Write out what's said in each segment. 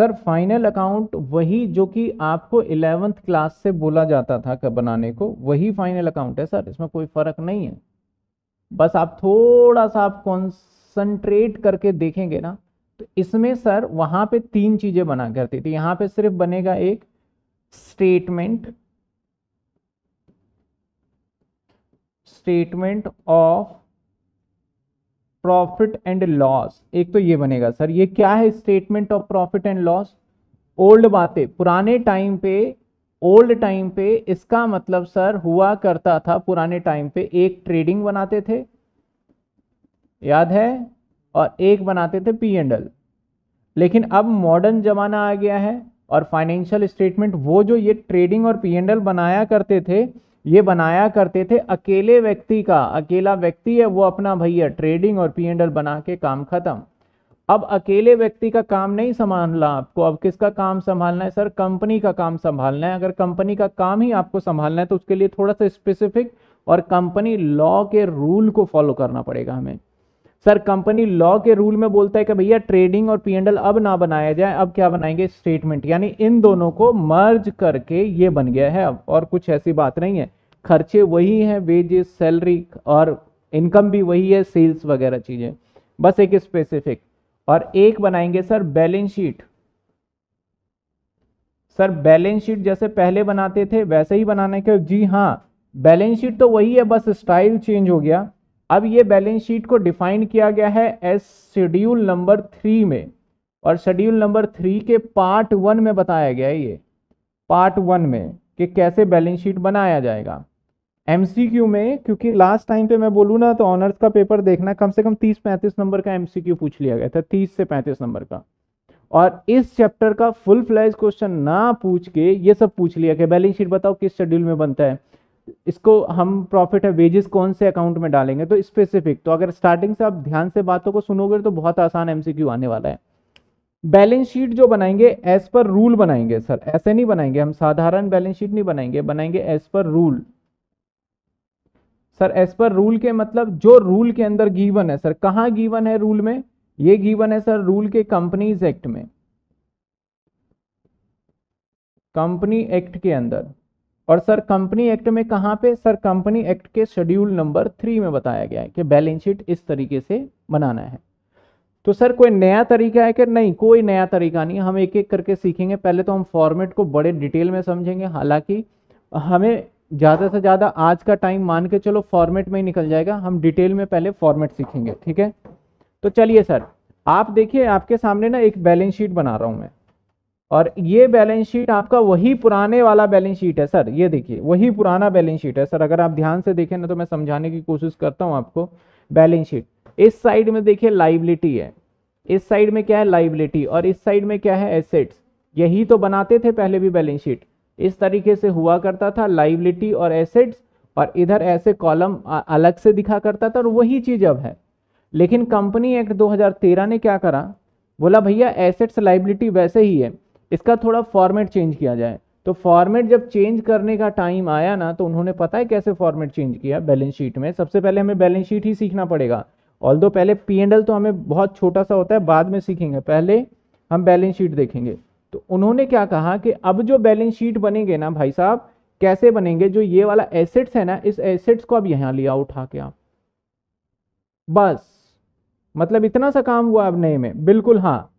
Sir final account वही जो कि आपको इलेवेंथ क्लास से बोला जाता था बनाने को, वही फाइनल अकाउंट है सर इसमें कोई फ़र्क नहीं है। बस आप थोड़ा सा आप कॉन्सेंट्रेट करके देखेंगे ना तो इसमें सर वहाँ पे तीन चीज़ें बना करती थी। यहाँ पे सिर्फ़ बनेगा एक statement statement of profit and loss एक तो ये बनेगा सर ये क्या है statement of profit and loss old बातें, पुराने टाइम पे ओल्ड टाइम पे इसका मतलब सर हुआ करता था पुराने टाइम पे एक ट्रेडिंग बनाते थे, याद है? और एक बनाते थे पी एंड एल लेकिन अब मॉडर्न जमाना आ गया है और फाइनेंशियल स्टेटमेंट वो जो ये ट्रेडिंग और पी एंड एल बनाया करते थे ये बनाया करते थे अकेले व्यक्ति का। अकेला व्यक्ति है वो अपना भैया ट्रेडिंग और पी एंड एल बना के काम खत्म। अब अकेले व्यक्ति का काम नहीं संभालना आपको। अब किसका काम संभालना है? सर कंपनी का काम संभालना है। अगर कंपनी का काम ही आपको संभालना है तो उसके लिए थोड़ा सा स्पेसिफिक और कंपनी लॉ के रूल को फॉलो करना पड़ेगा हमें। सर कंपनी लॉ के रूल में बोलता है कि भैया ट्रेडिंग और पी एंडल अब ना बनाया जाए, अब क्या बनाएँगे? स्टेटमेंट यानी इन दोनों को मर्ज करके ये बन गया है। अब और कुछ ऐसी बात नहीं है। खर्चे वही हैं वेजेस सैलरी और इनकम भी वही है सेल्स वगैरह चीज़ें। बस एक स्पेसिफिक और एक बनाएँगे sir balance sheet sir balance sheet जैसे पहले बनाते थे, वैसे ही बनाने के जी हाँ बैलेंस शीट तो वही है, बस स्टाइल चेंज हो गया। अब ये बैलेंस शीट को डिफाइन किया गया है एस शेड्यूल नंबर थ्री में। और शेड्यूल नंबर थ्री के पार्ट वन में बताया गया है ये। पार्ट वन में कि कैसे बैलेंस शीट बनाया जाएगा। एमसीक्यू में, क्योंकि लास्ट टाइम पे मैं बोलूँ ना तो ऑनर्स का पेपर देखना कम से कम 30-35 नंबर का एमसीक्यू पूछ लिया गया था 30 से 35 नंबर का। और इस चैप्टर का फुल फ्लैज क्वेश्चन ना पूछ के ये सब पूछ लिया कि बैलेंस शीट बताओ किस शेड्यूल में बनता है। इसको हम प्रॉफिट है वेजेस कौन से अकाउंट में डालेंगे? तो स्पेसिफिक तो अगर स्टार्टिंग से आप ध्यान से बातों को सुनोगे तो बहुत आसान एमसीक्यू आने वाला है। बैलेंस शीट जो बनाएँगे एज पर रूल बनाएँगे सर ऐसे नहीं बनाएँगे हम, साधारण बैलेंस शीट नहीं बनाएँगे बनाएँगे as per rule sir as per rule के मतलब जो रूल के अंदर गीवन है सर कहाँ गीवन है रूल में? ये गीवन है सर रूल के कंपनीज़ एक्ट में। कंपनी एक्ट के अंदर। और सर कंपनी एक्ट में कहाँ पे? सर कंपनी एक्ट के शेड्यूल नंबर थ्री में बताया गया है कि बैलेंस शीट इस तरीके से बनाना है। तो सर, कोई नया तरीका है कि नहीं? कोई नया तरीका नहीं। हम एक एक करके सीखेंगे। पहले तो हम फॉर्मेट को बड़े डिटेल में समझेंगे। हालाँकि हमें ज़्यादा से ज़्यादा आज का टाइम मान के चलो फॉर्मेट में ही निकल जाएगा। हम डिटेल में पहले फॉर्मेट सीखेंगे, ठीक है? तो चलिए सर, आप देखिए, आपके सामने ना एक बैलेंस शीट बना रहा हूँ मैं। और ये बैलेंस शीट आपका वही पुराने वाला बैलेंस शीट है सर, ये देखिए, वही पुराना बैलेंस शीट है सर। अगर आप ध्यान से देखें ना तो मैं समझाने की कोशिश करता हूँ आपको बैलेंस शीट। इस साइड में देखिए लाइबिलिटी है। इस साइड में क्या है? लाइबिलिटी। और इस साइड में क्या है? एसेट्स। यही तो बनाते थे पहले भी बैलेंस शीट। इस तरीके से हुआ करता था लाइबिलिटी और एसेट्स, और इधर ऐसे कॉलम अलग से दिखा करता था और वही चीज़ अब है। लेकिन कंपनी एक्ट 2013 ने क्या करा? बोला, भैया, एसेट्स लाइबिलिटी वैसे ही है। इसका थोड़ा फॉर्मेट चेंज किया जाए। तो फॉर्मेट जब चेंज करने का टाइम आया ना तो उन्होंने पता है कैसे फॉर्मेट चेंज किया बैलेंस शीट में? सबसे पहले हमें बैलेंस शीट ही सीखना पड़ेगा। ऑल पहले पी एंड एल तो हमें बहुत छोटा सा होता है, बाद में सीखेंगे। पहले हम बैलेंस शीट देखेंगे। तो उन्होंने क्या कहा कि अब जो बैलेंस शीट बनेंगे ना भाई साहब, कैसे बनेंगे? जो ये वाला एसेट्स है ना, इस एसेट्स को अब यहाँ लिया उठा के आप। बस। मतलब इतना सा काम हुआ अब नए में। बिल्कुल हाँ।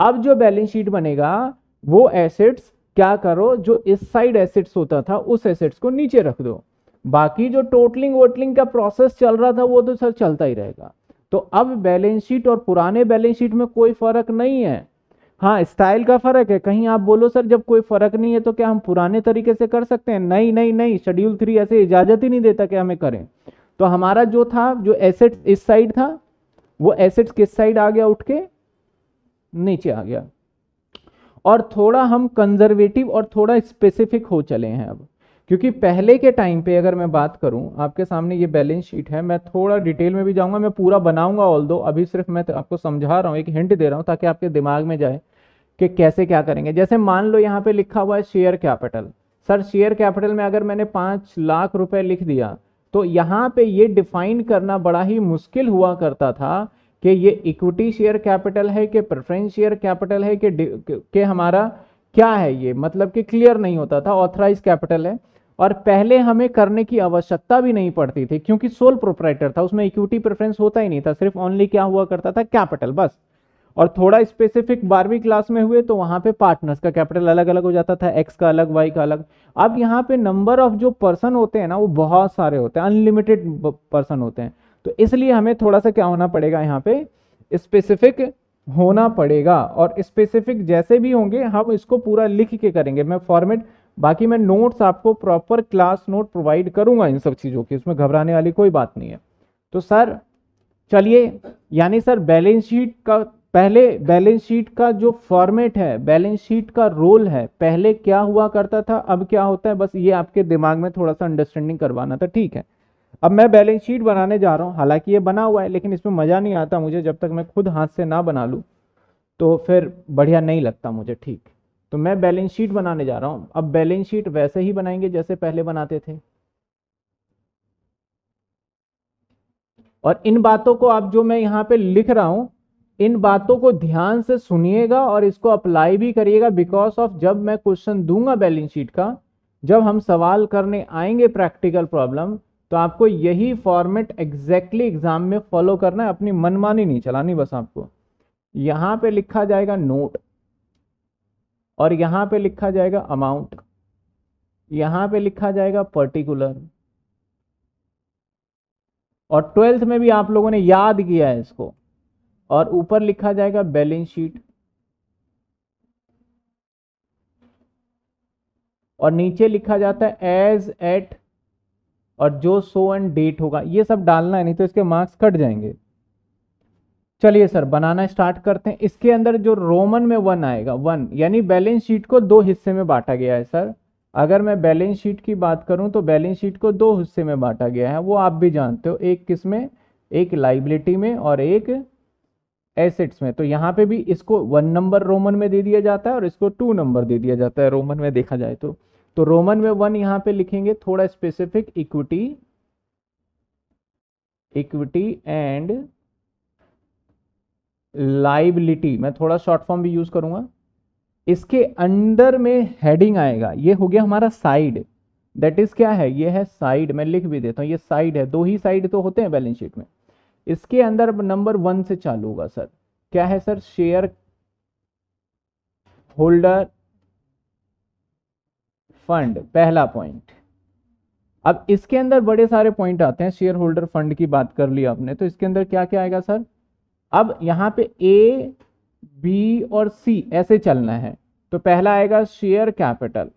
अब जो बैलेंस शीट बनेगा वो एसेट्स क्या करो, जो इस साइड एसेट्स होता था, उस एसेट्स को नीचे रख दो। बाकी जो टोटलिंग वोटलिंग का प्रोसेस चल रहा था, वो तो सर चलता ही रहेगा। तो अब बैलेंस शीट और पुराने बैलेंस शीट में कोई फ़र्क नहीं है। हाँ स्टाइल का फ़र्क है। कहीं आप बोलो, सर, जब कोई फ़र्क नहीं है तो क्या हम पुराने तरीके से कर सकते हैं? नहीं नहीं नहीं शेड्यूल थ्री ऐसे इजाज़त ही नहीं देता कि हमें करें। तो हमारा जो था, जो एसेट्स इस साइड था, वो एसेट्स किस साइड आ गया? उठ के नीचे आ गया। और थोड़ा हम कंजर्वेटिव और थोड़ा स्पेसिफिक हो चले हैं अब। क्योंकि पहले के टाइम पे अगर मैं बात करूँ, आपके सामने ये बैलेंस शीट है, मैं थोड़ा डिटेल में भी जाऊँगा, मैं पूरा बनाऊँगा ऑल दो अभी सिर्फ़ मैं तो आपको समझा रहा हूँ, एक हिंट दे रहा हूँ, ताकि आपके दिमाग में जाए कि कैसे क्या करेंगे। जैसे मान लो यहाँ पे लिखा हुआ है share capital sir share capital में अगर मैंने पाँच लाख रुपए लिख दिया तो यहाँ पे ये डिफाइन करना बड़ा ही मुश्किल हुआ करता था कि ये इक्विटी शेयर कैपिटल है कि प्रेफरेंस शेयर कैपिटल है कि कि हमारा क्या है ये? मतलब कि क्लियर नहीं होता था ऑथराइज कैपिटल है। और पहले हमें करने की आवश्यकता भी नहीं पड़ती थी, क्योंकि सोल प्रोपराइटर था, उसमें इक्विटी प्रेफरेंस होता ही नहीं था, सिर्फ़ ओनली क्या हुआ करता था? कैपिटल बस। और थोड़ा स्पेसिफिक बारहवीं क्लास में हुए तो वहाँ पे पार्टनर्स का कैपिटल अलग अलग हो जाता था एक्स का अलग वाई का अलग। अब यहाँ पे नंबर ऑफ़ जो पर्सन होते हैं ना, वो बहुत सारे होते हैं अनलिमिटेड पर्सन होते हैं। तो इसलिए हमें थोड़ा सा क्या होना पड़ेगा यहाँ पे? स्पेसिफिक होना पड़ेगा और स्पेसिफिक जैसे भी होंगे, हम इसको पूरा लिख के करेंगे। मैं फॉर्मेट बाकी मैं नोट्स आपको प्रॉपर क्लास नोट प्रोवाइड करूँगा इन सब चीज़ों की, उसमें घबराने वाली कोई बात नहीं है। तो सर, चलिए, यानी सर बैलेंस शीट का, पहले बैलेंस शीट का जो फॉर्मेट है बैलेंस शीट का रोल है, पहले क्या हुआ करता था, अब क्या होता है? बस ये आपके दिमाग में थोड़ा सा अंडरस्टैंडिंग करवाना था, ठीक है? अब मैं बैलेंस शीट बनाने जा रहा हूँ, हालाँकि ये बना हुआ है, लेकिन इसमें मज़ा नहीं आता मुझे जब तक मैं खुद हाथ से ना बना लूँ। तो फिर बढ़िया नहीं लगता मुझे, ठीक। तो मैं बैलेंस शीट बनाने जा रहा हूँ। अब बैलेंस शीट वैसे ही बनाएँगे जैसे पहले बनाते थे। और इन बातों को आप जो मैं यहाँ पे लिख रहा हूँ, इन बातों को ध्यान से सुनिएगा और इसको अप्लाई भी करिएगा बिकॉज़ ऑफ़ जब मैं क्वेश्चन दूँगा बैलेंस शीट का, जब हम सवाल करने आएँगे प्रैक्टिकल प्रॉब्लम तो आपको यही फॉर्मेट एग्जैक्टली एग्ज़ाम में फॉलो करना है, अपनी मनमानी नहीं चलानी, बस आपको। यहाँ पे लिखा जाएगा नोट और यहाँ पे लिखा जाएगा अमाउंट यहाँ पे लिखा जाएगा पर्टिकुलर और ट्वेल्थ में भी आप लोगों ने याद किया है इसको। और ऊपर लिखा जाएगा बैलेंस शीट और नीचे लिखा जाता है एज एट और जो सो एंड डेट होगा, ये सब डालना है, नहीं तो इसके मार्क्स कट जाएँगे। चलिए सर बनाना स्टार्ट करते हैं। इसके अंदर जो रोमन में वन आएगा वन यानी बैलेंस शीट को दो हिस्से में बांटा गया है सर अगर मैं बैलेंस शीट की बात करूँ तो बैलेंस शीट को दो हिस्से में बांटा गया है। वो आप भी जानते हो, एक किसमें? एक लाइबिलिटी में और एक एसेट्स में। तो यहाँ पे भी इसको वन नंबर रोमन में दे दिया जाता है और इसको टू नंबर दे दिया जाता है रोमन में देखा जाए तो। तो रोमन में वन यहाँ पे लिखेंगे थोड़ा specific equity equity and liability मैं थोड़ा शॉर्ट फॉर्म भी यूज़ करूँगा। इसके अंदर में हेडिंग आएगा। ये हो गया हमारा साइड दैट इज़ क्या है? ये है साइड मैं लिख भी देता हूँ, ये साइड है। दो ही साइड तो होते हैं बैलेंस शीट में। इसके अंदर नंबर वन से चालू होगा सर क्या है सर शेयर होल्डर फंड, पहला पॉइंट अब इसके अंदर बड़े सारे पॉइंट आते हैं शेयर होल्डर फंड की बात कर ली आपने तो इसके अंदर क्या क्या आएगा सर अब यहाँ पे ए बी और सी ऐसे चलना है तो पहला आएगा शेयर कैपिटल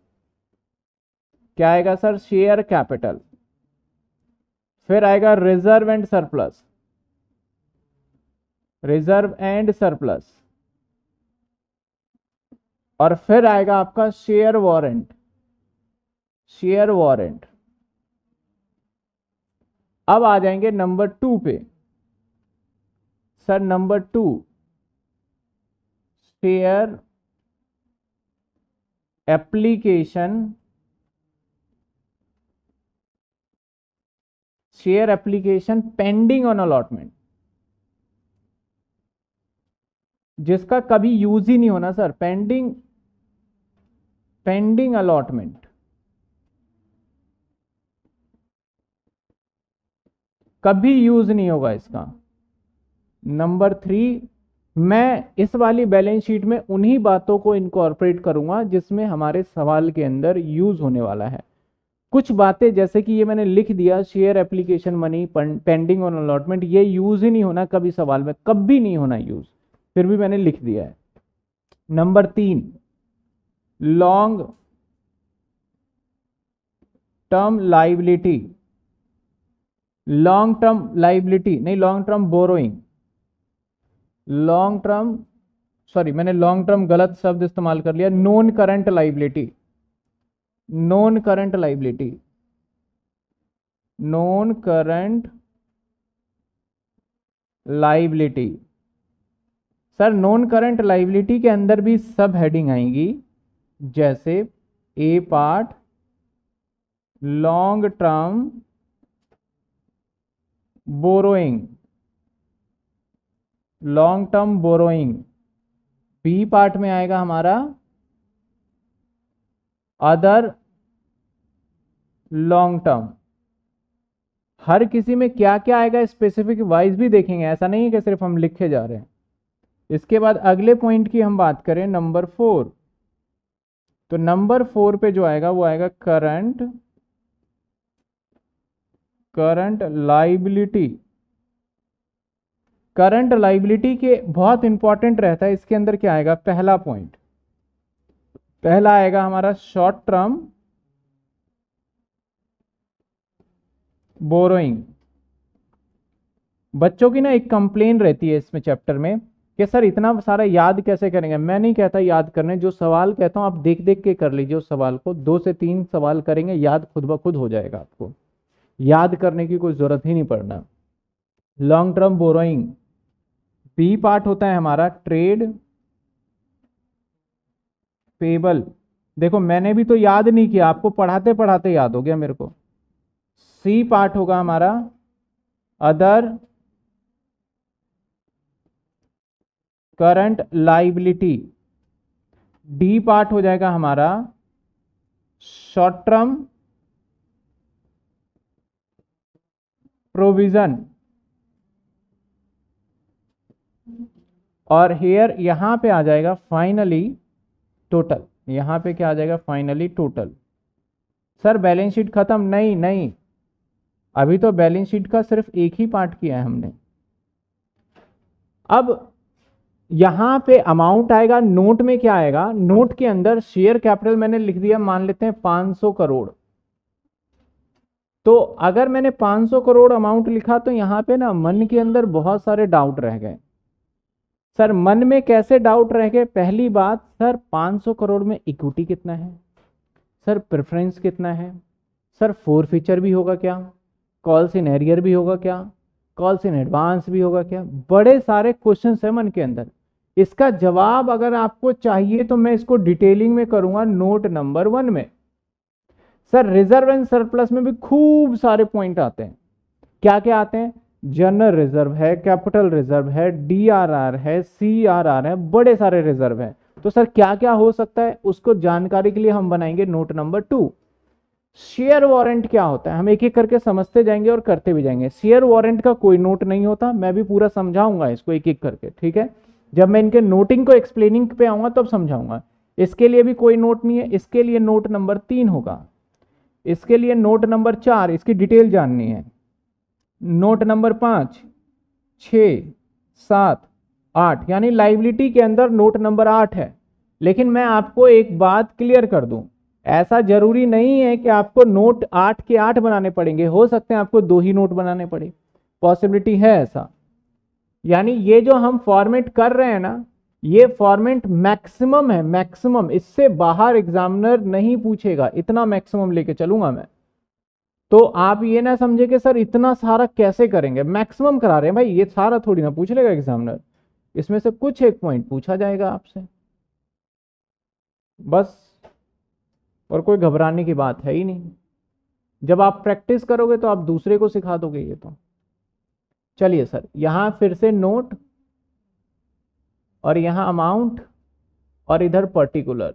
क्या आएगा सर शेयर कैपिटल फिर आएगा reserve and surplus reserve and surplus और फिर आएगा आपका शेयर वारंट शेयर वारंट। अब आ जाएँगे नंबर टू पे। Sir, number two, share application share application pending on allotment. जिसका कभी यूज़ ही नहीं होना, सर, पेंडिंग पेंडिंग अलॉटमेंट। कभी यूज़ नहीं होगा इसका। नंबर थ्री मैं इस वाली बैलेंस शीट में उन्हीं बातों को इनकॉर्पोरेट करूँगा जिसमें हमारे सवाल के अंदर यूज़ होने वाला है। कुछ बातें जैसे कि ये मैंने लिख दिया share application money pending on allotment ये यूज़ ही नहीं होना कभी सवाल में, कभी नहीं होना यूज़ फिर भी मैंने लिख दिया है। नंबर तीन long term liability long term liability नहीं long term borrowing long term sorry मैंने लॉन्ग टर्म गलत शब्द इस्तेमाल कर लिया non current liability non current liability non current liability sir non current liability के अंदर भी सब हेडिंग आएँगी, जैसे A part long term borrowing long term borrowing B part में आएगा हमारा अदर लॉन्ग टर्म हर किसी में क्या क्या आएगा स्पेसिफिक वाइज भी देखेंगे, ऐसा नहीं है कि सिर्फ़ हम लिखे जा रहे हैं। इसके बाद अगले पॉइंट की हम बात करें नंबर फोर तो नंबर फोर पे जो आएगा, वो आएगा current current liability. Current liability के बहुत इंपॉर्टेंट रहता है, इसके अंदर क्या आएगा? पहला पॉइंट पहला आएगा हमारा शॉर्ट टर्म बोरोइंग बच्चों की ना एक कंप्लेन रहती है इसमें चैप्टर में कि सर इतना सारा याद कैसे करेंगे? मैं नहीं कहता याद करने, जो सवाल कहता हूँ आप देख देख के कर लीजिए, उस सवाल को दो से तीन सवाल करेंगे, याद खुद ब खुद हो जाएगा आपको। याद करने की कोई ज़रूरत ही नहीं पड़ना। Long term borrowing B part होता है हमारा ट्रेड पेबल देखो, मैंने भी तो याद नहीं किया, आपको पढ़ाते पढ़ाते याद हो गया मेरे को। सी पार्ट होगा हमारा other current liability D part हो जाएगा हमारा शॉर्ट टर्म प्रोविज़न और हेयर यहाँ पे आ जाएगा फाइनली टोटल यहाँ पे क्या आ जाएगा? Finally total sir balance sheet खत्म? नहीं नहीं. अभी तो बैलेंस शीट का सिर्फ़ एक ही पार्ट किया है हमने. अब यहाँ पे अमाउंट आएगा नोट में क्या आएगा? नोट के अंदर शेयर कैपिटल मैंने लिख दिया, मान लेते हैं 500 करोड़. तो अगर मैंने 500 करोड़ अमाउंट लिखा तो यहाँ पे ना मन के अंदर बहुत सारे डाउट रह गए। सर, मन में कैसे डाउट रह गए? पहली बात, सर 500 करोड़ में इक्विटी कितना है? सर प्रेफरेंस कितना है? सर फोर फीचर भी होगा क्या? कॉल्स इन एरियर भी होगा क्या? कॉल्स इन एडवांस भी होगा क्या? बड़े सारे क्वेश्चन है मन के अंदर। इसका जवाब अगर आपको चाहिए तो मैं इसको डिटेलिंग में करूँगा नोट नंबर वन में। सर, रिज़र्व एंड सरप्लस में भी खूब सारे पॉइंट आते हैं। क्या क्या आते हैं? जनरल रिज़र्व है, कैपिटल रिज़र्व है डीआरआर है सीआरआर है, बड़े सारे रिज़र्व है। तो सर क्या क्या हो सकता है? उसको जानकारी के लिए हम बनाएँगे note number two share warrant क्या होता है? हम एक एक करके समझते जाएँगे और करते भी जाएँगे। शेयर वारंट का कोई नोट नहीं होता, मैं भी पूरा समझाऊँगा इसको एक एक करके, ठीक है? जब मैं इनके नोटिंग को एक्सप्लेनिंग पे आऊँगा, तब समझाऊँगा। इसके लिए भी कोई नोट नहीं है, इसके लिए नोट नंबर तीन होगा। इसके लिए नोट नंबर चार, इसकी डिटेल जाननी है। नोट नंबर पाँच, छ, सात, आठ, यानी लाइबिलिटी के अंदर नोट नंबर आठ है। लेकिन मैं आपको एक बात क्लियर कर दूँ। ऐसा ज़रूरी नहीं है कि आपको नोट आठ के आठ बनाने पड़ेंगे। हो सकते हैं आपको दो ही नोट बनाने पड़े। पॉसिबिलिटी है ऐसा। यानी ये जो हम फॉर्मेट कर रहे हैं ना ये फॉर्मेट मैक्सिमम है, मैक्सिमम। इससे बाहर एग्जामिनर नहीं पूछेगा, इतना मैक्सिमम लेके चलूँगा मैं। तो आप ये ना समझे कि सर इतना सारा कैसे करेंगे? मैक्सिमम करा रहे हैं भाई, ये सारा थोड़ी ना पूछ लेगा एग्जामिनर। इसमें से कुछ एक पॉइंट पूछा जाएगा आपसे। बस। और कोई घबराने की बात है ही नहीं। जब आप प्रैक्टिस करोगे तो आप दूसरे को सिखा दोगे ये तो। चलिए सर, यहाँ फिर से नोट और यहाँ अमाउंट और इधर पर्टिकुलर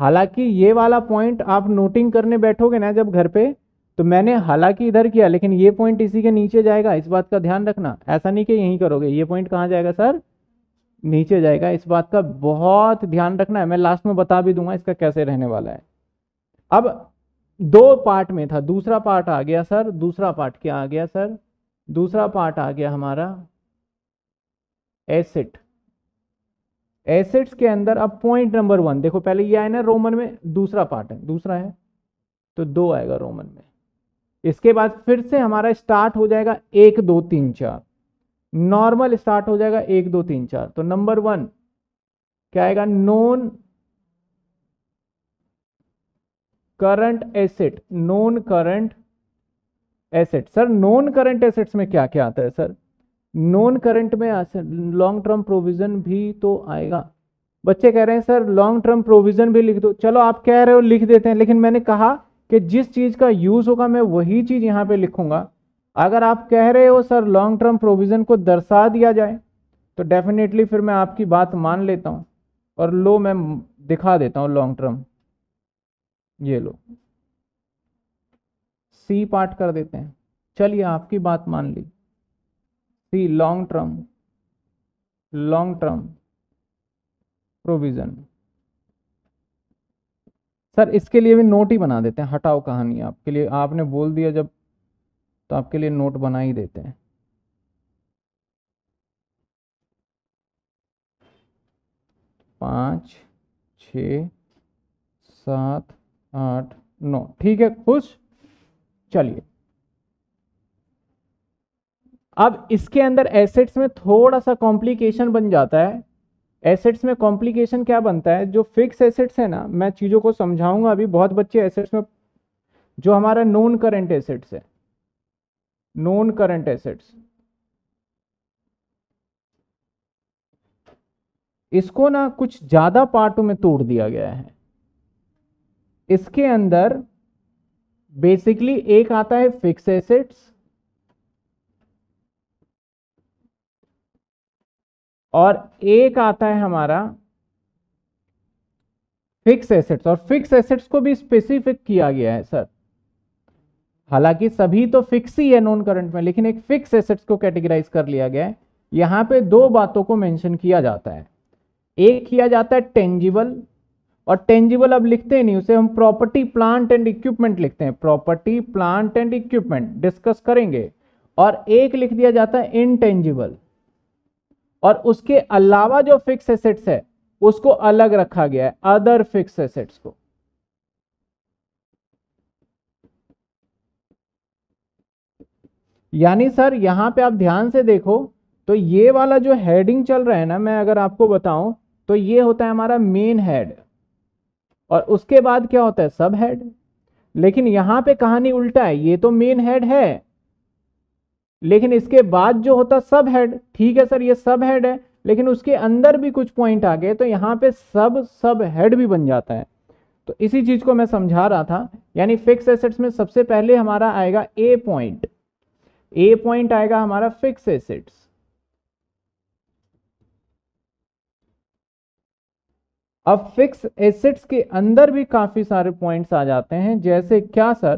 हालाँकि ये वाला पॉइंट आप नोटिंग करने बैठोगे ना जब घर पे तो मैंने हालाँकि इधर किया, लेकिन ये पॉइंट इसी के नीचे जाएगा, इस बात का ध्यान रखना। ऐसा नहीं कि यहीं करोगे, ये पॉइंट कहाँ जाएगा सर? नीचे जाएगा, इस बात का बहुत ध्यान रखना है। मैं लास्ट में बता भी दूँगा इसका कैसे रहने वाला है। अब दो पार्ट में था, दूसरा पार्ट आ गया सर, दूसरा पार्ट क्या आ गया सर? दूसरा पार्ट आ गया हमारा एसिड। एसिड्स के अंदर अब पॉइंट नंबर वन देखो पहले ये आया ना रोमन में, दूसरा पार्ट है, दूसरा है तो दो आएगा रोमन में। इसके बाद फिर से हमारा स्टार्ट हो जाएगा एक, दो, तीन, चार। नॉर्मल स्टार्ट हो जाएगा एक, दो, तीन, चार। तो नंबर वन क्या आएगा? Non current asset non current asset sir non current assets में क्या क्या आता है सर नॉन करंट में लॉन्ग टर्म प्रोविज़न भी तो आएगा। बच्चे कह रहे हैं, सर लॉन्ग टर्म प्रोविज़न भी लिख दो। चलो, आप कह रहे हो, लिख देते हैं, लेकिन मैंने कहा कि जिस चीज़ का यूज़ होगा, मैं वही चीज़ यहाँ पे लिखूँगा। अगर आप कह रहे हो, सर लॉन्ग टर्म प्रोविज़न को दर्शा दिया जाए तो डेफिनेटली फिर मैं आपकी बात मान लेता हूँ और लो, मैं दिखा देता हूँ लॉन्ग टर्म ये लो। सी पार्ट कर देते हैं। चलिए आपकी बात मान ली। C long term long term provision sir, इसके लिए भी नोट ही बना देते हैं। हटाओ कहानी आपके लिए। आपने बोल दिया जब तो आपके लिए नोट बना ही देते हैं। पाँच, छ, सात, आठ, नौ। ठीक है, खुश? चलिए। अब इसके अंदर एसेट्स में थोड़ा सा कॉम्प्लिकेशन बन जाता है। एसेट्स में कॉम्प्लिकेशन क्या बनता है? जो फिक्स एसेट्स है ना, मैं चीज़ों को समझाऊँगा अभी, बहुत बच्चे एसेट्स में, जो हमारा नॉन करंट एसेट्स है। नॉन करंट एसेट्स इसको ना कुछ ज़्यादा पार्टों में तोड़ दिया गया है। इसके अंदर बेसिकली एक आता है फिक्स एसेट्स और एक आता है हमारा फिक्स एसेट्स और फिक्स एसेट्स को भी स्पेसिफिक किया गया है सर हालाँकि सभी तो फिक्स ही है नॉन करंट में, लेकिन एक फिक्स एसेट्स को कैटेगराइज कर लिया गया है। यहाँ पे दो बातों को मेंशन किया जाता है। एक किया जाता है टेंजिबल और टेंजिबल अब लिखते नहीं, उसे हम प्रॉपर्टी प्लांट एंड इक्विपमेंट लिखते हैं। Property plant and equipment discuss करेंगे। और एक लिख दिया जाता है इनटेंजिबल और उसके अलावा जो फिक्स एसेट्स है, उसको अलग रखा गया है अदर फिक्स एसेट्स को। यानी सर, यहाँ पे आप ध्यान से देखो तो ये वाला जो हेडिंग चल रहा है ना, मैं अगर आपको बताऊँ तो ये होता है हमारा मेन हेड और उसके बाद क्या होता है? सब हेड लेकिन यहाँ पे कहानी उल्टा है, ये तो मेन हेड है। लेकिन इसके बाद जो होता सब हेड ठीक है सर ये सब हेड है, लेकिन उसके अंदर भी कुछ पॉइंट आ गए तो यहाँ पे सब सब हेड भी बन जाता है। तो इसी चीज़ को मैं समझा रहा था, यानी फिक्स एसेट्स में सबसे पहले हमारा आएगा ए पॉइंट ए पॉइंट आएगा हमारा फिक्स एसेट्स अब फिक्स एसेट्स के अंदर भी काफ़ी सारे पॉइंट्स आ जाते हैं। जैसे क्या सर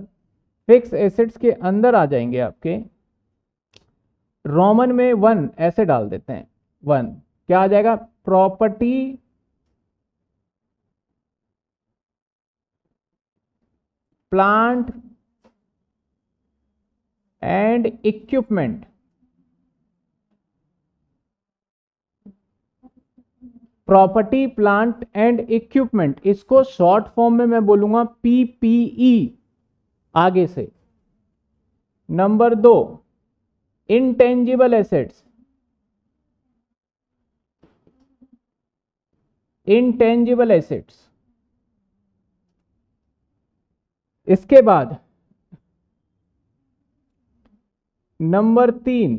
फिक्स एसेट्स के अंदर आ जाएँगे आपके। रोमन में वन ऐसे डाल देते हैं। वन क्या आ जाएगा? Property plant and equipment property, plant and equipment. इसको शॉर्ट फॉर्म में मैं बोलूँगा पीपीई। आगे से। नंबर दो इनटेंजिबल एसेट्स इनटेंजिबल एसेट्स इसके बाद, नंबर तीन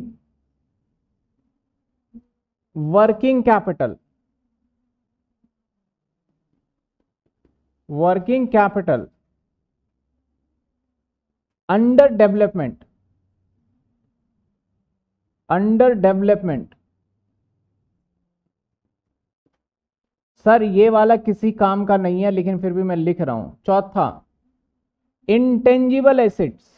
working capital working capital under development under development sir ये वाला किसी काम का नहीं है, लेकिन फिर भी मैं लिख रहा हूँ। चौथा इंटेंजिबल एसिड्स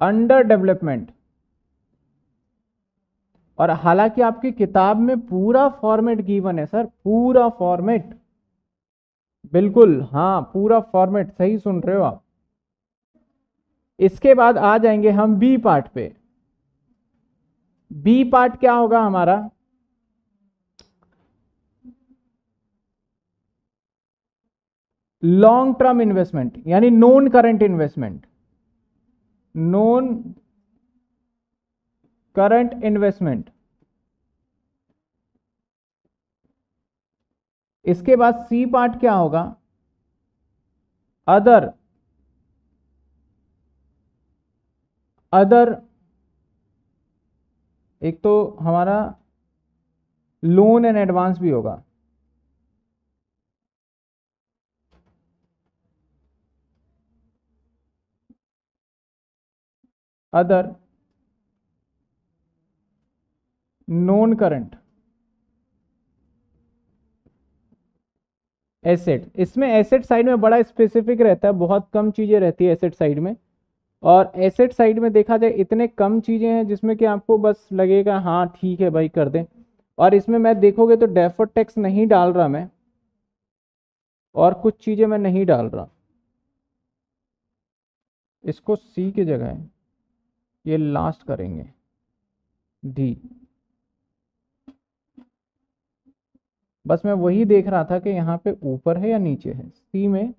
अंडर डेवलपमेंट और हालाँकि आपकी किताब में पूरा फॉर्मेट गिवन है सर पूरा फॉर्मेट बिल्कुल हाँ पूरा फॉर्मेट सही सुन रहे हो आप। इसके बाद आ जाएँगे हम बी पार्ट पे। बी पार्ट क्या होगा हमारा? लॉन्ग टर्म इन्वेस्टमेंट यानी non current investment non current investment. इसके बाद सी पार्ट क्या होगा? अदर अदर, एक तो हमारा लोन एंड एडवांस भी होगा। Other non current, asset. इसमें एसेट साइड में बड़ा स्पेसिफिक रहता है, बहुत कम चीज़ें रहती है एसेट साइड में। और एसेट साइड में देखा जाए, इतने कम चीज़ें हैं जिसमें कि आपको बस लगेगा हाँ ठीक है भाई, कर दें। और इसमें मैं देखोगे तो डेफर टैक्स नहीं डाल रहा मैं, और कुछ चीज़ें मैं नहीं डाल रहा। इसको सी की जगह ये लास्ट करेंगे। डी बस मैं वही देख रहा था कि यहाँ पे ऊपर है या नीचे है। सी में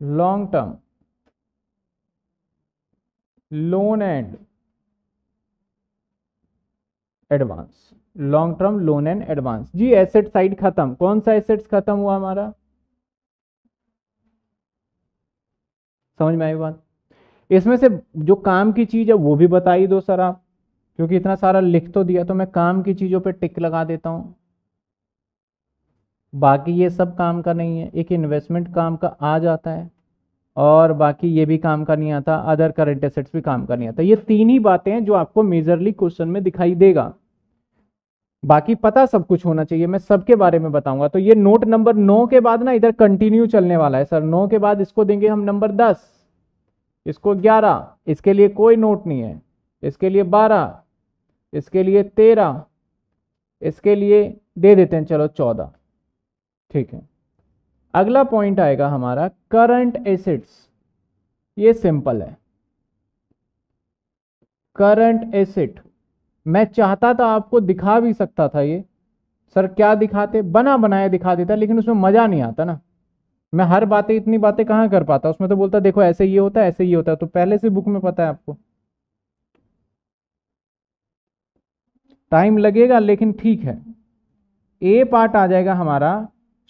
long term loan and advance long term loan and advance ji asset side खत्म। कौन सा एसेट्स खत्म हुआ हमारा? समझ में आई बात? इसमें से जो काम की चीज़ है, वो भी बताई दो सर आप। क्योंकि इतना सारा लिख तो दिया तो मैं काम की चीज़ों पे टिक लगा देता हूँ। बाकी ये सब काम का नहीं है, एक इन्वेस्टमेंट काम का आ जाता है और बाकी ये भी काम का नहीं आता अदर करंट एसेट्स भी काम का नहीं आता। ये तीन ही बातें हैं जो आपको मेजरली क्वेश्चन में दिखाई देगा। बाकी पता सब कुछ होना चाहिए, मैं सबके बारे में बताऊँगा। तो ये नोट नंबर नौ के बाद ना इधर कंटिन्यू चलने वाला है सर नौ के बाद इसको देंगे हम नंबर दस, इसको ग्यारह, इसके लिए कोई नोट नहीं है, इसके लिए बारह इसके लिए तेरह, इसके लिए दे देते हैं, चलो चौदह। ठीक है। अगला पॉइंट आएगा हमारा करंट एसिड्स ये सिंपल है। करंट एसिड मैं चाहता था आपको दिखा भी सकता था ये। सर, क्या दिखाते? बना बनाया दिखा देता, लेकिन उसमें मज़ा नहीं आता ना। मैं हर बातें, इतनी बातें कहाँ कर पाता? उसमें तो बोलता, देखो, ऐसे ये होता है ऐसे ये होता। है तो पहले से बुक में पता है आपको। टाइम लगेगा, लेकिन ठीक है। ए पार्ट आ जाएगा हमारा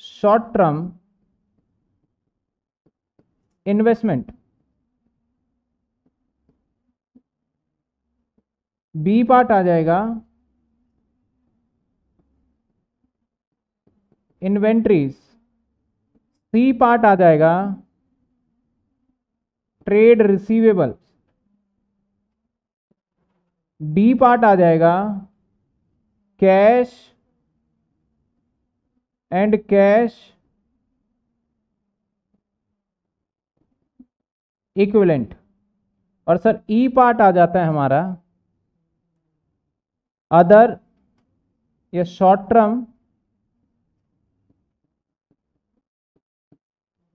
short term investment B part आ जाएगा इन्वेंट्रीज सी पार्ट आ जाएगा ट्रेड रिसीवेबल डी पार्ट आ जाएगा कैश एंड कैश इक्विवेलेंट। और सर, ई पार्ट आ जाता है हमारा। अदर, या short term,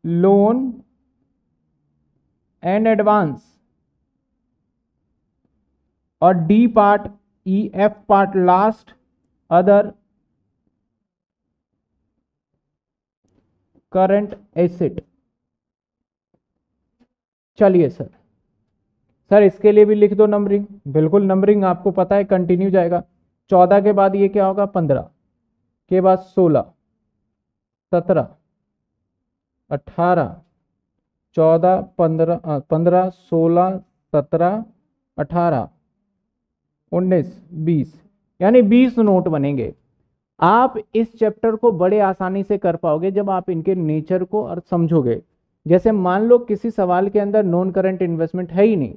loan and advance. और D part, E F part last other current asset चलिए सर। सर, इसके लिए भी लिख दो नंबरिंग बिल्कुल नंबरिंग आपको पता है कंटिन्यू जाएगा। चौदह के बाद ये क्या होगा? पंद्रह। के बाद सोलह। सत्रह। अठारह। चौदह, पंद्रह पंद्रह, सोलह, सत्रह, अठारह। उन्नीस, बीस। यानी बीस नोट बनेंगे। आप इस चैप्टर को बड़े आसानी से कर पाओगे जब आप इनके नेचर को और समझोगे। जैसे मान लो किसी सवाल के अंदर नॉन करंट इन्वेस्टमेंट है ही नहीं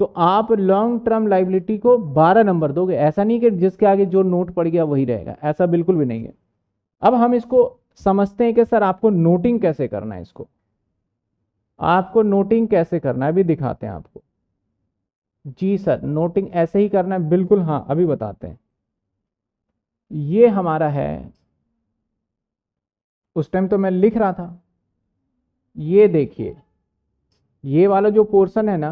तो आप लॉन्ग टर्म लाइबिलिटी को 12 नंबर दोगे। ऐसा नहीं कि जिसके आगे जो नोट पड़ गया वही रहेगा, ऐसा बिल्कुल भी नहीं है। अब हम इसको समझते हैं कि सर आपको नोटिंग कैसे करना है इसको। आपको नोटिंग कैसे करना है, अभी दिखाते हैं आपको। जी सर, नोटिंग ऐसे ही करना है, बिल्कुल हाँ अभी बताते हैं। ये हमारा है, उस टाइम तो मैं लिख रहा था। ये देखिए, ये वाला जो पोर्शन है ना,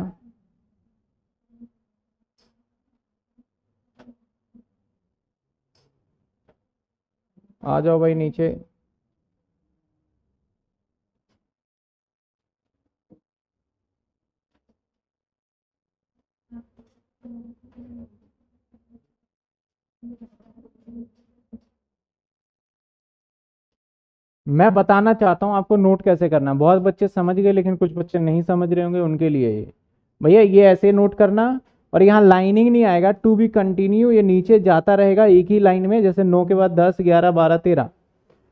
आ जाओ भाई नीचे। मैं बताना चाहता हूँ आपको नोट कैसे करना है। बहुत बच्चे समझ गए, लेकिन कुछ बच्चे नहीं समझ रहे होंगे उनके लिए ये। भैया, ये ऐसे नोट करना, और यहाँ लाइनिंग नहीं आएगा। टू बी कंटिन्यू, ये नीचे जाता रहेगा एक ही लाइन में, जैसे नौ के बाद दस, ग्यारह, बारह, तेरह।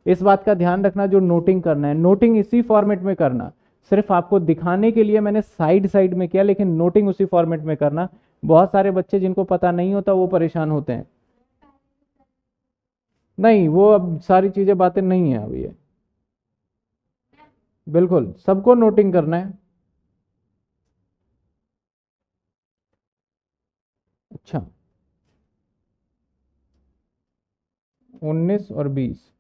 इस बात का ध्यान रखना जो नोटिंग करना है। नोटिंग इसी फॉर्मेट में करना। सिर्फ़ आपको दिखाने के लिए मैंने साइड साइड में किया, लेकिन नोटिंग उसी फॉर्मेट में करना। बहुत सारे बच्चे जिनको पता नहीं होता, वो परेशान होते हैं। नहीं, वो अब सारी चीज़ें, बातें नहीं है अभी बिल्कुल, सबको नोटिंग करना है। अच्छा। उन्नीस और बीस।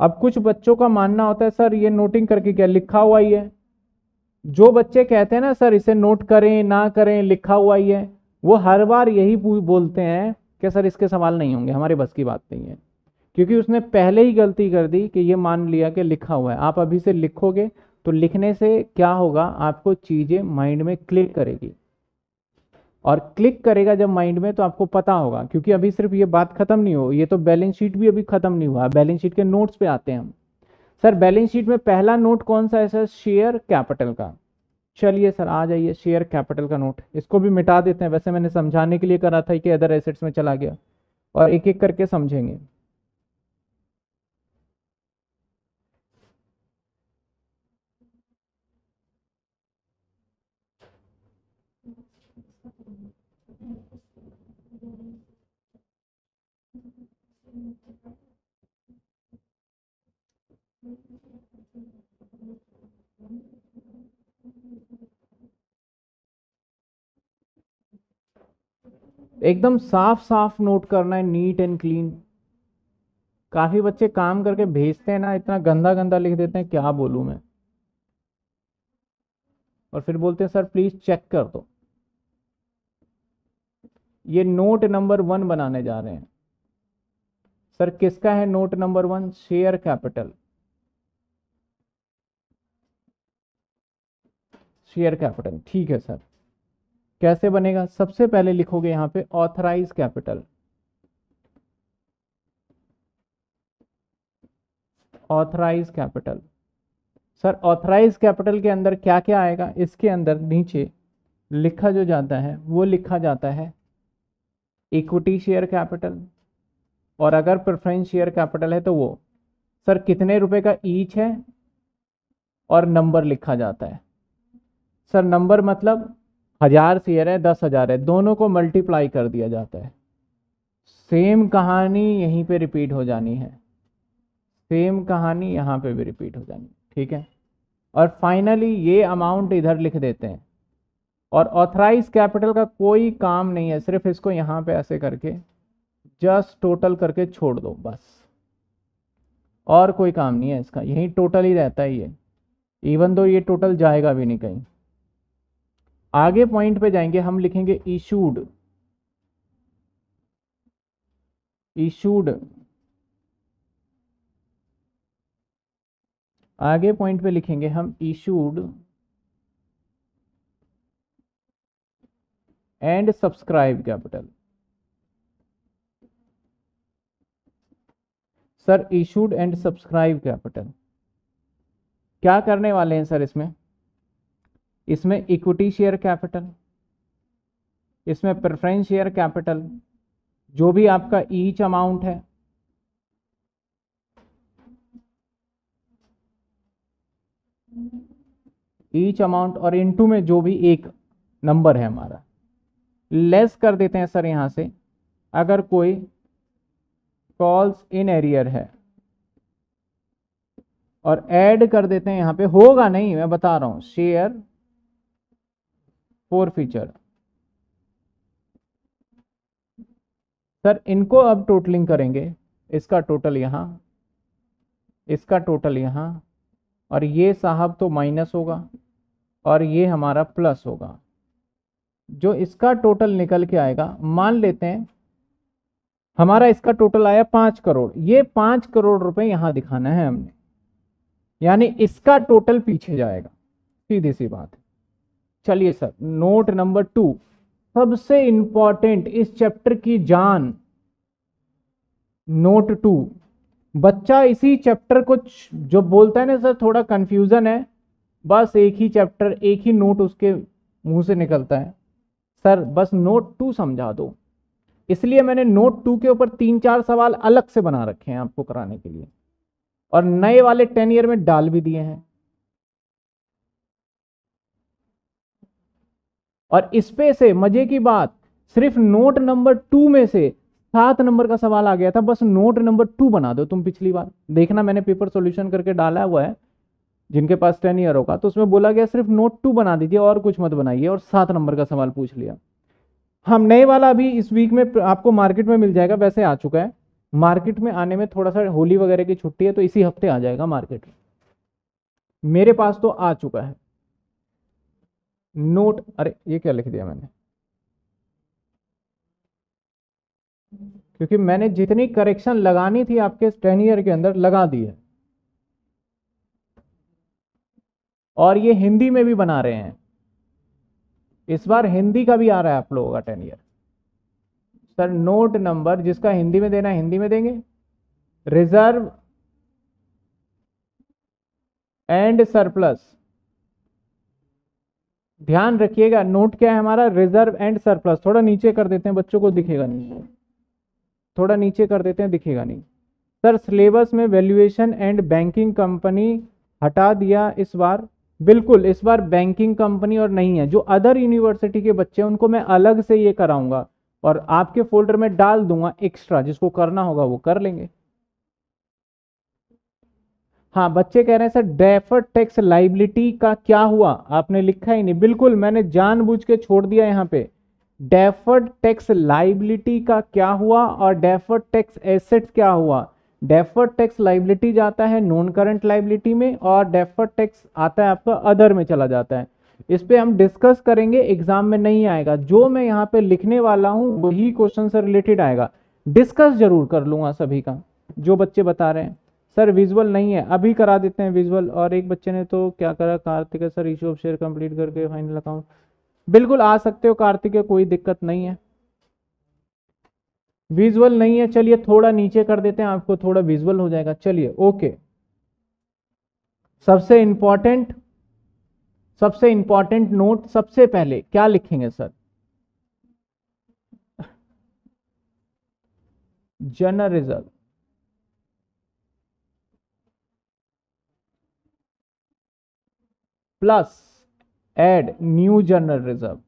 अब कुछ बच्चों का मानना होता है, सर, ये नोटिंग करके क्या लिखा हुआ ही है? जो बच्चे कहते हैं ना, सर, इसे नोट करें, ना करें, लिखा हुआ ही है। वो हर बार यही बोलते हैं कि, सर, इसके सवाल नहीं होंगे, हमारे बस की बात नहीं है। क्योंकि उसने पहले ही गलती कर दी कि ये मान लिया कि लिखा हुआ है। आप अभी से लिखोगे तो लिखने से क्या होगा? आपको चीज़ें माइंड में क्लिक करेगी। और क्लिक करेगा जब माइंड में तो आपको पता होगा, क्योंकि अभी सिर्फ़ ये बात खत्म नहीं हो, ये तो बैलेंस शीट भी अभी खत्म नहीं हुआ। बैलेंस शीट के नोट्स पे आते हैं हम। सर बैलेंस शीट में पहला नोट कौन सा है सर? शेयर कैपिटल का। चलिए सर, आ जाइए शेयर कैपिटल का नोट इसको भी मिटा देते हैं। वैसे मैंने समझाने के लिए करा था कि अदर एसेट्स में चला गया। और एक एक करके समझेंगे। एकदम साफ़ साफ़ नोट करना है नीट एंड क्लीन काफ़ी बच्चे काम करके भेजते हैं ना, इतना गंदा गंदा लिख देते हैं, क्या बोलूँ मैं? और फिर बोलते हैं, सर प्लीज़ चेक कर दो। ये नोट नंबर वन बनाने जा रहे हैं। सर, किसका है note number one share capital share capital ठीक है, सर। कैसे बनेगा? सबसे पहले लिखोगे यहाँ पे authorise capital authorise capital sir authorise capital के अंदर क्या क्या आएगा? इसके अंदर नीचे लिखा जो जाता है, वो लिखा जाता है इक्विटी शेयर कैपिटल और अगर प्रेफरेंस शेयर कैपिटल है तो वो। सर, कितने रुपए का ईच है? और नंबर लिखा जाता है। सर नंबर मतलब हज़ार शेयर है, दस हज़ार है, दोनों को मल्टीप्लाई कर दिया जाता है। सेम कहानी यहीं पे रिपीट हो जानी है। सेम कहानी यहाँ पे भी रिपीट हो जानी है, ठीक है? और फाइनली ये अमाउंट इधर लिख देते हैं। और ऑथराइज कैपिटल का कोई काम नहीं है, सिर्फ़ इसको यहाँ पे ऐसे करके जस्ट टोटल करके छोड़ दो, बस। और कोई काम नहीं है इसका, यही टोटल ही रहता है ये इवन दो ये टोटल जाएगा भी नहीं कहीं। आगे पॉइंट पे जाएँगे, हम लिखेंगे इशूड इशूड आगे पॉइंट पे लिखेंगे हम issued and subscribe capital sir issued and subscribe capital क्या करने वाले हैं सर इसमें? इसमें इक्विटी शेयर कैपिटल इसमें प्रेफरेंस शेयर कैपिटल जो भी आपका ईच अमाउंट है। ईच अमाउंट और इनटू में जो भी एक नंबर है हमारा। लेस कर देते हैं सर यहाँ से। अगर कोई कॉल्स इन एरियर है और ऐड कर देते हैं यहाँ पे, होगा नहीं, मैं बता रहा हूँ। Share four feature. सर, इनको अब टोटलिंग करेंगे। इसका टोटल यहाँ, इसका टोटल यहाँ, और ये साहब तो माइनस होगा, और ये हमारा प्लस होगा। जो इसका टोटल निकल के आएगा, मान लेते हैं, हमारा इसका टोटल आया पाँच करोड़। ये पाँच करोड़ रुपए यहाँ दिखाना है हमने। यानी इसका टोटल पीछे जाएगा। सीधी सी बात है। चलिए सर नोट नंबर टू सबसे इंपॉर्टेंट इस चैप्टर की जान। नोट टू बच्चा इसी चैप्टर को जो बोलता है ना सर, थोड़ा कंफ्यूजन है, बस एक ही चैप्टर एक ही नोट उसके मुँह से निकलता है। सर, बस नोट टू समझा दो। इसलिए मैंने नोट टू के ऊपर तीन चार सवाल अलग से बना रखे हैं आपको कराने के लिए। और नए वाले टेन ईयर में डाल भी दिए हैं। और इस पे से मज़े की बात, सिर्फ़ नोट नंबर टू में से सात नंबर का सवाल आ गया था, बस नोट नंबर टू बना दो तुम पिछली बार। देखना मैंने पेपर सॉल्यूशन करके डाला हुआ है, जिनके पास टेन ईयर होगा तो उसमें बोला गया सिर्फ़ नोट टू बना दीजिए और कुछ मत बनाइए और सात नंबर का सवाल पूछ लिया। हम नए वाला अभी इस वीक में आपको मार्केट में मिल जाएगा, वैसे आ चुका है। मार्केट में आने में थोड़ा सा होली वगैरह की छुट्टी है तो इसी हफ़्ते आ जाएगा मार्केट मेरे पास तो आ चुका है। नोट, अरे ये क्या लिख दिया मैंने? क्योंकि मैंने जितनी करेक्शन लगानी थी आपके टेन ईयर के अंदर, लगा दी है। और ये हिंदी में भी बना रहे हैं। इस बार हिंदी का भी आ रहा है आप लोगों का ten year sir, note number जिसका हिंदी में देना हिंदी में देंगे। रिज़र्व एंड सरप्लस ध्यान रखिएगा, नोट क्या है हमारा? रिज़र्व एंड सरप्लस थोड़ा नीचे कर देते हैं, बच्चों को दिखेगा नहीं। थोड़ा नीचे कर देते हैं, दिखेगा नहीं। सर सिलेबस में वैल्यूएशन एंड बैंकिंग कंपनी हटा दिया इस बार। बिल्कुल, इस बार बैंकिंग कंपनी और नहीं है। जो अदर यूनिवर्सिटी के बच्चे हैं, उनको मैं अलग से ये कराऊँगा और आपके फोल्डर में डाल दूँगा एक्स्ट्रा जिसको करना होगा वो कर लेंगे। हाँ बच्चे कह रहे हैं, सर डेफर टैक्स लाइबिलिटी का क्या हुआ? आपने लिखा ही नहीं। बिल्कुल, मैंने जानबूझ के छोड़ दिया यहाँ पे। डेफर्ड टैक्स लाइबिलिटी का क्या हुआ और डेफर्ड टैक्स एसेट्स क्या हुआ? डेफर्ड टैक्स लाइबिलिटी जाता है नॉन करंट लाइबिलिटी में और डेफर्ड टैक्स आता है आपका अदर में चला जाता है। इस पे हम डिस्कस करेंगे, एग्ज़ाम में नहीं आएगा। जो मैं यहाँ पे लिखने वाला हूँ, वही क्वेश्चन से रिलेटेड आएगा। डिस्कस ज़रूर कर लूँगा सभी का, जो बच्चे बता रहे हैं। सर विजुअल नहीं है। अभी करा देते हैं विजुअल और एक बच्चे ने तो क्या करा? Kartik sir issue of share complete करके फाइनल अकाउंट बिल्कुल आ सकते हो कार्तिक कोई दिक्कत नहीं है। विजुअल नहीं है। चलिए थोड़ा नीचे कर देते हैं, आपको थोड़ा विजुअल हो जाएगा। चलिए ओके सबसे इंपॉर्टेंट सबसे इंपॉर्टेंट नोट सबसे पहले क्या लिखेंगे sir? General reserve plus add new general reserve.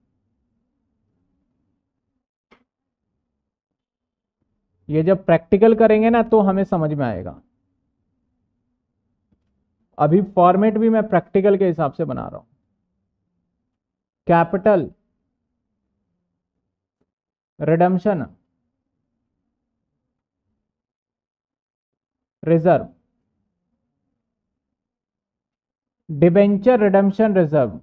ये जब प्रैक्टिकल करेंगे ना तो हमें समझ में आएगा। अभी फॉर्मेट भी मैं प्रैक्टिकल के हिसाब से बना रहा हूँ। Capital redemption reserve. Debenture redemption reserve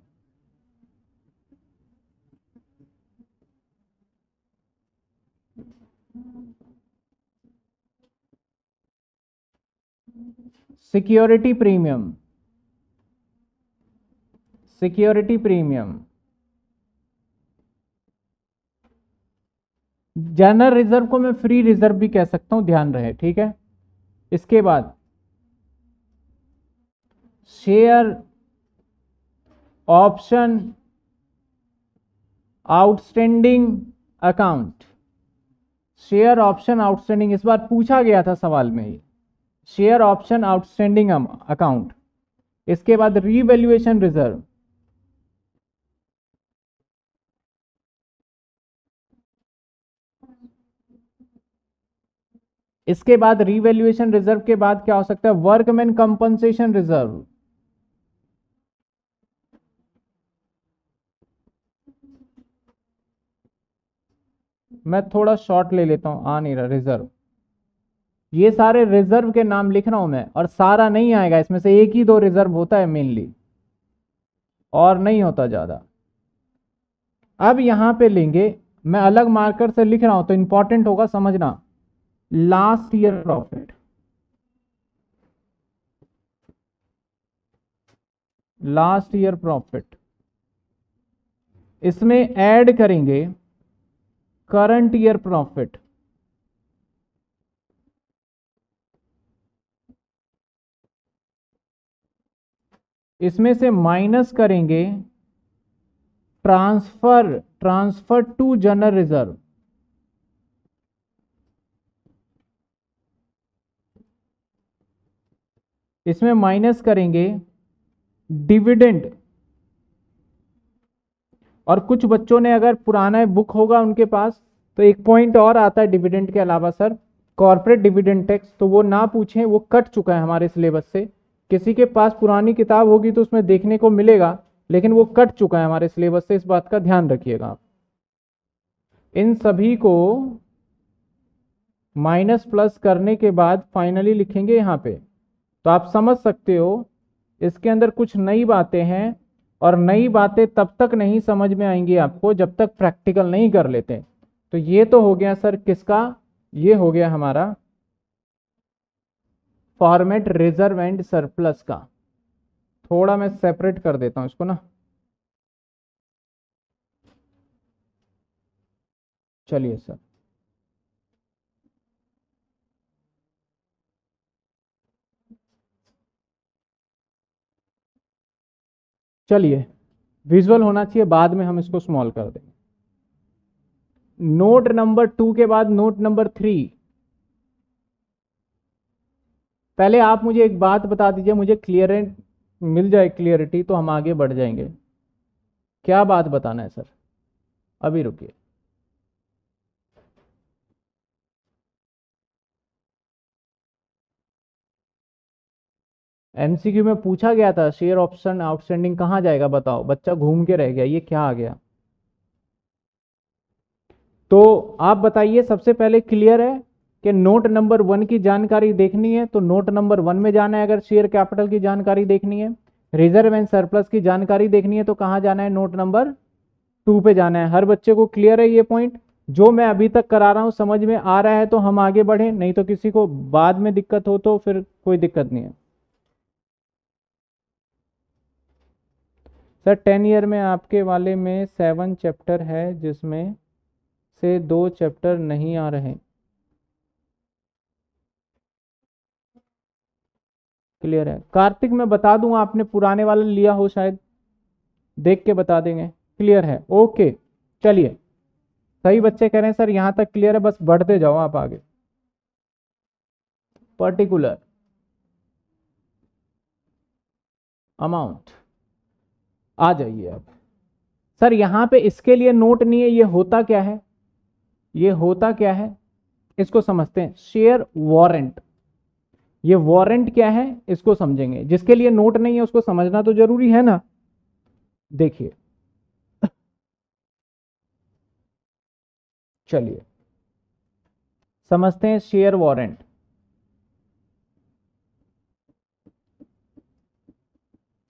security premium security premium general reserve को मैं फ्री रिज़र्व भी कह सकता हूँ, ध्यान रहे, ठीक है? इसके बाद share option outstanding account share option outstanding इस बार पूछा गया था सवाल में ही। शेयर ऑप्शन आउटस्टैंडिंग अकाउंट इसके बाद रीवैल्यूएशन रिज़र्व इसके बाद रीवैल्यूएशन रिज़र्व के बाद क्या हो सकता है? वर्कमैन कंपनसेशन रिज़र्व मैं थोड़ा शॉर्ट ले लेता हूँ, आ नहीं रहा रिज़र्व ये सारे रिज़र्व के नाम लिख रहा हूँ मैं, और सारा नहीं आएगा, इसमें से एक ही दो रिज़र्व होता है मेनली और नहीं होता ज़्यादा. अब यहाँ पे लेंगे, मैं अलग मार्कर से लिख रहा हूँ तो इंपॉर्टेंट होगा समझना. Last year profit last year profit इसमें ऐड करेंगे करंट ईयर प्रॉफिट। इसमें से माइनस करेंगे transfer transfer to general reserve. इसमें माइनस करेंगे डिविडेंड। और कुछ बच्चों ने अगर पुराना बुक होगा उनके पास तो एक पॉइंट और आता है डिविडेंड के अलावा सर कॉर्पोरेट डिविडेंड टैक्स तो वो ना पूछें, वो कट चुका है हमारे सिलेबस से। किसी के पास पुरानी किताब होगी तो उसमें देखने को मिलेगा, लेकिन वो कट चुका है हमारे सिलेबस से, इस बात का ध्यान रखिएगा आप। इन सभी को माइनस प्लस करने के बाद फाइनली लिखेंगे यहाँ पे। तो आप समझ सकते हो, इसके अंदर कुछ नई बातें हैं और नई बातें तब तक नहीं समझ में आएँगी आपको जब तक प्रैक्टिकल नहीं कर लेते। तो ये तो हो गया सर किसका? ये हो गया हमारा फॉर्मेट रिज़र्व एंड सरप्लस का। थोड़ा मैं सेपरेट कर देता हूँ इसको ना। चलिए सर। चलिए विजुअल होना चाहिए, बाद में हम इसको स्मॉल कर देंगे। नोट नंबर टू के बाद नोट नंबर थ्री पहले आप मुझे एक बात बता दीजिए, मुझे क्लियर मिल जाए क्लियरिटी तो हम आगे बढ़ जाएँगे। क्या बात बताना है सर अभी रुकिए। एमसीक्यू में पूछा गया था शेयर ऑप्शन आउटस्टैंडिंग कहाँ जाएगा बताओ? बच्चा घूम के रह गया, ये क्या आ गया? तो आप बताइए, सबसे पहले क्लियर है कि नोट नंबर वन की जानकारी देखनी है तो नोट नंबर वन में जाना है, अगर शेयर कैपिटल की जानकारी देखनी है रिज़र्व एंड सरप्लस की जानकारी देखनी है तो कहाँ जाना है? नोट नंबर टू पे जाना है। हर बच्चे को क्लियर है ये पॉइंट जो मैं अभी तक करा रहा हूँ, समझ में आ रहा है तो हम आगे बढ़े, नहीं तो किसी को बाद में दिक्कत हो तो फिर कोई दिक्कत नहीं है। सर, टेन ईयर में आपके वाले में सेवन चैप्टर है जिसमें से दो चैप्टर नहीं आ रहे। क्लियर है। कार्तिक, मैं बता दूँगा आपने पुराने वाला लिया हो शायद। देख के बता देंगे। क्लियर है। ओके, चलिए। सही बच्चे कह रहे हैं, सर, यहाँ तक क्लियर है, बस बढ़ते जाओ आप आगे। पर्टिकुलर। अमाउंट। आ जाइए अब सर, यहाँ पे इसके लिए नोट नहीं है, ये होता क्या है? ये होता क्या है? इसको समझते हैं। Share warrant. ये वारंट क्या है? इसको समझेंगे। जिसके लिए नोट नहीं है, उसको समझना तो ज़रूरी है ना? देखिए। चलिए। समझते हैं share warrant.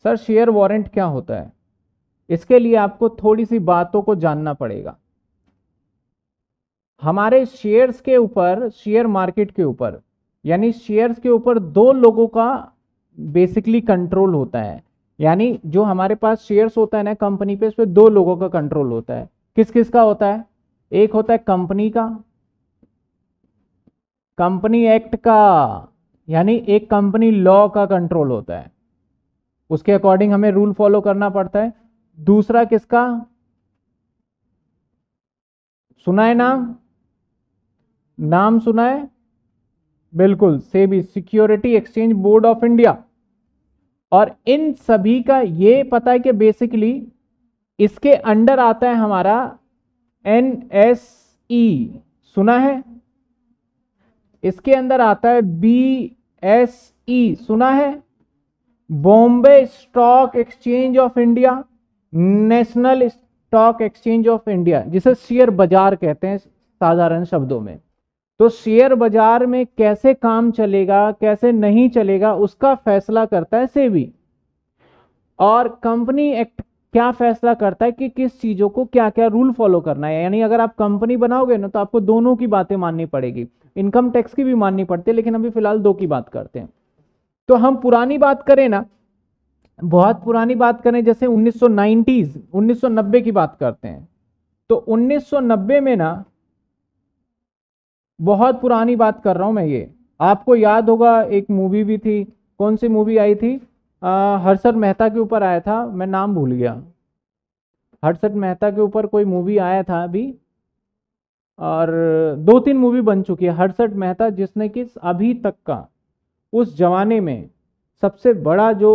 Sir, share warrant क्या होता है? इसके लिए आपको थोड़ी सी बातों को जानना पड़ेगा। हमारे शेयर्स के ऊपर, शेयर मार्केट के ऊपर, यानी शेयर्स के ऊपर दो लोगों का बेसिकली कंट्रोल होता है। यानी जो हमारे पास शेयर्स होता है ना कंपनी पे उस पर दो लोगों का कंट्रोल होता है। किस किस का होता है? एक होता है कंपनी का। कंपनी एक्ट का, यानी एक कंपनी लॉ का कंट्रोल होता है। उसके अकॉर्डिंग हमें रूल फॉलो करना पड़ता है। दूसरा किसका? सुना है नाम? नाम सुना है? बिल्कुल, SEBI security exchange board of India. और इन सभी का ये पता है कि बेसिकली इसके अंडर आता है हमारा एन एस ई सुना है? इसके अंदर आता है बी एस ई सुना है? Bombay stock exchange of India. National stock exchange of India, जिसे शेयर बाज़ार कहते हैं साधारण शब्दों में। तो शेयर बाज़ार में कैसे काम चलेगा, कैसे नहीं चलेगा, उसका फैसला करता है सेबी। और कंपनी एक्ट क्या फैसला करता है कि किस चीज़ों को क्या क्या रूल फॉलो करना है। यानी अगर आप कंपनी बनाओगे ना तो आपको दोनों की बातें माननी पड़ेगी। इनकम टैक्स की भी माननी पड़ती है, लेकिन अभी फ़िलहाल दो की बात करते हैं। तो हम पुरानी बात करें ना बहुत पुरानी बात करें, जैसे 1990s 1990 की बात करते हैं तो 1990 में ना, बहुत पुरानी बात कर रहा हूँ मैं ये। आपको याद होगा, एक मूवी भी थी, कौन सी मूवी आई थी? हर्षद मेहता के ऊपर आया था, मैं नाम भूल गया। हर्षद मेहता के ऊपर कोई मूवी आया था अभी, और दो तीन मूवी बन चुकी है। हर्षद मेहता जिसने कि अभी तक का, उस जमाने में सबसे बड़ा जो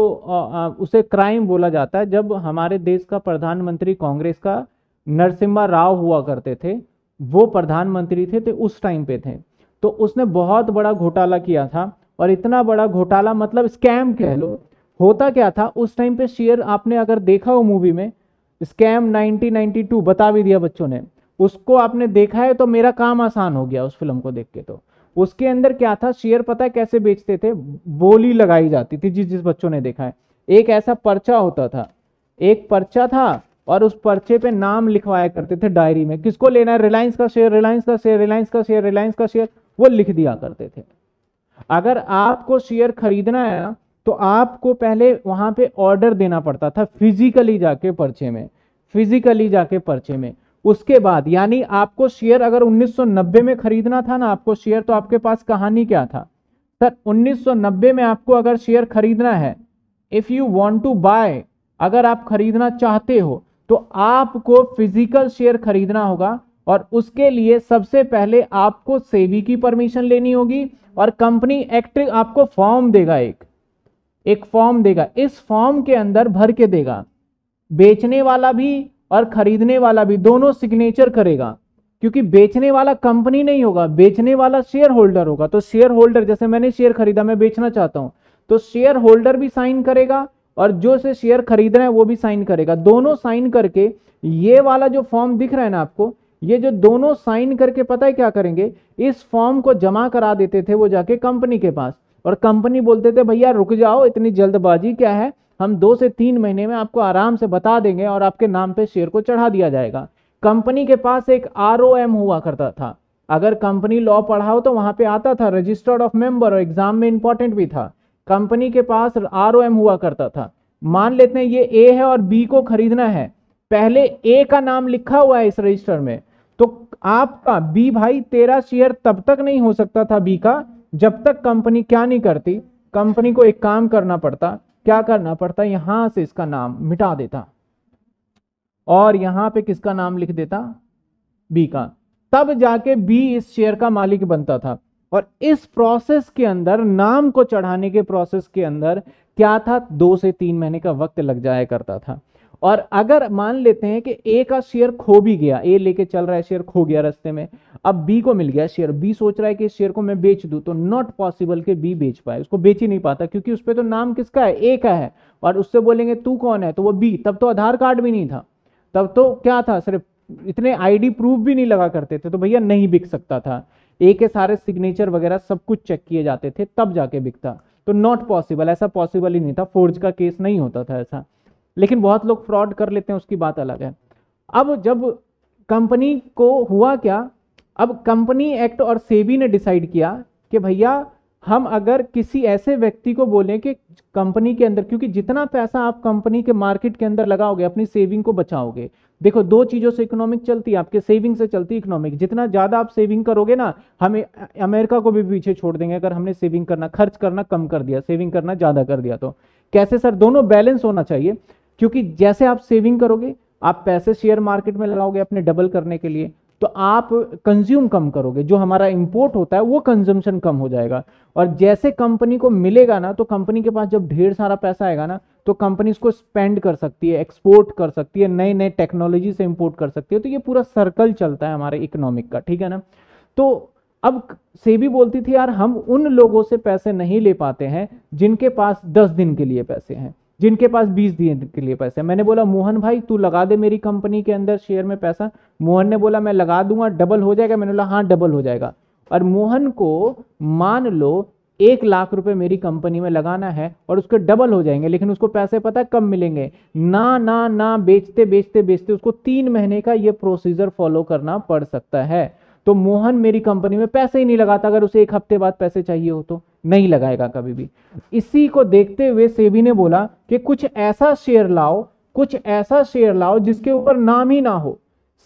उसे क्राइम बोला जाता है, जब हमारे देश का प्रधानमंत्री कांग्रेस का नरसिम्हा राव हुआ करते थे, वो प्रधानमंत्री थे तो उस टाइम पे थे। तो उसने बहुत बड़ा घोटाला किया था, और इतना बड़ा घोटाला मतलब स्कैम कह लो, होता क्या था, उस टाइम पे शेयर आपने अगर देखा हो मूवी में स्कैम 1992 बता भी दिया बच्चों ने, उसको आपने देखा है तो मेरा काम आसान हो गया उस फ़िल्म को देख के तो। उसके अंदर क्या था? शेयर पता है कैसे बेचते थे? बोली लगाई जाती थी जिस जिस बच्चों ने देखा है। एक ऐसा पर्चा होता था। एक पर्चा था और उस पर्चे पे नाम लिखवाया करते थे डायरी में। किसको लेना है? रिलायंस का शेयर रिलायंस का शेयर रिलायंस का शेयर रिलायंस का शेयर वो लिख दिया करते थे। अगर आपको शेयर खरीदना है तो आपको पहले वहाँ पे ऑर्डर देना पड़ता था फिजिकली जाके पर्चे में। फिजिकली जाके पर्चे में। उसके बाद, यानी आपको शेयर अगर 1990 में खरीदना था ना, आपको शेयर तो आपके पास कहानी क्या था? सर 1990 में आपको अगर शेयर खरीदना है if you want to buy अगर आप खरीदना चाहते हो तो आपको फ़िज़िकल शेयर खरीदना होगा और उसके लिए सबसे पहले आपको सेबी की परमिशन लेनी होगी और कंपनी एक्ट आपको फॉर्म देगा एक। एक फॉर्म देगा। इस फॉर्म के अंदर भर के देगा। बेचने वाला भी और खरीदने वाला भी दोनों सिग्नेचर करेगा। क्योंकि बेचने वाला कंपनी नहीं होगा, बेचने वाला शेयर होल्डर होगा। तो शेयर होल्डर जैसे मैंने शेयर खरीदा, मैं बेचना चाहता हूँ। तो शेयर होल्डर भी साइन करेगा और जो से शेयर खरीद रहे हैं, वो भी साइन करेगा। दोनों साइन करके, ये वाला जो फॉर्म दिख रहा है ना आपको, ये जो दोनों साइन करके पता है क्या करेंगे? इस फॉर्म को जमा करा देते थे वो जाके कंपनी के पास। और कंपनी बोलते थे, भैया, रुक जाओ, इतनी जल्दबाजी क्या है? हम दो से तीन महीने में आपको आराम से बता देंगे और आपके नाम पे शेयर को चढ़ा दिया जाएगा। कंपनी के पास एक आरओएम हुआ करता था। अगर कंपनी लॉ पढ़ा हो तो वहाँ पे आता था, रजिस्टर्ड ऑफ़ मेंबर और एग्ज़ाम में इंपॉर्टेंट भी था। कंपनी के पास आरओएम हुआ करता था। मान लेते हैं ये ए है और बी को खरीदना है। पहले ए का नाम लिखा हुआ है इस रजिस्टर में। तो आपका बी भाई तेरा शेयर तब तक नहीं हो सकता था बी का, जब तक कंपनी क्या नहीं करती। कंपनी को एक काम करना पड़ता। क्या करना पड़ता? यहाँ से इसका नाम मिटा देता। और यहाँ पे किसका नाम लिख देता? बी का। तब जाके बी इस शेयर का मालिक बनता था। और इस प्रोसेस के अंदर, नाम को चढ़ाने के प्रोसेस के अंदर क्या था? दो से तीन महीने का वक्त लग जाया करता था। और अगर मान लेते हैं कि ए का शेयर खो भी गया ए लेके चल रहा है शेयर खो गया रास्ते में अब बी को मिल गया शेयर बी सोच रहा है कि शेयर को मैं बेच दूँ तो नॉट पॉसिबल कि बी बेच पाए। उसको बेच ही नहीं पाता, क्योंकि उस पर तो नाम किसका है? ए का है। और उससे बोलेंगे, तू कौन है? तो वो बी तब तो आधार कार्ड भी नहीं था। तब तो क्या था? सिर्फ़ इतने आईडी प्रूफ भी नहीं लगा करते थे तो भैया नहीं बिक सकता था। ए के सारे सिग्नेचर वगैरह सब कुछ चेक किए जाते थे, तब जाके बिकता। तो नॉट पॉसिबल ऐसा पॉसिबल ही नहीं था। फोर्ज का केस नहीं होता था ऐसा। लेकिन बहुत लोग फ्रॉड कर लेते हैं, उसकी बात अलग है। अब जब कंपनी को हुआ क्या? अब कंपनी एक्ट और सेबी ने डिसाइड किया कि भैया, हम अगर किसी ऐसे व्यक्ति को बोलें कि कंपनी के अंदर, क्योंकि जितना पैसा आप कंपनी के मार्केट के अंदर लगाओगे, अपनी सेविंग को बचाओगे। देखो, दो चीज़ों से इकोनॉमिक चलती है, आपके सेविंग से चलती है इकोनॉमिक। जितना ज़्यादा आप सेविंग करोगे ना, हमें अमेरिका को भी पीछे छोड़ देंगे, अगर हमने सेविंग करना, खर्च करना कम कर दिया, सेविंग करना ज़्यादा कर दिया तो। कैसे सर? दोनों बैलेंस होना चाहिए, क्योंकि जैसे आप सेविंग करोगे, आप पैसे शेयर मार्केट में लगाओगे अपने डबल करने के लिए तो आप कंज्यूम कम करोगे। जो हमारा इंपोर्ट होता है, वो कंजम्पशन कम हो जाएगा। और जैसे कंपनी को मिलेगा ना तो कंपनी के पास जब ढेर सारा पैसा आएगा ना तो कंपनी इसको स्पेंड कर सकती है एक्सपोर्ट कर सकती है नए नए टेक्नोलॉजी से इंपोर्ट कर सकती है। तो ये पूरा सर्कल चलता है हमारे इकोनॉमिक का, ठीक है ना? तो अब सेबी बोलती थी, यार, हम उन लोगों से पैसे नहीं ले पाते हैं, जिनके पास दस दिन के लिए पैसे हैं। जिनके पास बीस दिन के लिए पैसे मैंने बोला, मोहन भाई, तू लगा दे मेरी कंपनी के अंदर शेयर में पैसा। मोहन ने बोला, मैं लगा दूँगा डबल हो जाएगा। मैंने बोला हाँ डबल हो जाएगा। और मोहन को, मान लो, एक लाख रुपए मेरी कंपनी में लगाना है और उसके डबल हो जाएँगे, लेकिन उसको पैसे पता कब मिलेंगे? ना ना ना, बेचते बेचते बेचते उसको तीन महीने का ये प्रोसीजर फॉलो करना पड़ सकता है। तो मोहन मेरी कंपनी में पैसे ही नहीं लगाता, अगर उसे एक हफ़्ते बाद पैसे चाहिए हो तो नहीं लगाएगा कभी भी। इसी को देखते हुए सेबी ने बोला कि कुछ ऐसा शेयर लाओ, कुछ ऐसा शेयर लाओ जिसके ऊपर नाम ही ना हो।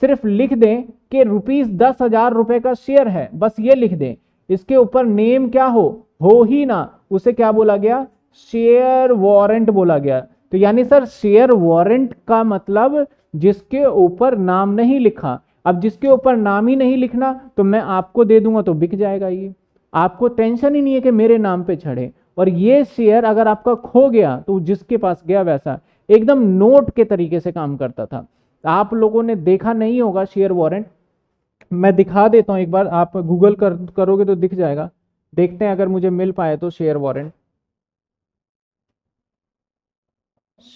सिर्फ़ लिख दें कि रुपीस दस हज़ार रुपए का शेयर है, बस ये लिख दें। इसके ऊपर नेम क्या हो? हो ही ना। उसे क्या बोला गया? शेयर वारंट बोला गया। तो यानी सर, शेयर वारंट का मतलब जिसके ऊपर नाम नहीं लिखा। अब जिसके ऊपर नाम ही नहीं लिखना तो मैं आपको दे दूँगा तो बिक जाएगा ये। आपको टेंशन ही नहीं है कि मेरे नाम पे चढ़े। और ये शेयर अगर आपका खो गया तो जिसके पास गया वैसा, एकदम नोट के तरीके से काम करता था। आप लोगों ने देखा नहीं होगा शेयर वारंट। मैं दिखा देता हूँ, एक बार आप गूगल कर, करोगे तो दिख जाएगा। देखते हैं अगर मुझे मिल पाए तो शेयर वारंट।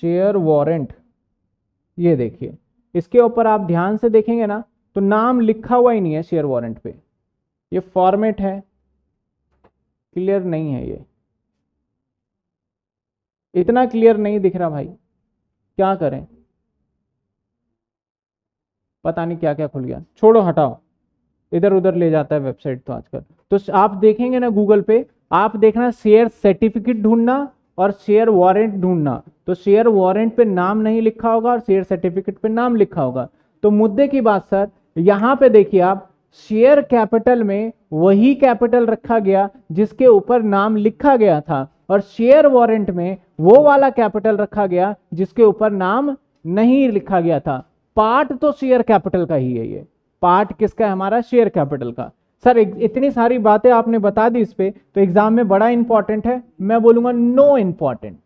शेयर वारंट, ये देखिए। इसके ऊपर आप ध्यान से देखेंगे ना तो नाम लिखा हुआ ही नहीं है शेयर वारंट पे। ये फॉर्मेट है। क्लियर नहीं है ये। इतना क्लियर नहीं दिख रहा भाई। क्या करें? पता नहीं क्या क्या खुल गया। छोड़ो, हटाओ। इधर उधर ले जाता है वेबसाइट तो आजकल। तो आप देखेंगे ना गूगल पे, आप देखना शेयर सर्टिफिकेट ढूंढना और शेयर वारंट ढूंढना। तो शेयर वारंट पे नाम नहीं लिखा होगा और शेयर सर्टिफिकेट पे नाम लिखा होगा। तो मुद्दे की बात सर यहाँ पे देखिए आप शेयर कैपिटल में वही कैपिटल रखा गया जिसके ऊपर नाम लिखा गया था और शेयर वारंट में वो वाला कैपिटल रखा गया जिसके ऊपर नाम नहीं लिखा गया था। पार्ट तो शेयर कैपिटल का ही है ये। पार्ट किसका है हमारा? शेयर कैपिटल का। सर इतनी सारी बातें आपने बता दी इस पे तो एग्ज़ाम में बड़ा इंपॉर्टेंट है। मैं बोलूँगा नो इंपॉर्टेंट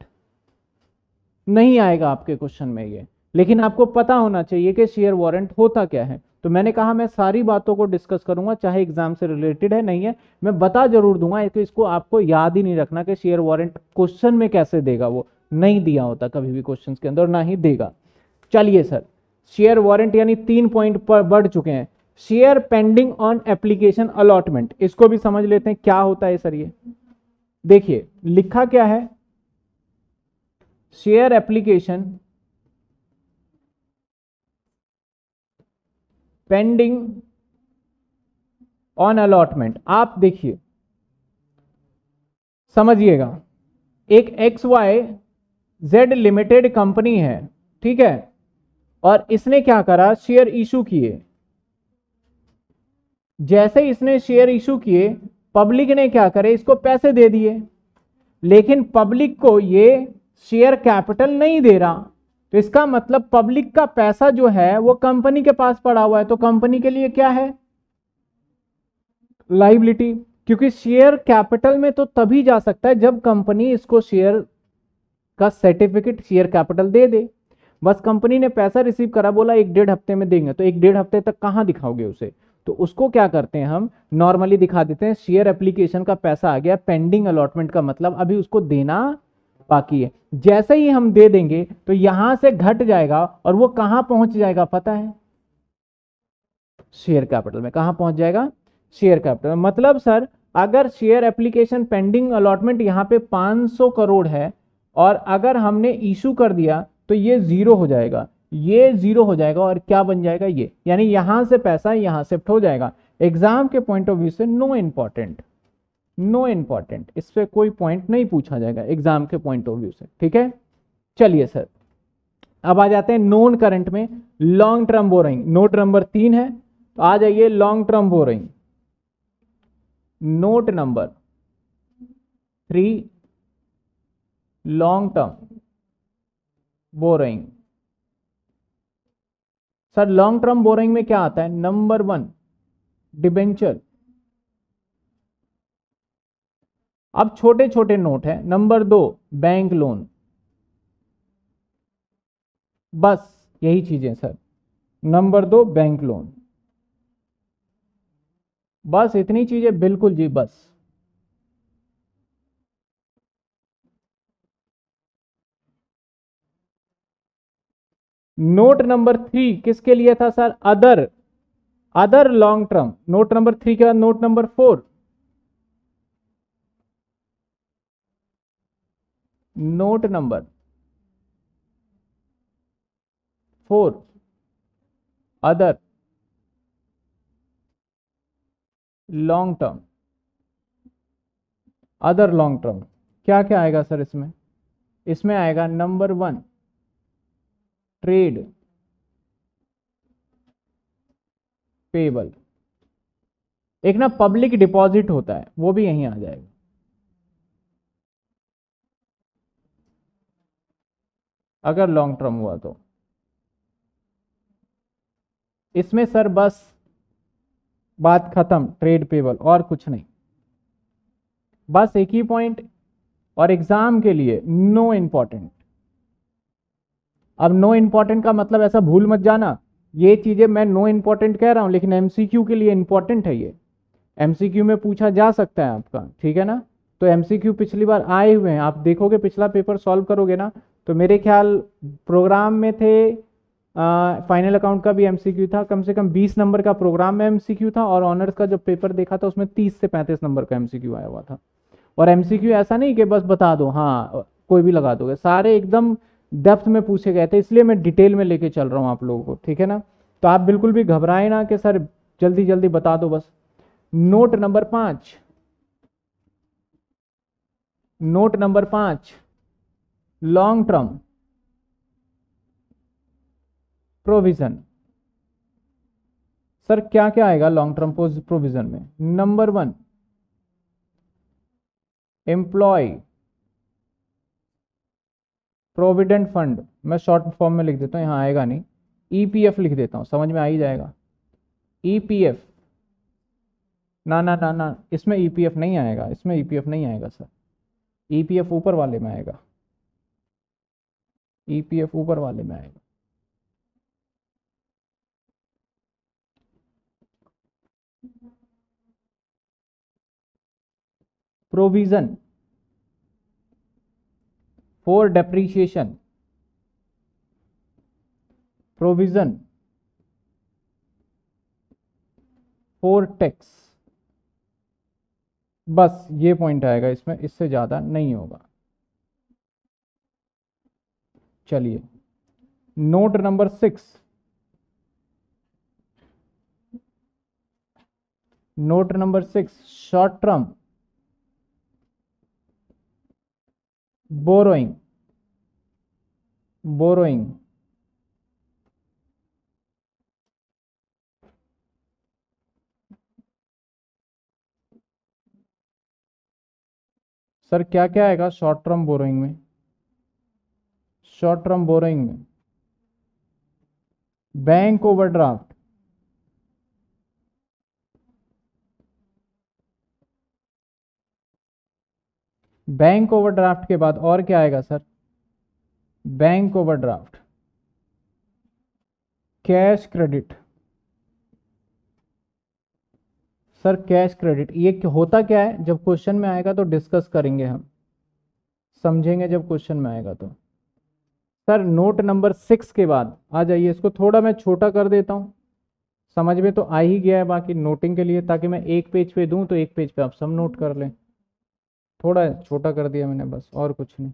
नहीं आएगा आपके क्वेश्चन में ये। लेकिन आपको पता होना चाहिए कि शेयर वारंट होता क्या है। तो मैंने कहा, मैं सारी बातों को डिस्कस करूँगा, चाहे एग्ज़ाम से रिलेटेड है, नहीं है, मैं बता ज़रूर दूँगा तो इसको आपको याद ही नहीं रखना कि शेयर वारंट क्वेश्चन में कैसे देगा वो। नहीं दिया होता कभी भी क्वेश्चन के अंदर ना ही देगा। चलिए सर शेयर वारंट यानी तीन पॉइंट पर बढ़ चुके हैं। Share pending on application allotment इसको भी समझ लेते हैं क्या होता है सर ये। देखिए, लिखा क्या है? Share application pending on allotment आप देखिए, समझिएगा, एक X Y Z limited company है, ठीक है? और इसने क्या करा? शेयर इशू किए। जैसे इसने शेयर इशू किए पब्लिक ने क्या करे? इसको पैसे दे दिए। लेकिन पब्लिक को ये शेयर कैपिटल नहीं दे रहा। तो इसका मतलब पब्लिक का पैसा जो है, वो कंपनी के पास पड़ा हुआ है। तो कंपनी के लिए क्या है? लाइबिलिटी क्योंकि शेयर कैपिटल में तो तभी जा सकता है जब कंपनी इसको शेयर का सर्टिफिकेट शेयर कैपिटल दे दे। बस कंपनी ने पैसा रिसीव करा, बोला एक डेढ़ हफ़्ते में देंगे तो एक डेढ़ हफ़्ते तक कहाँ दिखाओगे उसे? तो उसको क्या करते हैं हम? नॉर्मली दिखा देते हैं शेयर एप्लीकेशन का पैसा आ गया पेंडिंग अलॉटमेंट का मतलब अभी उसको देना बाकी है। जैसे ही हम दे देंगे तो यहाँ से घट जाएगा और वो कहाँ पहुँच जाएगा पता है? शेयर कैपिटल में। कहाँ पहुँच जाएगा? शेयर कैपिटल मतलब सर, अगर शेयर एप्लीकेशन पेंडिंग अलॉटमेंट यहाँ पे 500 करोड़ है और अगर हमने इशू कर दिया तो ये ज़ीरो हो जाएगा। ये ज़ीरो हो जाएगा और क्या बन जाएगा? ये। यानी यहाँ से पैसा यहाँ शिफ्ट हो जाएगा। एग्ज़ाम के पॉइंट ऑफ़ व्यू से नो इंपॉर्टेंट नो इंपॉर्टेंट इस पर कोई पॉइंट नहीं पूछा जाएगा एग्ज़ाम के पॉइंट ऑफ़ व्यू से। ठीक है? चलिए सर अब आ जाते हैं नॉन करंट में long term borrowing note number तीन है तो आ जाइए long term borrowing note number three long term borrowing sir long term borrowing में क्या आता है? नंबर वन डिबेंचर अब छोटे छोटे नोट है। नंबर दो, बैंक लोन। बस, यही चीज़ें सर। नंबर दो, बैंक लोन। बस, इतनी चीज़ें, बिल्कुल जी, बस। नोट नंबर थ्री, किसके लिए था, sir? Other. Other long term. Note number three के बाद note number four. Note number four other long term other long term क्या क्या आएगा सर इसमें? इसमें आएगा नंबर वन ट्रेड पेबल एक ना पब्लिक डिपॉजिट होता है, वो भी यहीं आ जाएगा। अगर लॉन्ग टर्म हुआ तो। इसमें सर बस बात खत्म ट्रेड पेबल और कुछ नहीं। बस एक ही पॉइंट और एग्ज़ाम के लिए नो इंपॉर्टेंट अब नो इंपॉर्टेंट का मतलब ऐसा भूल मत जाना। ये चीज़ें मैं नो इंपॉर्टेंट कह रहा हूँ, लेकिन एमसीक्यू के लिए इंपॉर्टेंट है ये। एमसीक्यू में पूछा जा सकता है आपका, ठीक है ना? तो एमसीक्यू पिछली बार आए हुए हैं। आप देखोगे पिछला पेपर सॉल्व करोगे ना तो मेरे ख्याल प्रोग्राम में थे फाइनल अकाउंट का भी एमसीक्यू था। कम से कम 20 नंबर का प्रोग्राम में एमसीक्यू था और ऑनर्स का जब पेपर देखा था उसमें 30 से 35 नंबर का एमसीक्यू आया हुआ था। और एमसीक्यू ऐसा नहीं कि बस बता दो हाँ कोई भी लगा दोगे। सारे एकदम डेप्थ में पूछे गए थे, इसलिए मैं डिटेल में लेके चल रहा हूँ आप लोगों को, ठीक है ना? तो आप बिल्कुल भी घबराए ना कि सर, जल्दी जल्दी बता दो बस। नोट नंबर पाँच। नोट नंबर पाँच। लॉन्ग टर्म प्रोविज़न सर क्या क्या आएगा लॉन्ग टर्म प्रोविज़न में? Number one employ provident fund मैं शॉर्ट फॉर्म में लिख देता हूँ, यहाँ आएगा नहीं। ईपीएफ लिख देता हूँ, समझ में आ ही जाएगा। ईपीएफ ना ना ना ना, इसमें ईपीएफ नहीं आएगा, इसमें ईपीएफ नहीं आएगा सर ईपीएफ ऊपर वाले में आएगा। ईपीएफ ऊपर वाले में आएगा। Provision for depreciation provision for tax बस, ये पॉइंट आएगा, इसमें इससे ज़्यादा नहीं होगा। चलिए। Note number six note number six short term borrowing borrowing sir क्या क्या आएगा शॉर्ट टर्म बोरोइंग में? शॉर्ट टर्म बोरोइंग में। बैंक ओवरड्राफ्ट बैंक ओवरड्राफ्ट के बाद और क्या आएगा, sir? Bank overdraft cash credit sir cash credit ये होता क्या है? जब क्वेश्चन में आएगा तो डिस्कस करेंगे हम। समझेंगे जब क्वेश्चन में आएगा तो। सर नोट नंबर सिक्स के बाद, आ जाइए, इसको थोड़ा मैं छोटा कर देता हूँ। समझ में तो आ ही गया है बाकी नोटिंग के लिए, ताकि मैं एक पेज पे दूँ तो एक पेज पे आप सब नोट कर लें। थोड़ा छोटा कर दिया मैंने बस, और कुछ नहीं।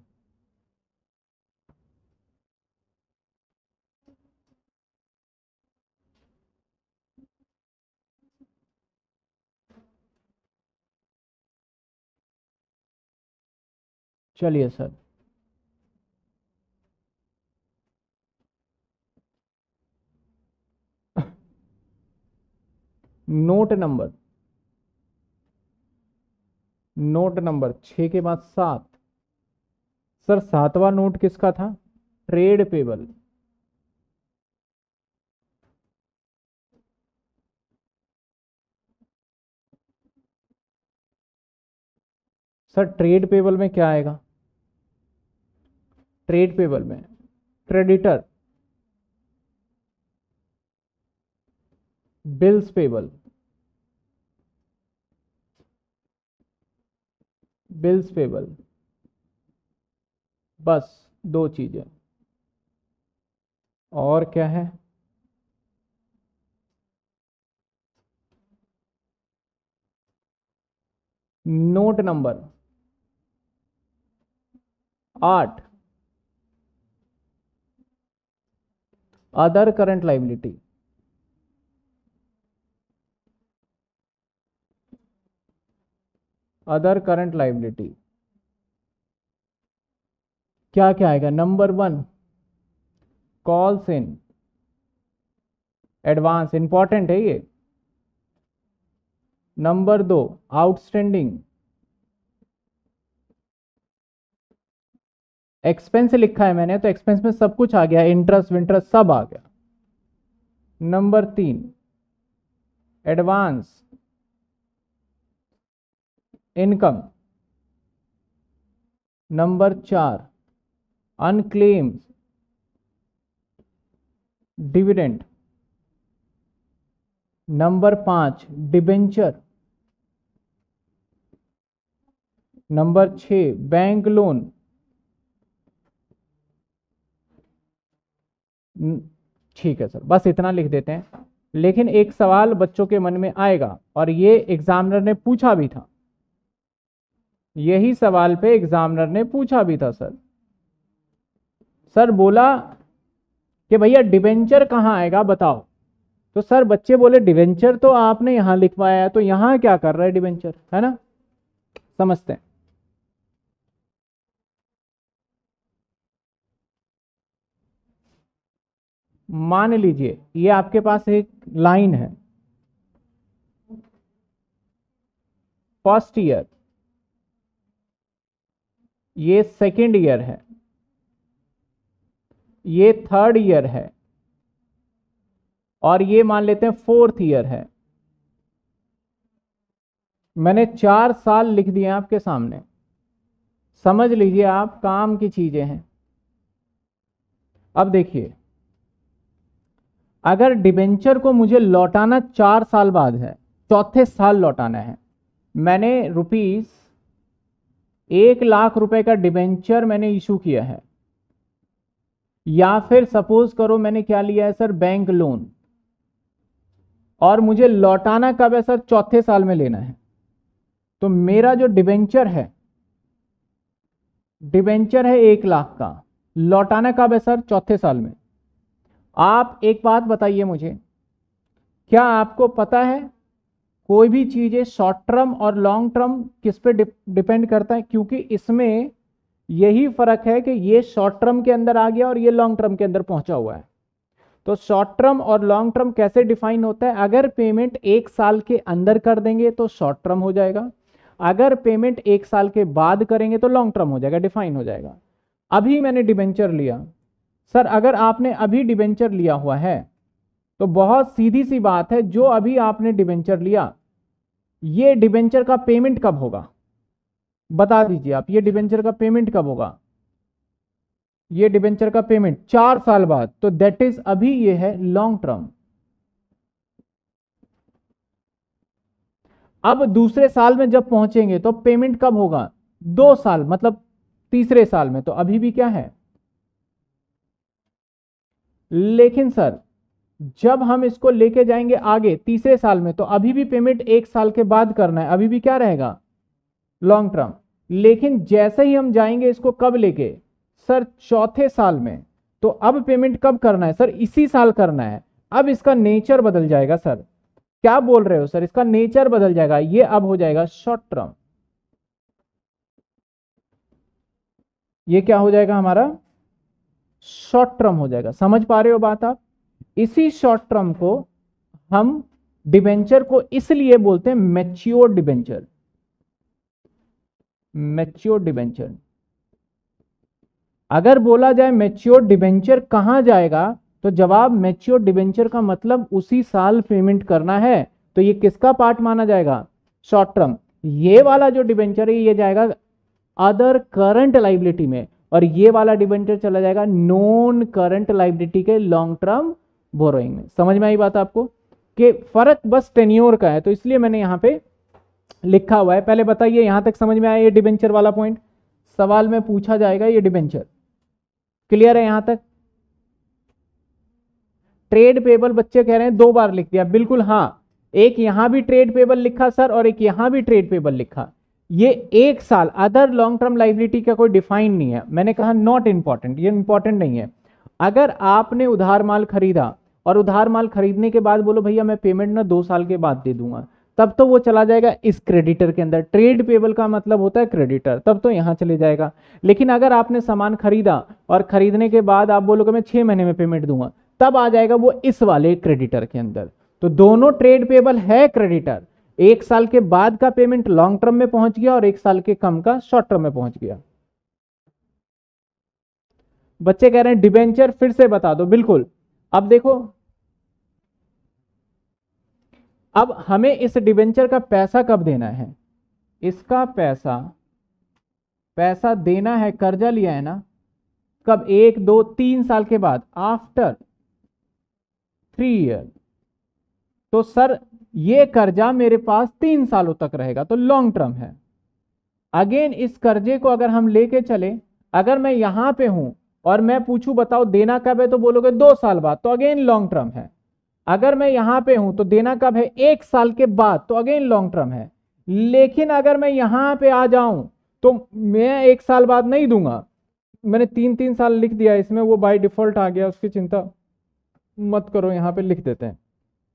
चलिए sir. Note number note number छ के बाद सात। सर, सातवां नोट किसका था? Trade payable. Sir, trade payable में क्या आएगा? ट्रेड पेबल में, creditor. Bills payable. Bills payable बस दो चीज़ें। और क्या है? नोट नंबर आठ। Other current liability other current liability क्या क्या आएगा? Number one calls in advance important है ये. नंबर दो आउटस्टैंडिंग एक्सपेंस लिखा है मैंने तो एक्सपेंस में सब कुछ आ गया इंटरेस्ट विंटरेस्ट सब आ गया. नंबर तीन एडवांस इनकम। नंबर चार अनक्लेम्स डिविडेंड नंबर पाँच डिबेंचर नंबर छ बैंक लोन ठीक है सर, बस इतना लिख देते हैं। लेकिन एक सवाल बच्चों के मन में आएगा, और ये एग्जामिनर ने पूछा भी था। यही सवाल पे एग्जामिनर ने पूछा भी था, सर। सर बोला कि भैया डिवेंचर कहाँ आएगा बताओ। तो सर बच्चे बोले डिवेंचर तो आपने यहाँ लिखवाया है तो यहाँ क्या कर रहा है डिवेंचर है ना? समझते हैं। मान लीजिए, ये आपके पास एक लाइन है। फ़र्स्ट ईयर ये सेकेंड ईयर है। ये थर्ड ईयर है। और ये मान लेते हैं फोर्थ ईयर है। मैंने चार साल लिख दिए आपके सामने। समझ लीजिए आप काम की चीज़ें हैं। अब देखिए, अगर डिबेंचर को मुझे लौटाना चार साल बाद है, चौथे साल लौटाना है, मैंने रुपीस एक लाख रुपए का डिबेंचर मैंने इशू किया है। या फिर सपोज़ करो मैंने क्या लिया है सर? बैंक लोन और मुझे लौटाना कब है सर? चौथे साल में लेना है। तो मेरा जो डिबेंचर है डिबेंचर है एक लाख का। लौटाना कब है सर? चौथे साल में। आप एक बात बताइए मुझे। क्या आपको पता है कोई भी चीज़ें शॉर्ट टर्म और लॉन्ग टर्म किस पे डिपेंड करता है, क्योंकि इसमें यही फ़र्क है कि ये शॉर्ट टर्म के अंदर आ गया और ये लॉन्ग टर्म के अंदर पहुँचा हुआ है। तो शॉर्ट टर्म और लॉन्ग टर्म कैसे डिफाइन होता है? अगर पेमेंट एक साल के अंदर कर देंगे तो शॉर्ट टर्म हो जाएगा। अगर पेमेंट एक साल के बाद करेंगे तो लॉन्ग टर्म हो जाएगा डिफाइन हो जाएगा। अभी मैंने डिबेंचर लिया। सर, अगर आपने अभी डिबेंचर लिया हुआ है तो बहुत सीधी सी बात है, जो अभी आपने डिबेंचर लिया ये डिबेंचर का पेमेंट कब होगा? बता दीजिए आप, ये डिबेंचर का पेमेंट कब होगा? ये डिबेंचर का पेमेंट चार साल बाद तो दैट इज़ अभी ये है लॉन्ग टर्म अब दूसरे साल में जब पहुँचेंगे तो पेमेंट कब होगा? दो साल मतलब तीसरे साल में तो अभी भी क्या है? लेकिन सर जब हम इसको लेके जाएँगे आगे तीसरे साल में तो अभी भी पेमेंट एक साल के बाद करना है। अभी भी क्या रहेगा? लॉन्ग टर्म लेकिन जैसे ही हम जाएँगे इसको कब लेके? सर, चौथे साल में। तो अब पेमेंट कब करना है? सर, इसी साल करना है। अब इसका नेचर बदल जाएगा, सर। क्या बोल रहे हो, सर? इसका नेचर बदल जाएगा। ये अब हो जाएगा शॉर्ट टर्म ये क्या हो जाएगा हमारा? शॉर्ट टर्म हो जाएगा। समझ पा रहे हो बात आप? इसी शॉर्ट टर्म को हम डिबेंचर को इसलिए बोलते हैं मैच्योर डिबेंचर मैच्योर डिबेंचर अगर बोला जाए मैच्योर डिबेंचर कहाँ जाएगा तो जवाब मैच्योर डिबेंचर का मतलब उसी साल पेमेंट करना है तो ये किसका पार्ट माना जाएगा? शॉर्ट टर्म ये वाला जो डिबेंचर है, ये जाएगा अदर करंट लाइबिलिटी में, और ये वाला डिबेंचर चला जाएगा नॉन करंट लाइबिलिटी के लॉन्ग टर्म बोरोइंग में। समझ में आई बात आपको? कि फ़र्क बस टेन्योर का है तो इसलिए मैंने यहाँ पे लिखा हुआ है। पहले बताइए, यहाँ तक समझ में आया ये डिबेंचर वाला पॉइंट सवाल में पूछा जाएगा ये डिबेंचर क्लियर है यहाँ तक? ट्रेड पेबल बच्चे कह रहे हैं, दो बार लिख दिया। बिल्कुल हाँ। एक यहाँ भी ट्रेड पेबल लिखा सर और एक यहाँ भी ट्रेड पेबल लिखा। ये एक साल अदर लॉन्ग टर्म लाइबिलिटी का कोई डिफाइन नहीं है। मैंने कहा नॉट इंपॉर्टेंट ये इंपॉर्टेंट नहीं है। अगर आपने उधार माल खरीदा और उधार माल खरीदने के बाद बोलो, भैया, मैं पेमेंट ना दो साल के बाद दे दूँगा। तब तो वो चला जाएगा इस क्रेडिटर के अंदर। ट्रेड पेबल का मतलब होता है क्रेडिटर तब तो यहाँ चले जाएगा। लेकिन अगर आपने सामान खरीदा और खरीदने के बाद आप बोलोगे, मैं छह महीने में पेमेंट दूँगा, तब आ जाएगा वो इस वाले क्रेडिटर के अंदर। तो दोनों ट्रेड पेबल है क्रेडिटर एक साल के बाद का पेमेंट लॉन्ग टर्म में पहुँच गया और एक साल के कम का शॉर्ट टर्म में पहुँच गया। बच्चे कह रहे हैं डिबेंचर फिर से बता दो। बिल्कुल। अब देखो। अब हमें इस डिबेंचर का पैसा कब देना है? इसका पैसा पैसा देना है, कर्जा लिया है ना? कब? एक, दो, तीन साल के बाद आफ्टर थ्री ईयर तो सर, ये कर्जा मेरे पास तीन सालों तक रहेगा तो लॉन्ग टर्म है। अगेन इस कर्जे को अगर हम लेके चले, अगर मैं यहाँ पे हूँ और मैं पूछूँ, बताओ, देना कब है? तो बोलोगे, दो साल बाद। तो अगेन लॉन्ग टर्म है। अगर मैं यहाँ पे हूँ तो देना कब है? एक साल के बाद। तो अगेन लॉन्ग टर्म है। लेकिन अगर मैं यहाँ पे आ जाऊँ तो मैं एक साल बाद नहीं दूँगा। मैंने तीन तीन साल लिख दिया, इसमें वो बाय डिफ़ॉल्ट आ गया, उसकी चिंता मत करो, यहाँ पे लिख देते हैं।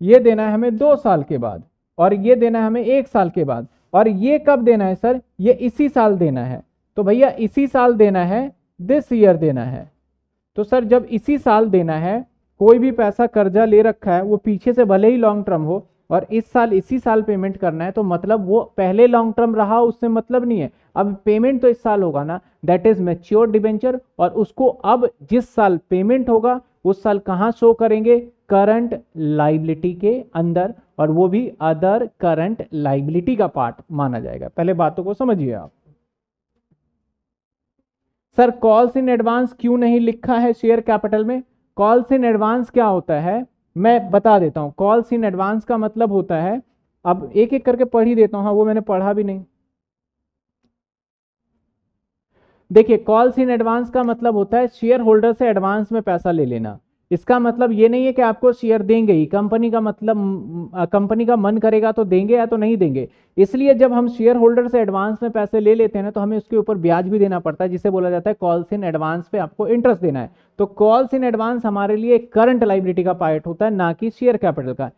ये देना है हमें दो साल के बाद, और ये देना है हमें एक साल के बाद। और ये कब देना है, सर? ये इसी साल देना है। तो भैया, इसी साल देना है दिस ईयर देना है। तो सर, जब इसी साल देना है, कोई भी पैसा कर्जा ले रखा है, वो पीछे से भले ही लॉन्ग टर्म हो, और इस साल इसी साल पेमेंट करना है तो मतलब वो पहले लॉन्ग टर्म रहा, उससे मतलब नहीं है। अब पेमेंट तो इस साल होगा ना। दैट इज़ मेच्योर डिबेंचर और उसको अब जिस साल पेमेंट होगा, उस साल कहाँ शो करेंगे? करंट लाइबिलिटी के अंदर, और वो भी अदर करंट लाइबिलिटी का पार्ट माना जाएगा। पहले बातों को समझिए आप। सर कॉल्स इन एडवांस क्यों नहीं लिखा है शेयर कैपिटल में? कॉल्स इन एडवांस क्या होता है? मैं बता देता हूँ। कॉल्स इन एडवांस का मतलब होता है, अब एक एक करके पढ़ ही देता हूँ। हाँ वो मैंने पढ़ा भी नहीं। देखिए कॉल्स इन एडवांस का मतलब होता है शेयर होल्डर से एडवांस में पैसा ले लेना। इसका मतलब ये नहीं है कि आपको शेयर देंगे ही। कंपनी का मतलब कंपनी का मन करेगा तो देंगे या तो नहीं देंगे। इसलिए जब हम शेयर होल्डर से एडवांस में पैसे ले लेते हैं ना तो हमें उसके ऊपर ब्याज भी देना पड़ता है, जिसे बोला जाता है कॉल्स इन एडवांस पे आपको इंटरेस्ट देना है। तो कॉल्स इन एडवांस हमारे लिए करंट लाइबिलिटी का पार्ट होता है, ना कि शेयर कैपिटल का।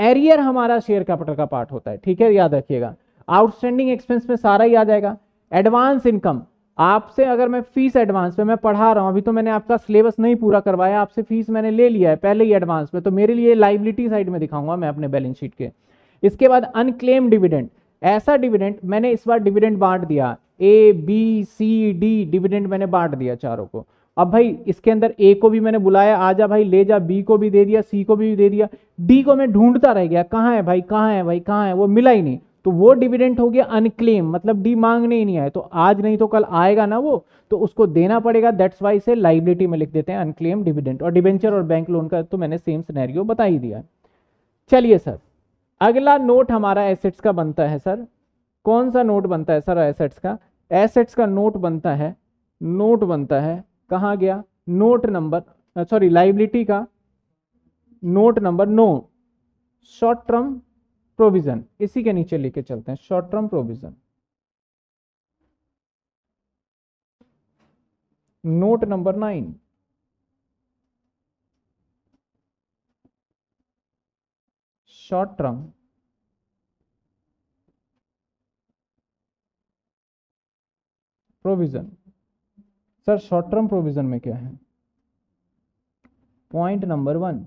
एरियर हमारा शेयर कैपिटल का पार्ट होता है, ठीक है? याद रखिएगा। आउटस्टैंडिंग एक्सपेंस में सारा ही आ जाएगा। एडवांस इनकम आपसे अगर मैं फ़ीस एडवांस में मैं पढ़ा रहा हूँ, अभी तो मैंने आपका सिलेबस नहीं पूरा करवाया, आपसे फ़ीस मैंने ले लिया है, पहले ही एडवांस में तो मेरे लिए लाइबिलिटी साइड में दिखाऊँगा मैं अपने बैलेंस शीट के। इसके बाद अनक्लेम डिविडेंड ऐसा डिविडेंड मैंने इस बार डिविडेंड बांट दिया A B C D dividend मैंने बांट दिया चारों को। अब भाई, इसके अंदर ए को भी मैंने बुलाया, आ जा भाई, ले जा बी को भी दे दिया सी को भी दे दिया डी को मैं ढूंढता रह गया, कहाँ है भाई, कहाँ है भाई, कहाँ है, वो मिला ही नहीं। तो वो डिविडेंट हो गया अनक्लेम मतलब डी मांगने ही नहीं आए। तो आज नहीं तो कल आएगा ना वो तो उसको देना पड़ेगा दैट्स वाई से लाइबिलिटी में लिख देते हैं अनक्लेम डिविडेंट और डिवेंचर और बैंक लोन का तो मैंने सेम सिनेरियो बता ही दिया। चलिए सर अगला नोट हमारा एसेट्स का बनता है सर कौन सा नोट बनता है सर एसेट्स का? एसेट्स का नोट बनता है नोट बनता है, कहाँ गया? नोट नंबर सॉरी लाइबिलिटी का note number no short term provision इसी के नीचे लेके चलते हैं short term provision note number nine short term provision sir short term provision में क्या है? Point number one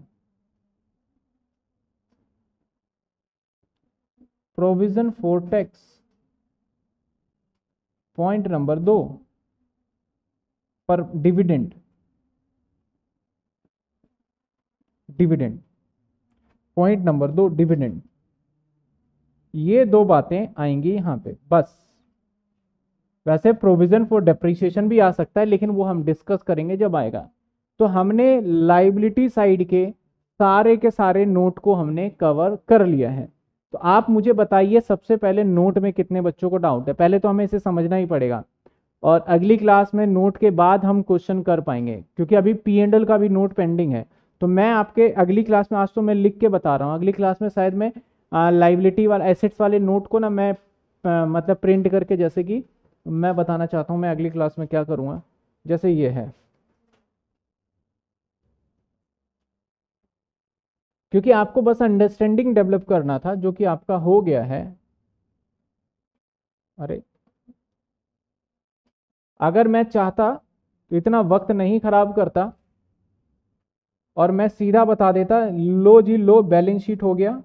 provision for tax point number दो, पर डिविडेंड। डिविडेंड। पॉइंट नंबर दो, डिविडेंड। ये दो बातें आएँगी यहाँ पे, बस। वैसे प्रोविज़न फॉर डेप्रिसिएशन भी आ सकता है, लेकिन वो हम डिस्कस करेंगे जब आएगा। तो हमने लाइबिलिटी साइड के सारे के सारे नोट को हमने कवर कर लिया है। तो आप मुझे बताइए सबसे पहले नोट में कितने बच्चों को डाउट है। पहले तो हमें इसे समझना ही पड़ेगा। और अगली क्लास में नोट के बाद हम क्वेश्चन कर पाएँगे क्योंकि अभी पी एंडल का भी नोट पेंडिंग है। तो मैं आपके अगली क्लास में आज तो मैं लिख के बता रहा हूँ अगली क्लास में शायद मैं लाइबिलिटी वाला एसेट्स वाले नोट को ना मैं आ, मतलब प्रिंट करके जैसे कि मैं बताना चाहता हूँ मैं अगली क्लास में क्या करूँगा। जैसे ये है। क्योंकि आपको बस अंडरस्टैंडिंग डेवलप करना था, जो कि आपका हो गया है। अरे। अगर मैं चाहता तो इतना वक्त नहीं खराब करता, और मैं सीधा बता देता, लो जी, लो बैलेंस शीट हो गया,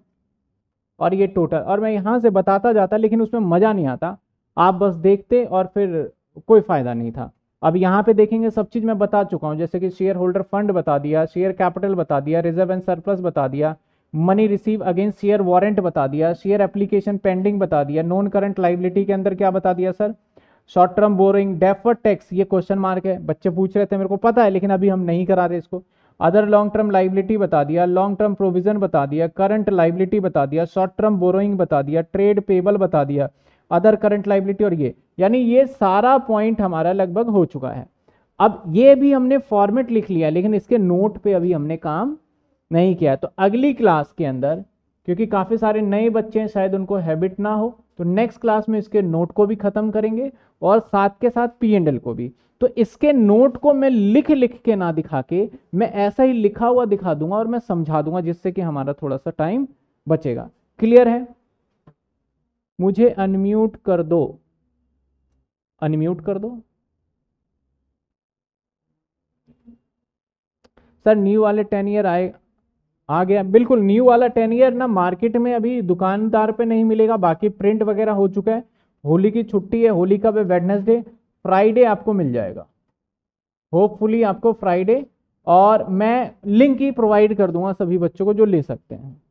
और ये टोटल और मैं यहाँ से बताता जाता, लेकिन उसमें मज़ा नहीं आता। आप बस देखते और फिर कोई फ़ायदा नहीं था। अब यहाँ पे देखेंगे, सब चीज़ मैं बता चुका हूँ। जैसे कि शेयर होल्डर फंड बता दिया शेयर कैपिटल बता दिया रिज़र्व एंड सरप्लस बता दिया money receive against share warrant बता दिया शेयर एप्लीकेशन पेंडिंग बता दिया नॉन करंट लाइबिलिटी के अंदर क्या बता दिया sir? Short term borrowing deferred tax ये क्वेश्चन मार्क है। बच्चे पूछ रहे थे, मेरे को पता है, लेकिन अभी हम नहीं करा रहे इसको। अदर लॉन्ग टर्म लाइबिलिटी बता दिया लॉन्ग टर्म प्रोविज़न बता दिया करंट लाइबिलिटी बता दिया शॉर्ट टर्म बोरोइंग बता दिया ट्रेड पेबल बता दिया। अदर करंट लाइबिलिटी और ये। यानी ये सारा पॉइंट हमारा लगभग हो चुका है। अब ये भी हमने फॉर्मेट लिख लिया, लेकिन इसके नोट पे अभी हमने काम नहीं किया। तो अगली क्लास के अंदर, क्योंकि काफ़ी सारे नए बच्चे हैं, शायद उनको हैबिट ना हो तो नेक्स्ट क्लास में इसके नोट को भी ख़त्म करेंगे और साथ के साथ पी एंड एल को भी। तो इसके नोट को मैं लिख लिख के ना दिखा के, मैं ऐसा ही लिखा हुआ दिखा दूँगा और मैं समझा दूँगा, जिससे कि हमारा थोड़ा सा टाइम बचेगा। क्लियर है? मुझे अनम्यूट कर दो। अनम्यूट कर दो। सर न्यू वाले टेन ईयर आए, आ गया। बिल्कुल न्यू वाला टेन ईयर ना मार्केट में अभी दुकानदार पे नहीं मिलेगा, बाकी प्रिंट वगैरह हो चुका है। होली की छुट्टी है, होली का पे वेडनेसडे फ्राइडे आपको मिल जाएगा। होपफुली आपको फ्राइडे और मैं लिंक ही प्रोवाइड कर दूँगा सभी बच्चों को जो ले सकते हैं।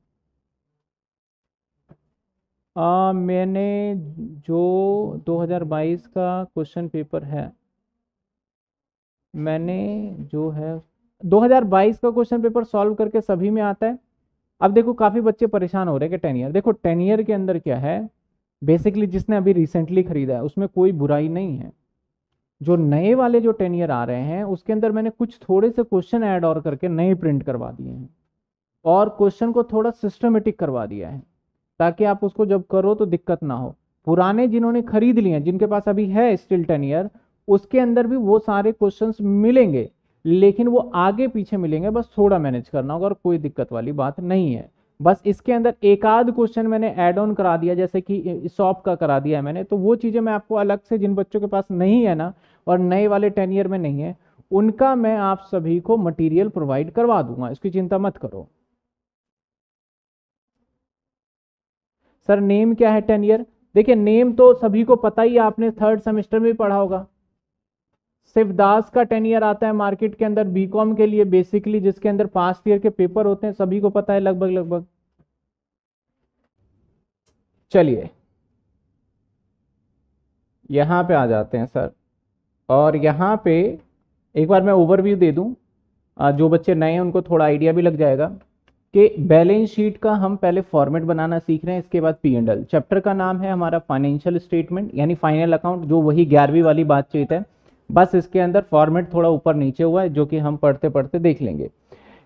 आ, मैंने जो 2022 का क्वेश्चन पेपर है मैंने जो है 2022 का क्वेश्चन पेपर सॉल्व करके सभी में आता है। अब देखो काफ़ी बच्चे परेशान हो रहे हैं कि टेन ईयर। देखो टेन ईयर के अंदर क्या है? बेसिकली जिसने अभी रिसेंटली खरीदा है उसमें कोई बुराई नहीं है। जो नए वाले जो टेन ईयर आ रहे हैं उसके अंदर मैंने कुछ थोड़े से क्वेश्चन ऐड और करके नए प्रिंट करवा दिए हैं। और क्वेश्चन को थोड़ा सिस्टमेटिक करवा दिया है। ताकि आप उसको जब करो तो दिक्कत ना हो। पुराने जिन्होंने खरीद लिए हैं, जिनके पास अभी है स्टिल टेन ईयर उसके अंदर भी वो सारे क्वेश्चंस मिलेंगे, लेकिन वो आगे पीछे मिलेंगे, बस थोड़ा मैनेज करना होगा और कोई दिक्कत वाली बात नहीं है। बस इसके अंदर एक आध क्वेश्चन मैंने ऐड ऑन करा दिया, जैसे कि सॉप का करा दिया है मैंने तो वो चीज़ें मैं आपको अलग से जिन बच्चों के पास नहीं है ना, और नए वाले टेन ईयर में नहीं है, उनका मैं आप सभी को मटेरियल प्रोवाइड करवा दूँगा, इसकी चिंता मत करो। सर नेम क्या है टेन ईयर देखिए नेम तो सभी को पता ही आपने थर्ड सेमेस्टर में पढ़ा होगा। शिवदास का टेन ईयर आता है मार्केट के अंदर बीकॉम के लिए बेसिकली जिसके अंदर पास्ट ईयर के पेपर होते हैं, सभी को पता है लगभग लगभग। चलिए। यहाँ पे आ जाते हैं सर और यहाँ पे एक बार मैं ओवरव्यू दे दूँ। जो बच्चे नए हैं, उनको थोड़ा आइडिया भी लग जाएगा। कि बैलेंस शीट का हम पहले फॉर्मेट बनाना सीख रहे हैं, इसके बाद पी एंड एल चैप्टर का नाम है हमारा फाइनेंशियल स्टेटमेंट यानी फाइनल अकाउंट जो वही ग्यारहवीं वाली बातचीत है। बस इसके अंदर फॉर्मेट थोड़ा ऊपर नीचे हुआ है, जो कि हम पढ़ते पढ़ते देख लेंगे।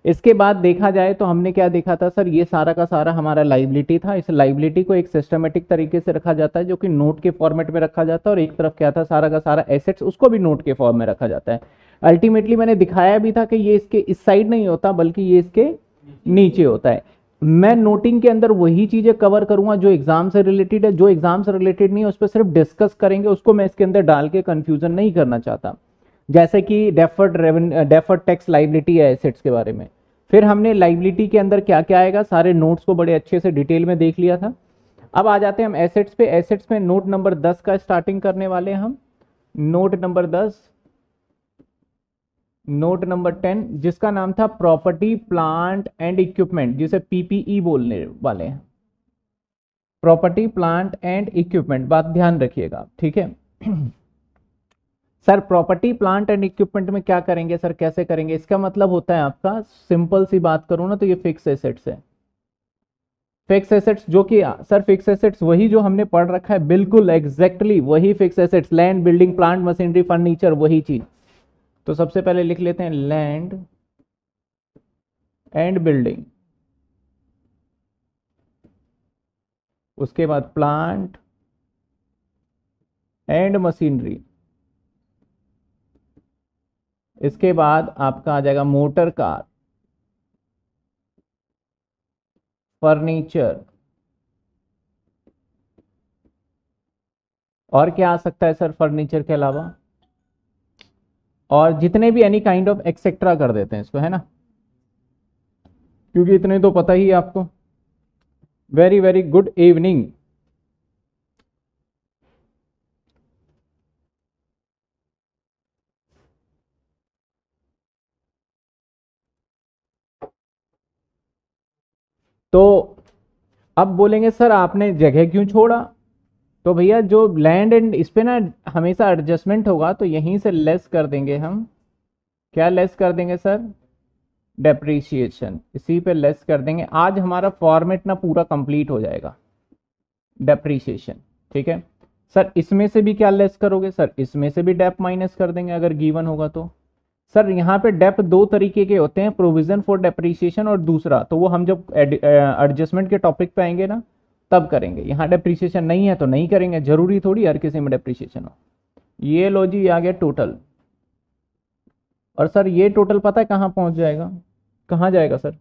इसके बाद देखा जाए तो हमने क्या देखा था, सर, ये सारा का सारा हमारा लाइबिलिटी था। इस लाइबिलिटी को एक सिस्टमेटिक तरीके से रखा जाता है, जो कि नोट के फॉर्मेट में रखा जाता है, और एक तरफ़ क्या था, सारा का सारा एसेट्स उसको भी नोट के फॉर्म में रखा जाता है। अल्टीमेटली मैंने दिखाया भी था कि ये इसके, इस साइड नहीं होता, बल्कि ये इसके नीचे होता है। मैं नोटिंग के अंदर वही चीज़ें कवर करूँगा जो एग्ज़ाम से रिलेटेड है। जो एग्ज़ाम से रिलेटेड नहीं है, उस पर सिर्फ़ डिस्कस करेंगे, उसको मैं इसके अंदर डाल के कंफ्यूजन नहीं करना चाहता। जैसे कि deferred revenue deferred tax liability है एसेट्स के बारे में। फिर हमने लाइबिलिटी के अंदर क्या क्या आएगा? सारे नोट्स को बड़े अच्छे से डिटेल में देख लिया था। अब आ जाते हैं हम एसेट्स पे। एसेट्स में नोट नंबर दस का स्टार्टिंग करने वाले हम। नोट नंबर दस नोट नंबर टेन जिसका नाम था प्रॉपर्टी प्लांट एंड इक्विपमेंट जिसे पीपीई बोलने वाले हैं। प्रॉपर्टी प्लांट एंड इक्विपमेंट बात ध्यान रखिएगा, ठीक है? Sir property plant and equipment में क्या करेंगे सर कैसे करेंगे? इसका मतलब होता है आपका सिंपल सी बात करूँ ना तो ये फिक्स एसेट्स है। फिक्स एसेट्स जो कि सर फिक्स एसेट्स वही जो हमने पढ़ रखा है, बिल्कुल एग्जैक्टली exactly वही fix assets land building plant machinery furniture वही चीज़। तो सबसे पहले लिख लेते हैं लैंड एंड बिल्डिंग उसके बाद प्लांट एंड मशीनरी इसके बाद आपका आ जाएगा मोटर कार फर्नीचर और क्या आ सकता है सर फर्नीचर के अलावा? और जितने भी एनी काइंड ऑफ़ एक्सेट्रा कर देते हैं इसको, है ना? क्योंकि इतने तो पता ही है आपको। वेरी वेरी गुड इवनिंग तो अब बोलेंगे, सर, आपने जगह क्यों छोड़ा? तो भैया जो लैंड एंड इस पर ना हमेशा एडजस्टमेंट होगा तो यहीं से लेस कर देंगे हम। क्या लेस कर देंगे सर? डेप्रीशिएशन इसी पे लेस कर देंगे। आज हमारा फॉर्मेट ना पूरा कंप्लीट हो जाएगा। डेप्रीशिएशन ठीक है? सर, इसमें से भी क्या लेस करोगे? सर, इसमें से भी डेप माइनस कर देंगे अगर गिवन होगा तो। सर, यहाँ पे डेप दो तरीके के होते हैं प्रोविज़न फॉर डेप्रीशिएशन और दूसरा। तो वो हम जब एडजस्टमेंट के टॉपिक पे आएँगे ना तब करेंगे। यहाँ डेप्रीशिएशन नहीं है तो नहीं करेंगे। ज़रूरी थोड़ी हर किसी में डेप्रीशिएशन हो। ये लो जी आ गया टोटल और सर, ये टोटल पता है कहाँ पहुँच जाएगा? कहाँ जाएगा सर?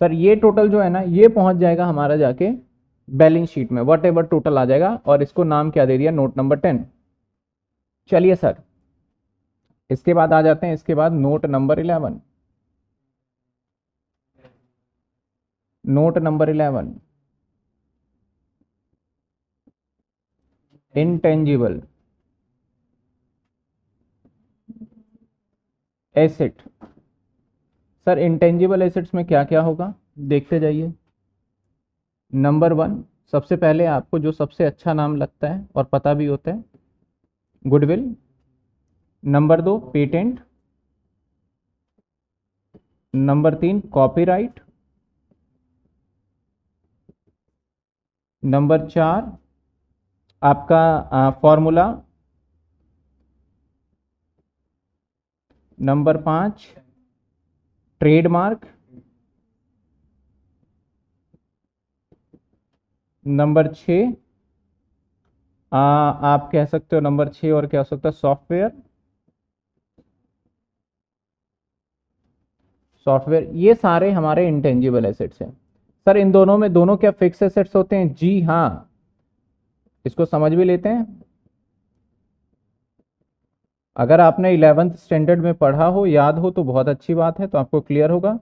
सर, ये टोटल जो है ना, ये पहुँच जाएगा हमारा जाके बैलेंस शीट में। वट एवर टोटल आ जाएगा और इसको नाम क्या दे दिया? नोट नंबर टेन चलिए सर, इसके बाद आ जाते हैं। इसके बाद note number eleven note number eleven intangible asset sir intangible assets में क्या क्या होगा? देखते जाइए। नंबर वन सबसे पहले आपको जो सबसे अच्छा नाम लगता है और पता भी होता है, गुडविल। नंबर दो पेटेंट नंबर तीन कॉपीराइट नंबर चार आपका फॉर्मूला नंबर पाँच ट्रेडमार्क नंबर छ आप कह सकते हो नंबर छ और क्या हो सकता है सॉफ्टवेयर सॉफ्टवेयर ये सारे हमारे इंटेंजिबल एसेट्स हैं। सर इन दोनों में दोनों क्या फिक्स एसेट्स होते हैं? जी हाँ। इसको समझ भी लेते हैं? अगर आपने इलेवेंथ स्टैंडर्ड में पढ़ा हो, याद हो तो बहुत अच्छी बात है तो आपको क्लियर होगा।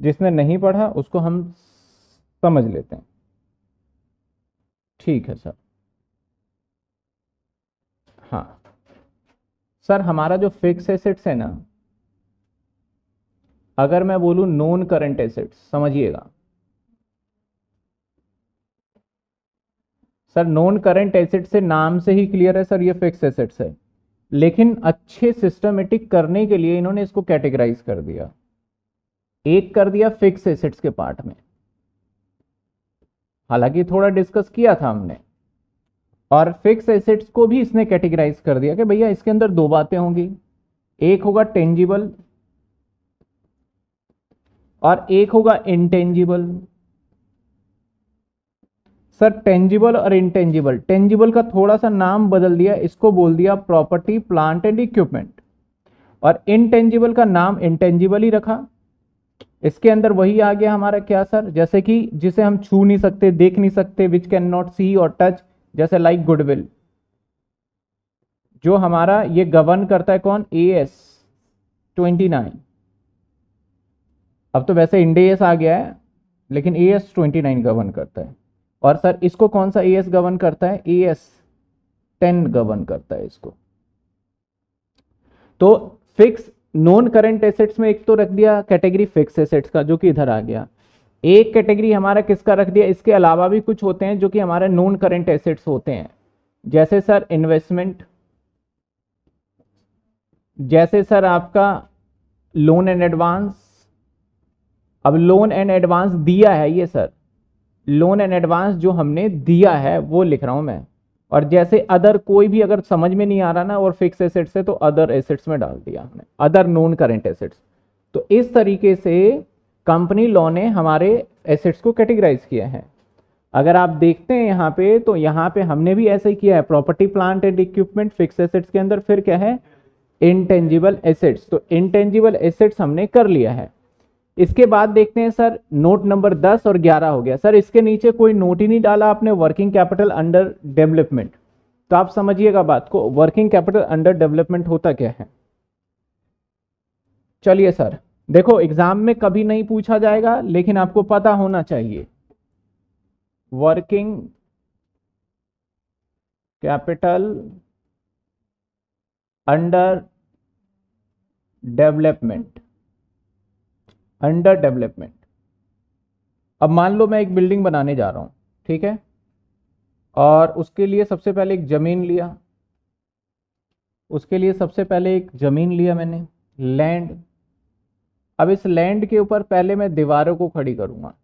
जिसने नहीं पढ़ा, उसको हम समझ लेते हैं। ठीक है, सर। हाँ। सर, हमारा जो फिक्स एसेट्स है ना, अगर मैं बोलूँ नॉन करंट एसेट्स, समझिएगा। सर नॉन करंट एसेट से नाम से ही क्लियर है सर, ये फिक्स एसेट्स है। लेकिन अच्छे सिस्टमेटिक करने के लिए इन्होंने इसको कैटेगराइज कर दिया। एक कर दिया फिक्स एसेट्स के पार्ट में। हालाँकि थोड़ा डिस्कस किया था हमने। और फिक्स एसेट्स को भी इसने कैटेगराइज कर दिया कि भैया इसके अंदर दो बातें होंगी। एक होगा टेंजिबल और एक होगा इंटेंजिबल सर टेंजिबल और इनटेंजिबल टेंजिबल का थोड़ा सा नाम बदल दिया, इसको बोल दिया प्रॉपर्टी प्लांट एंड इक्विपमेंट और इनटेंजिबल का नाम इंटेंजिबल ही रखा। इसके अंदर वही आ गया हमारा क्या, सर? जैसे कि जिसे हम छू नहीं सकते, देख नहीं सकते विच कैन नॉट सी और टच जैसे लाइक like गुडविल जो हमारा ये गवर्न करता है कौन? ए एस ट्वेंटी नाइन अब तो वैसे इंडेस आ गया है, लेकिन A S twenty nine govern करता है। और सर, इसको कौन सा ए एस गवर्न करता है? ए एस टेन गवर्न करता है इसको। तो फिक्स नॉन करंट एसेट्स में एक तो रख दिया कैटेगरी फिक्स एसेट्स का, जो कि इधर आ गया। एक कैटेगरी हमारा किसका रख दिया? इसके अलावा भी कुछ होते हैं जो कि हमारे नॉन करंट एसेट्स होते हैं। जैसे सर इन्वेस्टमेंट जैसे सर, आपका लोन एंड एडवांस अब लोन एंड एडवांस दिया है ये, सर। लोन एंड एडवांस जो हमने दिया है, वो लिख रहा हूँ मैं। और जैसे अदर कोई भी अगर समझ में नहीं आ रहा ना, और फिक्स एसेट्स है तो अदर एसेट्स में डाल दिया हमने। अदर नॉन करेंट एसेट्स तो इस तरीके से कंपनी लॉ ने हमारे एसेट्स को कैटेगराइज किया है। अगर आप देखते हैं यहाँ पे तो यहाँ पे हमने भी ऐसा ही किया है। Property plant and equipment fix assets के अंदर फिर क्या है? इनटेंजिबल एसेट्स तो इनटेंजिबल एसेट्स हमने कर लिया है। इसके बाद देखते हैं सर नोट नंबर दस और ग्यारह हो गया। सर, इसके नीचे कोई नोट ही नहीं डाला आपने वर्किंग कैपिटल अंडर डेवलपमेंट तो आप समझिएगा बात को वर्किंग कैपिटल अंडर डेवलपमेंट होता क्या है? चलिए सर, देखो एग्ज़ाम में कभी नहीं पूछा जाएगा, लेकिन आपको पता होना चाहिए। Working capital under development under development अब मान लो मैं एक बिल्डिंग बनाने जा रहा हूँ, ठीक है? और उसके लिए सबसे पहले एक ज़मीन लिया। उसके लिए सबसे पहले एक ज़मीन लिया मैंने लैंड अब इस लैंड के ऊपर पहले मैं दीवारों को खड़ी करूँगा।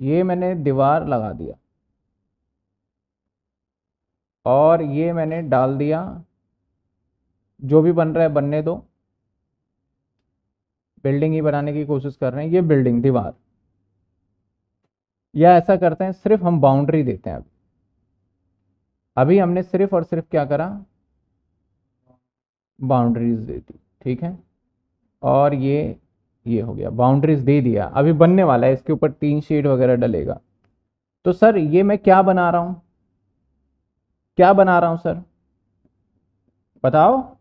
ये मैंने दीवार लगा दिया। और ये मैंने डाल दिया। जो भी बन रहा है बनने दो। बिल्डिंग ही बनाने की कोशिश कर रहे हैं, ये बिल्डिंग, दीवार। या ऐसा करते हैं, सिर्फ़ हम बाउंड्री देते हैं अभी। अभी हमने सिर्फ़ और सिर्फ़ क्या करा? बाउंड्रीज दे दी, ठीक है? और ये ये हो गया बाउंड्रीज दे दिया। अभी बनने वाला है, इसके ऊपर तीन शेड वगैरह डलेगा। तो सर, ये मैं क्या बना रहा हूँ? क्या बना रहा हूँ, सर? बताओ।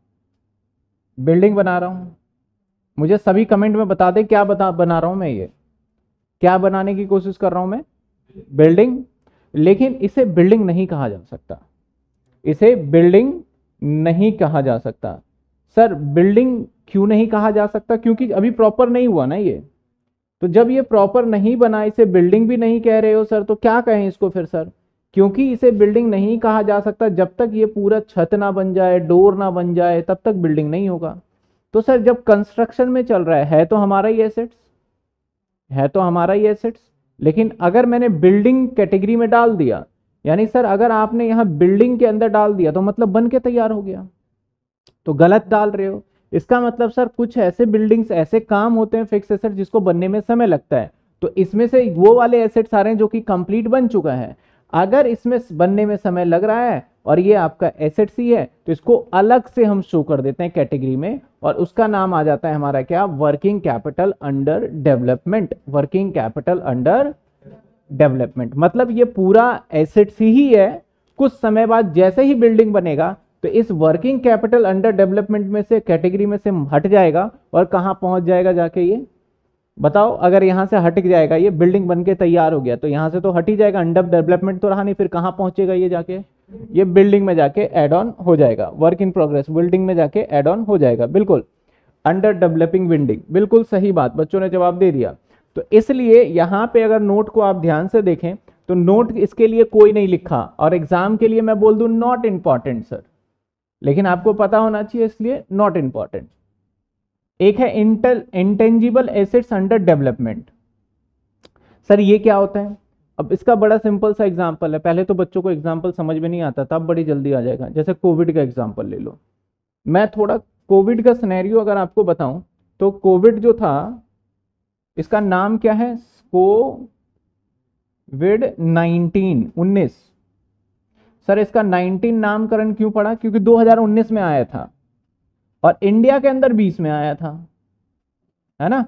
बिल्डिंग बना रहा हूँ। मुझे सभी कमेंट में बता दे क्या बता, बना रहा हूँ मैं ये। क्या बनाने की कोशिश कर रहा हूँ मैं? बिल्डिंग लेकिन इसे बिल्डिंग नहीं कहा जा सकता। इसे बिल्डिंग नहीं कहा जा सकता। सर बिल्डिंग क्यों नहीं कहा जा सकता? क्योंकि अभी प्रॉपर नहीं हुआ ना ये। तो जब ये प्रॉपर नहीं बना, इसे बिल्डिंग भी नहीं कह रहे हो सर तो क्या कहें इसको फिर सर? क्योंकि इसे बिल्डिंग नहीं कहा जा सकता। जब तक ये पूरा छत ना बन जाए डोर ना बन जाए, तब तक बिल्डिंग नहीं होगा। तो सर जब कंस्ट्रक्शन में चल रहा है, है तो हमारा ही एसेट्स है तो हमारा ही एसेट्स लेकिन अगर मैंने बिल्डिंग कैटेगरी में डाल दिया यानी सर अगर आपने यहाँ बिल्डिंग के अंदर डाल दिया तो मतलब बन के तैयार हो गया। तो गलत डाल रहे हो। इसका मतलब सर कुछ ऐसे बिल्डिंग्स ऐसे काम होते हैं फिक्स एसेट जिसको बनने में समय लगता है। तो इसमें से वो वाले एसेट्स आ रहे हैं जो कि कंप्लीट बन चुका है। अगर इसमें बनने में समय लग रहा है और ये आपका एसेट्स ही है तो इसको अलग से हम शो कर देते हैं कैटेगरी में। और उसका नाम आ जाता है हमारा क्या? Working capital under development working capital under development मतलब ये पूरा एसेट सी ही है। कुछ समय बाद जैसे ही बिल्डिंग बनेगा तो इस वर्किंग कैपिटल अंडर डेवलपमेंट में से कैटेगरी में से हट जाएगा और कहाँ पहुँच जाएगा जाके ये? बताओ, अगर यहाँ से हट जाएगा, ये बिल्डिंग बन के तैयार हो गया तो यहाँ से तो हट ही जाएगा। अंडर डेवलपमेंट तो रहा नहीं, फिर कहाँ पहुंचेगा ये जाके? ये बिल्डिंग में जाके एड ऑन हो जाएगा। वर्क इन प्रोग्रेस बिल्डिंग में जाके एड ऑन हो जाएगा। बिल्कुल। अंडर डेवलपिंग बिल्डिंग बिल्कुल सही बात। बच्चों ने जवाब दे दिया। तो इसलिए यहाँ पे अगर नोट को आप ध्यान से देखें तो नोट इसके लिए कोई नहीं लिखा। और एग्ज़ाम के लिए मैं बोल दू नॉट इंपॉर्टेंट सर लेकिन आपको पता होना चाहिए, इसलिए नॉट इंपॉर्टेंट एक है intangible assets under development sir ये क्या होता है? अब इसका बड़ा सिंपल सा एग्ज़ाम्पल है। पहले तो बच्चों को एग्ज़ाम्पल समझ में नहीं आता था अब बड़ी जल्दी आ जाएगा। जैसे कोविड का एग्ज़ाम्पल ले लो। मैं थोड़ा कोविड का स्नैरियो अगर आपको बताऊँ तो कोविड जो था, इसका नाम क्या है? कोविड 19 19 सर, इसका 19 नामकरण क्यों पड़ा? क्योंकि 2019 में आया था। और इंडिया के अंदर 20 में आया था। है ना?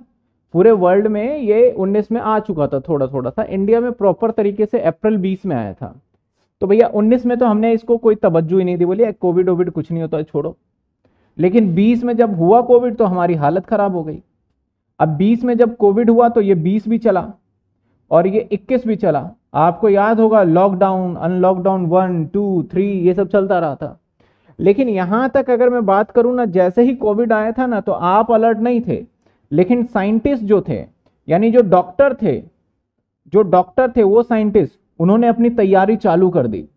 पूरे वर्ल्ड में ये 19 में आ चुका था थोड़ा थोड़ा सा। इंडिया में प्रॉपर तरीके से अप्रैल 20 में आया था। तो भैया 19 में तो हमने इसको कोई तवज्जो ही नहीं दी, बोलिए कोविड वोविड कुछ नहीं होता, छोड़ो। लेकिन 20 में जब हुआ कोविड तो हमारी हालत खराब हो गई। अब 20 में जब कोविड हुआ तो ये 20 भी चला और ये 21 भी चला। आपको याद होगा lockdown unlockdown one two three ये सब चलता रहा था। लेकिन यहाँ तक अगर मैं बात करूँ ना, जैसे ही कोविड आया था ना तो आप अलर्ट नहीं थे। लेकिन साइंटिस्ट जो थे यानी जो डॉक्टर थे जो डॉक्टर थे वो साइंटिस्ट उन्होंने अपनी तैयारी चालू कर दी।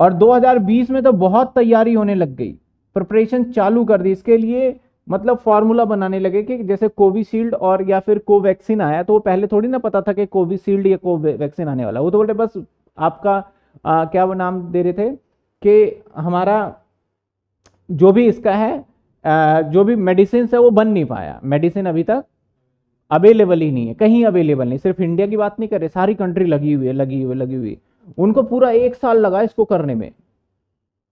और 2020 में तो बहुत तैयारी होने लग गई। प्रिपरेशन चालू कर दी। इसके लिए मतलब फॉर्मूला बनाने लगे कि जैसे कोविशील्ड और या फिर कोवैक्सीन आया तो वो पहले थोड़ी ना पता था कि कोविशील्ड या कोवैक्सीन आने वाला वो तो बोले बस आपका आ, क्या वो नाम दे रहे थे कि हमारा जो भी इसका है जो भी मेडिसिन है, वो बन नहीं पाया। मेडिसिन अभी तक अवेलेबल ही नहीं है। कहीं अवेलेबल नहीं। सिर्फ़ इंडिया की बात नहीं कर रहे, सारी कंट्री लगी हुई है, लगी हुई लगी हुई। उनको पूरा एक साल लगा इसको करने में।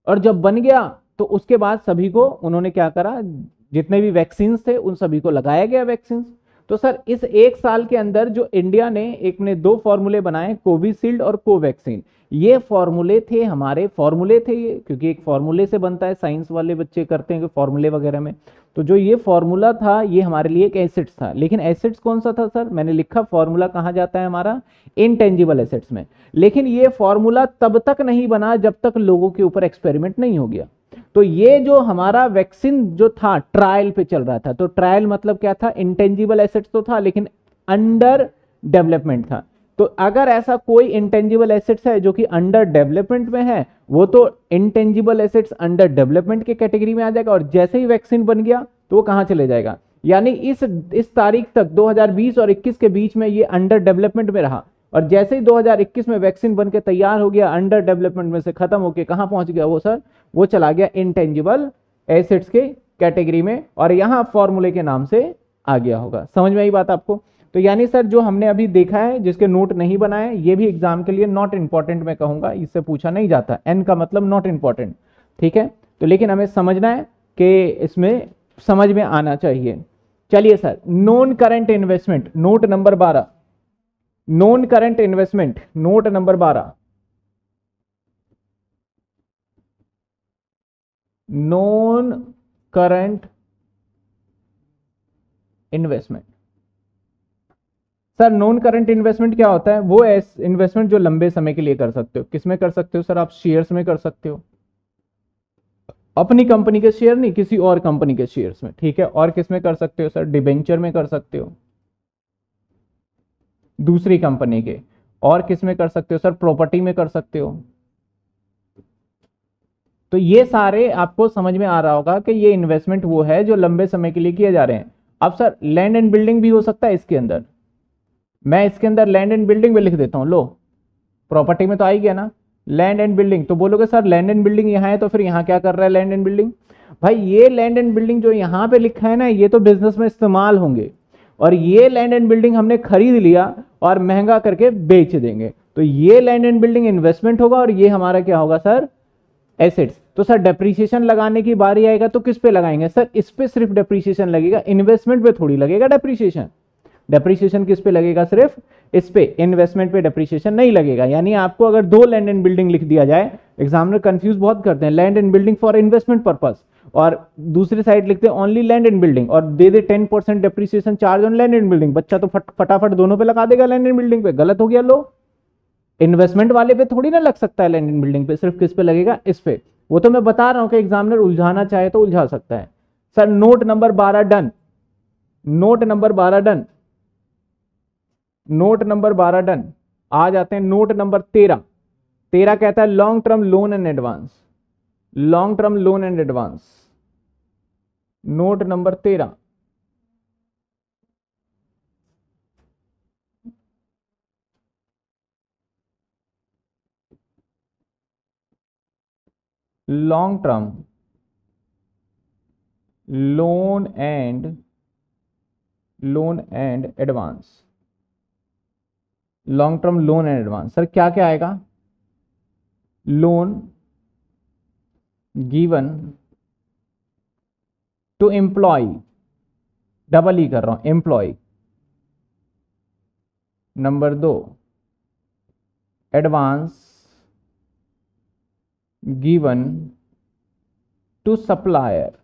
और जब बन गया तो उसके बाद सभी को, उन्होंने क्या करा, जितने भी वैक्सीन थे, उन सभी को लगाया गया वैक्सीन तो सर, इस एक साल के अंदर जो इंडिया ने, एक ने दो फॉर्मूले बनाए, कोविशील्ड और कोवैक्सीन। ये फॉर्मूले थे हमारे, फॉर्मूले थे ये, क्योंकि एक फॉर्मूले से बनता है, साइंस वाले बच्चे करते हैं फॉर्मूले वगैरह में। तो जो ये फॉर्मूला था, ये हमारे लिए एक एसिड्स था। लेकिन एसिड्स कौन सा था सर? मैंने लिखा फॉर्मूला कहा जाता है हमारा? इनटेंजिबल एसिड्स में। लेकिन ये फॉर्मूला तब तक नहीं बना जब तक लोगों के ऊपर एक्सपेरिमेंट नहीं हो गया। तो ये जो हमारा वैक्सीन जो था ट्रायल पे चल रहा था तो ट्रायल मतलब क्या था? इंटेंजिबल एसेट्स तो था, लेकिन अंडर डेवलपमेंट था। तो अगर ऐसा कोई इंटेंजिबल एसेट्स है जो कि अंडर डेवलपमेंट में है, वो तो इंटेंजिबल एसेट्स अंडर डेवलपमेंट के कैटेगरी में आ जाएगा और जैसे ही वैक्सीन बन गया तो वो कहाँ चले जाएगा? यानी इस इस तारीख तक 2020 और 21 के बीच में ये अंडर डेवलपमेंट में रहा। और जैसे ही 2021 में वैक्सीन बन के तैयार हो गया अंडर डेवलपमेंट में से खत्म होकर कहाँ पहुँच गया वो, सर? वो चला गया इंटेंजिबल एसेट्स के कैटेगरी में और यहाँ फॉर्मूले के नाम से आ गया होगा। समझ में आई बात आपको? तो यानी सर, जो हमने अभी देखा है, जिसके नोट नहीं बनाए, ये भी एग्ज़ाम के लिए नॉट इंपॉर्टेंट मैं कहूँगा, इससे पूछा नहीं जाता। एन का मतलब नॉट इंपॉर्टेंट ठीक है? तो लेकिन हमें समझना है कि इसमें समझ में आना चाहिए। चलिए sir non current investment note number बारह non current investment note number बारह। Non current investment sir non current investment क्या होता है? वो इन्वेस्टमेंट जो लंबे समय के लिए कर सकते हो। किसमें कर सकते हो सर? आप शेयर्स में कर सकते हो। अपनी कंपनी के शेयर नहीं, किसी और कंपनी के शेयर्स में, ठीक है? और किसमें कर सकते हो सर? डिबेंचर में कर सकते हो। दूसरी कंपनी के। और किसमें कर सकते हो सर? प्रॉपर्टी में कर सकते हो। तो ये सारे आपको समझ में आ रहा होगा कि ये इन्वेस्टमेंट वो है जो लंबे समय के लिए किए जा रहे हैं। अब सर लैंड एंड बिल्डिंग भी हो सकता है इसके अंदर। मैं इसके अंदर लैंड एंड बिल्डिंग भी लिख देता हूँ। लो प्रॉपर्टी में तो आई गया ना। लैंड एंड बिल्डिंग तो बोलोगे सर लैंड एंड बिल्डिंग यहाँ है तो फिर यहाँ क्या कर रहा है लैंड एंड बिल्डिंग भाई, ये लैंड एंड बिल्डिंग जो यहाँ पे लिखा है ना, ये तो बिज़नेस में इस्तेमाल होंगे। और ये लैंड एंड बिल्डिंग हमने खरीद लिया और महँगा करके बेच देंगे। तो ये लैंड एंड बिल्डिंग इन्वेस्टमेंट होगा और ये हमारा क्या होगा सर एसेट्स तो सर डेप्रीशिएशन लगाने की बारी आएगा तो किस पे लगाएँगे? सर इस पे सिर्फ़ डेप्रीशिएशन लगेगा। इन्वेस्टमेंट पे थोड़ी लगेगा डेप्रीशिएशन डेप्रीशिएशन किस पे लगेगा सिर्फ़? इस पे इन्वेस्टमेंट पे डेप्रीशिएशन नहीं लगेगा। यानी आपको अगर दो लैंड एंड बिल्डिंग लिख दिया जाए एग्जामिनर कंफ्यूज बहुत करते हैं। Land and building for investment purpose और दूसरी साइड लिखते हैं ओनली लैंड एंड बिल्डिंग और दे दे ten percent depreciation charge on land and building बच्चा तो फट, फटाफट दोनों पे लगा देगा लैंड एंड बिल्डिंग पे। गलत हो गया लो। इन्वेस्टमेंट वाले पे थोड़ी ना लग सकता है लैंड एंड बिल्डिंग पे, सिर्फ़ किस पे लगेगा? इस पे। वो तो मैं बता रहा हूँ कि एग्जामिनर उलझाना चाहे तो उलझा सकता है। सर, नोट नंबर बारह डन। नोट नंबर बारह डन। नोट नंबर बारह डन। आ जाते हैं नोट नंबर तेरह। तेरह कहता है long term loan and advance long term loan and advance note number तेरह। Long term loan and loan and advance long term loan and advance sir क्या क्या आएगा? Loan given to employ double ही कर रहा हूँ एम्प्लॉय नंबर दो advance given to supplier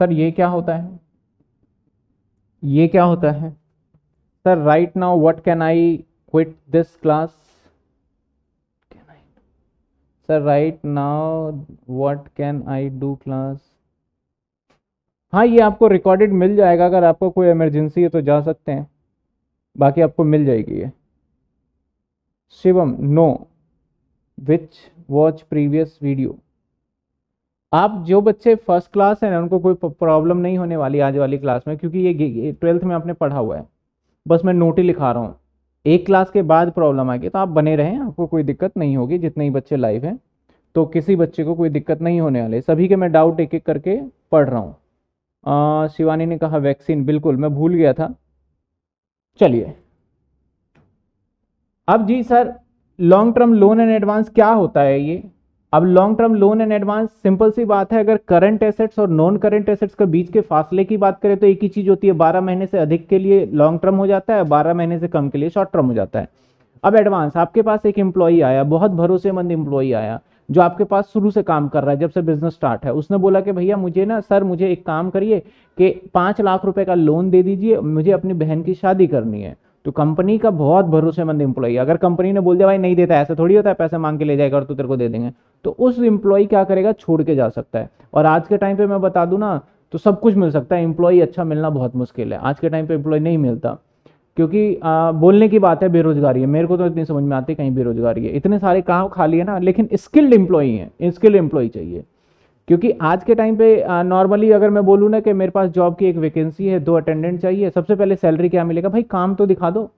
sir ये क्या होता है? ये क्या होता है? Sir right now what can I quit this class sir right now what can I do class हाँ ये आपको रिकॉर्डेड मिल जाएगा अगर आपको कोई इमरजेंसी है तो जा सकते हैं। बाकी आपको मिल जाएगी ये। Shivam no which watch previous video आप जो बच्चे फ़र्स्ट क्लास हैं ना, उनको कोई प्रॉब्लम नहीं होने वाली आज वाली क्लास में, क्योंकि ये ट्वेल्थ में आपने पढ़ा हुआ है। बस मैं नोट ही लिखा रहा हूँ। एक क्लास के बाद प्रॉब्लम आएगी तो आप बने रहें, आपको कोई दिक्कत नहीं होगी, जितने ही बच्चे लाइव हैं। तो किसी बच्चे को कोई दिक्कत नहीं होने वाले। सभी के मैं डाउट एक एक करके पढ़ रहा हूँ। शिवानी ने कहा, वैक्सीन, बिल्कुल, मैं भूल गया था। चलिए। अब जी sir long term loan and advance क्या होता है ये? अब long term loan and advance simple सी बात है, अगर करंट एसेट्स और नॉन करंट एसेट्स के बीच के फासले की बात करें तो एक ही चीज़ होती है, बारह महीने से अधिक के लिए लॉन्ग टर्म हो जाता है, बारह महीने से कम के लिए शॉर्ट टर्म हो जाता है। अब एडवांस आपके पास एक एम्प्लॉई आया, बहुत भरोसेमंद एम्प्लॉई आया जो आपके पास शुरू से काम कर रहा है, जब से बिज़नेस स्टार्ट है। उसने बोला कि भैया, मुझे ना सर मुझे एक काम करिए कि पाँच लाख रुपए का लोन दे दीजिए, मुझे अपनी बहन की शादी करनी है। तो कंपनी का बहुत भरोसेमंद एम्प्लॉई अगर कंपनी ने बोल दिया, भाई, नहीं देता ऐसा थोड़ी होता है, पैसे मांग के ले जाएगा और तो तेरे को दे देंगे। तो उस एम्प्लॉय क्या करेगा? छोड़ के जा सकता है। और आज के टाइम पे मैं बता दूँ ना तो सब कुछ मिल सकता है। एम्प्लॉय अच्छा मिलना बहुत मुश्किल है। आज के टाइम पे एम्प्लॉय नहीं मिलता। क्योंकि आ, बोलने की बात है बेरोजगारी है। मेरे को तो इतनी समझ में आती है कहीं बेरोजगारी है। इतने सारे काम खाली है ना लेकिन स्किल्ड एम्प्लॉई है स्किल्ड एम्प्लॉय चाहिए। क्योंकि आज के टाइम पे नॉर्मली अगर मैं बोलूँ ना कि मेरे पास जॉब की एक वैकेंसी है दो अटेंडेंट चाहिए सबसे पहले सैलरी क्या मिलेगा? भाई काम तो दिखा दो।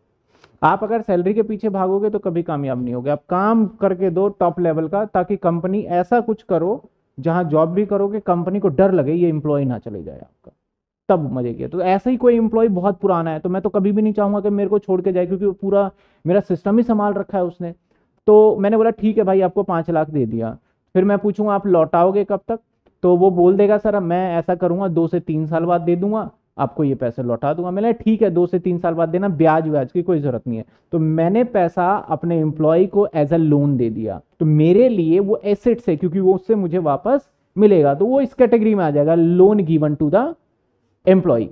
आप अगर सैलरी के पीछे भागोगे तो कभी कामयाब नहीं होगे। आप काम करके दो टॉप लेवल का ताकि कंपनी ऐसा कुछ करो जहाँ जॉब भी करोगे कंपनी को डर लगे ये इंप्लॉय ना चले जाए आपका। तब मज़े किया तो ऐसा ही कोई एम्प्लॉय बहुत पुराना है तो मैं तो कभी भी नहीं चाहूँगा कि मेरे को छोड़ के जाए, क्योंकि पूरा मेरा सिस्टम ही संभाल रखा है उसने। तो मैंने बोला, ठीक है भाई, आपको पाँच लाख दे दिया। फिर मैं पूछूँगा, आप लौटाओगे कब तक? तो वो बोल देगा, सर मैं ऐसा करूँगा, दो से तीन साल बाद दे दूँगा, आपको ये पैसे लौटा दूँगा। मैंने ठीक है, दो से तीन साल बाद देना, ब्याज व्याज की कोई ज़रूरत नहीं है। तो मैंने पैसा अपने एम्प्लॉय को एज अ लोन दे दिया। तो मेरे लिए वो एसेट्स है, क्योंकि वो उससे मुझे वापस मिलेगा तो वो इस कैटेगरी में आ जाएगा loan given to the employ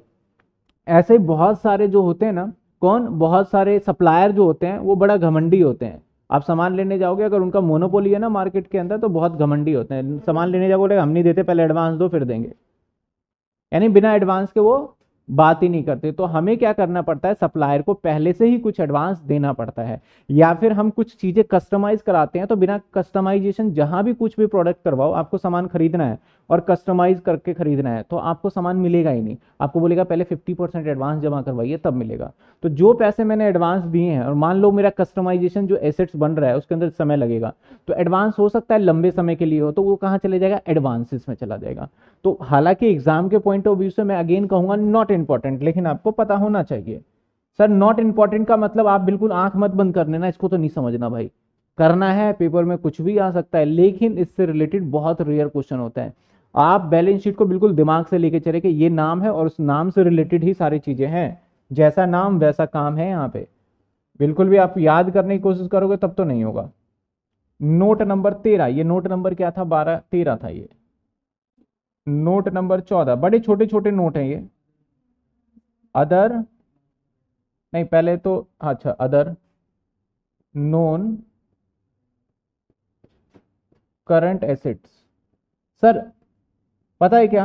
ऐसे बहुत सारे जो होते हैं ना, कौन? बहुत सारे सप्लायर जो होते हैं, वो बड़ा घमंडी होते हैं। आप सामान लेने जाओगे, अगर उनका मोनोपोली है ना मार्केट के अंदर तो बहुत घमंडी होते हैं। सामान लेने जाओगे हम नहीं देते, पहले एडवांस दो, फिर देंगे। यानी बिना एडवांस के वो बात ही नहीं करते। तो हमें क्या करना पड़ता है? सप्लायर को पहले से ही कुछ एडवांस देना पड़ता है। या फिर हम कुछ चीज़ें कस्टमाइज कराते हैं तो बिना कस्टमाइजेशन जहाँ भी कुछ भी प्रोडक्ट करवाओ, आपको सामान खरीदना है। और कस्टमाइज करके खरीदना है तो आपको सामान मिलेगा ही नहीं। आपको बोलेगा, पहले 50 परसेंट एडवांस जमा करवाइए, तब मिलेगा। तो जो पैसे मैंने एडवांस दिए हैं, और मान लो मेरा कस्टमाइजेशन जो एसेट्स बन रहा है, उसके अंदर समय लगेगा तो एडवांस हो सकता है लंबे समय के लिए हो तो वो कहाँ चले जाएगा? एडवांसिस में चला जाएगा। तो हालाँकि एग्ज़ाम के पॉइंट ऑफ़ व्यू से मैं अगेन कहूँगा नॉट इंपॉर्टेंट लेकिन आपको पता होना चाहिए। सर नॉट इंपॉर्टेंट का मतलब आप बिल्कुल आँख मत बंद कर लेना, इसको तो नहीं समझना भाई। करना है पेपर में कुछ भी आ सकता है, लेकिन इससे रिलेटेड बहुत रेयर क्वेश्चन होता है। आप बैलेंस शीट को बिल्कुल दिमाग से लेके चले कि ये नाम है और उस नाम से रिलेटेड ही सारी चीज़ें हैं। जैसा नाम, वैसा काम है यहाँ पे। बिल्कुल भी आप याद करने की कोशिश करोगे तब तो नहीं होगा। नोट नंबर तेरह, ये नोट नंबर क्या था? बारह, तेरह था ये। नोट नंबर चौदह, बड़े छोटे छोटे नोट हैं ये। अदर नहीं, पहले तो अच्छा other non current assets sir पता है क्या?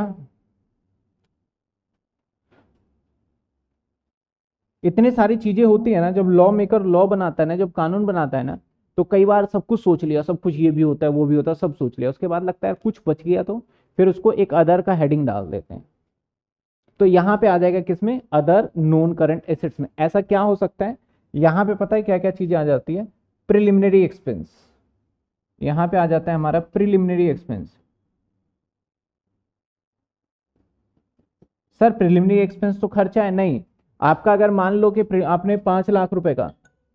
इतनी सारी चीज़ें होती है ना, जब लॉ मेकर लॉ बनाता है ना, जब कानून बनाता है ना तो कई बार सब कुछ सोच लिया, सब कुछ ये भी होता है, वो भी होता है, सब सोच लिया। उसके बाद लगता है कुछ बच गया तो फिर उसको एक अदर का हेडिंग डाल देते हैं। तो यहाँ पे आ जाएगा किसमें? अदर नॉन करंट एसेट्स में। ऐसा क्या हो सकता है? यहाँ पे पता है क्या क्या चीज़ें आ जाती है? प्रिलिमिनरी एक्सपेंस यहाँ पे आ जाता है हमारा preliminary expense sir preliminary expense तो खर्चा है, नहीं। आपका अगर मान लो कि आपने पाँच लाख रुपए का।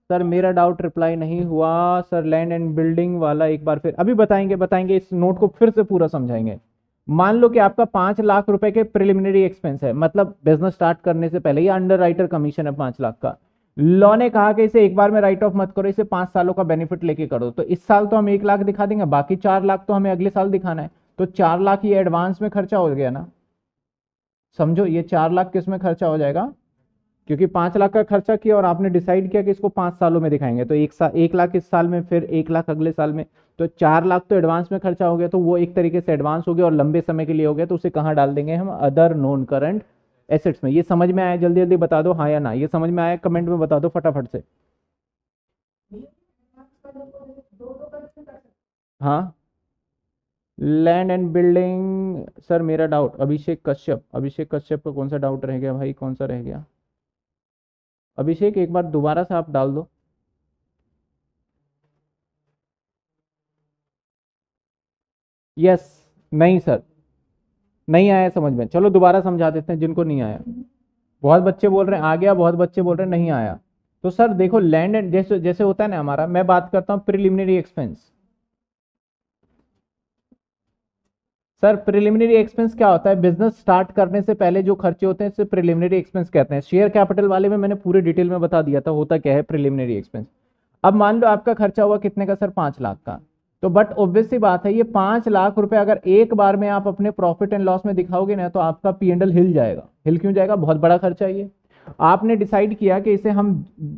सर, मेरा डाउट रिप्लाई नहीं हुआ। सर लैंड एंड बिल्डिंग वाला एक बार फिर अभी बताएँगे बताएँगे, इस नोट को फिर से पूरा समझाएँगे। मान लो कि आपका पाँच लाख रुपए के प्रिलिमिनरी एक्सपेंस है मतलब बिज़नेस स्टार्ट करने से पहले या अंडर राइटर कमीशन है पाँच लाख का। लॉ ने कहा कि इसे एक बार में राइट ऑफ़ मत करो, इसे पाँच सालों का बेनिफिट लेके करो। तो इस साल तो हम एक लाख दिखा देंगे, बाकी चार लाख तो हमें अगले साल दिखाना है। तो चार लाख ये एडवांस में खर्चा हो गया ना। समझो ये चार लाख किसमें खर्चा हो जाएगा? क्योंकि पाँच लाख का खर्चा किया और आपने डिसाइड किया कि इसको पाँच सालों में दिखाएँगे तो एक साल एक लाख इस साल में, फिर एक लाख अगले साल में तो चार लाख तो एडवांस में खर्चा हो गया तो वो एक तरीके से एडवांस हो गया और लंबे समय के लिए हो गया तो उसे कहाँ डाल देंगे हम? अदर नॉन करंट एसेट्स में। ये समझ में आया? जल्दी जल्दी बता दो हाँ या ना? ये समझ में आया? कमेंट में बता दो फटाफट से। हाँ? लैंड एंड बिल्डिंग, सर मेरा डाउट अभिषेक कश्यप अभिषेक कश्यप का कौन सा डाउट रह गया भाई, कौन सा रह गया? अभिषेक, एक बार दोबारा से आप डाल दो। यस नहीं सर, नहीं आया समझ में। चलो दोबारा समझा देते हैं जिनको नहीं आया। बहुत बच्चे बोल रहे हैं, आ गया, बहुत बच्चे बोल रहे हैं, नहीं आया। तो सर देखो, लैंड एंड, जैसे जैसे होता है ना हमारा, मैं बात करता हूँ preliminary expense sir preliminary expense क्या होता है? बिज़नेस स्टार्ट करने से पहले जो खर्चे होते हैं इसे प्रिलिमिनरी एक्सपेंस कहते हैं। शेयर कैपिटल वाले में मैंने पूरे डिटेल में बता दिया था, होता क्या है प्रिलिमिनरी एक्सपेंस अब मान लो आपका खर्चा हुआ कितने का, सर? पाँच लाख का। तो बट ऑब्वियस सी बात है, ये पाँच लाख रुपए अगर एक बार में आप अपने प्रॉफिट एंड लॉस में दिखाओगे ना तो आपका पी एंडल हिल जाएगा। हिल क्यों जाएगा? बहुत बड़ा खर्चा ये। आपने डिसाइड किया कि इसे हम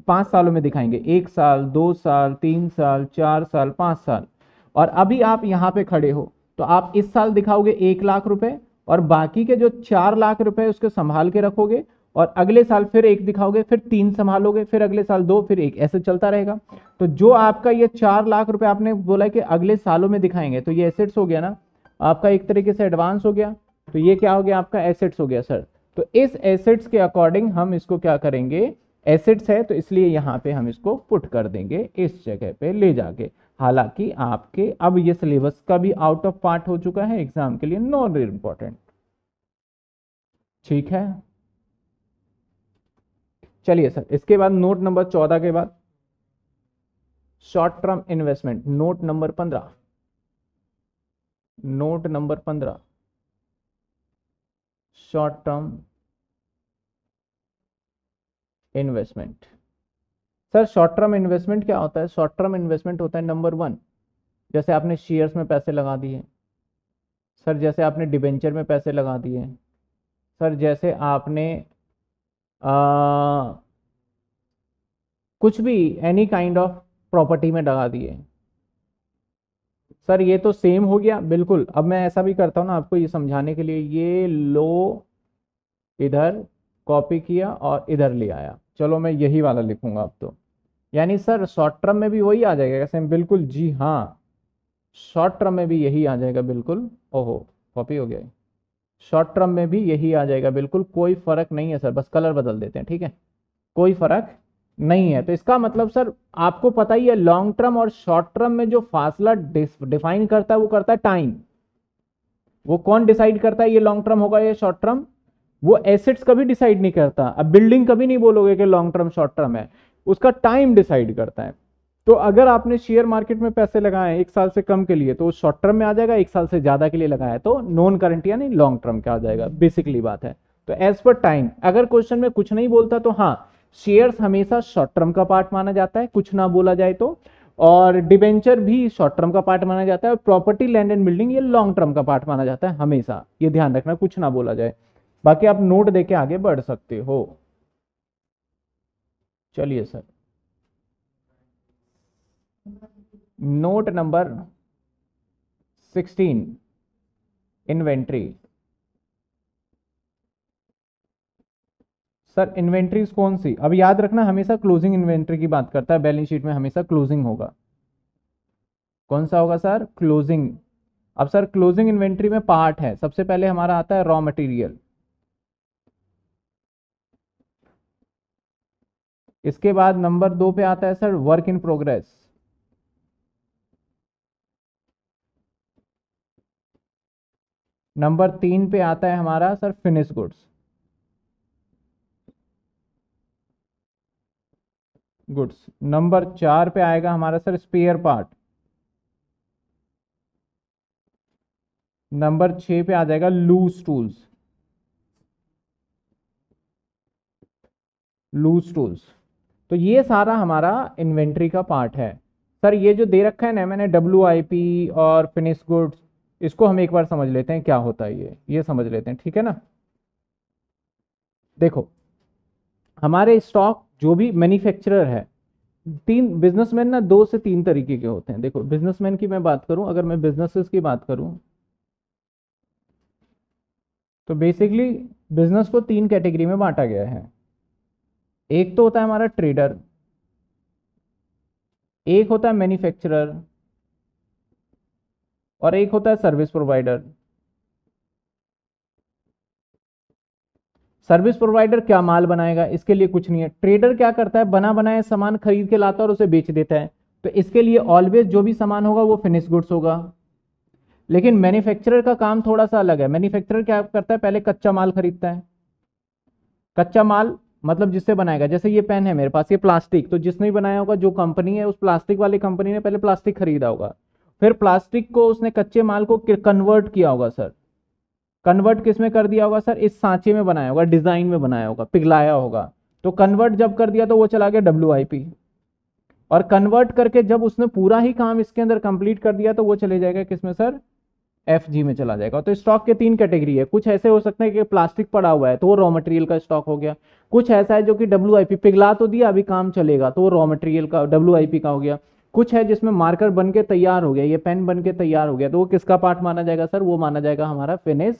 पाँच सालों में दिखाएँगे। एक साल, दो साल, तीन साल, चार साल, पाँच साल। और अभी आप यहाँ पे खड़े हो। तो आप इस साल दिखाओगे एक लाख रुपए और बाकी के जो चार लाख रुपए उसके संभाल के रखोगे और अगले साल फिर एक दिखाओगे, फिर तीन संभालोगे, फिर अगले साल दो, फिर एक। ऐसे चलता रहेगा। तो जो आपका ये चार लाख रुपए आपने बोला कि अगले सालों में दिखाएँगे तो ये एसेट्स हो गया ना? आपका एक तरीके से एडवांस हो गया। तो ये क्या हो गया? आपका एसेट्स हो गया सर तो इस एसेट्स के अकॉर्डिंग हम इसको क्या करेंगे? एसेट्स है तो इसलिए यहाँ पे हम इसको पुट कर देंगे, इस जगह पे ले जाके। हालाँकि आपके, अब ये सिलेबस का भी आउट ऑफ़ पार्ट हो चुका है एग्ज़ाम के लिए नॉन इंपॉर्टेंट ठीक है? चलिए सर इसके बाद नोट नंबर चौदह के बाद। Short term investment note number पंद्रह। नोट नंबर पंद्रह। Short term investment sir short term investment क्या होता है? शॉर्ट टर्म इन्वेस्टमेंट होता है नंबर वन जैसे आपने शेयर्स में पैसे लगा दिए। सर जैसे आपने डिबेंचर में पैसे लगा दिए। सर जैसे आपने आ, कुछ भी एनी काइंड ऑफ़ प्रॉपर्टी में लगा दिए। सर ये तो सेम हो गया बिल्कुल। अब मैं ऐसा भी करता हूँ ना आपको ये समझाने के लिए ये लो इधर कॉपी किया और इधर ले आया। चलो मैं यही वाला लिखूँगा अब तो। यानी सर शॉर्ट टर्म में भी वही आ जाएगा। कैसे बिल्कुल, जी हाँ शॉर्ट टर्म में भी यही आ जाएगा बिल्कुल। ओहो कॉपी हो गया शॉर्ट टर्म में भी यही आ जाएगा बिल्कुल। कोई फ़र्क नहीं है सर, बस कलर बदल देते हैं, ठीक है? कोई फ़र्क नहीं है। तो इसका मतलब सर, आपको पता ही है लॉन्ग टर्म और शॉर्ट टर्म में जो फासला डिफाइन करता है, वो करता है टाइम वो कौन डिसाइड करता है, ये लॉन्ग टर्म होगा या शॉर्ट टर्म वो एसेट्स कभी डिसाइड नहीं करता। अब बिल्डिंग कभी नहीं बोलोगे कि लॉन्ग टर्म शॉर्ट टर्म है। उसका टाइम डिसाइड करता है। तो अगर आपने शेयर मार्केट में पैसे लगाए एक साल से कम के लिए तो शॉर्ट टर्म में आ जाएगा, एक साल से ज़्यादा के लिए लगाया तो नॉन करंट यानी लॉन्ग टर्म का आ जाएगा बेसिकली बात है। तो एज पर टाइम अगर क्वेश्चन में कुछ नहीं बोलता तो हाँ शेयर्स हमेशा शॉर्ट टर्म का पार्ट माना जाता है, कुछ ना बोला जाए तो। और डिबेंचर भी शॉर्ट टर्म का पार्ट माना जाता है प्रॉपर्टी लैंड एंड बिल्डिंग ये लॉन्ग टर्म का पार्ट माना जाता है, हमेशा। ये ध्यान रखना, कुछ ना बोला जाए। बाकी आप नोट देके आगे बढ़ सकते हो। चलिए sir. Note number 16 inventory sir inventories कौन सी? अब याद रखना, हमेशा क्लोजिंग इन्वेंट्री की बात करता है। बैलेंस शीट में हमेशा क्लोजिंग होगा। कौन सा होगा सर? क्लोजिंग अब सर क्लोजिंग इन्वेंट्री में पार्ट है। सबसे पहले हमारा आता है रॉ मटेरियल इसके बाद नंबर दो पे आता है sir work in progress number तीन पे आता है हमारा sir finish goods goods number चार पे आएगा हमारा सर स्पेयर पार्ट नंबर छ पे आ जाएगा लूज टूल्स लूज टूल्स तो ये सारा हमारा इन्वेंट्री का पार्ट है। सर, ये जो दे रखा है ना, मैंने पी और फिनिश गुड्स, इसको हम एक बार समझ लेते हैं क्या होता है ये। ये समझ लेते हैं, ठीक है ना? देखो, हमारे स्टॉक जो भी मैन्युफैक्चरर है, तीन बिजनेसमैन ना दो से तीन तरीके के होते हैं। देखो, बिजनेसमैन की मैं बात करूँ, अगर मैं बिजनेसेस की बात करूँ तो बेसिकली बिज़नेस को तीन कैटेगरी में बांटा गया है। एक तो होता है हमारा ट्रेडर एक होता है मैन्युफैक्चरर और एक होता है सर्विस प्रोवाइडर सर्विस प्रोवाइडर क्या माल बनाएगा, इसके लिए कुछ नहीं है। ट्रेडर क्या करता है, बना बनाया सामान खरीद के लाता है और उसे बेच देता है। तो इसके लिए ऑलवेज जो भी सामान होगा वो फिनिश गुड्स होगा। लेकिन मैन्युफैक्चरर का काम थोड़ा सा अलग है। मैन्युफैक्चरर क्या करता है, पहले कच्चा माल खरीदता है। कच्चा माल मतलब जिससे बनाएगा जैसे ये पेन है मेरे पास, ये प्लास्टिक तो जिसने बनाया होगा, जो कंपनी है, उस प्लास्टिक वाली कंपनी ने पहले प्लास्टिक खरीदा होगा। फिर प्लास्टिक को उसने कच्चे माल को कन्वर्ट किया होगा सर कन्वर्ट किसमें कर दिया होगा सर इस सांचे में बनाया होगा डिज़ाइन में बनाया होगा, पिघलाया होगा। तो कन्वर्ट जब कर दिया तो वो चला गया WIP और कन्वर्ट करके जब उसने पूरा ही काम इसके अंदर कंप्लीट कर दिया तो वो चले जाएगा किसमें सर एफ़ जी में चला जाएगा। तो स्टॉक के तीन कैटेगरी है। कुछ ऐसे हो सकते हैं कि प्लास्टिक पड़ा हुआ है तो वो रॉ मटेरियल का स्टॉक हो गया। कुछ ऐसा है जो कि डब्ल्यू आई पी पिघला तो दिया, अभी काम चलेगा तो वो रॉ मटेरियल का डब्ल्यू आई पी का हो गया। कुछ है जिसमें मार्कर बन के तैयार हो गया, ये पेन बन के तैयार हो गया तो वो किसका पार्ट माना जाएगा सर वो माना जाएगा हमारा फिनिश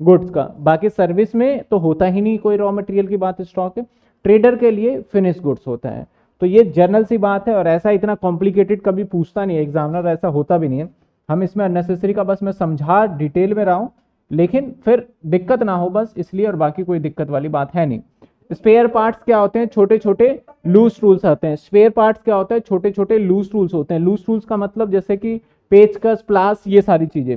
गुड्स का। बाकी सर्विस में तो होता ही नहीं कोई रॉ मटेरियल की बात स्टॉक ट्रेडर के लिए फिनिश गुड्स होता है। तो ये जनरल सी बात है, और ऐसा इतना कॉम्प्लिकेटेड कभी पूछता नहीं है एग्जामिनर ऐसा होता भी नहीं है। हम इसमें अननेसेसरी का बस मैं समझा डिटेल में रहा हूँ, लेकिन फिर दिक्कत ना हो बस इसलिए और बाकी कोई दिक्कत वाली बात है नहीं। स्पेयर पार्ट्स क्या होते हैं? छोटे छोटे लूज टूल्स आते हैं। स्पेयर पार्ट्स क्या होता है? छोटे छोटे लूज टूल्स होते हैं। लूज टूल्स का मतलब जैसे कि पेचकस, प्लास, ये सारी चीज़ें।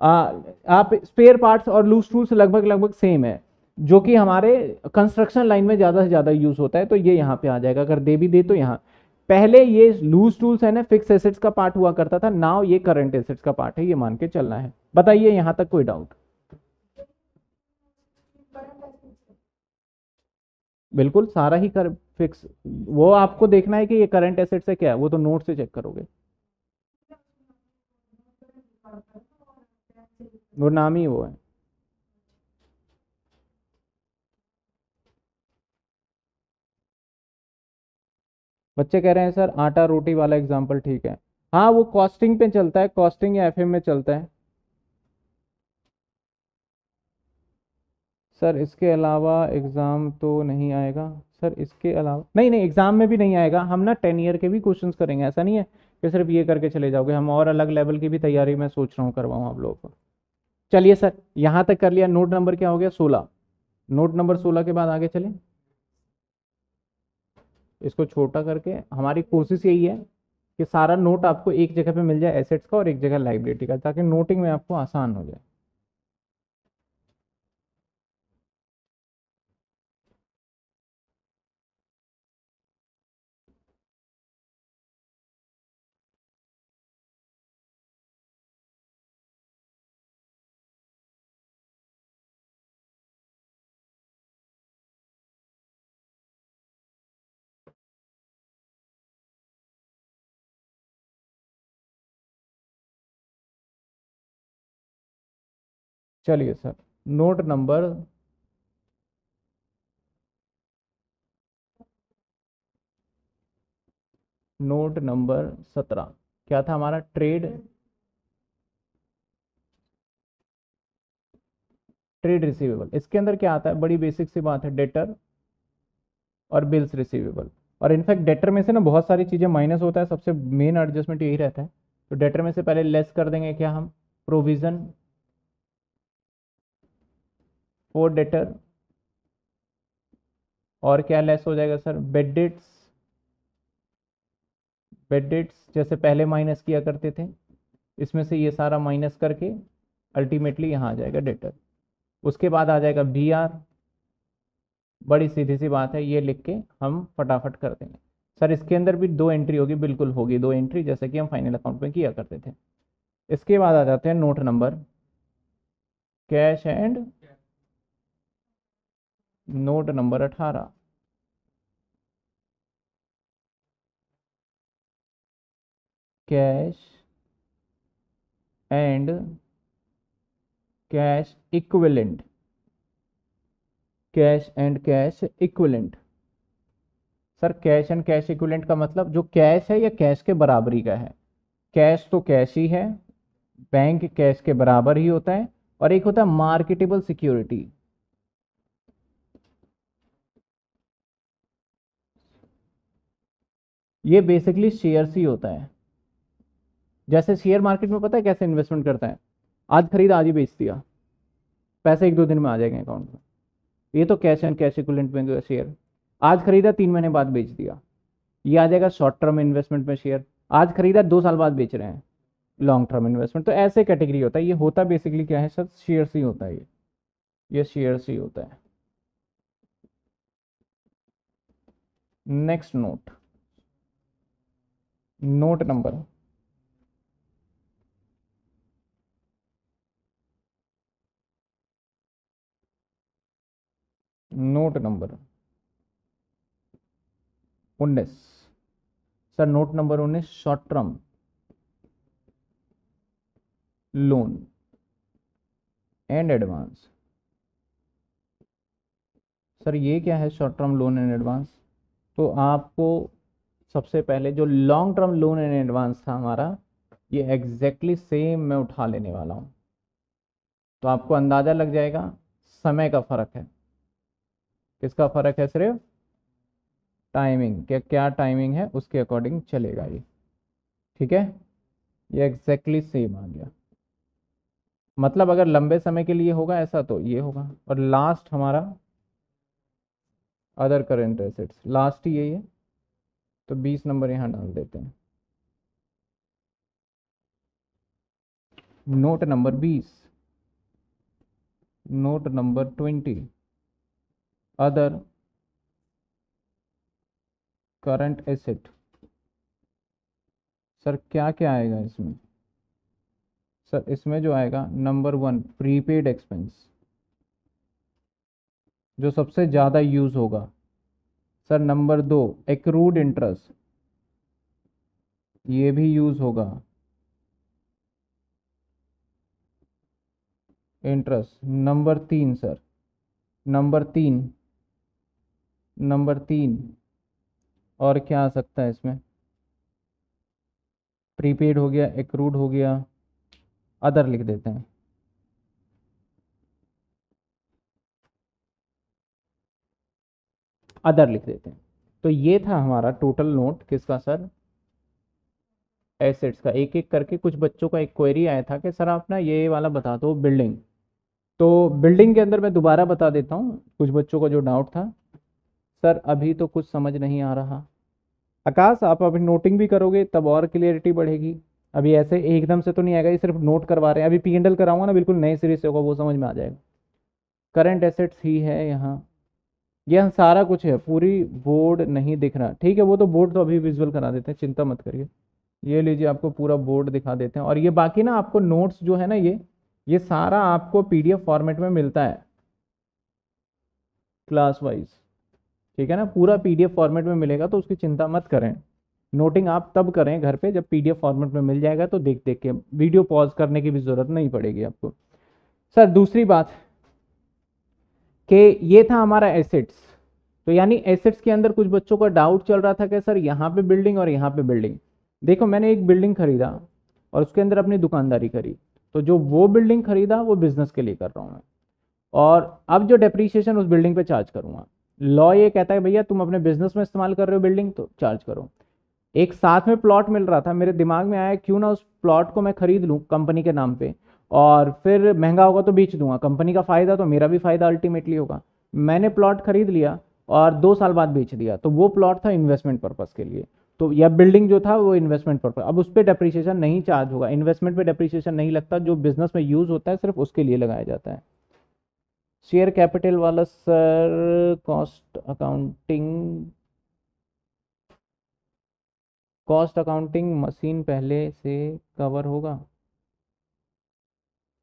आप स्पेयर पार्ट्स और लूज टूल्स लगभग लगभग सेम है, जो कि हमारे कंस्ट्रक्शन लाइन में ज़्यादा से ज़्यादा यूज़ होता है तो ये यहाँ पे आ जाएगा। अगर दे भी दे तो यहाँ। पहले ये लूज टूल्स है ना फिक्स एसेट्स का पार्ट हुआ करता था नाउ ये करंट एसेट्स का पार्ट है, ये मान के चलना है। बताइए, यहाँ तक कोई डाउट बिल्कुल, सारा ही कर फिक्स वो आपको देखना है कि ये करंट एसेट से क्या है वो तो नोट से चेक करोगे। वो नाम ही वो है। बच्चे कह रहे हैं, सर, आटा रोटी वाला एग्ज़ाम्पल ठीक है। हाँ वो कॉस्टिंग पे चलता है कॉस्टिंग या एफएम में चलता है। सर, इसके अलावा एग्ज़ाम तो नहीं आएगा। सर, इसके अलावा, नहीं नहीं एग्ज़ाम में भी नहीं आएगा। हम ना टेन ईयर के भी क्वेश्चंस करेंगे, ऐसा नहीं है कि सिर्फ़ ये करके चले जाओगे। हम और अलग लेवल की भी तैयारी मैं सोच रहा हूँ, करवाऊँ आप लोगों को। चलिए सर, यहाँ तक कर लिया। नोट नंबर क्या हो गया? सोलह। नोट नंबर सोलह के बाद आगे चलें। इसको छोटा करके, हमारी कोशिश यही है कि सारा नोट आपको एक जगह पे मिल जाए एसेट्स का और एक जगह लाइब्रेरी का, ताकि नोटिंग में आपको आसान हो जाए। चलिए sir note number note number सत्रह। क्या था हमारा? ट्रेड ट्रेड रिसीवेबल इसके अंदर क्या आता है? बड़ी बेसिक सी बात है डेटर और बिल्स रिसीवेबल और इनफैक्ट डेटर में से ना बहुत सारी चीज़ें माइनस होता है, सबसे मेन एडजस्टमेंट यही रहता है। तो डेटर में से पहले लेस कर देंगे क्या हम? प्रोविज़न फोर डेटर और क्या लेस हो जाएगा सर बेडिट्स बेडिट्स जैसे पहले माइनस किया करते थे, इसमें से ये सारा माइनस करके अल्टीमेटली यहाँ आ जाएगा डेटर उसके बाद आ जाएगा बी आर बड़ी सीधी सी बात है, ये लिख के हम फटाफट कर देंगे। सर इसके अंदर भी दो एंट्री होगी, बिल्कुल होगी दो एंट्री जैसे कि हम फाइनल अकाउंट में किया करते थे। इसके बाद आ जाते हैं note number cash and note number अठारह। Cash and cash equivalent cash and cash equivalent sir, cash and cash equivalent का मतलब जो कैश है या कैश के बराबरी का है। कैश तो कैश ही है, बैंक कैश के बराबर ही होता है और एक होता है मार्केटेबल सिक्योरिटी। ये बेसिकली शेयर्स ही होता है। जैसे शेयर मार्केट में पता है कैसे इन्वेस्टमेंट करता है? आज खरीद, आज ही बेच दिया। पैसे एक दो दिन में आ जाएँगे अकाउंट में। ये तो कैश एंड कैश इक्वलेंट में शेयर आज खरीदा, तीन महीने बाद बेच दिया। ये आ जाएगा शॉर्ट टर्म इन्वेस्टमेंट में शेयर आज खरीदा, दो साल बाद बेच रहे हैं। लॉन्ग टर्म इन्वेस्टमेंट तो ऐसे कैटेगरी होता है। ये होता बेसिकली क्या है? सर शेयर्स ही होता है ये। ये शेयर्स ही होता है। Next note note number. Note number. उन्नीस। सर, नोट नंबर उन्नीस short term loan and advance sir, ये क्या है short term loan and advance तो आपको सबसे पहले जो long term loan and advance था हमारा, ये एग्जैक्टली exactly सेम मैं उठा लेने वाला हूँ। तो आपको अंदाज़ा लग जाएगा, समय का फ़र्क है। किसका फ़र्क है सिर्फ़? टाइमिंग क्या क्या टाइमिंग है, उसके अकॉर्डिंग चलेगा ये। ठीक है? ये एग्जैक्टली exactly सेम आ गया। मतलब अगर लंबे समय के लिए होगा, ऐसा तो ये होगा। और लास्ट हमारा अदर करेंट एसेट्स लास्ट ही यही है तो 20 नंबर यहाँ डाल देते हैं। Note number 20 note number 20 other current asset. Sir क्या क्या आएगा इसमें? सर, इसमें जो आएगा, नंबर वन, प्रीपेड एक्सपेंस, जो सबसे ज़्यादा यूज़ होगा। सर, नंबर दो एक्रूड इंटरेस्ट ये भी यूज़ होगा। इंटरेस्ट नंबर तीन सर नंबर तीन. नंबर तीन. और क्या आ सकता है इसमें? प्रीपेड हो गया एक्रूड हो गया। अदर लिख देते हैं। अदर लिख देते हैं। तो ये था हमारा टोटल नोट किसका सर एसेट्स का। एक एक करके कुछ बच्चों का एक क्वेरी आया था कि, सर, आप ना ये वाला बता दो बिल्डिंग तो बिल्डिंग के अंदर मैं दोबारा बता देता हूँ, कुछ बच्चों का जो डाउट था। सर, अभी तो कुछ समझ नहीं आ रहा। आकाश, आप अभी नोटिंग भी करोगे, तब और क्लियरिटी बढ़ेगी। अभी ऐसे एकदम से तो नहीं आएगा, ये सिर्फ़ नोट करवा रहे हैं। अभी पी एंडल कराऊँगा ना, बिल्कुल नए सिरे से होगा, वो समझ में आ जाएगा। करंट एसेट्स ही है यहाँ। यह सारा कुछ है, पूरी बोर्ड नहीं दिख रहा। ठीक है, वो तो बोर्ड तो अभी विजुअल करा देते हैं, चिंता मत करिए। ये लीजिए, आपको पूरा बोर्ड दिखा देते हैं। और ये बाकी ना, आपको नोट्स जो है ना ये ये सारा आपको पीडीएफ फॉर्मेट में मिलता है। क्लास वाइज ठीक है ना, पूरा पीडीएफ फॉर्मेट में मिलेगा तो उसकी चिंता मत करें। नोटिंग आप तब करें घर पे, जब पीडीएफ फॉर्मेट में मिल जाएगा तो देख देख के वीडियो पॉज करने की भी ज़रूरत नहीं पड़ेगी आपको। सर दूसरी बात। कि ये था हमारा एसेट्स तो यानी एसेट्स के अंदर कुछ बच्चों का डाउट चल रहा था कि सर यहाँ पे बिल्डिंग और यहाँ पे बिल्डिंग देखो, मैंने एक बिल्डिंग खरीदा और उसके अंदर अपनी दुकानदारी करी। तो जो वो बिल्डिंग खरीदा, वो बिज़नेस के लिए कर रहा हूँ मैं। और अब जो डेप्रीशिएशन उस बिल्डिंग पे चार्ज करूँगा। लॉ ये कहता है भैया, तुम अपने बिज़नेस में इस्तेमाल कर रहे हो बिल्डिंग तो चार्ज करो। एक साथ में प्लॉट मिल रहा था। मेरे दिमाग में आया, क्यों ना उस प्लॉट को मैं खरीद लूँ कंपनी के नाम पे। और फिर महँगा होगा तो बेच दूँगा। कंपनी का फ़ायदा तो मेरा भी फ़ायदा अल्टीमेटली होगा। मैंने प्लॉट खरीद लिया और दो साल बाद बेच दिया। तो वो प्लॉट था इन्वेस्टमेंट पर्पज़ के लिए। तो या बिल्डिंग जो था वो इन्वेस्टमेंट पर्पज अब उस पर डेप्रीशिएशन नहीं चार्ज होगा। इन्वेस्टमेंट पे डेप्रीशिएशन नहीं लगता। जो बिज़नेस में यूज़ होता है, सिर्फ़ उसके लिए लगाया जाता है। शेयर कैपिटल वाला sir cost accounting cost accounting machine पहले से कवर होगा।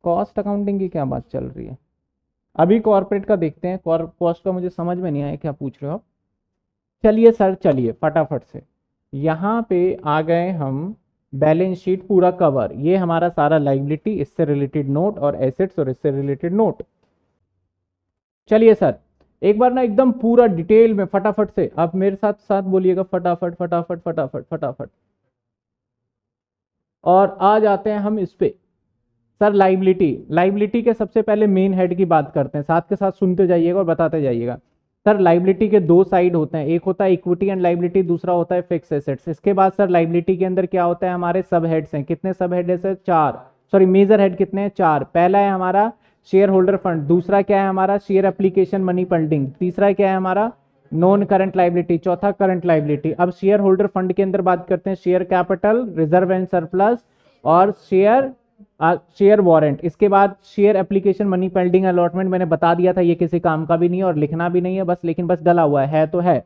कॉस्ट अकाउंटिंग की क्या बात चल रही है? अभी कॉर्पोरेट का देखते हैं। कॉस्ट का मुझे समझ में नहीं आया क्या पूछ रहे हो आप? चलिए सर चलिए, फटाफट से। यहाँ पे आ गए हम बैलेंस शीट पूरा कवर ये हमारा सारा लाइबिलिटी इससे रिलेटेड नोट और एसेट्स और इससे रिलेटेड नोट चलिए सर एक बार ना एकदम पूरा डिटेल में फटाफट से आप मेरे साथ साथ बोलिएगा फटाफट फटाफट फटाफट फटाफट। और आ जाते हैं हम इस पे। सर लाइबिलिटी लाइबिलिटी के सबसे पहले मेन हेड की बात करते हैं। साथ के साथ सुनते जाइएगा और बताते जाइएगा। सर लाइबिलिटी के दो साइड होते हैं। एक होता है इक्विटी एंड लाइबिलिटी दूसरा होता है फिक्स एसेट्स इसके बाद सर लाइबिलिटी के अंदर क्या होता है? हमारे सब हेड्स हैं। कितने सब हेड है सर? चार। सॉरी मेजर हेड कितने हैं? चार। पहला है हमारा शेयर होल्डर फंड दूसरा क्या है हमारा? शेयर एप्लीकेशन मनी फंडिंग तीसरा क्या है हमारा? नॉन करंट लाइबिलिटी चौथा करंट लाइबिलिटी अब शेयर होल्डर फंड के अंदर बात करते हैं। Share capital reserve and surplus और शेयर शेयर वारंट इसके बाद share application money pending allotment मैंने बता दिया था, ये किसी काम का भी नहीं है और लिखना भी नहीं है, बस, लेकिन बस डला हुआ है तो है।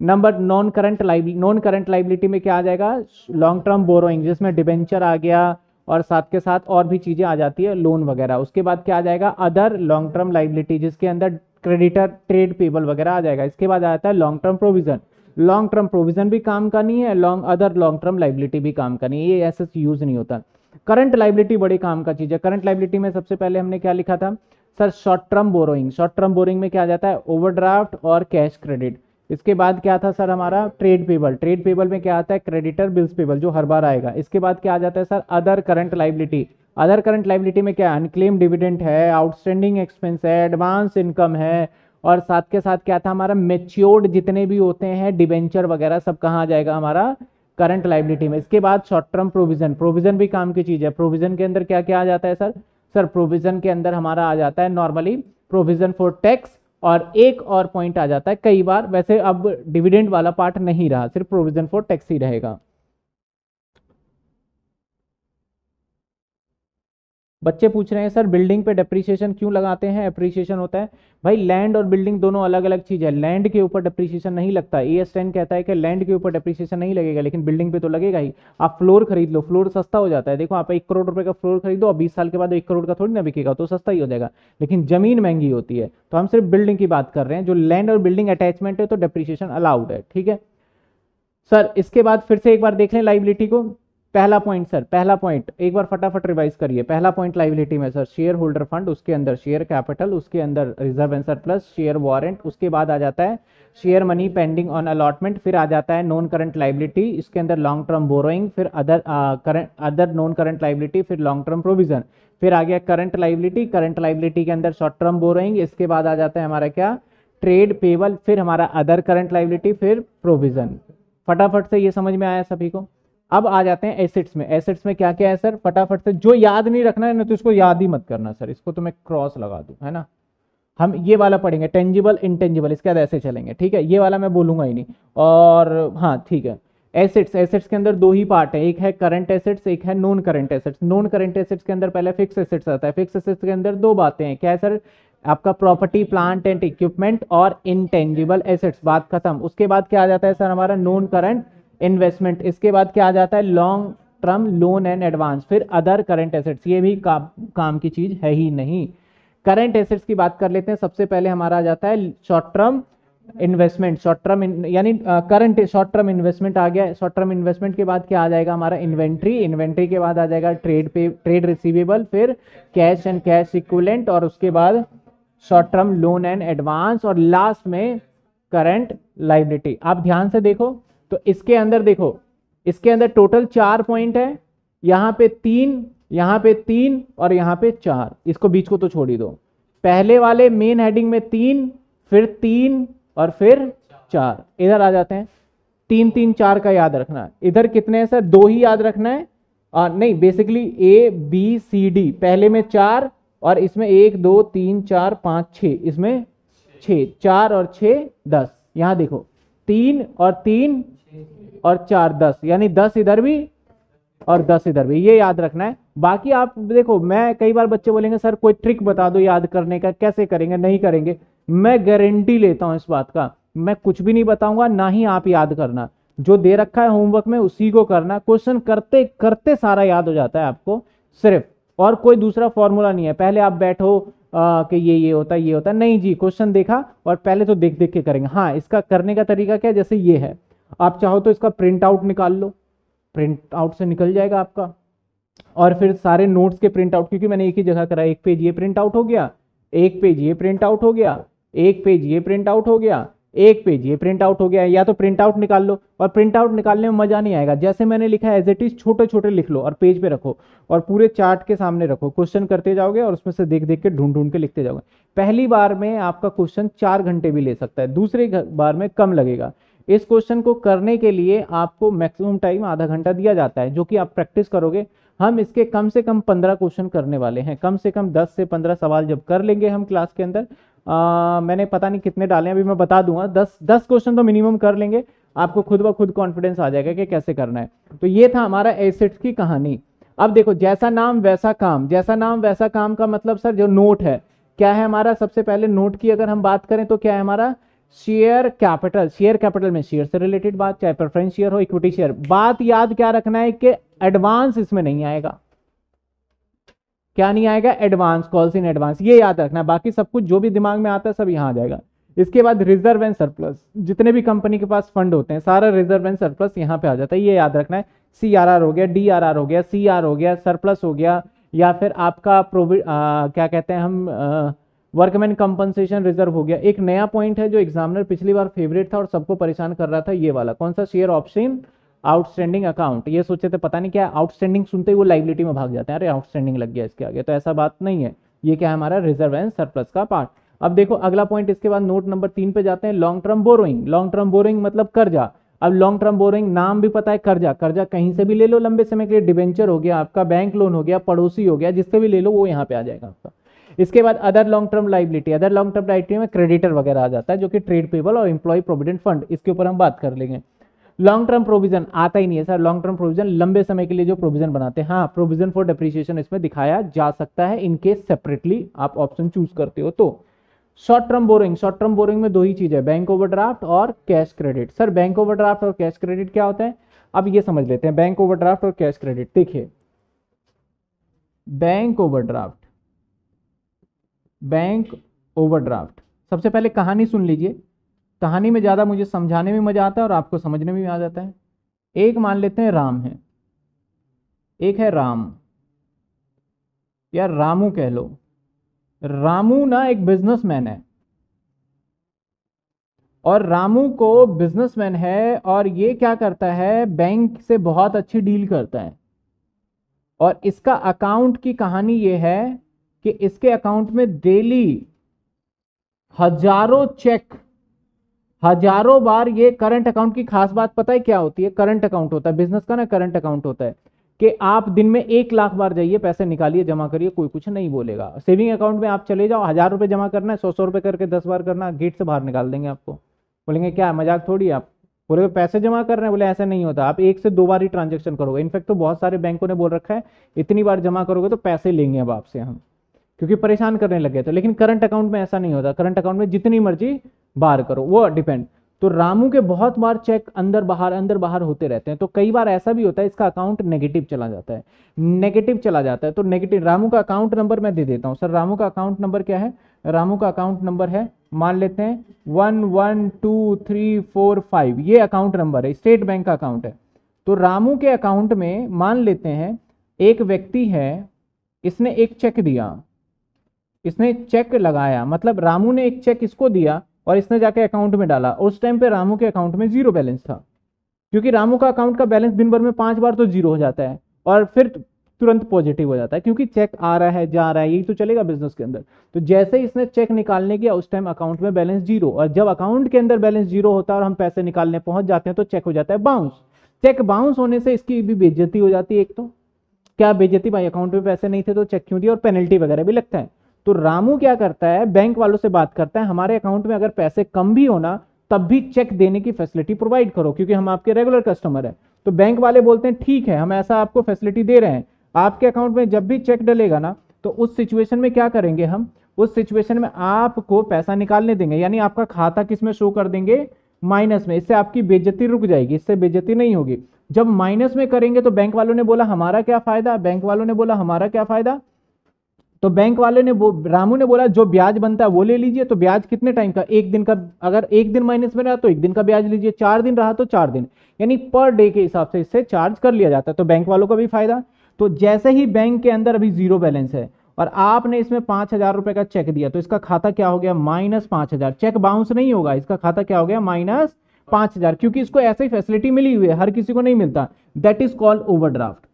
Number non current liability non current liability में क्या आ जाएगा? लॉन्ग टर्म बोरोइंग जिसमें डिबेंचर आ गया और साथ के साथ और भी चीज़ें आ जाती है लोन वगैरह। उसके बाद क्या आ जाएगा? अदर लॉन्ग टर्म लाइबिलिटी जिसके अंदर क्रेडिटर ट्रेड पेबल वगैरह आ जाएगा। इसके बाद आ जाता है long term provision long term provision भी काम का नहीं है long other long term liability भी काम का नहीं है, ये ऐसे यूज़ नहीं होता। करंट लाइबिलिटी बड़ी काम का चीज़ है। करंट लाइबिलिटी में सबसे पहले हमने क्या लिखा था? Sir, short term borrowing. Short term borrowing में क्या आ जाता है? ओवरड्राफ्ट और कैश क्रेडिट। इसके बाद क्या था सर हमारा? Trade payable. ट्रेड पेबल में क्या आता है? क्रेडिटर बिल्स पेबल, जो हर बार आएगा। इसके बाद क्या आ जाता है sir? Other current liability. Other current liability में क्या अनक्लेम डिविडेंड है, आउटस्टैंडिंग एक्सपेंस है, एडवांस इनकम है और साथ के साथ क्या था हमारा? मेच्योर्ड जितने भी होते हैं डिवेंचर वगैरह सब कहाँ आ जाएगा हमारा? करंट लाइबिलिटी में। इसके बाद शॉर्ट टर्म प्रोविज़न प्रोविज़न भी काम की चीज़ है। प्रोविज़न के अंदर क्या क्या आ जाता है सर सर प्रोविज़न के अंदर हमारा आ जाता है नॉर्मली प्रोविज़न फॉर टैक्स और एक और पॉइंट आ जाता है। कई बार वैसे अब डिविडेंड वाला पार्ट नहीं रहा, सिर्फ़ प्रोविज़न फॉर टैक्स ही रहेगा। बच्चे पूछ रहे हैं, सर बिल्डिंग पे डेप्रीशिएशन क्यों लगाते हैं? अप्रिसिएशन होता है। भाई लैंड और बिल्डिंग दोनों अलग अलग चीज़ है। लैंड के ऊपर डेप्रीशिएशन नहीं लगता। ए एस टेन कहता है कि लैंड के ऊपर डेप्रीशिएशन नहीं लगेगा, लेकिन बिल्डिंग पे तो लगेगा ही। आप फ्लोर खरीद लो फ्लोर सस्ता हो जाता है। देखो, आप एक करोड़ रुपए का फ्लोर खरीदो और बीस साल के बाद एक करोड़ का थोड़ी ना बिकेगा तो सस्ता ही हो जाएगा। लेकिन ज़मीन महँगी होती है। तो हम सिर्फ़ बिल्डिंग की बात कर रहे हैं। जो लैंड और बिल्डिंग अटैचमेंट है तो डेप्रीशिएशन अलाउड है, ठीक है? सर, इसके बाद फिर से एक बार देख लें लाइबिलिटी को। पहला पॉइंट सर पहला पॉइंट एक बार फटाफट रिवाइज करिए। पहला पॉइंट लाइबिलिटी में सर शेयर होल्डर फंड उसके अंदर शेयर कैपिटल उसके अंदर reserve and surplus share warrant उसके बाद आ जाता है share money pending on allotment फिर आ जाता है नॉन करंट लाइबिलिटी इसके अंदर लॉन्ग टर्म बोरोइंग फिर other current other non current liability फिर लॉन्ग टर्म प्रोविज़न फिर आ गया करंट लाइबिलिटी करंट लाइबिलिटी के अंदर शॉर्ट टर्म बोरोइंग इसके बाद आ जाता है हमारा क्या? ट्रेड पेबल फिर हमारा अदर करंट लाइबिलिटी फिर प्रोविज़न फटाफट से ये समझ में आया सभी को? अब आ जाते हैं एसिड्स में। एसिड्स में क्या क्या है सर फटाफट से। जो याद नहीं रखना है, ना तो इसको याद ही मत करना सर इसको तो मैं क्रॉस लगा दूँ, है ना? हम ये वाला पढ़ेंगे टेंजिबल इंटेंजिबल इसके बाद ऐसे चलेंगे, ठीक है? ये वाला मैं बोलूँगा ही नहीं। और हाँ ठीक है। एसिड्स एसिड्स के अंदर दो ही पार्ट है। एक है करंट एसिड्स एक है non current assets non current assets के अंदर पहले फिक्स एसिड्स आता है। फिक्स एसिड्स के अंदर दो बातें हैं। क्या है सर आपका प्रॉपर्टी प्लांट एंड इक्विपमेंट और इंटेंजिबल एसिड्स बात खत्म। उसके बाद क्या आ जाता है सर हमारा नॉन करंट इन्वेस्टमेंट इसके बाद क्या आ जाता है? Long term loan and advance फिर अदर करंट एसेट्स ये भी का, काम की चीज़ है ही नहीं। करंट एसेट्स की बात कर लेते हैं। सबसे पहले हमारा आ जाता है short term investment short term यानी करंट शॉर्ट टर्म इन्वेस्टमेंट आ गया। शॉर्ट टर्म इन्वेस्टमेंट के बाद क्या आ जाएगा? हमारा इन्वेंट्री इन्वेंट्री के बाद आ जाएगा ट्रेड पे ट्रेड रिसीवेबल फिर कैश एंड कैश इक्वलेंट और उसके बाद short term loan and advance और लास्ट में करंट लाइबिलिटी आप ध्यान से देखो। तो इसके अंदर देखो इसके अंदर टोटल चार पॉइंट है यहाँ पे तीन यहाँ पे तीन और यहाँ पे चार। इसको बीच को तो छोड़ ही दो। पहले वाले मेन हेडिंग में तीन फिर तीन और फिर चार। इधर आ जाते हैं। तीन तीन चार का याद रखना। इधर कितने हैं सर? दो ही याद रखना है। आ, नहीं basically A B C D पहले में चार और इसमें एक दो तीन चार पाँच छ। इसमें छ। चार और छ दस। यहाँ देखो। तीन और तीन और चार दस यानी दस इधर भी और दस इधर भी ये याद रखना है। बाकी आप देखो मैं कई बार बच्चे बोलेंगे सर कोई ट्रिक बता दो याद करने का कैसे करेंगे नहीं करेंगे? मैं गारंटी लेता हूँ इस बात का। मैं कुछ भी नहीं बताऊँगा ना ही आप याद करना। जो दे रखा है होमवर्क में उसी को करना। क्वेश्चन करते करते सारा याद हो जाता है आपको सिर्फ़। और कोई दूसरा फॉर्मूला नहीं है। पहले आप बैठो आ, कि ये ये होता है ये होता है। नहीं जी क्वेश्चन देखा और पहले तो देख देख के करेंगे। हाँ इसका करने का तरीका क्या जैसे ये है। आप चाहो तो इसका प्रिंट आउट निकाल लो। प्रिंट आउट से निकल जाएगा आपका। और फिर सारे नोट्स के प्रिंट आउट क्योंकि मैंने एक ही जगह करा, एक पेज ये प्रिंट आउट हो गया, एक पेज ये प्रिंट आउट हो गया, एक पेज ये प्रिंट आउट हो गया, एक पेज ये प्रिंट आउट हो गया। या तो प्रिंट आउट निकाल लो, और प्रिंट आउट निकालने में मज़ा नहीं आएगा। जैसे मैंने लिखा है एज इट इज़ छोटे छोटे लिख लो और पेज पे रखो, और पूरे चार्ट के सामने रखो। क्वेश्चन करते जाओगे और उसमें से देख देख के ढूंढ ढूंढ के लिखते जाओगे। पहली बार में आपका क्वेश्चन चार घंटे भी ले सकता है, दूसरे बार में कम लगेगा। इस क्वेश्चन को करने के लिए आपको मैक्सिमम टाइम आधा घंटा दिया जाता है जो कि आप प्रैक्टिस करोगे। हम इसके कम से कम पंद्रह क्वेश्चन करने वाले हैं। कम से कम दस से पंद्रह सवाल जब कर लेंगे हम क्लास के अंदर आ, मैंने पता नहीं कितने डाले अभी मैं बता दूँगा। दस दस क्वेश्चन तो मिनिमम कर लेंगे आपको खुद ब खुद कॉन्फिडेंस आ जाएगा कि कैसे करना है। तो ये था हमारा एसिड्स की कहानी। अब देखो जैसा नाम वैसा काम। जैसा नाम वैसा काम का मतलब सर जो नोट है क्या है हमारा? सबसे पहले नोट की अगर हम बात करें तो क्या है हमारा? शेयर कैपिटल शेयर कैपिटल में शेयर से रिलेटेड बात चाहे प्रेफरेंस शेयर हो इक्विटी शेयर बात याद क्या रखना है कि एडवांस इसमें नहीं आएगा। क्या नहीं आएगा? एडवांस कॉल्स इन एडवांस ये याद रखना है। बाकी सब कुछ जो भी दिमाग में आता है सब यहाँ आ जाएगा। इसके बाद रिज़र्व एंड सरप्लस जितने भी कंपनी के पास फंड होते हैं सारा रिज़र्व एंड सरप्लस यहाँ पे आ जाता है। ये याद रखना है। सी आर आर हो गया डी आर आर हो गया सी आर हो गया सरप्लस हो गया या फिर आपका प्रोविड क्या कहते हैं हम आ, वर्कमैन कंपनसेशन रिज़र्व हो गया। एक नया पॉइंट है जो एग्जामिनर पिछली बार फेवरेट था और सबको परेशान कर रहा था, ये वाला। कौन सा? शेयर ऑप्शन आउटस्टैंडिंग अकाउंट ये सोचे थे, पता नहीं क्या आउटस्टैंडिंग सुनते ही वो लाइबिलिटी में भाग जाते हैं। अरे आउटस्टैंडिंग लग गया इसके आगे तो ऐसा बात नहीं है। ये क्या है हमारा? रिज़र्व एंड सरप्लस का पार्ट अब देखो, अगला पॉइंट इसके बाद नोट नंबर तीन पे जाते हैं। Long term borrowing long term borrowing मतलब कर्जा। अब लॉन्ग टर्म बोरोइंग नाम भी पता है कर्जा। कर्जा कहीं से भी ले लो, लंबे समय के लिए। डिवेंचर हो गया आपका बैंक लोन हो गया, पड़ोसी हो गया, जिससे भी ले लो, वो यहाँ पे आ जाएगा आपका। इसके बाद other long term liability other long term liability में क्रेडिटर वगैरह आ जाता है, जो कि ट्रेड पेबल और एम्प्लॉय प्रोविडेंट फंड इसके ऊपर हम बात कर लेंगे। लॉन्ग टर्म प्रोविज़न आता ही नहीं है सर। लॉन्ग टर्म प्रोविज़न लंबे समय के लिए जो प्रोविज़न बनाते हैं हाँ प्रोविज़न फॉर डेप्रिसिएशन इसमें दिखाया जा सकता है इनकेस सेपरेटली आप ऑप्शन चूज़ करते हो तो। Short term borrowing short term borrowing में दो ही चीज़ है बैंक ओवरड्राफ्ट और cash credit sir bank overdraft और कैश क्रेडिट क्या होता है? अब ये समझ लेते हैं बैंक ओवरड्राफ्ट और कैश क्रेडिट देखिए बैंक ओवरड्राफ्ट बैंक ओवरड्राफ्ट सबसे पहले कहानी सुन लीजिए। कहानी में ज़्यादा मुझे समझाने में मज़ा आता है और आपको समझने में भी आ जाता है। एक मान लेते हैं राम है। एक है राम। या रामू कह लो। रामू ना एक बिजनेसमैन है। और रामू को बिजनेसमैन है और ये क्या करता है? बैंक से बहुत अच्छी डील करता है। और इसका अकाउंट की कहानी ये है कि इसके अकाउंट में डेली हज़ारों चेक, हज़ारों बार ये करंट अकाउंट की खास बात पता है क्या होती है? करंट अकाउंट होता है। बिज़नेस का ना करंट अकाउंट होता है कि आप दिन में एक लाख बार जाइए, पैसे निकालिए, जमा करिए, कोई कुछ नहीं बोलेगा। सेविंग अकाउंट में आप चले जाओ, हज़ार रुपए जमा करना है सौ सौ रुपए करके दस बार करना, गेट से बाहर निकाल देंगे आपको। बोलेंगे, क्या मज़ाक थोड़ी आप? बोले, पैसे जमा कर रहे हैं। बोले, ऐसा नहीं होता। आप एक से दो बार ही ट्रांजेक्शन करोगे। इनफैक्ट तो बहुत सारे बैंकों ने बोल रखा है, इतनी बार जमा करोगे तो पैसे लेंगे अब आपसे हम। क्योंकि परेशान करने लग गए थे। लेकिन करंट अकाउंट में ऐसा नहीं होता। करंट अकाउंट में जितनी मर्ज़ी बार करो। वो डिपेंड तो रामू के बहुत बार चेक अंदर बाहर अंदर बाहर होते रहते हैं। तो कई बार ऐसा भी होता है, इसका अकाउंट नेगेटिव चला जाता है। नेगेटिव चला जाता है। तो नेगेटिव रामू का अकाउंट नंबर मैं दे देता हूँ। सर, रामू का अकाउंट नंबर क्या है? रामू का अकाउंट नंबर है, मान लेते हैं one one two three four five ये अकाउंट नंबर है स्टेट बैंक का अकाउंट है। तो रामू के अकाउंट में मान लेते हैं, एक व्यक्ति है, इसने एक चेक दिया। इसने चेक लगाया मतलब रामू ने एक चेक इसको दिया और इसने जाके अकाउंट में डाला। उस टाइम पे रामू के अकाउंट में ज़ीरो बैलेंस था। क्योंकि रामू का अकाउंट का बैलेंस दिन भर में पाँच बार तो ज़ीरो हो जाता है और फिर तुरंत पॉजिटिव हो जाता है, क्योंकि चेक आ रहा है, जा रहा है, यही तो चलेगा बिज़नेस के अंदर। तो जैसे ही इसने चेक निकालने किया, उस टाइम अकाउंट में बैलेंस ज़ीरो और जब अकाउंट के अंदर बैलेंस ज़ीरो होता है और हम पैसे निकालने पहुँच जाते हैं तो चेक हो जाता है बाउंस चेक बाउंस होने से इसकी भी बेइज्जती हो जाती है एक तो। क्या बेइज्जती? भाई अकाउंट में पैसे नहीं थे तो चेक क्यों दिया? और पेनल्टी वगैरह भी लगता है। तो रामू क्या करता है? बैंक वालों से बात करता है, हमारे अकाउंट में अगर पैसे कम भी होना तब भी चेक देने की फैसिलिटी प्रोवाइड करो, क्योंकि हम आपके रेगुलर कस्टमर हैं. तो बैंक वाले बोलते हैं, ठीक है, हम ऐसा आपको फैसिलिटी दे रहे हैं। आपके अकाउंट में जब भी चेक डलेगा ना तो उस सिचुएशन में क्या करेंगे हम? उस सिचुएशन में आपको पैसा निकालने देंगे, यानी आपका खाता किसमें शो कर देंगे? माइनस में। इससे आपकी बेजती रुक जाएगी, इससे बेजती नहीं होगी। जब माइनस में करेंगे तो बैंक वालों ने बोला, हमारा क्या फ़ायदा? बैंक वालों ने बोला, हमारा क्या फ़ायदा? तो बैंक वाले ने वो रामू ने बोला, जो ब्याज बनता है वो ले लीजिए तो ब्याज कितने टाइम का? एक दिन का, अगर एक दिन माइनस में रहा तो एक दिन का ब्याज लीजिए, चार दिन रहा तो चार दिन। यानी पर डे के हिसाब से इससे चार्ज कर लिया जाता है तो बैंक वालों का भी फ़ायदा। तो जैसे ही बैंक के अंदर अभी ज़ीरो बैलेंस है, और आपने इसमें पाँच हज़ार रुपए का चेक दिया तो इसका खाता क्या हो गया? माइनस पाँच हज़ार। चेक बाउंस नहीं होगा, इसका खाता क्या हो गया? माइनस पाँच हज़ार, क्योंकि इसको ऐसे ही फैसिलिटी मिली हुई है, हर किसी को नहीं मिलता। That is called overdraft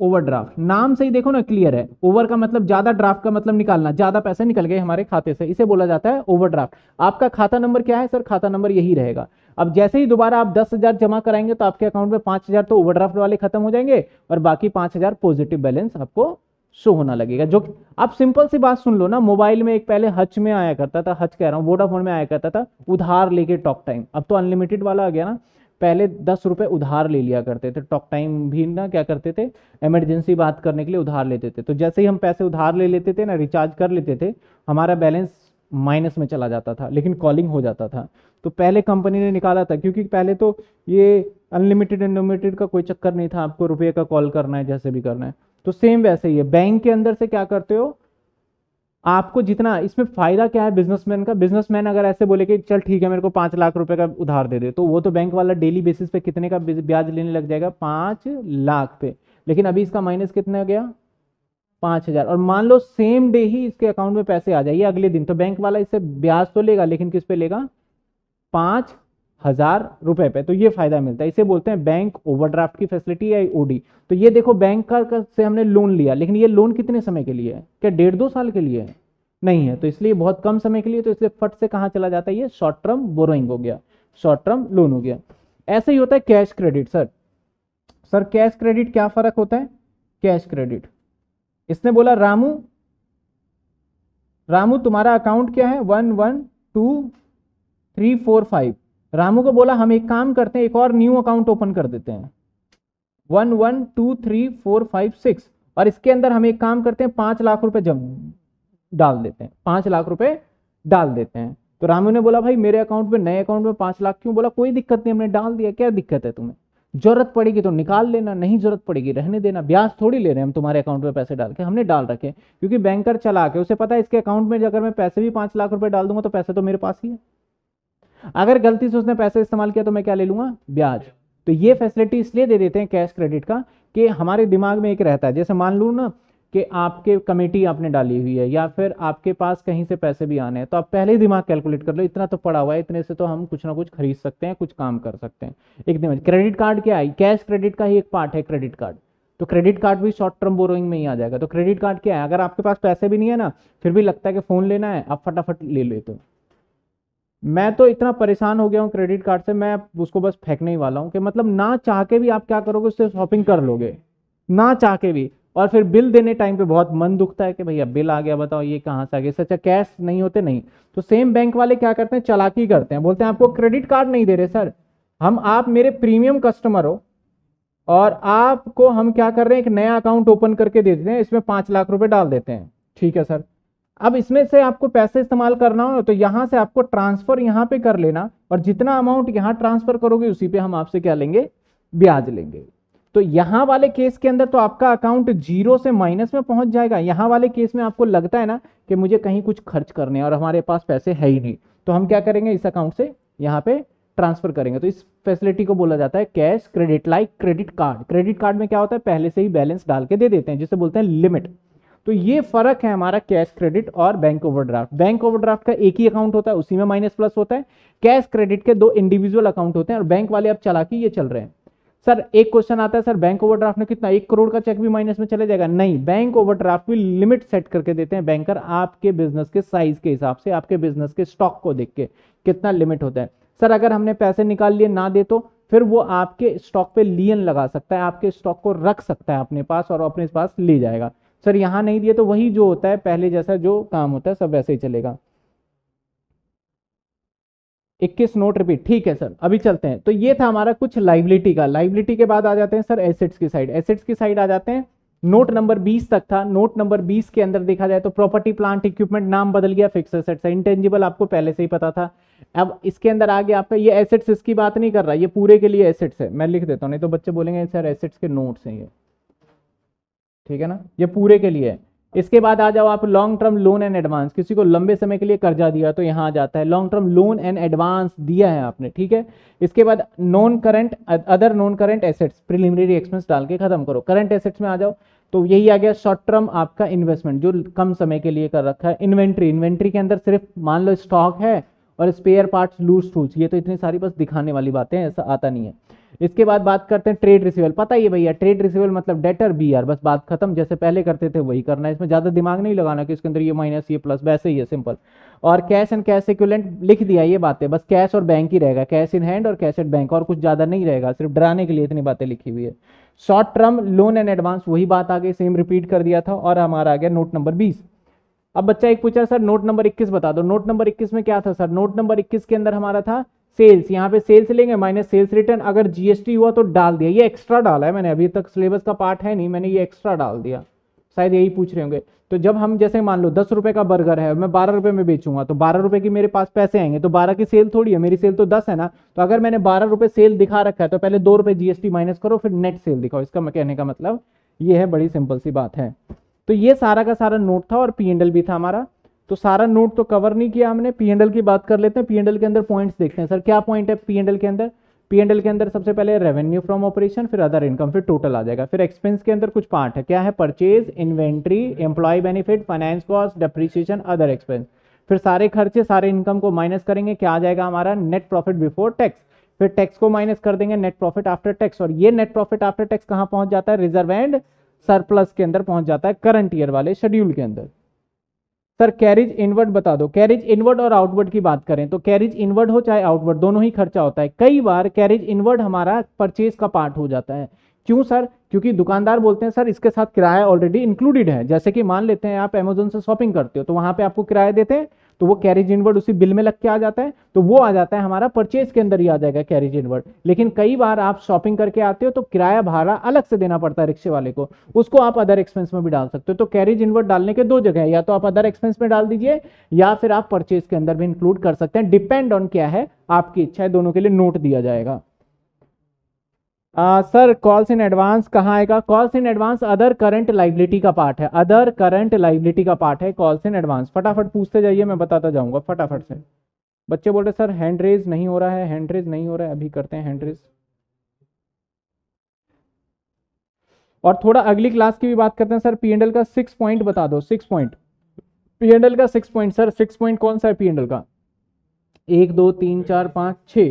overdraft नाम से ही देखो ना क्लियर है। ओवर का मतलब ज़्यादा ड्राफ्ट का मतलब निकालना। ज़्यादा पैसे निकल गए हमारे खाते से। इसे बोला जाता है ओवरड्राफ्ट आपका खाता नंबर क्या है सर खाता नंबर यही रहेगा। अब जैसे ही दोबारा आप दस हज़ार जमा कराएँगे तो आपके अकाउंट में पाँच हज़ार तो ओवरड्राफ्ट वाले खत्म हो जाएँगे और बाकी पाँच हज़ार पॉजिटिव बैलेंस आपको शो होना लगेगा। जो आप सिंपल सी बात सुन लो ना। मोबाइल में एक पहले हच में आया करता था। हच कह रहा हूँ वोडाफोन में आया करता था। उधार लेके टॉक टाइम अब तो अनलिमिटेड वाला आ गया ना। पहले दस रुपए उधार ले लिया करते थे। टॉक टाइम भी ना क्या करते थे? इमरजेंसी बात करने के लिए उधार लेते थे। तो जैसे ही हम पैसे उधार ले लेते थे ना रिचार्ज कर लेते थे, हमारा बैलेंस माइनस में चला जाता था, लेकिन कॉलिंग हो जाता था। तो पहले कंपनी ने निकाला था, क्योंकि पहले तो ये अनलिमिटेड अनलिमिटेड का कोई चक्कर नहीं था, आपको रुपये का कॉल करना है, जैसे भी करना है। तो सेम वैसे ही है। बैंक के अंदर से क्या करते हो? आपको जितना, इसमें फ़ायदा क्या है बिजनेसमैन का? बिजनेसमैन अगर ऐसे बोले कि, चल ठीक है, मेरे को पाँच लाख रुपए का उधार दे दे। तो वो तो बैंक वाला डेली बेसिस पे कितने का ब्याज लेने लग जाएगा? पाँच लाख पे। लेकिन अभी इसका माइनस कितना हो गया? पाँच हज़ार। और मान लो सेम डे ही इसके अकाउंट में पैसे आ जाइए अगले दिन तो बैंक वाला इससे ब्याज तो लेगा, लेकिन किस पे लेगा? पाँच हज़ार रुपए पे तो ये फ़ायदा मिलता है। इसे बोलते हैं बैंक ओवरड्राफ्ट की फैसिलिटी या ओडी तो ये देखो बैंक का, से हमने लोन लिया लेकिन ये लोन कितने समय के लिए है? क्या डेढ़ दो साल के लिए है? नहीं है तो इसलिए बहुत कम समय के लिए तो इसलिए फट से कहाँ चला जाता है ये? शॉर्ट टर्म बोरोइंग हो गया शॉर्ट टर्म लोन हो गया। ऐसे ही होता है cash credit sir sir cash credit क्या फ़र्क होता है? कैश क्रेडिट इसने बोला रामू रामू तुम्हारा अकाउंट क्या है? One one two three four five Ramu को बोला, हम एक काम करते हैं, एक और न्यू अकाउंट ओपन कर देते हैं। One one two three four five six और इसके अंदर हम एक काम करते हैं, पाँच लाख रुपए जब डाल देते हैं। पाँच लाख रुपए डाल देते हैं। तो रामू ने बोला, भाई, मेरे अकाउंट में, नए अकाउंट में पाँच लाख क्यों? बोला, कोई दिक्कत नहीं, हमने डाल दिया। क्या दिक्कत है तुम्हें? ज़रूरत पड़ेगी तो निकाल लेना, नहीं ज़रूरत पड़ेगी रहने देना। ब्याज थोड़ी ले रहे हैं हम तुम्हारे अकाउंट में पैसे डाल के। हमने डाल रखे क्योंकि बैंकर चला के, उसे पता है इसके अकाउंट में अगर मैं पैसे भी पाँच लाख रुपए डाल दूँगा तो पैसे तो मेरे पास ही है। अगर गलती से उसने पैसे इस्तेमाल किया तो मैं क्या ले लूँगा? ब्याज। तो ये फैसिलिटी इसलिए दे देते हैं कैश क्रेडिट का कि हमारे दिमाग में एक रहता है। जैसे मान लू ना कि आपके कमेटी आपने डाली हुई है या फिर आपके पास कहीं से पैसे भी आने हैं तो आप पहले ही दिमाग कैलकुलेट कर लो, इतना तो पड़ा हुआ है, इतने से तो हम कुछ ना कुछ खरीद सकते हैं, कुछ काम कर सकते हैं। एक दिन क्रेडिट कार्ड क्या है? कैश क्रेडिट का ही एक पार्ट है क्रेडिट कार्ड तो क्रेडिट कार्ड भी शॉर्ट टर्म बोरोइंग में ही आ जाएगा। तो क्रेडिट कार्ड क्या है? अगर आपके पास पैसे भी नहीं है ना, फिर भी लगता है कि फ़ोन लेना है, आप फटाफट ले लेते हो। मैं तो इतना परेशान हो गया हूँ क्रेडिट कार्ड से, मैं उसको बस फेंकने ही वाला हूँ कि मतलब ना चाह के भी आप क्या करोगे, उससे शॉपिंग कर लोगे। ना चाह के भी। और फिर बिल देने टाइम पे बहुत मन दुखता है कि भैया बिल आ गया, बताओ ये कहाँ से आ गया? सच्चा कैश नहीं होते, नहीं। तो सेम बैंक वाले क्या करते हैं? चलाकी करते हैं। बोलते हैं, आपको क्रेडिट कार्ड नहीं दे रहे, सर। हम, आप मेरे प्रीमियम कस्टमर हो और आपको हम क्या कर रहे हैं? एक नया अकाउंट ओपन करके दे देते हैं, इसमें पाँच लाख रुपये डाल देते हैं। ठीक है, सर। अब इसमें से आपको पैसे इस्तेमाल करना हो तो यहाँ से आपको ट्रांसफ़र यहाँ पे कर लेना और जितना अमाउंट यहाँ ट्रांसफ़र करोगे उसी पे हम आपसे क्या लेंगे? ब्याज लेंगे। तो यहाँ वाले केस के अंदर तो आपका अकाउंट ज़ीरो से माइनस में पहुँच जाएगा। यहाँ वाले केस में आपको लगता है ना कि मुझे कहीं कुछ खर्च करने और हमारे पास पैसे है ही नहीं। तो हम क्या करेंगे? इस अकाउंट से यहाँ पे ट्रांसफ़र करेंगे। तो इस फैसिलिटी को बोला जाता है cash credit like credit card credit card में क्या होता है? पहले से ही बैलेंस डाल के दे देते हैं, जिसे बोलते हैं लिमिट तो ये फ़र्क है हमारा कैश क्रेडिट और बैंक ओवरड्राफ्ट बैंक ओवरड्राफ्ट का एक ही अकाउंट होता है, उसी में माइनस प्लस होता है। कैश क्रेडिट के दो इंडिविजुअल अकाउंट होते हैं और बैंक वाले अब चला के ये चल रहे हैं। सर, एक क्वेश्चन आता है, सर बैंक ओवरड्राफ्ट में कितना? एक करोड़ का चेक भी माइनस में चले जाएगा? नहीं बैंक ओवरड्राफ्ट भी लिमिट सेट करके देते हैं बैंकर आपके बिज़नेस के साइज़ के हिसाब से, आपके बिज़नेस के स्टॉक को देख के कितना लिमिट होता है। सर, अगर हमने पैसे निकाल लिए, ना दे तो फिर वो आपके स्टॉक पे लियन लगा सकता है, आपके स्टॉक को रख सकता है अपने पास और अपने पास ले जाएगा। सर, यहाँ नहीं दिया तो वही जो होता है, पहले जैसा जो काम होता है, सब वैसे ही चलेगा। इक्कीस नोट रिपीट, ठीक है सर, अभी चलते हैं। तो ये था हमारा कुछ लाइबिलिटी का। लाइबिलिटी के बाद आ जाते हैं सर, एसेट्स की साइड। एसेट्स की साइड आ जाते हैं। नोट नंबर 20 तक था। नोट नंबर 20 के अंदर देखा जाए तो प्रॉपर्टी, प्लांट, इक्विपमेंट, नाम बदल गया फिक्स एसेट्स है इंटेंजिबल आपको पहले से ही पता था। अब इसके अंदर आगे आपका, ये एसेट्स इसकी बात नहीं कर रहा, ये पूरे के लिए एसेट्स है। मैं लिख देता हूँ, नहीं तो बच्चे बोलेंगे, सर, एसेट्स के नोट्स हैं ये। ठीक है ना? ये पूरे के लिए है। इसके बाद आ जाओ आप long term loan and advance किसी को लंबे समय के लिए कर्जा दिया तो यहाँ आ जाता है। Long term loan and advance दिया है आपने, ठीक है? इसके बाद non current other non current assets preliminary expense डाल के खत्म करो। करंट एसेट्स में आ जाओ तो यही आ गया शॉर्ट टर्म आपका इन्वेस्टमेंट जो कम समय के लिए कर रखा है। इन्वेंट्री इन्वेंट्री के अंदर सिर्फ़ मान लो स्टॉक है और स्पेयर पार्ट्स लूज टूल्स ये तो इतनी सारी बस दिखाने वाली बातें ऐसा आता नहीं है। इसके बाद बात करते हैं ट्रेड रिसीवल पता ही भैया ट्रेड रिसीवल मतलब डेटर बी आर बस बात खत्म, जैसे पहले करते थे वही करना है। इसमें ज़्यादा दिमाग नहीं लगाना कि इसके अंदर ये माइनस ये प्लस वैसे ही है सिंपल और कैश एंड कैश इक्विलेंट लिख दिया ये बातें, बस कैश और बैंक ही रहेगा कैश इन हैंड और कैश एट बैंक और कुछ ज़्यादा नहीं रहेगा, सिर्फ़ डराने के लिए इतनी बातें लिखी हुई है। Short term loan and advance वही बात आ गई सेम रिपीट कर दिया था, और हमारा आ गया नोट नंबर बीस। अब बच्चा एक पूछा, सर नोट नंबर 21 बता दो। नोट नंबर 21 में क्या था, सर? नोट नंबर 21 के अंदर हमारा था सेल्स, यहाँ पे सेल्स लेंगे, माइनस सेल्स रिटर्न, अगर जीएसटी हुआ तो डाल दिया। ये एक्स्ट्रा डाला है मैंने, अभी तक सिलेबस का पार्ट है नहीं, मैंने ये एक्स्ट्रा डाल दिया। शायद यही पूछ रहे होंगे। तो जब हम जैसे मान लो दस रुपए का बर्गर है, मैं बारह रुपए में बेचूँगा तो बारह रुपए की मेरे पास पैसे आएँगे तो बारह की सेल थोड़ी है, मेरी सेल तो दस है ना तो अगर मैंने बारह रुपए सेल दिखा रखा है तो पहले दो रुपए जीएसटी माइनस करो, फिर नेट सेल दिखाओ। इसका कहने का मतलब ये है, बड़ी सिंपल सी बात है। तो ये सारा का सारा नोट था और पी एंडल भी था हमारा। तो सारा नोट तो कवर नहीं किया हमने पी एंडल की बात कर लेते हैं पी एंडल के अंदर पॉइंट्स देखते हैं। सर क्या पॉइंट है पी एंडल के अंदर? पी एंडल के अंदर सबसे पहले रेवेन्यू फ्रॉम ऑपरेशन फिर अदर इनकम फिर टोटल आ जाएगा। फिर एक्सपेंस के अंदर कुछ पार्ट है। क्या है? Purchase inventory employ benefit finance cost depreciation other expense फिर सारे खर्चे, सारे इनकम को माइनस करेंगे, क्या आ जाएगा हमारा? नेट प्रॉफिट बिफोर टैक्स फिर टैक्स को माइनस कर देंगे नेट प्रॉफिट आफ्टर टैक्स और ये नेट प्रॉफिट आफ्टर टैक्स कहाँ पहुँच जाता है? रिज़र्व एंड सरप्लस के अंदर पहुँच जाता है करंट ईयर वाले शेड्यूल के अंदर। सर कैरिज इनवर्ड बता दो। कैरिज इनवर्ड और आउटवर्ड की बात करें तो कैरिज इनवर्ड हो चाहे आउटवर्ड दोनों ही खर्चा होता है। कई बार कैरिज इनवर्ड हमारा परचेज का पार्ट हो जाता है। क्यों सर? क्योंकि दुकानदार बोलते हैं, सर, इसके साथ किराया ऑलरेडी इंक्लूडेड है। जैसे कि मान लेते हैं आप अमेजोन से शॉपिंग करते हो तो वहाँ पे आपको किराया देते हैं तो वो कैरिज इनवर्ड उसी बिल में लग के आ जाता है तो वो आ जाता है हमारा परचेज के अंदर ही आ जाएगा कैरिज इनवर्ड लेकिन कई बार आप शॉपिंग करके आते हो तो किराया भाड़ा अलग से देना पड़ता है रिक्शे वाले को, उसको आप अदर एक्सपेंस में भी डाल सकते हो। तो कैरिज इनवर्ड डालने के दो जगह है, या तो आप अदर एक्सपेंस में डाल दीजिए, या फिर आप परचेज के अंदर भी इंक्लूड कर सकते हैं। डिपेंड ऑन क्या है, आपकी इच्छा है, दोनों के लिए नोट दिया जाएगा। सर कॉल्स इन एडवांस कहाँ आएगा? Calls in advance other current liability का पार्ट है। अदर करंट लाइबिलिटी का पार्ट है कॉल्स इन एडवांस फटाफट पूछते जाइए, मैं बताता जाऊँगा फटाफट से। बच्चे बोल रहे, सर हैंड रेज नहीं हो रहा है हैंड रेज नहीं हो रहा है, अभी करते हैं हैंड रेज और थोड़ा अगली क्लास की भी बात करते हैं, सर पीएनडल का सिक्स पॉइंट बता दो six point P and L का six point sir six point कौन सा है पीएनडल का? एक, दो, तीन, चार, पाँच, छ।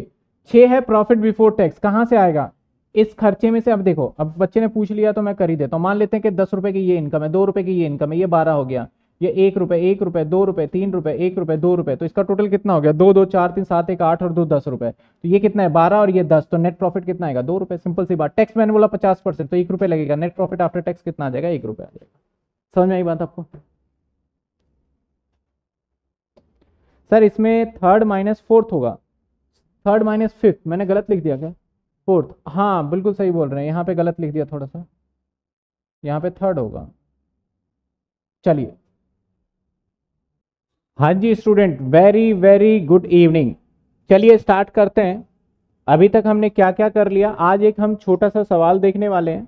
छह है प्रॉफिट बिफोर टैक्स कहाँ से आएगा? इस खर्चे में से अब देखो, अब बच्चे ने पूछ लिया तो मैं कर ही देता हूँ। मान लेते हैं कि दस रुपए की ये इनकम है, दो रुपए की ये इनकम है, ये बारह हो गया, ये एक रुपए एक रुपए, दो रुपए, तीन रुपए, एक रुपए, दो रुपए तो इसका टोटल कितना हो गया? दो दो, चार, तीन, सात, एक, आठ और दो, दस रुपए। तो ये कितना है? बारह और ये दस तो नेट प्रॉफिट कितना आएगा? दो रुपए सिंपल सी बात। टैक्स मैंने बोला पचास परसेंट तो एक रुपए लगेगा। नेट प्रॉफिट आफ्टर टैक्स कितना आ जाएगा? एक रुपए आ जाएगा। समझ में आई बात आपको? सर इसमें थर्ड माइनस फोर्थ होगा। थर्ड माइनस फिफ्थ मैंने गलत लिख दिया क्या? फोर्थ हाँ बिल्कुल सही बोल रहे हैं। यहाँ पे गलत लिख दिया थोड़ा सा। यहाँ पे थर्ड होगा। चलिए। हाँ जी, student, very very good evening. चलिए, स्टार्ट करते हैं। अभी तक हमने क्या क्या कर लिया? आज एक हम छोटा सा सवाल देखने वाले हैं।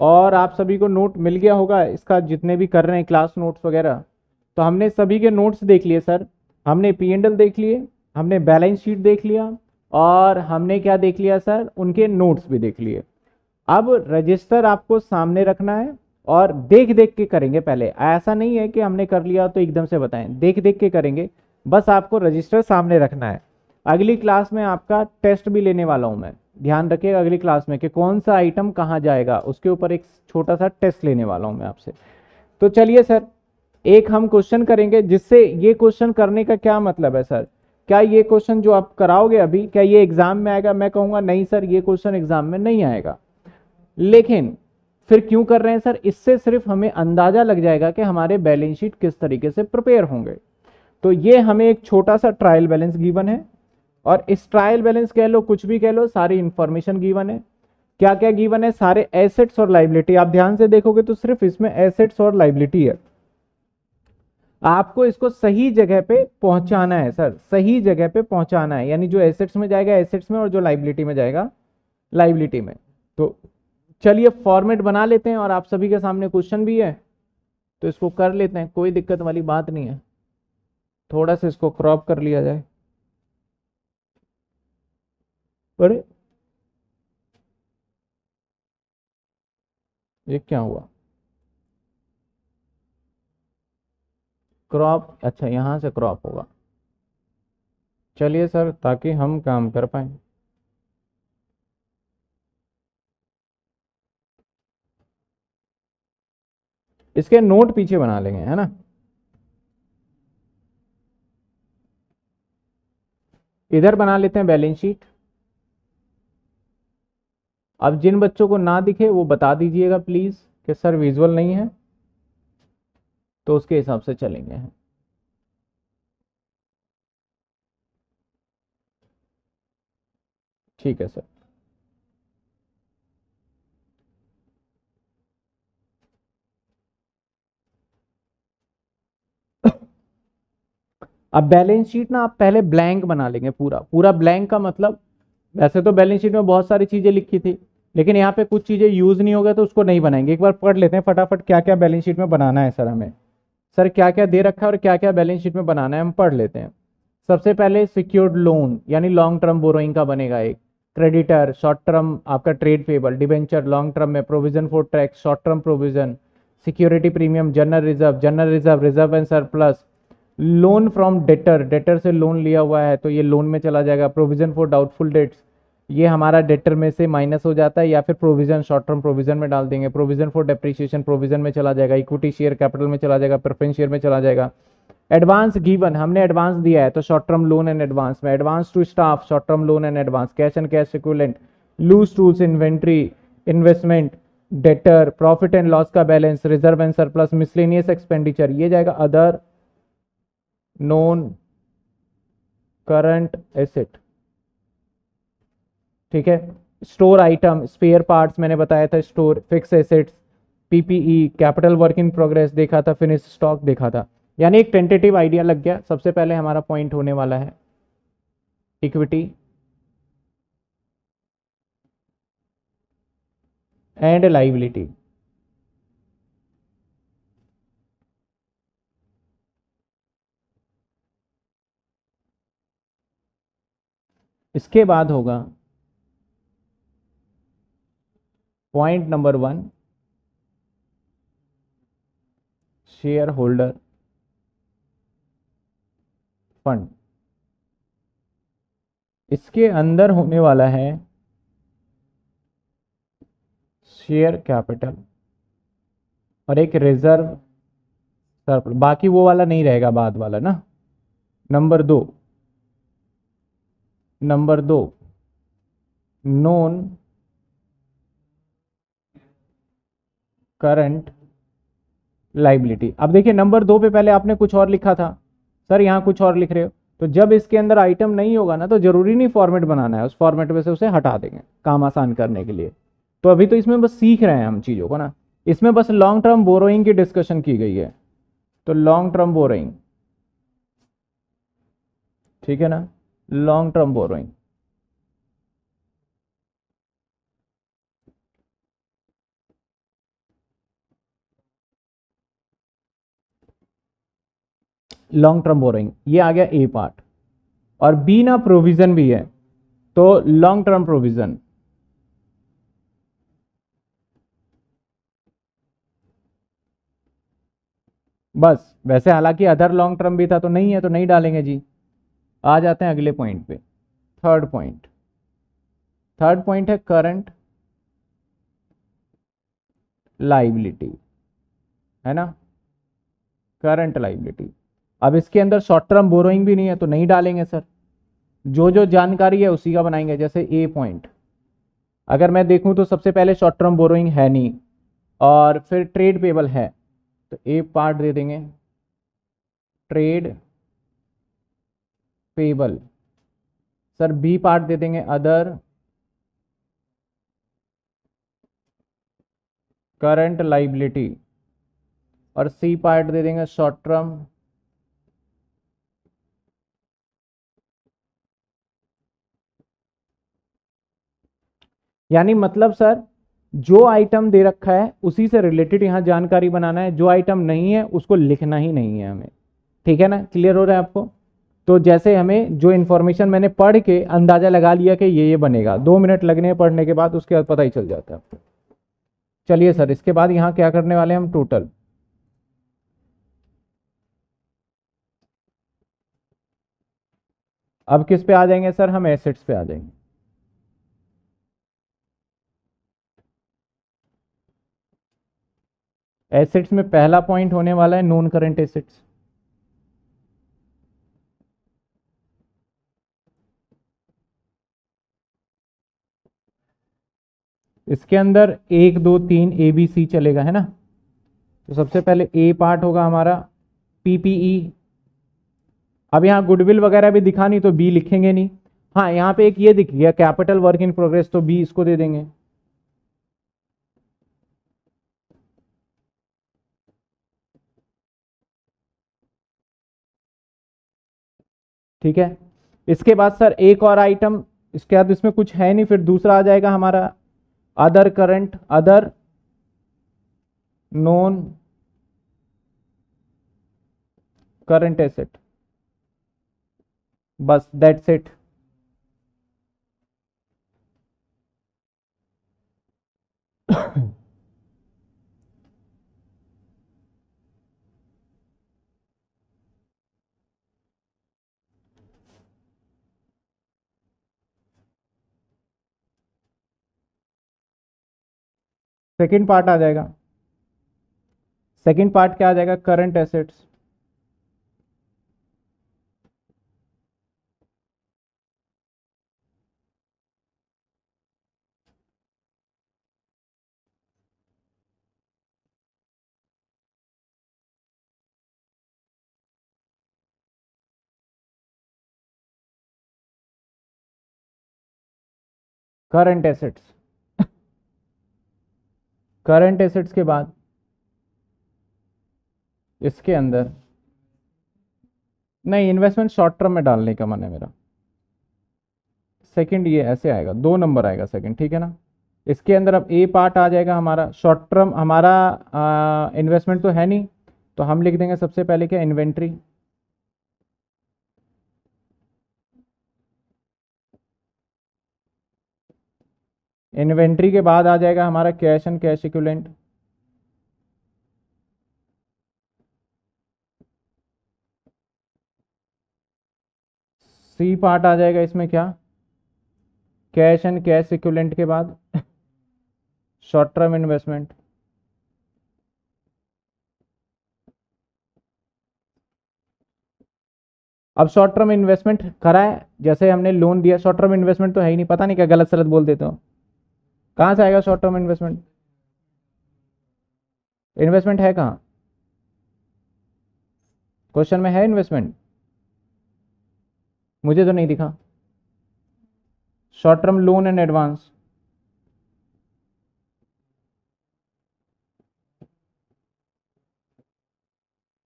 और आप सभी को नोट मिल गया होगा, इसका जितने भी कर रहे हैं, क्लास नोट्स वगैरह। तो हमने सभी के नोट्स देख लिए, सर। हमने पी देख लिए, हमने बैलेंस शीट देख लिया और हमने क्या देख लिया सर? उनके नोट्स भी देख लिए। अब रजिस्टर आपको सामने रखना है और देख देख के करेंगे पहले। ऐसा नहीं है कि हमने कर लिया तो एकदम से बताएँ। देख देख के करेंगे। बस आपको रजिस्टर सामने रखना है। अगली क्लास में आपका टेस्ट भी लेने वाला हूँ मैं। ध्यान रखिएगा अगली क्लास में कि कौन सा आइटम कहाँ जाएगा। उसके ऊपर एक छोटा सा टेस्ट लेने वाला हूँ मैं आपसे। तो चलिए सर, एक हम क्वेश्चन करेंगे, जिससे ये क्वेश्चन करने का क्या मतलब है सर? क्या ये क्वेश्चन जो आप कराओगे अभी, क्या ये एग्ज़ाम में आएगा? मैं कहूँगा, नहीं सर, ये क्वेश्चन एग्ज़ाम में नहीं आएगा। लेकिन फिर क्यों कर रहे हैं सर? इससे सिर्फ़ हमें अंदाज़ा लग जाएगा कि हमारे बैलेंस शीट किस तरीके से प्रिपेयर होंगे। तो ये हमें एक छोटा सा ट्रायल बैलेंस गिवन है। और इस ट्रायल बैलेंस कह लो, कुछ भी कह लो, सारी इंफॉर्मेशन गिवन है। क्या क्या गिवन है? सारे एसेट्स और लाइबिलिटी आप ध्यान से देखोगे तो सिर्फ़ इसमें एसेट्स और लाइबिलिटी है। आपको इसको सही जगह पे पहुंचाना है, सर, सही जगह पे पहुंचाना है। यानी जो एसेट्स में जाएगा एसेट्स में और जो लाइबिलिटी में जाएगा लाइबिलिटी में। तो चलिए फॉर्मेट बना लेते हैं और आप सभी के सामने क्वेश्चन भी है तो इसको कर लेते हैं, कोई दिक्कत वाली बात नहीं है। थोड़ा सा इसको क्रॉप कर लिया जाए। अरे, ये क्या हुआ? क्रॉप अच्छा यहाँ से क्रॉप होगा। चलिए सर, ताकि हम काम कर पाए। इसके नोट पीछे बना लेंगे, है ना? इधर बना लेते हैं बैलेंस शीट। अब जिन बच्चों को ना दिखे, वो बता दीजिएगा प्लीज़, कि सर विजुअल नहीं है। तो उसके हिसाब से चलेंगे ठीक है सर। अब बैलेंस शीट ना आप पहले ब्लैंक बना लेंगे पूरा। पूरा ब्लैंक का मतलब वैसे तो बैलेंस शीट में बहुत सारी चीज़ें लिखी थी, लेकिन यहाँ पे कुछ चीज़ें यूज़ नहीं हो गया तो उसको नहीं बनाएँगे। एक बार पढ़ लेते हैं फटाफट क्या क्या बैलेंस शीट में बनाना है सर हमें। सर क्या क्या दे रखा है और क्या क्या बैलेंस शीट में बनाना है, हम पढ़ लेते हैं। सबसे पहले सिक्योर्ड लोन यानी लॉन्ग टर्म बोरोइंग का बनेगा एक। क्रेडिटर शॉर्ट टर्म आपका trade payable debenture long term में provision for tax short term provision security premium general reserve general reserve reserve and surplus loan from debtor debtor से loan लिया हुआ है तो ये लोन में चला जाएगा। प्रोविज़न फॉर डाउटफुल डेट्स ये हमारा डेटर में से माइनस हो जाता है या फिर प्रोविज़न शॉर्ट टर्म प्रोविज़न में डाल देंगे। प्रोविज़न फॉर डेप्रिसिएशन प्रोविज़न में चला जाएगा। इक्विटी शेयर कैपिटल में चला जाएगा। प्रेफरेंस शेयर में चला जाएगा। एडवांस गिवन हमने एडवांस दिया है तो short term loan and advance में। Advance to staff short term loan and advance cash and cash equivalent loose tools inventory investment debtor profit and loss का balance reserve and surplus miscellaneous expenditure ये जाएगा other non current asset ठीक है? Store item spare parts मैंने बताया था store fix assets PPE capital work in progress देखा था फिनिश स्टॉक देखा था। यानी एक टेंटेटिव आइडिया लग गया। सबसे पहले हमारा पॉइंट होने वाला है। इक्विटी एंड लाइबिलिटी इसके बाद होगा point number one shareholder fund इसके अंदर होने वाला है शेयर कैपिटल और एक रिज़र्व सरप्लस बाकी वो वाला नहीं रहेगा बाद वाला ना। नंबर दो नंबर दो नॉन करंट लाइबिलिटी। अब देखिए, नंबर दो पे पहले आपने कुछ और लिखा था। सर, यहाँ कुछ और लिख रहे हो। तो जब इसके अंदर आइटम नहीं होगा ना तो ज़रूरी नहीं फॉर्मेट बनाना है। उस फॉर्मेट में से उसे हटा देंगे काम आसान करने के लिए। तो अभी तो इसमें बस सीख रहे हैं हम चीज़ों को ना। इसमें बस लॉन्ग टर्म बोरोइंग की डिस्कशन की गई है। तो लॉन्ग टर्म बोरोइंग ठीक है ना? Long term borrowing long term borrowing ये आ गया ए पार्ट और बी ना प्रोविज़न भी है तो लॉन्ग टर्म प्रोविज़न बस, वैसे हालाँकि अदर लॉन्ग टर्म भी था तो नहीं है तो नहीं डालेंगे जी। आ जाते हैं अगले पॉइंट पे. थर्ड पॉइंट थर्ड पॉइंट है करंट लाइबिलिटी है ना? करंट लाइबिलिटी अब इसके अंदर शॉर्ट टर्म बोरोइंग भी नहीं है तो नहीं डालेंगे सर जो जो जानकारी है उसी का बनाएँगे, जैसे ए पॉइंट अगर मैं देखूँ तो सबसे पहले शॉर्ट टर्म बोरोइंग है नहीं, और फिर ट्रेड पेबल है। तो ए पार्ट दे देंगे। Trade payable sir B part दे देंगे अदर करंट लाइबिलिटी और सी पार्ट दे देंगे शॉर्ट टर्म यानी मतलब सर, जो आइटम दे रखा है, उसी से रिलेटेड यहाँ जानकारी बनाना है। जो आइटम नहीं है, उसको लिखना ही नहीं है हमें। ठीक है ना? क्लियर हो रहा है आपको? तो जैसे हमें जो इन्फॉर्मेशन मैंने पढ़ के अंदाज़ा लगा लिया कि ये ये बनेगा। दो मिनट लगने पढ़ने के बाद, उसके बाद पता ही चल जाता है चलिए सर, इसके बाद यहाँ क्या करने वाले हैं हम? टोटल अब किस पे आ जाएँगे सर? हम एसेट्स पे आ जाएँगे। एसेट्स में पहला पॉइंट होने वाला है नॉन करंट एसेट्स इसके अंदर एक, दो, तीन ए बी सी चलेगा, है ना? तो सबसे पहले ए पार्ट होगा हमारा पीपीई अब यहाँ गुडविल वगैरह भी दिखा नहीं तो बी लिखेंगे नहीं। हाँ यहाँ पे एक ये दिख गया कैपिटल वर्क इन प्रोग्रेस तो बी इसको दे देंगे। ठीक है? इसके बाद सर एक और आइटम इसके बाद इसमें कुछ है नहीं, फिर दूसरा आ जाएगा हमारा other current other non current asset बस दैट्स इट सेकंड पार्ट आ जाएगा। सेकेंड पार्ट क्या आ जाएगा? Current assets current assets current assets के बाद इसके अंदर, नहीं इन्वेस्टमेंट शॉर्ट टर्म में डालने का मन है मेरा। सेकंड ये ऐसे आएगा, दो नंबर आएगा सेकंड ठीक है ना? इसके अंदर अब ए पार्ट आ जाएगा हमारा शॉर्ट टर्म हमारा इन्वेस्टमेंट तो है नहीं तो हम लिख देंगे सबसे पहले क्या? इन्वेंट्री इन्वेंट्री के बाद आ जाएगा हमारा cash and cash equivalent C part आ जाएगा इसमें क्या? कैश एंड कैश इक्विलेंट के बाद। Short term investment. अब शॉर्ट टर्म इन्वेस्टमेंट करा है, जैसे हमने लोन दिया, शॉर्ट टर्म इन्वेस्टमेंट तो है ही नहीं, पता नहीं क्या गलत सलत बोल देते हो। कहाँ से आएगा शॉर्ट टर्म इन्वेस्टमेंट इन्वेस्टमेंट है कहाँ? क्वेश्चन में है इन्वेस्टमेंट मुझे तो नहीं दिखा। Short term loan and advance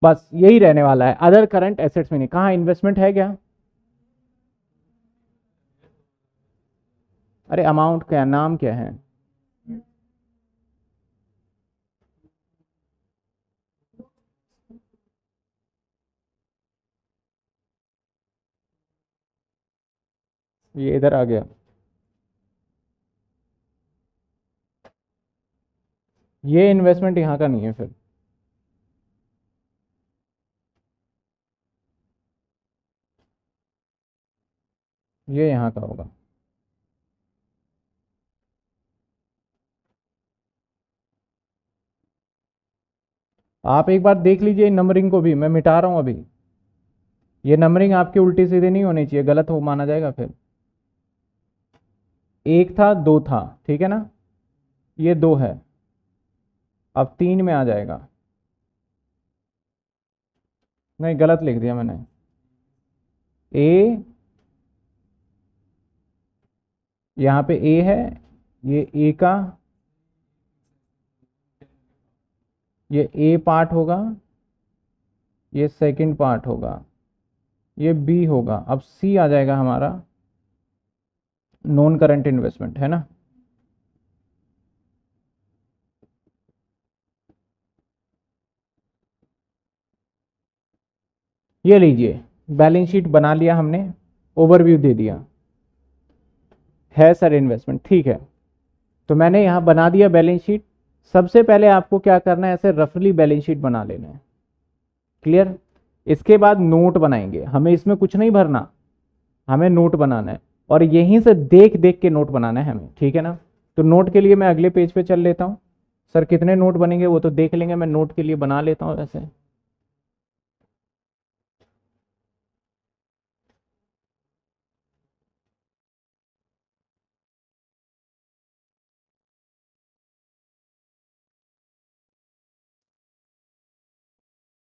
बस यही रहने वाला है। अदर करंट एसेट्स में नहीं। कहा इन्वेस्टमेंट है क्या? अरे अमाउंट क्या नाम क्या है? ये इधर आ गया। ये इन्वेस्टमेंट यहाँ का नहीं है फिर। ये यहाँ का होगा। आप एक बार देख लीजिए नंबरिंग को भी, मैं मिटा रहा हूँ अभी। ये नंबरिंग आपकी उल्टी सीधे नहीं होनी चाहिए, गलत हो माना जाएगा फिर। एक था, दो था, ठीक है ना? ये दो है। अब तीन में आ जाएगा। नहीं, गलत लिख दिया मैंने। ए यहाँ पे ए है, ये ए का, ये ए पार्ट होगा, ये सेकंड पार्ट होगा, ये बी होगा। अब सी आ जाएगा हमारा। नॉन करंट इन्वेस्टमेंट, है ना? ये लीजिए, बैलेंस शीट बना लिया हमने ओवरव्यू दे दिया। है सर इन्वेस्टमेंट ठीक है। तो मैंने यहाँ बना दिया बैलेंस शीट। सबसे पहले आपको क्या करना है, ऐसे रफली बैलेंस शीट बना लेना है। क्लियर इसके बाद नोट बनाएँगे। हमें इसमें कुछ नहीं भरना। हमें नोट बनाना है। और यहीं से देख देख के नोट बनाना है हमें, ठीक है ना? तो नोट के लिए मैं अगले पेज पे चल लेता हूँ। सर, कितने नोट बनेंगे वो तो देख लेंगे, मैं नोट के लिए बना लेता हूँ वैसे।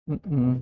Hmm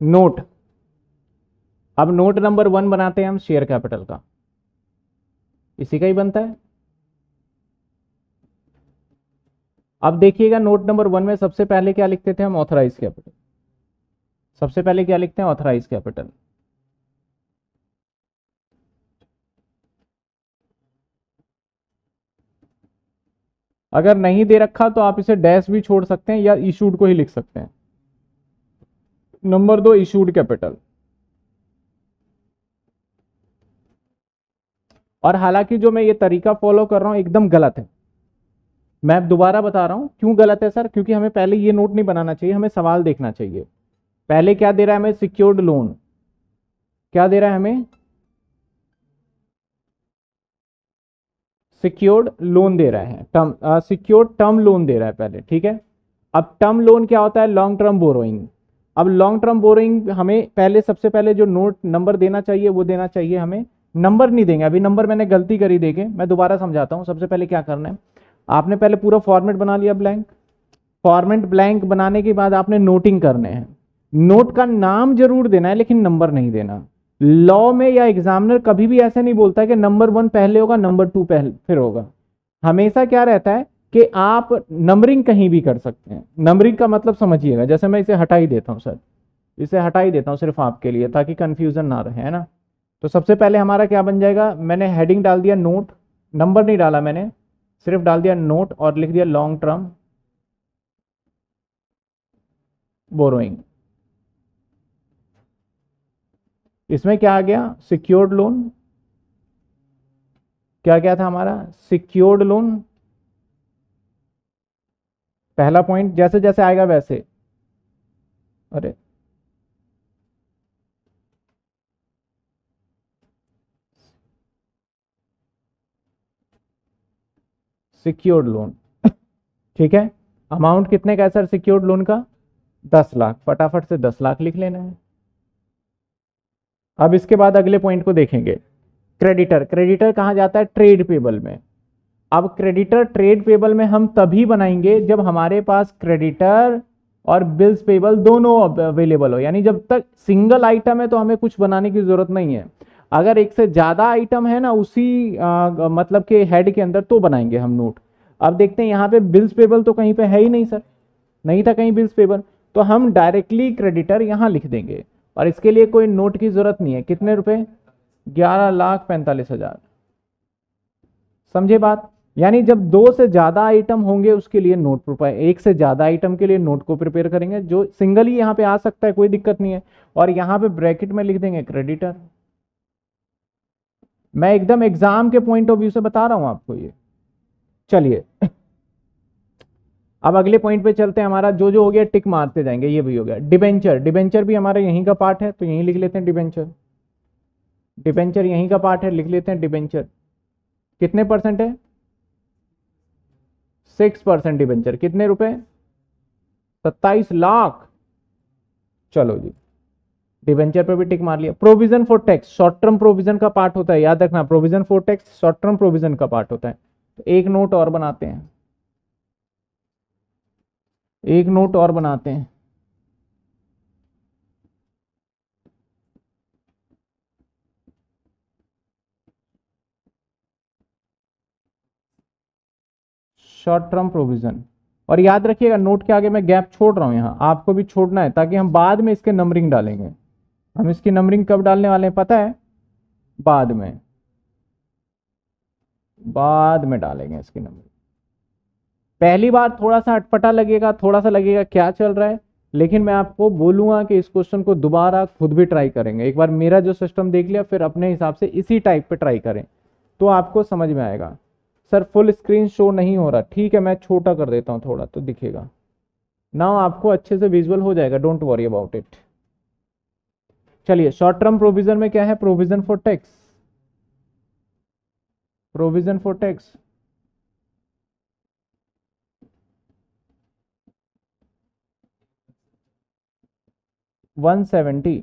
note. अब नोट नंबर वन बनाते हैं हम शेयर कैपिटल का। इसी का ही बनता है। अब देखिएगा नोट नंबर वन में सबसे पहले क्या लिखते थे हम? Authorised capital. सबसे पहले क्या लिखते हैं? Authorised capital. अगर नहीं दे रखा तो आप इसे डैश भी छोड़ सकते हैं या इशूड को ही लिख सकते हैं। नंबर दो इशूड कैपिटल और हालाँकि जो मैं ये तरीका फॉलो कर रहा हूँ, एकदम गलत है। मैं दोबारा बता रहा हूँ, क्यों गलत है सर? क्योंकि हमें पहले ये नोट नहीं बनाना चाहिए, हमें सवाल देखना चाहिए। पहले क्या दे रहा है हमें सिक्योर्ड लोन क्या दे रहा है हमें? सिक्योर्ड लोन दे रहा है। टर्म सिक्योर्ड टर्म लोन दे रहा है पहले, ठीक है? अब टर्म लोन क्या होता है? लॉन्ग टर्म बोरोइंग अब लॉन्ग टर्म बोरिंग हमें पहले, सबसे पहले जो नोट नंबर देना चाहिए, वो देना चाहिए हमें। नंबर नहीं देंगे। अभी नंबर मैंने गलती करी देखे। मैं दोबारा समझाता हूँ। सबसे पहले क्या करना है? आपने पहले पूरा फॉर्मेट बना लिया ब्लैंक फॉर्मेट ब्लैंक बनाने के बाद आपने नोटिंग करने हैं। नोट का नाम ज़रूर देना है, लेकिन नंबर नहीं देना। लॉ में या एग्जामिनर कभी भी ऐसे नहीं बोलता कि नंबर वन पहले होगा नंबर टू पहले फिर होगा। हमेशा क्या रहता है? कि आप नंबरिंग कहीं भी कर सकते हैं। नंबरिंग का मतलब समझिएगा, जैसे मैं इसे हटा ही देता हूँ, सर। इसे हटा ही देता हूँ सिर्फ़ आपके लिए, ताकि कंफ्यूजन ना रहे, है ना? तो सबसे पहले हमारा क्या बन जाएगा? मैंने हेडिंग डाल दिया नोट नंबर नहीं डाला मैंने, सिर्फ़ डाल दिया नोट और लिख दिया लॉन्ग टर्म बोरोइंग इसमें क्या आ गया? सिक्योर्ड लोन क्या क्या था हमारा? सिक्योर्ड लोन पहला पॉइंट जैसे जैसे आएगा वैसे। अरे। सिक्योर्ड लोन ठीक है? अमाउंट कितने का है सर सिक्योर्ड लोन का? दस लाख। फटाफट से दस लाख लिख लेना है। अब इसके बाद अगले पॉइंट को देखेंगे। क्रेडिटर क्रेडिटर कहा जाता है? ट्रेड पेबल में। अब क्रेडिटर ट्रेड पेबल में हम तभी बनाएँगे जब हमारे पास क्रेडिटर और बिल्स पेबल दोनों अवेलेबल हो। यानी जब तक सिंगल आइटम है तो हमें कुछ बनाने की ज़रूरत नहीं है। अगर एक से ज़्यादा आइटम है ना उसी आ, मतलब के हेड के अंदर तो बनाएँगे हम नोट अब देखते हैं यहाँ पे बिल्स पेबल तो कहीं पे है ही नहीं सर नहीं था कहीं बिल्स पेबल तो हम डायरेक्टली क्रेडिटर यहाँ लिख देंगे। और इसके लिए कोई नोट की ज़रूरत नहीं है। कितने रुपए? ग्यारह लाख पैंतालीस हज़ार। समझे बात? यानी जब दो से ज़्यादा आइटम होंगे उसके लिए नोट प्रोपाइल एक से ज़्यादा आइटम के लिए नोट को प्रिपेयर करेंगे, जो सिंगल ही यहाँ पे आ सकता है, कोई दिक्कत नहीं है। और यहाँ पे ब्रैकेट में लिख देंगे क्रेडिटर मैं एकदम एग्ज़ाम के पॉइंट ऑफ़ व्यू से बता रहा हूँ आपको ये। चलिए। अब अगले पॉइंट पे चलते हैं हमारा। जो जो हो गया टिक मारते जाएँगे। ये भी हो गया। डिबेंचर डिबेंचर भी हमारा यहीं का पार्ट है तो यहीं लिख लेते हैं डिबेंचर डिबेंचर यहीं का पार्ट है, लिख लेते हैं डिबेंचर कितने परसेंट है? Six percent debenture. कितने रुपए? सत्ताईस लाख। चलो जी। डिवेंचर पे भी टिक मार लिया। Provision for tax short term provision का पार्ट होता है। याद रखना provision for tax short term provision का पार्ट होता है। तो एक नोट और बनाते हैं। एक नोट और बनाते हैं। शॉर्ट टर्म प्रोविज़न और याद रखिएगा नोट के आगे मैं गैप छोड़ रहा हूँ यहाँ। आपको भी छोड़ना है, ताकि हम बाद में इसके नंबरिंग डालेंगे। हम इसकी नंबरिंग कब डालने वाले हैं पता है? बाद में। बाद में डालेंगे इसकी नंबरिंग पहली बार थोड़ा सा अटपटा लगेगा थोड़ा सा लगेगा क्या चल रहा है, लेकिन मैं आपको बोलूँगा कि इस क्वेश्चन को दोबारा खुद भी ट्राई करेंगे। एक बार मेरा जो सिस्टम देख लिया, फिर अपने हिसाब से इसी टाइप पे ट्राई करें तो आपको समझ में आएगा। सर फुल स्क्रीन शो नहीं हो रहा। ठीक है, मैं छोटा कर देता हूँ थोड़ा तो दिखेगा। ना आपको अच्छे से विजुअल हो जाएगा डोंट वरी अबाउट इट चलिए शॉर्ट टर्म प्रोविज़न में क्या है? Provision for tax provision for tax one seventy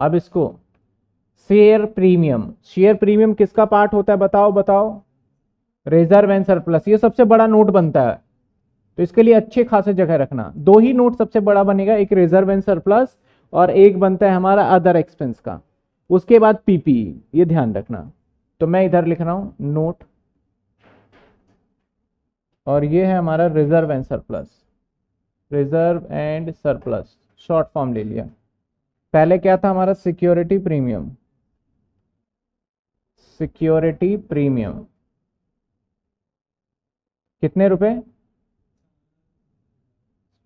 अब इसको शेयर प्रीमियम। शेयर प्रीमियम किसका पार्ट होता है? बताओ बताओ। रिज़र्व एंड सरप्लस, ये सबसे बड़ा नोट बनता है। तो इसके लिए अच्छे खासे जगह रखना। दो ही नोट सबसे बड़ा बनेगा, एक रिज़र्व एंड सरप्लस और एक बनता है हमारा अदर एक्सपेंस का। उसके बाद पीपीई, ये ध्यान रखना। तो मैं इधर लिख रहा हूँ, नोट। और ये है हमारा reserve and surplus. Reserve and surplus, short form ले लिया। पहले क्या था हमारा? सिक्योरिटी प्रीमियम सिक्योरिटी प्रीमियम कितने रुपए?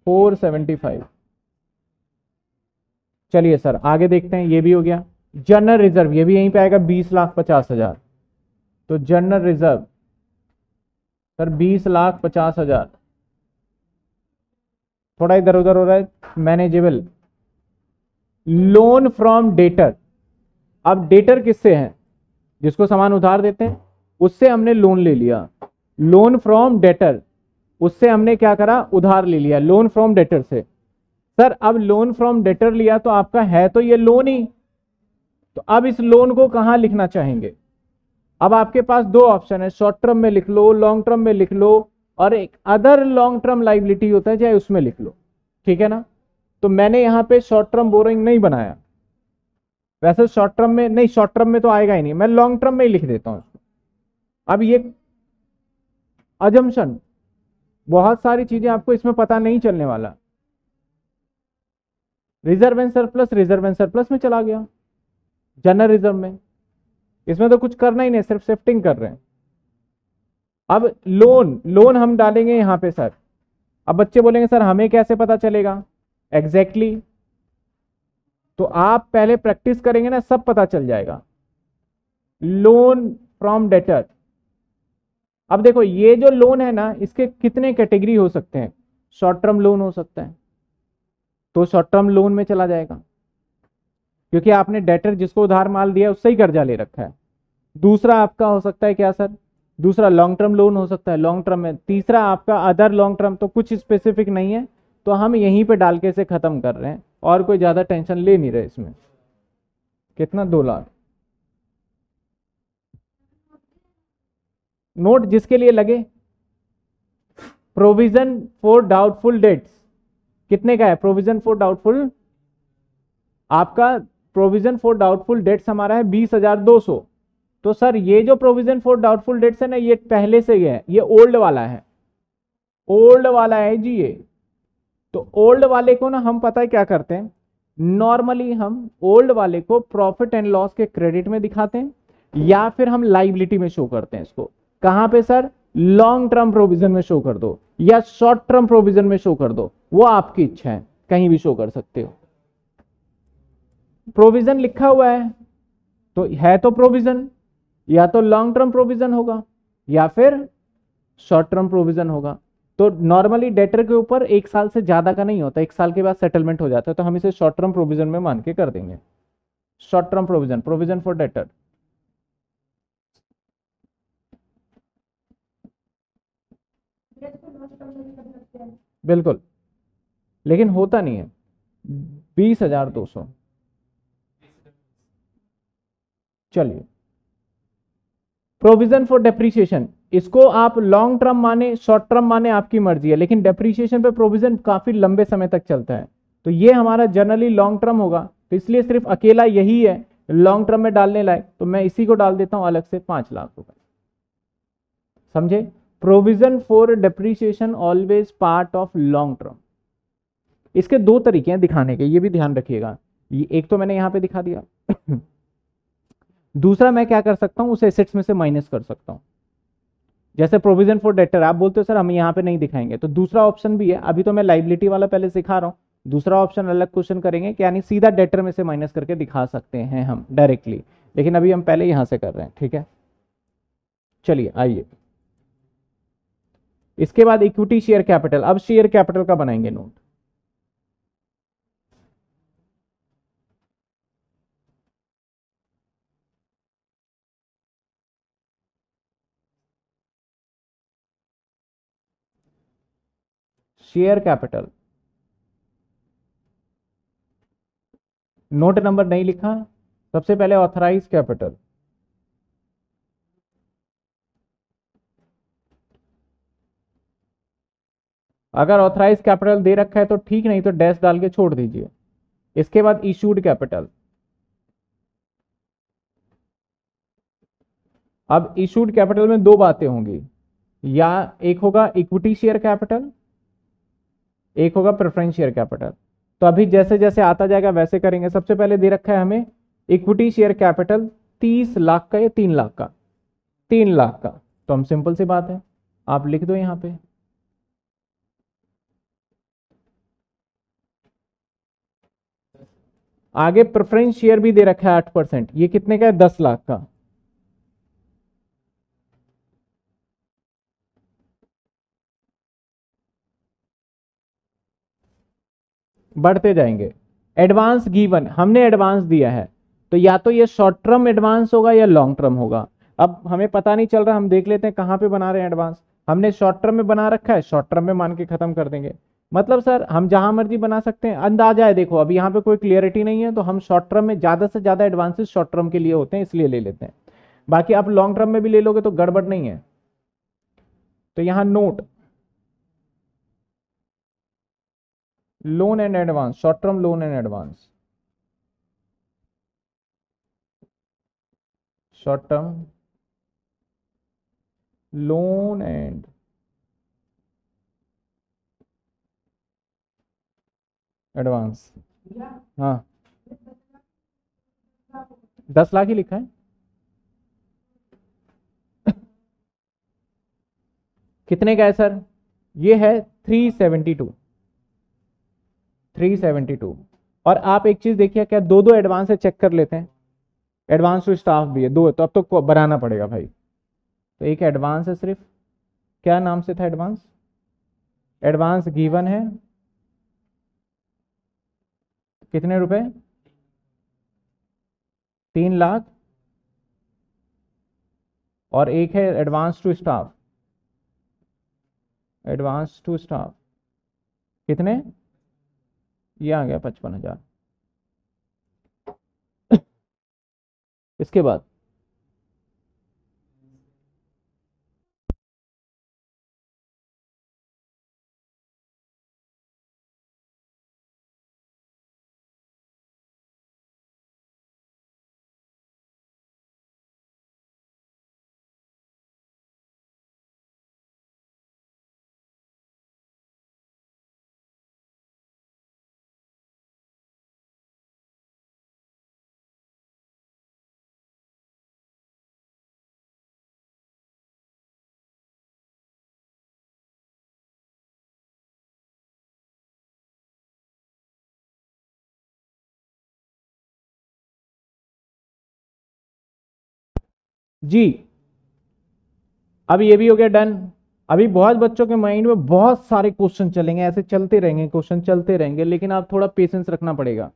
फोर सेवेंटी फाइव चलिए सर, आगे देखते हैं, ये भी हो गया। जनरल रिज़र्व ये भी यहीं पे आएगा, बीस लाख पचास हज़ार। तो जनरल रिज़र्व सर, बीस लाख पचास हज़ार। थोड़ा इधर उधर हो रहा है मैनेजेबल लोन फ्रॉम डेटर। अब डेटर किससे है? जिसको सामान उधार देते हैं, उससे हमने लोन ले लिया। लोन फ्रॉम डेटर, उससे हमने क्या करा? उधार ले लिया, लोन फ्रॉम डेटर से। सर, अब लोन फ्रॉम डेटर लिया तो आपका है तो ये लोन ही। तो अब इस लोन को कहाँ लिखना चाहेंगे? अब आपके पास दो ऑप्शन है, शॉर्ट टर्म में लिख लो, लॉन्ग टर्म में लिख लो, और एक अदर लॉन्ग टर्म लाइबिलिटी होता है, चाहे उसमें लिख लो। ठीक है ना? तो मैंने यहाँ पे शॉर्ट टर्म बोरिंग नहीं बनाया। वैसे शॉर्ट टर्म में, नहीं शॉर्ट टर्म में तो आएगा ही नहीं। मैं लॉन्ग टर्म में ही लिख देता हूँ अब ये अजम्पन बहुत सारी चीज़ें आपको इसमें पता नहीं चलने वाला। Reserve and surplus reserve and surplus में चला गया। जनरल रिज़र्व में। इसमें तो कुछ करना ही नहीं, सिर्फ़ शिफ्टिंग कर रहे हैं। अब लोन लोन हम डालेंगे यहाँ पे सर अब बच्चे बोलेंगे, सर, हमें कैसे पता चलेगा? Exactly exactly. तो आप पहले प्रैक्टिस करेंगे ना, सब पता चल जाएगा। लोन फ्रॉम डेटर अब देखो, ये जो लोन है ना, इसके कितने कैटेगरी हो सकते हैं? शॉर्ट टर्म लोन हो सकता है। तो शॉर्ट टर्म लोन में चला जाएगा। क्योंकि आपने डेटर जिसको उधार माल दिया, उससे ही कर्जा ले रखा है। दूसरा आपका हो सकता है क्या, सर? दूसरा लॉन्ग टर्म लोन हो सकता है। लॉन्ग टर्म में तीसरा आपका अदर लॉन्ग टर्म तो कुछ स्पेसिफिक नहीं है। तो हम यहीं पे डाल के इसे खत्म कर रहे हैं। और कोई ज़्यादा टेंशन ले नहीं रहे इसमें। कितना? दो लाख। नोट जिसके लिए लगे? प्रोविज़न फॉर डाउटफुल डेट्स कितने का है? प्रोविज़न फॉर डाउटफुल आपका प्रोविज़न फॉर डाउटफुल डेट्स हमारा है बीस हज़ार दो सौ। तो सर, ये जो प्रोविज़न फॉर डाउटफुल डेट्स है ना, ये पहले से ही है। ये ओल्ड वाला है। ओल्ड वाला है जी ये। तो ओल्ड वाले को ना हम पता है क्या करते हैं? नॉर्मली हम ओल्ड वाले को प्रॉफिट एंड लॉस के क्रेडिट में दिखाते हैं, या फिर हम लाइबिलिटी में शो करते हैं इसको। कहाँ पे सर? लॉन्ग टर्म प्रोविज़न में शो कर दो, या शॉर्ट टर्म प्रोविज़न में शो कर दो। वो आपकी इच्छा है, कहीं भी शो कर सकते हो। प्रोविज़न लिखा हुआ है तो है तो प्रोविज़न या तो लॉन्ग टर्म प्रोविज़न होगा, या फिर शॉर्ट टर्म प्रोविज़न होगा। तो नॉर्मली डेटर के ऊपर एक साल से ज़्यादा का नहीं होता, एक साल के बाद सेटलमेंट हो जाता है तो हम इसे शॉर्ट टर्म प्रोविज़न में मान के कर देंगे। Short term provision provision for debtor बिल्कुल। लेकिन होता नहीं है। बीस हज़ार दो सौ। चलिए। प्रोविज़न फॉर डेप्रीशिएशन इसको आप लॉन्ग टर्म माने शॉर्ट टर्म माने आपकी मर्ज़ी है, लेकिन डेप्रीशिएशन पे प्रोविज़न काफ़ी लंबे समय तक चलता है। तो ये हमारा जनरली लॉन्ग टर्म होगा। तो इसलिए सिर्फ़ अकेला यही है लॉन्ग टर्म में डालने लायक। तो मैं इसी को डाल देता हूँ, अलग से पाँच लाख रुपए। समझे? Provision for depreciation always part of long term इसके दो तरीके हैं दिखाने के, ये भी ध्यान रखिएगा। एक तो मैंने यहाँ पे दिखा दिया। दूसरा मैं क्या कर सकता हूँ, उसे एसेट्स में से माइनस कर सकता हूँ। जैसे प्रोविज़न फॉर डेटर आप बोलते हो, सर, हम यहाँ पे नहीं दिखाएँगे। तो दूसरा ऑप्शन भी है, अभी तो मैं लाइबिलिटी वाला पहले सिखा रहा हूँ। दूसरा ऑप्शन अलग क्वेश्चन करेंगे कि यानी सीधा डेटर में से माइनस करके दिखा सकते हैं हम डायरेक्टली लेकिन अभी हम पहले यहाँ से कर रहे हैं, ठीक है? चलिए, आइए। इसके बाद इक्विटी शेयर कैपिटल अब शेयर कैपिटल का बनाएँगे note. Share capital note number नहीं लिखा। सबसे पहले ऑथराइज कैपिटल अगर ऑथराइज कैपिटल दे रखा है तो ठीक, नहीं तो डैश डाल के छोड़ दीजिए। इसके बाद इशूड कैपिटल अब इशूड कैपिटल में दो बातें होंगी। या एक होगा इक्विटी शेयर कैपिटल एक होगा प्रेफरेंस शेयर कैपिटल तो अभी जैसे जैसे आता जाएगा, वैसे करेंगे। सबसे पहले दे रखा है हमें इक्विटी शेयर कैपिटल तीस लाख का या तीन लाख का? तीन लाख का। तो हम सिंपल सी बात है। आप लिख दो यहाँ पे। आगे प्रेफरेंस शेयर भी दे रखा है आठ परसेंट। ये कितने का है? दस लाख का। बढ़ते जाएँगे। एडवांस गिवन हमने एडवांस दिया है। तो या तो ये शॉर्ट टर्म एडवांस होगा या लॉन्ग टर्म होगा। अब हमें पता नहीं चल रहा, हम देख लेते हैं कहाँ पे बना रहे हैं एडवांस हमने शॉर्ट टर्म में बना रखा है शॉर्ट टर्म में मान के खत्म कर देंगे। मतलब सर, हम जहाँ मर्ज़ी बना सकते हैं। अंदाज़ा है, देखो अब यहाँ पे कोई क्लियरिटी नहीं है तो हम शॉर्ट टर्म में ज़्यादा से ज़्यादा एडवांसेस शॉर्ट टर्म के लिए होते हैं, इसलिए ले लेते हैं। बाकी आप लॉन्ग टर्म में भी ले लोगे तो गड़बड़ नहीं है। तो यहाँ note loan and advance short term loan and advance short term loan and advance हाँ। दस लाख ही लिखा है। कितने का है सर? ये है थ्री सेवेंटी टू 372 और आप एक चीज़ देखिए, क्या दो दो एडवांस है चेक कर लेते हैं? एडवांस टू स्टाफ भी है, दो है तो अब तो बनाना पड़ेगा भाई। तो एक एडवांस है सिर्फ़। क्या नाम से था एडवांस एडवांस गिवन है। कितने रुपए? तीन लाख। और एक है advance to staff advance to staff कितने? ये आ गया पचपन हज़ार। इसके बाद जी। अब ये भी हो गया डन अभी बहुत बच्चों के माइंड में बहुत सारे क्वेश्चन चलेंगे, ऐसे चलते रहेंगे क्वेश्चन चलते रहेंगे, लेकिन आप थोड़ा पेशेंस रखना पड़ेगा।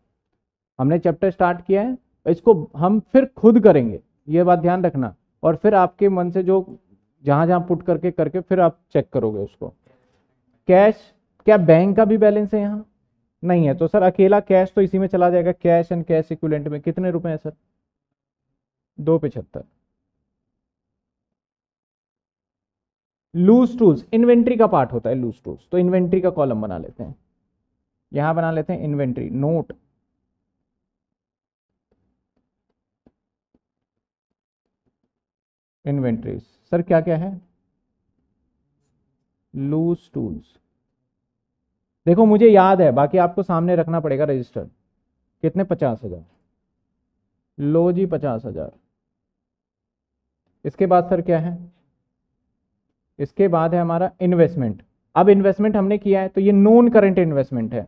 हमने चैप्टर स्टार्ट किया है, इसको हम फिर खुद करेंगे, ये बात ध्यान रखना। और फिर आपके मन से जो जहाँ जहाँ पुट करके करके फिर आप चेक करोगे उसको। कैश क्या बैंक का भी बैलेंस है यहाँ? नहीं है तो सर अकेला कैश तो इसी में चला जाएगा। कैश एंड कैश इक्विलेंट में कितने रुपए हैं सर दो पिछहत्तर लूज टूल्स इन्वेंट्री का पार्ट होता है लूज टूल्स तो इन्वेंट्री का कॉलम बना लेते हैं। यहाँ बना लेते हैं इन्वेंट्री नोट इन्वेंट्रीज सर क्या क्या है? लूज टूल्स देखो, मुझे याद है, बाकी आपको सामने रखना पड़ेगा रजिस्टर कितने? पचास हज़ार। लो जी, पचास हज़ार। इसके बाद सर क्या है? इसके बाद है हमारा इन्वेस्टमेंट अब इन्वेस्टमेंट हमने किया है तो ये नॉन करंट इन्वेस्टमेंट है।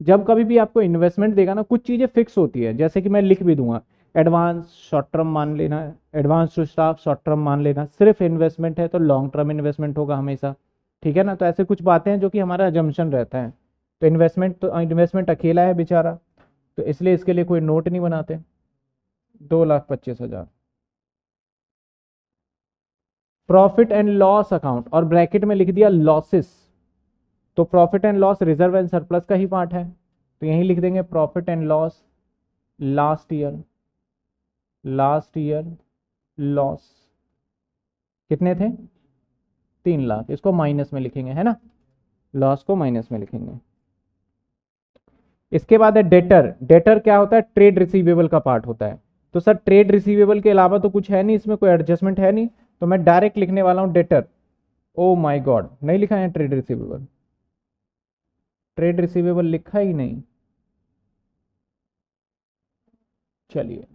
जब कभी भी आपको इन्वेस्टमेंट देगा ना, कुछ चीज़ें फिक्स होती है, जैसे कि मैं लिख भी दूँगा एडवांस शॉर्ट टर्म मान लेना advance to staff short term मान लेना, सिर्फ़ इन्वेस्टमेंट है तो लॉन्ग टर्म इन्वेस्टमेंट होगा हमेशा, ठीक है ना? तो ऐसे कुछ बातें हैं जो कि हमारा जम्शन रहता है। तो इन्वेस्टमेंट तो इन्वेस्टमेंट अकेला है बेचारा तो इसलिए इसके लिए कोई नोट नहीं बनाते। दो लाख पच्चीस हज़ार। प्रॉफिट एंड लॉस अकाउंट और ब्रैकेट में लिख दिया लॉसेस तो profit and loss reserve and surplus का ही पार्ट है. तो यहीं लिख देंगे profit and loss last year last year loss कितने थे? तीन लाख. इसको माइनस में लिखेंगे, है ना? लॉस को माइनस में लिखेंगे. इसके बाद है डेटर डेटर क्या होता है? ट्रेड रिसीवेबल का पार्ट होता है. तो सर ट्रेड रिसीवेबल के अलावा तो कुछ है नहीं, इसमें कोई एडजस्टमेंट है नहीं. तो मैं डायरेक्ट लिखने वाला हूँ डेटर ओ माई गॉड नहीं लिखा है ट्रेड रिसीवेबल ट्रेड रिसीवेबल लिखा ही नहीं. चलिए.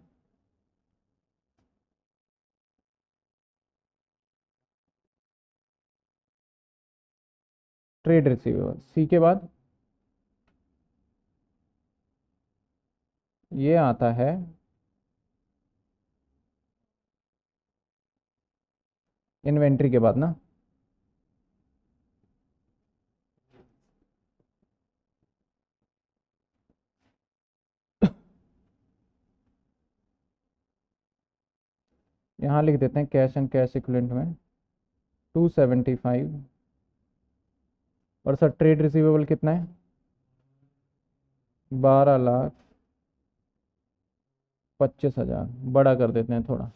ट्रेड रिसीवेबल सी के बाद? ये आता है. इन्वेंट्री के बाद ना। यहाँ लिख देते हैं कैश एंड कैश इक्वलेंट में टू सेवेंटी फाइव और सर ट्रेड रिसीवेबल कितना है? बारह लाख पच्चीस हज़ार। बड़ा कर देते हैं थोड़ा।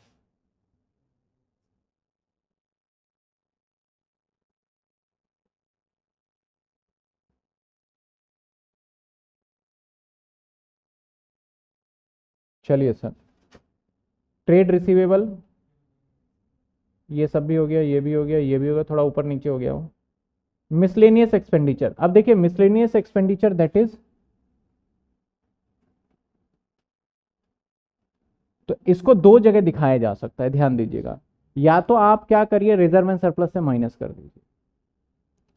चलिए सर। ट्रेड रिसीवेबल ये सब भी हो गया, ये भी हो गया, ये भी हो गया, थोड़ा ऊपर नीचे हो गया वो। मिसलेनियस एक्सपेंडिचर अब देखिए मिसलेनियस एक्सपेंडिचर दैट इज़ तो इसको दो जगह दिखाया जा सकता है, ध्यान दीजिएगा। या तो आप क्या करिए रिज़र्व एंड सरप्लस से माइनस कर दीजिए।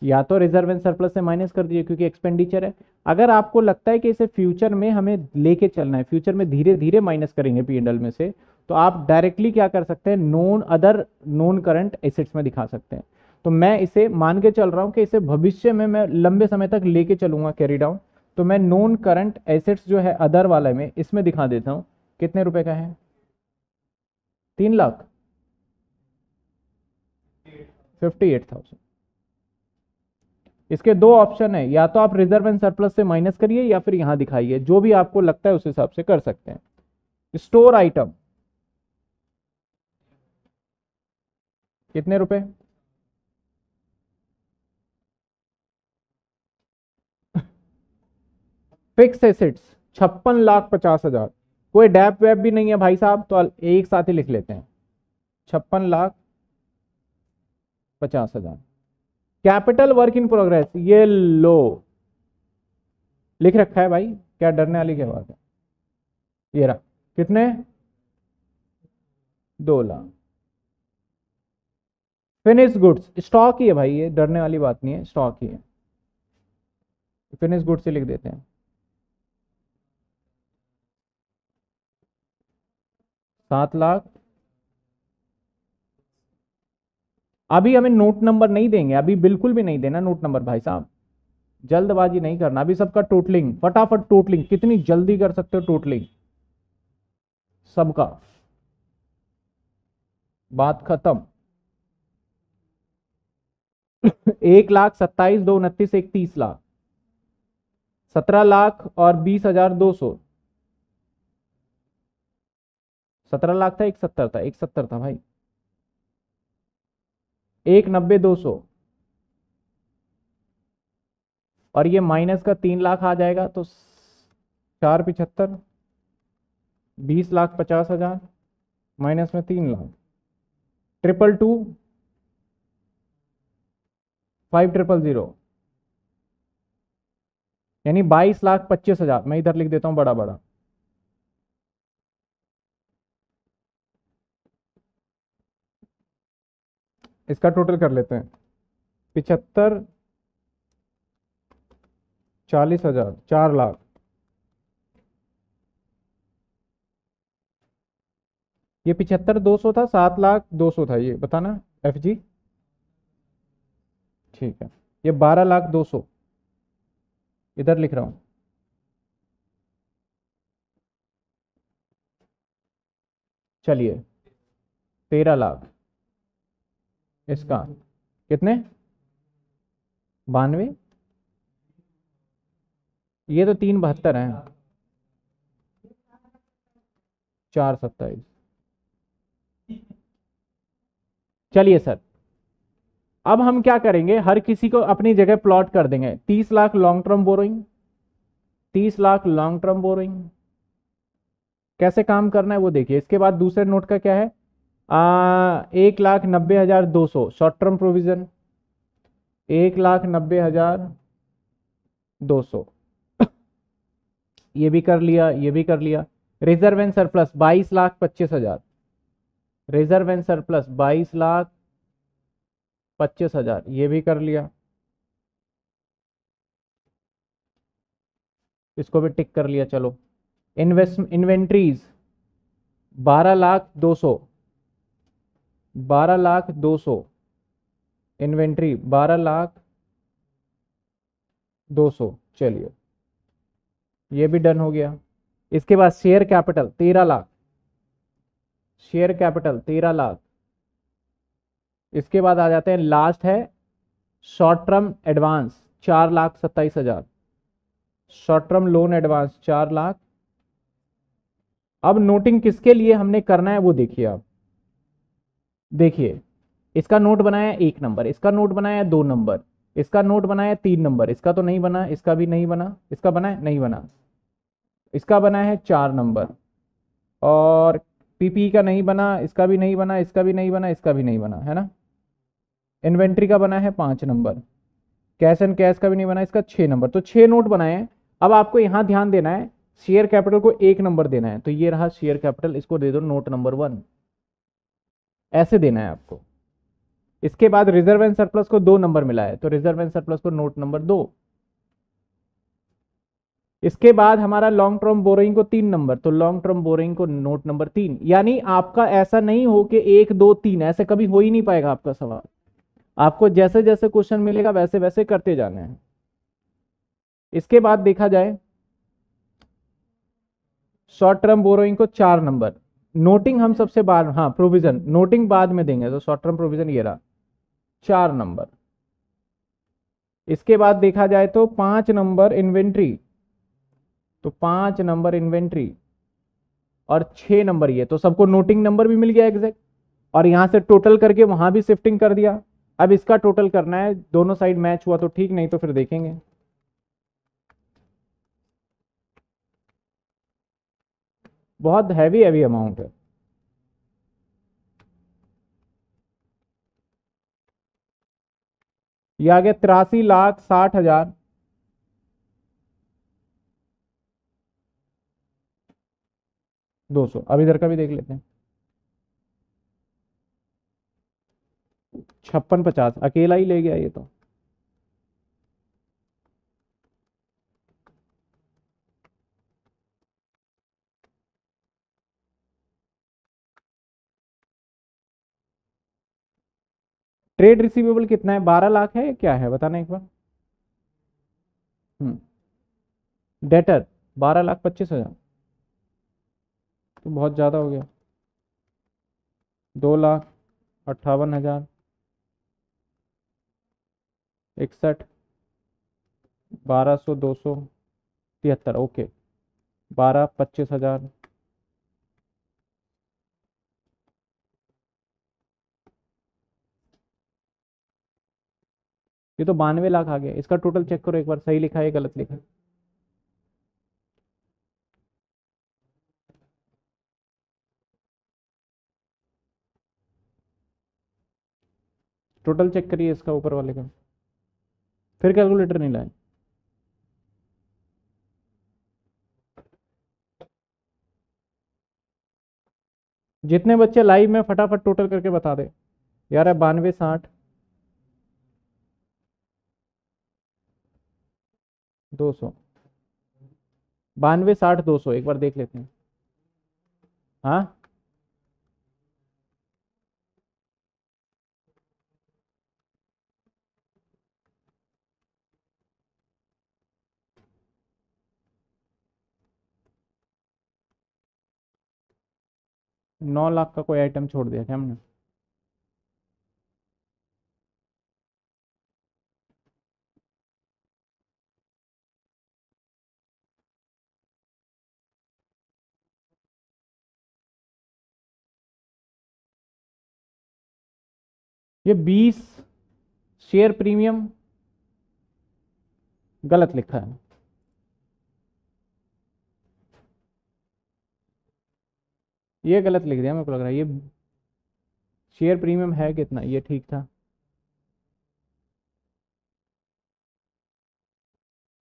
या तो रिज़र्व एंड सरप्लस से माइनस कर दीजिए क्योंकि एक्सपेंडिचर है। अगर आपको लगता है कि इसे फ्यूचर में हमें लेके चलना है फ्यूचर में धीरे धीरे माइनस करेंगे पी में से तो आप डायरेक्टली क्या कर सकते हैं non other non current assets में दिखा सकते हैं। तो मैं इसे मान के चल रहा हूँ कि इसे भविष्य में मैं लंबे समय तक लेके चलूँगा कैरी डाउन तो मैं नॉन करंट एसेट्स जो है अदर वाले में, इसमें दिखा देता हूँ। कितने रुपए का है? तीन लाख। फिफ्टी एट थाउज़ेंड इसके दो ऑप्शन है। या तो आप रिज़र्व एंड सरप्लस से माइनस करिए या फिर यहाँ दिखाइए। जो भी आपको लगता है उस हिसाब से कर सकते हैं। स्टोर आइटम कितने रुपए? फिक्स एसेट्स छप्पन लाख पचास हज़ार। कोई डैप वैप भी नहीं है भाई साहब तो एक साथ ही लिख लेते हैं। छप्पन लाख पचास हज़ार। कैपिटल वर्क इन प्रोग्रेस, ये लो। लिख रखा है भाई, क्या डरने वाली क्या बात है? ये रहा, कितने? दो लाख। फिनिश गुड्स स्टॉक ही है भाई, ये डरने वाली बात नहीं है स्टॉक ही है। फिनिश गुड्स ही लिख देते हैं। सात लाख। अभी हमें नोट नंबर नहीं देंगे, अभी बिल्कुल भी नहीं देना नोट नंबर, भाई साहब। जल्दबाजी नहीं करना, अभी सबका टोटलिंग, फटाफट टोटलिंग, कितनी जल्दी कर सकते हो टोटलिंग? सबका। बात खत्म। एक लाख सत्ताईस दो उनतीस, एक तीस लाख। सत्रह लाख और बीस हज़ार दो सौ। सत्रह लाख था, एक सत्तर था, एक सत्तर था, भाई। एक नब्बे दो सौ। और ये माइनस का तीन लाख आ जाएगा तो चार पिछहत्तर, बीस लाख पचास हज़ार, माइनस में तीन lakh. Triple two, five triple zero. यानी बाईस लाख पच्चीस हज़ार, मैं इधर लिख देता हूँ बड़ा बड़ा। इसका टोटल कर लेते हैं। पिछहत्तर, चालीस हज़ार, चार लाख। ये पिछहत्तर दो सौ था, सात लाख दो सौ था, ये बताना एफ़ जी ठीक है। ये बारह लाख दो सौ। इधर लिख रहा हूँ। चलिए, तेरह लाख। इसका कितने? बानवे? ये तो तीन बहत्तर है। चार सत्ताईस। चलिए सर, अब हम क्या करेंगे? हर किसी को अपनी जगह प्लॉट कर देंगे। तीस लाख लॉन्ग टर्म बोरोइंग तीस लाख लॉन्ग टर्म बोरोइंग कैसे काम करना है वो देखिए। इसके बाद दूसरे नोट का क्या है? एक लाख नब्बे हज़ार दो सौ शॉर्ट टर्म प्रोविज़न एक लाख नब्बे हज़ार दो सौ। ये भी कर लिया, ये भी कर लिया। रिज़र्व एंड सरप्लस बाईस लाख पच्चीस हज़ार। रिज़र्व एंड सरप्लस बाईस लाख पच्चीस हज़ार। ये भी कर लिया। इसको भी टिक कर लिया, चलो। इन्वेस्ट इन्वेंट्रीज बारह लाख दो सौ। बारह लाख दो सौ। इन्वेंट्री बारह लाख दो सौ। चलिए, ये भी डन हो गया। इसके बाद शेयर कैपिटल तेरह लाख। शेयर कैपिटल तेरह लाख। इसके बाद आ जाते हैं, लास्ट है, शॉर्ट टर्म एडवांस चार लाख सत्ताईस हज़ार। शॉर्ट टर्म लोन एडवांस चार लाख। अब नोटिंग किसके लिए हमने करना है वो देखिए आप। देखिए, इसका नोट बनाया एक नंबर, इसका नोट बनाया दो नंबर, इसका नोट बनाया तीन नंबर, इसका तो नहीं बना, इसका भी नहीं बना, इसका बना है, नहीं बना। इसका बना है चार नंबर और पीपी का नहीं बना, इसका भी नहीं बना, इसका भी नहीं बना, इसका भी नहीं बना, है ना? इन्वेंट्री का बना है पाँच नंबर, कैश एंड कैश का भी नहीं बना, इसका छह नंबर। तो छह नोट बनाए हैं। अब आपको यहाँ ध्यान देना है, शेयर कैपिटल को एक नंबर देना है। तो ये रहा शेयर कैपिटल, इसको दे दो नोट नंबर वन। ऐसे देना है आपको। इसके बाद रिज़र्व एंड सरप्लस को दो नंबर मिला है तो रिज़र्व एंड सरप्लस को नोट नंबर दो। इसके बाद हमारा लॉन्ग टर्म बोरिंग को तीन नंबर तो लॉन्ग टर्म बोरिंग को नोट नंबर तीन। यानी आपका ऐसा नहीं हो कि एक, दो, तीन, ऐसे कभी हो ही नहीं पाएगा आपका सवाल। आपको जैसे जैसे क्वेश्चन मिलेगा, वैसे वैसे करते जाने हैं। इसके बाद देखा जाए शॉर्ट टर्म बोरोइंग को चार नंबर नोटिंग हम सबसे बाद हाँ प्रोविज़न नोटिंग बाद में देंगे तो शॉर्ट टर्म प्रोविज़न ये रहा। चार नंबर इसके बाद देखा जाए तो पाँच नंबर इन्वेंट्री तो पाँच नंबर इन्वेंट्री और छह नंबर ये तो सबको नोटिंग नंबर भी मिल गया एग्जैक्ट और यहाँ से टोटल करके वहाँ भी शिफ्टिंग कर दिया। अब इसका टोटल करना है, दोनों साइड मैच हुआ तो ठीक, नहीं तो फिर देखेंगे। बहुत हैवी हैवी अमाउंट है। ये आ गया तिरासी लाख साठ हज़ार। दो सौ। अब इधर का भी देख लेते हैं। छप्पन पचास। अकेला ही ले गया ये तो। ट्रेड रिसीवेबल कितना है? बारह लाख है क्या है? बताना एक बार। हम्म। डेटर बारह लाख पच्चीस हज़ार। तो बहुत ज़्यादा हो गया। दो लाख अट्ठावन हज़ार। इकसठ, बारह सौ दो सौ तिहत्तर। ओके बारह पच्चीस हज़ार। ये तो बानवे लाख आ गया, इसका टोटल चेक करो एक बार, सही लिखा है गलत लिखा है? टोटल चेक करिए इसका ऊपर वाले का। फिर कैलकुलेटर नहीं लाए। जितने बच्चे लाइव में फटाफट टोटल करके बता दे। यार बानवे साठ। दो सौ। बानवे साठ दो सौ, एक बार देख लेते हैं। हाँ? नौ लाख का कोई आइटम छोड़ दिया क्या हमने? ये बीस शेयर प्रीमियम गलत लिखा है। ये गलत लिख दिया, मेरे को लग रहा है ये शेयर प्रीमियम है कितना? ये ठीक था।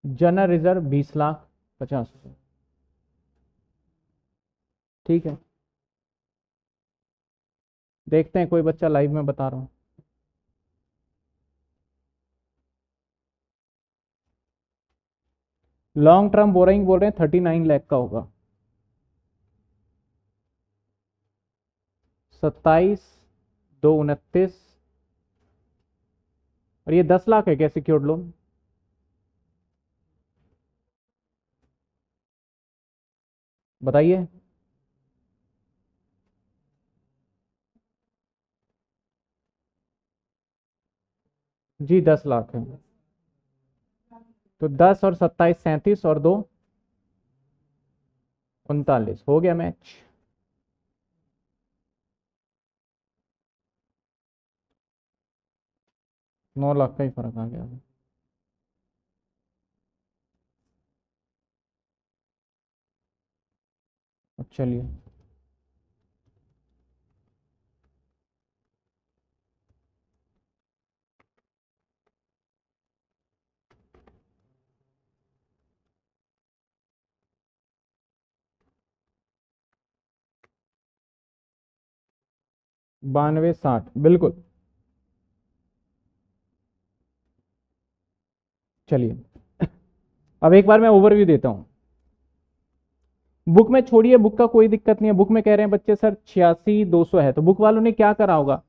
जनरल रिज़र्व बीस लाख पचास ठीक है। देखते हैं, कोई बच्चा लाइव में बता रहा हूँ। लॉन्ग टर्म बोरिंग बोल रहे हैं थर्टी नाइन लैख का होगा। सत्ताईस, दो उनतीस, और ये दस लाख है क्या सिक्योर्ड लोन बताइए। जी, दस लाख है। तो दस और सत्ताईस सैंतीस और दो उनतालीस। हो गया मैच नौ लाख का ही फ़र्क आ गया। चलिए। बानवे साठ। बिल्कुल। चलिए। अब एक बार मैं ओवरव्यू देता हूँ। बुक में छोड़िए, बुक का कोई दिक्कत नहीं है। बुक में कह रहे हैं बच्चे, सर, छियासी दो सौ है। तो बुक वालों ने क्या करा होगा?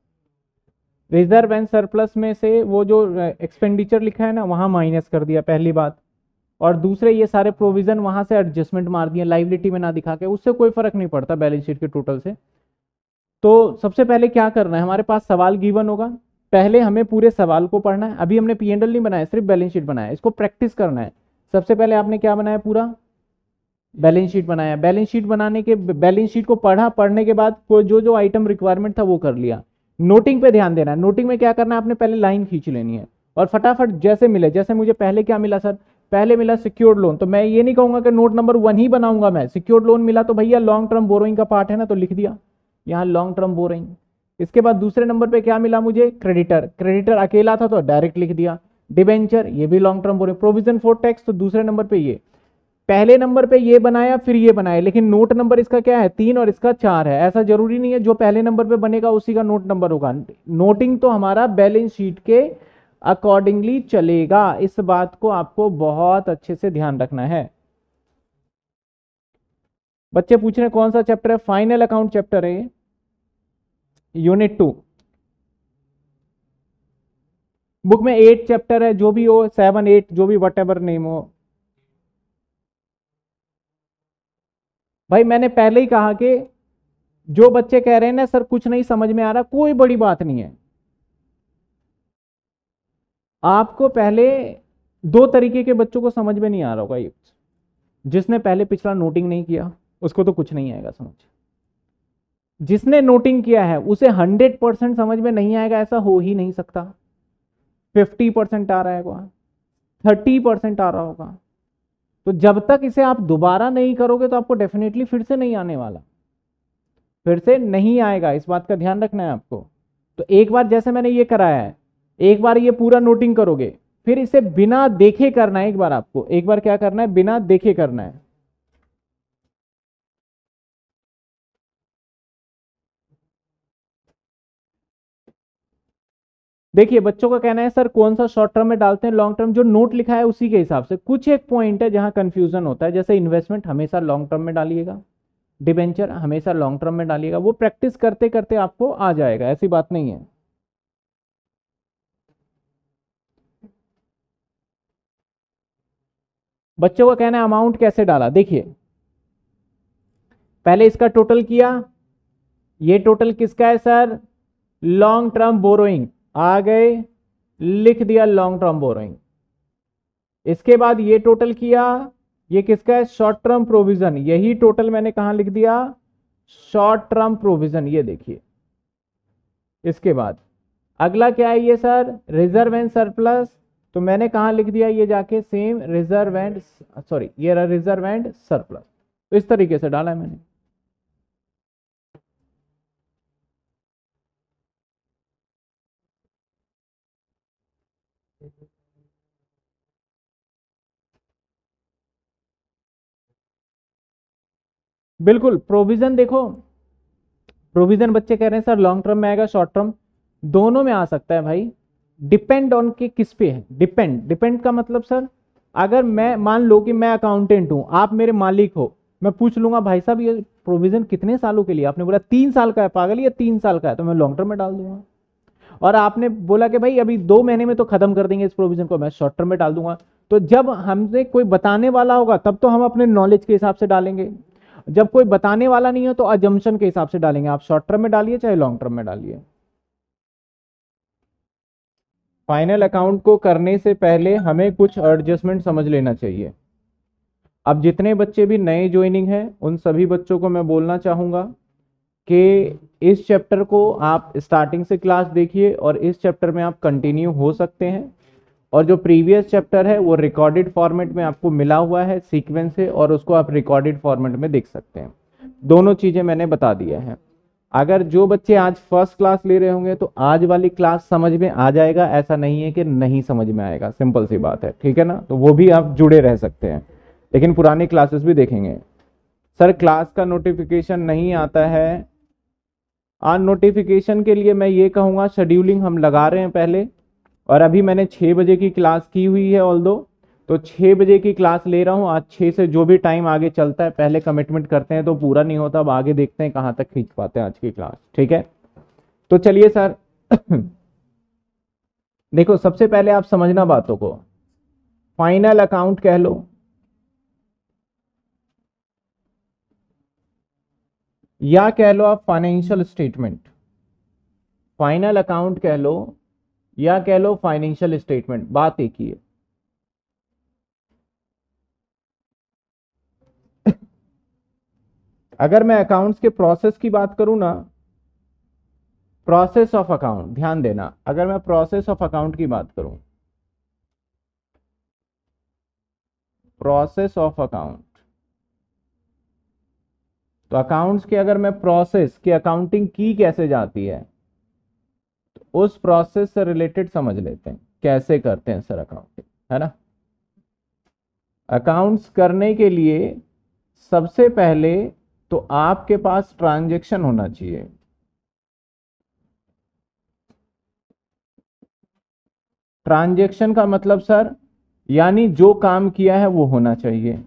रिज़र्व एंड सरप्लस में से वो जो एक्सपेंडिचर लिखा है ना, वहाँ माइनस कर दिया, पहली बात। और दूसरे, ये सारे प्रोविज़न वहाँ से एडजस्टमेंट मार दिए लाइबिलिटी में ना दिखा के। उससे कोई फ़र्क नहीं पड़ता बैलेंस शीट के टोटल से। तो सबसे पहले क्या करना है? हमारे पास सवाल गिवन होगा। पहले हमें पूरे सवाल को पढ़ना है। अभी हमने पी एंडल नहीं बनाया, सिर्फ़ बैलेंस शीट बनाया इसको प्रैक्टिस करना है। सबसे पहले आपने क्या बनाया पूरा? बैलेंस शीट बनाया। बैलेंस शीट बनाने के बैलेंस शीट को पढ़ा। पढ़ने के बाद जो जो आइटम रिक्वायरमेंट था वो कर लिया। नोटिंग पे ध्यान देना है। नोटिंग में क्या करना है? आपने पहले लाइन खींच लेनी है। और फटाफट जैसे मिले, जैसे मुझे पहले क्या मिला सर? पहले मिला सिक्योर्ड लोन तो मैं ये नहीं कहूँगा कि नोट नंबर वन ही बनाऊँगा मैं। सिक्योर्ड लोन मिला तो भैया लॉन्ग टर्म बोरोइंग का पार्ट है ना तो लिख दिया। यहाँ लॉन्ग टर्म बोरोइंग इसके बाद दूसरे नंबर पे क्या मिला मुझे? क्रेडिटर क्रेडिटर अकेला था तो डायरेक्ट लिख दिया। डिबेंचर ये भी long term borrowing provision for tax तो दूसरे नंबर पे ये। पहले नंबर पे ये बनाया, फिर ये बनाया। लेकिन नोट नंबर इसका क्या है? तीन और इसका चार है। ऐसा ज़रूरी नहीं है, जो पहले नंबर पे बनेगा, उसी का नोट नंबर होगा। नोटिंग तो हमारा बैलेंस शीट के अकॉर्डिंगली चलेगा। इस बात को आपको बहुत अच्छे से ध्यान रखना है। बच्चे पूछ रहे हैं, कौन सा चैप्टर है? फाइनल अकाउंट चैप्टर है यूनिट टू बुक में एट चैप्टर है, जो भी हो सेवन एट जो भी वट एवर नेम हो। भाई, मैंने पहले ही कहा कि जो बच्चे कह रहे हैं ना, सर, कुछ नहीं समझ में आ रहा, कोई बड़ी बात नहीं है। आपको पहले दो तरीके के बच्चों को समझ में नहीं आ रहा होगा ये। जिसने पहले पिछला नोटिंग नहीं किया, उसको तो कुछ नहीं आएगा समझ। जिसने नोटिंग किया है, उसे हंड्रेड परसेंट समझ में नहीं आएगा, ऐसा हो ही नहीं सकता। फिफ्टी परसेंट आ रहा है थर्टी परसेंट आ रहा होगा। तो जब तक इसे आप दोबारा नहीं करोगे तो आपको डेफिनेटली फिर से नहीं आने वाला। फिर से नहीं आएगा, इस बात का ध्यान रखना है आपको। तो एक बार जैसे मैंने ये कराया है, एक बार ये पूरा नोटिंग करोगे, फिर इसे बिना देखे करना है, एक बार आपको, एक बार क्या करना है, बिना देखे करना है। देखिए, बच्चों का कहना है, सर, कौन सा शॉर्ट टर्म में डालते हैं? लॉन्ग टर्म जो नोट लिखा है, उसी के हिसाब से। कुछ एक पॉइंट है जहाँ कंफ्यूजन होता है, जैसे इन्वेस्टमेंट हमेशा लॉन्ग टर्म में डालिएगा डिबेंचर हमेशा लॉन्ग टर्म में डालिएगा, वो प्रैक्टिस करते करते आपको आ जाएगा, ऐसी बात नहीं है। बच्चों का कहना है अमाउंट कैसे डाला? देखिए, पहले इसका टोटल किया, ये टोटल किसका है, सर? लॉन्ग टर्म बोरोइंग आ गए, लिख दिया लॉन्ग टर्म बोरोइंग इसके बाद ये टोटल किया, ये किसका है? शॉर्ट टर्म प्रोविज़न यही टोटल मैंने कहा लिख दिया? शॉर्ट टर्म प्रोविज़न ये देखिए। इसके बाद, अगला क्या है ये सर रिज़र्व एंड सरप्लस तो मैंने कहा लिख दिया ये जाके? सेम रिज़र्व एंड सॉरी ये रिज़र्व एंड सरप्लस तो इस तरीके से डाला है मैंने। बिल्कुल प्रोविज़न देखो। प्रोविज़न बच्चे कह रहे हैं, सर लॉन्ग टर्म में आएगा शॉर्ट टर्म दोनों में आ सकता है भाई। डिपेंड ऑन के किस पे है। डिपेंड डिपेंड का मतलब सर, अगर मैं, मान लो कि मैं अकाउंटेंट हूँ, आप मेरे मालिक हो, मैं पूछ लूँगा, भाई साहब, ये प्रोविज़न कितने सालों के लिए? आपने बोला, तीन साल का है, पागल, ये तीन साल का है। तो मैं लॉन्ग टर्म में डाल दूँगा। और आपने बोला कि, भाई, अभी दो महीने में तो खत्म कर देंगे इस प्रोविज़न को, मैं शॉर्ट टर्म में डाल दूँगा। तो जब हमसे कोई बताने वाला होगा, तब तो हम अपने नॉलेज के हिसाब से डालेंगे। जब कोई बताने वाला नहीं है तो अजम्पन के हिसाब से डालेंगे। आप शॉर्ट टर्म में डालिए चाहे लॉन्ग टर्म में डालिए। फाइनल अकाउंट को करने से पहले हमें कुछ एडजस्टमेंट समझ लेना चाहिए। अब जितने बच्चे भी नए ज्वाइनिंग हैं, उन सभी बच्चों को मैं बोलना चाहूँगा कि इस चैप्टर को आप स्टार्टिंग से क्लास देखिए और इस चैप्टर में आप कंटिन्यू हो सकते हैं। और जो प्रीवियस चैप्टर है, वो रिकॉर्डेड फॉर्मेट में आपको मिला हुआ है सीक्वेंस से और उसको आप रिकॉर्डेड फॉर्मेट में देख सकते हैं। दोनों चीज़ें मैंने बता दिया है। अगर जो बच्चे आज फ़र्स्ट क्लास ले रहे होंगे तो आज वाली क्लास समझ में आ जाएगा। ऐसा नहीं है कि नहीं समझ में आएगा। सिंपल सी बात है। ठीक है ना? तो वो भी आप जुड़े रह सकते हैं। लेकिन पुरानी क्लासेस भी देखेंगे। सर क्लास का नोटिफिकेशन नहीं आता है। आज नोटिफिकेशन के लिए मैं ये कहूँगा शेड्यूलिंग हम लगा रहे हैं पहले। और अभी मैंने छः बजे की क्लास की हुई है ऑल तो छः बजे की क्लास ले रहा हूँ। आज छः से जो भी टाइम आगे चलता है, पहले कमिटमेंट करते हैं तो पूरा नहीं होता, अब आगे देखते हैं कहाँ तक खींच पाते हैं आज की क्लास ठीक है? तो चलिए सर, देखो, सबसे पहले आप समझना बातों को। फाइनल अकाउंट कह लो। या कह लो आप फाइनेंशियल स्टेटमेंट फाइनल अकाउंट कह लो। या कह लो फाइनेंशियल स्टेटमेंट बात एक ही है। अगर मैं अकाउंट्स के प्रोसेस की बात करूँ ना प्रोसेस ऑफ़ अकाउंट ध्यान देना, अगर मैं प्रोसेस ऑफ़ अकाउंट की बात करूँ प्रोसेस ऑफ़ अकाउंट तो अकाउंट्स के अगर मैं प्रोसेस की अकाउंटिंग की कैसे जाती है तो उस प्रोसेस से रिलेटेड समझ लेते हैं, कैसे करते हैं सर अकाउंटिंग है ना? अकाउंट्स करने के लिए सबसे पहले तो आपके पास ट्रांजेक्शन होना चाहिए। ट्रांजेक्शन का मतलब सर यानी जो काम किया है वो होना चाहिए।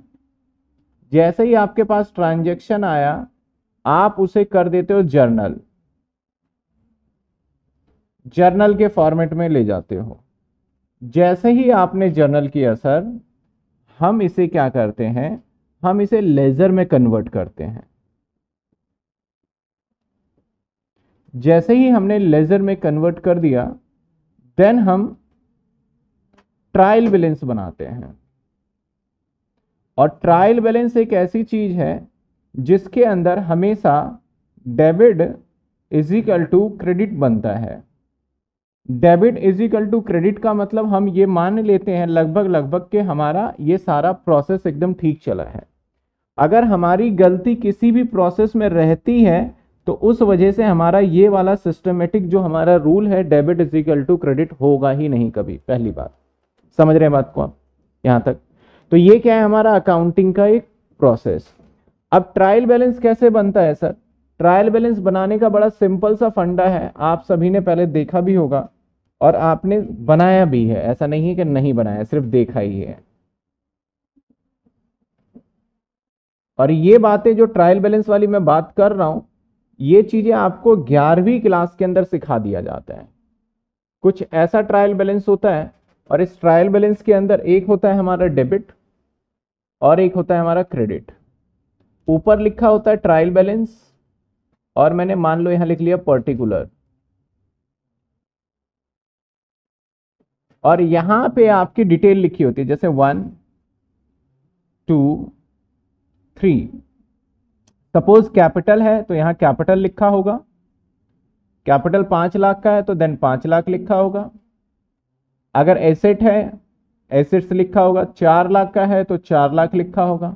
जैसे ही आपके पास ट्रांजेक्शन आया, आप उसे कर देते हो जर्नल जर्नल के फॉर्मेट में ले जाते हो। जैसे ही आपने जर्नल किया सर हम इसे क्या करते हैं? हम इसे लेजर में कन्वर्ट करते हैं। जैसे ही हमने लेजर में कन्वर्ट कर दिया, देन हम ट्रायल बैलेंस बनाते हैं। और ट्रायल बैलेंस एक ऐसी चीज़ है, जिसके अंदर हमेशा डेबिट इजिकल टू क्रेडिट बनता है। डेबिट इजिकल टू क्रेडिट का मतलब हम ये मान लेते हैं लगभग लगभग के हमारा ये सारा प्रोसेस एकदम ठीक चला है। अगर हमारी गलती किसी भी प्रोसेस में रहती है तो उस वजह से हमारा ये वाला सिस्टमेटिक जो हमारा रूल है, debit is equal to credit होगा ही नहीं कभी, पहली बात। समझ रहे हैं बात को आप? यहाँ तक। तो ये क्या है हमारा अकाउंटिंग का एक प्रोसेस अब ट्रायल बैलेंस कैसे बनता है, सर? ट्रायल बैलेंस बनाने का बड़ा सिंपल सा फंडा है। आप सभी ने पहले देखा भी होगा और आपने बनाया भी है। ऐसा नहीं है कि नहीं बनाया, सिर्फ़ देखा ही है। और ये बातें जो ट्रायल बैलेंस वाली मैं बात कर रहा हूँ, ये चीज़ें आपको ग्यारहवीं क्लास के अंदर सिखा दिया जाता है। कुछ ऐसा ट्रायल बैलेंस होता है और इस ट्रायल बैलेंस के अंदर एक होता है हमारा डेबिट और एक होता है हमारा क्रेडिट ऊपर लिखा होता है ट्रायल बैलेंस और मैंने मान लो यहाँ लिख लिया पर्टिकुलर और यहाँ पे आपकी डिटेल लिखी होती है, जैसे one two three suppose capital है तो यहाँ कैपिटल लिखा होगा। कैपिटल पाँच लाख का है तो देन पाँच लाख लिखा होगा। अगर एसेट है एसेट्स लिखा होगा, चार लाख का है तो चार लाख लिखा होगा।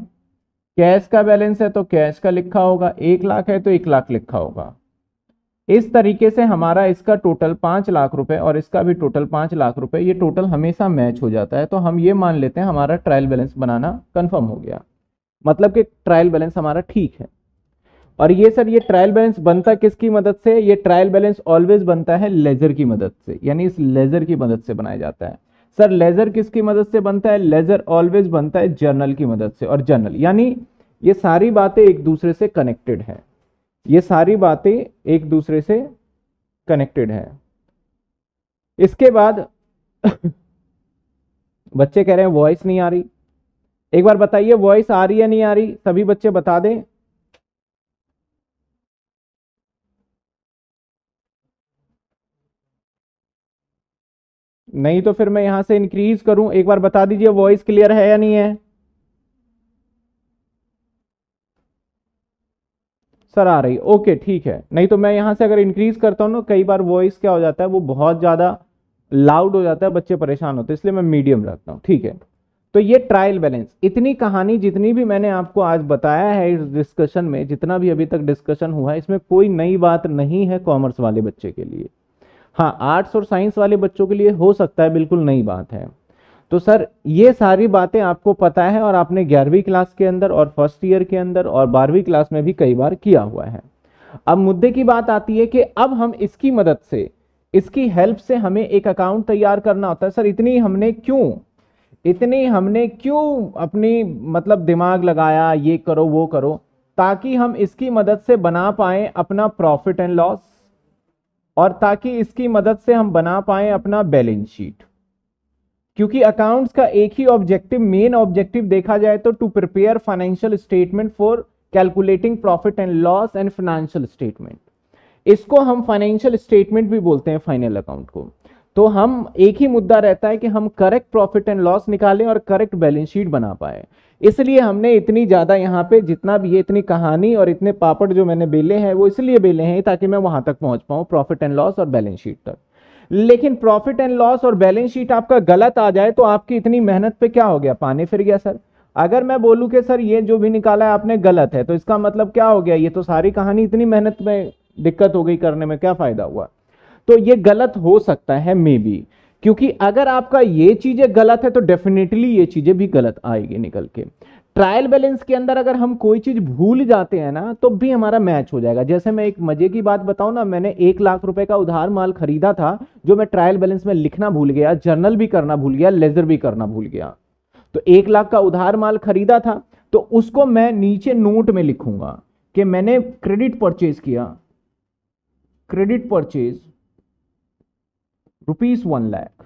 कैश का बैलेंस है तो कैश का लिखा होगा, एक लाख है तो एक लाख लिखा होगा। इस तरीके से हमारा इसका टोटल पाँच लाख रुपए और इसका भी टोटल पाँच लाख रुपए, ये टोटल हमेशा मैच हो जाता है। तो हम ये मान लेते हैं, हमारा ट्रायल बैलेंस बनाना कंफर्म हो गया। मतलब कि ट्रायल बैलेंस हमारा ठीक है। और ये सर, ये ट्रायल बैलेंस बनता किसकी मदद से? ये ट्रायल बैलेंस ऑलवेज बनता है लेजर की मदद से, यानी इस लेजर की मदद से बनाया जाता है। सर, लेजर किसकी मदद से बनता है? लेजर ऑलवेज बनता है जर्नल की मदद से। और जर्नल, यानी ये सारी बातें एक दूसरे से कनेक्टेड है। ये सारी बातें एक दूसरे से कनेक्टेड है। इसके बाद बच्चे कह रहे हैं वॉइस नहीं आ रही। एक बार बताइए वॉइस आ रही है, नहीं आ रही? सभी बच्चे बता दें। नहीं तो फिर मैं यहाँ से इंक्रीज करूँ। एक बार बता दीजिए वॉइस क्लियर है या नहीं है? सर, आ रही ओके ठीक है। नहीं तो मैं यहाँ से अगर इंक्रीज करता हूँ ना, कई बार वॉइस क्या हो जाता है? वो बहुत ज़्यादा लाउड हो जाता है, बच्चे परेशान होते हैं, इसलिए मैं मीडियम रखता हूँ। ठीक है। तो ये ट्रायल बैलेंस इतनी कहानी जितनी भी मैंने आपको आज बताया है इस डिस्कशन में, जितना भी अभी तक डिस्कशन हुआ है, इसमें कोई नई बात नहीं है कॉमर्स वाले बच्चे के लिए। हाँ आर्ट्स और साइंस वाले बच्चों के लिए हो सकता है, बिल्कुल नई बात है। तो सर, ये सारी बातें आपको पता है और आपने ग्यारहवीं क्लास के अंदर और फ़र्स्ट ईयर के अंदर और बारहवीं क्लास में भी कई बार किया हुआ है। अब मुद्दे की बात आती है कि अब हम इसकी मदद से, इसकी हेल्प से हमें एक अकाउंट तैयार करना होता है। सर, इतनी हमने क्यों, इतनी हमने क्यों अपनी मतलब दिमाग लगाया, ये करो, वो करो, ताकि हम इसकी मदद से बना पाए अपना प्रॉफिट एंड लॉस और ताकि इसकी मदद से हम बना पाए अपना बैलेंस शीट। क्योंकि अकाउंट्स का एक ही ऑब्जेक्टिव मेन ऑब्जेक्टिव देखा जाए तो to prepare financial statement for calculating profit and loss and financial statement इसको हम फाइनेंशियल स्टेटमेंट भी बोलते हैं फाइनल अकाउंट को। तो हम एक ही मुद्दा रहता है कि हम करेक्ट प्रॉफिट एंड लॉस निकालें और करेक्ट बैलेंस शीट बना पाए। इसलिए हमने इतनी ज़्यादा यहाँ पे जितना भी ये इतनी कहानी और इतने पापड़ जो मैंने बेले हैं, वो इसलिए बेले हैं ताकि मैं वहाँ तक पहुँच पाऊँ प्रॉफिट एंड लॉस और बैलेंस शीट तक। लेकिन प्रॉफिट एंड लॉस और बैलेंस शीट आपका गलत आ जाए तो आपकी इतनी मेहनत पे क्या हो गया? पानी फिर गया, सर। अगर मैं बोलूँ कि, सर, ये जो भी निकाला है, आपने गलत है तो इसका मतलब क्या हो गया? ये तो सारी कहानी इतनी मेहनत में दिक्कत हो गई करने में, क्या फ़ायदा हुआ? तो ये गलत हो सकता है मे बी क्योंकि अगर आपका ये चीज़ें गलत है तो डेफिनेटली ये चीज़ें भी गलत आएगी निकल के। ट्रायल बैलेंस के अंदर अगर हम कोई चीज़ भूल जाते हैं ना तो भी हमारा मैच हो जाएगा। जैसे मैं एक मज़े की बात बताऊँ ना, मैंने एक लाख रुपए का उधार माल खरीदा था, जो मैं ट्रायल बैलेंस में लिखना भूल गया जर्नल भी करना भूल गया लेजर भी करना भूल गया। तो एक लाख का उधार माल खरीदा था तो उसको मैं नीचे नोट में लिखूँगा कि मैंने क्रेडिट परचेज किया। Credit purchase rupees one lakh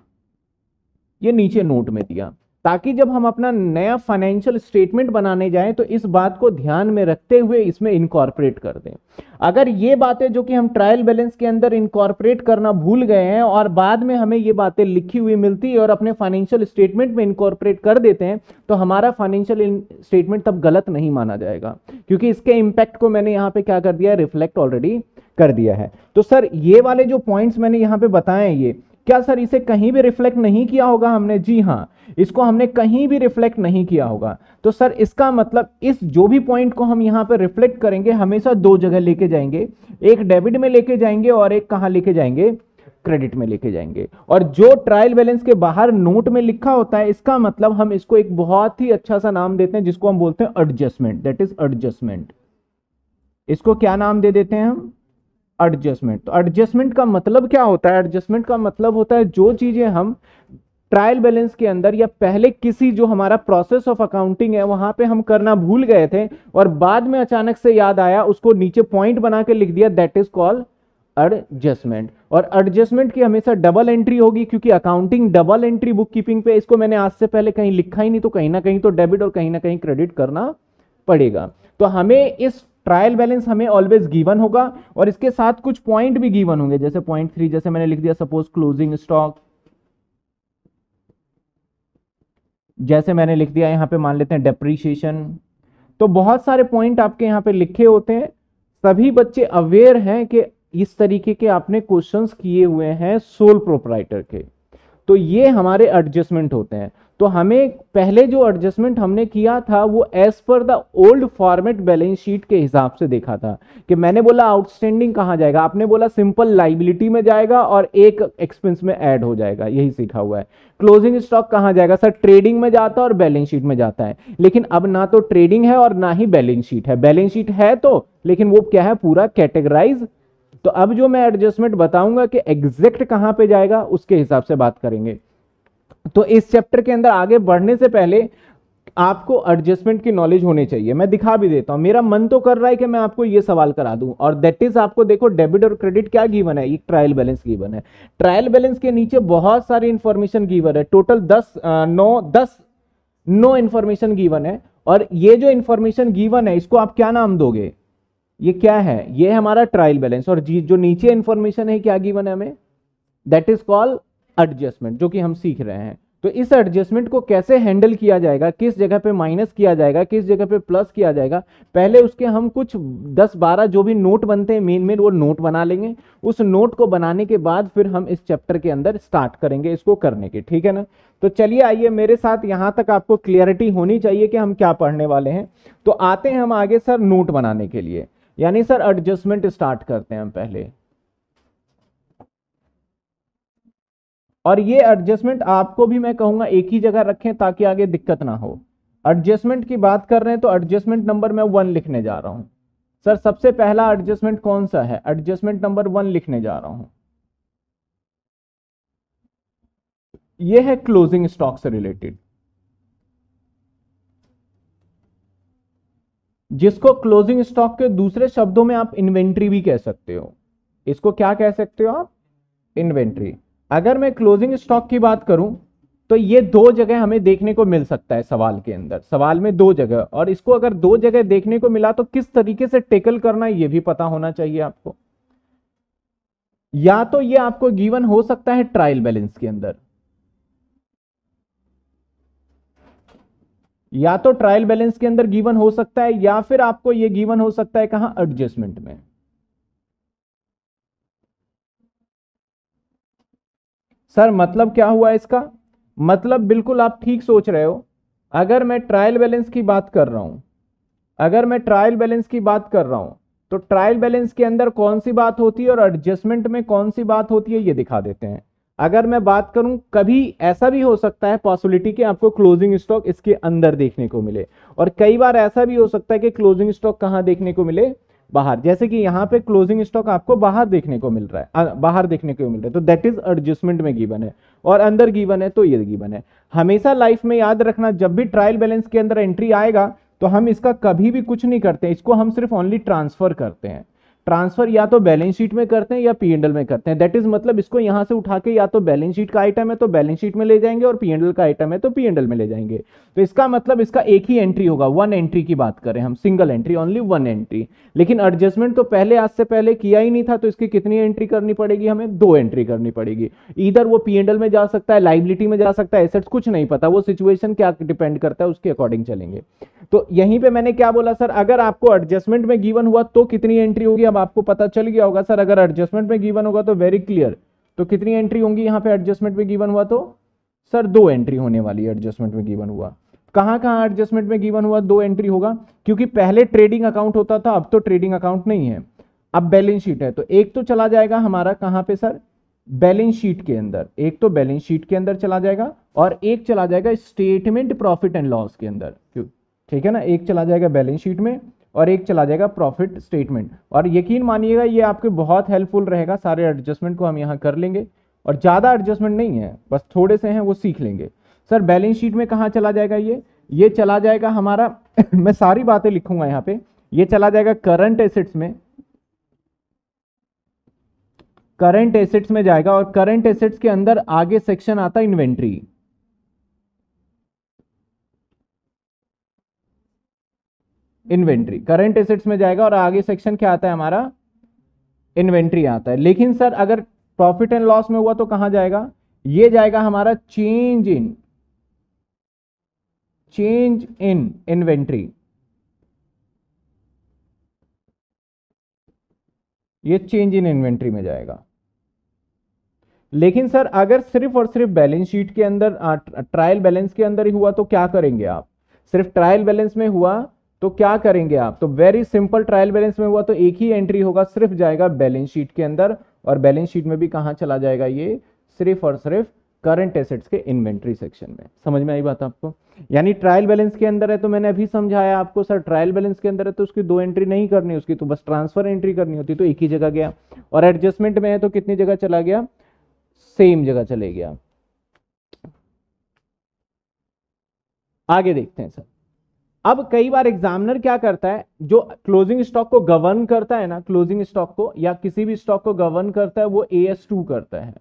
ये नीचे नोट में दिया। ताकि जब हम अपना नया फाइनेंशियल स्टेटमेंट बनाने जाएँ तो इस बात को ध्यान में रखते हुए इसमें इनकॉर्पोरेट कर दें। अगर ये बातें जो कि हम ट्रायल बैलेंस के अंदर इनकॉर्पोरेट करना भूल गए हैं, और बाद में हमें ये बातें लिखी हुई मिलती है और अपने फाइनेंशियल स्टेटमेंट में इनकॉर्पोरेट कर देते हैं तो हमारा फाइनेंशियल स्टेटमेंट तब गलत नहीं माना जाएगा। क्योंकि इसके इंपैक्ट को मैंने यहाँ पे क्या कर दिया रिफ्लेक्ट ऑलरेडी कर दिया है। तो सर, ये वाले जो पॉइंट्स मैंने यहाँ पे बताए ये क्या सर इसे कहीं भी रिफ्लेक्ट नहीं किया होगा हमने? जी हाँ। इसको हमने कहीं भी रिफ्लेक्ट नहीं किया होगा। तो सर इसका मतलब इस जो भी पॉइंट को हम यहाँ पर रिफ्लेक्ट करेंगे, हमेशा दो जगह लेके जाएँगे। एक डेबिट में लेके जाएँगे और एक कहाँ लेके जाएँगे? क्रेडिट में लेके जाएँगे। और जो ट्रायल बैलेंस के बाहर नोट में लिखा होता है, इसका मतलब हम इसको एक बहुत ही अच्छा सा नाम देते हैं, जिसको हम बोलते हैं एडजस्टमेंट दैट इज़ एडजस्टमेंट इसको क्या नाम दे देते हैं हम? एडजस्टमेंट तो एडजस्टमेंट का मतलब क्या होता है? एडजस्टमेंट का मतलब होता है जो चीज़ें हम ट्रायल बैलेंस के अंदर या पहले किसी जो हमारा प्रोसेस ऑफ़ अकाउंटिंग है, वहाँ पे हम करना भूल गए थे और बाद में अचानक से याद आया, उसको नीचे पॉइंट बना के लिख दिया दैट इज़ कॉल्ड एडजस्टमेंट और एडजस्टमेंट की हमेशा डबल एंट्री होगी क्योंकि accounting double entry book keeping पे, इसको मैंने आज से पहले कहीं लिखा ही नहीं तो कहीं ना कहीं तो डेबिट और कहीं ना कहीं क्रेडिट करना पड़ेगा। तो हमें इस ट्रायल बैलेंस हमें ऑलवेज गिवन होगा और इसके साथ कुछ पॉइंट भी गिवन होंगे, जैसे पॉइंट थ्री जैसे मैंने लिख दिया सपोज़ क्लोजिंग स्टॉक जैसे मैंने लिख दिया, यहाँ पे मान लेते हैं डेप्रीशिएशन तो बहुत सारे पॉइंट आपके यहाँ पे लिखे होते हैं। सभी बच्चे अवेयर हैं कि इस तरीके के आपने क्वेश्चंस किए हुए हैं सोल प्रोपराइटर के। तो ये हमारे एडजस्टमेंट होते हैं। तो हमें पहले जो एडजस्टमेंट हमने किया था, वो as per the old format balance sheet के हिसाब से देखा था कि मैंने बोला आउटस्टैंडिंग कहाँ जाएगा? आपने बोला सिंपल लाइबिलिटी में जाएगा और एक एक्सपेंस में ऐड हो जाएगा, यही सीखा हुआ है। क्लोजिंग स्टॉक कहाँ जाएगा? सर ट्रेडिंग में जाता है और बैलेंस शीट में जाता है। लेकिन अब ना तो ट्रेडिंग है और ना ही बैलेंस शीट है। बैलेंस शीट है तो लेकिन वो क्या है? पूरा कैटेगराइज तो अब जो मैं एडजस्टमेंट बताऊँगा कि एग्जैक्ट कहाँ पे जाएगा, उसके हिसाब से बात करेंगे। तो इस चैप्टर के अंदर आगे बढ़ने से पहले आपको एडजस्टमेंट की नॉलेज होनी चाहिए। मैं दिखा भी देता हूँ। मेरा मन तो कर रहा है कि मैं आपको ये सवाल करा दूँ। और दैट इज़ आपको देखो डेबिट और क्रेडिट क्या गिवन है? एक ट्रायल बैलेंस गिवन है। ट्रायल बैलेंस के नीचे बहुत सारी इंफॉर्मेशन गिवन है। टोटल दस नौ, दस, नो इंफॉर्मेशन गिवन है। और ये जो इंफॉर्मेशन गिवन है, इसको आप क्या नाम दोगे? ये क्या है? ये हमारा ट्रायल बैलेंस और जो नीचे इंफॉर्मेशन है क्या गिवन है हमें? दैट इज़ कॉल्ड एडजस्टमेंट जो कि हम सीख रहे हैं। तो इस एडजस्टमेंट को कैसे हैंडल किया जाएगा? किस जगह पे माइनस किया जाएगा? किस जगह पे प्लस किया जाएगा? पहले उसके हम कुछ 10-12 जो भी नोट बनते हैं मेन मेन वो नोट बना लेंगे। उस नोट को बनाने के बाद फिर हम इस चैप्टर के अंदर स्टार्ट करेंगे इसको करने के, ठीक है ना? तो चलिए आइए, मेरे साथ यहाँ तक आपको क्लियरिटी होनी चाहिए कि हम क्या पढ़ने वाले हैं। तो आते हैं हम आगे सर नोट बनाने के लिए। यानी सर एडजस्टमेंट स्टार्ट करते हैं हम पहले। और ये एडजस्टमेंट आपको भी मैं कहूँगा एक ही जगह रखें ताकि आगे दिक्कत ना हो। एडजस्टमेंट की बात कर रहे हैं तो एडजस्टमेंट नंबर मैं वन लिखने जा रहा हूँ। सर सबसे पहला एडजस्टमेंट कौन सा है? एडजस्टमेंट नंबर वन लिखने जा रहा हूँ। यह है क्लोजिंग स्टॉक से रिलेटेड जिसको क्लोजिंग स्टॉक के दूसरे शब्दों में आप इन्वेंट्री भी कह सकते हो। इसको क्या कह सकते हो आप? इन्वेंट्री अगर मैं क्लोजिंग स्टॉक की बात करूँ तो ये दो जगह हमें देखने को मिल सकता है सवाल के अंदर। सवाल में दो जगह। और इसको अगर दो जगह देखने को मिला तो किस तरीके से टेकल करना ये भी पता होना चाहिए आपको। या तो ये आपको गिवन हो सकता है ट्रायल बैलेंस के अंदर। या तो ट्रायल बैलेंस के अंदर गिवन हो सकता है, या फिर आपको ये गिवन हो सकता है कहाँ? एडजस्टमेंट में। सर मतलब क्या हुआ इसका? मतलब बिल्कुल आप ठीक सोच रहे हो। अगर मैं ट्रायल बैलेंस की बात कर रहा हूँ, अगर मैं ट्रायल बैलेंस की बात कर रहा हूँ तो ट्रायल बैलेंस के अंदर कौन सी बात होती है और एडजस्टमेंट में कौन सी बात होती है, ये दिखा देते हैं। अगर मैं बात करूँ, कभी ऐसा भी हो सकता है पॉसिबिलिटी कि आपको क्लोजिंग स्टॉक इसके अंदर देखने को मिले। और कई बार ऐसा भी हो सकता है कि क्लोजिंग स्टॉक कहाँ देखने को मिले? बाहर। जैसे कि यहाँ पे क्लोजिंग स्टॉक आपको बाहर देखने को मिल रहा है। बाहर देखने को मिल रहा है। तो दैट इज़ एडजस्टमेंट में गिवन है। और अंदर गिवन है तो ये गिवन है। हमेशा लाइफ में याद रखना, जब भी ट्रायल बैलेंस के अंदर एंट्री आएगा तो हम इसका कभी भी कुछ नहीं करते इसको हम सिर्फ़ ओनली ट्रांसफ़र करते हैं। ट्रांसफ़र या तो बैलेंस शीट में करते हैं या पीएनडल में करते हैं। दैट इज़ मतलब इसको यहाँ से उठा के या तो बैलेंस शीट का आइटम है तो बैलेंस शीट में ले जाएँगे और पीएनडल का आइटम है तो पीएनडल में ले जाएँगे। तो इसका मतलब इसका एक ही एंट्री होगा वन एंट्री की बात करें हम single entry only one entry लेकिन एडजस्टमेंट तो पहले आज से पहले किया ही नहीं था तो इसकी कितनी एंट्री करनी पड़ेगी? हमें दो एंट्री करनी पड़ेगी। इधर वो पीएनडल में जा सकता है लाइबिलिटी में जा सकता है एसेट्स कुछ नहीं पता, वो सिचुएशन क्या डिपेंड करता है उसके अकॉर्डिंग चलेंगे। तो यहीं पे मैंने क्या बोला, सर, अगर आपको एडजस्टमेंट में गिवन हुआ तो कितनी एंट्री होगी? अब आपको पता चल गया होगा, सर, अगर एडजस्टमेंट में गिवन होगा तो वेरी क्लियर तो कितनी एंट्री होंगी यहाँ पे एडजस्टमेंट में गिवन हुआ तो? सर, दो एंट्री होने वाली है एडजस्टमेंट में गिवन हुआ। कहाँ कहाँ एडजस्टमेंट में गिवन हुआ दो एंट्री होगा? क्योंकि पहले ट्रेडिंग अकाउंट होता था, अब तो ट्रेडिंग अकाउंट नहीं है। अब बैलेंस शीट है तो एक तो चला जाएगा हमारा कहाँ पे, सर? बैलेंस शीट के अंदर। एक तो बैलेंस शीट के अंदर चला जाएगा और एक चला जाएगा स्टेटमेंट प्रॉफिट एंड लॉस के अंदर। ठीक है ना? एक चला जाएगा बैलेंस शीट में और एक चला जाएगा प्रॉफिट स्टेटमेंट और यकीन मानिएगा, ये आपके बहुत हेल्पफुल रहेगा, सारे एडजस्टमेंट को हम यहाँ कर लेंगे। और ज़्यादा एडजस्टमेंट नहीं है, बस थोड़े से हैं, वो सीख लेंगे। सर बैलेंस शीट में कहाँ चला जाएगा ये? ये चला जाएगा हमारा, मैं सारी बातें लिखूँगा यहाँ पे। ये चला जाएगा करंट एसेट्स में। करंट एसेट्स में जाएगा और करंट एसेट्स के अंदर आगे सेक्शन आता है इन्वेंट्री इन्वेंट्री। करंट एसेट्स में जाएगा और आगे सेक्शन क्या आता है हमारा? इन्वेंट्री आता है। लेकिन सर, अगर प्रॉफिट एंड लॉस में हुआ तो कहाँ जाएगा? ये जाएगा हमारा change in. Change in inventory. ये चेंज इन इन्वेंट्री में जाएगा। लेकिन सर, अगर सिर्फ़ और सिर्फ़ बैलेंस शीट के अंदर ट्रायल बैलेंस के अंदर ही हुआ तो क्या करेंगे आप? सिर्फ़ ट्रायल बैलेंस में हुआ तो क्या करेंगे आप? तो वेरी सिंपल ट्रायल बैलेंस में हुआ तो एक ही एंट्री होगा, सिर्फ़ जाएगा बैलेंस शीट के अंदर और बैलेंस शीट में भी कहाँ चला जाएगा ये? सिर्फ़ और सिर्फ़ करंट एसेट्स के इन्वेंट्री सेक्शन में। समझ में आई बात आपको? यानी ट्रायल बैलेंस के अंदर है तो मैंने अभी समझाया आपको सर ट्रायल बैलेंस के अंदर है तो उसकी दो एंट्री नहीं करनी, उसकी तो बस ट्रांसफ़र एंट्री करनी होती तो एक ही जगह गया। और एडजस्टमेंट में है तो कितनी जगह चला गया? सेम जगह चले गया। आगे देखते हैं सर अब कई बार एग्जामिनर क्या करता है? जो क्लोजिंग स्टॉक को गवर्न करता है ना क्लोजिंग स्टॉक को, या किसी भी स्टॉक को गवर्न करता है, वो ए एस टू करता है।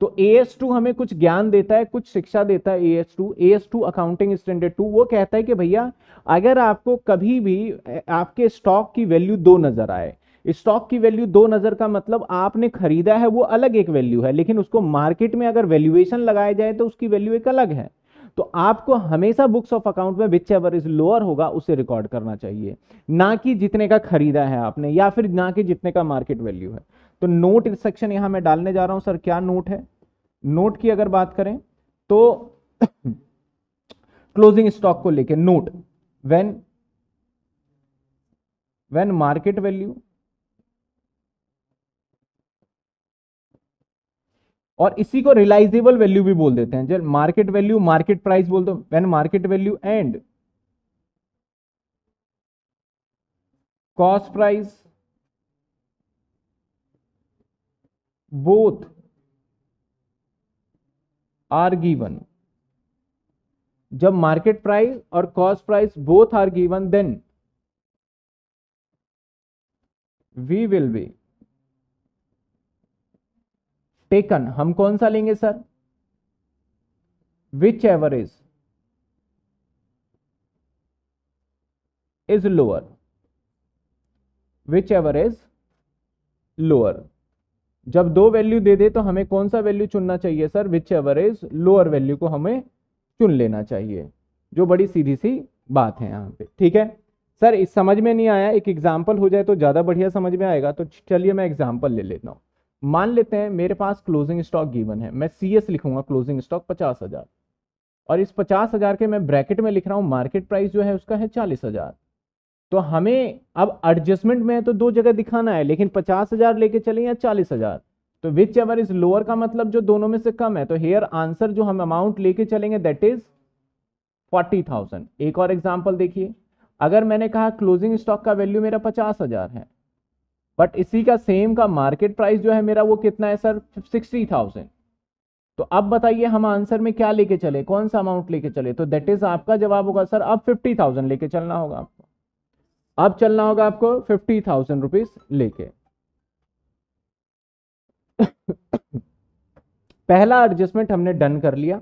तो ए एस टू हमें कुछ ज्ञान देता है, कुछ शिक्षा देता है A S two A S two accounting standard two वो कहता है कि भैया, अगर आपको कभी भी आपके स्टॉक की वैल्यू दो नज़र आए। स्टॉक की वैल्यू दो नज़र का मतलब आपने खरीदा है, वो अलग एक वैल्यू है, लेकिन उसको मार्केट में अगर वैल्यूएशन लगाया जाए तो उसकी वैल्यू एक अलग है। तो आपको हमेशा बुक्स ऑफ़ अकाउंट में विच एवर इज़ लोअर होगा, उसे रिकॉर्ड करना चाहिए। ना कि जितने का खरीदा है आपने, या फिर ना कि जितने का मार्केट वैल्यू है। तो नोट सेक्शन यहाँ मैं डालने जा रहा हूँ सर क्या नोट है? नोट की अगर बात करें तो क्लोजिंग स्टॉक को लेकर note when when market value और इसी को रिलाइजेबल वैल्यू भी बोल देते हैं। जब मार्केट वैल्यू मार्केट प्राइस बोल दो when market value and cost price both are given जब मार्केट प्राइस और cost price both are given then we will be taken हम कौन सा लेंगे, sir? Which average is lower which average lower जब दो वैल्यू दे दे तो हमें कौन सा वैल्यू चुनना चाहिए, sir? Which average lower value को हमें चुन लेना चाहिए। जो बड़ी सीधी सी बात है यहाँ पे। ठीक है? सर, इस समझ में नहीं आया। एक एग्ज़ाम्पल हो जाए तो ज़्यादा बढ़िया समझ में आएगा। तो चलिए मैं एग्ज़ाम्पल ले लेता हूँ। मान लेते हैं मेरे पास क्लोजिंग स्टॉक गिवन है। मैं सी एस लिखूँगा क्लोजिंग स्टॉक पचास हज़ार। और इस पचास हज़ार के मैं ब्रैकेट में लिख रहा हूँ मार्केट प्राइस जो है उसका है चालीस हज़ार। तो हमें अब एडजस्टमेंट में है तो दो जगह दिखाना है, लेकिन पचास हज़ार लेके चले या चालीस हज़ार? तो विच एवर इज़ लोअर का मतलब जो दोनों में से कम है तो हेयर आंसर जो हम अमाउंट लेके चलेंगे दैट इज़ फोर्टी थाउज़ेंड एक और एग्ज़ाम्पल देखिए। अगर मैंने कहा क्लोजिंग स्टॉक का वैल्यू मेरा पचास हज़ार है बट इसी का सेम का मार्केट प्राइस जो है मेरा वो कितना है सर सिक्सटी थाउज़ेंड तो अब बताइए हम आंसर में क्या लेके चले? कौन सा अमाउंट लेके चले? तो दैट इज़ आपका जवाब होगा सर अब फिफ्टी थाउज़ेंड लेके चलना होगा आपको। अब चलना होगा आपको फिफ्टी थाउज़ेंड रुपीज़ लेके। पहला एडजस्टमेंट हमने डन कर लिया।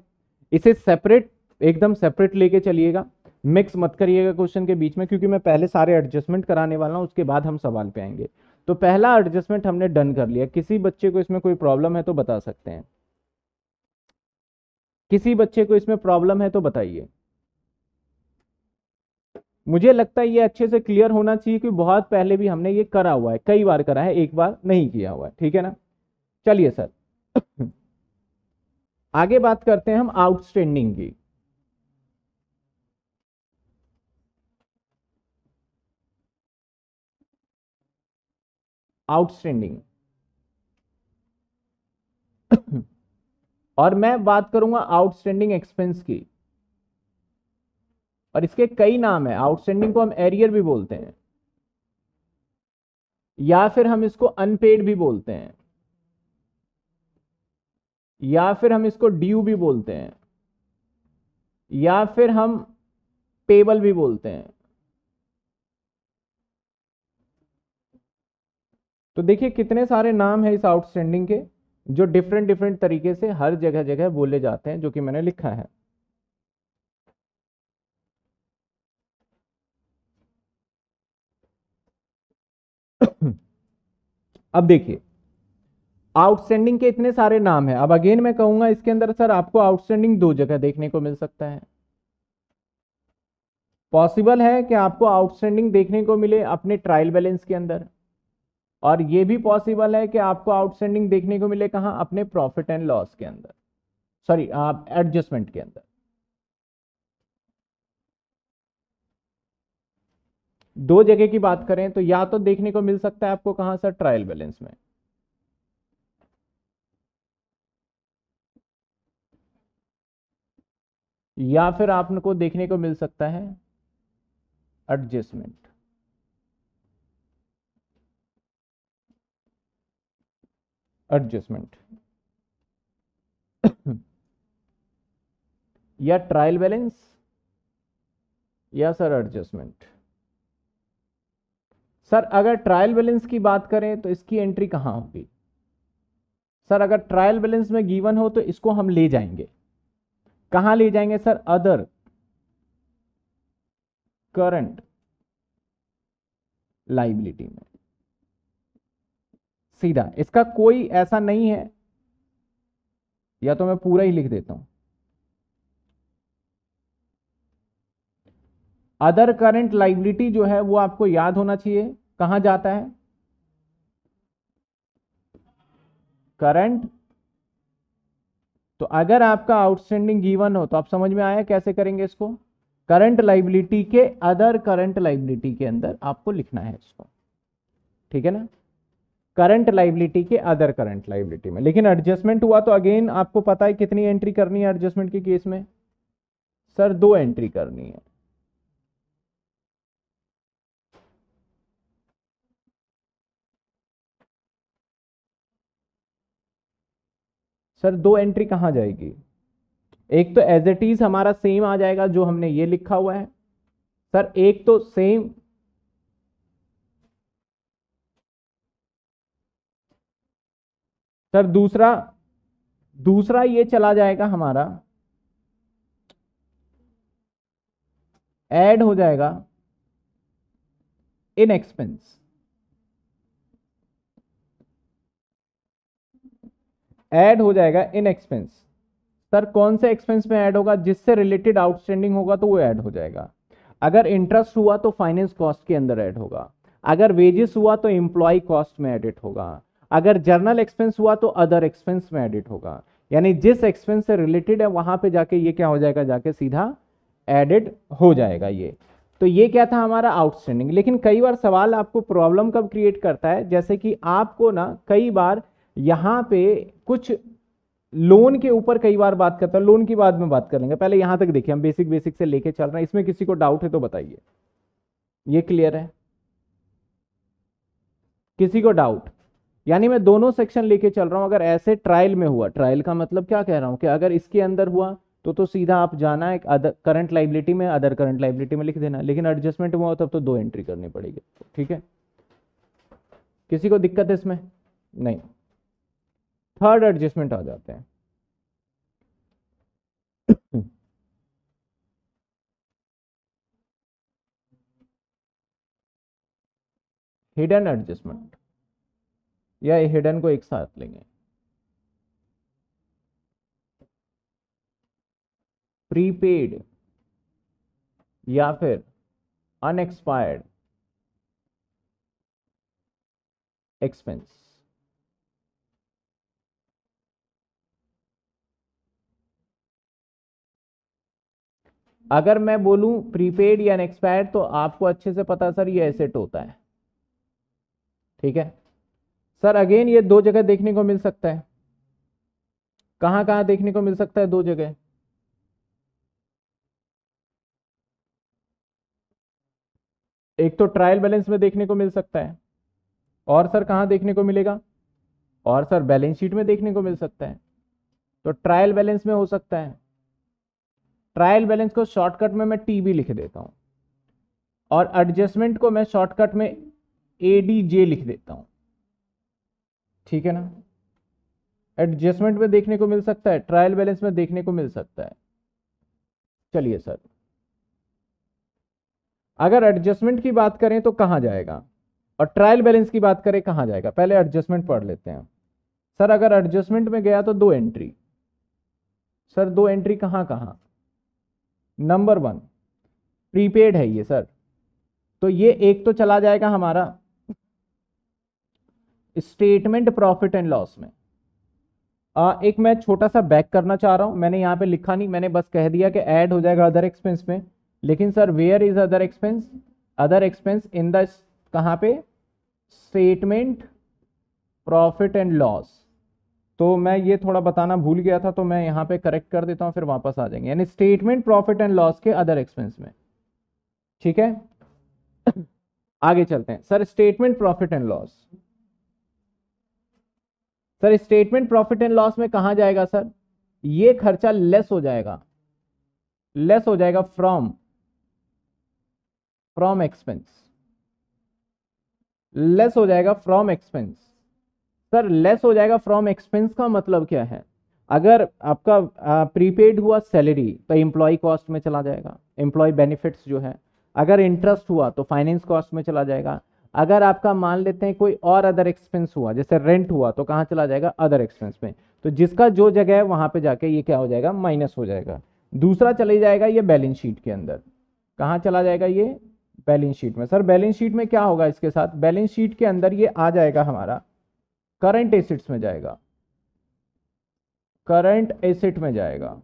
इसे सेपरेट एकदम सेपरेट लेके चलिएगा। मिक्स मत करिएगा क्वेश्चन के बीच में, क्योंकि मैं पहले सारे एडजस्टमेंट कराने वाला हूँ, उसके बाद हम सवाल पे आएँगे। तो पहला एडजस्टमेंट हमने डन कर लिया। किसी बच्चे को इसमें कोई प्रॉब्लम है तो बता सकते हैं। किसी बच्चे को इसमें प्रॉब्लम है तो बताइए। मुझे लगता है ये अच्छे से क्लियर होना चाहिए कि बहुत पहले भी हमने ये करा हुआ है। कई बार करा है, एक बार नहीं किया हुआ है। ठीक है ना? चलिए सर। आगे बात करते हैं हम आउटस्टैंडिंग की। आउटस्टैंडिंग। और मैं बात करूँगा आउटस्टैंडिंग एक्सपेंस की। और इसके कई नाम है। आउटस्टैंडिंग को हम एरियर भी बोलते हैं। या फिर हम इसको अनपेड भी बोलते हैं। या फिर हम इसको ड्यू भी बोलते हैं। या फिर हम पेबल भी बोलते हैं। तो देखिए कितने सारे नाम है इस आउटस्टैंडिंग के, जो डिफरेंट डिफरेंट तरीके से हर जगह जगह बोले जाते हैं, जो कि मैंने लिखा है। अब देखिए आउटस्टैंडिंग के इतने सारे नाम है। अब अगेन मैं कहूँगा इसके अंदर सर आपको आउटस्टैंडिंग दो जगह देखने को मिल सकता है। पॉसिबल है कि आपको आउटस्टैंडिंग देखने को मिले अपने ट्रायल बैलेंस के अंदर। और ये भी पॉसिबल है कि आपको आउटस्टैंडिंग देखने को मिले कहाँ? अपने प्रॉफिट एंड लॉस के अंदर। सॉरी आप एडजस्टमेंट के अंदर। दो जगह की बात करें तो या तो देखने को मिल सकता है आपको कहाँ सर? ट्रायल बैलेंस में। या फिर आपको देखने को मिल सकता है एडजस्टमेंट एडजस्टमेंट। या ट्रायल बैलेंस या सर एडजस्टमेंट। सर, अगर ट्रायल बैलेंस की बात करें तो इसकी एंट्री कहाँ होगी? सर, अगर ट्रायल बैलेंस में गिवन हो तो इसको हम ले जाएँगे। कहाँ ले जाएँगे सर? अदर करंट लाइबिलिटी में। सीधा, इसका कोई ऐसा नहीं है। या तो मैं पूरा ही लिख देता हूँ। अदर करंट लाइबिलिटी जो है, वो आपको याद होना चाहिए। कहाँ जाता है? करंट तो अगर आपका आउटस्टैंडिंग गिवन हो तो आप समझ में आया कैसे करेंगे इसको? करंट लाइबिलिटी के अदर करंट लाइबिलिटी के अंदर आपको लिखना है इसको। ठीक है ना? करंट लाइबिलिटी के अदर करंट लाइबिलिटी में। लेकिन एडजस्टमेंट हुआ तो अगेन आपको पता है कितनी एंट्री करनी है एडजस्टमेंट के केस में? सर, दो एंट्री करनी है। सर, दो एंट्री कहाँ जाएगी? एक तो एज इट इज़ हमारा सेम आ जाएगा जो हमने ये लिखा हुआ है। सर, एक तो सेम सर, दूसरा दूसरा ये चला जाएगा हमारा। ऐड हो जाएगा इन एक्सपेंस ऐड हो जाएगा इन एक्सपेंस सर, कौन से एक्सपेंस में ऐड होगा? जिससे रिलेटेड आउटस्टैंडिंग होगा तो वो ऐड हो जाएगा। अगर इंटरेस्ट हुआ तो फाइनेंस कॉस्ट के अंदर ऐड होगा। अगर वेजेस हुआ तो एम्प्लॉय कॉस्ट में एडिट होगा। अगर जर्नल एक्सपेंस हुआ तो अदर एक्सपेंस में एडिट होगा। यानी जिस एक्सपेंस से रिलेटेड है, वहाँ पे जाके ये क्या हो जाएगा? जाके सीधा एडिड हो जाएगा ये। तो ये क्या था हमारा आउटस्टैंडिंग लेकिन कई बार सवाल आपको प्रॉब्लम कब क्रिएट करता है? जैसे कि आपको ना कई बार यहाँ पे कुछ लोन के ऊपर कई बार बात करता है लोन की बाद में बात कर लेंगे। पहले यहाँ तक देखिए, हम बेसिक बेसिक से लेके चल रहे हैं। इसमें किसी को डाउट है तो बताइए। ये क्लियर है? किसी को डाउट यानी मैं दोनों सेक्शन लेके चल रहा हूँ, अगर ऐसे ट्रायल में हुआ, ट्रायल का मतलब क्या कह रहा हूँ कि अगर इसके अंदर हुआ तो तो सीधा आप जाना है अदर करंट लाइबिलिटी में अदर करंट लाइबिलिटी में लिख देना, लेकिन एडजस्टमेंट हुआ, तब तो दो एंट्री करनी पड़ेगी, ठीक है? किसी को दिक्कत है इसमें? नहीं। थर्ड एडजस्टमेंट आ जाते हैं। हिडन एडजस्टमेंट या हिडन को एक साथ लेंगे। प्रीपेड या फिर अनएक्सपायर्ड एक्सपेंस अगर मैं बोलूँ प्रीपेड या अनएक्सपायर्ड तो आपको अच्छे से पता सर ये एसेट होता है। ठीक है? सर अगेन ये दो जगह देखने को मिल सकता है। कहाँ कहाँ देखने को मिल सकता है दो जगह? एक तो ट्रायल बैलेंस में देखने को मिल सकता है। और सर कहाँ देखने को मिलेगा? और सर बैलेंस शीट में देखने को मिल सकता है। तो ट्रायल बैलेंस में हो सकता है। ट्रायल बैलेंस को शॉर्टकट में मैं टी बी लिख देता हूँ। और एडजस्टमेंट को मैं शॉर्टकट में ए डी जे लिख देता हूँ। ठीक है ना? एडजस्टमेंट में देखने को मिल सकता है ट्रायल बैलेंस में देखने को मिल सकता है। चलिए सर अगर एडजस्टमेंट की बात करें तो कहाँ जाएगा? और ट्रायल बैलेंस की बात करें, कहाँ जाएगा? पहले एडजस्टमेंट पढ़ लेते हैं। सर अगर एडजस्टमेंट में गया तो दो एंट्री सर दो एंट्री कहाँ कहाँ? नंबर वन प्रीपेड है ये सर तो ये एक तो चला जाएगा हमारा। स्टेटमेंट प्रॉफिट एंड लॉस में। आ, एक मैं छोटा सा बैक करना चाह रहा हूँ। मैंने यहाँ पे लिखा नहीं मैंने बस कह दिया कि ऐड हो जाएगा अदर एक्सपेंस में। लेकिन sir where is other expense other expense in the कहाँ पे? स्टेटमेंट प्रॉफिट एंड लॉस तो मैं ये थोड़ा बताना भूल गया था तो मैं यहाँ पे करेक्ट कर देता हूँ फिर वापस आ जाएँगे। यानी स्टेटमेंट प्रॉफिट एंड लॉस के अदर एक्सपेंस में। ठीक है? आगे चलते हैं। Sir statement profit and loss sir statement profit and loss में कहा जाएगा सर ये खर्चा लेस हो जाएगा। लेस हो जाएगा फ्रॉम फ्रॉम एक्सपेंस लेस हो जाएगा फ्रॉम एक्सपेंस सर लेस हो जाएगा फ्रॉम एक्सपेंस का मतलब क्या है? अगर आपका प्रीपेड हुआ सैलरी तो एम्प्लॉय कॉस्ट में चला जाएगा। एम्प्लॉय बेनिफिट्स जो है। अगर इंटरेस्ट हुआ तो फाइनेंस कॉस्ट में चला जाएगा। अगर आपका मान लेते हैं कोई और अदर एक्सपेंस हुआ, जैसे रेंट हुआ तो कहाँ चला जाएगा? अदर एक्सपेंस में। तो जिसका जो जगह है, वहाँ पे जाके ये क्या हो जाएगा? माइनस हो जाएगा। दूसरा चले जाएगा ये बैलेंस शीट के अंदर। कहाँ चला जाएगा ये? बैलेंस शीट में। सर बैलेंस शीट में क्या होगा इसके साथ? बैलेंस शीट के अंदर ये आ जाएगा हमारा। करंट एसिड्स में जाएगा। करंट एसिड में जाएगा।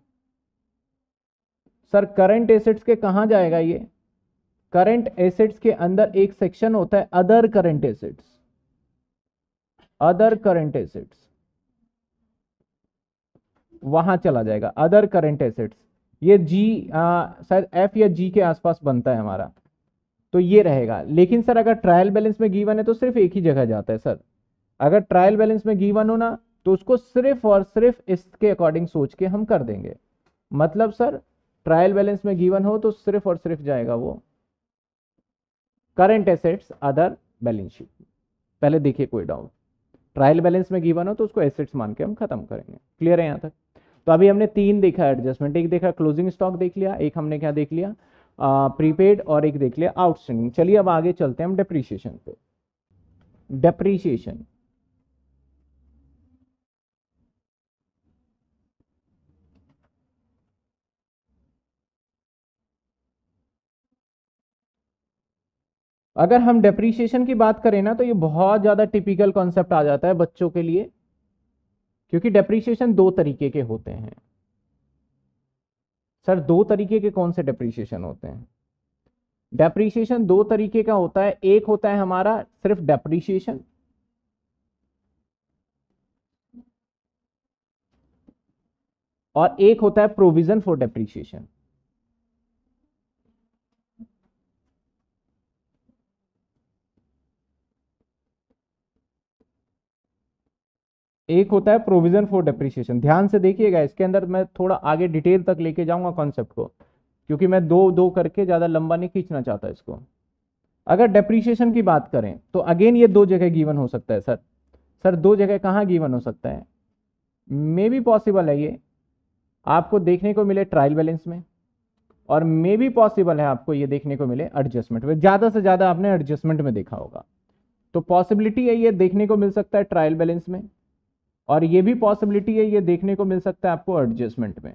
सर करंट एसिड्स के कहा जाएगा ये? करंट एसेट्स के अंदर एक सेक्शन होता है other current assets. Other current assets. वहाँ चला जाएगा, अदर करंट एसेट्स ये जी शायद एफ़ या जी के आसपास बनता है हमारा। तो ये रहेगा। लेकिन सर, अगर ट्रायल बैलेंस में गिवन है तो सिर्फ़ एक ही जगह जाता है सर। अगर ट्रायल बैलेंस में गिवन हो ना तो उसको सिर्फ़ और सिर्फ़ इसके अकॉर्डिंग सोच के हम कर देंगे। मतलब सर ट्रायल बैलेंस में गिवन हो तो सिर्फ़ और सिर्फ़ जाएगा वो। Current assets other balance sheet पहले देखिए कोई डाउट ट्रायल बैलेंस में गिवन हो तो उसको एसेट्स मान के हम खत्म करेंगे। क्लियर है यहाँ तक? तो अभी हमने तीन देखा एडजस्टमेंट एक देखा क्लोजिंग स्टॉक देख लिया, एक हमने क्या देख लिया? प्रीपेड और एक देख लिया आउटस्टैंडिंग चलिए अब आगे चलते हैं हम डेप्रीशिएशन पे। डेप्रीशिएशन अगर हम डेप्रीशिएशन की बात करें ना तो ये बहुत ज़्यादा टिपिकल कॉन्सेप्ट आ जाता है बच्चों के लिए, क्योंकि डेप्रीशिएशन दो तरीके के होते हैं। सर, दो तरीके के कौन से डेप्रीशिएशन होते हैं? डेप्रीशिएशन दो तरीके का होता है। एक होता है हमारा सिर्फ़ डेप्रीशिएशन और एक होता है प्रोविज़न फॉर डेप्रीशिएशन एक होता है प्रोविज़न फॉर डेप्रिसिएशन ध्यान से देखिएगा, इसके अंदर मैं थोड़ा आगे डिटेल तक लेके जाऊँगा कॉन्सेप्ट को, क्योंकि मैं दो दो करके ज़्यादा लंबा नहीं खींचना चाहता इसको। अगर डेप्रिसिएशन की बात करें तो अगेन ये दो जगह गिवन हो सकता है, सर। सर, दो जगह कहाँ गिवन हो सकता है? मे बी पॉसिबल है ये। आपको देखने को मिले ट्रायल बैलेंस में, और मे बी पॉसिबल है आपको ये देखने को मिले एडजस्टमेंट में। ज़्यादा से ज़्यादा आपने एडजस्टमेंट में देखा होगा। तो पॉसिबिलिटी है ये, देखने को मिल सकता है ट्रायल बैलेंस में। और ये भी पॉसिबिलिटी है, ये देखने को मिल सकता है आपको एडजस्टमेंट में।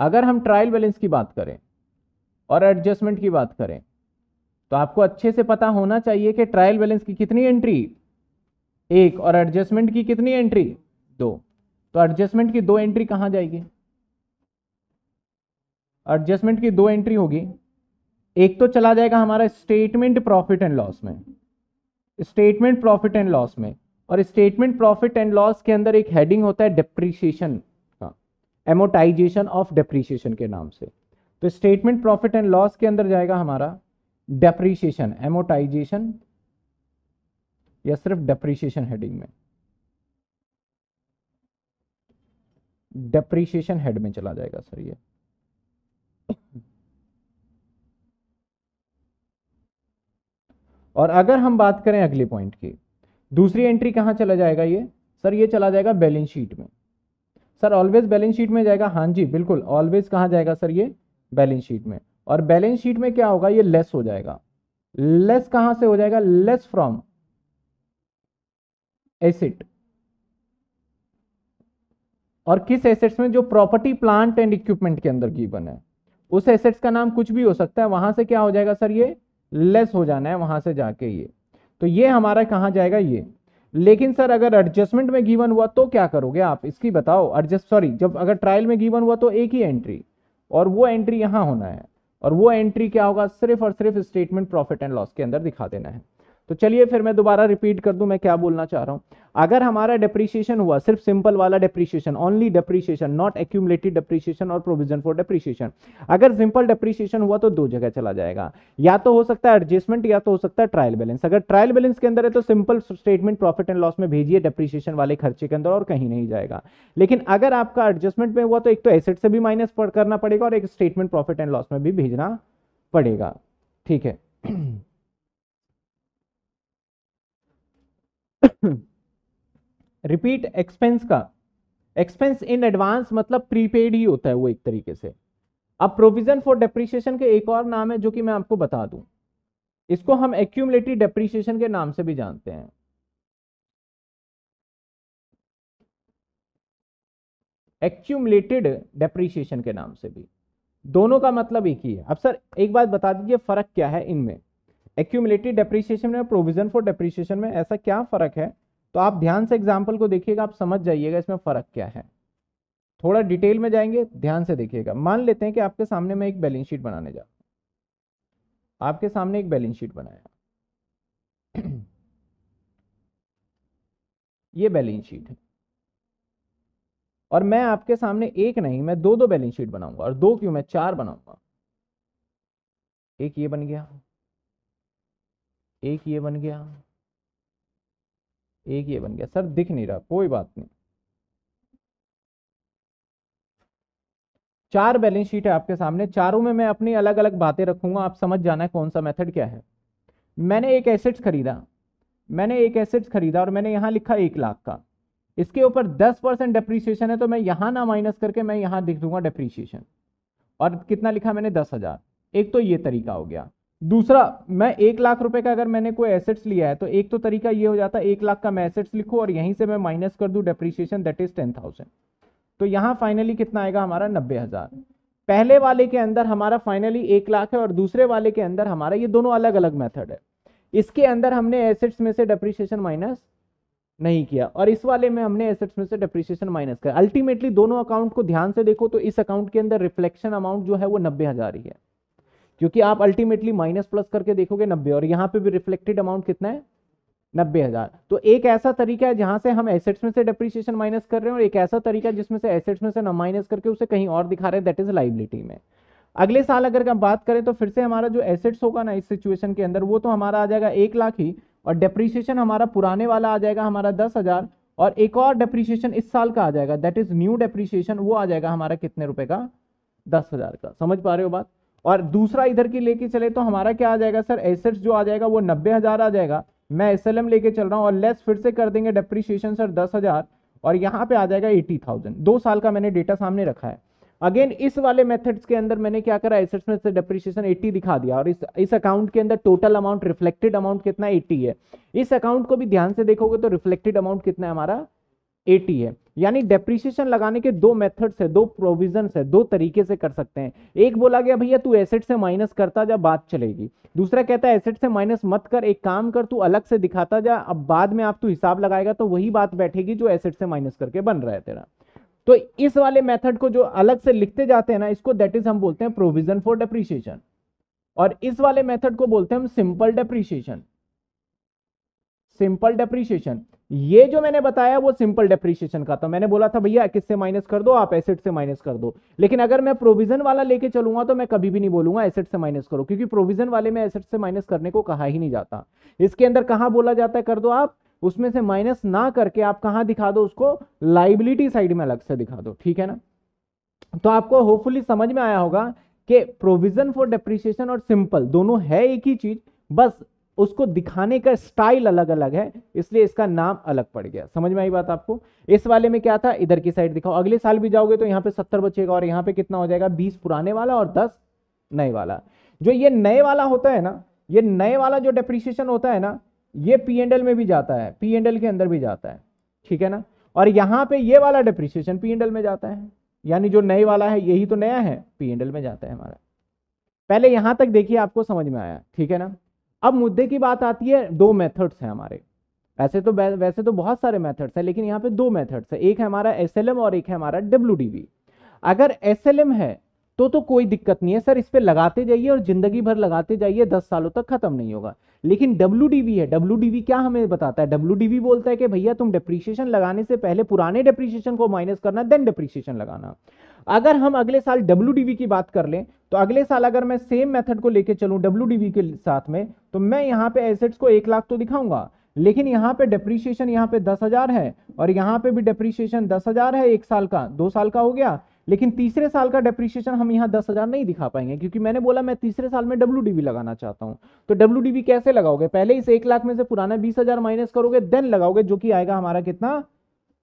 अगर हम ट्रायल बैलेंस की बात करें और एडजस्टमेंट की बात करें तो आपको अच्छे से पता होना चाहिए कि ट्रायल बैलेंस की कितनी एंट्री एक, और एडजस्टमेंट की कितनी एंट्री दो। तो एडजस्टमेंट की दो एंट्री कहाँ जाएगी? एडजस्टमेंट की दो एंट्री होगी। एक तो चला जाएगा हमारा स्टेटमेंट प्रॉफिट एंड लॉस में। स्टेटमेंट प्रॉफिट एंड लॉस में। और स्टेटमेंट प्रॉफिट एंड लॉस के अंदर एक हेडिंग होता है डिप्रीशिएशन का। एमोटाइजेशन ऑफ़ डिप्रीशिएशन के नाम से। तो स्टेटमेंट प्रॉफिट एंड लॉस के अंदर जाएगा हमारा डेप्रीशिएशन एमोटाइजेशन या सिर्फ़ डेप्रीशिएशन हेडिंग में। डेप्रीशिएशन हेड में चला जाएगा, सर ये। और अगर हम बात करें अगले पॉइंट की, दूसरी एंट्री कहाँ चला जाएगा ये? सर, ये चला जाएगा बैलेंस शीट में। सर ऑलवेज बैलेंस शीट में जाएगा? हाँ जी, बिल्कुल ऑलवेज कहा जाएगा सर ये? बैलेंस शीट में। और बैलेंस शीट में क्या होगा? ये लेस हो जाएगा। लेस कहाँ से हो जाएगा? लेस फ्रॉम एसिड और किस एसेट्स में? जो प्रॉपर्टी प्लांट एंड इक्विपमेंट के अंदर गिवन है। उस एसेट्स का नाम कुछ भी हो सकता है। वहाँ से क्या हो जाएगा सर ये? लेस हो जाना है वहाँ से जाके ये। तो ये हमारा कहाँ जाएगा? ये। लेकिन सर, अगर एडजस्टमेंट में गिवन हुआ तो क्या करोगे आप? इसकी बताओ एडजस्ट सॉरी जब अगर ट्रायल में गिवन हुआ तो एक ही एंट्री और वो एंट्री यहाँ होना है। और वो एंट्री क्या होगा? सिर्फ़ और सिर्फ़ स्टेटमेंट प्रॉफिट एंड लॉस के अंदर दिखा देना है। तो चलिए फिर मैं दोबारा रिपीट कर दूँ, मैं क्या बोलना चाह रहा हूँ। अगर हमारा डेप्रीशिएशन हुआ, सिर्फ़ सिंपल वाला depreciation only depreciation not accumulated depreciation और प्रोविज़न फॉर डेप्रीशिएशन अगर सिंपल डेप्रीशिएशन हुआ तो दो जगह चला जाएगा। या तो हो सकता है एडजस्टमेंट या तो हो सकता है ट्रायल बैलेंस अगर ट्रायल बैलेंस के अंदर है तो simple statement profit and loss में भेजिए डेप्रीशिएशन वाले खर्चे के अंदर और कहीं नहीं जाएगा। लेकिन अगर आपका एडजस्टमेंट में हुआ तो एक तो एसेट से भी माइनस करना पड़ेगा और एक स्टेटमेंट प्रॉफिट एंड लॉस में भी भेजना पड़ेगा। ठीक है। रिपीट एक्सपेंस का। एक्सपेंस इन एडवांस मतलब प्रीपेड ही होता है वो एक तरीके से। अब प्रोविज़न फॉर डेप्रीशिएशन के एक और नाम है जो कि मैं आपको बता दूँ। इसको हम एक्यूमुलेटेड डेप्रीशिएशन के नाम से भी जानते हैं। एक्यूमुलेटेड डेप्रीशिएशन के नाम से भी। दोनों का मतलब एक ही है। अब सर, एक बात बता दीजिए, फ़र्क क्या है इनमें? एक्यूमुलेटेड डेप्रीशिएशन में प्रोविज़न फॉर डेप्रीशिएशन में ऐसा क्या फ़र्क है? तो आप ध्यान से एग्ज़ाम्पल को देखिएगा, आप समझ जाइएगा इसमें फ़र्क क्या है। थोड़ा डिटेल में जाएँगे, ध्यान से देखिएगा। मान लेते हैं कि आपके सामने मैं एक बैलेंस शीट बनाने जा आपके सामने एक बैलेंस शीट बनाया ये बैलेंस शीट है। और मैं आपके सामने एक नहीं, मैं दो दो बैलेंस शीट बनाऊँगा और दो क्यों? मैं चार बनाऊँगा। एक ये बन गया। एक ये बन गया। एक ये बन गया। सर, दिख नहीं रहा, कोई बात नहीं। चार बैलेंस शीट है आपके सामने। चारों में मैं अपनी अलग अलग बातें रखूँगा। आप समझ जाना है कौन सा मेथड क्या है। मैंने एक एसेट्स खरीदा। मैंने एक एसेट्स खरीदा और मैंने यहाँ लिखा एक लाख का। इसके ऊपर दस परसेंट डेप्रीशिएशन है तो मैं यहाँ ना माइनस करके मैं यहाँ दिख दूँगा डेप्रीशिएशन और कितना लिखा मैंने? दस हज़ार। एक तो ये तरीका हो गया। दूसरा, मैं एक लाख रुपए का अगर मैंने कोई एसेट्स लिया है तो एक तो तरीका ये हो जाता है, एक लाख का मैं एसेट्स लिखूं और यहीं से मैं माइनस कर दूँ depreciation that is ten thousand तो यहाँ फाइनली कितना आएगा हमारा? नब्बे हज़ार। पहले वाले के अंदर हमारा फाइनली एक लाख है और दूसरे वाले के अंदर हमारा, ये दोनों अलग अलग मेथड है। इसके अंदर हमने एसेट्स में से डेप्रीशिएशन माइनस नहीं किया और इस वाले में हमने एसेट्स में से डेप्रीशिएशन माइनस किया। अल्टीमेटली दोनों अकाउंट को ध्यान से देखो तो इस अकाउंट के अंदर रिफ्लेक्शन अमाउंट जो है वो नब्बे हज़ार ही है। क्योंकि आप अल्टीमेटली माइनस प्लस करके देखोगे नब्बे, और यहाँ पे भी रिफ्लेक्टेड अमाउंट कितना है? नब्बे हज़ार। तो एक ऐसा तरीका है जहाँ से हम एसेट्स में से डेप्रीशिएशन माइनस कर रहे हैं, और एक ऐसा तरीका जिसमें से एसेट्स में से ना माइनस करके उसे कहीं और दिखा रहे हैं दैट इज़ लाइबिलिटी में। अगले साल अगर हम बात करें तो फिर से हमारा जो एसेट्स होगा ना इस सिचुएशन के अंदर, वो तो हमारा आ जाएगा एक लाख ही, और डेप्रीशिएशन हमारा पुराने वाला आ जाएगा हमारा दस हज़ार, और एक और डेप्रीशिएशन इस साल का आ जाएगा दैट इज़ न्यू डेप्रीशिएशन वो आ जाएगा हमारा कितने रुपए का? दस हज़ार का। समझ पा रहे हो बात? और दूसरा इधर की लेके चले तो हमारा क्या आ जाएगा सर? एसेट्स जो आ जाएगा वो नब्बे हज़ार आ जाएगा। मैं एस एल एम लेके चल रहा हूँ और लेस फिर से कर देंगे डेप्रीशिएशन सर दस हज़ार। और यहाँ पे आ जाएगा एटी थाउज़ेंड दो साल का मैंने डेटा सामने रखा है। अगेन इस वाले मेथड्स के अंदर मैंने क्या करा? एसेट्स में से डेप्रीशिएशन 80 दिखा दिया। और इस इस अकाउंट के अंदर टोटल अमाउंट रिफ्लेक्टेड अमाउंट कितना 80 है। इस अकाउंट को भी ध्यान से देखोगे तो रिफ्लेक्टेड अमाउंट कितना है हमारा 80 है। यानी डेप्रीशिएशन लगाने के दो मेथड्स है, दो प्रोविज़न है, दो तरीके से कर सकते हैं। एक बोला गया, भैया, तू एसेट से माइनस करता जा बात चलेगी। दूसरा कहता है एसेट से माइनस मत कर, एक काम कर, तू अलग से दिखाता जा, अब बाद में आप तू हिसाब लगाएगा तो वही बात बैठेगी जो एसेट से माइनस करके बन रहा है तेरा। तो इस वाले मेथड को जो अलग से लिखते जाते हैं ना, इसको दैट इज़ हम बोलते हैं प्रोविज़न फॉर डेप्रीशिएशन और इस वाले मेथड को बोलते हैं हम सिंपल डेप्रीशिएशन सिंपल डेप्रीशिएशन ये जो मैंने बताया, वो सिंपल डेप्रीशिएशन का था। मैंने बोला था, भैया किससे माइनस कर दो? आप एसेट से माइनस कर दो। लेकिन अगर मैं प्रोविज़न वाला लेके चलूँगा तो मैं कभी भी नहीं बोलूँगा, एसेट से माइनस करो। क्योंकि प्रोविज़न वाले में एसेट से माइनस करने को कहा ही नहीं जाता। इसके अंदर कहाँ बोला जाता है, कर दो आप? उसमें से माइनस ना करके आप कहाँ दिखा दो उसको? लाइबिलिटी साइड में अलग से दिखा दो, ठीक है ना? तो आपको होपफुली समझ में आया होगा कि प्रोविज़न फॉर डेप्रिसिएशन और सिंपल दोनों है एक ही चीज़, बस उसको दिखाने का स्टाइल अलग अलग है, इसलिए इसका नाम अलग पड़ गया। समझ में आई बात आपको? इस वाले में क्या था? इधर की साइड दिखाओ। अगले साल भी जाओगे तो यहाँ पे सत्तर बचेगा और यहाँ पे कितना हो जाएगा? बीस पुराने वाला और दस नए वाला। जो ये नए वाला होता है ना, ये नए वाला जो डेप्रिसिएशन होता है ना, ये पी एंडल में भी जाता है। पी एंडल के अंदर भी जाता है। ठीक है ना? और यहाँ पे ये वाला डिप्रिसिएशन पी एंडल में जाता है। यानी जो नए वाला है, यही तो नया है। पी एंडल में जाता है हमारा। पहले यहाँ तक देखिए आपको समझ में आया। ठीक है ना? अब मुद्दे की बात आती है, दो मेथड्स हैं हमारे। वैसे तो वैसे तो बहुत सारे मेथड्स हैं, लेकिन यहाँ पे दो मेथड्स है। एक है हमारा एसएलएम और एक है हमारा डब्ल्यूडीवी अगर एसएलएम है तो तो कोई दिक्कत नहीं है, सर, इस पर लगाते जाइए और ज़िंदगी भर लगाते जाइए, दस सालों तक खत्म नहीं होगा। लेकिन डब्ल्यू है डब्ल्यू क्या हमें बताता है? डब्ल्यू बोलता है कि भैया, तुम डिप्रिशिएशन लगाने से पहले पुराने डिप्रिशिएशन को माइनस करना देन डिप्रिशिएशन लगाना। अगर हम अगले साल डब्ल्यू की बात कर लें तो अगले साल अगर मैं सेम मेथड को लेके चलूँ डब्ल्यू के साथ में तो मैं यहाँ पे एसेट्स को एक लाख तो दिखाऊँगा। लेकिन यहाँ पे डेप्रीशिएशन यहाँ पे दस हज़ार है, और यहाँ पे भी डेप्रीशिएशन दस हज़ार है एक साल का, दो साल का हो गया। लेकिन तीसरे साल का डेप्रीशिएशन हम यहाँ दस हज़ार नहीं दिखा पाएँगे, क्योंकि मैंने बोला मैं तीसरे साल में डब्ल्यू लगाना चाहता हूँ। तो डब्ल्यू कैसे लगाओगे? पहले इस एक लाख में से पुराना बीस हज़ार माइनस करोगे देन लगाओगे, जो कि आएगा हमारा कितना?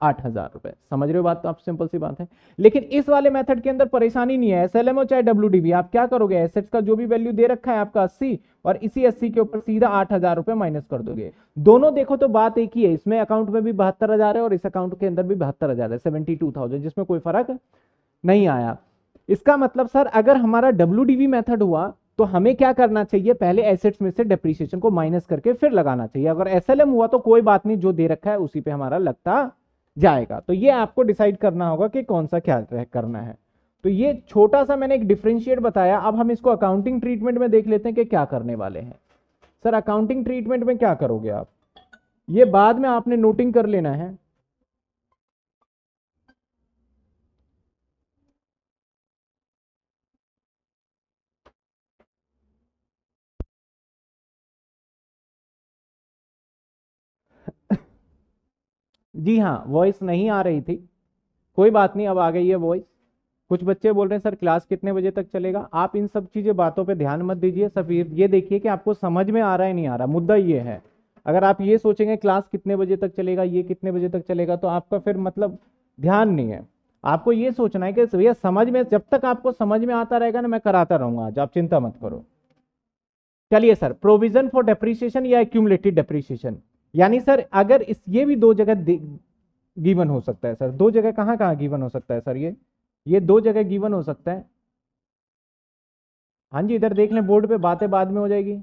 आठ हज़ार रुपए। समझ रहे हो बात? तो आप सिंपल सी बात है। लेकिन इस वाले मेथड के अंदर परेशानी नहीं है। एस एल एसएलएम चाहे डब्ल्यू आप क्या करोगे? एसेट्स का जो भी वैल्यू दे रखा है आपका अस्सी और इसी अस्सी के ऊपर सीधा आठ हज़ार रुपए माइनस कर दोगे। दोनों देखो तो बात एक ही है। इसमें अकाउंट में भी बहत्तर हज़ार है और इस अकाउंट के अंदर भी बहत्तर हज़ार है। सेवेंटी टू थाउज़ेंड जिसमें कोई फ़र्क नहीं आया। इसका मतलब सर, अगर हमारा डब्ल्यू मेथड हुआ तो हमें क्या करना चाहिए? पहले एसेट्स में से डेप्रीशिएशन को माइनस करके फिर लगाना चाहिए। अगर एसएलएम हुआ तो कोई बात नहीं। जो दे रखा है, उसी पे हमारा लगता जाएगा। तो ये आपको डिसाइड करना होगा कि कौन सा क्या करना है। तो ये छोटा सा मैंने एक डिफ्रेंशिएट बताया। अब हम इसको अकाउंटिंग ट्रीटमेंट में देख लेते हैं कि क्या करने वाले हैं। सर अकाउंटिंग ट्रीटमेंट में क्या करोगे आप? ये बाद में आपने नोटिंग कर लेना है। जी हाँ वॉइस नहीं आ रही थी। कोई बात नहीं, अब आ गई है वॉइस कुछ बच्चे बोल रहे हैं, सर क्लास कितने बजे तक चलेगा? आप इन सब चीज़ें बातों पे ध्यान मत दीजिए सब ये देखिए कि आपको समझ में आ रहा है, नहीं आ रहा। मुद्दा ये है, अगर आप ये सोचेंगे क्लास कितने बजे तक चलेगा, ये कितने बजे तक चलेगा? तो आपका फिर मतलब ध्यान नहीं है। आपको ये सोचना है कि, भैया, समझ में, जब तक आपको समझ में आता रहेगा ना, मैं कराता रहूँगा आज। आप चिंता मत करो। चलिए सर प्रोविज़न फॉर डेप्रीशिएशन या एक्यूमुलेटेड डेप्रीशिएशन यानी सर, अगर इस, ये भी दो जगह गिवन हो सकता है, सर। दो जगह कहाँ कहाँ गिवन हो सकता है, सर, ये? ये दो जगह गिवन हो सकता है। हाँ जी, इधर देख लें, बोर्ड पे बातें बाद में हो जाएगी।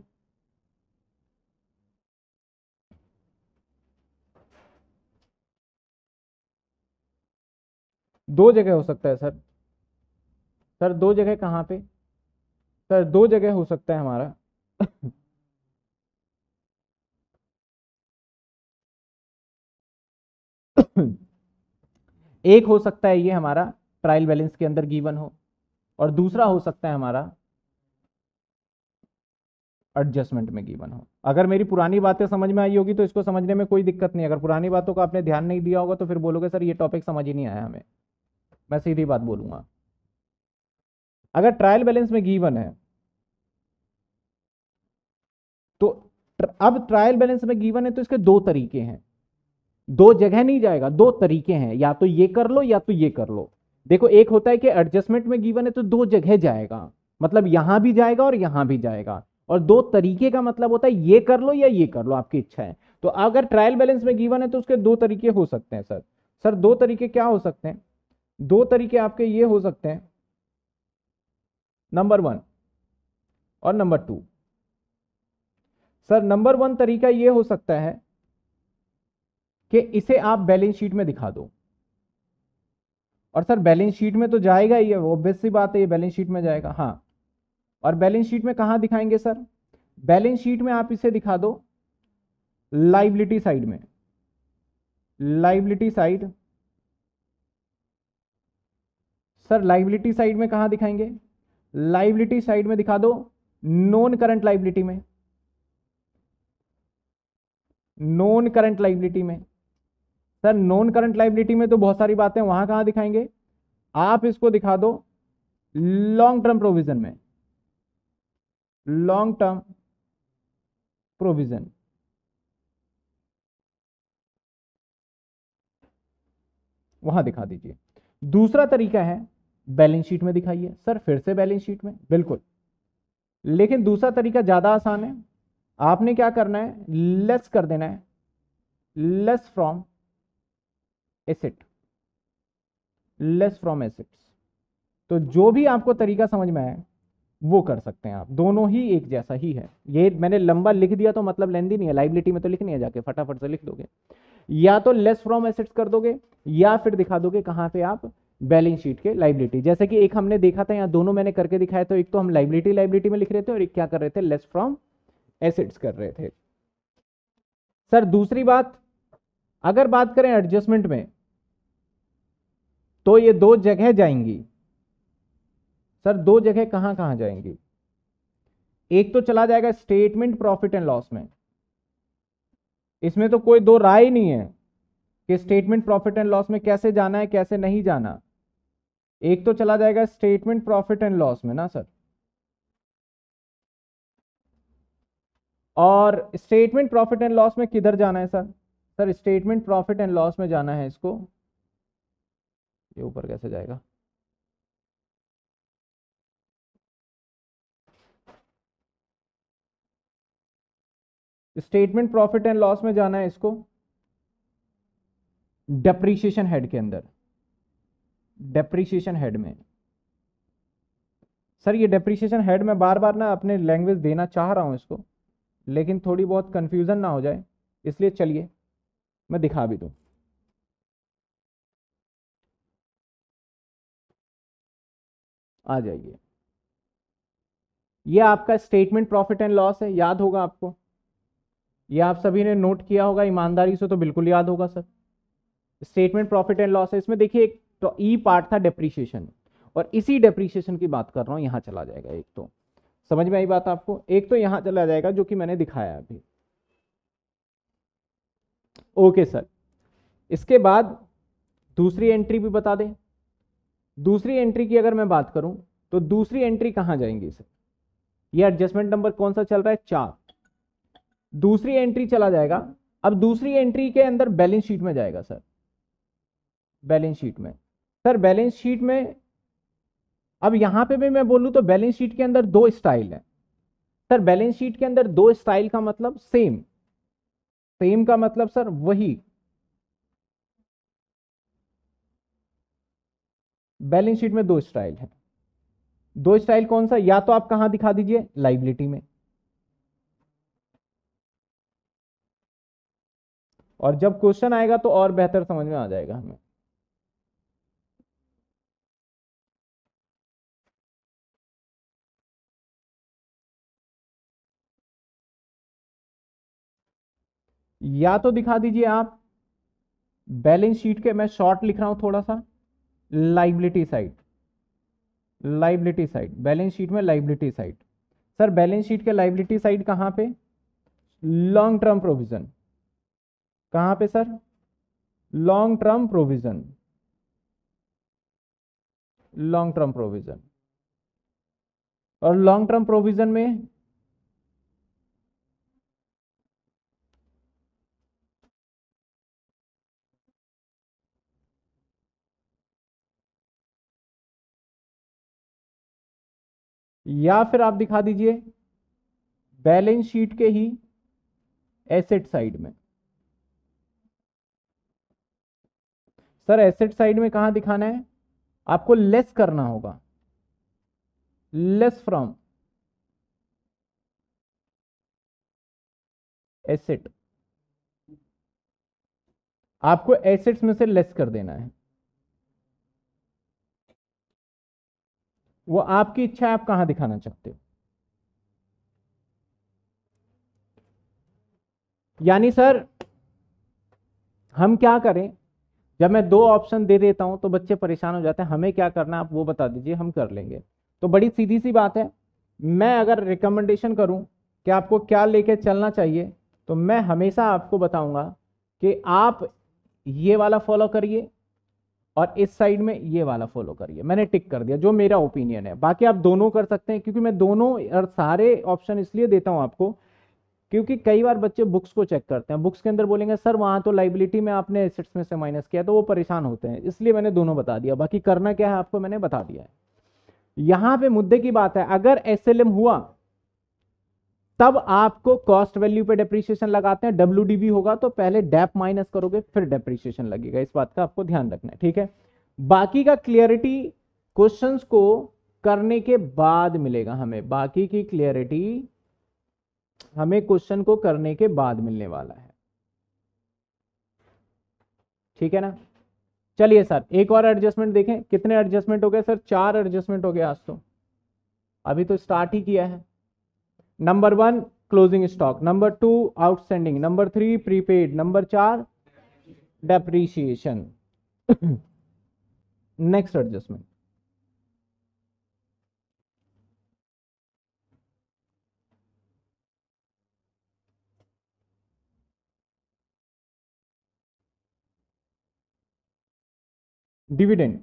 दो जगह हो सकता है, सर। सर, दो जगह कहाँ पे? सर, दो जगह हो सकता है हमारा। एक हो सकता है ये हमारा ट्रायल बैलेंस के अंदर गिवन हो, और दूसरा हो सकता है हमारा एडजस्टमेंट में गिवन हो। अगर मेरी पुरानी बातें समझ में आई होगी तो इसको समझने में कोई दिक्कत नहीं। अगर पुरानी बातों का आपने ध्यान नहीं दिया होगा तो फिर बोलोगे, सर, ये टॉपिक समझ ही नहीं आया हमें। मैं सीधी बात बोलूँगा। अगर ट्रायल बैलेंस में गिवन है तो अब ट्रायल बैलेंस में गिवन है तो इसके दो तरीके हैं। दो जगह नहीं जाएगा, दो तरीके हैं, या तो ये कर लो या तो ये कर लो। देखो, एक होता है कि एडजस्टमेंट में गिवन है तो दो जगह जाएगा मतलब यहाँ भी जाएगा और यहाँ भी जाएगा। और दो तरीके का मतलब होता है ये कर लो या ये कर लो, आपकी इच्छा है। तो अगर ट्रायल बैलेंस में गिवन है तो उसके दो तरीके हो सकते हैं, सर। सर, दो तरीके क्या हो सकते हैं? दो तरीके आपके ये हो सकते हैं। नंबर वन और number two sir number one तरीका ये हो सकता है कि इसे आप बैलेंस शीट में दिखा दो। और सर, बैलेंस शीट में तो जाएगा ही ऑब्वियस सी बात है, ये बैलेंस शीट में जाएगा। हाँ। और बैलेंस शीट में कहा दिखाएँगे सर? बैलेंस शीट में आप इसे दिखा दो लाइबिलिटी साइड में। Liability side sir liability side में कहा दिखाएँगे? लाइबिलिटी साइड में दिखा दो नॉन करंट लाइबिलिटी में। नॉन करंट लाइबिलिटी में। सर नॉन करंट लाइबिलिटी में तो बहुत सारी बातें वहाँ कहाँ दिखाएँगे? आप इसको दिखा दो लॉन्ग टर्म प्रोविज़न में। लॉन्ग टर्म प्रोविज़न वहाँ दिखा दीजिए। दूसरा तरीका है बैलेंस शीट में दिखाइए। सर, फिर से बैलेंस शीट में, बिल्कुल। लेकिन दूसरा तरीका ज़्यादा आसान है। आपने क्या करना है? लेस कर देना है। Less from asset less from assets तो जो भी आपको तरीका समझ में आए, वो कर सकते हैं आप। दोनों ही एक जैसा ही है। ये मैंने लंबा लिख दिया तो मतलब लेंदी नहीं है। लाइबिलिटी में तो लिखनी है जाके, फटाफट से लिख दोगे। या तो लेस फ्रॉम एसेट्स कर दोगे, या फिर दिखा दोगे कहाँ पे आप बैलेंस शीट के लाइबिलिटी जैसे कि एक हमने देखा था, यहाँ दोनों मैंने करके दिखाया तो एक तो हम लाइबिलिटी लाइबिलिटी में लिख रहे थे और एक क्या कर रहे थे? लेस फ्रॉम एसेट्स कर रहे थे। सर, दूसरी बात, अगर बात करें एडजस्टमेंट में तो ये दो जगह जाएँगी। सर, दो जगह कहाँ कहाँ जाएँगी? एक तो चला जाएगा स्टेटमेंट प्रॉफिट एंड लॉस में। इसमें तो कोई दो राय नहीं है कि स्टेटमेंट प्रॉफिट एंड लॉस में कैसे जाना है, कैसे नहीं जाना। एक तो चला जाएगा स्टेटमेंट प्रॉफिट एंड लॉस में ना, सर। और स्टेटमेंट प्रॉफिट एंड लॉस में किधर जाना है, sir? Sir statement profit and loss में जाना है इसको। ये ऊपर कैसे जाएगा? स्टेटमेंट प्रॉफिट एंड लॉस में जाना है इसको। डेप्रीशिएशन हेड के अंदर। डेप्रीशिएशन हेड में। सर, ये डेप्रीशिएशन हेड में बार बार ना अपने लैंग्वेज देना चाह रहा हूँ इसको, लेकिन थोड़ी बहुत कंफ्यूजन ना हो जाए, इसलिए चलिए, मैं दिखा भी दूँ। आ जाइए। ये आपका स्टेटमेंट प्रॉफिट एंड लॉस है, याद होगा आपको। ये आप सभी ने नोट किया होगा, ईमानदारी से तो बिल्कुल याद होगा sir. Statement profit and loss है। इसमें देखिए, एक तो ई पार्ट था डेप्रीशिएशन और इसी डेप्रीशिएशन की बात कर रहा हूँ, यहाँ चला जाएगा एक तो। समझ में आई बात आपको? एक तो यहाँ चला जाएगा, जो कि मैंने दिखाया अभी। ओके सर इसके बाद दूसरी एंट्री भी बता दें। दूसरी एंट्री की अगर मैं बात करूँ तो दूसरी एंट्री कहाँ जाएँगी सर? ये एडजस्टमेंट नंबर कौन सा चल रहा है? चार। दूसरी एंट्री चला जाएगा। अब दूसरी एंट्री के अंदर बैलेंस शीट में जाएगा सर। बैलेंस शीट में। सर बैलेंस शीट में, अब यहाँ पे भी मैं बोलूँ तो बैलेंस शीट के अंदर दो स्टाइल है। सर बैलेंस शीट के अंदर दो स्टाइल का मतलब सेम सेम का मतलब सर, वही। बैलेंस शीट में दो स्टाइल है। दो स्टाइल कौन सा? या तो आप कहाँ दिखा दीजिए? लाइबिलिटी में। और जब क्वेश्चन आएगा तो और बेहतर समझ में आ जाएगा हमें। या तो दिखा दीजिए आप। बैलेंस शीट के मैं शॉर्ट लिख रहा हूँ थोड़ा सा। Liability side liability side, balance sheet में liability side. Sir, balance sheet के लाइबिलिटी साइड कहाँ पे? Long term provision. कहाँ पे sir? Long term provision. Long term provision. और लॉन्ग टर्म प्रोविज़न में या फिर आप दिखा दीजिए बैलेंस शीट के ही एसेट साइड में। सर, एसेट साइड में कहाँ दिखाना है? आपको लेस करना होगा। Less from asset. आपको एसेट्स में से लेस कर देना है। वो आपकी इच्छा आप कहाँ दिखाना चाहते हो? यानी सर, हम क्या करें? जब मैं दो ऑप्शन दे देता हूँ तो बच्चे परेशान हो जाते हैं, हमें क्या करना है, आप वो बता दीजिए, हम कर लेंगे। तो बड़ी सीधी सी बात है, मैं अगर रिकमेंडेशन करूँ कि आपको क्या लेके चलना चाहिए तो मैं हमेशा आपको बताऊँगा कि आप ये वाला फॉलो करिए और इस साइड में ये वाला फॉलो करिए। मैंने टिक कर दिया, जो मेरा ओपिनियन है। बाकी आप दोनों कर सकते हैं, क्योंकि मैं दोनों और सारे ऑप्शन इसलिए देता हूँ आपको, क्योंकि कई बार बच्चे बुक्स को चेक करते हैं। बुक्स के अंदर बोलेंगे, सर, वहाँ तो लाइबिलिटी में आपने एसेट्स में से माइनस किया तो वो परेशान होते हैं। इसलिए मैंने दोनों बता दिया। बाकी करना क्या है, आपको मैंने बता दिया है। यहाँ पे मुद्दे की बात है, अगर एसएलएम हुआ तब आपको कॉस्ट वैल्यू पे डेप्रीशिएशन लगाते हैं डब्ल्यू होगा तो पहले डेप माइनस करोगे, फिर डेप्रीशिएशन लगेगा। इस बात का आपको ध्यान रखना है, ठीक है? बाकी का क्लियरिटी क्वेश्चंस को करने के बाद मिलेगा हमें। बाकी की क्लियरिटी हमें क्वेश्चन को करने के बाद मिलने वाला है। ठीक है ना? चलिए सर, एक और एडजस्टमेंट देखें। कितने एडजस्टमेंट हो गए? सर, चार एडजस्टमेंट हो गए आज तो। अभी तो स्टार्ट ही किया है। Number one closing stock number two outstanding number three prepaid number चार depreciation next adjustment dividend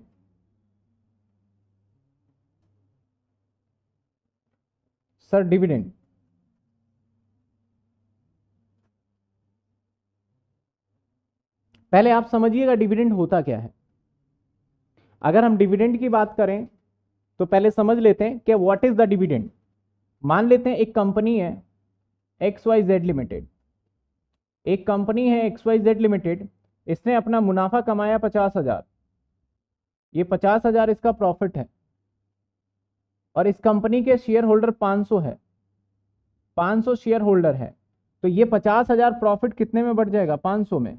sir dividend पहले आप समझिएगा डिविडेंड होता क्या है। अगर हम डिविडेंड की बात करें तो पहले समझ लेते हैं कि व्हाट इज़ द डिविडेंड मान लेते हैं एक कंपनी है एक्स वाई जेड लिमिटेड एक कंपनी है एक्स वाई जेड लिमिटेड इसने अपना मुनाफा कमाया पचास हज़ार। ये पचास हज़ार इसका प्रॉफिट है। और इस कंपनी के शेयर होल्डर 500 है। 500 शेयर होल्डर है। तो ये पचास हज़ार प्रॉफिट कितने में बढ़ जाएगा? 500 में।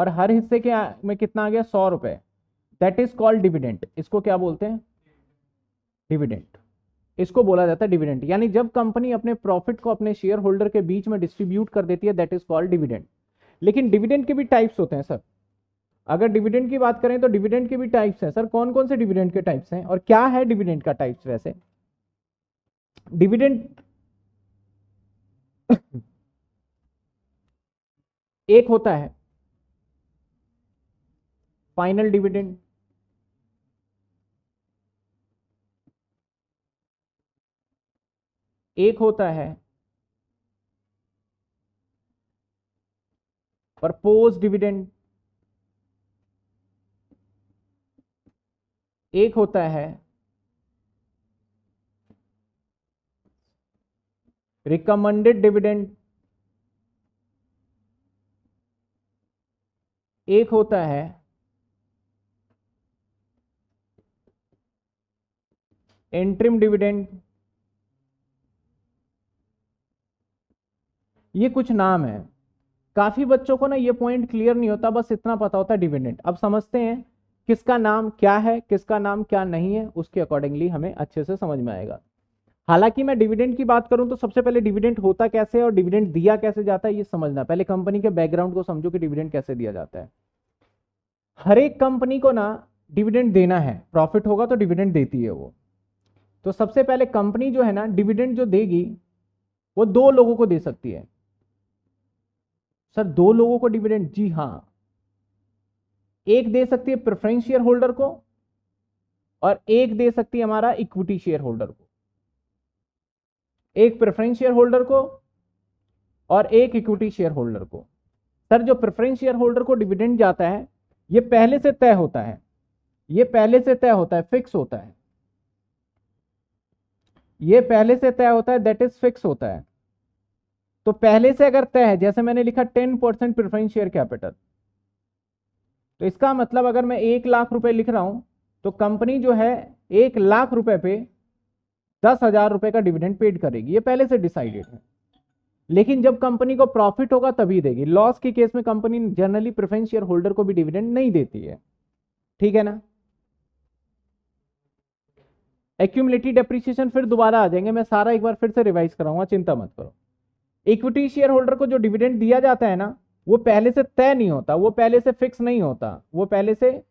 और हर हिस्से के में कितना आ गया? सौ रुपए। दैट इज़ कॉल्ड डिविडेंट इसको क्या बोलते हैं? डिविडेंट इसको बोला जाता है डिविडेंट यानी जब कंपनी अपने प्रॉफिट को अपने शेयर होल्डर के बीच में डिस्ट्रीब्यूट कर देती है दैट इज़ कॉल्ड डिविडेंट लेकिन डिविडेंट के भी टाइप्स होते हैं सर अगर डिविडेंड की बात करें तो डिविडेंड के भी टाइप्स हैं सर कौन कौन से डिविडेंड के टाइप्स हैं? और क्या है डिविडेंड का टाइप्स वैसे? डिविडेंड एक होता है फाइनल डिविडेंड एक होता है प्रपोज डिविडेंड। एक होता है रिकमेंडेड डिविडेंड एक होता है एंट्रीम डिविडेंड ये कुछ नाम है। काफ़ी बच्चों को ना ये पॉइंट क्लियर नहीं होता, बस इतना पता होता है डिविडेंड अब समझते हैं किसका नाम क्या है, किसका नाम क्या नहीं है, उसके अकॉर्डिंगली हमें अच्छे से समझ में आएगा। हालाँकि मैं डिविडेंड की बात करूँ तो सबसे पहले डिविडेंड होता कैसे है और डिविडेंड दिया कैसे जाता है, ये समझना। पहले कंपनी के बैकग्राउंड को समझो कि डिविडेंड कैसे दिया जाता है। हर एक कंपनी को ना डिविडेंड देना है। प्रॉफिट होगा तो डिविडेंड देती है वो। तो सबसे पहले कंपनी जो है ना, डिविडेंड जो देगी, वो दो लोगों को दे सकती है। सर, दो लोगों को डिविडेंड? जी हाँ। एक दे सकती है प्रेफरेंस शेयर होल्डर को और एक दे सकती है हमारा इक्विटी शेयर होल्डर को। एक प्रेफरेंस शेयर होल्डर को और एक इक्विटी शेयर होल्डर को। सर, जो प्रेफरेंस शेयर होल्डर को डिविडेंड जाता है, ये पहले से तय होता है। ये पहले से तय होता है फिक्स होता है। ये पहले से तय होता है दैट इज़ फिक्स होता है। तो पहले से अगर तय है, जैसे मैंने लिखा ten percent preference share capital तो इसका मतलब अगर मैं एक लाख रुपए लिख रहा हूँ तो कंपनी जो है, एक लाख रुपए पे दस हज़ार रुपए का डिविडेंड पेड करेगी। ये पहले से डिसाइडेड है। लेकिन जब कंपनी को प्रॉफिट होगा, तभी देगी। लॉस के केस में company generally preference share holder को भी डिविडेंड नहीं देती है। ठीक है ना? एक्यूमुलेटिव डेप्रिसिएशन फिर दोबारा आ जाएँगे। मैं सारा एक बार फिर से रिवाइज कराऊँगा, चिंता मत करो। इक्विटी शेयर होल्डर को जो डिविडेंड दिया जाता है ना, वो पहले से तय नहीं होता, वो पहले से फिक्स नहीं होता, वो पहले से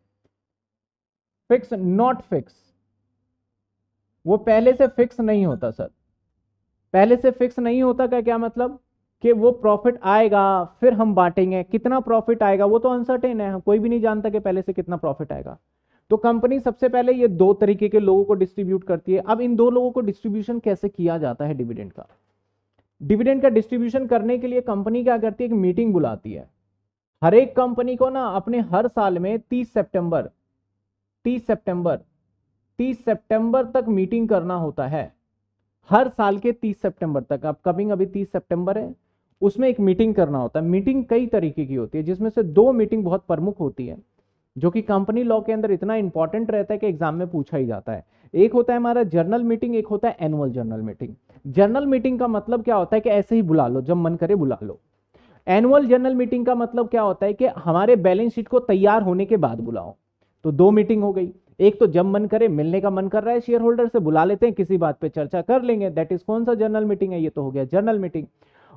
फिक्स नॉट फिक्स वो पहले से फिक्स नहीं होता, सर। पहले से फिक्स नहीं होता का क्या मतलब? कि वो प्रॉफिट आएगा, फिर हम बांटेंगे। कितना प्रॉफिट आएगा, वो तो अनसर्टेन है। कोई भी नहीं जानता कि पहले से कितना प्रॉफिट आएगा। तो कंपनी सबसे पहले ये दो तरीके के लोगों को डिस्ट्रीब्यूट करती है। अब इन दो लोगों को डिस्ट्रीब्यूशन कैसे किया जाता है डिविडेंड का? डिविडेंड का डिस्ट्रीब्यूशन करने के लिए कंपनी क्या करती है? एक मीटिंग बुलाती है। हर एक कंपनी को ना अपने हर साल में 30 सितंबर 30 सितंबर 30 सितंबर तक मीटिंग करना होता है। हर साल के 30 सितंबर तक। अब कमिंग अभी 30 सितंबर है, उसमें एक मीटिंग करना होता है। मीटिंग कई तरीके की होती है, जिसमें से दो मीटिंग बहुत प्रमुख होती है। जो कि कंपनी लॉ के अंदर इतना इंपॉर्टेंट रहता है कि एग्ज़ाम में पूछा ही जाता है। एक होता है हमारा जर्नल मीटिंग एक होता है annual general meeting general meeting का मतलब क्या होता है कि ऐसे ही बुला लो, जब मन करे बुला लो। एनुअल जर्नल मीटिंग का मतलब क्या होता है कि हमारे बैलेंस शीट को तैयार होने के बाद बुलाओ। तो दो मीटिंग हो गई। एक तो जब मन करे, मिलने का मन कर रहा है शेयर होल्डर से बुला लेते हैं, किसी बात पे चर्चा कर लेंगे दैट इज़ कौन सा जर्नल मीटिंग है, ये तो हो गया जर्नल मीटिंग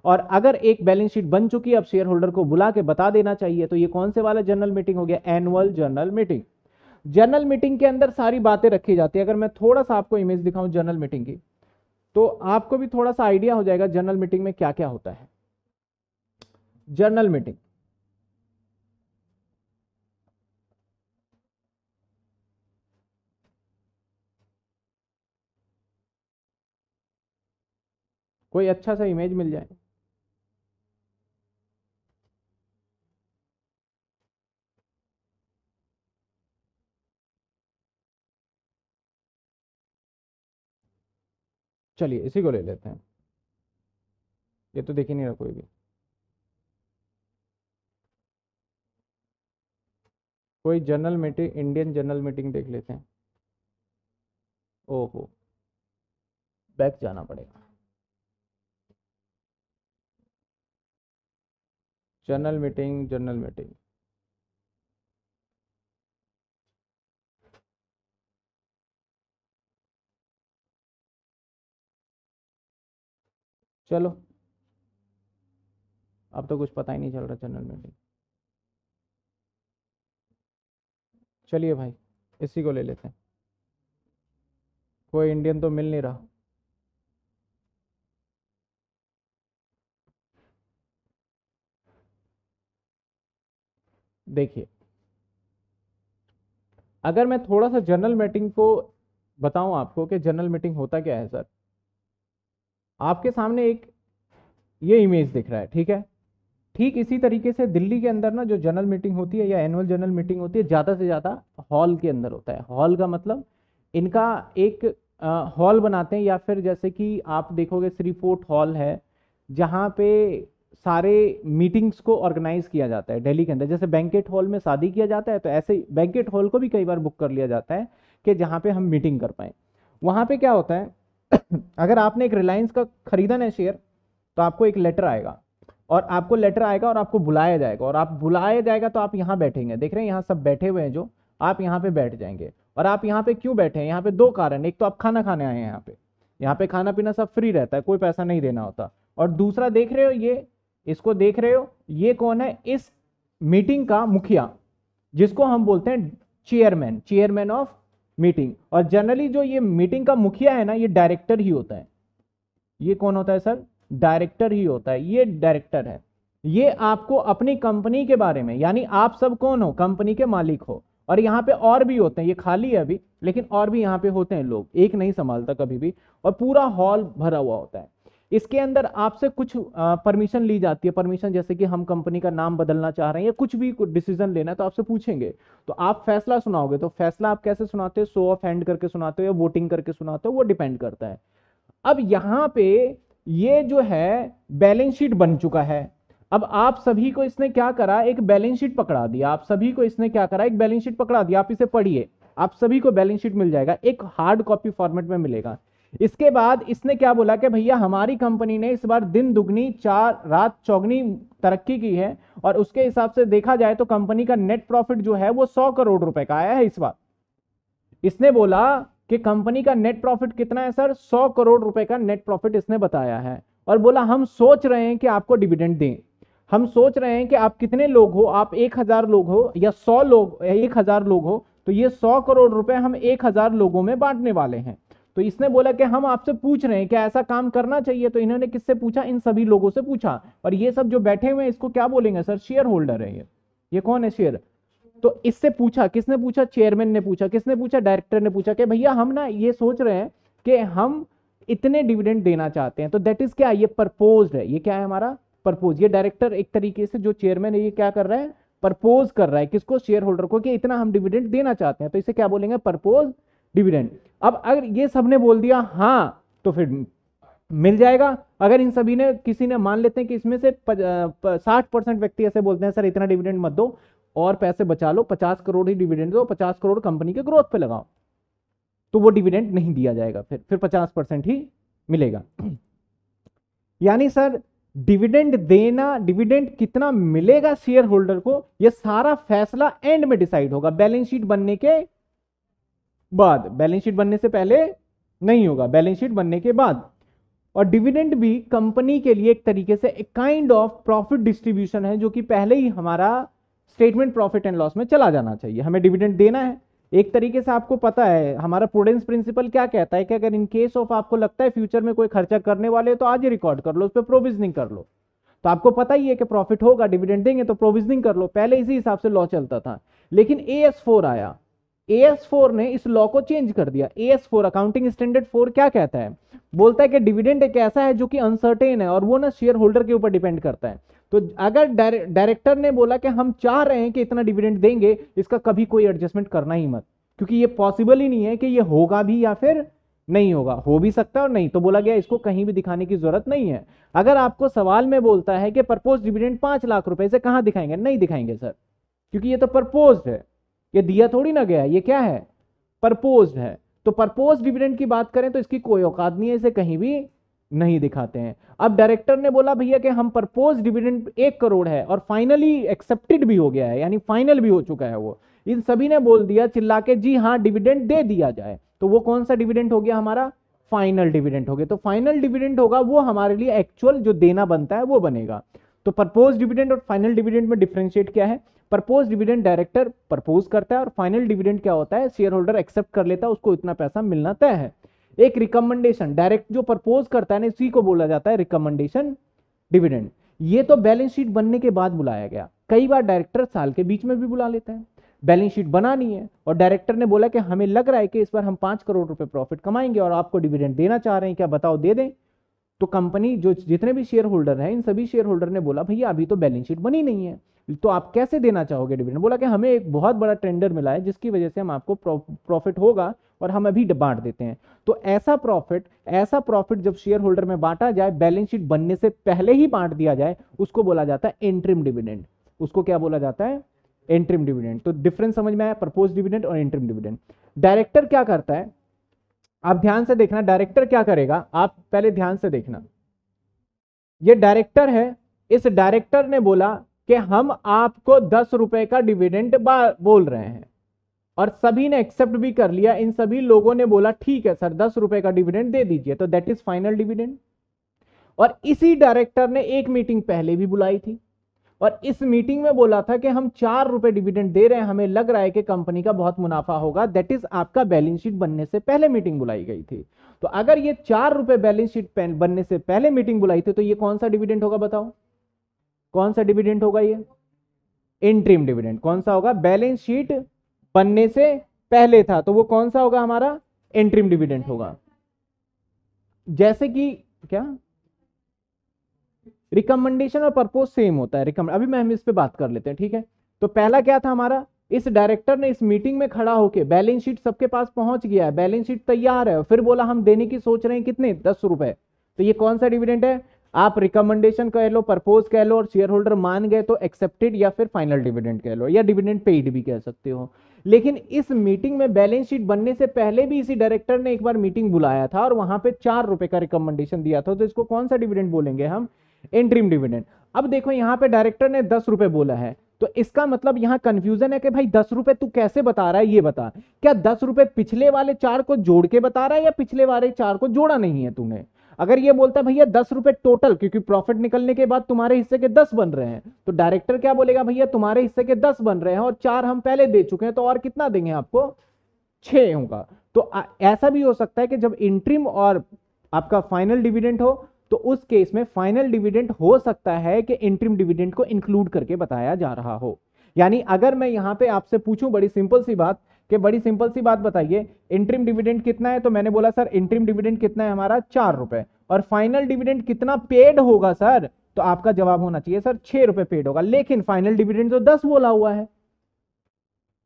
और अगर एक बैलेंस शीट बन चुकी है, अब शेयर होल्डर को बुला के बता देना चाहिए तो ये कौन से वाला जनरल मीटिंग हो गया? Annual general meeting general meeting के अंदर सारी बातें रखी जाती है। अगर मैं थोड़ा सा आपको इमेज दिखाऊँ जनरल मीटिंग की तो आपको भी थोड़ा सा आइडिया हो जाएगा जनरल मीटिंग में क्या क्या होता है। जर्नल मीटिंग कोई अच्छा सा इमेज मिल जाए। चलिए, इसी को ले लेते हैं। ये तो देख ही नहीं रहा कोई भी। कोई general meeting, Indian general meeting देख लेते हैं। ओहो। बैक जाना पड़ेगा। General meeting general meeting. चलो। अब तो कुछ पता ही नहीं चल रहा जनरल मीटिंग चलिए भाई, इसी को ले लेते हैं। कोई इंडियन तो मिल नहीं रहा। देखिए, अगर मैं थोड़ा सा जनरल मीटिंग को बताऊँ आपको कि जनरल मीटिंग होता क्या है सर आपके सामने एक ये इमेज दिख रहा है, ठीक है? ठीक इसी तरीके से दिल्ली के अंदर ना जो जनरल मीटिंग होती है या एनुअल जनरल मीटिंग होती है, ज़्यादा से ज़्यादा हॉल के अंदर होता है। हॉल का मतलब इनका एक हॉल बनाते हैं या फिर जैसे कि आप देखोगे श्री फोर्ट हॉल है, जहाँ पे सारे मीटिंग्स को ऑर्गेनाइज किया जाता है दिल्ली के अंदर। जैसे बैंकेट हॉल में शादी किया जाता है तो ऐसे बैंकेट हॉल को भी कई बार बुक कर लिया जाता है कि जहाँ पे हम मीटिंग कर पाए। वहाँ पे क्या होता है अगर आपने एक रिलायंस का खरीदा ना शेयर तो आपको एक लेटर आएगा। और आपको लेटर आएगा और आपको बुलाया जाएगा। और आप बुलाया जाएगा तो आप यहाँ बैठेंगे। देख रहे हैं, यहाँ सब बैठे हुए हैं जो। आप यहाँ पे बैठ जाएँगे। और आप यहाँ पे क्यों बैठे हैं? यहाँ पे दो कारण। एक तो आप खाना खाने आए हैं यहाँ पे। यहाँ पे खाना पीना सब फ्री रहता है, कोई पैसा नहीं देना होता। और दूसरा देख रहे हो ये, इसको देख रहे हो, ये कौन है? इस मीटिंग का मुखिया, जिसको हम बोलते हैं चेयरमैन चेयरमैन ऑफ़ मीटिंग। और जनरली जो ये मीटिंग का मुखिया है ना, ये डायरेक्टर ही होता है। ये कौन होता है सर? डायरेक्टर ही होता है। ये डायरेक्टर है। ये आपको अपनी कंपनी के बारे में, यानी आप सब कौन हो? कंपनी के मालिक हो। और यहाँ पे और भी होते हैं। ये खाली है अभी, लेकिन और भी यहाँ पे होते हैं लोग। एक नहीं संभालता कभी भी। और पूरा हॉल भरा हुआ होता है। इसके अंदर आपसे कुछ परमिशन ली जाती है। परमिशन जैसे कि हम कंपनी का नाम बदलना चाह रहे हैं या कुछ भी डिसीज़न लेना है तो आपसे पूछेंगे। तो आप फैसला सुनाओगे तो फैसला आप कैसे सुनाते हो? शो ऑफ़ हैंड करके सुनाते हो या वोटिंग करके सुनाते हो? वो डिपेंड करता है। अब यहाँ पे ये जो है बैलेंस शीट बन चुका है। अब आप सभी को इसने क्या करा? एक बैलेंस शीट पकड़ा दिया। आप सभी को इसने क्या करा? एक बैलेंस शीट पकड़ा दिया। आप इसे पढ़िए। आप सभी को बैलेंस शीट मिल जाएगा। एक हार्ड कॉपी फॉर्मेट में मिलेगा। इसके बाद इसने क्या बोला कि भैया, हमारी कंपनी ने इस बार दिन दुगनी, चार, रात चौगनी तरक्की की है और उसके हिसाब से देखा जाए तो कंपनी का नेट प्रॉफिट जो है वो सौ करोड़ रुपए का आया है इस बार। इसने बोला कि कंपनी का नेट प्रॉफिट कितना है सर? सौ करोड़ रुपए का नेट प्रॉफिट इसने बताया है और बोला, हम सोच रहे हैं कि आपको डिविडेंड दें। हम सोच रहे हैं कि आप कितने लोग हो? आप एक हज़ार लोग हो या सौ लोग, एक हज़ार लोग हो? तो ये सौ करोड़ रुपए हम एक हज़ार लोगों में बांटने वाले हैं। तो इसने बोला कि हम आपसे पूछ रहे हैं कि ऐसा काम करना चाहिए तो इन्होंने किससे पूछा? इन सभी लोगों से पूछा। और ये सब जो बैठे हुए हैं, इसको क्या बोलेंगे सर? शेयर होल्डर है ये। ये कौन है शेयर तो इससे पूछा, किसने पूछा? चेयरमैन ने पूछा। किसने पूछा? डायरेक्टर ने पूछा कि भैया हम ना ये सोच रहे हैं कि हम इतने डिविडेंड देना चाहते हैं तो दैट इज़ क्या? ये प्रपोज है। ये क्या है हमारा? प्रपोज ये डायरेक्टर एक तरीके से जो चेयरमैन है, ये क्या कर रहा है? प्रपोज कर रहा है किसको? शेयर होल्डर को कि इतना हम डिविडेंड देना चाहते हैं। तो इसे क्या बोलेंगे? Propose dividend. अब अगर ये सबने बोल दिया हाँ तो फिर मिल जाएगा। अगर इन सभी ने, किसी ने मान लेते हैं कि इसमें से साठ परसेंट व्यक्ति ऐसे बोलते हैं, सर, इतना डिविडेंड मत दो और पैसे बचा लो, पचास करोड़ ही डिविडेंड दो, पचास करोड़ कंपनी के ग्रोथ पे लगाओ। तो वो डिविडेंड नहीं दिया जाएगा, फिर फिर पचास परसेंट ही मिलेगा। यानी सर, डिविडेंड देना, डिविडेंड कितना मिलेगा शेयर होल्डर को यह सारा फैसला एंड में डिसाइड होगा। बैलेंस शीट बनने के बाद बैलेंस शीट बनने से पहले नहीं होगा बैलेंस शीट बनने के बाद। और डिविडेंड भी कंपनी के लिए एक तरीके से एक काइंड ऑफ़ प्रॉफिट डिस्ट्रीब्यूशन है, जो कि पहले ही हमारा स्टेटमेंट प्रॉफिट एंड लॉस में चला जाना चाहिए। हमें डिविडेंड देना है। एक तरीके से आपको पता है, हमारा प्रूडेंस प्रिंसिपल क्या कहता है कि अगर इन केस ऑफ़ आपको लगता है फ्यूचर में कोई खर्चा करने वाले तो आज ही रिकॉर्ड कर लो, उस पर प्रोविजनिंग कर लो। तो आपको पता ही है कि प्रॉफिट होगा डिविडेंड देंगे तो प्रोविजनिंग कर लो। पहले इसी हिसाब से लॉ चलता था। लेकिन ए आया। एस फोर ने इस लॉ को चेंज कर दिया। AS four accounting standard four क्या कहता है? बोलता है कि डिविडेंड एक ऐसा है जो कि अनसर्टेन है और वो ना शेयर होल्डर के ऊपर डिपेंड करता है। तो अगर डायरेक्टर ने बोला कि हम चाह रहे हैं कि इतना डिविडेंड देंगे, इसका कभी कोई एडजस्टमेंट करना ही मत। क्योंकि ये पॉसिबल ही नहीं है कि ये होगा भी या फिर नहीं होगा। हो भी सकता है और नहीं। तो बोला गया, इसको कहीं भी दिखाने की ज़रूरत नहीं है। अगर आपको सवाल में बोलता है कि प्रपोज डिविडेंड पाँच लाख रुपए से कहाँ दिखाएँगे? नहीं दिखाएँगे सर क्योंकि ये तो प्रपोज है। ये दिया थोड़ी ना गया, ये क्या है? परपोज है। तो परपोज डिविडेंड की बात करें तो इसकी कोई औकात नहीं है, इसे कहीं भी नहीं दिखाते हैं। अब डायरेक्टर ने बोला, भैया, कि हम परपोज डिविडेंड एक करोड़ है और फाइनली एक्सेप्टेड भी हो गया है, यानी फाइनल भी हो चुका है वो। इन सभी ने बोल दिया, चिल्ला के, जी हाँ डिविडेंड दे दिया जाए। तो वो कौन सा डिविडेंड हो गया हमारा? फाइनल डिविडेंड हो गया। तो फाइनल डिविडेंड होगा, वो हमारे लिए एक्चुअल जो देना बनता है, वो बनेगा। तो प्रपोज डिविडेंड और फाइनल डिविडेंड में डिफ्रेंशिएट क्या है? प्रपोज डिविडेंड डायरेक्टर प्रपोज करता है और फाइनल डिविडेंड क्या होता है? शेयर होल्डर एक्सेप्ट कर लेता है, उसको इतना पैसा मिलना तय है। एक रिकमेंडेशन डायरेक्ट जो प्रपोज करता है ना, इसी को बोला जाता है रिकमेंडेशन डिविडेंड ये तो बैलेंस शीट बनने के बाद बुलाया गया। कई बार डायरेक्टर साल के बीच में भी बुला लेता है। बैलेंस शीट बनानी है और डायरेक्टर ने बोला कि हमें लग रहा है कि इस बार हम पाँच करोड़ रुपए प्रॉफिट कमाएँगे और आपको डिविडेंड देना चाह रहे हैं, क्या बताओ, दे दें। तो कंपनी जो जितने भी शेयर होल्डर हैं, इन सभी शेयर होल्डर ने बोला, भैया, अभी तो बैलेंस शीट बनी नहीं है। तो आप कैसे देना चाहोगे डिविडेंड बोला कि हमें एक बहुत बड़ा टेंडर मिला है, जिसकी वजह से हम आपको प्रॉफिट होगा और हम अभी बांट देते हैं। तो ऐसा प्रॉफिट ऐसा प्रॉफिट जब शेयर होल्डर में बांटा जाए बैलेंस शीट बनने से पहले ही बांट दिया जाए, उसको बोला जाता है एंट्रिम डिविडेंड उसको क्या बोला जाता है? एंट्रिम डिविडेंड तो डिफरेंस समझ में आया? प्रपोज डिविडेंड और एंट्रिम डिविडेंड डायरेक्टर क्या करता है? आप ध्यान से देखना डायरेक्टर क्या करेगा? आप पहले ध्यान से देखना। ये डायरेक्टर है, इस डायरेक्टर ने बोला कि हम आपको दस रुपए का डिविडेंड बोल रहे हैं। और सभी ने एक्सेप्ट भी कर लिया। इन सभी लोगों ने बोला, ठीक है सर, दस रुपए का डिविडेंड दे दीजिए। तो दैट इज़ फाइनल डिविडेंड और इसी डायरेक्टर ने एक मीटिंग पहले भी बुलाई थी। और इस मीटिंग में बोला था कि हम चार रुपए डिविडेंड दे रहे हैं, हमें लग रहा है कि कंपनी का बहुत मुनाफा होगा। दैट इज़ आपका बैलेंस शीट बनने से पहले मीटिंग बुलाई गई थी। तो अगर ये चार रुपए बैलेंस शीट बनने से पहले मीटिंग बुलाई थी तो ये कौन सा डिविडेंड होगा बताओ? कौन सा डिविडेंड होगा ये? इंट्रीम डिविडेंड कौन सा होगा? बैलेंस शीट बनने से पहले था तो वो कौन सा होगा हमारा? इंट्रीम डिविडेंड होगा। जैसे कि क्या? रिकमेंडेशन और पर्पोज सेम होता है। रिकमेंड अभी मैं हम इस पर बात कर लेते हैं, ठीक है? तो पहला क्या था हमारा? इस डायरेक्टर ने इस मीटिंग में खड़ा होकर बैलेंस शीट सबके पास पहुँच गया है। बैलेंस शीट तैयार है। फिर बोला, हम देने की सोच रहे हैं कितने? दस रुपए। तो ये कौन सा डिविडेंड है? आप रिकमेंडेशन कह लो प्रपोज कह लो और शेयर होल्डर मान गए तो एक्सेप्टेड या फिर फाइनल डिविडेंड कह लो, या डिविडेंड पेड भी कह सकते हो। लेकिन इस मीटिंग में बैलेंस शीट बनने से पहले भी इसी डायरेक्टर ने एक बार मीटिंग बुलाया था और वहाँ पे चार रुपए का रिकमेंडेशन दिया था। तो इसको कौन सा डिविडेंड बोलेंगे हम? Interim dividend. अब देखो, यहाँ पे डायरेक्टर ने दस रुपए बोला है तो इसका मतलब यहाँ कंफ्यूजन है कि भाई दस रुपए तू कैसे बता रहा है, ये बता। क्या दस रुपए पिछले वाले चार को जोड़ के बता रहा है या पिछले वाले चार को जोड़ा नहीं है तूने? अगर ये बोलता भैया, दस रुपए टोटल क्योंकि प्रॉफिट निकलने के बाद तुम्हारे हिस्से के दस बन रहे हैं। तो डायरेक्टर क्या बोलेगा, भैया, तुम्हारे हिस्से के दस बन रहे हैं और चार हम पहले दे चुके हैं तो और कितना देंगे आपको? छह होगा। तो ऐसा भी हो सकता है कि जब इंट्रीम और आपका फाइनल डिविडेंड हो तो उस केस में फाइनल डिविडेंड हो सकता है कि इंट्रीम डिविडेंड को इंक्लूड करके बताया जा रहा हो। यानी अगर मैं यहाँ पे आपसे पूछूँ बड़ी सिंपल सी बात कि बड़ी सिंपल सी बात बताइए, इंट्रीम डिविडेंड कितना है? तो मैंने बोला, सर, इंट्रीम डिविडेंड कितना है हमारा? चार रुपए। और फाइनल डिविडेंड कितना पेड होगा, सर? तो आपका जवाब होना चाहिए, सर, छह रुपए पेड होगा। लेकिन फाइनल डिविडेंड तो दस बोला हुआ है।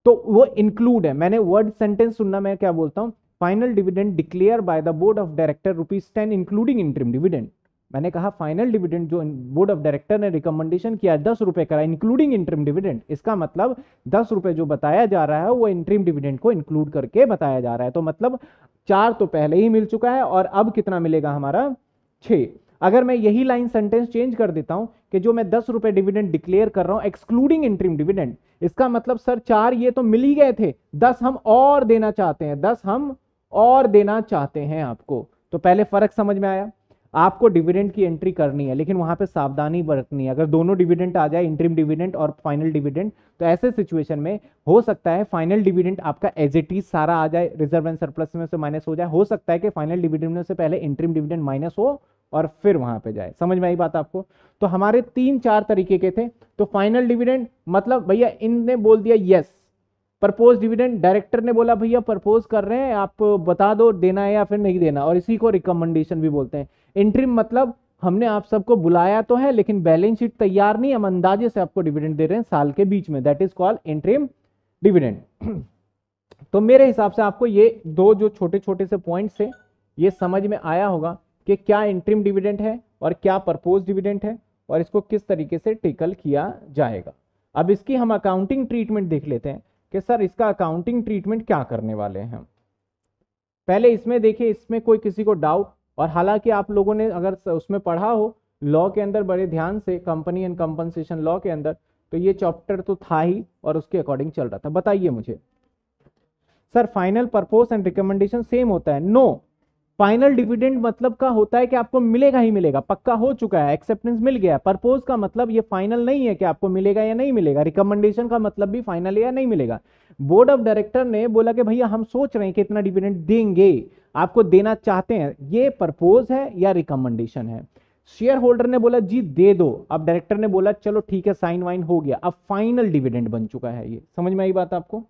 तो वो इंक्लूड है। मैंने वर्ड सेंटेंस सुनना, मैं क्या बोलता हूँ? Final dividend declare by the board of director rupees ten, including interim dividend मैंने कहा फाइनल डिविडेंड जो बोर्ड ऑफ़ डायरेक्टर ने रिकमेंडेशन किया दस रुपए करा इंक्लूडिंग इंट्रीम डिविडेंड इसका मतलब दस रुपए जो बताया जा रहा है, वो इंट्रीम डिविडेंड को इंक्लूड करके बताया जा रहा है। तो मतलब चार तो पहले ही मिल चुका है और अब कितना मिलेगा हमारा? छ अगर मैं यही लाइन सेंटेंस चेंज कर देता हूँ कि जो मैं दस रुपए डिविडेंड डिक्लेयर कर रहा हूँ एक्सक्लूडिंग इंट्रीम डिविडेंड इसका मतलब सर, चार ये तो मिल ही गए थे। दस हम और देना चाहते हैं, दस हम और देना चाहते हैं आपको। तो पहले फ़र्क समझ में आया? आपको डिविडेंड की एंट्री करनी है, लेकिन वहाँ पे सावधानी बरतनी है। अगर दोनों डिविडेंड आ जाए, इंट्रीम डिविडेंड और फाइनल डिविडेंड तो ऐसे सिचुएशन में हो सकता है फाइनल डिविडेंड आपका एज इट इज़ सारा आ जाए रिज़र्व एंड सरप्लस में से माइनस हो जाए। हो सकता है कि फाइनल डिविडेंड से पहले इंटरिम डिविडेंड माइनस हो और फिर वहाँ पे जाए। समझ में आई बात आपको? तो हमारे तीन चार तरीके के थे। तो फाइनल डिविडेंड मतलब भैया इनने बोल दिया यस प्रपोज डिविडेंड डायरेक्टर ने बोला, भैया प्रपोज कर रहे हैं, आप बता दो, देना है या फिर नहीं देना। और इसी को रिकमेंडेशन भी बोलते हैं। इंट्रीम मतलब हमने आप सबको बुलाया तो है, लेकिन बैलेंस शीट तैयार नहीं, हम अंदाजे से आपको डिविडेंड दे रहे हैं साल के बीच में। That is called interim dividend तो मेरे हिसाब से आपको ये दो जो छोटे छोटे से पॉइंट से ये समझ में आया होगा कि क्या इंट्रीम डिविडेंड है और क्या परपोज डिविडेंड है और इसको किस तरीके से टेकल किया जाएगा। अब इसकी हम अकाउंटिंग ट्रीटमेंट देख लेते हैं कि सर इसका अकाउंटिंग ट्रीटमेंट क्या करने वाले हैं पहले इसमें देखिए, इसमें कोई किसी को डाउट और हालाँकि आप लोगों ने अगर उसमें पढ़ा हो, लॉ के अंदर बड़े ध्यान से, कंपनी एंड कंपनसेशन लॉ के अंदर तो ये चैप्टर तो था ही और उसके अकॉर्डिंग चल रहा था। बताइए मुझे। Sir final propose and recommendation same होता है। नो फाइनल डिविडेंड मतलब का होता है कि आपको मिलेगा ही मिलेगा, पक्का हो चुका है एक्सेप्टेंस मिल गया परपोज का मतलब ये फाइनल नहीं है कि आपको मिलेगा या नहीं मिलेगा रिकमेंडेशन का मतलब भी फाइनल या नहीं मिलेगा। बोर्ड ऑफ़ डायरेक्टर ने बोला कि भैया हम सोच रहे हैं कि इतना डिविडेंड देंगे, आपको देना चाहते हैं, ये परपोज है या रिकमेंडेशन है? शेयर होल्डर ने बोला, जी, दे दो। अब डायरेक्टर ने बोला, चलो ठीक है साइन वाइन हो गया। अब फाइनल डिविडेंड बन चुका है ये। समझ में आई बात आपको?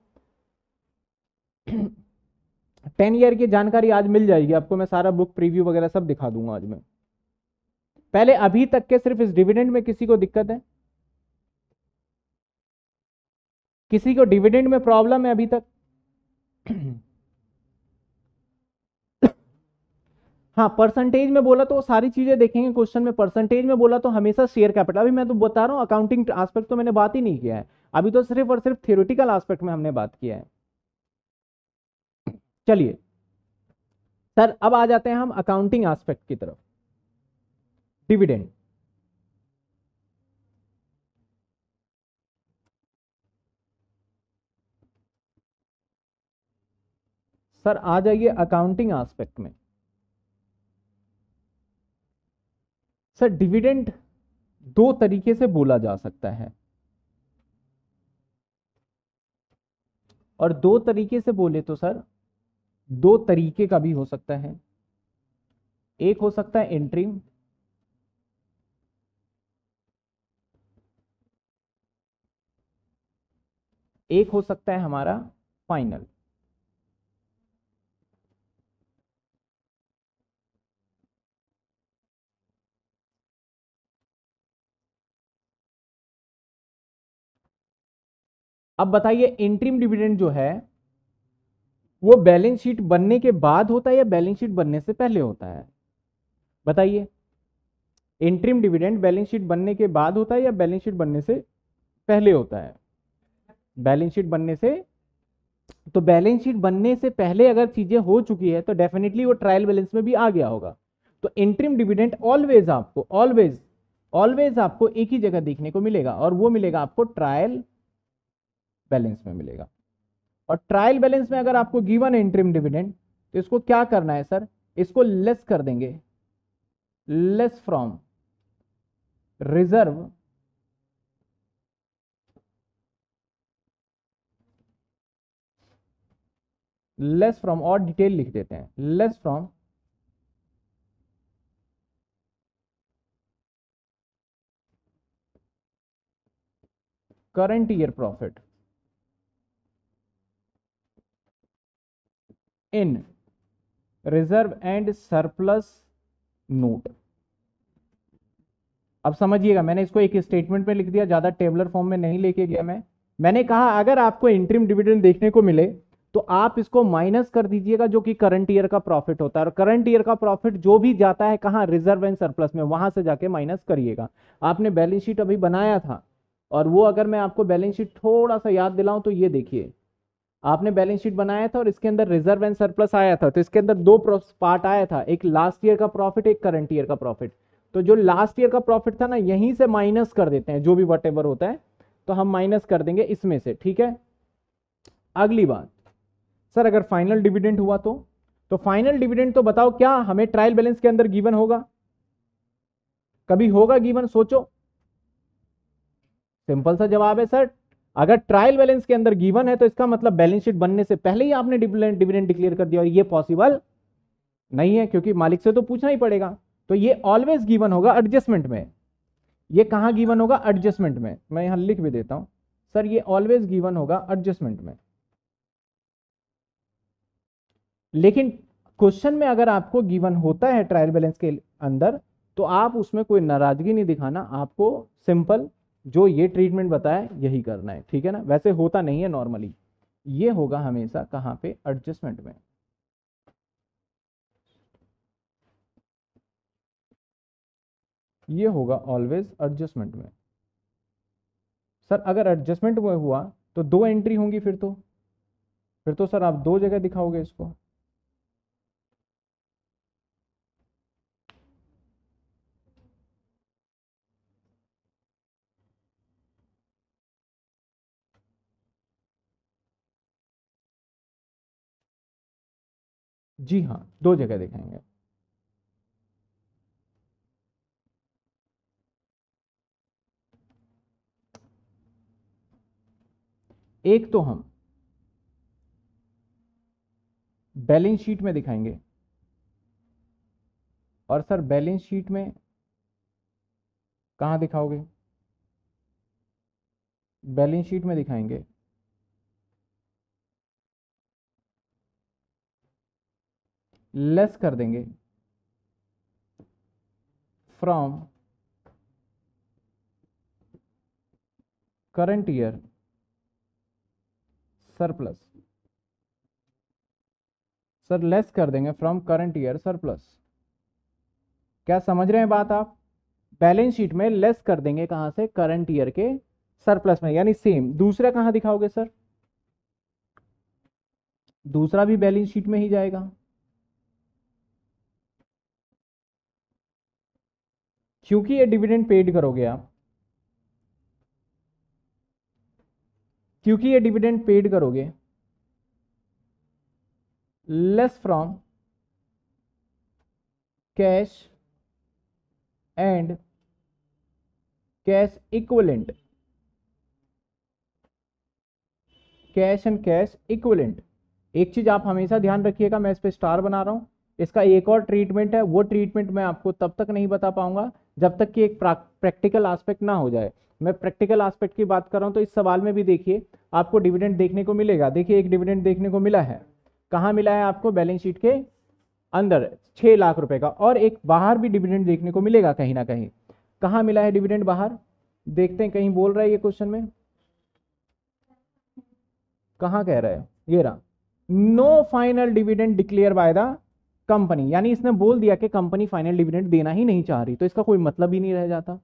टेन ईयर की जानकारी आज मिल जाएगी, आपको मैं सारा बुक प्रीव्यू वगैरह सब दिखा दूँगा आज मैं। पहले अभी तक के सिर्फ़ इस डिविडेंड में किसी को दिक्कत है? किसी को डिविडेंड में प्रॉब्लम है अभी तक? हाँ परसेंटेज में बोला तो सारी चीज़ें देखेंगे क्वेश्चन में परसेंटेज में बोला तो हमेशा शेयर कैपिटल अभी मैं तो बता रहा हूँ अकाउंटिंग एस्पेक्ट तो मैंने बात ही नहीं किया है। अभी तो सिर्फ़ और सिर्फ़ थियोरिटिकल एस्पेक्ट में हमने बात किया है। चलिए। सर, अब आ जाते हैं हम अकाउंटिंग एस्पेक्ट की तरफ़। डिविडेंड सर, आ जाइए अकाउंटिंग एस्पेक्ट में। सर डिविडेंड दो तरीके से बोला जा सकता है। और दो तरीके से बोले तो सर दो तरीके का भी हो सकता है। एक हो सकता है एंट्रीम एक हो सकता है हमारा फाइनल अब बताइए इंट्रीम डिविडेंड जो है वो बैलेंस शीट बनने के बाद होता है या बैलेंस शीट बनने से पहले होता है? बताइए। इंट्रीम डिविडेंड बैलेंस शीट बनने के बाद होता है या बैलेंस शीट बनने से पहले होता है? बैलेंस शीट बनने से तो बैलेंस शीट बनने से पहले अगर चीज़ें हो चुकी है तो डेफिनेटली वो ट्रायल बैलेंस में भी आ गया होगा। तो इंट्रीम डिविडेंट ऑलवेज आपको ऑलवेज ऑलवेज आपको एक ही जगह देखने को मिलेगा और वो मिलेगा आपको ट्रायल बैलेंस में मिलेगा। और ट्रायल बैलेंस में अगर आपको गिवन है इंटरिम डिविडेंड तो इसको क्या करना है सर? इसको लेस कर देंगे। Less from reserve less from और डिटेल लिख देते हैं। Less from current year profit in reserve and surplus note. अब समझिएगा, मैंने इसको एक स्टेटमेंट में लिख दिया, ज़्यादा टेबलर फॉर्म में नहीं लेके गया मैं। मैंने कहा, अगर आपको इंट्रीम डिविडेंड देखने को मिले तो आप इसको माइनस कर दीजिएगा, जो कि करंट ईयर का प्रॉफिट होता है। और करंट ईयर का प्रॉफिट जो भी जाता है कहाँ? रिज़र्व एंड सरप्लस में, वहाँ से जाके माइनस करिएगा। आपने बैलेंस शीट अभी बनाया था, और वो अगर मैं आपको बैलेंस शीट थोड़ा सा याद दिलाऊं तो ये देखिए। आपने बैलेंस शीट बनाया था और इसके अंदर रिज़र्व एंड सरप्लस आया था तो इसके अंदर दो पार्ट आया था। एक लास्ट ईयर का प्रॉफिट एक करंट ईयर का प्रॉफिट तो जो लास्ट ईयर का प्रॉफिट था ना, यहीं से माइनस कर देते हैं, जो भी वट होता है तो हम माइनस कर देंगे इसमें से, ठीक है? अगली बात। सर, अगर फाइनल डिविडेंड हुआ तो? तो फाइनल डिविडेंड तो बताओ क्या हमें ट्रायल बैलेंस के अंदर गिवन होगा? कभी होगा गिवन सोचो। सिंपल सा जवाब है, सर। अगर ट्रायल बैलेंस के अंदर गिवन है तो इसका मतलब बैलेंस शीट बनने से पहले ही आपने डिविडेंड डिक्लेयर कर दिया और ये पॉसिबल नहीं है, क्योंकि मालिक से तो पूछना ही पड़ेगा। तो ये ऑलवेज गिवन होगा एडजस्टमेंट में। ये कहाँ गिवन होगा? एडजस्टमेंट में। मैं यहाँ लिख भी देता हूँ। सर, ये ऑलवेज गिवन होगा एडजस्टमेंट में। लेकिन क्वेश्चन में अगर आपको गिवन होता है ट्रायल बैलेंस के अंदर तो आप उसमें कोई नाराज़गी नहीं दिखाना। आपको सिंपल जो ये ट्रीटमेंट बताया, यही करना है, ठीक है ना? वैसे होता नहीं है नॉर्मली ये होगा हमेशा कहाँ पे? एडजस्टमेंट में। ये होगा ऑलवेज एडजस्टमेंट में। सर, अगर एडजस्टमेंट में हुआ तो दो एंट्री होंगी फिर तो। फिर तो सर, आप दो जगह दिखाओगे इसको। जी हाँ दो जगह दिखाएँगे। एक तो हम बैलेंस शीट में दिखाएँगे। और सर, बैलेंस शीट में कहाँ दिखाओगे? बैलेंस शीट में दिखाएँगे। लेस कर देंगे। From current year surplus sir less कर देंगे फ्रॉम करंट ईयर सरप्लस क्या समझ रहे हैं बात आप? बैलेंस शीट में लेस कर देंगे कहाँ से? करंट ईयर के सरप्लस में। यानी सेम दूसरा कहाँ दिखाओगे सर दूसरा भी बैलेंस शीट में ही जाएगा। क्योंकि ये डिविडेंड पेड करोगे आप। क्योंकि ये डिविडेंड पेड करोगे। Less from cash and cash equivalent. Cash and cash equivalent. एक चीज़ आप हमेशा ध्यान रखिएगा, मैं इस पर स्टार बना रहा हूँ। इसका एक और ट्रीटमेंट है, वो ट्रीटमेंट मैं आपको तब तक नहीं बता पाऊँगा जब तक कि एक प्रैक्टिकल आस्पेक्ट ना हो जाए। मैं प्रैक्टिकल आस्पेक्ट की बात कर रहा हूँ तो इस सवाल में भी देखिए, आपको डिविडेंड देखने को मिलेगा। देखिए, एक डिविडेंड देखने को मिला है। कहाँ मिला है आपको? बैलेंस शीट के अंदर, छह लाख रुपए का। और एक बाहर भी डिविडेंड देखने को मिलेगा कहीं ना कहीं। कहाँ मिला है डिविडेंड बाहर? देखते हैं, कहीं बोल रहा है ये क्वेश्चन में? कहाँ कह रहा है? ये रहा। No final dividend declare by the company, यानी इसने बोल दिया कि कंपनी फाइनल डिविडेंड देना ही नहीं चाह रही तो इसका कोई मतलब ही नहीं रह जाता।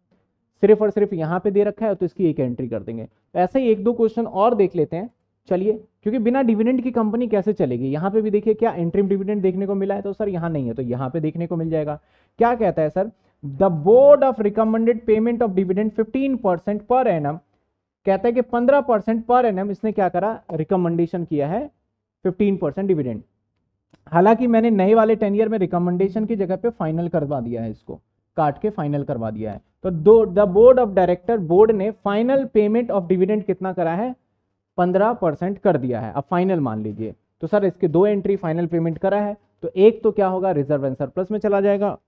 सिर्फ़ और सिर्फ़ यहाँ पे दे रखा है तो इसकी एक एंट्री कर देंगे। ऐसे ही एक दो क्वेश्चन और देख लेते हैं, चलिए, क्योंकि बिना डिविडेंड की कंपनी कैसे चलेगी? यहाँ पे भी देखिए, क्या एंट्रीम डिविडेंड देखने को मिला है? तो सर, यहाँ नहीं है तो यहाँ पे देखने को मिल जाएगा। क्या कहता है sir? The board of recommended payment of dividend 15 percent पर एनम कहता है कि 15 परसेंट पर एनम इसने क्या करा? रिकमेंडेशन किया है 15 परसेंट डिविडेंड हालाँकि मैंने नए वाले टेन ईयर में रिकमेंडेशन की जगह पे फाइनल करवा दिया है इसको। काट के फाइनल करवा दिया है। तो दो the board of director board ने फाइनल पेमेंट ऑफ़ डिविडेंड कितना करा है? पंद्रह परसेंट कर दिया है। अब फाइनल मान लीजिए। तो सर, इसके दो एंट्री फाइनल पेमेंट करा है। तो एक तो क्या होगा? रिज़र्व एंड सरप्लस में चला जाएगा।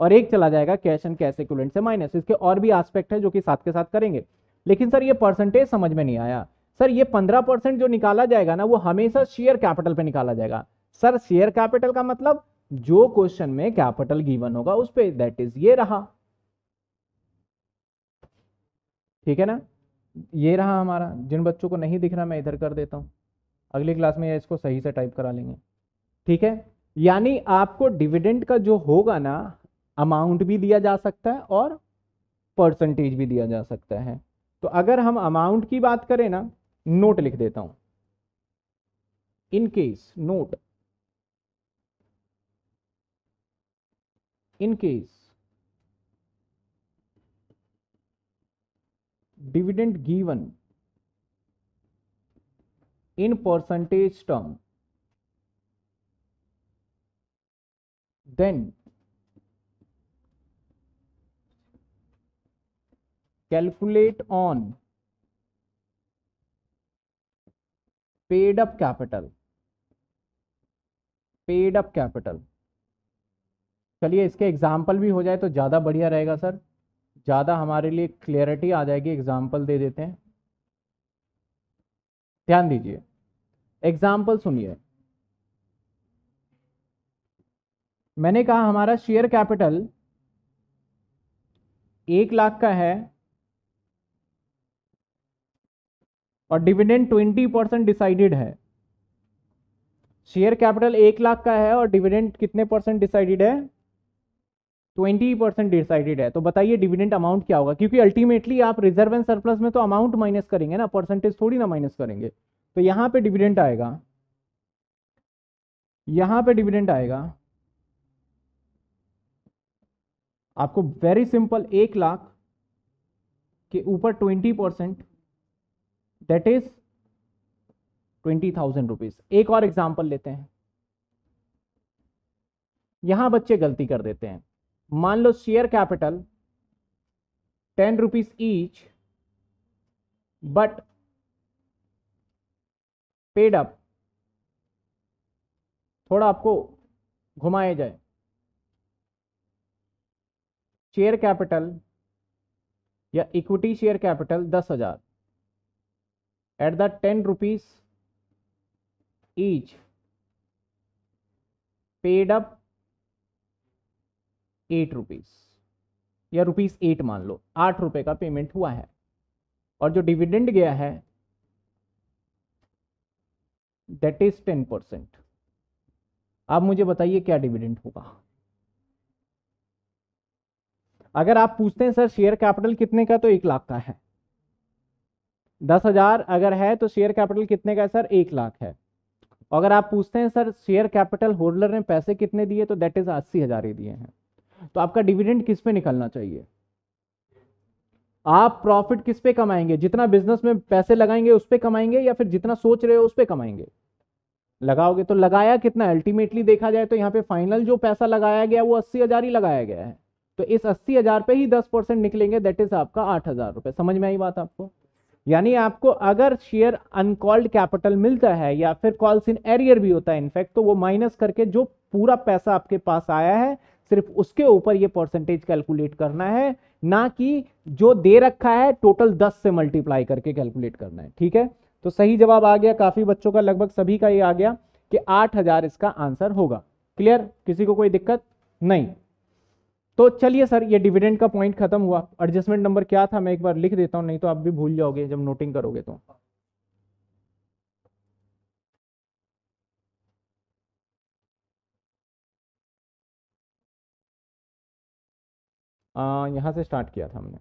और एक चला जाएगा कैश एंड कैश इक्विवेलेंट से माइनस इसके और भी एस्पेक्ट है जो कि साथ के साथ करेंगे। लेकिन सर, ये परसेंटेज समझ में नहीं आया। सर, ये पंद्रह परसेंट जो निकाला जाएगा ना, वो हमेशा शेयर कैपिटल पे निकाला जाएगा। सर शेयर कैपिटल का मतलब जो क्वेश्चन में कैपिटल गिवन होगा उस पर दैट इज़ ये रहा। ठीक है ना? ये रहा हमारा। जिन बच्चों को नहीं दिख रहा, मैं इधर कर देता हूँ। अगली क्लास में इसको सही से टाइप करा लेंगे। ठीक है? यानी आपको डिविडेंड का जो होगा ना अमाउंट भी दिया जा सकता है और परसेंटेज भी दिया जा सकता है। तो अगर हम अमाउंट की बात करें ना नोट लिख देता हूँ। In case note in case dividend given in percentage term then calculate on paid up capital paid up capital चलिए इसके एग्ज़ाम्पल भी हो जाए तो ज़्यादा बढ़िया रहेगा सर। ज़्यादा हमारे लिए क्लियरिटी आ जाएगी एग्ज़ाम्पल दे देते हैं। ध्यान दीजिए। एग्ज़ाम्पल सुनिए। मैंने कहा हमारा शेयर कैपिटल एक लाख का है और डिविडेंड ट्वेंटी परसेंट डिसाइडेड है। शेयर कैपिटल एक लाख का है और डिविडेंड कितने परसेंट डिसाइडेड है? ट्वेंटी परसेंट डिसाइडेड है। तो बताइए डिविडेंड अमाउंट क्या होगा? क्योंकि अल्टीमेटली आप रिज़र्व एंड सरप्लस में तो अमाउंट माइनस करेंगे ना परसेंटेज थोड़ी ना माइनस करेंगे। तो यहाँ पे डिविडेंड आएगा। यहाँ पे डिविडेंड आएगा। आपको वेरी सिंपल एक लाख के ऊपर twenty percent that is twenty thousand rupees एक और एग्ज़ाम्पल लेते हैं। यहाँ बच्चे गलती कर देते हैं। मान लो share capital ten rupees each but paid up थोड़ा आपको घुमाया जाए। शेयर कैपिटल या इक्विटी शेयर कैपिटल दस हज़ार। At the ten rupees each paid up at rupees या रुपीज़ एट मान लो, आठ रुपए का पेमेंट हुआ है। और जो डिविडेंड गया है दैट इज़ टेन परसेंट आप मुझे बताइए क्या डिविडेंड होगा? अगर आप पूछते हैं, सर शेयर कैपिटल कितने का? तो एक लाख का है। दस हज़ार अगर है तो शेयर कैपिटल कितने का है, सर? एक लाख है। अगर आप पूछते हैं, सर शेयर कैपिटल होल्डर ने पैसे कितने दिए? तो दैट इज़ अस्सी हज़ार ही दिए हैं। तो आपका डिविडेंड किस पे निकलना चाहिए? आप प्रॉफिट किस पे कमाएँगे? जितना बिज़नेस में पैसे लगाएँगे उस पर कमाएँगे या फिर जितना सोच रहे हो उस पर कमाएँगे? लगाओगे तो लगाया कितना? अल्टीमेटली देखा जाए तो यहाँ पे फाइनल जो पैसा लगाया गया वो अस्सी हज़ार ही लगाया गया है। तो इस अस्सी हज़ार पे ही दस परसेंट निकलेंगे दैट इज़ आपका आठ हज़ार रुपए। समझ में आई बात आपको? यानी आपको अगर शेयर अनकॉल्ड कैपिटल मिलता है या फिर कॉल्स इन एरियर भी होता है इनफैक्ट तो वो माइनस करके जो पूरा पैसा आपके पास आया है सिर्फ़ उसके ऊपर ये परसेंटेज कैलकुलेट करना है, ना कि जो दे रखा है टोटल 10 से मल्टीप्लाई करके कैलकुलेट करना है, ठीक है? तो सही जवाब आ गया, काफ़ी बच्चों का, लगभग सभी का ये आ गया कि 8000 इसका आंसर होगा। क्लियर किसी को कोई दिक्कत? नहीं। तो चलिए सर, ये डिविडेंड का पॉइंट खत्म हुआ। एडजस्टमेंट नंबर क्या था? मैं एक बार लिख देता हूँ, नहीं तो आप भी भूल जाओगे जब नोटिंग करोगे तो। यहाँ से स्टार्ट किया था हमने।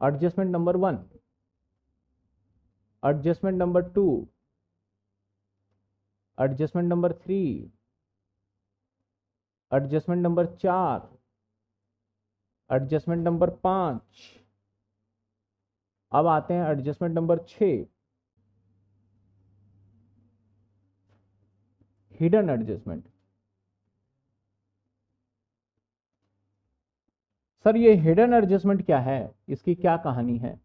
Adjustment number one adjustment number two adjustment number three adjustment number चार। एडजस्टमेंट नंबर पाँच। अब आते हैं एडजस्टमेंट नंबर छ हिडन एडजस्टमेंट सर, ये हिडन एडजस्टमेंट क्या है? इसकी क्या कहानी है?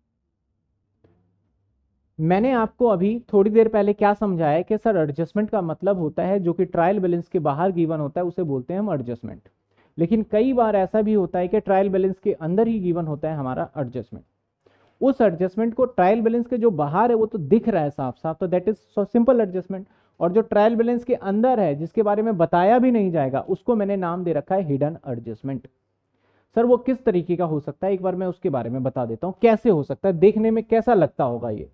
मैंने आपको अभी थोड़ी देर पहले क्या समझाया कि सर एडजस्टमेंट का मतलब होता है जो कि ट्रायल बैलेंस के बाहर गिवन होता है, उसे बोलते हैं हम एडजस्टमेंट लेकिन कई बार ऐसा भी होता है कि ट्रायल बैलेंस के अंदर ही गिवन होता है हमारा एडजस्टमेंट उस एडजस्टमेंट को ट्रायल बैलेंस के जो बाहर है, वो तो दिख रहा है साफ़ साफ़ तो दैट इज़ सिंपल एडजस्टमेंट और जो ट्रायल बैलेंस के अंदर है, जिसके बारे में बताया भी नहीं जाएगा, उसको मैंने नाम दे रखा है हिडन एडजस्टमेंट सर, वो किस तरीके का हो सकता है? एक बार मैं उसके बारे में बता देता हूँ। कैसे हो सकता है? देखने में कैसा लगता होगा ये?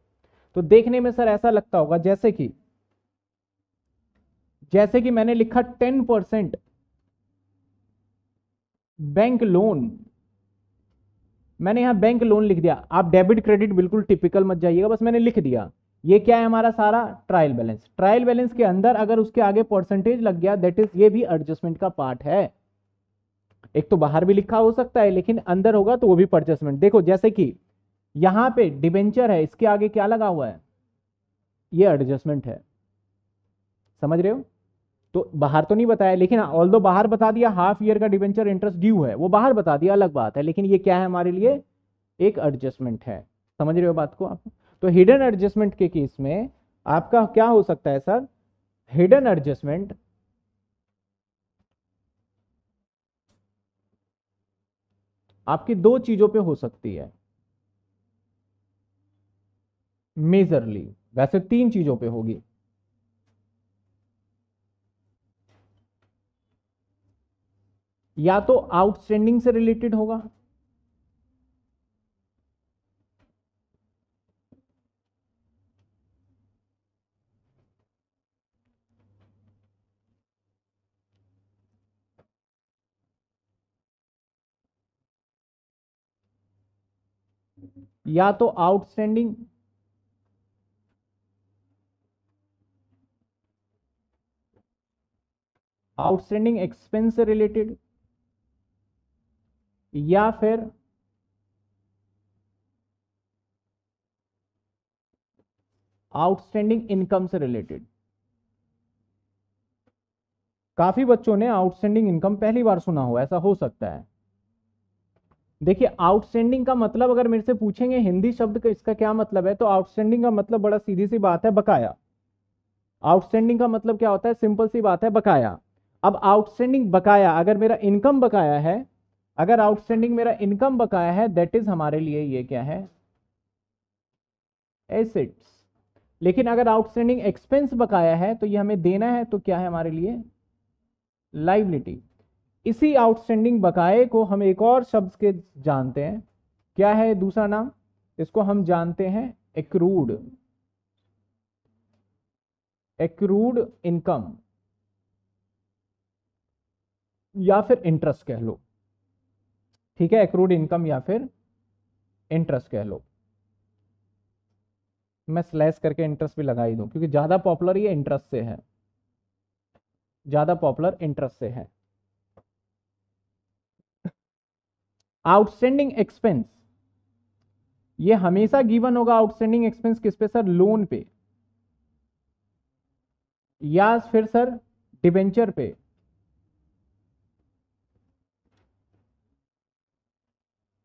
तो देखने में सर ऐसा लगता होगा जैसे कि जैसे कि मैंने लिखा टेन परसेंट बैंक लोन। मैंने यहाँ बैंक लोन लिख दिया। आप डेबिट क्रेडिट बिल्कुल टिपिकल मत जाइएगा, बस मैंने लिख दिया। ये क्या है हमारा सारा? Trial balance. ट्रायल बैलेंस के अंदर अगर उसके आगे परसेंटेज लग गया दैट इज़ ये भी एडजस्टमेंट का पार्ट है। एक तो बाहर भी लिखा हो सकता है, लेकिन अंदर होगा तो वो भी परचेसमेंट देखो, जैसे कि यहाँ पे डिबेंचर है, इसके आगे क्या लगा हुआ है? ये एडजस्टमेंट है। समझ रहे हो? तो बाहर तो नहीं बताया, लेकिन ऑल दो बाहर बता दिया हाफ़ ईयर का डिबेंचर इंटरेस्ट ड्यू है, वो बाहर बता दिया, अलग बात है, लेकिन ये क्या है हमारे लिए? एक एडजस्टमेंट है। समझ रहे हो बात को आप? तो हिडन एडजस्टमेंट के केस में आपका क्या हो सकता है सर हिडन एडजस्टमेंट आपकी दो चीज़ों पे हो सकती है। मेजरली, वैसे तीन चीज़ों पे होगी। या तो आउटस्टैंडिंग से रिलेटेड होगा या तो आउटस्टैंडिंग आउटस्टैंडिंग एक्सपेंस से रिलेटेड, या फिर आउटस्टैंडिंग इनकम से रिलेटेड। काफ़ी बच्चों ने आउटस्टैंडिंग इनकम पहली बार सुना हो, ऐसा हो सकता है। देखिए आउटस्टैंडिंग का मतलब अगर मेरे से पूछेंगे हिंदी शब्द का, इसका क्या मतलब है? तो आउटस्टैंडिंग का मतलब बड़ा सीधी सी बात है, बकाया। आउटस्टैंडिंग का मतलब क्या होता है? सिंपल सी बात है, बकाया। अब आउटस्टैंडिंग बकाया, अगर मेरा इनकम बकाया है, अगर आउटस्टैंडिंग मेरा इनकम बकाया है दैट इज़ हमारे लिए ये क्या है? एसेट्स लेकिन अगर आउटस्टैंडिंग एक्सपेंस बकाया है तो ये हमें देना है तो क्या है हमारे लिए? लाइबिलिटी इसी आउटस्टैंडिंग बकाए को हम एक और शब्द के जानते हैं। क्या है दूसरा नाम? इसको हम जानते हैं एक्रूड एक्रूड इनकम या फिर इंटरेस्ट कह लो। ठीक है? एक्रूड इनकम या फिर इंटरेस्ट कह लो। मैं स्लैश करके इंटरेस्ट भी लगा ही दूँ, क्योंकि ज़्यादा पॉपुलर ये इंटरेस्ट से है। ज़्यादा पॉपुलर इंटरेस्ट से है। Outstanding expense. ये हमेशा गिवन होगा आउटस्टैंडिंग एक्सपेंस किस पे? सर, लोन पे। या फिर सर, डिबेंचर पे।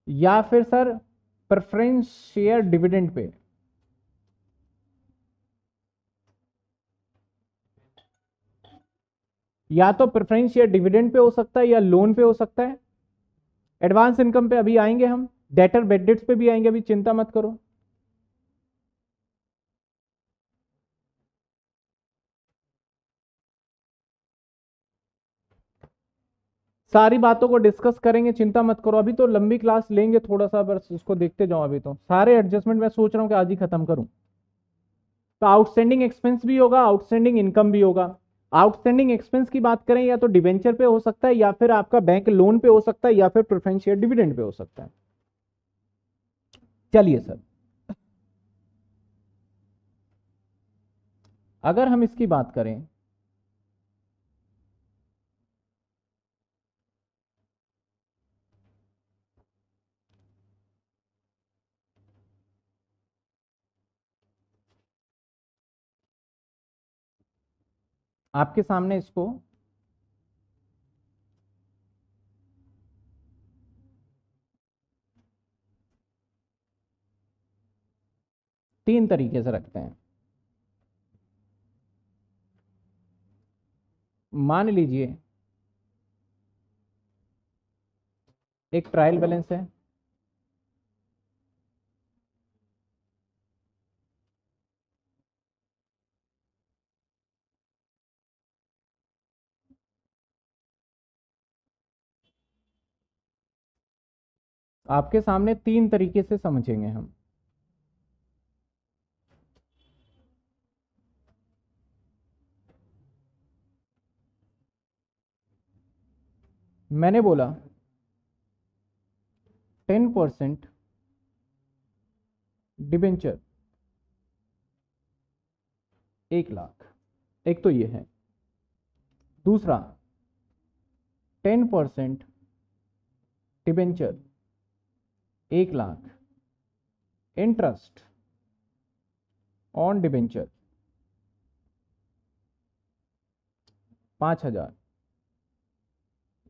या फिर sir, preference share dividend pay. या तो प्रेफरेंस शेयर डिविडेंड पे हो सकता है या लोन पे हो सकता है। एडवांस इनकम पे अभी आएँगे हम डेटर बेडेट्स पे भी आएँगे, अभी चिंता मत करो। सारी बातों को डिस्कस करेंगे, चिंता मत करो। अभी तो लंबी क्लास लेंगे थोड़ा सा बस उसको देखते जाओ अभी तो। सारे एडजस्टमेंट मैं सोच रहा हूँ कि आज ही खत्म करूँ। तो आउटस्टैंडिंग एक्सपेंस भी होगा आउटस्टैंडिंग इनकम भी होगा। आउटस्टैंडिंग एक्सपेंस की बात करें, या तो डिवेंचर पे हो सकता है, या फिर आपका बैंक लोन पे हो सकता है, या फिर प्रोफेंशियल डिविडेंड पे हो सकता है। चलिए सर। अगर हम इसकी बात करें आपके सामने इसको तीन तरीके से रखते हैं। मान लीजिए एक ट्रायल बैलेंस है। आपके सामने तीन तरीके से समझेंगे हम। मैंने बोला टेन परसेंट डिबेंचर एक लाख। एक तो ये है। दूसरा टेन परसेंट डिबेंचर एक लाख। इंटरेस्ट ऑन डिबेंचर पाँच हज़ार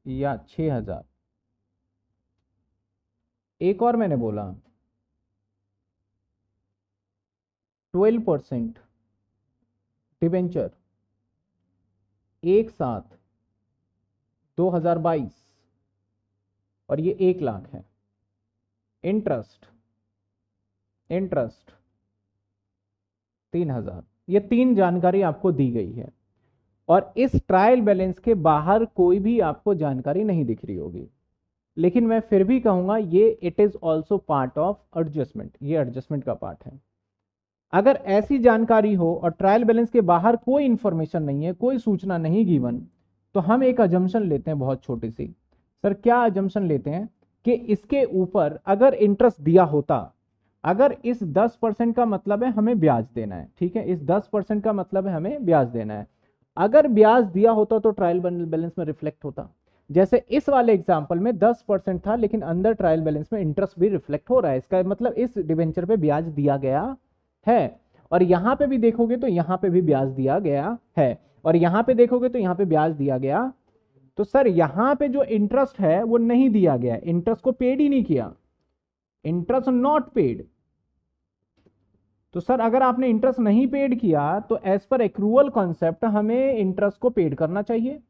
या छ हज़ार। एक और मैंने बोला ट्वेल्व परसेंट डिबेंचर एक साथ 2022 और ये एक लाख है। इंटरेस्ट इंटरेस्ट तीन हज़ार। ये तीन जानकारी आपको दी गई है और इस ट्रायल बैलेंस के बाहर कोई भी आपको जानकारी नहीं दिख रही होगी। लेकिन मैं फिर भी कहूँगा, ये it is also part of adjustment ये एडजस्टमेंट का पार्ट है। अगर ऐसी जानकारी हो और ट्रायल बैलेंस के बाहर कोई इंफॉर्मेशन नहीं है, कोई सूचना नहीं गिवन तो हम एक अजम्पन लेते हैं बहुत छोटी सी। सर, क्या अजम्पन लेते हैं? कि इसके ऊपर अगर इंटरेस्ट दिया होता, अगर इस 10 परसेंट का मतलब है हमें ब्याज देना है, ठीक है? इस 10 परसेंट का मतलब है हमें ब्याज देना है। अगर ब्याज दिया होता तो ट्रायल बैलेंस में रिफ्लेक्ट होता। जैसे इस वाले एग्ज़ाम्पल में 10 परसेंट था, लेकिन अंदर ट्रायल बैलेंस में इंटरेस्ट भी रिफ्लेक्ट हो रहा है। इसका मतलब इस डिवेंचर पे ब्याज दिया गया है। और यहाँ पे भी देखोगे तो यहाँ पे भी ब्याज दिया गया है। और यहाँ पे देखोगे तो यहाँ पे ब्याज दिया गया तो सर, यहाँ पे जो इंटरेस्ट है, वो नहीं दिया गया इंटरेस्ट को पेड ही नहीं किया। इंटरेस्ट नॉट पेड तो सर, अगर आपने इंटरेस्ट नहीं पेड किया तो एज पर एक्रूवल कॉन्सेप्ट हमें इंटरेस्ट को पेड करना चाहिए।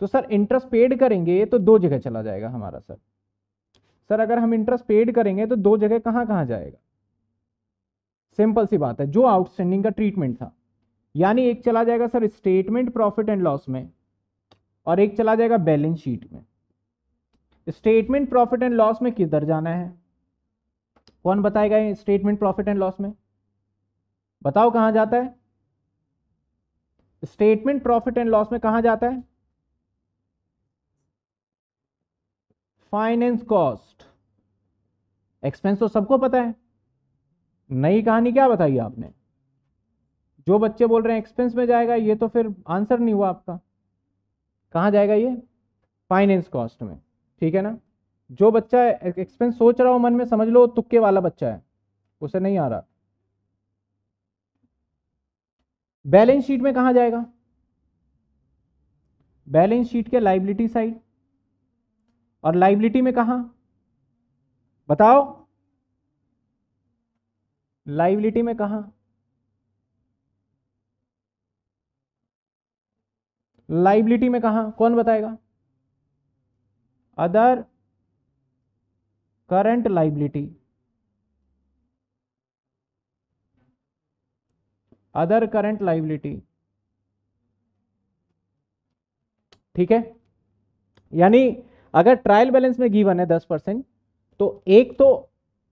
तो सर इंटरेस्ट पेड करेंगे तो दो जगह चला जाएगा हमारा, सर। सर, अगर हम इंटरेस्ट पेड करेंगे तो दो जगह कहाँ कहाँ जाएगा? सिंपल सी बात है, जो आउटस्टैंडिंग का ट्रीटमेंट था। यानी एक चला जाएगा, sir statement profit and loss में। और एक चला जाएगा बैलेंस शीट में। स्टेटमेंट प्रॉफिट एंड लॉस में किधर जाना है? कौन बताएगा स्टेटमेंट प्रॉफिट एंड लॉस में? बताओ कहाँ जाता है? स्टेटमेंट प्रॉफिट एंड लॉस में कहाँ जाता है? Finance cost. एक्सपेंस तो सबको पता है। नई कहानी क्या बताई आपने? जो बच्चे बोल रहे हैं, एक्सपेंस में जाएगा, ये तो फिर आंसर नहीं हुआ आपका। कहाँ जाएगा ये? फाइनेंस कॉस्ट में, ठीक है ना? जो बच्चा एक्सपेंस सोच रहा हो, मन में समझ लो, तुक्के वाला बच्चा है, उसे नहीं आ रहा। बैलेंस शीट में कहा जाएगा? बैलेंस शीट के लाइबिलिटी साइड और लाइबिलिटी में कहा? बताओ। लाइबिलिटी में कहा? लाइबिलिटी में कहा? कौन बताएगा? Other current liability other current liability ठीक है? यानी अगर ट्रायल बैलेंस में गिवन है दस परसेंट तो एक तो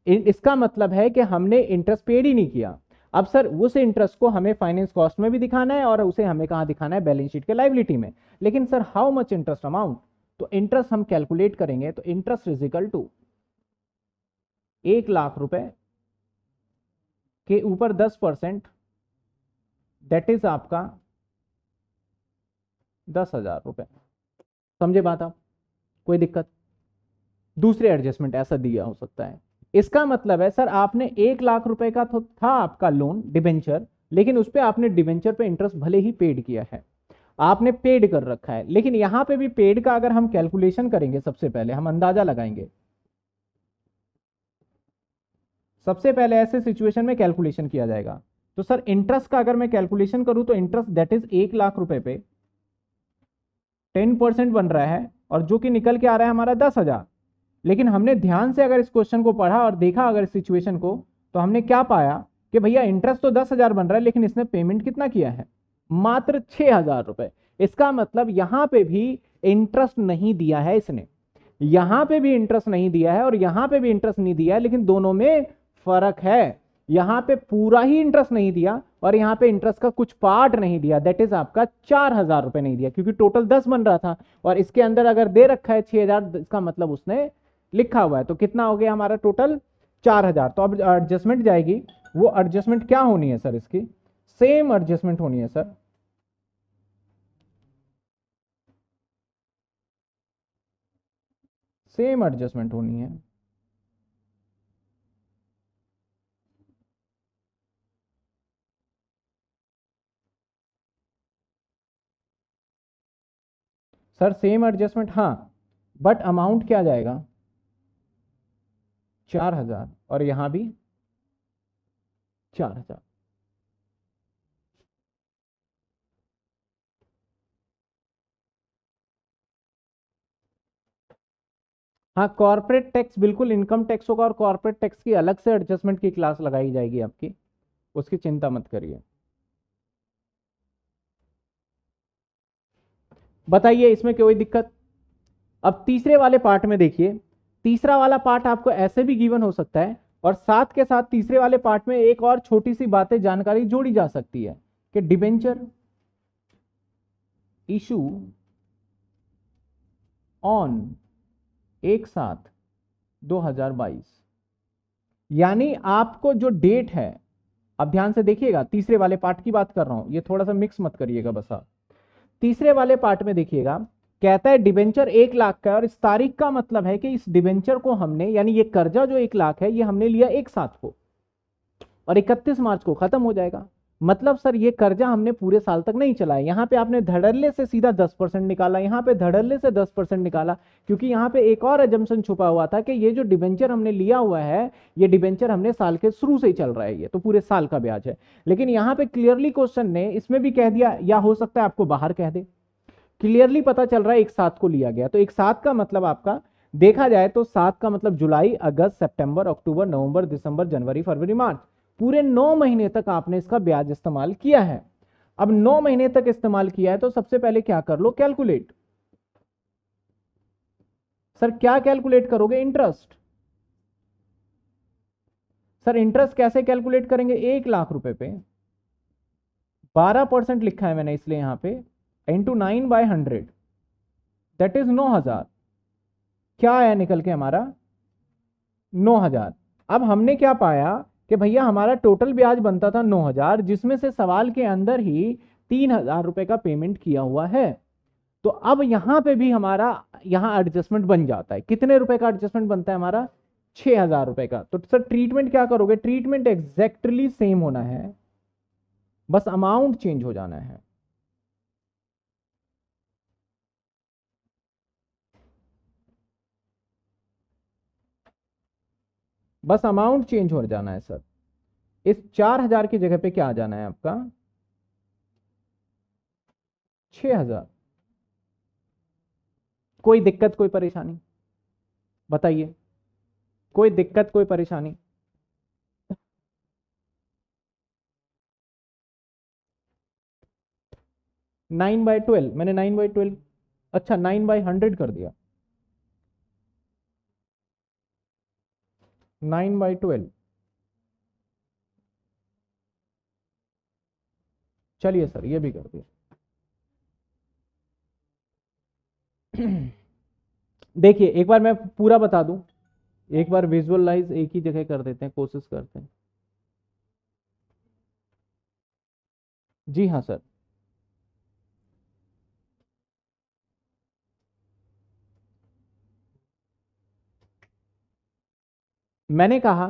इसका मतलब है कि हमने इंटरेस्ट पेड ही नहीं किया। अब सर, उस इंटरेस्ट को हमें फाइनेंस कॉस्ट में भी दिखाना है और उसे हमें कहाँ दिखाना है? बैलेंस शीट के लाइबिलिटी में। लेकिन sir how much interest amount तो इंटरेस्ट हम कैलकुलेट करेंगे तो इंटरेस्ट इजिकल टू एक लाख रुपए के ऊपर दस परसेंट दैट इज़ आपका दस हज़ार रुपए। समझे बात आप? कोई दिक्कत? दूसरे एडजस्टमेंट ऐसा दिया हो सकता है। इसका मतलब है, सर, आपने एक लाख रुपए का तो था आपका लोन डिबेंचर लेकिन उस पर आपने डिबेंचर पे इंटरेस्ट भले ही पेड किया है। आपने पेड कर रखा है। लेकिन यहाँ पे भी पेड का अगर हम कैलकुलेशन करेंगे सबसे पहले, हम अंदाज़ा लगाएँगे। सबसे पहले ऐसे सिचुएशन में कैलकुलेशन किया जाएगा। तो सर इंटरेस्ट का अगर मैं कैलकुलेशन करूँ तो इंटरेस्ट दैट इज़ एक लाख रुपए पे टेन परसेंट बन रहा है, और जो कि निकल के आ रहा है हमारा दस हज़ार। लेकिन हमने ध्यान से अगर इस क्वेश्चन को पढ़ा और देखा अगर सिचुएशन को तो हमने क्या पाया कि भैया इंटरेस्ट तो दस हज़ार बन रहा है, लेकिन इसने पेमेंट कितना किया है? मात्र छह हज़ार रुपए। इसका मतलब यहाँ पे भी इंटरेस्ट नहीं दिया है इसने। यहाँ पे भी इंटरेस्ट नहीं दिया है और यहाँ पे भी इंटरेस्ट नहीं दिया है, लेकिन दोनों में फ़र्क है। यहाँ पे पूरा ही इंटरेस्ट नहीं दिया और यहाँ पे इंटरेस्ट का कुछ पार्ट नहीं दिया। दैट इज़ आपका चार हज़ार रुपए नहीं दिया, क्योंकि टोटल दस बन रहा था और इसके अंदर अगर दे रखा है छह हज़ार, इसका मतलब उसने लिखा हुआ है। तो कितना हो गया हमारा टोटल चार हज़ार। तो अब एडजस्टमेंट जाएगी। वो एडजस्टमेंट क्या होनी है सर इसकी? सेम एडजस्टमेंट होनी है सर सेम एडजस्टमेंट होनी है। सर सेम एडजस्टमेंट हाँ। बट अमाउंट क्या जाएगा? चार हज़ार और यहाँ भी चार हज़ार। हाँ कॉर्पोरेट टैक्स बिल्कुल इनकम टैक्स होगा और कॉर्पोरेट टैक्स की अलग से एडजस्टमेंट की क्लास लगाई जाएगी आपकी। उसकी चिंता मत करिए। बताइए, इसमें कोई दिक्कत? अब तीसरे वाले पार्ट में देखिए। तीसरा वाला पार्ट आपको ऐसे भी गिवन हो सकता है और साथ के साथ तीसरे वाले पार्ट में एक और छोटी सी बातें जानकारी जोड़ी जा सकती है कि डिबेंचर, इशू, ऑन, एक साथ 2022 यानी आपको जो डेट है, अब ध्यान से देखिएगा, तीसरे वाले पार्ट की बात कर रहा हूँ, ये थोड़ा सा मिक्स मत करिएगा, बस आप तीसरे वाले पार्ट में देखिएगा कहता है डिबेंचर एक लाख का है और इस तारीख का मतलब है कि इस डिबेंचर को हमने, यानी ये कर्जा जो एक लाख है, ये हमने लिया एक साथ को और 31 मार्च को खत्म हो जाएगा। मतलब सर, ये कर्जा हमने पूरे साल तक नहीं चलाया। यहाँ पे आपने धड़ल्ले से सीधा दस परसेंट निकाला, यहाँ पे धड़ल्ले से दस परसेंट निकाला, क्योंकि यहाँ पे एक और एजम्पन छुपा हुआ था कि ये जो डिबेंचर हमने लिया हुआ है, ये डिबेंचर हमने साल के शुरू से ही चल रहा है ये तो पूरे साल का ब्याज है। लेकिन यहाँ पे क्लियरली क्वेश्चन ने इसमें भी कह दिया, या हो सकता है आपको बाहर कह दे। क्लियरली पता चल रहा है एक साथ को लिया गया। तो एक साथ का मतलब आपका, देखा जाए तो सात का मतलब जुलाई, अगस्त, सितंबर, अक्टूबर, नवंबर, दिसंबर, जनवरी, फरवरी, मार्च। पूरे नौ महीने तक आपने इसका ब्याज इस्तेमाल किया है। अब नौ महीने तक इस्तेमाल किया है तो सबसे पहले क्या कर लो? कैलकुलेट। सर, क्या कैलकुलेट करोगे? इंटरेस्ट। सर, इंटरेस्ट कैसे कैलकुलेट करेंगे? एक लाख रुपए पे। बारह परसेंट लिखा है मैंने इसलिए यहाँ पे। Into nine by hundred that is नौ हज़ार क्या आया निकल के हमारा? नौ हज़ार अब हमने क्या पाया कि भैया हमारा टोटल ब्याज बनता था नौ हज़ार जिसमें से सवाल के अंदर ही तीन हज़ार रुपए का पेमेंट किया हुआ है। तो अब यहाँ पे भी हमारा, यहाँ एडजस्टमेंट बन जाता है। कितने रुपए का एडजस्टमेंट बनता है हमारा? छह हज़ार रुपए का। तो सर ट्रीटमेंट क्या करोगे? ट्रीटमेंट एग्जैक्टली सेम होना है। बस अमाउंट चेंज हो जाना है। बस अमाउंट चेंज हो जाना है सर इस चार हज़ार की जगह पे क्या आ जाना है आपका? छ हज़ार. कोई दिक्कत, कोई परेशानी? बताइए। कोई दिक्कत, कोई परेशानी? नाइन बाय ट्वेल्व मैंने नाइन बाय ट्वेल्व अच्छा नाइन बाय हंड्रेड कर दिया। Nine by twelve. चलिए सर, ये भी कर दिया। देखिए, एक बार मैं पूरा बता दूँ। एक बार विजुअलाइज एक ही जगह कर देते हैं, कोशिश करते हैं। जी हाँ सर। मैंने कहा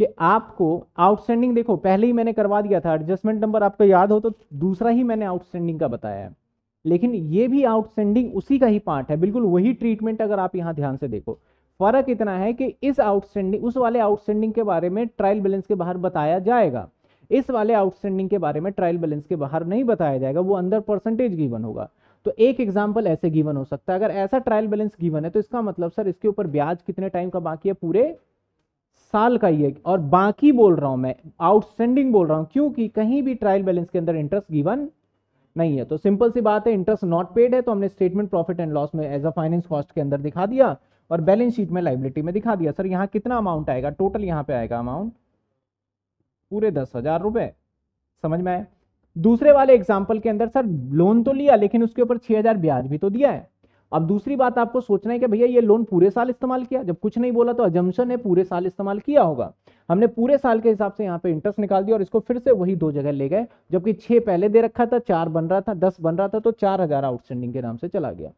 कि आपको आउटस्टैंडिंग देखो, पहले ही मैंने करवा दिया था एडजस्टमेंट नंबर आपको याद हो तो दूसरा ही मैंने आउटस्टैंडिंग का बताया है। लेकिन ये भी आउटस्टैंडिंग उसी का ही पार्ट है, बिल्कुल वही ट्रीटमेंट अगर आप यहाँ ध्यान से देखो। फ़र्क इतना है कि इस आउटस्टैंडिंग उस वाले आउटस्टैंडिंग के बारे में ट्रायल बैलेंस के बाहर बताया जाएगा। इस वाले आउटस्टैंडिंग के बारे में ट्रायल बैलेंस के बाहर नहीं बताया जाएगा, वो अंदर परसेंटेज गिवन होगा। तो एक एग्ज़ाम्पल ऐसे गिवन हो सकता है। अगर ऐसा ट्रायल बैलेंस गिवन है तो इसका मतलब सर इसके ऊपर ब्याज कितने टाइम का बाकी है? पूरे साल का है और बाकी बोल रहा हूँ मैं आउटस्टैंडिंग बोल रहा हूँ, क्योंकि कहीं भी ट्रायल बैलेंस के अंदर इंटरेस्ट गिवन नहीं है। तो सिंपल सी बात है इंटरेस्ट नॉट पेड है तो हमने स्टेटमेंट प्रॉफिट एंड लॉस में एज अ फाइनेंस कॉस्ट के अंदर दिखा दिया और बैलेंस शीट में लाइबिलिटी में दिखा दिया। सर यहाँ कितना अमाउंट आएगा? टोटल यहाँ पे आएगा अमाउंट पूरे दस हज़ार रुपए। समझ में आए दूसरे वाले एग्ज़ाम्पल के अंदर सर लोन तो लिया, लेकिन उसके ऊपर छह हज़ार ब्याज भी तो दिया है। अब दूसरी बात आपको सोचना है कि भैया ये लोन पूरे साल इस्तेमाल किया? जब कुछ नहीं बोला तो अजम्पन है पूरे साल इस्तेमाल किया होगा। हमने पूरे साल के हिसाब से यहाँ पे इंटरेस्ट निकाल दिया और इसको फिर से वही दो जगह ले गए जबकि छह पहले दे रखा था चार बन रहा था दस बन रहा था तो चार हज़ार आउटस्टैंडिंग के नाम से चला गया।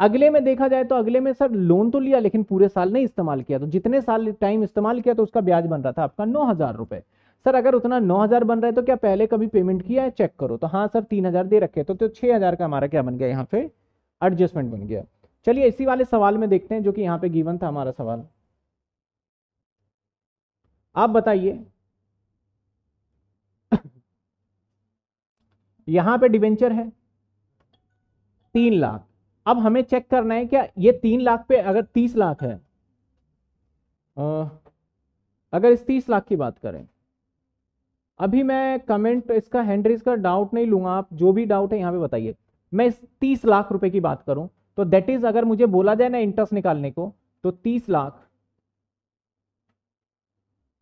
अगले में देखा जाए तो अगले में सर लोन तो लिया लेकिन पूरे साल नहीं इस्तेमाल किया। तो जितने साल टाइम इस्तेमाल किया तो उसका ब्याज बन रहा था आपका नौ हज़ार रुपए। सर अगर उतना नौ हज़ार बन रहा है तो क्या पहले कभी पेमेंट किया है? चेक करो। तो हाँ सर तीन हज़ार दे रखे तो, तो हज़ार का हमारा क्या बन गया यहाँ पे? एडजस्टमेंट बन गया। चलिए इसी वाले सवाल में देखते हैं जो कि यहाँ पे गिवन था हमारा सवाल। आप बताइए। यहाँ पे डिवेंचर है। तीन लाख। अब हमें चेक करना है क्या ये तीन लाख पे अगर तीस लाख है अगर इस तीस लाख की बात करें, अभी मैं कमेंट इसका हैंड्रीज का डाउट नहीं लूँगा, आप जो भी डाउट है यहाँ पे बताइए। मैं इस तीस लाख रुपए की बात करूँ तो दैट इज़ अगर मुझे बोला जाए ना इंटरेस्ट निकालने को तो तीस लाख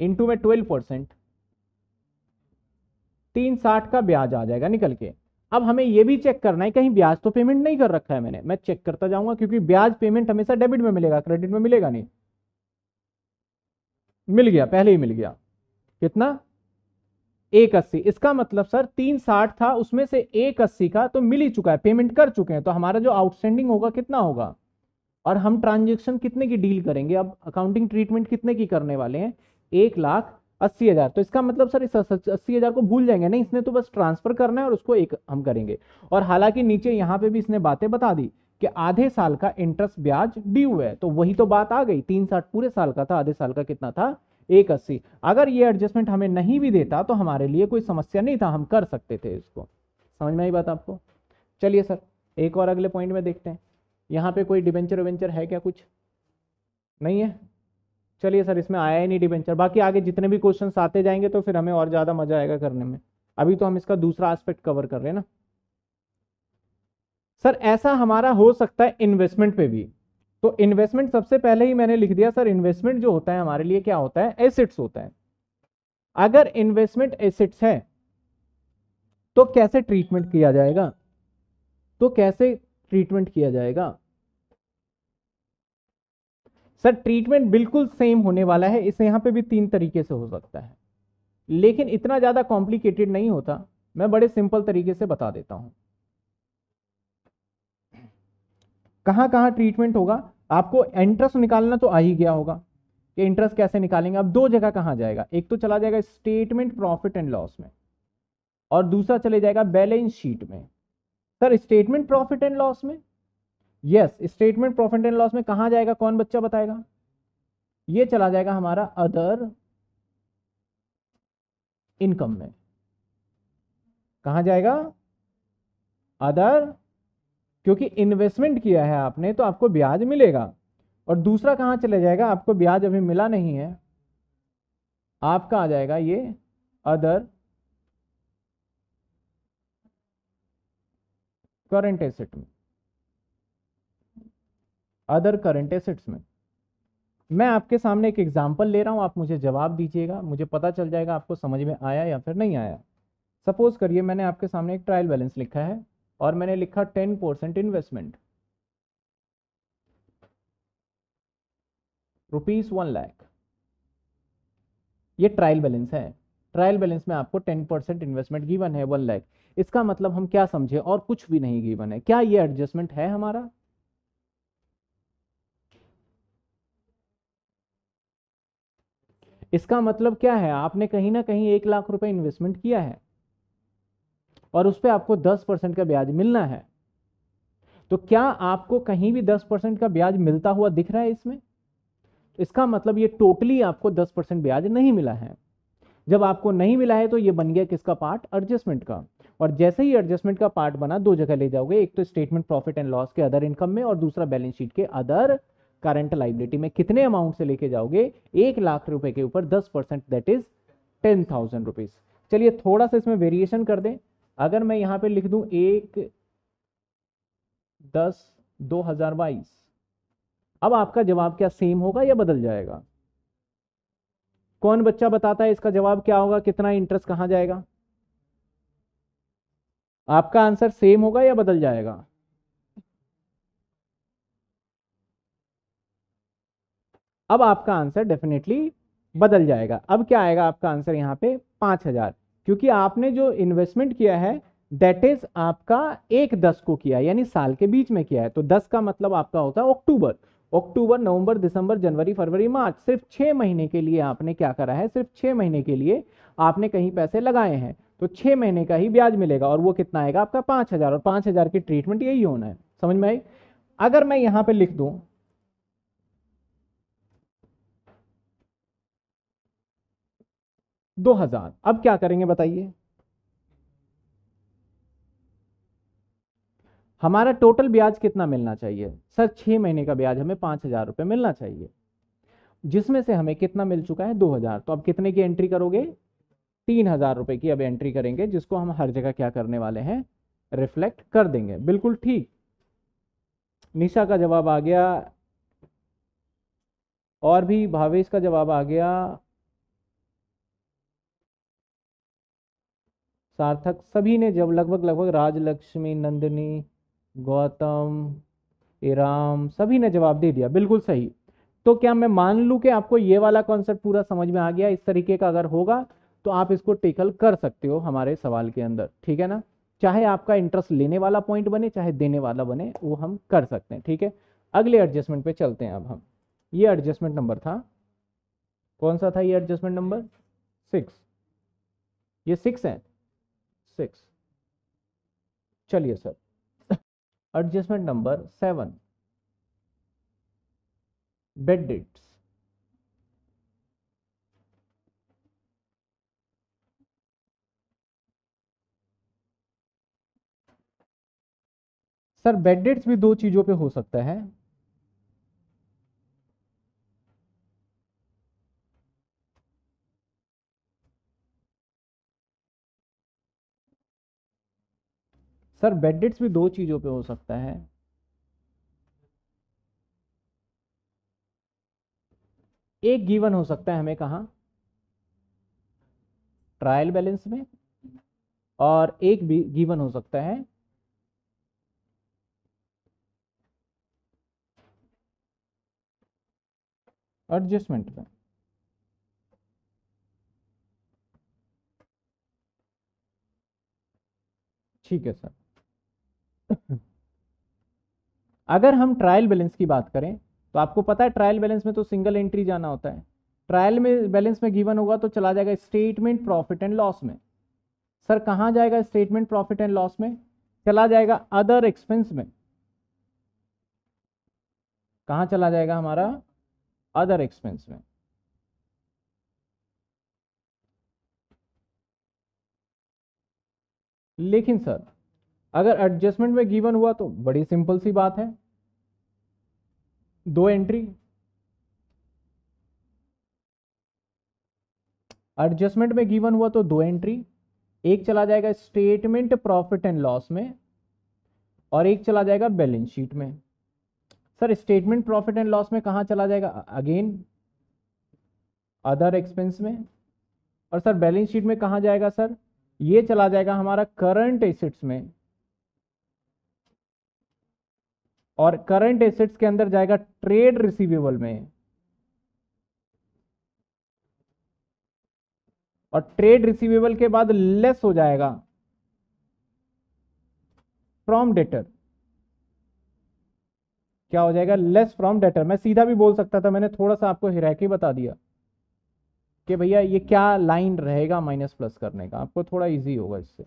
इंटू में ट्वेल्व परसेंट तीन साठ का ब्याज आ जाएगा निकल के। अब हमें यह भी चेक करना है, कहीं ब्याज तो पेमेंट नहीं कर रखा है मैंने। मैं चेक करता जाऊँगा, क्योंकि ब्याज पेमेंट हमेशा डेबिट में मिलेगा क्रेडिट में मिलेगा नहीं। मिल गया, पहले ही मिल गया। कितना? एक अस्सी। इसका मतलब सर, तीन साठ था, उसमें से एक अस्सी का तो मिल ही चुका है पेमेंट कर चुके हैं तो हमारा जो आउटस्टैंडिंग होगा कितना होगा? और हम ट्रांजेक्शन कितने की डील करेंगे? अब अकाउंटिंग ट्रीटमेंट कितने की करने वाले हैं? एक लाख अस्सी हज़ार। तो इसका मतलब सर, इस अस्सी हज़ार को भूल जाएँगे, नहीं, इसने तो बस ट्रांसफ़र करना है और उसको एक हम करेंगे। और हालाँकि नीचे यहाँ पे भी इसने बातें बता दी कि आधे साल का इंटरेस्ट ब्याज ड्यू है तो वही तो बात आ गई, तीन साठ पूरे साल का था, आधे साल का कितना था? एक अस्सी। अगर ये एडजस्टमेंट हमें नहीं भी देता तो हमारे लिए कोई समस्या नहीं था, हम कर सकते थे इसको। समझ में आई बात आपको? चलिए सर, एक और अगले पॉइंट में देखते हैं। यहाँ पे कोई डिवेंचर वेंचर है क्या कुछ? नहीं है? चलिए सर, इसमें आया ही नहीं डिवेंचर बाकी आगे जितने भी क्वेश्चन आते जाएँगे तो फिर हमें और ज़्यादा मज़ा आएगा करने में। अभी तो हम इसका दूसरा एस्पेक्ट कवर कर रहे हैं ना। सर, ऐसा हमारा हो सकता है इन्वेस्टमेंट पे भी। तो इन्वेस्टमेंट सबसे पहले ही मैंने लिख दिया, सर इन्वेस्टमेंट जो होता है हमारे लिए क्या होता है? एसिड्स होता है। अगर इन्वेस्टमेंट एसिड्स है तो कैसे ट्रीटमेंट किया जाएगा? तो कैसे ट्रीटमेंट किया जाएगा? सर ट्रीटमेंट बिल्कुल सेम होने वाला है। इसे यहाँ पे भी तीन तरीके से हो सकता है। लेकिन इतना ज़्यादा कॉम्प्लिकेटेड नहीं होता। मैं बड़े सिंपल तरीके से बता देता हूँ। कहाँ कहाँ ट्रीटमेंट होगा? आपको इंटरेस्ट निकालना तो आ ही गया होगा कि इंटरेस्ट कैसे निकालेंगे? अब दो जगह कहाँ जाएगा? एक तो चला जाएगा स्टेटमेंट प्रॉफिट एंड लॉस में और दूसरा चले जाएगा बैलेंस शीट में। Sir statement profit and loss में? Yes statement profit and loss में कहा जाएगा? कौन बच्चा बताएगा? ये चला जाएगा हमारा अदर इनकम में। कहा जाएगा? अदर क्योंकि इन्वेस्टमेंट किया है आपने तो आपको ब्याज मिलेगा। और दूसरा कहाँ चले जाएगा? आपको ब्याज अभी मिला नहीं है। आपका आ जाएगा? ये अदर करंट एसेट में। अदर करंट एसेट्स में। मैं आपके सामने एक एग्जांपल ले रहा हूँ, आप मुझे जवाब दीजिएगा। मुझे पता चल जाएगा आपको समझ में आया या फिर नहीं आया। सपोज़ करिए मैंने आपके सामने एक ट्रायल बैलेंस लिखा है। और मैंने लिखा ten percent investment. Rupees one lakh. ये ट्रायल बैलेंस है। ट्रायल बैलेंस में आपको टेन परसेंट इन्वेस्टमेंट गिवन है वन लैख। इसका मतलब हम क्या समझे और कुछ भी नहीं गिवन है। क्या ये एडजस्टमेंट है हमारा? इसका मतलब क्या है? आपने कहीं ना कहीं एक लाख रुपए इन्वेस्टमेंट किया है। और उस पर आपको दस परसेंट का ब्याज मिलना है। तो क्या आपको कहीं भी दस परसेंट का ब्याज मिलता हुआ दिख रहा है इसमें? इसका मतलब ये टोटली आपको दस परसेंट ब्याज नहीं मिला है। जब आपको नहीं मिला है तो ये बन गया किसका पार्ट एडजस्टमेंट का। और जैसे ही एडजस्टमेंट का पार्ट बना, दो जगह ले जाओगे। एक तो स्टेटमेंट प्रॉफिट एंड लॉस के अदर इनकम में और दूसरा बैलेंस शीट के अदर करंट लाइबिलिटी में। कितने अमाउंट से लेके जाओगे? एक लाख रुपए के ऊपर दस percent that is ten thousand rupees चलिए थोड़ा सा इसमें वेरिएशन कर दें। अगर मैं यहाँ पे लिख दूँ एक दस दो हज़ार बाईस, अब आपका जवाब क्या सेम होगा या बदल जाएगा? कौन बच्चा बताता है इसका जवाब क्या होगा? कितना इंटरेस्ट कहाँ जाएगा? आपका आंसर सेम होगा या बदल जाएगा? अब आपका आंसर डेफिनेटली बदल जाएगा। अब क्या आएगा? आपका आंसर यहाँ पे पाँच हज़ार। क्योंकि आपने जो इन्वेस्टमेंट किया है दैट इज़ आपका एक दस को किया, यानी साल के बीच में किया है। तो दस का मतलब आपका होता है अक्टूबर अक्टूबर नवंबर दिसंबर जनवरी फरवरी मार्च सिर्फ़ छह महीने के लिए आपने क्या करा है? सिर्फ़ छह महीने के लिए आपने कहीं पैसे लगाए हैं। तो छह महीने का ही ब्याज मिलेगा और वो कितना आएगा? आपका पाँच हज़ार। और पाँच हज़ार की ट्रीटमेंट यही होना है। समझ में आई? अगर मैं यहाँ पे लिख दूँ दो हज़ार। अब क्या करेंगे बताइए? हमारा टोटल ब्याज कितना मिलना चाहिए? सर, छह महीने का ब्याज हमें पाँच हज़ार रुपये मिलना चाहिए। जिसमें से हमें कितना मिल चुका है? दो हज़ार। तो अब कितने की एंट्री करोगे? तीन हज़ार रुपए की अब एंट्री करेंगे, जिसको हम हर जगह क्या करने वाले हैं? रिफ्लेक्ट कर देंगे। बिल्कुल ठीक। निशा का जवाब आ गया। और भी भावेश का जवाब आ गया। सार्थक सभी ने जब लगभग लगभग राजलक्ष्मी, नंदिनी, गौतम इराम सभी ने जवाब दे दिया, बिल्कुल सही। तो क्या मैं मान लूँ कि आपको ये वाला कॉन्सेप्ट पूरा समझ में आ गया, इस तरीके का अगर होगा तो आप इसको टेकल कर सकते हो हमारे सवाल के अंदर, ठीक है ना? चाहे आपका इंटरेस्ट लेने वाला पॉइंट बने, चाहे देने वाला बने, वो हम कर सकते हैं, ठीक है? अगले एडजस्टमेंट पे चलते हैं अब हम। ये एडजस्टमेंट नंबर था। कौन सा था ये एडजस्टमेंट नंबर सिक्स ये सिक्स है। सिक्स चलिए sir. Adjustment number seven bad debts sir bad debts भी दो चीज़ों पे हो सकता है। सर बेड डेट्स भी दो चीज़ों पे हो सकता है। एक गिवन हो सकता है हमें कहा? ट्रायल बैलेंस में। और एक भी गिवन हो सकता है। एडजस्टमेंट में ठीक है, सर। अगर हम ट्रायल बैलेंस की बात करें तो आपको पता है ट्रायल बैलेंस में तो सिंगल एंट्री जाना होता है। ट्रायल में बैलेंस में गिवन होगा तो चला जाएगा स्टेटमेंट प्रॉफिट एंड लॉस में। सर कहाँ जाएगा स्टेटमेंट प्रॉफिट एंड लॉस में? चला जाएगा अदर एक्सपेंस में। कहाँ चला जाएगा हमारा? अदर एक्सपेंस में। लेकिन सर अगर एडजस्टमेंट में गिवन हुआ तो बड़ी सिंपल सी बात है। दो एंट्री एडजस्टमेंट में गिवन हुआ तो दो एंट्री एक चला जाएगा स्टेटमेंट प्रॉफिट एंड लॉस में और एक चला जाएगा बैलेंस शीट में। Sir statement profit and loss में कहा चला जाएगा? अगेन अदर एक्सपेंस में। और सर बैलेंस शीट में कहा जाएगा सर ये चला जाएगा हमारा करंट एसेट्स में। और करंट एसेट्स के अंदर जाएगा ट्रेड रिसीवेबल में। और ट्रेड रिसीवेबल के बाद लेस हो जाएगा फ्रॉम डेटर क्या हो जाएगा? लेस फ्रॉम डेटर मैं सीधा भी बोल सकता था, मैंने थोड़ा सा आपको हिरैकी बता दिया कि भैया ये क्या लाइन रहेगा माइनस प्लस करने का? आपको थोड़ा इजी होगा इससे।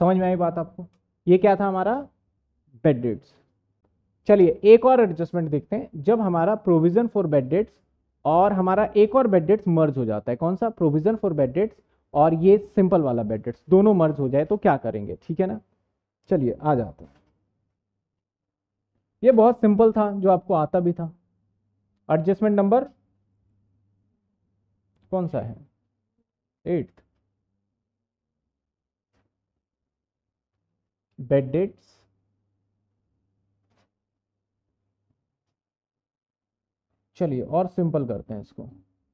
समझ में आई बात आपको? ये क्या था हमारा? बेड डेट्स चलिए, एक और एडजस्टमेंट देखते हैं। जब हमारा प्रोविज़न फॉर बेड डेट्स और हमारा एक और बेड डेट्स मर्ज हो जाता है। कौन सा? प्रोविज़न फॉर बेड डेट्स और ये सिंपल वाला बेड डेट्स दोनों मर्ज हो जाए तो क्या करेंगे? ठीक है ना? चलिए, आ जाते हैं। ये बहुत सिंपल था, जो आपको आता भी था। एडजस्टमेंट नंबर कौन सा है? एट्थ बेड डेट्स चलिए और सिंपल करते हैं इसको।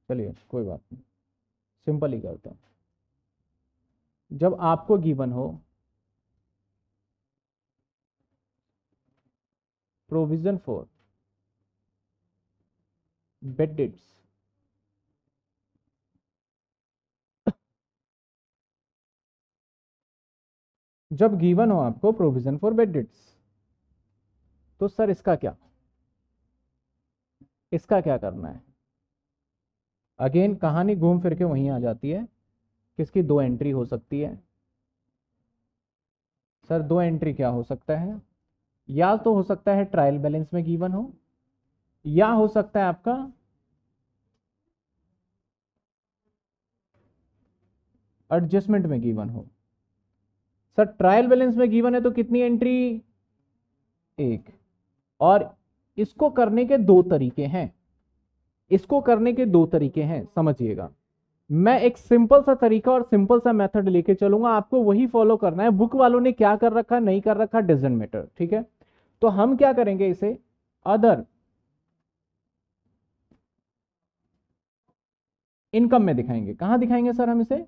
चलिए, कोई बात नहीं। सिंपल ही करते हैं। जब आपको गिवन हो प्रोविज़न फॉर बेड डेट्स जब गिवन हो आपको प्रोविज़न फॉर बेड डेट्स तो सर इसका क्या? इसका क्या करना है? अगेन कहानी घूम फिर के वहीं आ जाती है। किसकी? दो एंट्री हो सकती है। सर दो एंट्री क्या हो सकता है? या तो हो सकता है ट्रायल बैलेंस में गिवन हो, या हो सकता है आपका एडजस्टमेंट में गिवन हो। सर ट्रायल बैलेंस में गिवन है तो कितनी एंट्री एक। और इसको करने के दो तरीके हैं। इसको करने के दो तरीके हैं, समझिएगा। मैं एक सिंपल सा तरीका और सिंपल सा मेथड लेके चलूँगा, आपको वही फॉलो करना है। बुक वालों ने क्या कर रखा, नहीं कर रखा डजेंट मैटर ठीक है? तो हम क्या करेंगे इसे? अदर इनकम में दिखाएँगे। कहाँ दिखाएँगे सर हम इसे?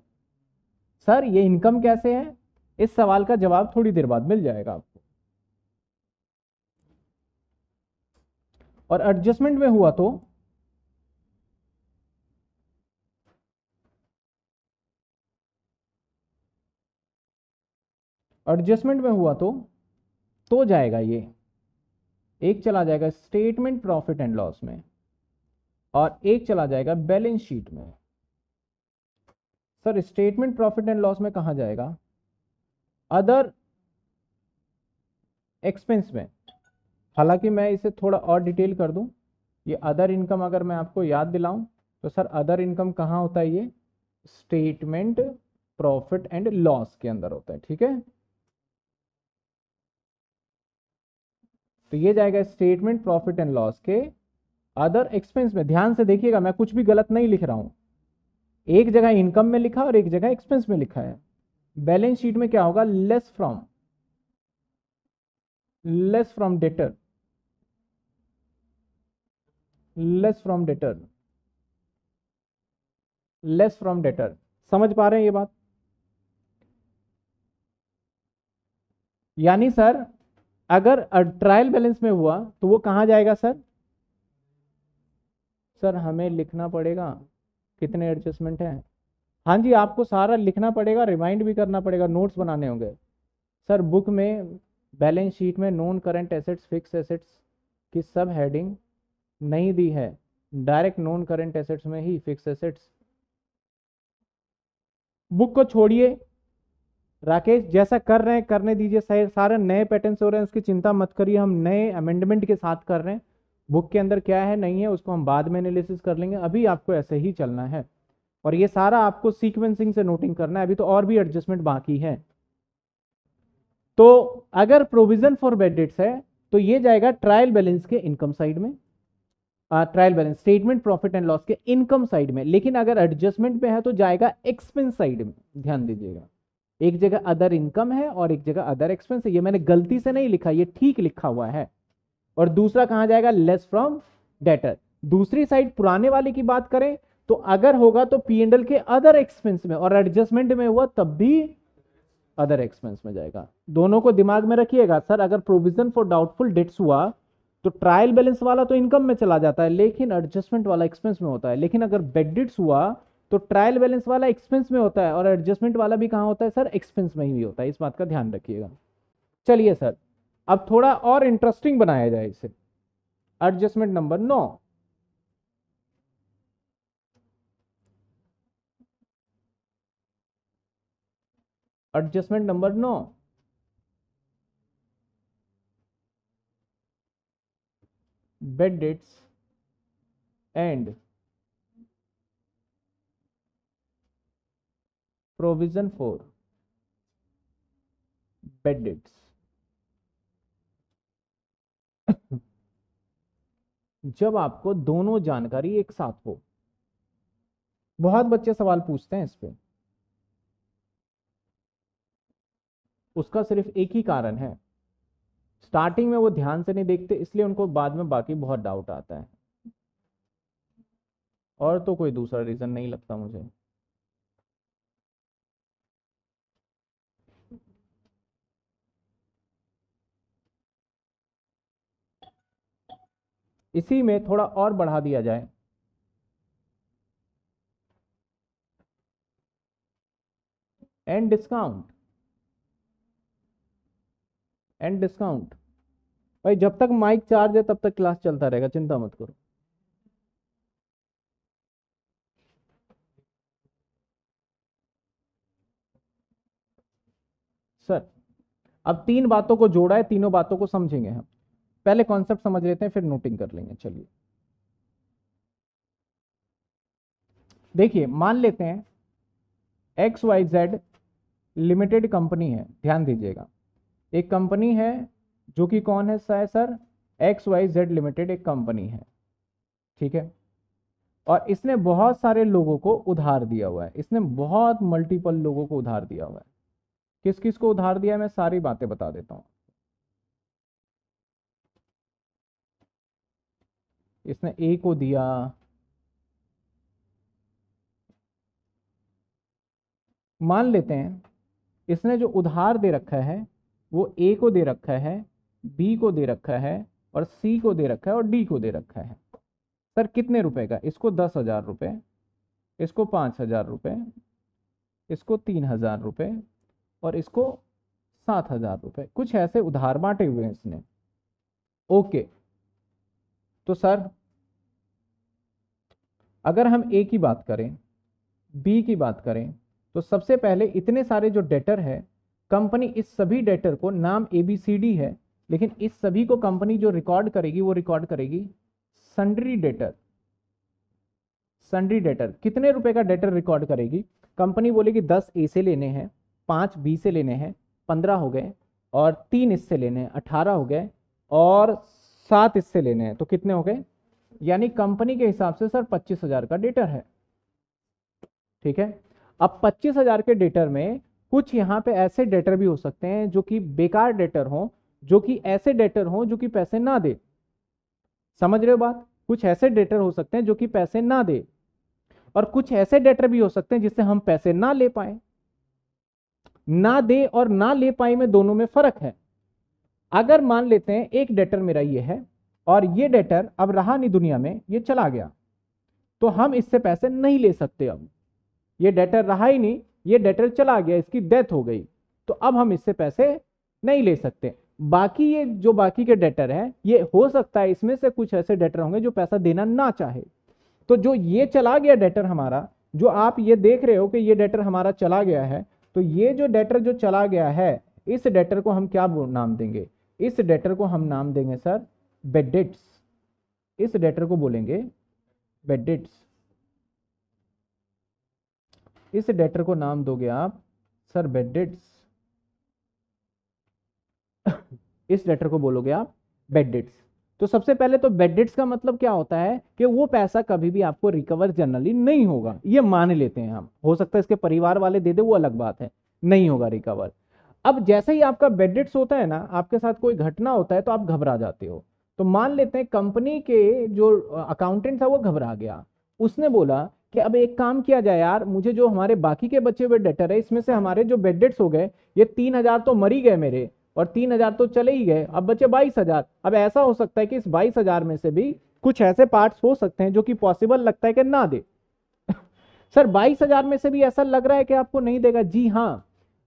सर, ये इनकम कैसे है? इस सवाल का जवाब थोड़ी देर बाद मिल जाएगा आपको। और एडजस्टमेंट में हुआ तो? एडजस्टमेंट में हुआ तो? तो जाएगा ये। एक चला जाएगा स्टेटमेंट प्रॉफिट एंड लॉस में और एक चला जाएगा बैलेंस शीट में। Sir statement profit and loss में कहा जाएगा? अदर एक्सपेंस में। हालाँकि मैं इसे थोड़ा और डिटेल कर दूँ, ये अदर इनकम अगर मैं आपको याद दिलाऊं तो सर अदर इनकम कहाँ होता है ये? स्टेटमेंट प्रॉफिट एंड लॉस के अंदर होता है, ठीक है? तो ये जाएगा स्टेटमेंट प्रॉफिट एंड लॉस के अदर एक्सपेंस में। ध्यान से देखिएगा, मैं कुछ भी गलत नहीं लिख रहा हूँ। एक जगह इनकम में लिखा और एक जगह एक्सपेंस में लिखा है। बैलेंस शीट में क्या होगा? Less from less from debtor less from debtor less from debtor समझ पा रहे हैं ये बात? यानी सर, अगर ट्रायल बैलेंस में हुआ तो वो कहाँ जाएगा सर? सर, हमें लिखना पड़ेगा कितने एडजस्टमेंट हैं? हाँ जी, आपको सारा लिखना पड़ेगा, रिमाइंड भी करना पड़ेगा, नोट्स बनाने होंगे। सर, बुक में, बैलेंस शीट में non current assets, fix assets की सब हेडिंग नहीं दी है। डायरेक्ट नॉन करंट एसेट्स में ही फिक्स एसेट्स। बुक को छोड़िए। राकेश, जैसा कर रहे हैं, करने दीजिए। सारे नए पैटर्न हो रहे हैं, उसकी चिंता मत करिए। हम नए अमेंडमेंट के साथ कर रहे हैं। बुक के अंदर क्या है, नहीं है, उसको हम बाद में एनालिसिस कर लेंगे। अभी आपको ऐसे ही चलना है। और ये सारा आपको सीक्वेंसिंग से नोटिंग करना है। अभी तो और भी एडजस्टमेंट बाकी है। तो अगर प्रोविज़न फॉर बेड डेट्स है तो ये जाएगा ट्रायल बैलेंस के इनकम साइड में trial balance statement profit and loss के इनकम साइड में। लेकिन अगर एडजस्टमेंट में है तो जाएगा एक्सपेंस साइड में। ध्यान दीजिएगा। एक जगह अदर इनकम है और एक जगह अदर एक्सपेंस है। ये मैंने गलती से नहीं लिखा, ये ठीक लिखा हुआ है। और दूसरा कहा जाएगा? लेस फ्रॉम डेटर दूसरी साइड पुराने वाले की बात करें तो अगर होगा तो पी एंडल के अदर एक्सपेंस में और एडजस्टमेंट में हुआ तब भी अदर एक्सपेंस में जाएगा। दोनों को दिमाग में रखिएगा, सर, अगर प्रोविज़न फॉर डाउटफुल डेट्स हुआ तो ट्रायल बैलेंस वाला तो इनकम में चला जाता है, लेकिन एडजस्टमेंट वाला एक्सपेंस में होता है। लेकिन अगर बेडिट्स हुआ तो ट्रायल बैलेंस वाला एक्सपेंस में होता है और एडजस्टमेंट वाला भी कहाँ होता है, सर एक्सपेंस में ही होता है। इस बात का ध्यान रखिएगा। चलिए, सर, अब थोड़ा और इंटरेस्टिंग बनाया जाए इसे। एडजस्टमेंट नंबर नौ। Adjustment number now. Bad debts and provision for bed dates. जब आपको दोनों जानकारी एक साथ हो। बहुत बच्चे सवाल पूछते हैं इस पे। उसका सिर्फ़ एक ही कारण है। स्टार्टिंग में वो ध्यान से नहीं देखते, इसलिए उनको बाद में बाकी बहुत डाउट आता है। और तो कोई दूसरा रीज़न नहीं लगता मुझे। इसी में थोड़ा और बढ़ा दिया जाए। एंड डिस्काउंट एंड डिस्काउंट भाई, जब तक माइक चार्ज है, तब तक क्लास चलता रहेगा, चिंता मत करो। सर अब तीन बातों को जोड़ा है, तीनों बातों को समझेंगे हम। पहले कॉन्सेप्ट समझ लेते हैं, फिर नोटिंग कर लेंगे, चलिए। देखिए, मान लेते हैं X Y Z limited company है, ध्यान दीजिएगा। एक कंपनी है, जो कि कौन है sir? X Y Z limited एक कंपनी है। ठीक है? और इसने बहुत सारे लोगों को उधार दिया हुआ है। इसने बहुत मल्टीपल लोगों को उधार दिया हुआ है। किस किस को उधार दिया मैं सारी बातें बता देता हूँ। इसने ए को दिया। मान लेते हैं, इसने जो उधार दे रखा है वो ए को दे रखा है बी को दे रखा है और सी को दे रखा है और डी को दे रखा है। सर, कितने रुपए का? इसको दस हज़ार रुपये इसको पाँच हज़ार रुपये इसको तीन हज़ार रुपये और इसको सात हज़ार रुपये कुछ ऐसे उधार बांटे हुए हैं इसने। ओके। तो सर, अगर हम ए की बात करें बी की बात करें तो सबसे पहले इतने सारे जो डेटर है कंपनी इस सभी डेटर को, नाम ए बी सी डी है, लेकिन इस सभी को कंपनी जो रिकॉर्ड करेगी, वो रिकॉर्ड करेगी संड्री डेटर संड्री डेटर कितने रुपए का डेटर रिकॉर्ड करेगी? कंपनी बोलेगी दस ए से लेने हैं, पाँच बी से लेने हैं, पंद्रह हो गए, और तीन इससे लेने हैं, अठारह हो गए, और सात इससे लेने हैं तो कितने हो गए? यानी कंपनी के हिसाब से सर पच्चीस हज़ार का डेटर है। ठीक है? अब पच्चीस हज़ार के डेटर में कुछ यहाँ पे ऐसे डेटर भी हो सकते हैं जो कि बेकार डेटर हो, जो कि ऐसे डेटर हो जो कि पैसे ना दे। समझ रहे हो बात? कुछ ऐसे डेटर हो सकते हैं जो कि पैसे ना दे और कुछ ऐसे डेटर भी हो सकते हैं जिससे हम पैसे ना ले पाए। ना दे और ना ले पाए में दोनों में फ़र्क है। अगर मान लेते हैं एक डेटर मेरा ये है और ये डेटर अब रहा नहीं दुनिया में, ये चला गया तो हम इससे पैसे नहीं ले सकते अब। ये डेटर रहा ही नहीं ये डेटर चला गया, इसकी डेथ हो गई तो अब हम इससे पैसे नहीं ले सकते। बाकी ये जो बाकी के डेटर हैं, ये हो सकता है इसमें से कुछ ऐसे डेटर होंगे जो पैसा देना ना चाहे। तो जो ये चला गया डेटर हमारा, जो आप ये देख रहे हो कि ये डेटर हमारा चला गया है तो ये जो डेटर जो चला गया है, इस डेटर को हम क्या नाम देंगे? इस डेटर को हम नाम देंगे सर बेडेट्स इस डेटर को बोलेंगे बेडेट्स इस डेटर को नाम दोगे आप? सर बेडेट्स इस डेटर को बोलोगे आप? बेडेट्स तो सबसे पहले तो बेडेट्स का मतलब क्या होता है कि वो पैसा कभी भी आपको रिकवर जनरली नहीं होगा। ये मान लेते हैं हम। हो सकता है इसके परिवार वाले दे दे, वो अलग बात है। नहीं होगा रिकवर अब जैसे ही आपका बेडेट्स होता है ना, आपके साथ कोई घटना होता है तो आप घबरा जाते हो। तो मान लेते हैं कंपनी के जो अकाउंटेंट था वो घबरा गया। उसने बोला कि अब एक काम किया जाए यार, मुझे जो हमारे बाकी के बचे हुए डेटर है, इसमें से हमारे जो बेडेट्स हो गए, ये तीन हज़ार तो मरी गए मेरे और तीन हज़ार तो चले ही गए, अब बचे बाईस हज़ार। अब ऐसा हो सकता है कि इस बाईस हज़ार में से भी कुछ ऐसे पार्ट्स हो सकते हैं जो कि पॉसिबल लगता है कि ना दे। सर, बाईस हज़ार में से भी ऐसा लग रहा है कि आपको नहीं देगा? जी हाँ।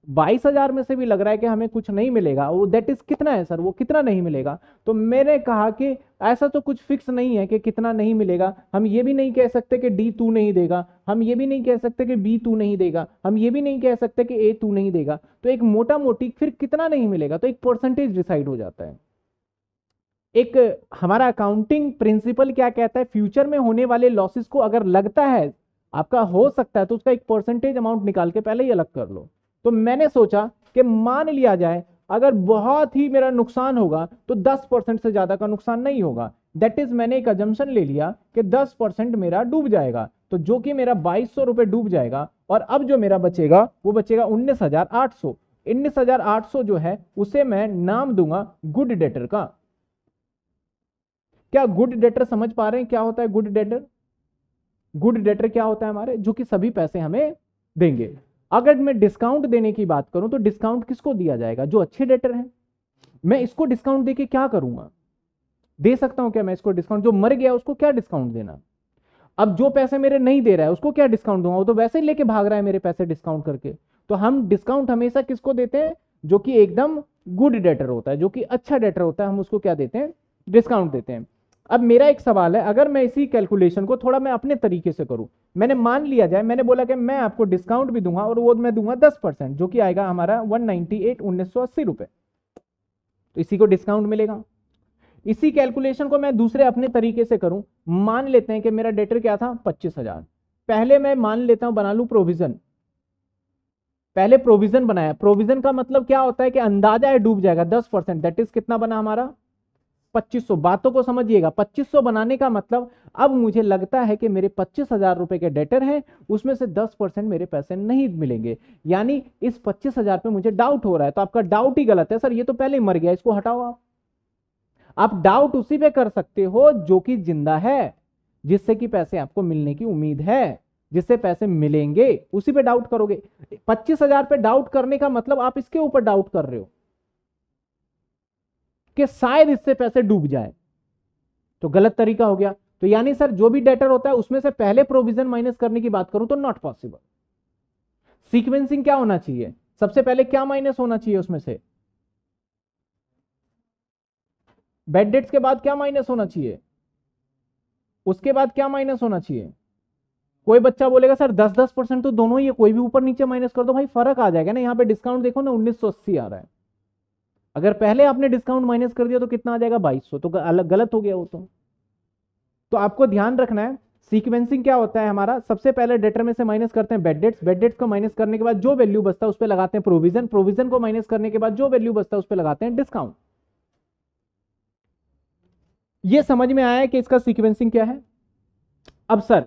बाईस हज़ार में से भी लग रहा है कि हमें कुछ नहीं मिलेगा, वो दैट इज़ कितना है सर वो कितना नहीं मिलेगा? तो मैंने कहा कि ऐसा तो कुछ फिक्स नहीं है कि कितना नहीं मिलेगा। हम ये भी नहीं कह सकते कि डी तू नहीं देगा। हम ये भी नहीं कह सकते कि बी तू नहीं देगा। हम ये भी नहीं कह सकते कि ए तू नहीं देगा। तो एक मोटा मोटी फिर कितना नहीं मिलेगा? तो एक परसेंटेज डिसाइड हो जाता है। एक हमारा अकाउंटिंग प्रिंसिपल क्या कहता है? फ्यूचर में होने वाले लॉसेस को अगर लगता है, आपका हो सकता है तो उसका एक परसेंटेज अमाउंट निकाल के पहले ही अलग कर लो। तो मैंने सोचा कि मान लिया जाए, अगर बहुत ही मेरा नुकसान होगा तो 10 परसेंट से ज़्यादा का नुकसान नहीं होगा। दैट इज़ मैंने एक अजम्पन ले लिया कि 10 परसेंट मेरा डूब जाएगा। तो जो कि मेरा बाईस सौ रुपए डूब जाएगा, और अब जो मेरा बचेगा, वो बचेगा उन्नीस हज़ार आठ सौ। उन्नीस हज़ार आठ सौ जो है, उसे मैं नाम दूँगा गुड डेटर का। क्या गुड डेटर समझ पा रहे हैं क्या होता है गुड डेटर गुड डेटर क्या होता है हमारे? जो कि सभी पैसे हमें देंगे। अगर मैं डिस्काउंट देने की बात करूँ तो डिस्काउंट किसको दिया जाएगा? जो अच्छे डेटर हैं। मैं इसको डिस्काउंट देके क्या करूँगा? दे सकता हूँ क्या मैं इसको डिस्काउंट जो मर गया, उसको क्या डिस्काउंट देना? अब जो पैसे मेरे नहीं दे रहा है, उसको क्या डिस्काउंट दूँगा? वो तो वैसे ही लेके भाग रहा है मेरे पैसे डिस्काउंट करके। तो हम डिस्काउंट हमेशा किसको देते हैं? जो कि एकदम गुड डेटर होता है, जो कि अच्छा डेटर होता है, हम उसको क्या देते हैं? डिस्काउंट देते हैं। अब मेरा एक सवाल है, अगर मैं इसी कैलकुलेशन को थोड़ा मैं अपने तरीके से करूँ, मैंने मान लिया जाए, मैंने बोला कि मैं आपको डिस्काउंट भी दूँगा और वो मैं दूँगा दस परसेंट, जो कि आएगा हमारा वन नाइनटी एट उन्नीस सौ अस्सी रुपए। तो इसी को डिस्काउंट मिलेगा। इसी कैलकुलेशन को मैं दूसरे अपने तरीके से करूँ, मान लेते हैं कि मेरा डेटर क्या था? पच्चीस हज़ार। पहले मैं मान लेता हूँ, बना लू प्रोविज़न पहले प्रोविज़न बनाया। प्रोविज़न का मतलब क्या होता है कि अंदाज़ा है डूब जाएगा, दस परसेंट दैट इज़ कितना बना हमारा? 2500 बातों को समझिएगा। 2500 बनाने का मतलब अब मुझे लगता है कि मेरे पच्चीस हज़ार रुपए के डेटर हैं, उसमें से 10 परसेंट मेरे पैसे नहीं मिलेंगे। यानी इस पच्चीस हज़ार पे मुझे डाउट हो रहा है तो आपका डाउट ही गलत है। सर, ये तो पहले ही मर गया, इसको हटाओ आप। आप डाउट उसी पे कर सकते हो जो कि ज़िंदा है, जिससे कि पैसे आपको मिलने की उम्मीद है, जिससे पैसे मिलेंगे, उसी पे डाउट करोगे। पच्चीस हज़ार पे डाउट करने का मतलब आप इसके ऊपर डाउट कर रहे हो। कि शायद इससे पैसे डूब जाए। तो गलत तरीका हो गया। तो यानी सर, जो भी डेटर होता है, उसमें से पहले प्रोविज़न माइनस करने की बात करूँ तो नॉट पॉसिबल सीक्वेंसिंग क्या होना चाहिए? सबसे पहले क्या माइनस होना चाहिए उसमें से? बेड डेट्स के बाद क्या माइनस होना चाहिए? उसके बाद क्या माइनस होना चाहिए? कोई बच्चा बोलेगा, सर दस दस परसेंट तो दोनों ही है, कोई भी ऊपर नीचे माइनस कर दो। भाई, फ़र्क आ जाएगा ना। यहाँ पे डिस्काउंट देखो ना, उन्नीस सौ अस्सी आ रहा है। अगर पहले आपने डिस्काउंट माइनस कर दिया तो कितना आ जाएगा? बाईस तो अलग गलत हो गया वो तो। तो आपको ध्यान रखना है सीक्वेंसिंग क्या होता है हमारा? सबसे पहले डेटर में से माइनस करते हैं बेड डेट्स बेड डेट्स को माइनस करने के बाद जो वैल्यू बचता है उस पर लगाते हैं प्रोविज़न प्रोविज़न को माइनस करने के बाद जो वैल्यू बचता है उस पर लगाते हैं डिस्काउंट ये समझ में आया कि इसका सीक्वेंसिंग क्या है? अब सर,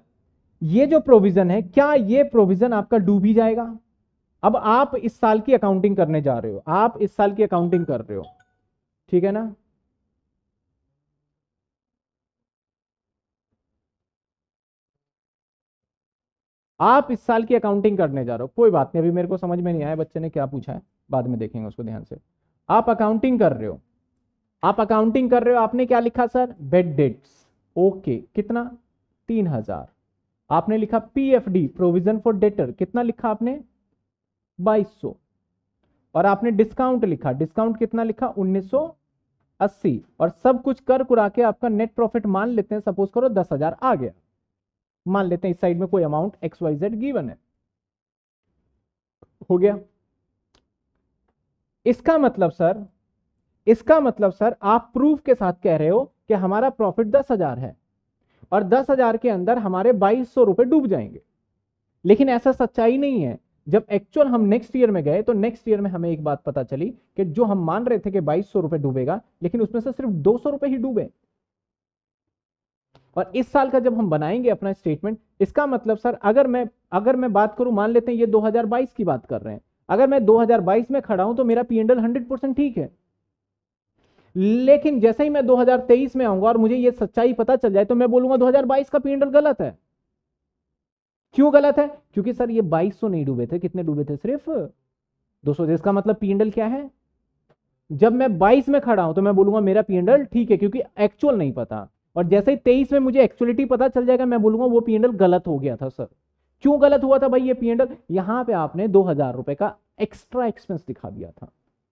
ये जो प्रोविज़न है, क्या ये प्रोविज़न आपका डूब ही जाएगा? अब आप इस साल की अकाउंटिंग करने जा रहे हो। आप इस साल की अकाउंटिंग कर रहे हो। ठीक है ना? आप इस साल की अकाउंटिंग करने जा रहे हो। कोई बात नहीं, अभी मेरे को समझ में नहीं आया, बच्चे ने क्या पूछा है? बाद में देखेंगे उसको ध्यान से। आप अकाउंटिंग कर रहे हो। आप अकाउंटिंग कर रहे हो, आपने क्या लिखा, सर? बेड डेट्स ओके कितना? तीन हज़ार। आपने लिखा पीएफडी प्रोविज़न फॉर डेटर कितना लिखा आपने? बाईस और आपने डिस्काउंट लिखा। डिस्काउंट कितना लिखा? 1980 और सब कुछ कर कुरा के आपका नेट प्रॉफिट मान लेते हैं। सपोज़ करो दस हज़ार आ गया। मान लेते हैं इस साइड में कोई amount X Y Z given है। हो गया। इसका मतलब सर, इसका मतलब सर, आप प्रूफ के साथ कह रहे हो कि हमारा प्रॉफिट दस हज़ार है। और दस हज़ार के अंदर हमारे बाईस सौ रुपए डूब जाएँगे। लेकिन ऐसा सच्चाई नहीं है। जब एक्चुअल हम नेक्स्ट ईयर में गए तो नेक्स्ट ईयर में हमें एक बात पता चली कि जो हम मान रहे थे कि बाईस सौ रुपए डूबेगा, लेकिन उसमें से सिर्फ़ दो सौ रुपए ही डूबे। और इस साल का जब हम बनाएँगे अपना स्टेटमेंट इसका मतलब सर अगर मैं अगर मैं बात करूँ, मान लेते हैं ये 2022 की बात कर रहे हैं। अगर मैं 2022 में खड़ा हूँ तो मेरा पीएनडल 100 परसेंट ठीक है। लेकिन जैसे ही मैं 2023 में आऊँगा और मुझे ये सच्चाई पता चल जाए तो मैं बोलूँगा 2022 का पीएनडल गलत है। क्यों गलत है? क्योंकि सर ये 2200 नहीं डूबे थे। कितने डूबे थे? सिर्फ़ 200 इसका मतलब पीएनडल क्या है? जब मैं 22 में खड़ा हूँ तो मैं बोलूँगा मेरा पीएनडल ठीक है, क्योंकि एक्चुअल नहीं पता। और जैसे ही 23 में मुझे एक्चुअलिटी पता चल जाएगा, मैं बोलूँगा वो पीएनडल गलत हो गया था, सर। क्यों गलत हुआ था भाई ये पीएनडल? यहाँ पे आपने दो हज़ार रुपए का एक्स्ट्रा एक्सपेंस दिखा दिया था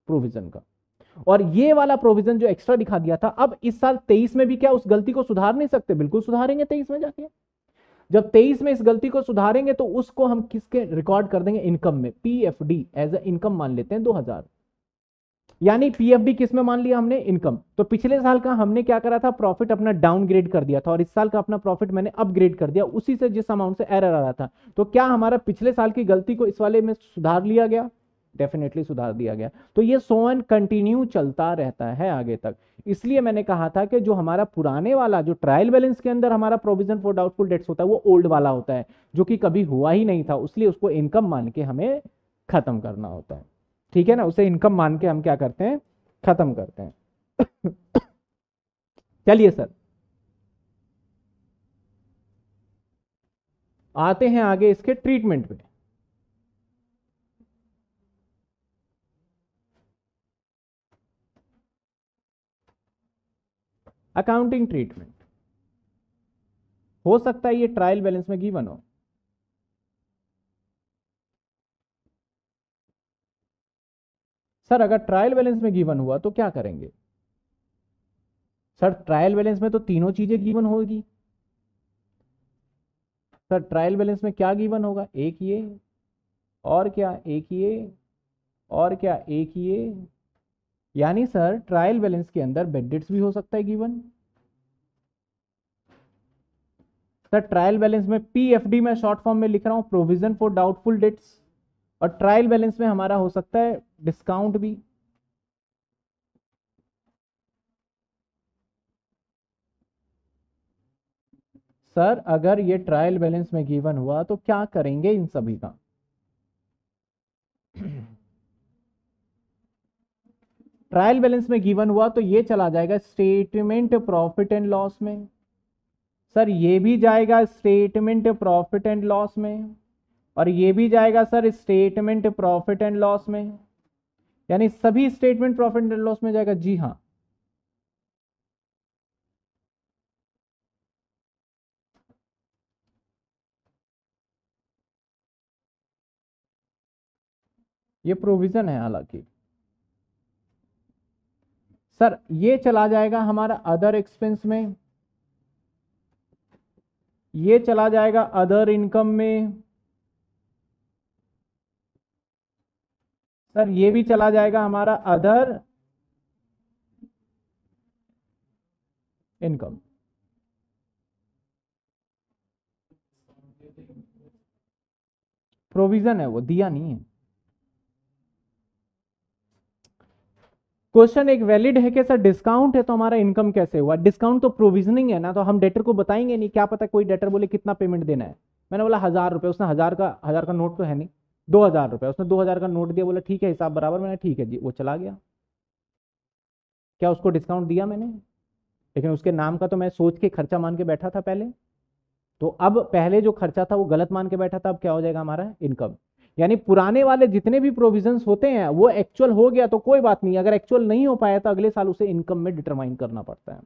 प्रोविज़न का। और ये वाला प्रोविज़न जो एक्स्ट्रा दिखा दिया था, अब इस साल तेईस में भी क्या उस गलती को सुधार नहीं सकते? बिल्कुल सुधारेंगे तेईस में जाके। जब तेईस में इस गलती को सुधारेंगे तो उसको हम किसके रिकॉर्ड कर देंगे? इनकम में। पीएफडी एज ए इनकम मान लेते हैं 2000 यानी पीएफडी किसमें मान लिया हमने? इनकम तो पिछले साल का हमने क्या करा था? प्रॉफिट अपना डाउनग्रेड कर दिया था और इस साल का अपना प्रॉफिट मैंने अपग्रेड कर दिया। उसी से जिस अमाउंट से एरर आ रहा था। तो क्या हमारा पिछले साल की गलती को इस वाले में सुधार लिया गया? डेफिनेटली सुधार दिया गया। तो ये सोन कंटिन्यू चलता रहता है आगे तक। इसलिए मैंने कहा था कि जो हमारा पुराने वाला, जो ट्रायल बैलेंस के अंदर हमारा प्रोविज़न फॉर डाउटफुल डेट्स होता है, वो ओल्ड वाला होता है, जो कि कभी हुआ ही नहीं था इसलिए उसको इनकम मान के हमें खत्म करना होता है। ठीक है ना? उसे इनकम मान के हम क्या करते हैं? खत्म करते हैं। चलिए सर। आते हैं आगे इसके ट्रीटमेंट पे। Accounting treatment. हो सकता है ये ट्रायल बैलेंस में गिवन हो सर, अगर ट्रायल बैलेंस में गिवन हुआ तो क्या करेंगे? सर, ट्रायल बैलेंस में तो तीनों चीज़ें गिवन होगी। सर, ट्रायल बैलेंस में क्या गिवन होगा? एक ये, और क्या? एक ये, और क्या? एक ये यानी सर ट्रायल बैलेंस के अंदर बेडिट्स भी हो सकता है गिवन सर ट्रायल बैलेंस में पीएफडी में शॉर्ट फॉर्म में लिख रहा हूँ प्रोविज़न फॉर डाउटफुल डेट्स और ट्रायल बैलेंस में हमारा हो सकता है डिस्काउंट भी। सर, अगर ये ट्रायल बैलेंस में गिवन हुआ तो क्या करेंगे इन सभी का? ट्रायल बैलेंस में गिवन हुआ तो ये चला जाएगा स्टेटमेंट प्रॉफिट एंड लॉस में। सर, ये भी जाएगा स्टेटमेंट प्रॉफिट एंड लॉस में और ये भी जाएगा sir statement profit and loss में। यानी सभी स्टेटमेंट प्रॉफिट एंड लॉस में जाएगा? जी हाँ। ये प्रोविज़न है हालाँकि। सर, ये चला जाएगा हमारा अदर एक्सपेंस में। ये चला जाएगा अदर इनकम में। सर, ये भी चला जाएगा हमारा अदर इनकम प्रोविज़न है वो, दिया नहीं है। क्वेश्चन एक वैलिड है कि सर डिस्काउंट है तो हमारा इनकम कैसे हुआ? डिस्काउंट तो प्रोविजनिंग है ना तो हम डेटर को बताएँगे नहीं, क्या पता कोई डेटर बोले कितना पेमेंट देना है। मैंने बोला हज़ार रुपये उसने हज़ार का हज़ार का नोट तो है नहीं, दो हज़ार रुपये उसने दो हज़ार का नोट दिया, बोला ठीक है, हिसाब बराबर, मैंने ठीक है जी, वो चला गया। क्या उसको डिस्काउंट दिया मैंने? लेकिन उसके नाम का तो मैं सोच के खर्चा मान के बैठा था पहले। तो अब पहले जो खर्चा था वो गलत मान के बैठा था, अब क्या हो जाएगा हमारा? इनकम यानी पुराने वाले जितने भी प्रोविजंस होते हैं, वो एक्चुअल हो गया तो कोई बात नहीं। अगर एक्चुअल नहीं हो पाया तो अगले साल उसे इनकम में डिटरमाइन करना पड़ता है।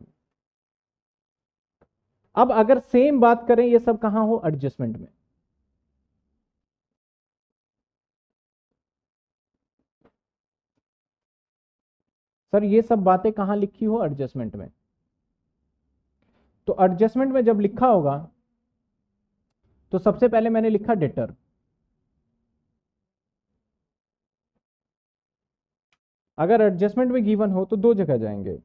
अब अगर सेम बात करें, ये सब कहाँ हो? एडजस्टमेंट में। सर, ये सब बातें कहाँ लिखी हो? एडजस्टमेंट में। तो एडजस्टमेंट में जब लिखा होगा तो सबसे पहले मैंने लिखा डेटर अगर एडजस्टमेंट में गिवन हो तो दो जगह जाएँगे।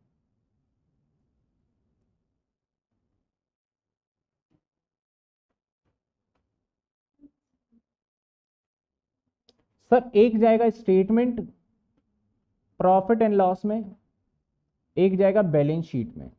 सर, एक जाएगा स्टेटमेंट प्रॉफिट एंड लॉस में, एक जाएगा बैलेंस शीट में।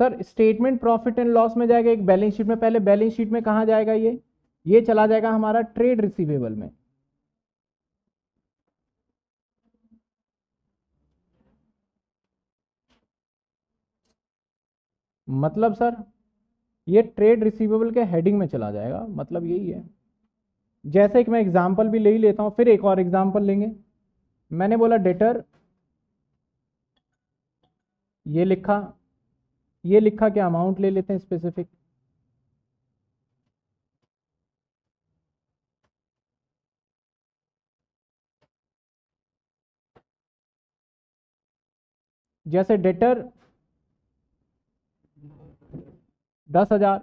Sir statement profit and loss में जाएगा, एक बैलेंस शीट में, पहले बैलेंस शीट में कहा जाएगा ये? ये चला जाएगा हमारा ट्रेड रिसीवेबल में। मतलब सर, ये ट्रेड रिसीवेबल के हेडिंग में चला जाएगा मतलब यही है। जैसे कि मैं एग्जांपल भी ले ही लेता हूँ, फिर एक और एग्जांपल लेंगे। मैंने बोला डेटर ये लिखा ये लिखा क्या अमाउंट ले लेते हैं स्पेसिफिक जैसे डेटर दस हज़ार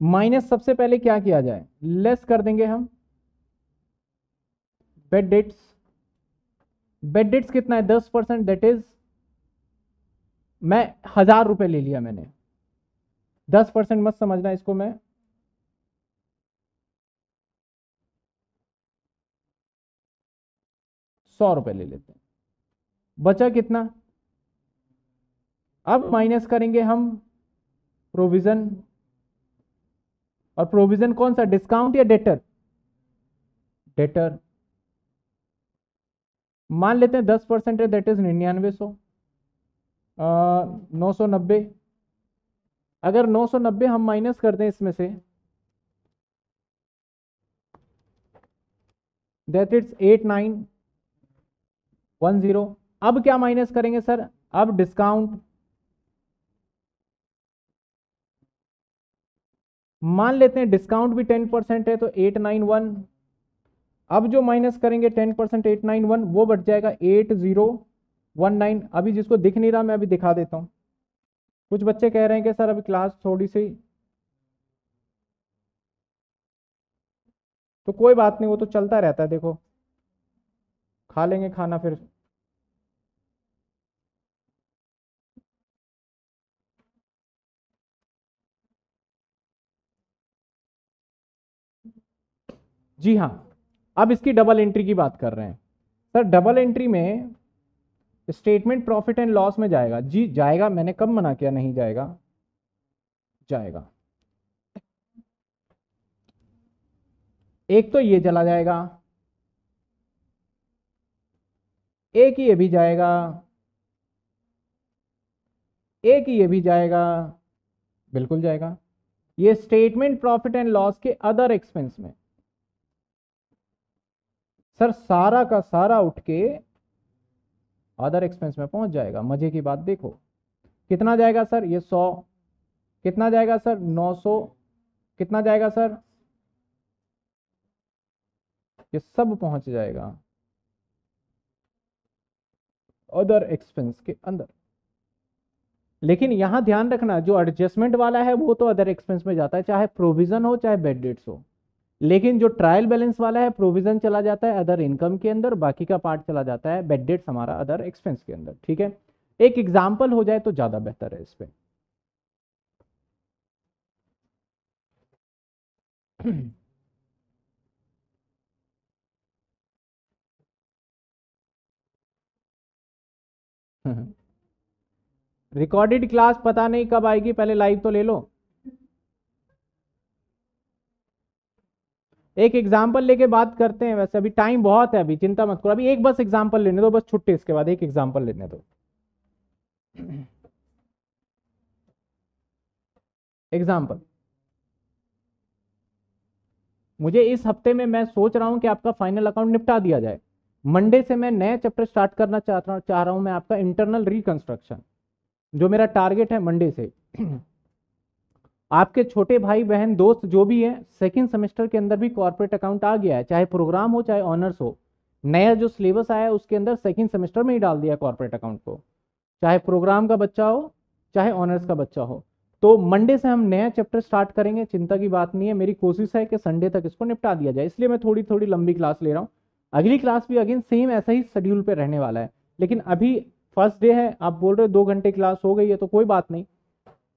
माइनस सबसे पहले क्या किया जाए? लेस कर देंगे हम। बेड डेट्स बेड डेट्स कितना है? दस परसेंट दैट इज़ मैं हज़ार रुपए ले लिया मैंने। दस परसेंट मत समझना इसको मैं। सौ रुपए ले लेते हैं। बचा कितना? अब माइनस करेंगे हम प्रोविज़न और प्रोविज़न कौन सा? डिस्काउंट या डेटर डेटर मान लेते हैं दस परसेंट है दैट इज़ निन्यानवे सौ। नौ सौ नब्बे। अगर नौ सौ नब्बे हम माइनस कर दें इसमें से that it's eight nine one zero अब क्या माइनस करेंगे सर? अब डिस्काउंट मान लेते हैं डिस्काउंट भी टेन परसेंट है तो एट नाइन वन अब जो माइनस करेंगे ten percent eight nine one वो बढ़ जाएगा एट ज़ीरो वन नाइन अभी जिसको दिख नहीं रहा, मैं अभी दिखा देता हूँ। कुछ बच्चे कह रहे हैं कि, सर, अभी क्लास थोड़ी सी तो कोई बात नहीं, वो तो चलता रहता है, देखो। खा लेंगे खाना फिर। जी हाँ अब इसकी डबल एंट्री की बात कर रहे हैं। सर डबल एंट्री में स्टेटमेंट प्रॉफिट एंड लॉस में जाएगा। जी, जाएगा, मैंने कब मना किया? नहीं जाएगा। जाएगा। एक तो ये चला जाएगा। एक ये भी जाएगा। एक ये भी जाएगा। बिल्कुल जाएगा। ये स्टेटमेंट प्रॉफिट एंड लॉस के अदर एक्सपेंस में। सर, सारा का सारा उठ के अदर एक्सपेंस में पहुँच जाएगा। मज़े की बात देखो। कितना जाएगा सर? ये सौ। कितना जाएगा सर? नौ सौ। कितना जाएगा सर? ये सब पहुँच जाएगा। अदर एक्सपेंस के अंदर। लेकिन यहाँ ध्यान रखना, जो एडजस्टमेंट वाला है, वो तो अदर एक्सपेंस में जाता है, चाहे प्रोविज़न हो, चाहे बेड डेट्स हो। लेकिन जो ट्रायल बैलेंस वाला है प्रोविज़न चला जाता है अदर इनकम के अंदर, बाकी का पार्ट चला जाता है बेड डेट्स हमारा अदर एक्सपेंस के अंदर, ठीक है? एक एग्ज़ाम्पल हो जाए तो ज़्यादा बेहतर है इस पर रिकॉर्डेड क्लास पता नहीं कब आएगी, पहले लाइव तो ले लो। एक एग्ज़ाम्पल लेके बात करते हैं, वैसे अभी टाइम बहुत है, अभी चिंता मत करो। अभी एक बस एग्ज़ाम्पल लेने दो, बस छुट्टी इसके बाद एक एग्ज़ाम्पल लेने दो। एग्ज़ाम्पल मुझे इस हफ़्ते में मैं सोच रहा हूँ कि आपका फाइनल अकाउंट निपटा दिया जाए। मंडे से मैं नया चैप्टर स्टार्ट करना चाहता, चाह रहा हूँ मैं आपका इंटरनल रिकंस्ट्रक्शन जो मेरा टारगेट है मंडे से। आपके छोटे भाई, बहन, दोस्त जो भी हैं सेकेंड सेमेस्टर के अंदर भी कॉर्पोरेट अकाउंट आ गया है, चाहे प्रोग्राम हो, चाहे ऑनर्स हो। नया जो सिलेबस आया है, उसके अंदर सेकेंड सेमेस्टर में ही डाल दिया कॉर्पोरेट अकाउंट को। चाहे प्रोग्राम का बच्चा हो, चाहे ऑनर्स का बच्चा हो। तो मंडे से हम नया चैप्टर स्टार्ट करेंगे, चिंता की बात नहीं है। मेरी कोशिश है कि संडे तक इसको निपटा दिया जाए, इसलिए मैं थोड़ी थोड़ी लंबी क्लास ले रहा हूँ। अगली क्लास भी अगेन सेम ऐसा ही शेड्यूल पे रहने वाला है। लेकिन अभी फ़र्स्ट डे है, आप बोल रहे हो दो घंटे क्लास हो गई है तो कोई बात नहीं।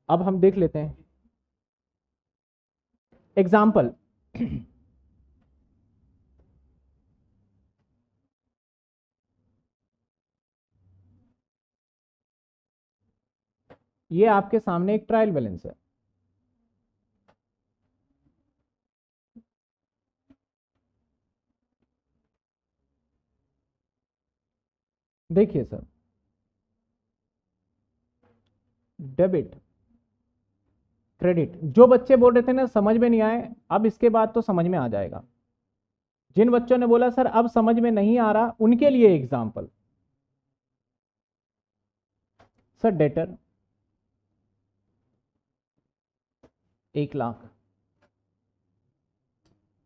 अब हम देख लेते हैं। एग्ज़ाम्पल ये आपके सामने एक ट्रायल बैलेंस है। देखिए सर। Debit credit. जो बच्चे बोल रहे थे ना, समझ में नहीं आए, अब इसके बाद तो समझ में आ जाएगा। जिन बच्चों ने बोला, सर, अब समझ में नहीं आ रहा, उनके लिए एग्ज़ाम्पल सर डेटर एक लाख।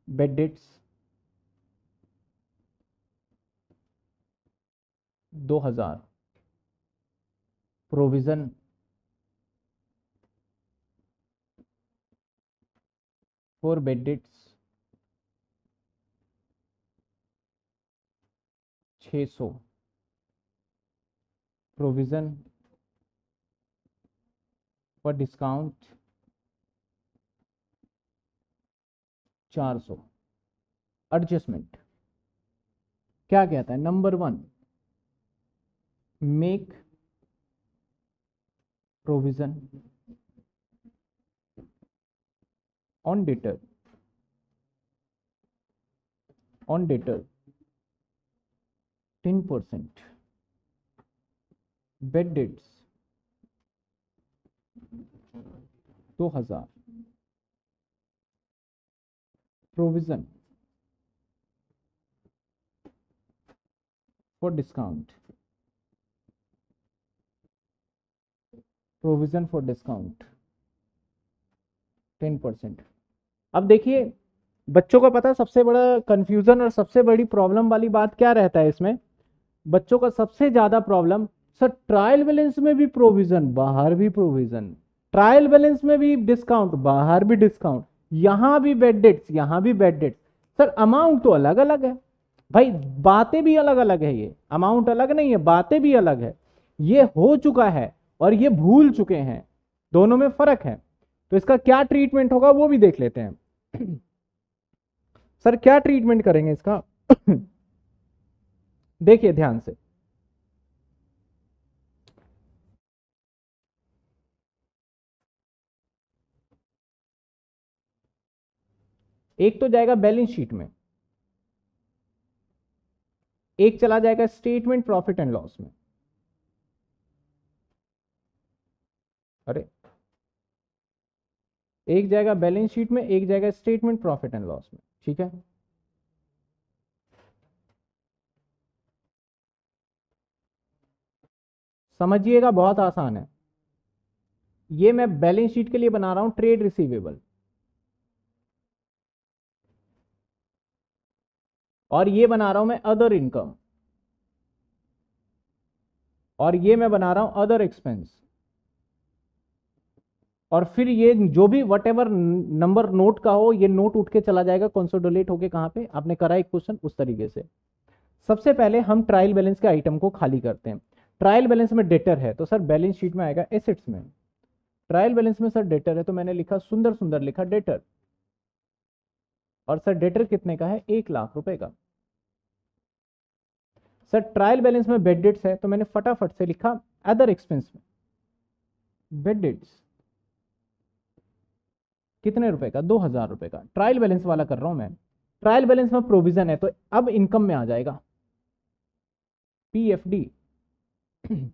बेड डेट्स दो हज़ार। प्रोविज़न four बेडिट्स छ सौ। प्रोविज़न फॉर डिस्काउंट चार सौ। एडजस्टमेंट क्या कहता है? Number one make provision on data on data 10% bed dates 2000 provision. For discount. Provision for discount. 10% अब देखिए, बच्चों को पता है सबसे बड़ा कंफ्यूजन और सबसे बड़ी प्रॉब्लम वाली बात क्या रहता है इसमें? बच्चों का सबसे ज़्यादा प्रॉब्लम सर ट्रायल बैलेंस में भी प्रोविज़न बाहर भी प्रोविज़न ट्रायल बैलेंस में भी डिस्काउंट बाहर भी डिस्काउंट यहाँ भी बेड डेट्स यहाँ भी बेड डेट्स सर अमाउंट तो अलग अलग है। भाई, बातें भी अलग अलग है ये। अमाउंट अलग नहीं है, बातें भी अलग है। ये हो चुका है और ये भूल चुके हैं। दोनों में फ़र्क है। तो इसका क्या ट्रीटमेंट होगा वो भी देख लेते हैं। सर, क्या ट्रीटमेंट करेंगे इसका? देखिए ध्यान से। एक तो जाएगा बैलेंस शीट में। एक चला जाएगा स्टेटमेंट प्रॉफिट एंड लॉस में। अरे एक जाएगा बैलेंस शीट में, एक जाएगा स्टेटमेंट प्रॉफिट एंड लॉस में, ठीक है? समझिएगा, बहुत आसान है। ये मैं बैलेंस शीट के लिए बना रहा हूँ, ट्रेड रिसीवेबल। और ये बना रहा हूँ मैं अदर इनकम। और ये मैं बना रहा हूँ अदर एक्सपेंस। और फिर ये जो भी वट एवर नंबर नोट का हो, ये नोट उठ के चला जाएगा कंसोडोलेट होके कहाँ पे? आपने करा एक क्वेश्चन उस तरीके से। सबसे पहले हम ट्रायल बैलेंस के आइटम को खाली करते हैं। ट्रायल बैलेंस में डेटर है तो सर बैलेंस शीट में आएगा एसेट्स में। ट्रायल बैलेंस में सर डेटर है तो मैंने लिखा सुंदर सुंदर लिखा डेटर और सर डेटर कितने का है? एक लाख रुपए का। सर ट्रायल बैलेंस में बेड है तो मैंने फटाफट से लिखा अदर एक्सपेंस में। बेड डेट्स कितने रुपए का? दो हज़ार रुपए का। ट्रायल बैलेंस वाला कर रहा हूँ मैं। ट्रायल बैलेंस में प्रोविज़न है तो अब इनकम में आ जाएगा। पीएफडी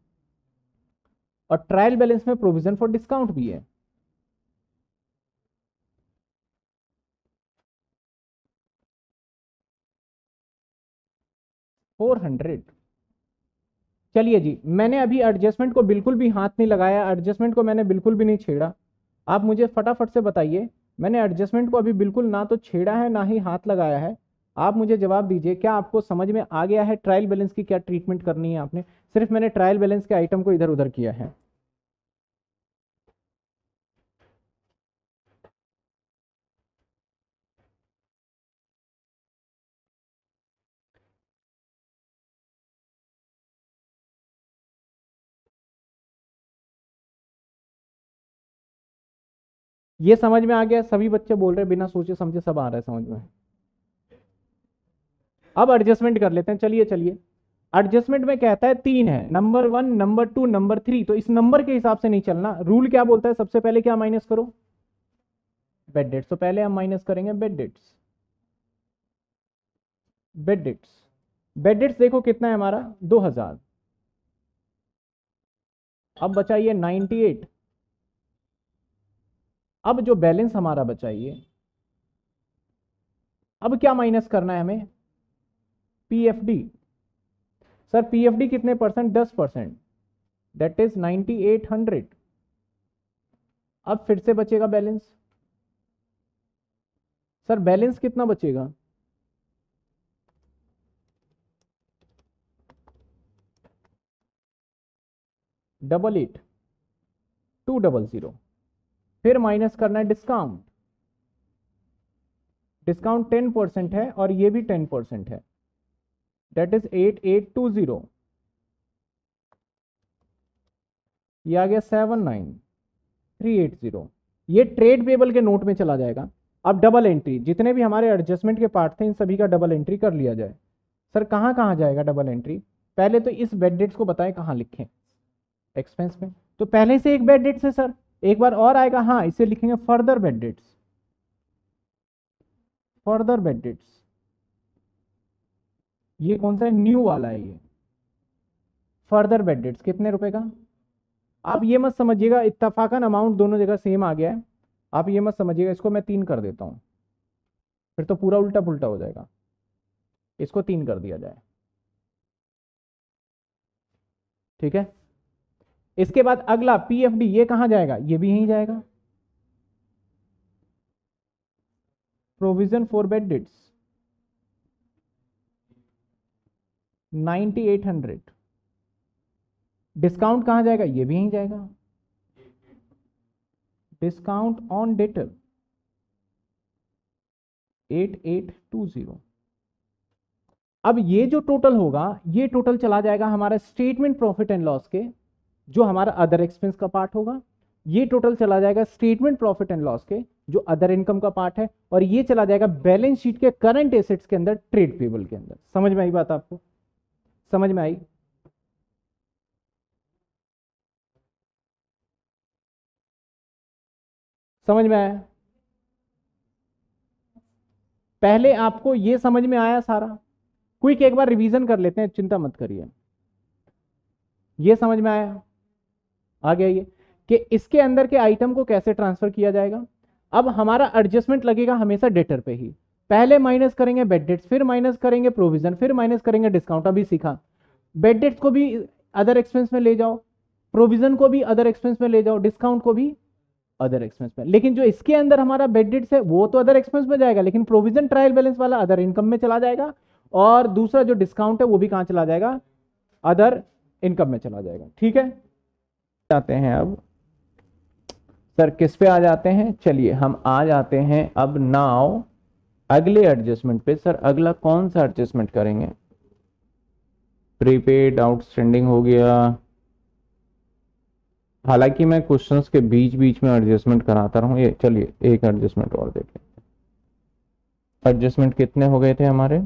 और ट्रायल बैलेंस में प्रोविज़न फॉर डिस्काउंट भी है। फोर हंड्रेड चलिए जी, मैंने अभी एडजस्टमेंट को बिल्कुल भी हाथ नहीं लगाया एडजस्टमेंट को मैंने बिल्कुल भी नहीं छेड़ा। आप मुझे फटाफट से बताइए, मैंने एडजस्टमेंट को अभी बिल्कुल ना तो छेड़ा है, ना ही हाथ लगाया है। आप मुझे जवाब दीजिए, क्या आपको समझ में आ गया है ट्रायल बैलेंस की क्या ट्रीटमेंट करनी है आपने? सिर्फ़ मैंने ट्रायल बैलेंस के आइटम को इधर उधर किया है। ये समझ में आ गया, सभी बच्चे बोल रहे बिना सोचे समझे सब आ रहा है समझ में। अब एडजस्टमेंट कर लेते हैं, चलिए चलिए। एडजस्टमेंट में कहता है तीन है number one number two number three तो इस नंबर के हिसाब से नहीं चलना। रूल क्या बोलता है, सबसे पहले क्या माइनस करो? बेड डेट्स तो पहले हम माइनस करेंगे bad debts bad debts bad debts देखो कितना है हमारा, दो हज़ार। अब बचाइए नाइनटी एट अब जो बैलेंस हमारा बचाइए अब क्या माइनस करना है हमें? पीएफडी सर पीएफडी कितने परसेंट दस percent that is ninety eight hundred अब फिर से बचेगा बैलेंस? सर, बैलेंस कितना बचेगा? Double eight. Two double zero. फिर माइनस करना है डिस्काउंट डिस्काउंट टेन परसेंट है और ये भी टेन परसेंट है। That is eight eight two zero आ गया seven nine three eight zero ये ट्रेड पेबल के नोट में चला जाएगा। अब डबल एंट्री जितने भी हमारे एडजस्टमेंट के पार्ट थे, इन सभी का डबल एंट्री कर लिया जाए। सर कहाँ कहाँ जाएगा डबल एंट्री पहले तो इस बेड डेट्स को बताएँ कहाँ लिखें। एक्सपेंस में। तो पहले से एक बेड डेट्स है सर एक बार और आएगा हाँ इसे लिखेंगे further bad debts further bad debts ये कौन सा है? न्यू वाला है ये। फर्दर बेड डेट्स कितने रुपए का? आप ये मत समझिएगा इतफाकन अमाउंट दोनों जगह सेम आ गया है। आप ये मत समझिएगा, इसको मैं तीन कर देता हूँ। फिर तो पूरा उल्टा पुल्टा हो जाएगा। इसको तीन कर दिया जाए। ठीक है? इसके बाद अगला पीएफडी ये कहाँ जाएगा? ये भी यहीं जाएगा। Provision for bad debts 9800 discount कहाँ जाएगा? ये भी यहीं जाएगा। डिस्काउंट ऑन डेटर 8820 अब ये जो टोटल होगा, ये टोटल चला जाएगा हमारा स्टेटमेंट प्रॉफिट एंड लॉस के। जो हमारा अदर एक्सपेंस का पार्ट होगा, ये टोटल चला जाएगा स्टेटमेंट प्रॉफिट एंड लॉस के, जो अदर इनकम का पार्ट है, और ये चला जाएगा बैलेंस शीट के करंट एसेट्स के अंदर ट्रेड पेबल के अंदर। समझ में आई बात आपको? समझ में आई? समझ में आया? पहले आपको ये समझ में आया सारा? क्विक एक बार रिवीजन कर लेते हैं, चिंता मत करिए। ये समझ में आया? आ गया ये, कि इसके अंदर के आइटम को कैसे ट्रांसफ़र किया जाएगा? अब हमारा एडजस्टमेंट लगेगा हमेशा डेटर पे ही। पहले माइनस करेंगे बेड डेट्स फिर माइनस करेंगे प्रोविज़न फिर माइनस करेंगे डिस्काउंट अभी सीखा। बेड डेट्स को भी अदर एक्सपेंस में ले जाओ प्रोविज़न को भी अदर एक्सपेंस में ले जाओ डिस्काउंट को भी अदर एक्सपेंस में। लेकिन जो इसके अंदर हमारा बेड डेट्स है, वो तो अदर एक्सपेंस में जाएगा, लेकिन प्रोविज़न ट्रायल बैलेंस वाला अदर इनकम में चला जाएगा, और दूसरा जो डिस्काउंट है, वो भी कहाँ चला जाएगा? अदर इनकम में चला जाएगा। ठीक है? जाते हैं अब। सर, किस पे आ जाते हैं? चलिए, हम आ जाते हैं अब नाउ। अगले एडजस्टमेंट पे। सर, अगला कौन सा एडजस्टमेंट करेंगे? प्रीपेड आउटस्टैंडिंग हो गया। हालाँकि मैं क्वेश्चंस के बीच बीच में एडजस्टमेंट कराता रहूँ। ये, चलिए, एक एडजस्टमेंट और देख लेते एडजस्टमेंट कितने हो गए थे हमारे?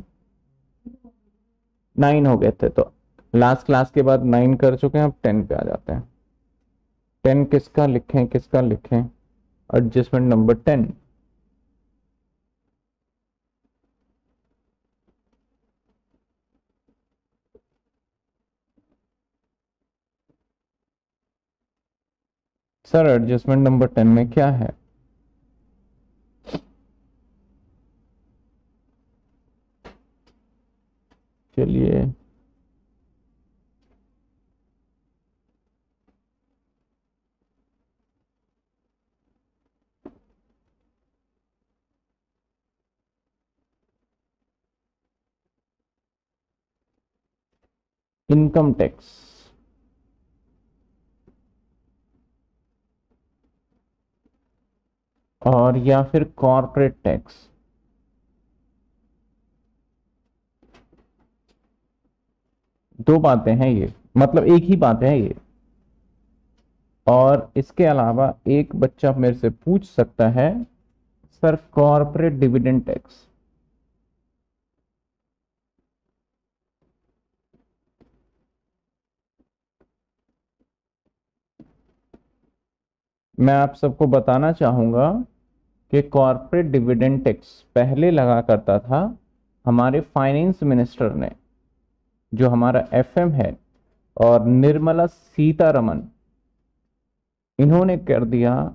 नाइन हो गए थे तो लास्ट क्लास के बाद नाइन कर चुके हैं, अब टेन पे आ जाते हैं। टेन किसका लिखें किसका लिखें? Adjustment number ten sir adjustment number ten में क्या है? चलिए। इनकम टैक्स और या फिर कॉरपोरेट टैक्स दो बातें हैं ये मतलब एक ही बात है ये। और इसके अलावा एक बच्चा मेरे से पूछ सकता है, सर कॉरपोरेट डिविडेंड टैक्स मैं आप सबको बताना चाहूँगा कि कॉरपोरेट डिविडेंड टैक्स पहले लगा करता था हमारे फाइनेंस मिनिस्टर ने, जो हमारा एफएम है, और निर्मला सीतारमन। इन्होंने कर दिया,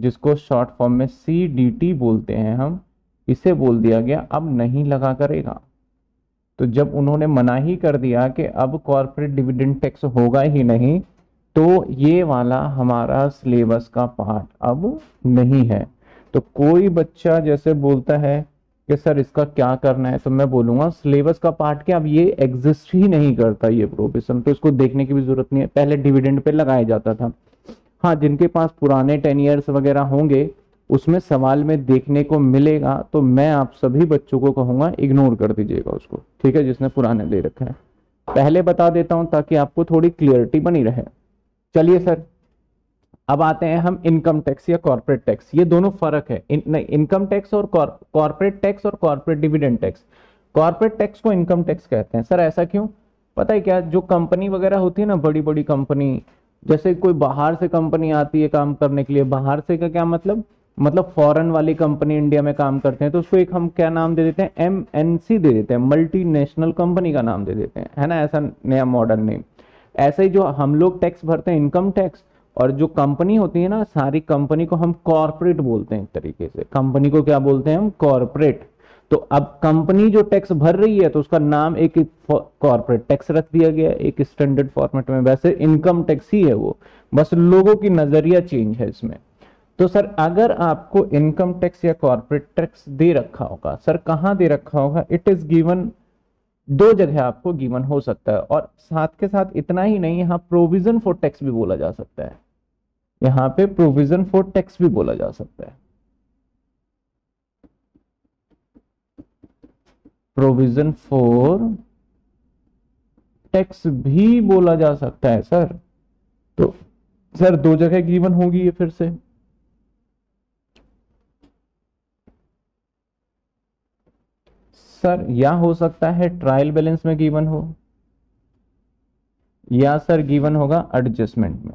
जिसको शॉर्ट फॉर्म में सी डी टी बोलते हैं हम, इसे बोल दिया गया, अब नहीं लगा करेगा। तो जब उन्होंने मना ही कर दिया कि अब कॉरपोरेट डिविडेंड टैक्स होगा ही नहीं तो ये वाला हमारा सिलेबस का पार्ट अब नहीं है। तो कोई बच्चा जैसे बोलता है कि, सर, इसका क्या करना है? तो मैं बोलूँगा सिलेबस का पार्ट क्या? अब ये एग्जिस्ट ही नहीं करता ये प्रोफेशन तो इसको देखने की भी ज़रूरत नहीं है। पहले डिविडेंड पे लगाया जाता था। हाँ जिनके पास पुराने टेन ईयर्स वगैरह होंगे, उसमें सवाल में देखने को मिलेगा तो मैं आप सभी बच्चों को कहूँगा, इग्नोर कर दीजिएगा उसको। ठीक है, जिसने पुराने दे रखा है। पहले बता देता हूँ ताकि आपको थोड़ी क्लियरिटी बनी रहे। चलिए सर अब आते हैं हम इनकम टैक्स या कॉर्पोरेट टैक्स ये दोनों फ़र्क है। इन, इनकम टैक्स और कॉर्पोरेट टैक्स और corporate dividend tax corporate tax को इनकम टैक्स कहते हैं। सर ऐसा क्यों? पता है क्या? जो कंपनी वगैरह होती है ना बड़ी बड़ी कंपनी जैसे कोई बाहर से कंपनी आती है काम करने के लिए बाहर से का क्या मतलब? मतलब फॉरेन वाली कंपनी इंडिया में काम करते हैं तो उसको एक हम क्या नाम दे देते हैं? एम एन सी दे देते हैं। मल्टी कंपनी का नाम दे देते हैं। है ना? ऐसा नया मॉडर्न नेम ऐसे ही जो हम लोग टैक्स भरते हैं इनकम टैक्स और जो कंपनी होती है ना, सारी कंपनी को हम कॉरपोरेट बोलते हैं एक तरीके से। कंपनी को क्या बोलते हैं हम? कॉरपोरेट तो अब कंपनी जो टैक्स भर रही है तो उसका नाम एक कॉर्पोरेट टैक्स रख दिया गया एक स्टैंडर्ड फॉर्मेट में। वैसे इनकम टैक्स ही है वो। बस लोगों की नज़रिया चेंज है इसमें। तो सर, अगर आपको इनकम टैक्स या कॉर्पोरेट टैक्स दे रखा होगा, सर, कहाँ दे रखा होगा? इट इज़ गिवन दो जगह आपको गिवन हो सकता है और साथ के साथ इतना ही नहीं, यहाँ प्रोविज़न फॉर टैक्स भी बोला जा सकता है। यहाँ पे प्रोविज़न फॉर टैक्स भी बोला जा सकता है। प्रोविज़न फॉर टैक्स भी बोला जा सकता है सर तो सर दो जगह गिवन होगी ये फिर से। सर, या हो सकता है ट्रायल बैलेंस में गिवन हो, या सर गिवन होगा एडजस्टमेंट में।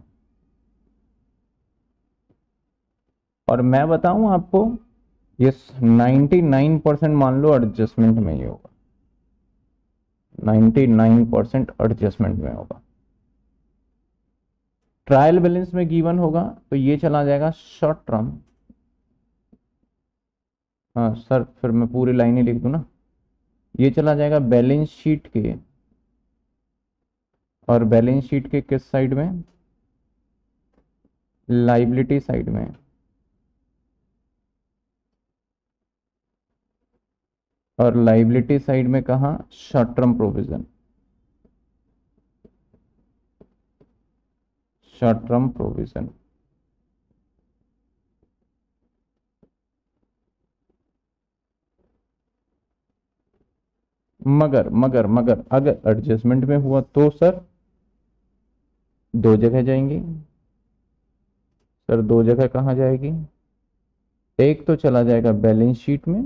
और मैं बताऊँ आपको ये 99 परसेंट मान लो एडजस्टमेंट में ही होगा। 99 परसेंट एडजस्टमेंट में होगा। ट्रायल बैलेंस में गिवन होगा तो ये चला जाएगा शॉर्ट टर्म हाँ सर, फिर मैं पूरी लाइन ही लिख दू ना। ये चला जाएगा बैलेंस शीट के। और बैलेंस शीट के किस साइड में? लाइबिलिटी साइड में। और लाइबिलिटी साइड में कहा? Short term provision. Short term provision. मगर मगर मगर, अगर एडजस्टमेंट में हुआ तो सर दो जगह जाएँगी। सर दो जगह कहा जाएगी? एक तो चला जाएगा बैलेंस शीट में।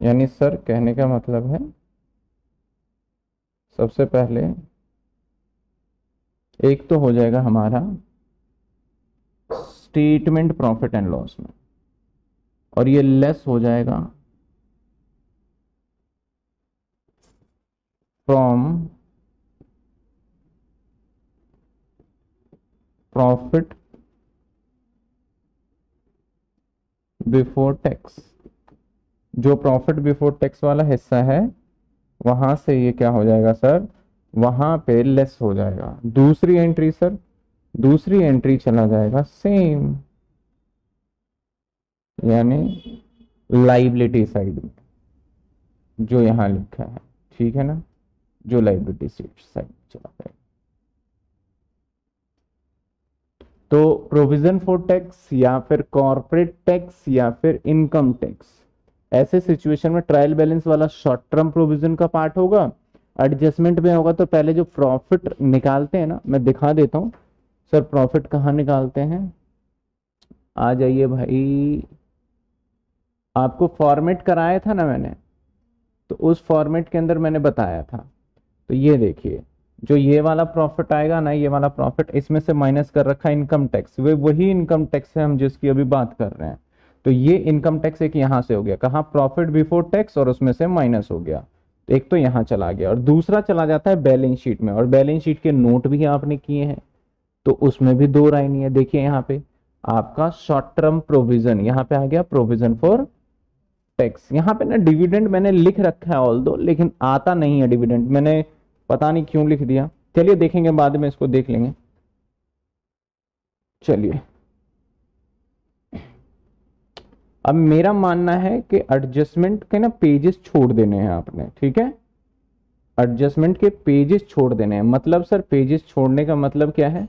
यानी सर कहने का मतलब है, सबसे पहले एक तो हो जाएगा हमारा स्टेटमेंट प्रॉफिट एंड लॉस में। और ये लेस हो जाएगा फ्रॉम प्रॉफिट बिफोर टैक्स जो प्रॉफिट बिफोर टैक्स वाला हिस्सा है, वहाँ से ये क्या हो जाएगा सर वहाँ पे लेस हो जाएगा। दूसरी एंट्री सर दूसरी एंट्री चला जाएगा सेम यानी लाइबिलिटी साइड में, जो यहाँ लिखा है। ठीक है ना? जो लाइबिलिटी साइड चला जाएगा तो प्रोविज़न फॉर टैक्स या फिर कॉरपोरेट टैक्स या फिर इनकम टैक्स ऐसे सिचुएशन में ट्रायल बैलेंस वाला शॉर्ट टर्म प्रोविज़न का पार्ट होगा एडजस्टमेंट में होगा तो पहले जो प्रॉफिट निकालते हैं ना, मैं दिखा देता हूँ। सर प्रॉफिट कहाँ निकालते हैं? आ जाइए भाई। आपको फॉर्मेट कराया था ना मैंने तो उस फॉर्मेट के अंदर मैंने बताया था। तो ये देखिए, जो ये वाला प्रॉफिट आएगा ना, ये वाला प्रॉफिट इसमें से माइनस कर रखा है इनकम टैक्स वे वही इनकम टैक्स है हम जिसकी अभी बात कर रहे हैं। तो ये इनकम टैक्स एक यहाँ से हो गया। कहा प्रॉफिट बिफोर टैक्स और उसमें से माइनस हो गया। एक तो यहाँ चला गया और दूसरा चला जाता है बैलेंस शीट में और बैलेंस शीट के नोट भी आपने किए हैं। तो उसमें भी दो राय नहीं है। देखिए यहाँ पे आपका शॉर्ट टर्म प्रोविज़न यहाँ पे आ गया प्रोविज़न फॉर टैक्स यहाँ पे ना डिविडेंड मैंने लिख रखा है ऑल दो लेकिन आता नहीं है डिविडेंड मैंने पता नहीं क्यों लिख दिया। चलिए देखेंगे, बाद में इसको देख लेंगे। चलिए। अब मेरा मानना है कि एडजस्टमेंट के ना पेजेस छोड़ देने हैं आपने, ठीक है? एडजस्टमेंट के पेजेस छोड़ देने हैं। मतलब सर पेजेस छोड़ने का मतलब क्या है?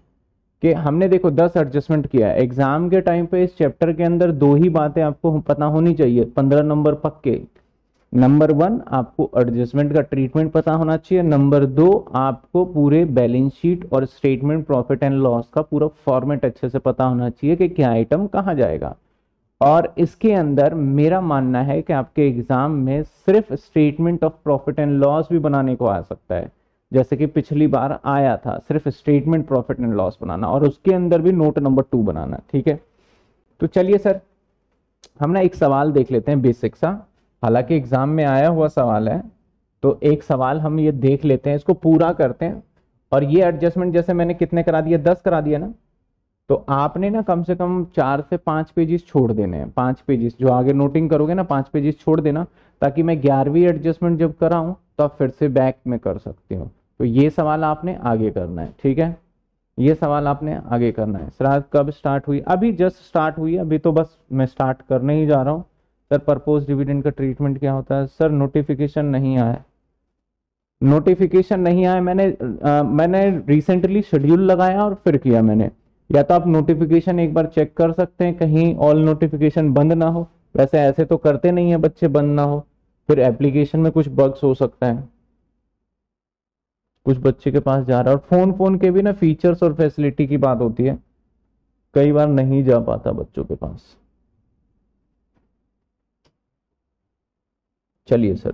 कि हमने देखो, दस एडजस्टमेंट किया है। एग्ज़ाम के टाइम पे इस चैप्टर के अंदर दो ही बातें आपको पता होनी चाहिए, पंद्रह नंबर पक्के। नंबर वन, आपको एडजस्टमेंट का ट्रीटमेंट पता होना चाहिए। नंबर दो, आपको पूरे बैलेंस शीट और स्टेटमेंट प्रॉफिट एंड लॉस का पूरा फॉर्मेट अच्छे से पता होना चाहिए कि क्या आइटम कहाँ जाएगा। और इसके अंदर मेरा मानना है कि आपके एग्ज़ाम में सिर्फ़ statement of profit and loss भी बनाने को आ सकता है। जैसे कि पिछली बार आया था, सिर्फ़ स्टेटमेंट प्रॉफिट एंड लॉस बनाना और उसके अंदर भी नोट नंबर टू बनाना, ठीक है? तो चलिए सर, हम ना एक सवाल देख लेते हैं बेसिक सा। हालाँकि एग्ज़ाम में आया हुआ सवाल है तो एक सवाल हम ये देख लेते हैं, इसको पूरा करते हैं। और ये एडजस्टमेंट जैसे मैंने कितने करा दिया दस करा दिया ना? तो आपने ना कम से कम चार से पाँच पेजेस छोड़ देने हैं, पाँच पेजेस जो आगे नोटिंग करोगे ना, पाँच पेजेस छोड़ देना, ताकि मैं ग्यारहवीं एडजस्टमेंट जब कराऊं तो आप फिर से बैक में कर सकते हो। तो ये सवाल आपने आगे करना है, ठीक है? ये सवाल आपने आगे करना है। सर कब स्टार्ट हुई? अभी जस्ट स्टार्ट हुई अभी तो बस मैं स्टार्ट करने ही जा रहा हूँ। सर परपोज डिविडेंड का ट्रीटमेंट क्या होता है? सर नोटिफिकेशन नहीं आया। नोटिफिकेशन नहीं आया मैंने आ, मैंने रिसेंटली शेड्यूल लगाया और फिर किया मैंने। या तो आप नोटिफिकेशन एक बार चेक कर सकते हैं कहीं ऑल नोटिफिकेशन बंद ना हो। वैसे ऐसे तो करते नहीं है बच्चे बंद ना हो। फिर एप्लीकेशन में कुछ बग्स हो सकता है। कुछ बच्चे के पास जा रहा है। और फ़ोन फ़ोन के भी ना फीचर्स और फैसिलिटी की बात होती है। कई बार नहीं जा पाता बच्चों के पास। चलिए सर,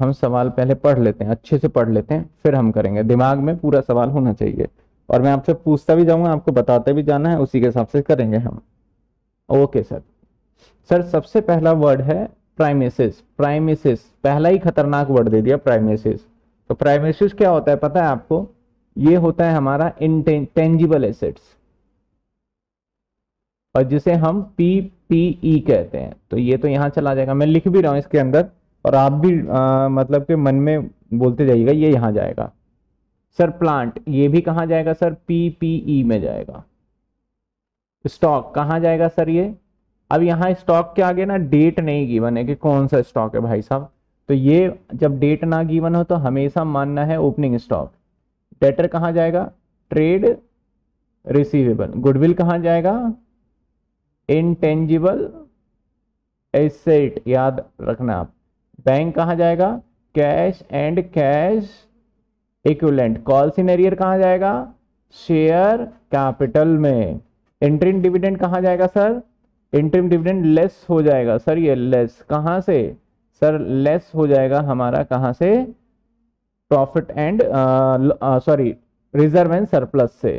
हम सवाल पहले पढ़ लेते हैं, अच्छे से पढ़ लेते हैं, फिर हम करेंगे। दिमाग में पूरा सवाल होना चाहिए और मैं आपसे पूछता भी जाऊँगा, आपको बताते भी जाना है, उसी के हिसाब से करेंगे हम। Okay sir. सर, सबसे पहला वर्ड है प्राइमेसिस। प्राइमेसिस, पहला ही खतरनाक वर्ड दे दिया, प्राइमेसिस। तो प्राइमेसिस क्या होता है पता है आपको? ये होता है हमारा इंटेंजिबल एसेट्स और जिसे हम पी पी ई कहते हैं। तो ये तो यहाँ चला जाएगा। मैं लिख भी रहा हूँ इसके अंदर और आप भी आ, मतलब के मन में बोलते जाइएगा ये यहाँ जाएगा। सर प्लांट ये भी कहाँ जाएगा सर? पीपीई में जाएगा। स्टॉक कहाँ जाएगा सर ये? अब यहाँ स्टॉक के आगे ना डेट नहीं गिवन है कि कौन सा स्टॉक है भाई साहब। तो ये जब डेट ना गिवन हो तो हमेशा मानना है ओपनिंग स्टॉक डेटर कहाँ जाएगा? ट्रेड रिसीवेबल गुडविल कहाँ जाएगा? इनटेंजिबल एसेट याद रखना आप। बैंक कहाँ जाएगा? Cash and cash equivalent calls in arrear कहा जाएगा? शेयर कैपिटल में। इंट्रीम डिविडेंड कहा जाएगा सर इंट्रीम डिविडेंड लेस हो जाएगा। सर ये लेस कहाँ से? सर लेस हो जाएगा हमारा कहाँ से? Profit and sorry reserve and surplus से।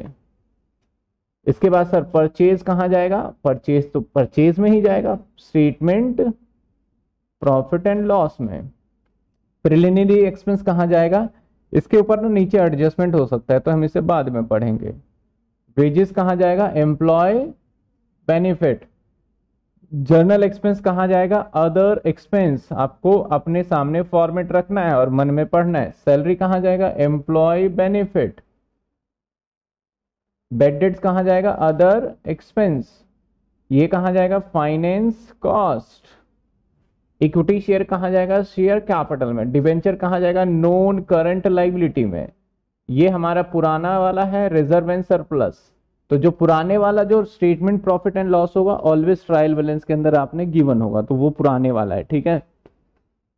इसके बाद सर परचेज कहाँ जाएगा? परचेज तो परचेज में ही जाएगा। स्टेटमेंट प्रॉफिट एंड लॉस में। प्रिलिमिनरी एक्सपेंस कहाँ जाएगा? इसके ऊपर ना नीचे एडजस्टमेंट हो सकता है तो हम इसे बाद में पढ़ेंगे। वेजेस कहा जाएगा? एम्प्लॉय बेनिफिट जर्नल एक्सपेंस कहा जाएगा? अदर एक्सपेंस आपको अपने सामने फॉर्मेट रखना है और मन में पढ़ना है। सैलरी कहा जाएगा? एम्प्लॉय बेनिफिट बेड डेट्स कहा जाएगा? अदर एक्सपेंस ये कहा जाएगा? फाइनेंस कॉस्ट इक्विटी शेयर कहा जाएगा? शेयर कैपिटल में. डिवेंचर कहा जाएगा? नॉन करंट लाइबिलिटी में. ये हमारा पुराना वाला है रिज़र्व एंड सरप्लस तो जो पुराने वाला जो स्टेटमेंट प्रॉफिट एंड लॉस होगा ऑलवेज ट्रायल बैलेंस के अंदर आपने गिवन होगा. तो वो पुराने वाला है, ठीक है?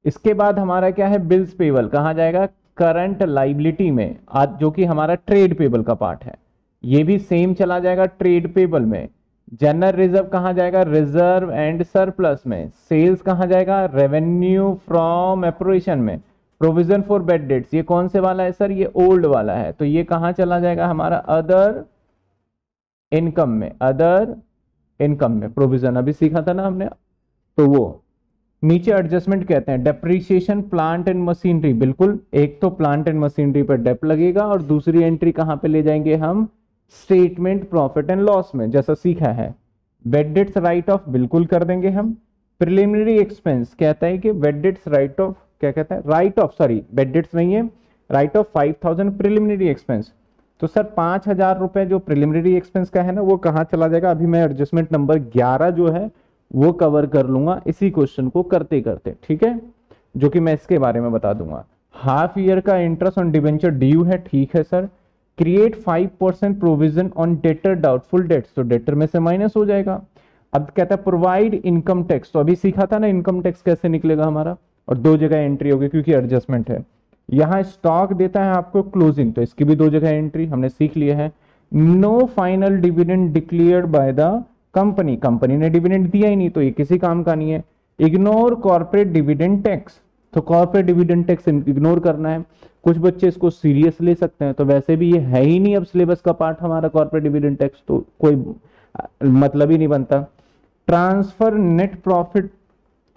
इसके बाद हमारा क्या है? बिल्स पेबल कहा जाएगा? करंट लाइबिलिटी में. आज जो कि हमारा ट्रेड पेबल का पार्ट है. ये भी सेम चला जाएगा ट्रेड पेबल में। जनरल रिज़र्व कहा जाएगा? रिज़र्व एंड सरप्लस में। सेल्स कहा जाएगा? रेवेन्यू फ्रॉम एप्रोएशन में। प्रोविज़न फॉर बेड डेट्स ये कौन से वाला है सर ये ओल्ड वाला है। तो ये कहा चला जाएगा? हमारा अदर इनकम में। अदर इनकम में। प्रोविज़न अभी सीखा था ना हमने? तो वो। नीचे एडजस्टमेंट कहते हैं। डेप्रीशिएशन प्लांट एंड मशीनरी बिल्कुल, एक तो प्लांट एंड मशीनरी पर डेप लगेगा और दूसरी एंट्री कहाँ पे ले जाएँगे हम? स्टेटमेंट प्रॉफिट एंड लॉस में, जैसा सीखा है। वेडिट्स राइट ऑफ़ बिल्कुल कर देंगे हम। प्रिलिमिनरी एक्सपेंस कहता है कि वेडिट्स राइट ऑफ़ क्या कहता है? राइट ऑफ़ सॉरी वेडिट्स नहीं है। Write off five thousand preliminary expense तो सर, पाँच हज़ार रुपए जो प्रिलिमिनरी एक्सपेंस का है ना, वो कहाँ चला जाएगा? अभी मैं एडजस्टमेंट नंबर ग्यारह जो है, वो कवर कर लूँगा इसी क्वेश्चन को करते करते ठीक है? जो कि मैं इसके बारे में बता दूँगा। हाफ़ ईयर का इंटरेस्ट ऑन डिवेंचर ड्यू है, ठीक है, sir. Create five percent provision on debtor doubtful debts तो डेटर में से माइनस हो जाएगा। अब कहता है प्रोवाइड इनकम टैक्स तो अभी सीखा था ना इनकम टैक्स कैसे निकलेगा हमारा? और दो जगह एंट्री होगी क्योंकि एडजस्टमेंट है। यहाँ स्टॉक देता है आपको क्लोजिंग तो इसकी भी दो जगह एंट्री हमने सीख लिया है। No final dividend declared by the company company ने डिविडेंड दिया ही नहीं तो ये किसी काम का नहीं है। इग्नोर कॉर्पोरेट डिविडेंड टैक्स तो कॉर्पोरेट डिविडेंड टैक्स इग्नोर करना है। कुछ बच्चे इसको सीरियस ले सकते हैं तो वैसे भी ये है ही नहीं अब सिलेबस का पार्ट हमारा कॉर्पोरेट डिविडेंड टैक्स तो कोई मतलब ही नहीं बनता। ट्रांसफ़र नेट प्रॉफिट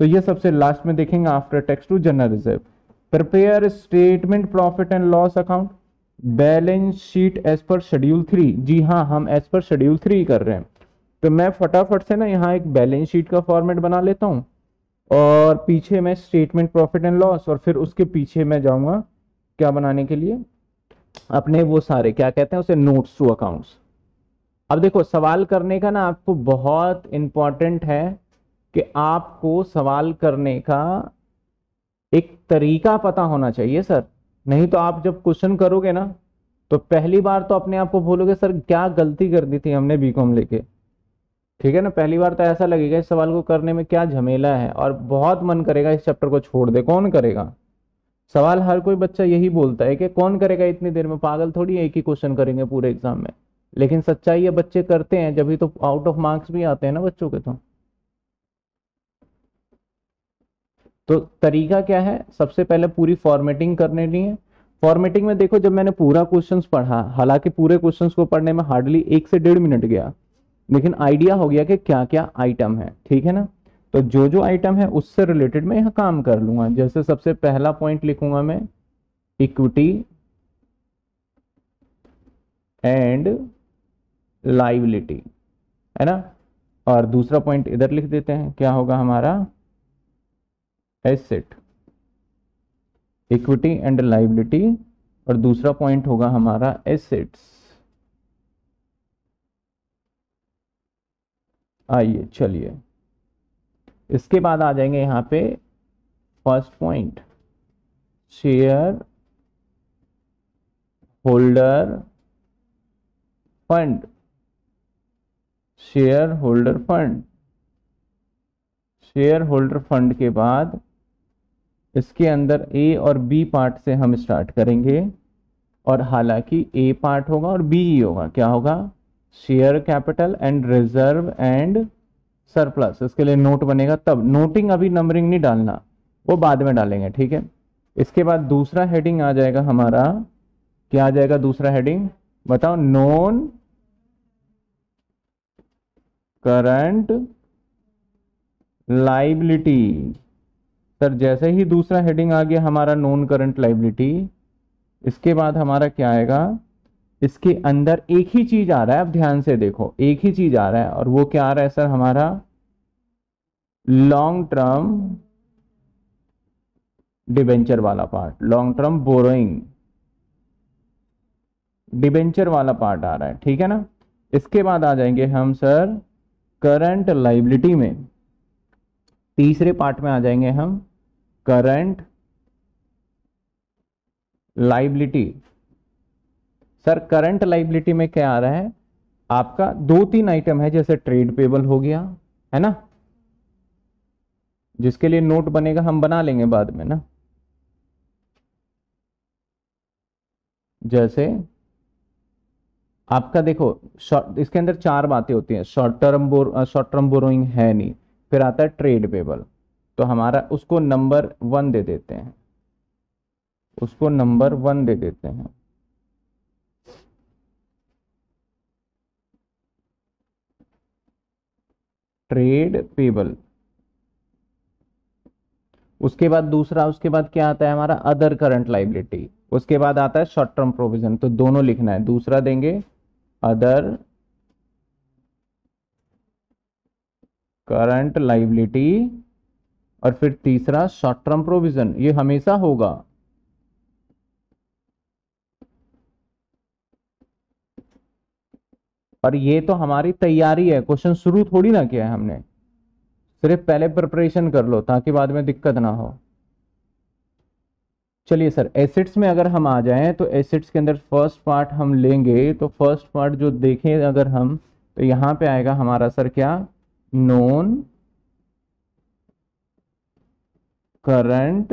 तो ये सबसे लास्ट में देखेंगे after tax to general reserve prepare statement profit and loss account balance sheet as per schedule three जी हाँ हम एज पर शेड्यूल थ्री कर रहे हैं। तो मैं फटाफट से ना यहाँ एक बैलेंस शीट का फॉर्मेट बना लेता हूँ, और पीछे मैं स्टेटमेंट प्रॉफिट एंड लॉस और फिर उसके पीछे मैं जाऊँगा क्या बनाने के लिए? अपने वो सारे, क्या कहते हैं उसे नोट्स टू अकाउंट्स अब देखो, सवाल करने का ना आपको बहुत इंपॉर्टेंट है कि आपको सवाल करने का एक तरीका पता होना चाहिए, सर। नहीं तो आप जब क्वेश्चन करोगे ना तो पहली बार तो अपने आप को बोलोगे, सर, क्या गलती कर दी थी हमने बीकॉम लेके? ठीक है ना? पहली बार तो ऐसा लगेगा, इस सवाल को करने में क्या झमेला है? और बहुत मन करेगा इस चैप्टर को छोड़ दे। कौन करेगा? सवाल हर कोई बच्चा यही बोलता है कि कौन करेगा इतनी देर में? पागल थोड़ी एक ही क्वेश्चन करेंगे पूरे एग्ज़ाम में। लेकिन सच्चाई ये बच्चे करते हैं, जब तो आउट ऑफ़ मार्क्स भी आते हैं ना बच्चों के तो। तो तरीका क्या है? सबसे पहले पूरी फॉर्मेटिंग करने ली है। फॉर्मेटिंग में देखो, जब मैंने पूरा क्वेश्चंस पढ़ा, हालाँकि पूरे क्वेश्चंस को पढ़ने में हार्डली एक से डेढ़ मिनट गया, लेकिन आइडिया हो गया कि क्या क्या आइटम है, ठीक है ना? तो जो जो आइटम है, उससे रिलेटेड मैं यहाँ काम कर लूँगा। जैसे सबसे पहला पॉइंट लिखूँगा मैं इक्विटी एंड लाइबिलिटी है ना? और दूसरा पॉइंट इधर लिख देते हैं। क्या होगा हमारा? एसेट इक्विटी एंड लाइबिलिटी और दूसरा पॉइंट होगा हमारा एसेट्स आइए, चलिए। इसके बाद आ जाएँगे यहाँ पे first point share holder fund share holder fund share holder fund के बाद इसके अंदर ए और बी पार्ट से हम स्टार्ट करेंगे और हालाँकि ए पार्ट होगा और बी ही होगा। क्या होगा? Share capital and reserve and surplus इसके लिए नोट बनेगा तब। नोटिंग अभी नंबरिंग नहीं डालना, वो बाद में डालेंगे, ठीक है? इसके बाद दूसरा हेडिंग आ जाएगा हमारा, क्या आ जाएगा दूसरा हेडिंग बताओ नॉन करंट लाइबिलिटी सर, जैसे ही दूसरा हेडिंग आ गया हमारा नॉन करंट लाइबिलिटी इसके बाद हमारा क्या आएगा? इसके अंदर एक ही चीज़ आ रहा है, अब ध्यान से देखो, एक ही चीज़ आ रहा है, और वो क्या आ रहा है सर हमारा? लॉन्ग टर्म डिबेंचर वाला part long term borrowing debenture वाला पार्ट आ रहा है, ठीक है ना? इसके बाद आ जाएँगे हम सर करंट लाइबिलिटी में, तीसरे पार्ट में आ जाएँगे हम current liability sir current liability में क्या आ रहा है? आपका दो तीन आइटम है, जैसे ट्रेड पेबल हो गया, है ना? जिसके लिए नोट बनेगा, हम बना लेंगे बाद में, ना? जैसे आपका देखो शॉर्ट इसके अंदर चार बातें होती हैं short term bore short term borrowing है नहीं, फिर आता है ट्रेड पेबल तो हमारा उसको नंबर वन दे देते हैं, उसको नंबर वन दे देते हैं। Trade payable. उसके बाद दूसरा, उसके बाद क्या आता है हमारा? अदर करंट लाइबिलिटी उसके बाद आता है शॉर्ट टर्म प्रोविज़न तो दोनों लिखना है। दूसरा देंगे अदर करंट लाइबिलिटी और फिर तीसरा शॉर्ट टर्म प्रोविज़न ये हमेशा होगा। और ये तो हमारी तैयारी है, क्वेश्चन शुरू थोड़ी ना किया है हमने। सिर्फ़ पहले प्रिपरेशन कर लो ताकि बाद में दिक्कत ना हो। चलिए सर एसिड्स में अगर हम आ जाएँ तो एसिड्स के अंदर फ़र्स्ट पार्ट हम लेंगे तो फ़र्स्ट पार्ट जो देखें अगर हम तो यहाँ पे आएगा हमारा सर क्या? नॉन करंट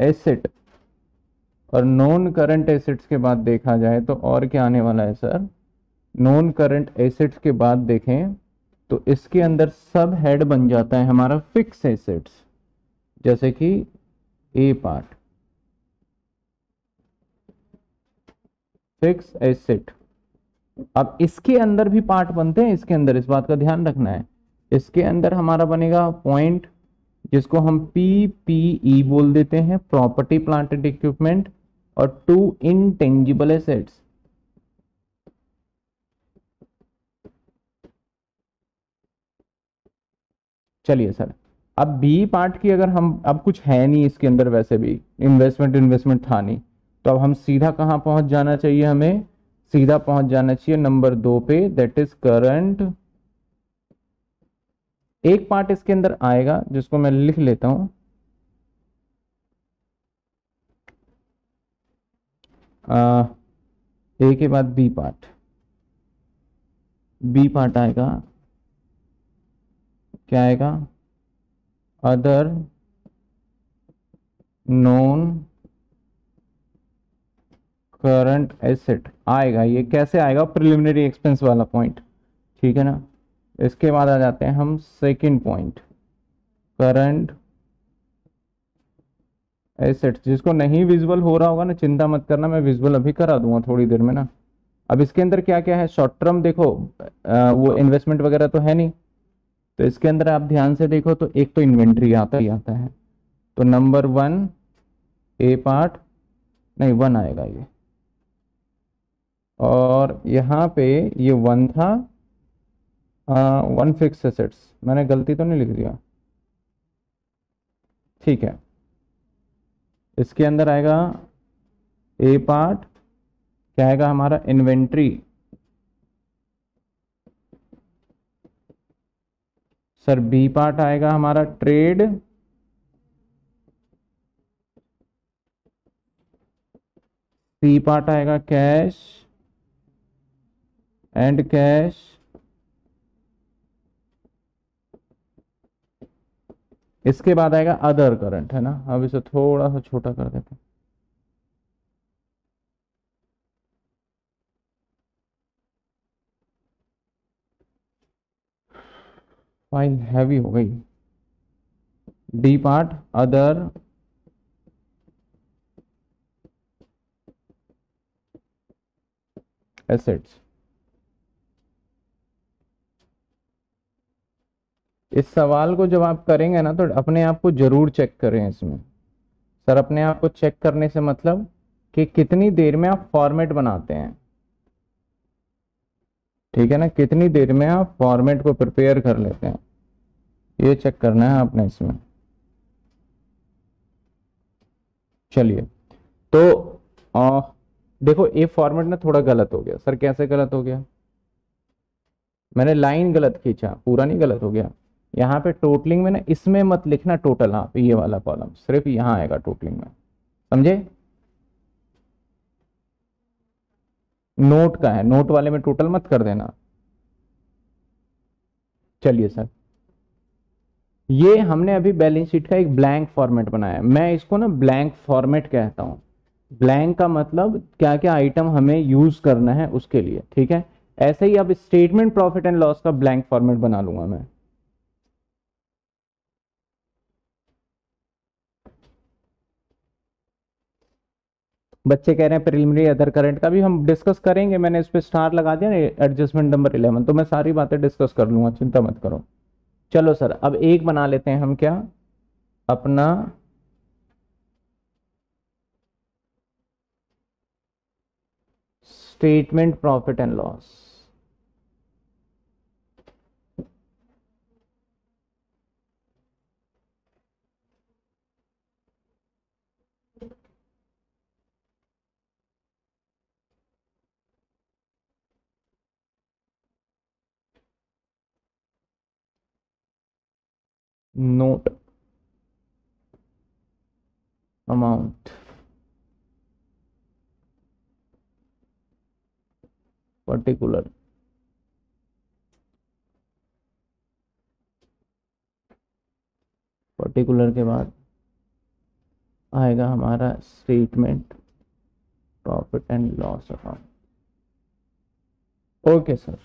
एसिड और नॉन करंट एसिड्स के बाद देखा जाए तो और क्या आने वाला है सर नॉन करंट एसेट्स के बाद देखें तो इसके अंदर सब हेड बन जाता है हमारा फिक्स एसेट्स जैसे कि ए पार्ट फिक्स एसेट अब इसके अंदर भी पार्ट बनते हैं, इसके अंदर इस बात का ध्यान रखना है। इसके अंदर हमारा बनेगा पॉइंट जिसको हम पी पी ई बोल देते हैं प्रॉपर्टी प्लांट एंड इक्विपमेंट और टू इनटेंजिबल एसेट्स चलिए सर, अब बी पार्ट की अगर हम, अब कुछ है नहीं इसके अंदर वैसे भी इन्वेस्टमेंट इन्वेस्टमेंट था नहीं तो अब हम सीधा कहाँ पहुँच जाना चाहिए हमें? सीधा पहुँच जाना चाहिए नंबर दो पे दैट इज़ करंट एक पार्ट इसके अंदर आएगा, जिसको मैं लिख लेता हूँ। ए के बाद बी पार्ट बी पार्ट आएगा. क्या आएगा? अदर नॉन करंट एसेट आएगा. ये कैसे आएगा? प्रिलिमिनरी एक्सपेंस वाला पॉइंट ठीक है ना? इसके बाद आ जाते हैं हम सेकंड पॉइंट करंट एसेट्स जिसको नहीं विजुअल हो रहा होगा ना चिंता मत करना मैं विजुअल अभी करा दूँगा थोड़ी देर में ना। अब इसके अंदर क्या क्या है? शॉर्ट टर्म देखो आ, वो इन्वेस्टमेंट वगैरह तो है नहीं। तो इसके अंदर आप ध्यान से देखो तो एक तो इन्वेंट्री आता ही आता है। तो नंबर वन ए पार्ट नहीं वन आएगा ये। और यहाँ पे ये वन था वन फिक्स एसेट्स मैंने गलती तो नहीं लिख दिया। ठीक है। इसके अंदर आएगा ए पार्ट क्या आएगा हमारा इन्वेंट्री सर बी पार्ट आएगा हमारा ट्रेड सी पार्ट आएगा कैश एंड कैश इसके बाद आएगा अदर करंट है ना? अब इसे थोड़ा सा छोटा कर देते हैं। फ़ाइल हैवी हो गई। डी पार्ट अदर एसेट्स इस सवाल को जब आप करेंगे ना तो अपने आप को ज़रूर चेक करें इसमें। सर अपने आप को चेक करने से मतलब कि कितनी देर में आप फॉर्मेट बनाते हैं। ठीक है ना? कितनी देर में आप फॉर्मेट को प्रिपेयर कर लेते हैं। ये चेक करना है आपने इसमें। चलिए तो आ, देखो ये फॉर्मेट ना थोड़ा गलत हो गया। सर कैसे गलत हो गया? मैंने लाइन गलत खींचा पूरा नहीं गलत हो गया। यहाँ पे टोटलिंग में ना, इसमें मत लिखना टोटल हाँ ये वाला कॉलम सिर्फ़ यहाँ आएगा टोटलिंग में। समझे? नोट का है नोट वाले में टोटल मत कर देना। चलिए सर ये हमने अभी बैलेंस शीट का एक ब्लैंक फॉर्मेट बनाया मैं इसको ना ब्लैंक फॉर्मेट कहता हूँ। ब्लैंक का मतलब क्या क्या आइटम हमें यूज़ करना है उसके लिए, ठीक है? ऐसे ही अब स्टेटमेंट प्रॉफिट एंड लॉस का ब्लैंक फॉर्मेट बना लूँगा मैं। बच्चे कह रहे हैं प्रिलिमिनरी अदर करंट का भी हम डिस्कस करेंगे, मैंने इस पर स्टार लगा दिया एडजस्टमेंट नंबर इलेवन तो मैं सारी बातें डिस्कस कर लूँगा, चिंता मत करो। चलो सर, अब एक बना लेते हैं हम क्या? अपना statement profit and loss note. Amount. Particular. Particular के बाद आएगा हमारा statement profit and loss account okay sir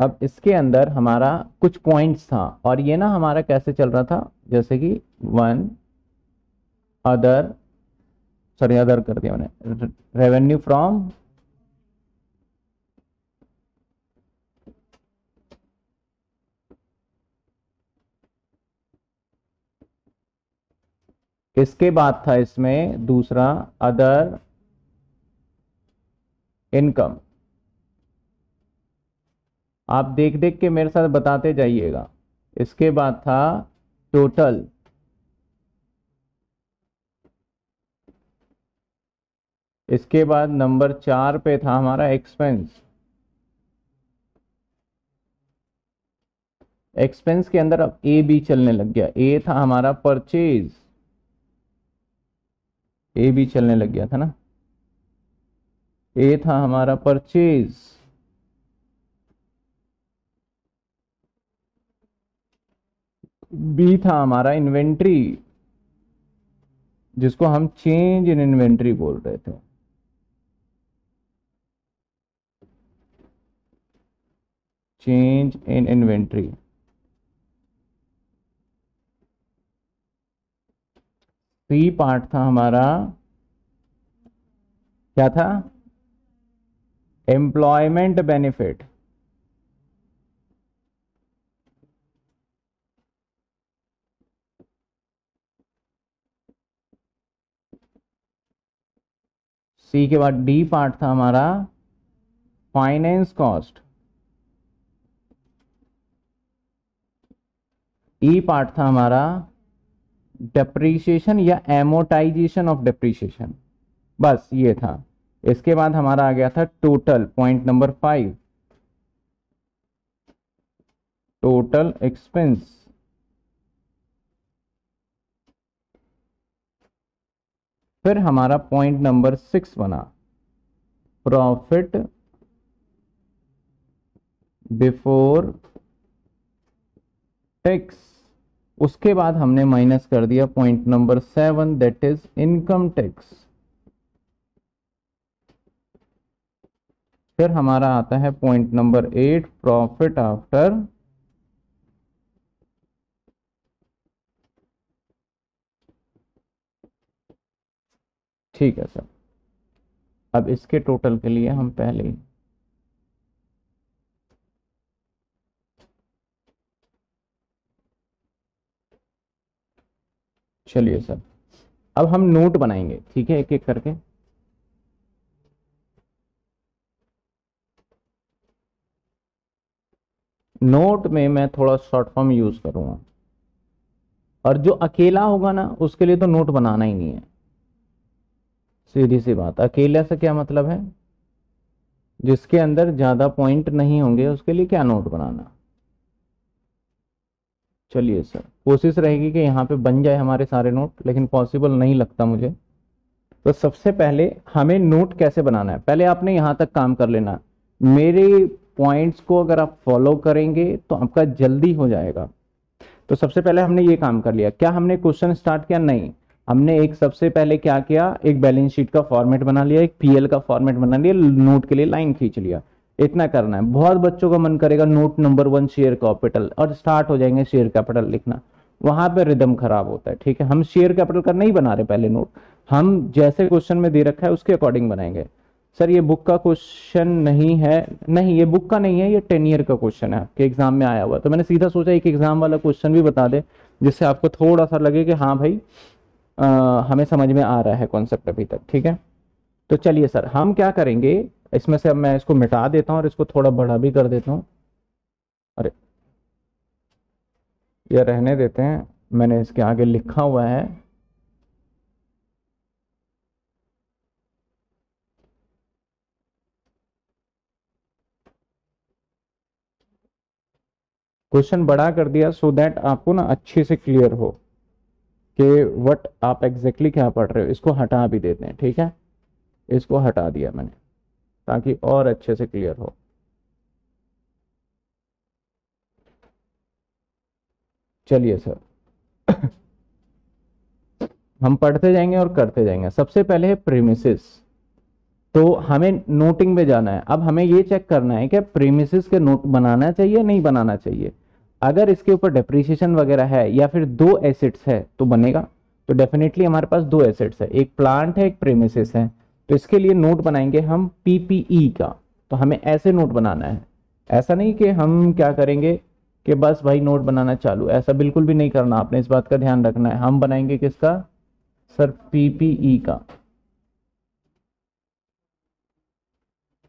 अब इसके अंदर हमारा कुछ पॉइंट्स था और ये ना हमारा कैसे चल रहा था? जैसे कि वन अदर सॉरी अदर कर दिया मैंने। रेवेन्यू फ्रॉम इसके बाद था इसमें? दूसरा अदर इनकम आप देख देख के मेरे साथ बताते जाइएगा। इसके बाद था टोटल इसके बाद नंबर चार पे था हमारा एक्सपेंस एक्सपेंस के अंदर अब ए बी चलने लग गया। ए था हमारा परचेज ए बी चलने लग गया था ना? ए था हमारा परचेज बी था हमारा इन्वेंट्री, जिसको हम चेंज इन इन्वेंट्री बोल रहे थे। Change in inventory. C part था हमारा, क्या था? एम्प्लॉयमेंट बेनिफिट सी के बाद डी पार्ट था हमारा फाइनेंस कॉस्ट ई पार्ट था हमारा डेप्रीशिएशन या एमोटाइजेशन ऑफ़ डेप्रीशिएशन बस ये था। इसके बाद हमारा आ गया था total point number five total expense फिर हमारा पॉइंट नंबर सिक्स बना। प्रॉफिट बिफोर टैक्स उसके बाद हमने माइनस कर दिया point number seven that is income tax फिर हमारा आता है point number eight profit after ठीक है सर। अब इसके टोटल के लिए हम पहले चलिए सर, अब हम नोट बनाएँगे, ठीक है एक एक करके। नोट में मैं थोड़ा शॉर्ट फॉर्म यूज़ करूँगा। और जो अकेला होगा ना, उसके लिए तो नोट बनाना ही नहीं है। सीधी सी बात। अकेले से क्या मतलब है? जिसके अंदर ज़्यादा पॉइंट नहीं होंगे, उसके लिए क्या नोट बनाना? चलिए सर कोशिश रहेगी कि यहाँ पे बन जाए हमारे सारे नोट लेकिन पॉसिबल नहीं लगता मुझे। तो सबसे पहले हमें नोट कैसे बनाना है? पहले आपने यहाँ तक काम कर लेना। मेरे पॉइंट्स को अगर आप फॉलो करेंगे तो आपका जल्दी हो जाएगा। तो सबसे पहले हमने ये काम कर लिया। क्या हमने क्वेश्चन स्टार्ट किया? नहीं। हमने एक सबसे पहले क्या किया? एक बैलेंस शीट का फॉर्मेट बना लिया, एक पीएल का फॉर्मेट बना लिया नोट के लिए लाइन खींच लिया। इतना करना है। बहुत बच्चों का मन करेगा note number one share capital और स्टार्ट हो जाएँगे शेयर कैपिटल लिखना। वहाँ पे रिदम खराब होता है, ठीक है? हम शेयर कैपिटल का नहीं बना रहे पहले नोट हम जैसे क्वेश्चन में दे रखा है, उसके अकॉर्डिंग बनाएँगे। सर, ये बुक का क्वेश्चन नहीं है। नहीं, ये बुक का नहीं है, ये टेन ईयर का क्वेश्चन है आपके एग्ज़ाम में आया हुआ। तो मैंने सीधा सोचा एक एग्ज़ाम वाला क्वेश्चन भी बता दे, जिससे आपको थोड़ा सा लगे कि हाँ भाई आ, हमें समझ में आ रहा है कॉन्सेप्ट अभी तक ठीक है? तो चलिए सर हम क्या करेंगे? इसमें से अब मैं इसको मिटा देता हूँ और इसको थोड़ा बड़ा भी कर देता हूँ। अरे यह रहने देते हैं। मैंने इसके आगे लिखा हुआ है। क्वेश्चन बड़ा कर दिया सो so दैट आपको ना अच्छे से क्लियर हो। कि वट आप एग्जैक्टली exactly क्या पढ़ रहे हो, इसको हटा भी देते हैं, ठीक है? इसको हटा दिया मैंने, ताकि और अच्छे से क्लियर हो। चलिए सर हम पढ़ते जाएँगे और करते जाएँगे। सबसे पहले है प्रीमिसिस तो हमें नोटिंग में जाना है। अब हमें ये चेक करना है कि प्रीमिसिस के नोट बनाना चाहिए नहीं बनाना चाहिए। अगर इसके ऊपर डेप्रिसिएशन वगैरह है या फिर दो एसिड्स है तो बनेगा। तो डेफिनेटली हमारे पास दो एसिड्स है। एक प्लांट है, एक प्रेमिसिस है। तो इसके लिए नोट बनाएँगे हम पीपीई का। तो हमें ऐसे नोट बनाना है। ऐसा नहीं कि हम क्या करेंगे कि बस भाई नोट बनाना चालू। ऐसा बिल्कुल भी नहीं करना। आपने इस बात का ध्यान रखना है। हम बनाएँगे किसका? सर पीपीई का।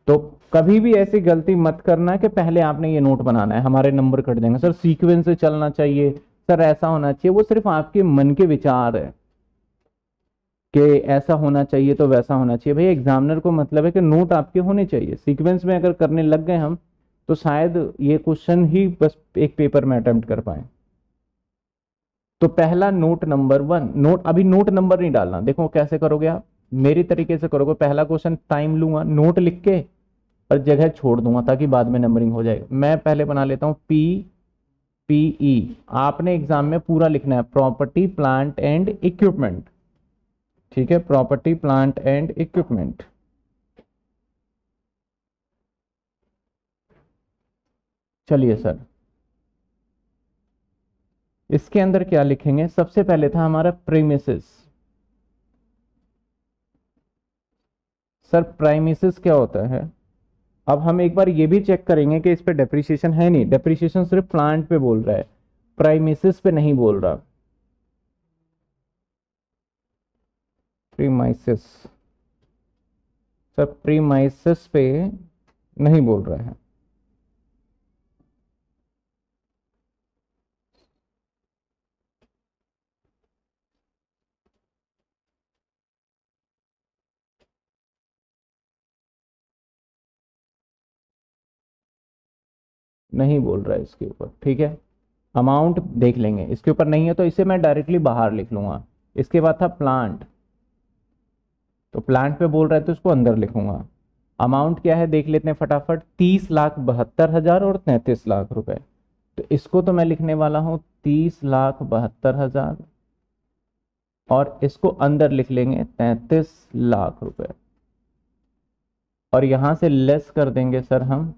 तो कभी भी ऐसी गलती मत करना कि पहले आपने ये नोट बनाना है, हमारे नंबर कट जाएँगे। सर सीक्वेंस से चलना चाहिए, सर, ऐसा होना चाहिए, वो सिर्फ़ आपके मन के विचार है कि ऐसा होना चाहिए तो वैसा होना चाहिए। भाई एग्जामिनर को मतलब है कि नोट आपके होने चाहिए। सीक्वेंस में अगर करने लग गए हम तो शायद ये क्वेश्चन ही बस एक पेपर में अटेम्प्ट कर पाए। तो पहला नोट नंबर वन नोट अभी नोट नंबर नहीं डालना। देखो, कैसे करोगे आप? मेरी तरीके से करोगे। पहला क्वेश्चन टाइम लूँगा। नोट लिख के और जगह छोड़ दूँगा ताकि बाद में नंबरिंग हो जाएगा मैं पहले बना लेता हूँ पी पीई आपने एग्ज़ाम में पूरा लिखना है प्रॉपर्टी प्लांट एंड इक्विपमेंट ठीक है प्रॉपर्टी प्लांट एंड इक्विपमेंट चलिए सर इसके अंदर क्या लिखेंगे? सबसे पहले था हमारा प्रीमिसिस सर प्राइमिसिस क्या होता है? अब हम एक बार ये भी चेक करेंगे कि इस पर डेप्रिसिएशन है नहीं। डेप्रिसिएशन सिर्फ़ प्लांट पे बोल रहा है। प्राइमिसिस पे नहीं बोल रहा। प्रीमाइसिस सर प्रीमाइसिस पे नहीं बोल रहा है। नहीं बोल रहा है इसके ऊपर, ठीक है? अमाउंट देख लेंगे। इसके ऊपर नहीं है तो इसे मैं डायरेक्टली बाहर लिख लूँगा। इसके बाद था प्लांट तो प्लांट पे बोल रहा है तो इसको अंदर लिखूँगा। अमाउंट क्या है देख लेते हैं फटाफट। तीस लाख बहत्तर हज़ार और तैतीस लाख रुपए। तो इसको तो मैं लिखने वाला हूँ तीस लाख बहत्तर हज़ार। और इसको अंदर लिख लेंगे तैतीस लाख रुपए। और यहाँ से लेस कर देंगे सर हम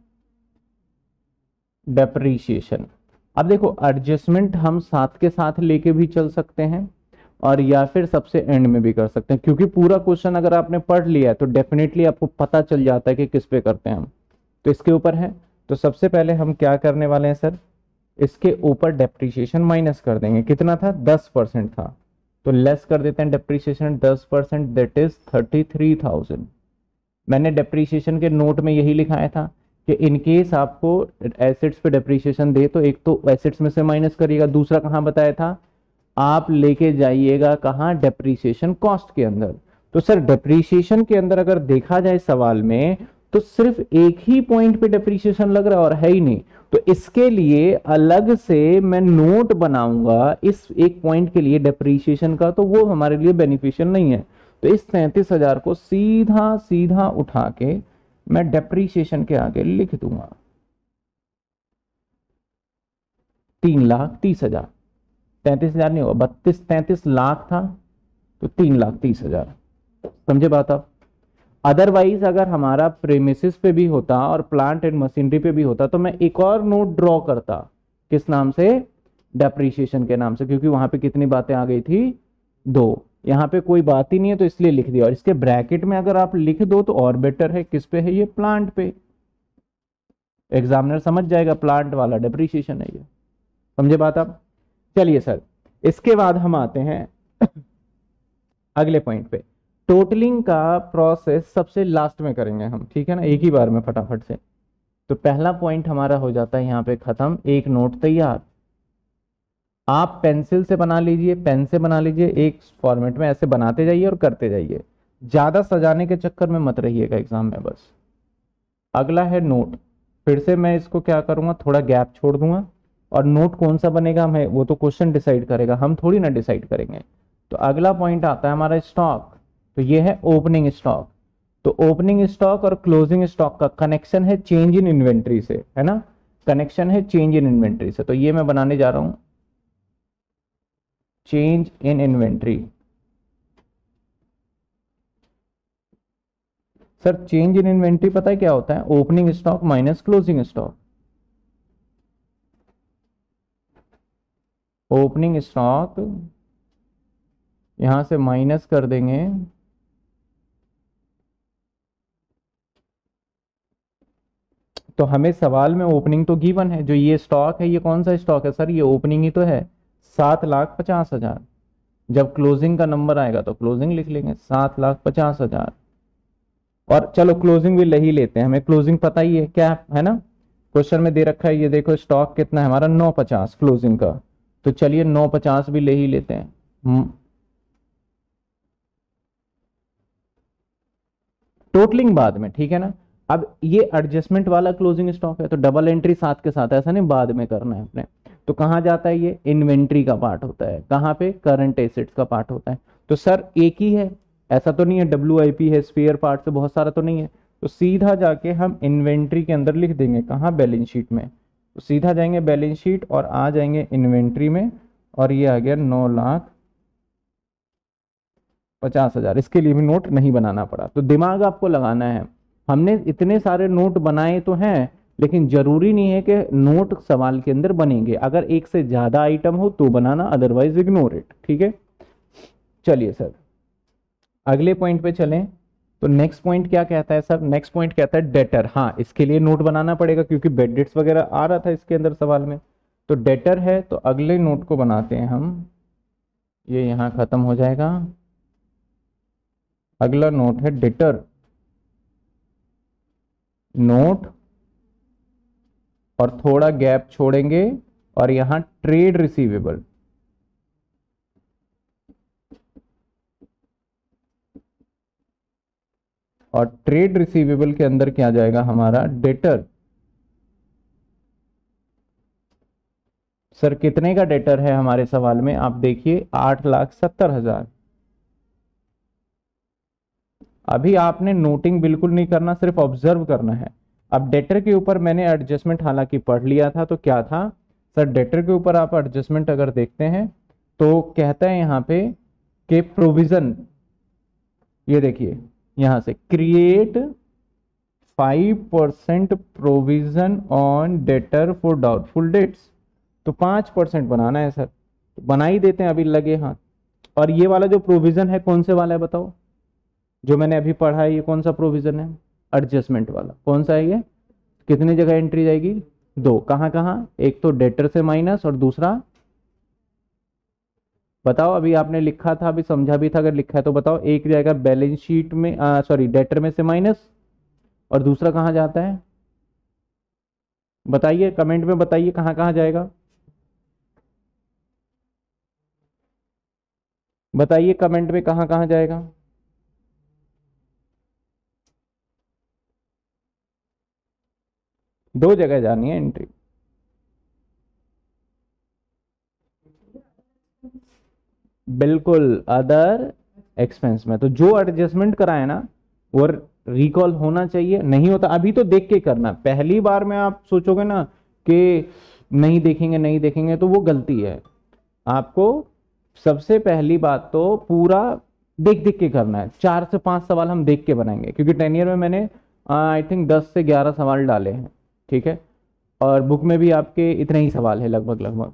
डेप्रीशिएशन अब देखो एडजस्टमेंट हम साथ के साथ लेके भी चल सकते हैं और या फिर सबसे एंड में भी कर सकते हैं। क्योंकि पूरा क्वेश्चन अगर आपने पढ़ लिया है तो डेफिनेटली आपको पता चल जाता है कि किस पे करते हैं हम। तो इसके ऊपर है। तो सबसे पहले हम क्या करने वाले हैं, सर? इसके ऊपर डेप्रीशिएशन माइनस कर देंगे। कितना था? दस परसेंट था। तो लेस कर देते हैं डेप्रीशिएशन दस percent that is thirty three thousand मैंने डेप्रीशिएशन के नोट में यही लिखाया था। कि इनकेस आपको एसिड्स पे डेप्रीशिएशन दे तो एक तो एसिड्स में से माइनस करिएगा। दूसरा कहाँ बताया था? आप लेके जाइएगा कहाँ? डेप्रीसिएशन कॉस्ट के अंदर। तो सर डेप्रीसिएशन के अंदर अगर देखा जाए सवाल में तो सिर्फ़ एक ही पॉइंट पे डेप्रीसिएशन लग रहा है और है ही नहीं। तो इसके लिए अलग से मैं नोट बनाऊँगा इस एक पॉइंट के लिए डेप्रीसिएशन का तो वो हमारे लिए बेनिफिशियल नहीं है। तो इस तैतीस हज़ार को सीधा सीधा उठा के मैं डेप्रीसिएशन के आगे लिख दूँगा। तीन लाख तीस हज़ार। तैंतीस हज़ार नहीं होगा बत्तीस, तैंतीस लाख था तो तीन लाख तीस हज़ार। समझे बात आप? अदरवाइज़ अगर हमारा प्रेमिसिस पे भी होता और प्लांट एंड मशीनरी पे भी होता तो मैं एक और नोट ड्रॉ करता। किस नाम से? डेप्रीशिएशन के नाम से, क्योंकि वहाँ पे कितनी बातें आ गई थी? दो। यहाँ पे कोई बात ही नहीं है तो इसलिए लिख दिया। और इसके ब्रैकेट में अगर आप लिख दो तो और बेटर है। किस पे है? ये प्लांट पे। एग्जामिनर समझ जाएगा प्लांट वाला डेप्रीशिएशन है ये। समझे बात आप? चलिए सर, इसके बाद हम आते हैं अगले पॉइंट पे। टोटलिंग का प्रोसेस सबसे लास्ट में करेंगे हम, ठीक है ना? एक ही बार में फटाफट से। तो पहला पॉइंट हमारा हो जाता है यहाँ पे खत्म। एक नोट तैयार। आप पेंसिल से बना लीजिए, पेन से बना लीजिए, एक फॉर्मेट में ऐसे बनाते जाइए और करते जाइए। ज़्यादा सजाने के चक्कर में मत रहिएगा एग्ज़ाम में बस। अगला है नोट फिर से मैं इसको क्या करूँगा, थोड़ा गैप छोड़ दूँगा। और नोट कौन सा बनेगा हमें, वो तो क्वेश्चन डिसाइड करेगा। हम थोड़ी ना डिसाइड करेंगे। तो अगला पॉइंट आता है हमारा स्टॉक तो ये है ओपनिंग स्टॉक तो ओपनिंग स्टॉक और क्लोजिंग स्टॉक का कनेक्शन है चेंज इन इन्वेंट्री से, है ना? कनेक्शन है चेंज इन इन्वेंट्री से। तो ये मैं बनाने जा रहा हूँ। Change in inventory sir change in inventory पता है क्या होता है? Opening stock minus closing stock opening stock यहाँ से माइनस कर देंगे। तो हमें सवाल में ओपनिंग तो गिवन है, जो ये स्टॉक है, ये कौन सा स्टॉक है? सर ये ओपनिंग ही तो है। सात लाख पचास हज़ार। जब क्लोजिंग का नंबर आएगा तो क्लोजिंग लिख लेंगे, सात लाख पचास हज़ार। और चलो क्लोजिंग भी ले लेते हैं, हमें क्लोजिंग पता ही है, क्या है ना? क्वेश्चन में दे रखा है, ये देखो स्टॉक कितना है, हमारा नौ पचास क्लोजिंग का। तो चलिए नौ पचास भी ले ही लेते हैं। टोटलिंग हम्म। बाद में, ठीक है ना? अब ये एडजस्टमेंट वाला क्लोजिंग स्टॉक है तो डबल एंट्री साथ के साथ, ऐसा नहीं बाद में करना है अपने। तो कहाँ जाता है ये? इन्वेंट्री का पार्ट होता है। कहाँ पे? करंट एसेट्स का पार्ट होता है। तो सर, एक ही है। ऐसा तो नहीं है डब्ल्यू आई पी है स्पेयर पार्ट से बहुत सारा तो नहीं है। तो सीधा जाके हम इन्वेंट्री के अंदर लिख देंगे कहाँ? बैलेंस शीट में। तो सीधा जाएँगे बैलेंस शीट और आ जाएँगे इन्वेंट्री में और ये आ गया नौ लाख पचास हज़ार। इसके लिए भी नोट नहीं बनाना पड़ा। तो दिमाग आपको लगाना है। हमने इतने सारे नोट बनाए तो हैं लेकिन ज़रूरी नहीं है कि नोट सवाल के अंदर बनेंगे। अगर एक से ज़्यादा आइटम हो तो बनाना अदरवाइज़ इग्नोर इट ठीक है? चलिए सर, अगले पॉइंट पे चलें। तो नेक्स्ट पॉइंट क्या कहता है सर? नेक्स्ट पॉइंट कहता है डेटर हाँ इसके लिए नोट बनाना पड़ेगा क्योंकि बेड डेट्स वगैरह आ रहा था इसके अंदर सवाल में। तो डेटर है तो अगले नोट को बनाते हैं हम। ये यहाँ खत्म हो जाएगा। अगला नोट है डेटर नोट और थोड़ा गैप छोड़ेंगे और यहाँ ट्रेड रिसीवेबल। और ट्रेड रिसीवेबल के अंदर क्या जाएगा? हमारा डेटर। सर, कितने का डेटर है हमारे सवाल में? आप देखिए, आठ लाख सत्तर हज़ार। अभी आपने नोटिंग बिल्कुल नहीं करना, सिर्फ़ ऑब्ज़र्व करना है। अब डेटर के ऊपर मैंने एडजस्टमेंट हालाँकि पढ़ लिया था तो क्या था? सर डेटर के ऊपर आप एडजस्टमेंट अगर देखते हैं तो कहता है यहाँ पे कि प्रोविज़न ये देखिए, यहाँ से create five percent provision on debtor for doubtful debts तो पाँच परसेंट बनाना है सर तो बना ही देते हैं, अभी लगे हाथ। और ये वाला जो प्रोविज़न है, कौन से वाला है बताओ? जो मैंने अभी पढ़ा है, ये कौन सा प्रोविज़न है? एडजस्टमेंट वाला। कौन सा है ये? कितनी जगह एंट्री जाएगी? दो। कहाँ कहाँ? एक तो डेटर से माइनस और दूसरा? बताओ, अभी आपने लिखा था, अभी समझा भी था, अगर लिखा है तो बताओ। एक जाएगा बैलेंस शीट में सॉरी डेटर में से माइनस और दूसरा कहाँ जाता है? बताइए कमेंट में बताइए कहाँ कहाँ जाएगा। बताइए कमेंट में कहाँ कहाँ जाएगा। दो जगह जानी है एंट्री बिल्कुल अदर एक्सपेंस में। तो जो एडजस्टमेंट कराए ना, वो रिकॉल होना चाहिए। नहीं होता, अभी तो देख के करना। पहली बार में आप सोचोगे ना कि नहीं देखेंगे नहीं देखेंगे तो वो गलती है। आपको सबसे पहली बात तो पूरा देख देख के करना है। चार से पाँच सवाल हम देख के बनाएँगे। क्योंकि टेन ईयर में मैंने आई थिंक दस से ग्यारह सवाल डाले हैं। ठीक है? और बुक में भी आपके इतने ही सवाल है लगभग लगभग।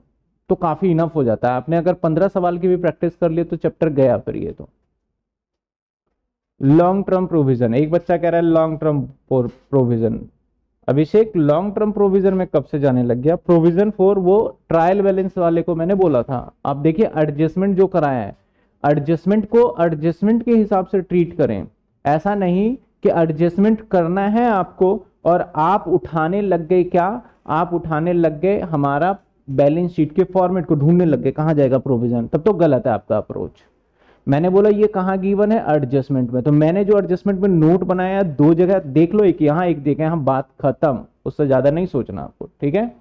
तो काफ़ी इनफ हो जाता है। आपने अगर पंद्रह सवाल की भी प्रैक्टिस कर लिए तो चैप्टर गया फिर ये तो। लॉन्ग टर्म प्रोविज़न एक बच्चा कह रहा है long term provision Abhishek long term provision में कब से जाने लग गया? प्रोविज़न फॉर वो ट्रायल बैलेंस वाले को मैंने बोला था। आप देखिए एडजस्टमेंट जो कराया है एडजस्टमेंट को एडजस्टमेंट के हिसाब से ट्रीट करें। ऐसा नहीं कि एडजस्टमेंट करना है आपको और आप उठाने लग गए क्या? आप उठाने लग गए हमारा बैलेंस शीट के फॉर्मेट को ढूँढने लग गए, कहाँ जाएगा प्रोविज़न तब तो गलत है आपका अप्रोच मैंने बोला, ये कहाँ गिवन है? एडजस्टमेंट में। तो मैंने जो एडजस्टमेंट में नोट बनाया, दो जगह देख लो, एक यहाँ, एक देखे यहाँ बात खत्म। उससे ज़्यादा नहीं सोचना आपको, ठीक है?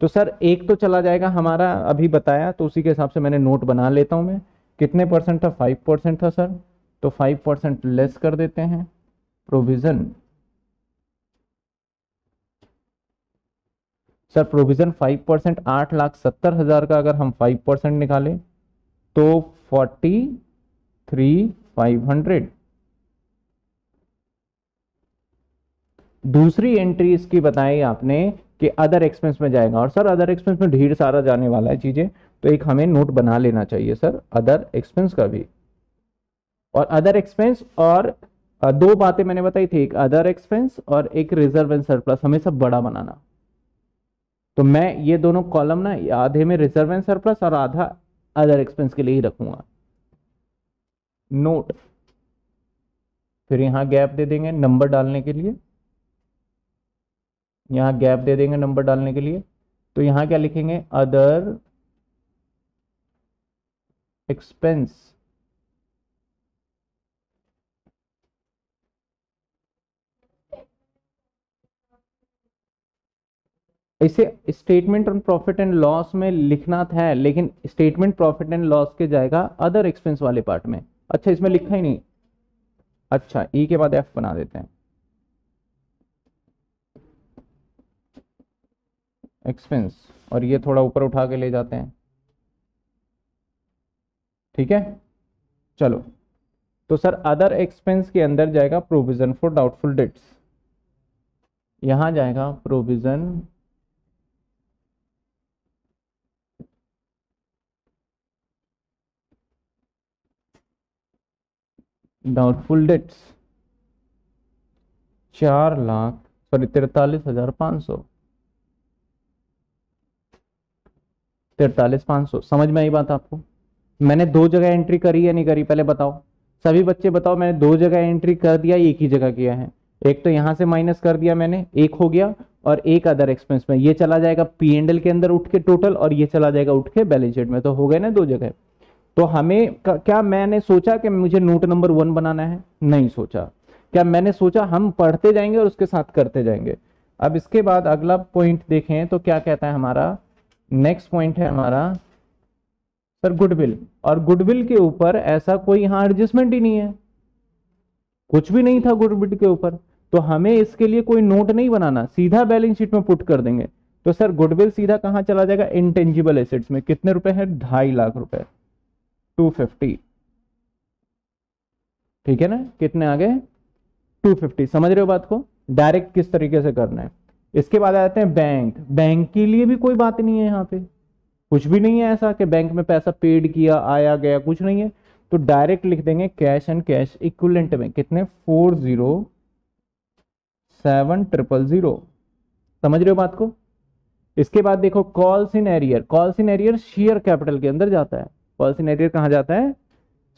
तो सर, एक तो चला जाएगा हमारा, अभी बताया तो उसी के हिसाब से मैंने नोट बना लेता हूँ मैं। कितने परसेंट था? फाइव परसेंट था, सर। तो फाइव परसेंट लेस कर देते हैं। Provision sir provision five percent आठ लाख सत्तर हज़ार का अगर हम फाइव परसेंट निकालें तो फोर्टी थ्री फाइव हंड्रेड दूसरी एंट्री इसकी बताई आपने कि अदर एक्सपेंस में जाएगा। और सर अदर एक्सपेंस में ढेर सारा जाने वाला है चीज़ें तो एक हमें नोट बना लेना चाहिए सर अदर एक्सपेंस का भी। और अदर एक्सपेंस और दो बातें मैंने बताई थी, एक अदर एक्सपेंस और एक रिज़र्व एंड सरप्लस हमेशा बड़ा बनाना। तो मैं ये दोनों कॉलम ना आधे में रिज़र्व एंड सरप्लस और आधा अदर एक्सपेंस के लिए ही रखूँगा। नोट फिर यहाँ गैप दे देंगे नंबर डालने के लिए। यहाँ गैप दे देंगे नंबर डालने के लिए। तो यहाँ क्या लिखेंगे? अदर एक्सपेंस इसे statement on profit and loss में लिखना था, लेकिन स्टेटमेंट प्रॉफिट एंड लॉस के जाएगा अदर एक्सपेंस वाले पार्ट में। अच्छा इसमें लिखा ही नहीं। अच्छा ई e के बाद एफ़ बना देते हैं। एक्सपेंस और ये थोड़ा ऊपर उठा के ले जाते हैं। ठीक है? चलो। तो सर अदर एक्सपेंस के अंदर जाएगा प्रोविज़न फॉर डाउटफुल डेट्स यहाँ जाएगा प्रोविज़न डाउटफुल डेट्स। चार लाख, सॉरी तिरतालीस हज़ार पाँच सौ। तिरतालीस पाँच सौ। समझ में आई बात आपको? मैंने दो जगह एंट्री करी या नहीं करी, पहले बताओ। सभी बच्चे बताओ, मैंने दो जगह एंट्री कर दिया, एक ही जगह किया है? एक तो यहाँ से माइनस कर दिया मैंने, एक हो गया, और एक अदर एक्सपेंस में। ये चला जाएगा पी एंडल के अंदर उठ के टोटल और ये चला जाएगा उठ के बैलेंस शीट में। तो हो गए ना दो जगह। तो हमें क्या मैंने सोचा कि मुझे नोट नंबर वन बनाना है? नहीं सोचा। क्या मैंने सोचा हम पढ़ते जाएँगे और उसके साथ करते जाएँगे? अब इसके बाद अगला पॉइंट देखें तो क्या कहता है हमारा? नेक्स्ट पॉइंट है हमारा, सर गुडविल और गुडविल के ऊपर ऐसा कोई यहाँ एडजस्टमेंट ही नहीं है। कुछ भी नहीं था गुडविल के ऊपर। तो हमें इसके लिए कोई नोट नहीं बनाना। सीधा बैलेंस शीट में पुट कर देंगे। तो सर गुडविल सीधा कहाँ चला जाएगा? इंटेंजिबल एसेट्स में। कितने रुपए है? ढाई लाख रुपए। Two fifty. ठीक है ना? कितने आ गए? Two fifty. समझ रहे हो बात को? डायरेक्ट किस तरीके से करना है? इसके बाद आते हैं बैंक बैंक के लिए भी कोई बात नहीं है यहाँ पे। कुछ भी नहीं है ऐसा कि बैंक में पैसा पेड किया, आया, गया, कुछ नहीं है। तो डायरेक्ट लिख देंगे कैश एंड कैश इक्विलेंट में। कितने? Four zero seven triple zero. समझ रहे हो बात को? इसके बाद देखो calls in arrear calls in arrear share capital के अंदर जाता है। नेटियर कहा जाता है?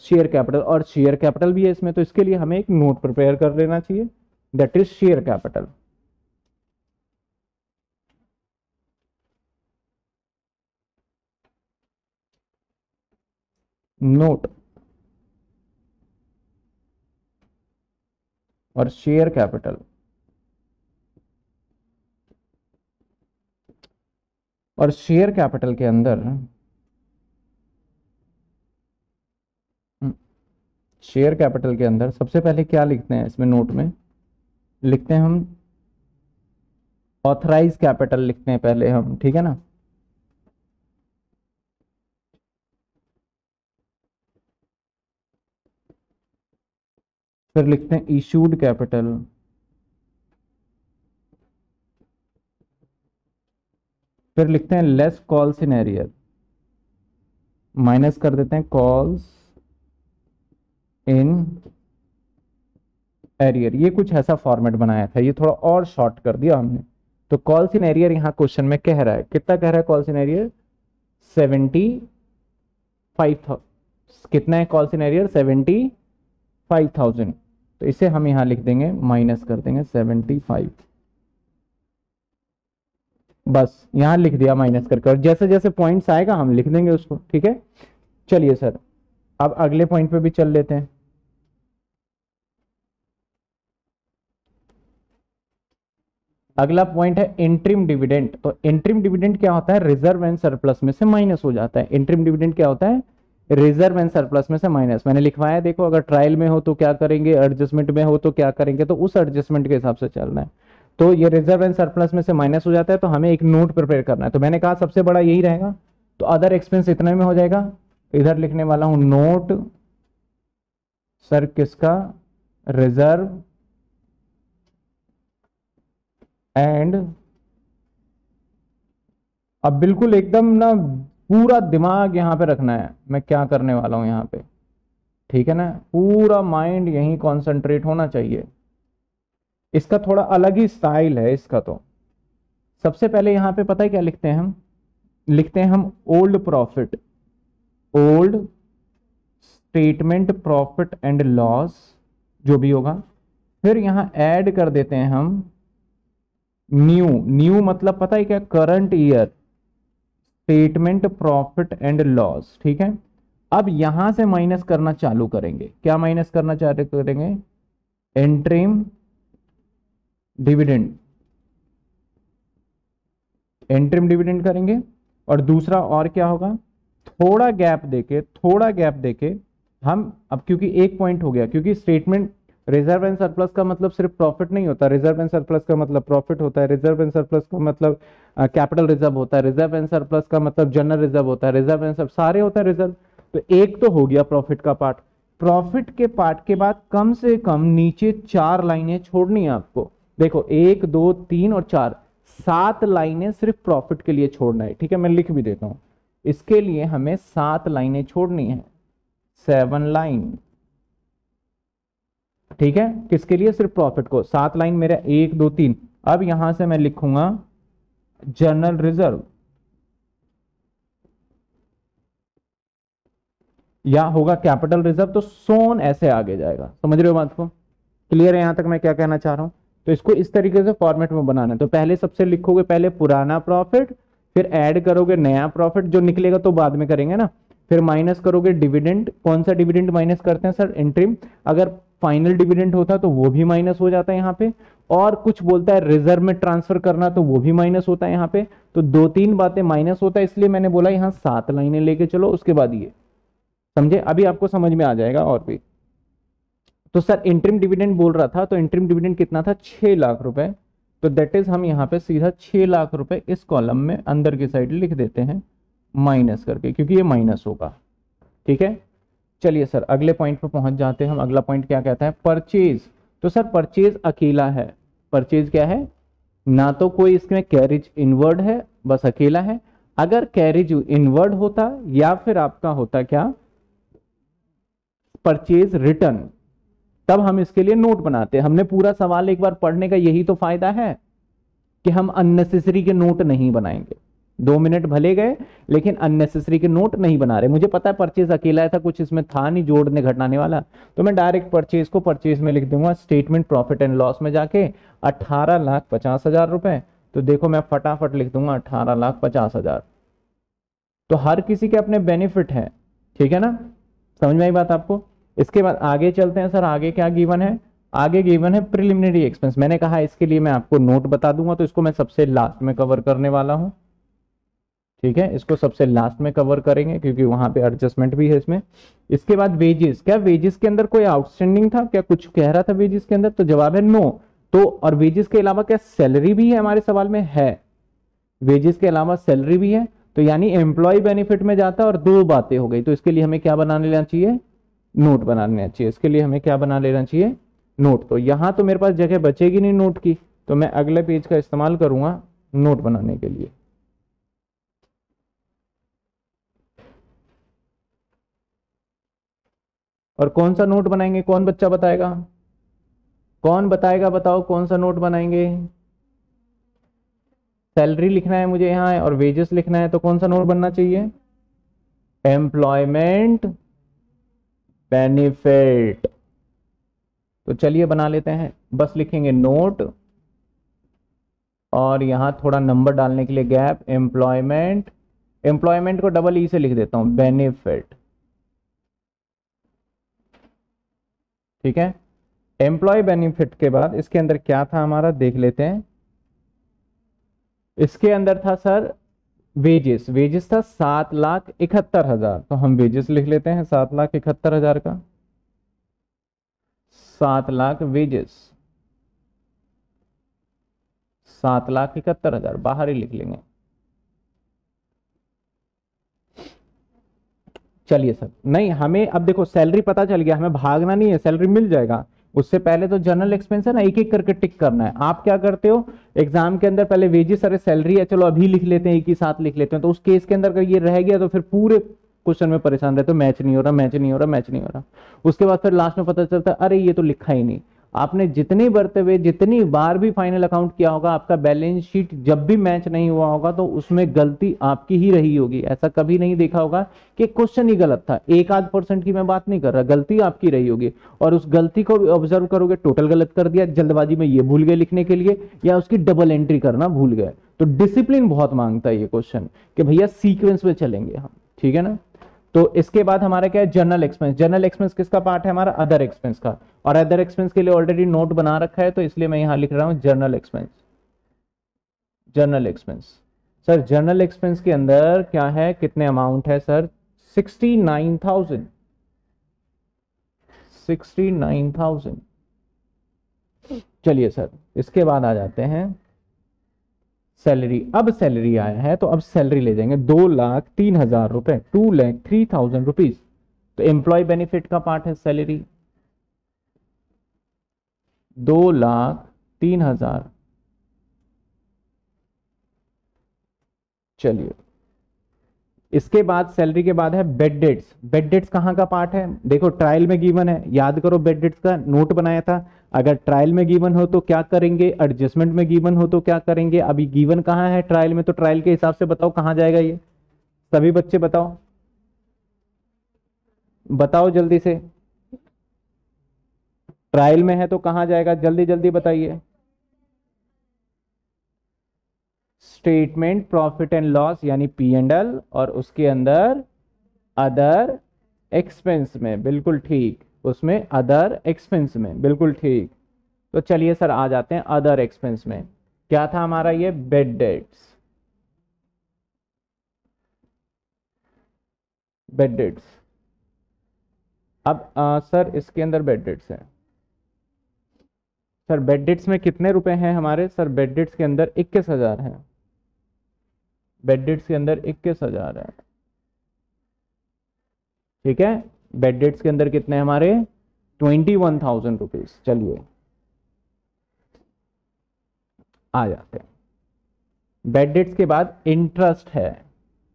Share capital. और शेयर कैपिटल भी है इसमें तो इसके लिए हमें एक नोट प्रिपेयर कर लेना चाहिए। That is share capital note और शेयर कैपिटल और शेयर कैपिटल के अंदर शेयर कैपिटल के अंदर सबसे पहले क्या लिखते हैं इसमें नोट में? लिखते हैं हम ऑथराइज कैपिटल लिखते हैं पहले हम, ठीक है ना? फिर लिखते हैं इशूड कैपिटल फिर लिखते हैं less calls in arrear minus कर देते हैं कॉल्स इन एरियर। ये कुछ ऐसा फॉर्मेट बनाया था, ये थोड़ा और शॉर्ट कर दिया हमने। तो कॉल्स इन एरियर यहाँ क्वेश्चन में कह रहा है। कितना कह रहा है calls in arrear seventy five कितना है calls in arrear seventy five thousand तो इसे हम यहाँ लिख देंगे माइनस कर देंगे सेवेंटी फाइव बस, यहाँ लिख दिया माइनस करके। और जैसे जैसे पॉइंट्स आएगा, हम लिख देंगे उसको, ठीक है? चलिए सर अब अगले पॉइंट पे भी चल लेते हैं। अगला पॉइंट है इंट्रीम डिविडेंड तो इंट्रीम डिविडेंड क्या होता है? रिज़र्व एंड सरप्लस में से माइनस हो जाता है। इंट्रीम डिविडेंड क्या होता है? रिज़र्व एंड सरप्लस में से माइनस मैंने लिखवाया, देखो, अगर ट्रायल में हो तो क्या करेंगे? एडजस्टमेंट में हो तो क्या करेंगे? तो उस एडजस्टमेंट के हिसाब से चलना है। तो ये रिज़र्व एंड सरप्लस में से माइनस हो जाता है तो हमें एक नोट प्रिपेयर करना है। तो मैंने कहा, सबसे बड़ा यही रहेगा। तो अदर एक्सपेंस इतने में हो जाएगा। इधर लिखने वाला हूँ नोट सर किसका? रिज़र्व एंड अब बिल्कुल एकदम ना पूरा दिमाग यहाँ पे रखना है। मैं क्या करने वाला हूँ यहाँ पे? ठीक है ना? पूरा माइंड यहीं कंसंट्रेट होना चाहिए। इसका थोड़ा अलग ही स्टाइल है इसका तो। सबसे पहले यहाँ पे पता है क्या लिखते हैं हम? लिखते हैं हम old profit old statement profit and loss जो भी होगा। फिर यहाँ ऐड कर देते हैं हम न्यू न्यू मतलब पता है क्या? Current year statement profit and loss ठीक है? अब यहाँ से माइनस करना चालू करेंगे। क्या माइनस करना चालू करेंगे? एंट्रीम डिविडेंड एंट्रीम डिविडेंड करेंगे। और दूसरा और क्या होगा? थोड़ा गैप देके, थोड़ा गैप देके हम, अब क्योंकि एक पॉइंट हो गया, क्योंकि स्टेटमेंट रिज़र्व एंड सरप्लस का मतलब सिर्फ़ प्रॉफिट नहीं होता। रिज़र्व एंड सरप्लस का मतलब प्रॉफिट होता है। रिज़र्व एंड सरप्लस का मतलब कैपिटल रिज़र्व होता है। रिज़र्व एंड सरप्लस का मतलब जनरल रिज़र्व होता है। रिज़र्व एंड सब सारे होता है रिज़र्व तो एक तो हो गया प्रॉफिट का पार्ट प्रॉफिट के पार्ट के बाद कम से कम नीचे चार लाइनें छोड़नी है आपको। देखो, एक, दो, तीन और चार। सात लाइनें सिर्फ़ प्रॉफिट के लिए छोड़ना है। ठीक है, मैं लिख भी देता हूँ। इसके लिए हमें सात लाइनें छोड़नी है। सेवन लाइन ठीक है? किसके लिए? सिर्फ़ प्रॉफिट को। सात लाइन मेरा, एक, दो, तीन। अब यहाँ से मैं लिखूँगा जनरल रिज़र्व या होगा कैपिटल रिज़र्व तो सोन ऐसे आगे जाएगा। समझ रहे हो बात को? क्लियर है? यहाँ तक मैं क्या कहना चाह रहा हूँ? तो इसको इस तरीके से फॉर्मेट में बनाना है। तो पहले सबसे लिखोगे, पहले पुराना प्रॉफिट फिर ऐड करोगे नया प्रॉफिट जो निकलेगा तो बाद में करेंगे ना। फिर माइनस करोगे डिविडेंड कौन सा डिविडेंड माइनस करते हैं सर इंट्रीम अगर फाइनल डिविडेंड होता तो वो भी माइनस हो जाता है यहाँ पे। और कुछ बोलता है रिज़र्व में ट्रांसफ़र करना तो वो भी माइनस होता है यहाँ पे। तो दो तीन बातें माइनस होता है, इसलिए मैंने बोला यहाँ सात लाइनें लेके चलो, उसके बाद ये। समझे? अभी आपको समझ में आ जाएगा और भी। तो सर इंट्रीम डिविडेंड बोल रहा था तो इंट्रीम डिविडेंड कितना था? छह लाख रुपए। तो दैट इज़ हम यहाँ पे सीधा छह लाख रुपए इस कॉलम में अंदर की साइड लिख देते हैं माइनस करके, क्योंकि ये माइनस होगा। ठीक है? चलिए सर, अगले पॉइंट पर पहुँच जाते हैं हम। अगला पॉइंट क्या कहता है? परचेज तो सर परचेज अकेला है। परचेज क्या है? ना तो कोई इसमें कैरिज इनवर्ड है, बस अकेला है। अगर कैरिज इनवर्ड होता या फिर आपका होता क्या? परचेज रिटर्न तब हम इसके लिए नोट बनाते हैं। हमने पूरा सवाल एक बार पढ़ने का यही तो फ़ायदा है कि हम अननेसेसरी के नोट नहीं बनाएँगे। दो मिनट भले गए, लेकिन अननेसेसरी के नोट नहीं बना रहे। मुझे पता है परचेज अकेला था, कुछ इसमें था नहीं जोड़ने घटाने वाला। तो मैं डायरेक्ट परचेज को परचेज में लिख दूँगा स्टेटमेंट प्रॉफिट एंड लॉस में जाके अट्ठारह लाख पचास हज़ार रुपए। तो देखो मैं फटाफट लिख दूँगा अट्ठारह लाख पचास हज़ार। तो हर किसी के अपने बेनिफिट है, ठीक है ना? समझ में आई बात आपको? इसके बाद आगे चलते हैं, सर, आगे क्या गिवन है? आगे गिवन है प्रिलिमिनरी एक्सपेंस मैंने कहा इसके लिए मैं आपको नोट बता दूँगा तो इसको मैं सबसे लास्ट में कवर करने वाला हूँ। ठीक है? इसको सबसे लास्ट में कवर करेंगे क्योंकि वहाँ पे एडजस्टमेंट भी है इसमें। इसके बाद वेजेस क्या वेजेस के अंदर कोई आउटस्टैंडिंग था? क्या कुछ कह रहा था वेजेस के अंदर? तो जवाब है नो तो और वेजेस के अलावा क्या सैलरी भी है हमारे सवाल में? है। वेजेस के अलावा सैलरी भी है। तो यानी एम्प्लॉय बेनिफिट में जाता है और दो बातें हो गई। तो इसके लिए हमें क्या बना लेना चाहिए? नोट बना लेना चाहिए। इसके लिए हमें क्या बना लेना चाहिए? नोट तो यहाँ तो मेरे पास जगह बचेगी नहीं नोट की। तो मैं अगले पेज का इस्तेमाल करूँगा नोट बनाने के लिए। और कौन सा नोट बनाएँगे? कौन बच्चा बताएगा? कौन बताएगा? बताओ, कौन सा नोट बनाएँगे? सैलरी लिखना है मुझे यहाँ, और वेजेस लिखना है तो कौन सा नोट बनना चाहिए? एम्प्लॉयमेंट बेनिफिट तो चलिए बना लेते हैं। बस लिखेंगे नोट, और यहाँ थोड़ा नंबर डालने के लिए गैप एम्प्लॉयमेंट एम्प्लॉयमेंट को डबल ई से लिख देता हूँ बेनिफिट ठीक है? एम्प्लॉय बेनिफिट के बाद इसके अंदर क्या था हमारा? देख लेते हैं। इसके अंदर था सर वेजेस वेजेस था सात लाख इकहत्तर हज़ार। तो हम वेजेस लिख लेते हैं सात लाख इकहत्तर हज़ार का। सात लाख वेजेस सात लाख इकहत्तर हज़ार। बाहर ही लिख लेंगे। चलिए सर। नहीं, हमें, अब देखो सैलरी पता चल गया, हमें भागना नहीं है सैलरी मिल जाएगा। उससे पहले तो जनरल एक्सपेंस है ना एक एक करके टिक करना है। आप क्या करते हो? एग्ज़ाम के अंदर पहले वेजेस अरे सैलरी है, चलो, अभी लिख लेते हैं, एक ही साथ लिख लेते हैं। तो उस केस के अंदर अगर ये रह गया तो फिर पूरे क्वेश्चन में परेशान रहते हो मैच नहीं हो रहा मैच नहीं हो रहा मैच नहीं हो रहा। उसके बाद फिर लास्ट में पता चलता है, अरे, ये तो लिखा ही नहीं। आपने जितनी बढ़ते हुए, जितनी बार भी फाइनल अकाउंट किया होगा, आपका बैलेंस शीट जब भी मैच नहीं हुआ होगा तो उसमें गलती आपकी ही रही होगी। ऐसा कभी नहीं देखा होगा कि क्वेश्चन ही गलत था। एक आध परसेंट की मैं बात नहीं कर रहा, गलती आपकी रही होगी। और उस गलती को ऑब्ज़र्व करोगे टोटल गलत कर दिया, जल्दबाजी में ये भूल गए लिखने के लिए, या उसकी डबल एंट्री करना भूल गए। तो डिसिप्लिन बहुत माँगता है ये क्वेश्चन कि भैया सीक्वेंस में चलेंगे हम, ठीक है ना? तो इसके बाद हमारा क्या है? जनरल एक्सपेंस जनरल एक्सपेंस किसका पार्ट है? हमारा अदर एक्सपेंस का. और अदर एक्सपेंस के लिए ऑलरेडी नोट बना रखा है तो इसलिए मैं यहाँ लिख रहा हूँ general expense general expense sir general expense के अंदर क्या है? कितने अमाउंट है sir sixty nine thousand sixty nine thousand चलिए सर इसके बाद आ जाते हैं। सैलरी, अब सैलरी आया है तो अब सैलरी ले जाएँगे दो लाख तीन हज़ार रुपए, two lakh three thousand rupees तो एम्प्लॉय बेनिफिट का पार्ट है सैलरी। दो लाख तीन हज़ार। चलिए। इसके बाद सैलरी के बाद है बेड डेट्स बेड डेट्स कहाँ का पार्ट है? देखो ट्रायल में गिवन है. याद करो बेड डेट्स का नोट बनाया था. अगर ट्रायल में गिवन हो तो क्या करेंगे? एडजस्टमेंट में गिवन हो तो क्या करेंगे? अभी गिवन कहाँ है ट्रायल में? तो ट्रायल के हिसाब से बताओ कहाँ जाएगा ये. सभी बच्चे बताओ. बताओ जल्दी से. ट्रायल में है तो कहाँ जाएगा? जल्दी जल्दी बताइए. स्टेटमेंट प्रॉफिट एंड लॉस यानी पी एंड एल और उसके अंदर अदर एक्सपेंस में बिल्कुल ठीक। उसमें अदर एक्सपेंस में बिल्कुल ठीक। तो चलिए सर आ जाते हैं अदर एक्सपेंस में। क्या था हमारा ये? बेड डेट्स बेड डेट्स अब आ, सर इसके अंदर बेड डेट्स है। सर बेड डेट्स में कितने रुपए हैं हमारे? सर बेड डेट्स के अंदर इक्कीस हज़ार है। बेड डेट्स के अंदर इक्कीस हज़ार है। ठीक है? बेड डेट्स के अंदर कितने हमारे? ट्वेंटी वन थाउज़ेंड रुपीज़ चलिए। आ जाते हैं। बेड डेट्स के बाद इंटरेस्ट है।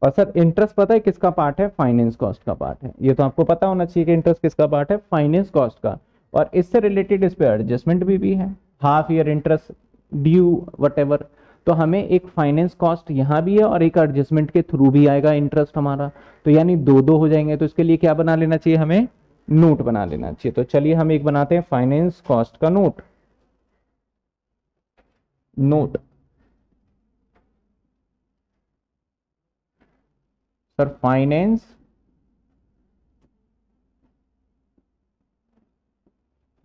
और सर इंटरेस्ट पता है किसका पार्ट है? फाइनेंस कॉस्ट का पार्ट है। ये तो आपको पता होना चाहिए कि इंटरेस्ट किसका पार्ट है? फाइनेंस कॉस्ट का। और इससे रिलेटेड इस पर एडजस्टमेंट भी, भी है। Half year interest due what तो हमें एक फाइनेंस कॉस्ट यहाँ भी है और एक एडजस्टमेंट के थ्रू भी आएगा इंटरेस्ट हमारा। तो यानी दो दो हो जाएँगे तो इसके लिए क्या बना लेना चाहिए हमें? नोट बना लेना चाहिए। तो चलिए हम एक बनाते हैं फाइनेंस कॉस्ट का नोट नोट सर फाइनेंस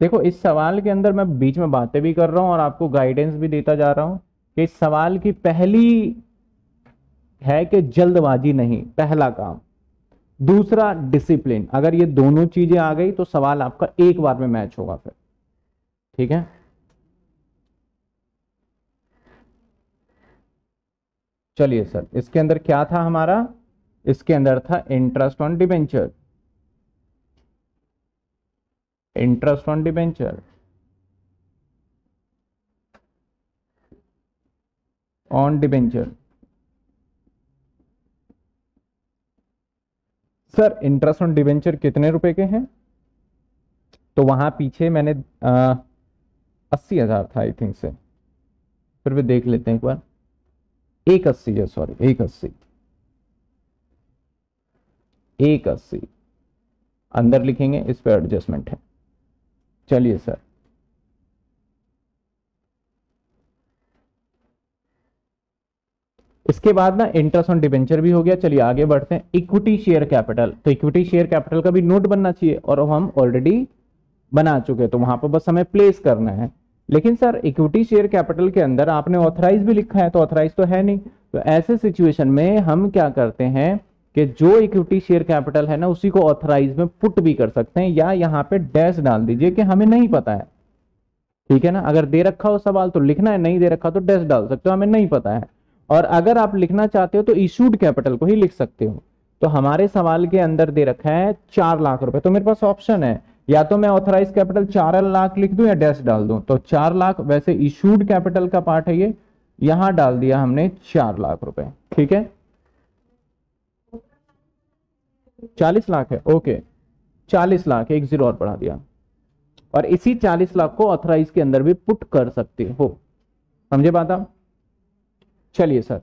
देखो, इस सवाल के अंदर मैं बीच में बातें भी कर रहा हूँ और आपको गाइडेंस भी देता जा रहा हूँ। कि इस सवाल की पहली है कि जल्दबाजी नहीं, पहला काम। दूसरा डिसिप्लिन अगर ये दोनों चीज़ें आ गई तो सवाल आपका एक बार में मैच होगा फिर। ठीक है? चलिए सर, इसके अंदर क्या था हमारा? इसके अंदर था interest on debenture interest on debenture on debenture sir interest on debenture कितने रुपए के हैं? तो वहाँ पीछे मैंने अस्सी हज़ार था आई थिंक से। फिर भी देख लेते हैं एक बार। एक अस्सी है सॉरी एक अस्सी। एक अस्सी। अंदर लिखेंगे, इस पर एडजस्टमेंट है। चलिए सर इसके बाद ना इंटरेस्ट ऑन डिबेंचर भी हो गया। चलिए आगे बढ़ते हैं। इक्विटी शेयर कैपिटल तो इक्विटी शेयर कैपिटल का भी नोट बनना चाहिए और हम ऑलरेडी बना चुके तो वहाँ पर बस हमें प्लेस करना है। लेकिन सर इक्विटी शेयर कैपिटल के अंदर आपने ऑथराइज भी लिखा है तो ऑथराइज तो है नहीं। तो ऐसे सिचुएशन में हम क्या करते हैं कि जो इक्विटी शेयर कैपिटल है ना, उसी को ऑथराइज में पुट भी कर सकते हैं या यहाँ पे डैश डाल दीजिए कि हमें नहीं पता है। ठीक है ना? अगर दे रखा हो सवाल तो लिखना है, नहीं दे रखा तो डैश डाल सकते हो, हमें नहीं पता है। और अगर आप लिखना चाहते हो तो इशूड कैपिटल को ही लिख सकते हो। तो हमारे सवाल के अंदर दे रखा है चार लाख रुपए। तो मेरे पास ऑप्शन है। या तो मैं ऑथराइज कैपिटल चार लाख लिख दूँ या डैश डाल दूँ। तो चार लाख वैसे इशूड कैपिटल का पार्ट है ये। यहाँ डाल दिया हमने चार लाख रुपए। ठीक है? चालीस लाख है। ओके चालीस लाख एक ज़ीरो और बढ़ा दिया। और इसी चालीस लाख को ऑथराइज के अंदर भी पुट कर सकते हो। समझे बात आप? चलिए सर,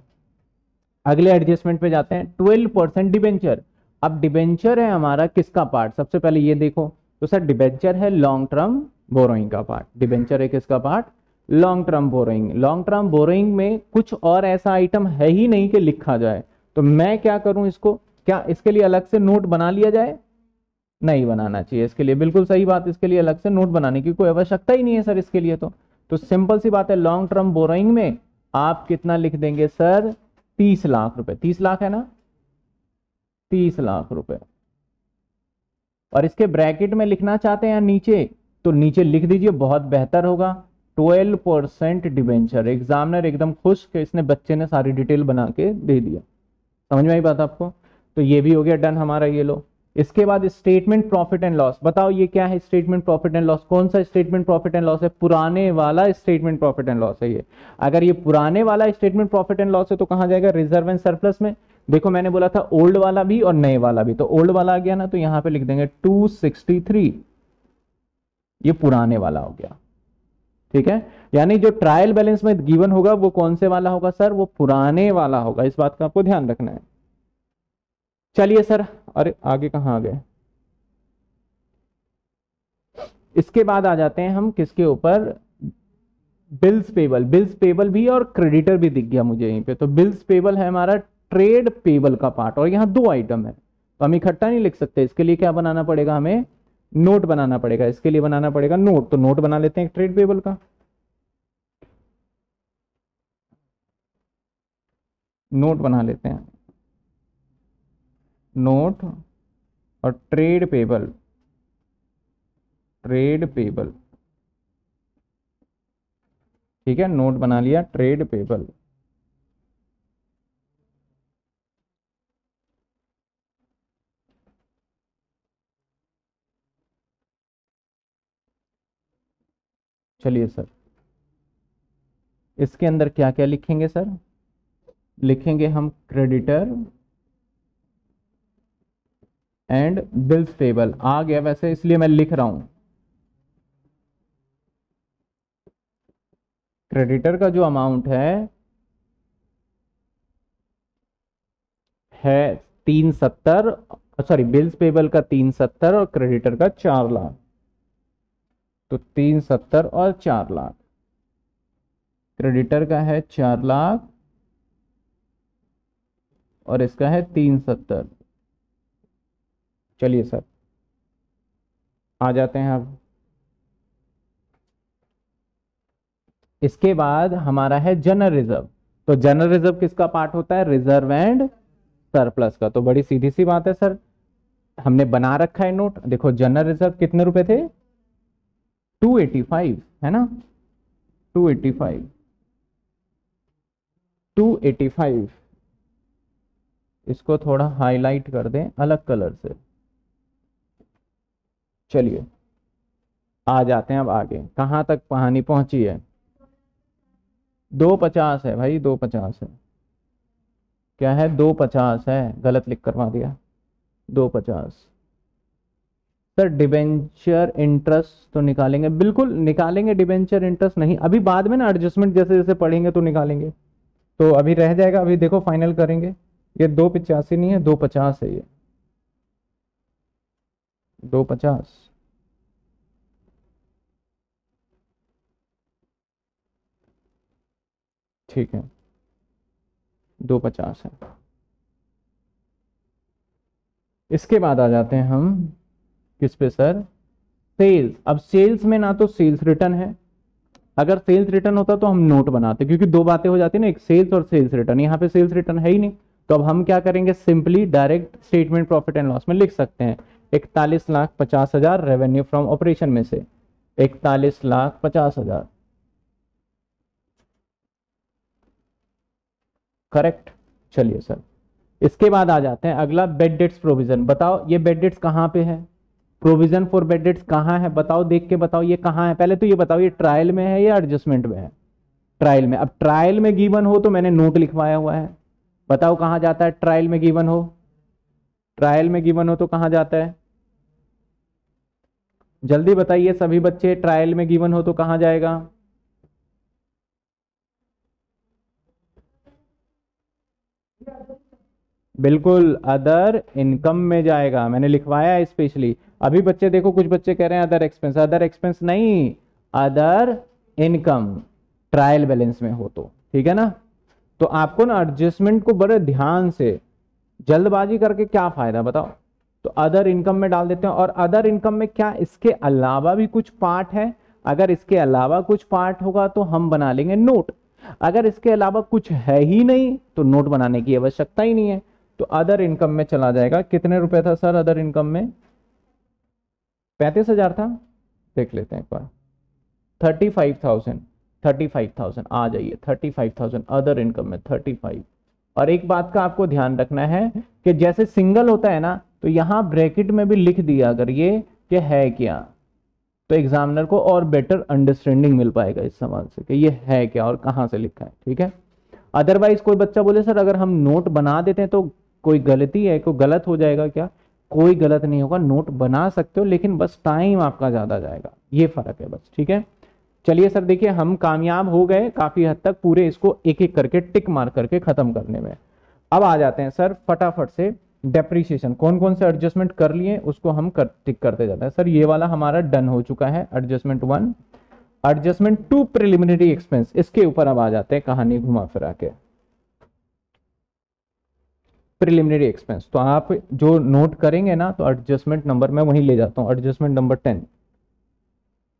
अगले एडजस्टमेंट पे जाते हैं। ट्वेल्व परसेंट डिबेंचर अब डिबेंचर है हमारा किसका पार्ट सबसे पहले ये देखो। तो सर डिबेंचर है लॉन्ग टर्म बोरोइंग का पार्ट डिबेंचर है किसका part long term borrowing long term borrowing में कुछ और ऐसा आइटम है ही नहीं कि लिखा जाए। तो मैं क्या करूँ इसको? क्या इसके लिए अलग से नोट बना लिया जाए? नहीं बनाना चाहिए इसके लिए। बिल्कुल सही बात, इसके लिए अलग से नोट बनाने की कोई आवश्यकता ही नहीं है सर इसके लिए तो। तो सिंपल सी बात है लॉन्ग टर्म बोरोइंग में आप कितना लिख देंगे सर? तीस लाख रुपए। तीस लाख है ना? तीस लाख रुपए। और इसके ब्रैकेट में लिखना चाहते हैं नीचे? तो नीचे लिख दीजिए, बहुत बेहतर होगा। ट्वेल्व परसेंट डिवेंचर एग्जामिनर एकदम खुश कि इसने बच्चे ने सारी डिटेल बना के दे दिया। समझ में आई बात आपको? तो ये भी हो गया डन हमारा ये लो। इसके बाद स्टेटमेंट प्रॉफिट एंड लॉस बताओ ये क्या है स्टेटमेंट प्रॉफिट एंड लॉस कौन सा स्टेटमेंट प्रॉफिट एंड लॉस है? पुराने वाला स्टेटमेंट प्रॉफिट एंड लॉस है ये। अगर ये पुराने वाला स्टेटमेंट प्रॉफिट एंड लॉस है तो कहा जाएगा? रिज़र्व एंड सरप्लस में। देखो मैंने बोला था ओल्ड वाला भी और नए वाला भी। तो ओल्ड वाला आ गया ना तो यहाँ पे लिख देंगे 263 ये पुराने वाला हो गया। ठीक है? यानी जो ट्रायल बैलेंस में गिवन होगा वो कौन से वाला होगा सर वो पुराने वाला होगा। इस बात का आपको ध्यान रखना है। चलिए सर, अरे आगे कहाँ आ गए? इसके बाद आ जाते हैं हम किसके ऊपर? Bills payable. बिल्स पेबल भी और क्रेडिटर भी दिख गया मुझे यहीं पे। तो बिल्स पेबल है हमारा ट्रेड पेबल का पार्ट और यहाँ दो आइटम है। तो हम इकट्ठा नहीं लिख सकते। इसके लिए क्या बनाना पड़ेगा हमें? नोट बनाना पड़ेगा। इसके लिए बनाना पड़ेगा नोट। तो नोट बना लेते हैं ट्रेड पेबल का। नोट बना लेते हैं। नोट और ट्रेड पेबल ट्रेड पेबल। ठीक है, नोट बना लिया, ट्रेड पेबल। चलिए सर, इसके अंदर क्या क्या लिखेंगे सर? लिखेंगे हम क्रेडिटर एंड बिल्स पेबल आ गया वैसे, इसलिए मैं लिख रहा हूँ। क्रेडिटर का जो अमाउंट है है तीन सत्तर सॉरी बिल्स पेबल का तीन सत्तर और क्रेडिटर का चार लाख। तो तीन सत्तर और चार लाख। क्रेडिटर का है चार लाख और इसका है तीन सत्तर। चलिए सर। आ जाते हैं अब। इसके बाद हमारा है जनरल रिज़र्व तो जनरल रिज़र्व किसका पार्ट होता है? रिज़र्व एंड सरप्लस का। तो बड़ी सीधी सी बात है सर। हमने बना रखा है नोट देखो जनरल रिज़र्व कितने रुपए थे? 285 है ना? 285 285 इसको थोड़ा हाईलाइट कर दें अलग कलर से। चलिए, आ जाते हैं अब आगे। कहाँ तक कहानी पहुँची है? दो पचास है भाई, दो पचास है। क्या है? दो पचास है। गलत लिख करवा दिया। दो पचास। सर, डिबेंचर इंटरेस्ट तो निकालेंगे। बिल्कुल, निकालेंगे डिबेंचर इंटरेस्ट नहीं। अभी बाद में ना एडजस्टमेंट जैसे जैसे पढ़ेंगे तो निकालेंगे। तो अभी रह जाएगा। अभी देखो, फाइनल करेंगे। ये दो पिचासी नहीं है, दो पचास है ये। दो पचास। ठीक है। दो पचास है। इसके बाद आ जाते हैं हम, किस पे सर? सेल्स। अब सेल्स में ना तो सेल्स रिटर्न है। अगर सेल्स रिटर्न होता तो हम नोट बनाते, क्योंकि दो बातें हो जाती ना, एक सेल्स और सेल्स रिटर्न। यहाँ पे सेल्स रिटर्न है ही नहीं। तो अब हम क्या करेंगे? Simply direct statement profit and loss में लिख सकते हैं। इकतालीस लाख पचास हज़ार रेवेन्यू फ्रॉम ऑपरेशन में से। इकतालीस लाख पचास हज़ार। करेक्ट चलिए सर इसके बाद आ जाते हैं अगला बेड डेट्स प्रोविज़न बताओ, ये बेड डेट्स कहाँ पे है? प्रोविज़न फॉर बेड डेट्स कहाँ है? बताओ, देख के बताओ, ये कहाँ है? पहले तो ये बताओ, ये ट्रायल में है या एडजस्टमेंट में है? ट्रायल में। अब ट्रायल में गिवन हो तो मैंने नोट लिखवाया हुआ है। बताओ कहाँ जाता है ट्रायल में गिवन हो? ट्रायल में गिवन हो तो कहाँ जाता है? जल्दी बताइए, सभी बच्चे ट्रायल में गिवन हो तो कहाँ जाएगा? बिल्कुल अदर इनकम में जाएगा। मैंने लिखवाया है स्पेशली अभी बच्चे देखो, कुछ बच्चे कह रहे हैं अदर एक्सपेंस अदर एक्सपेंस नहीं अदर इनकम ट्रायल बैलेंस में हो तो। ठीक है ना? तो आपको ना एडजस्टमेंट को बड़े ध्यान से, जल्दबाजी करके क्या फ़ायदा बताओ? तो अदर इनकम में डाल देते हैं और अदर इनकम में क्या, इसके अलावा भी कुछ पार्ट है। अगर इसके अलावा कुछ पार्ट होगा तो हम बना लेंगे नोट अगर इसके अलावा कुछ है ही नहीं तो नोट बनाने की आवश्यकता ही नहीं है। तो अदर इनकम में चला जाएगा। कितने रुपए था सर अदर इनकम में? पैंतीस हज़ार था। देख लेते हैं एक बार। Thirty five thousand thirty five thousand आ जाइए। Thirty five thousand other income में थर्टी फाइव और एक बात का आपको ध्यान रखना है कि जैसे सिंगल होता है ना तो यहाँ ब्रैकेट में भी लिख दिया, अगर ये कि है क्या तो एग्जामिनर को और बेटर अंडरस्टैंडिंग मिल पाएगा इस सवाल से कि ये है क्या और कहाँ से लिखा है, ठीक है? अदरवाइज़ कोई बच्चा बोले, सर, अगर हम नोट बना देते हैं तो कोई गलती है, कोई गलत हो जाएगा क्या? कोई गलत नहीं होगा नोट बना सकते हो, लेकिन बस टाइम आपका ज़्यादा जाएगा, ये फ़र्क है बस, ठीक है? चलिए सर, देखिए, हम कामयाब हो गए काफ़ी हद तक पूरे इसको एक एक करके टिक मार करके ख़त्म करने में। अब आ जाते हैं सर, फटाफट से डेप्रीशिएशन कौन कौन से एडजस्टमेंट कर लिए उसको हम कर, टिक करते जाते हैं। सर ये वाला हमारा डन हो चुका है adjustment one adjustment two preliminary expense इसके ऊपर अब आ जाते हैं कहानी घुमा फिरा के। प्रिलिमिनरी एक्सपेंस तो आप जो नोट करेंगे ना तो एडजस्टमेंट नंबर मैं वहीं ले जाता हूँ एडजस्टमेंट नंबर टेन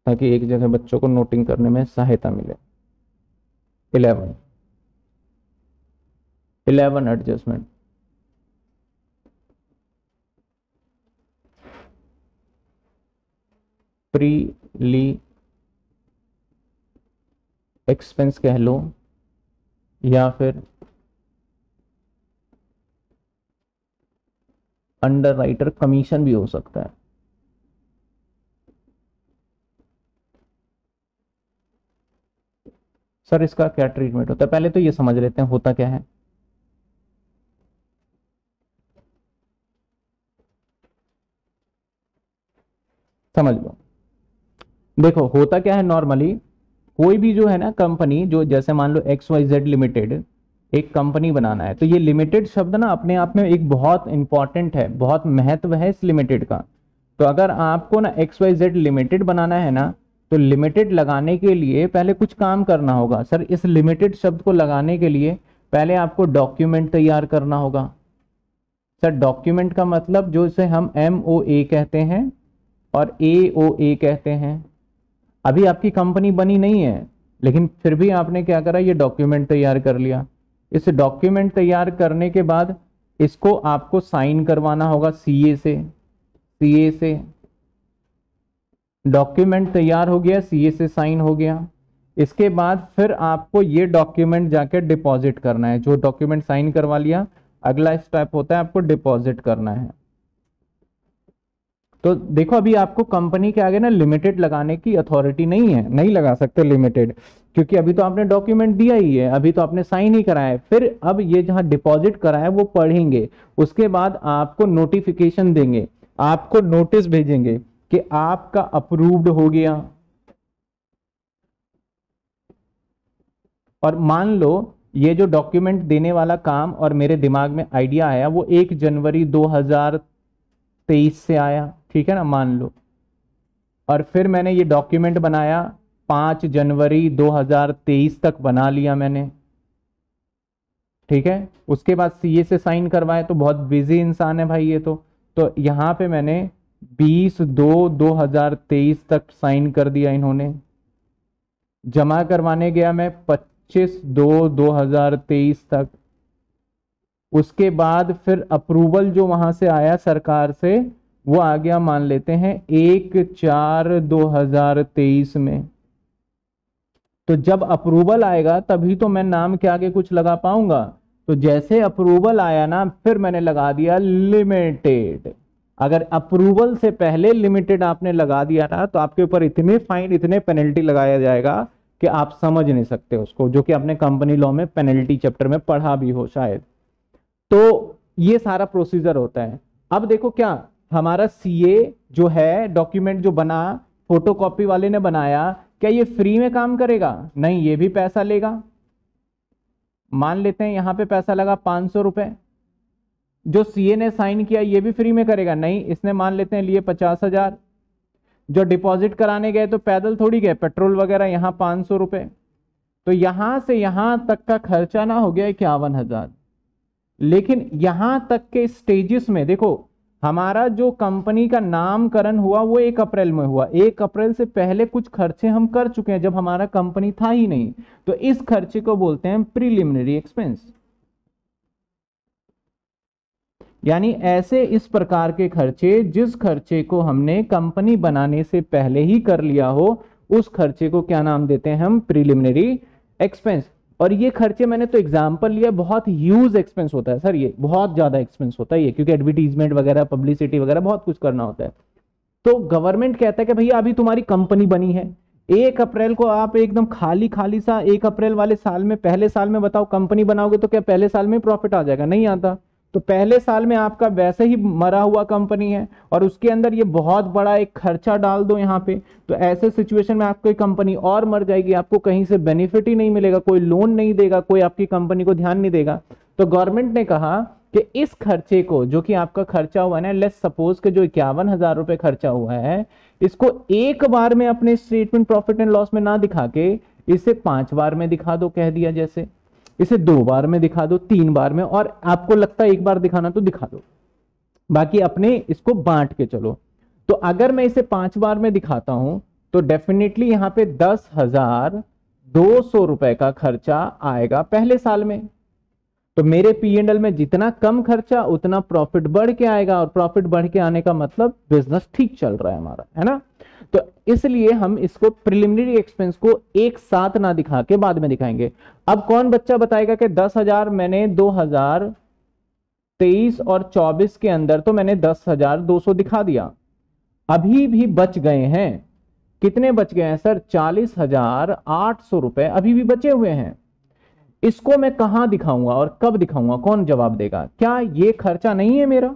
ताकि एक जगह बच्चों को नोटिंग करने में सहायता मिले। Eleven eleven adjustment preliminary expense कह लो, या फिर अंडर राइटर कमीशन भी हो सकता है। सर, इसका क्या ट्रीटमेंट होता है? पहले तो ये समझ लेते हैं, होता क्या है। समझ लो देखो, होता क्या है नॉर्मली कोई भी जो है ना कंपनी जो जैसे मान लो एक्स वाई जेड लिमिटेड एक कंपनी बनाना है तो ये लिमिटेड शब्द ना अपने आप में एक बहुत इंपॉर्टेंट है, बहुत महत्व है इस लिमिटेड का। तो अगर आपको ना एक्स वाई जेड लिमिटेड बनाना है ना तो लिमिटेड लगाने के लिए पहले कुछ काम करना होगा। सर, इस लिमिटेड शब्द को लगाने के लिए पहले आपको डॉक्यूमेंट तैयार करना होगा। सर डॉक्यूमेंट का मतलब जो इसे हम एम ओ ए कहते हैं और ए ओ ए कहते हैं। अभी आपकी कंपनी बनी नहीं है, लेकिन फिर भी आपने क्या करा? ये डॉक्यूमेंट तैयार कर लिया। इस डॉक्यूमेंट तैयार करने के बाद इसको आपको साइन करवाना होगा सीए से। सीए से। डॉक्यूमेंट तैयार हो गया सीए से साइन हो गया। इसके बाद फिर आपको ये डॉक्यूमेंट जाके डिपॉजिट करना है। जो डॉक्यूमेंट साइन करवा लिया, अगला स्टेप होता है आपको डिपॉजिट करना है। तो देखो, अभी आपको कंपनी के आगे ना लिमिटेड लगाने की अथॉरिटी नहीं है, नहीं लगा सकते लिमिटेड क्योंकि अभी तो आपने डॉक्यूमेंट दिया ही है, अभी तो आपने साइन ही कराया है। फिर अब ये जहाँ डिपॉजिट कराया वो पढ़ेंगे, उसके बाद आपको नोटिफिकेशन देंगे, आपको नोटिस भेजेंगे कि आपका अप्रूव्ड हो गया। और मान लो, ये जो डॉक्यूमेंट देने वाला काम और मेरे दिमाग में आइडिया आया, वो एक जनवरी 2023 से आया। ठीक है ना, मान लो। और फिर मैंने ये डॉक्यूमेंट बनाया, पाँच जनवरी 2023 तक बना लिया मैंने। ठीक है? उसके बाद सीए से साइन करवाए तो बहुत बिज़ी इंसान है भाई ये तो। तो यहाँ पे मैंने 20 दो 2023 तक साइन कर दिया इन्होंने। जमा करवाने गया मैं 25 दो 2023 तक। उसके बाद फिर अप्रूवल जो वहाँ से आया सरकार से वो आ गया मान लेते हैं, एक चार दो हज़ार तेईस में। तो जब अप्रूवल आएगा, तभी तो मैं नाम के आगे कुछ लगा पाऊँगा। तो जैसे अप्रूवल आया ना, फिर मैंने लगा दिया लिमिटेड अगर अप्रूवल से पहले लिमिटेड आपने लगा दिया ना तो आपके ऊपर इतने फाइन इतने पेनल्टी लगाया जाएगा कि आप समझ नहीं सकते उसको, जो कि आपने कंपनी लॉ में पेनल्टी चैप्टर में पढ़ा भी हो शायद। तो ये सारा प्रोसीजर होता है। अब देखो क्या हमारा सीए जो है डॉक्यूमेंट जो बना फोटोकॉपी वाले ने बनाया, क्या ये फ्री में काम करेगा? नहीं, ये भी पैसा लेगा। मान लेते हैं यहाँ पे पैसा लगा पाँच सौ रुपए। जो सीए ने साइन किया, ये भी फ्री में करेगा। नहीं, इसने मान लेते हैं लिए पचास हज़ार। जो डिपॉजिट कराने गए तो पैदल थोड़ी गए। पेट्रोल वगैरह, यहाँ पाँच सौ रुपए। तो यहाँ से यहाँ तक का खर्चा ना हो गया इक्यावन हज़ार। लेकिन यहाँ तक के स्टेजेस में, देखो हमारा जो कंपनी का नामकरण हुआ, वो एक अप्रैल में हुआ। एक अप्रैल से पहले कुछ खर्चे हम कर चुके हैं, जब हमारा कंपनी था ही नहीं। तो इस खर्चे को बोलते हैं प्रीलिमिनरी एक्सपेंस यानी ऐसे इस प्रकार के खर्चे, जिस खर्चे को हमने कंपनी बनाने से पहले ही कर लिया हो, उस खर्चे को क्या नाम देते हैं हम? प्रीलिमिनरी एक्सपेंस और ये खर्चे मैंने तो एग्ज़ाम्पल लिया, बहुत ह्यूज एक्सपेंस होता है। सर, ये बहुत ज़्यादा एक्सपेंस होता है ये, क्योंकि एडवर्टीजमेंट वगैरह पब्लिसिटी वगैरह बहुत कुछ करना होता है। तो गवर्नमेंट कहता है कि भैया, अभी तुम्हारी कंपनी बनी है। एक अप्रैल को आप एकदम खाली खाली सा एक अप्रैल वाले साल में, पहले साल में बताओ कंपनी बनाओगे तो क्या पहले साल में प्रॉफिट आ जाएगा? नहीं आता। तो पहले साल में आपका वैसे ही मरा हुआ कंपनी है और उसके अंदर ये बहुत बड़ा एक खर्चा डाल दो यहाँ पे तो ऐसे सिचुएशन में आपकी कंपनी और मर जाएगी, आपको कहीं से बेनिफिट ही नहीं मिलेगा, कोई लोन नहीं देगा, कोई आपकी कंपनी को ध्यान नहीं देगा। तो गवर्नमेंट ने कहा कि इस खर्चे को, जो कि आपका खर्चा हुआ है लेस सपोज़ के जो इक्यावन हज़ार रुपए खर्चा हुआ है, इसको एक बार में अपने स्टेटमेंट प्रॉफिट एंड लॉस में ना दिखा के, इसे पाँच बार में दिखा दो, कह दिया जैसे। इसे दो बार में दिखा दो, तीन बार में, और आपको लगता है एक बार दिखाना तो दिखा दो। बाकी अपने इसको बांट के चलो। तो अगर मैं इसे पाँच बार में दिखाता हूँ तो डेफिनेटली यहाँ पे दस हज़ार दो सौ रुपए का खर्चा आएगा पहले साल में। तो मेरे पी एंड एल में जितना कम खर्चा, उतना प्रॉफिट बढ़ के आएगा, और प्रॉफिट बढ़ के आने का मतलब बिज़नेस ठीक चल रहा है हमारा, है ना? तो इसलिए हम इसको प्रिलिमिनरी एक्सपेंस को एक साथ ना दिखा के बाद में दिखाएँगे। अब कौन बच्चा बताएगा कि दस हज़ार मैंने दो हज़ार तेईस और चौबीस के अंदर तो मैंने दस हज़ार दो सौ दिखा दिया। अभी भी बच गए हैं। कितने बच गए हैं सर? चालीस हज़ार आठ सौ रुपए अभी भी बचे हुए हैं। इसको मैं कहाँ दिखाऊँगा और कब दिखाऊँगा? कौन जवाब देगा? क्या ये खर्चा नहीं है मेरा?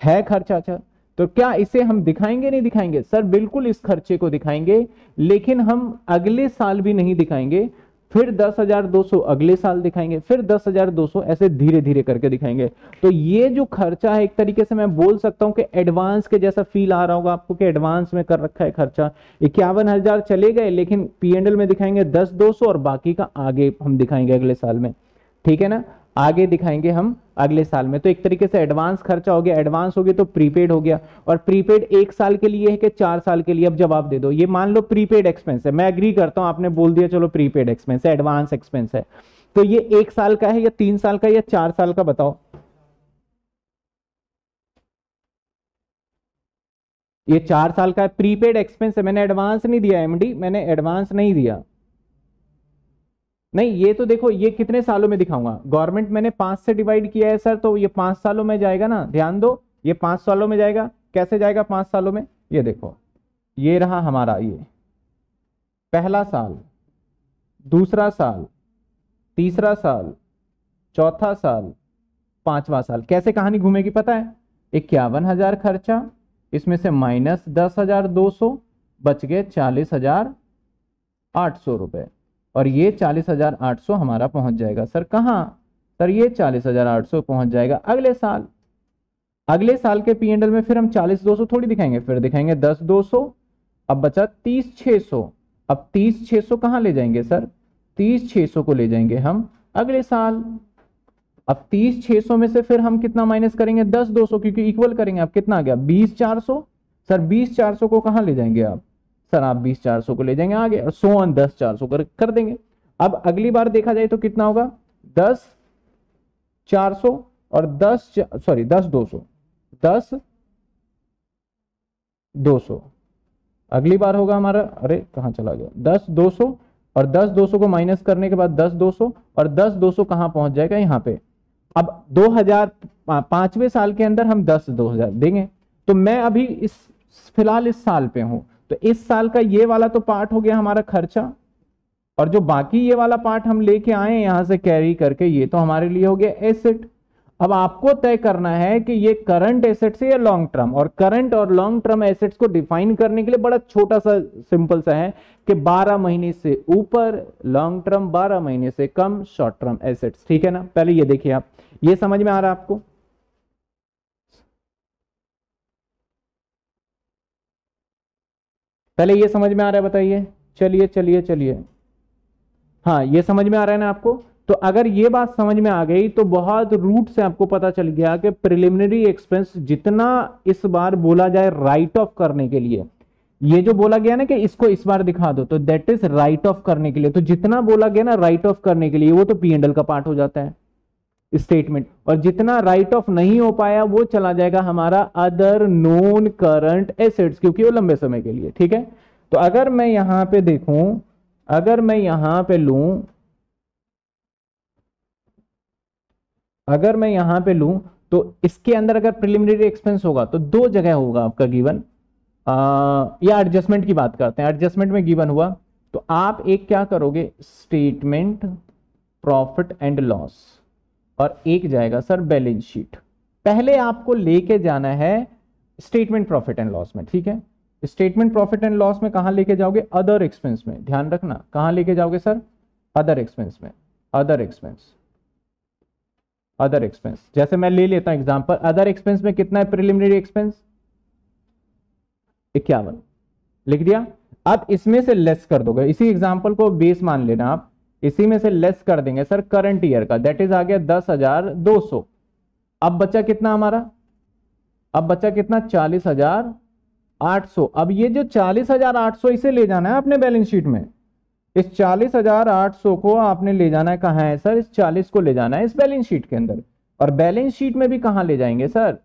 है खर्चा अच्छा तो क्या इसे हम दिखाएँगे, नहीं दिखाएँगे? सर, बिल्कुल इस खर्चे को दिखाएँगे, लेकिन हम अगले साल भी नहीं दिखाएँगे, फिर दस हज़ार दो सौ अगले साल दिखाएँगे, फिर दस हज़ार दो सौ ऐसे धीरे धीरे करके दिखाएँगे। तो ये जो खर्चा है, एक तरीके से मैं बोल सकता हूँ कि एडवांस के जैसा फील आ रहा होगा आपको कि एडवांस में कर रखा है खर्चा। इक्यावन हज़ार चले गए, लेकिन पीएनएल में दिखाएँगे दस दो और बाकी का आगे हम दिखाएँगे अगले साल में। ठीक है ना? आगे दिखाएँगे हम अगले साल में। तो एक तरीके से एडवांस खर्चा हो गया। एडवांस हो गया तो प्रीपेड हो गया। और प्रीपेड एक साल के लिए है कि चार साल के लिए? अब जवाब दे दो। ये मान लो प्रीपेड एक्सपेंस है। मैं एग्री करता हूँ, आपने बोल दिया, चलो प्रीपेड एक्सपेंस है एडवांस एक्सपेंस है। तो ये एक साल का है या तीन साल का या चार साल का, बताओ। ये चार साल का प्रीपेड एक्सपेंस है। मैंने एडवांस नहीं दिया एमडी मैंने एडवांस नहीं दिया। नहीं, ये तो देखो, ये कितने सालों में दिखाऊँगा। गवर्नमेंट मैंने पाँच से डिवाइड किया है, सर तो ये पाँच सालों में जाएगा ना? ध्यान दो, ये पाँच सालों में जाएगा। कैसे जाएगा पाँच सालों में? ये देखो, ये रहा हमारा ये। पहला साल, दूसरा साल, तीसरा साल, चौथा साल, पांचवा साल। कैसे कहानी घूमेगी पता है? इक्यावन हज़ार खर्चा, इसमें से माइनस दस हज़ार दो सौ, बच गए चालीस हज़ार आठ सौ रुपए। और ये चालीस हज़ार आठ सौ हमारा पहुँच जाएगा। सर, कहाँ? सर, ये चालीस हज़ार आठ सौ पहुँच जाएगा अगले साल। अगले साल के पी एंडल में फिर हम चालीस दो सौ थोड़ी दिखाएँगे, फिर दिखाएँगे दस दो सौ, अब बचा तीस छह सौ। अब तीस छह सौ कहाँ ले जाएँगे सर? तीस छह सौ को ले जाएँगे हम अगले साल। अब तीस छह सौ में से फिर हम कितना माइनस करेंगे? दस दो सौ, क्योंकि इक्वल करेंगे। अब कितना आ गया? बीस चार सौ। सर, बीस चार सौ को कहाँ ले जाएँगे आप? सर आप बीस चार सौ को ले जाएँगे आगे और सो वन दस चार सौ कर, कर देंगे। अब अगली बार देखा जाए तो कितना होगा? दस चार सौ और दस सॉरी दस दो सौ। दस दो सौ। अगली बार होगा हमारा अरे कहा चला गया? दस दो सौ और दस दो सौ को माइनस करने के बाद दस दो सौ और दस दो सौ कहाँ पहुँच जाएगा? यहाँ पे। अब दो हज़ार पाँचवें साल के अंदर हम दस दो हज़ार देंगे। तो मैं अभी इस फ़िलहाल इस साल पे हूँ। तो इस साल का ये वाला तो पार्ट हो गया हमारा खर्चा। और जो बाकी ये वाला पार्ट हम लेके आए यहाँ से कैरी करके, ये तो हमारे लिए हो गया एसेट अब आपको तय करना है कि ये करंट एसेट्स है या लॉन्ग टर्म और करंट और लॉन्ग टर्म एसेट्स को डिफाइन करने के लिए बड़ा छोटा सा सिंपल सा है कि 12 महीने से ऊपर लॉन्ग टर्म 12 महीने से कम शॉर्ट टर्म एसेट्स ठीक है ना? पहले ये देखिए आप। ये समझ में आ रहा है आपको? पहले ये समझ में आ रहा है, बताइए। चलिए चलिए चलिए। हाँ ये समझ में आ रहा है ना आपको? तो अगर ये बात समझ में आ गई तो बहुत रूट से आपको पता चल गया कि प्रिलिमिनरी एक्सपेंस जितना इस बार बोला जाए राइट ऑफ़ करने के लिए। ये जो बोला गया ना कि इसको इस बार दिखा दो तो दैट इज़ राइट ऑफ़ करने के लिए। तो जितना बोला गया ना राइट ऑफ़ करने के लिए, वो तो पी एंडल का पार्ट हो जाता है। स्टेटमेंट और जितना राइट ऑफ़ नहीं हो पाया, वो चला जाएगा हमारा अदर नॉन करंट एसेट्स क्योंकि वो लंबे समय के लिए, ठीक है? तो अगर मैं यहाँ पे देखूँ, अगर मैं यहाँ पे लू, अगर मैं यहाँ पे लू तो इसके अंदर अगर प्रिलिमिनरी एक्सपेंस होगा तो दो जगह होगा आपका गिवन या एडजस्टमेंट की बात करते हैं। एडजस्टमेंट में गिवन हुआ तो आप एक क्या करोगे? स्टेटमेंट प्रॉफिट एंड लॉस और एक जाएगा सर बैलेंस शीट। पहले आपको लेके जाना है स्टेटमेंट प्रॉफिट एंड लॉस में, ठीक है? स्टेटमेंट प्रॉफिट एंड लॉस में कहाँ लेके जाओगे? अदर एक्सपेंस में। ध्यान रखना, कहाँ लेके जाओगे सर? अदर एक्सपेंस में। अदर एक्सपेंस अदर एक्सपेंस जैसे मैं ले लेता हूँ एग्जांपल अदर एक्सपेंस में कितना है प्रिलिमिनरी एक्सपेंस इक्यावन। लिख दिया? अब इसमें से लेस कर दोगे। इसी एग्जांपल को बेस मान लेना आप। इसी में से लेस कर देंगे सर करंट ईयर का। दैट इज़ आ गया दस हज़ार दो सौ। अब बच्चा कितना हमारा? अब बच्चा कितना? चालीस हज़ार आठ सौ। अब ये जो चालीस हज़ार आठ सौ इसे ले जाना है अपने बैलेंस शीट में। इस चालीस हज़ार आठ सौ को आपने ले जाना है, कहा है सर इस चालीस को ले जाना है इस बैलेंस शीट के अंदर। और बैलेंस शीट में भी कहा ले जाएँगे सर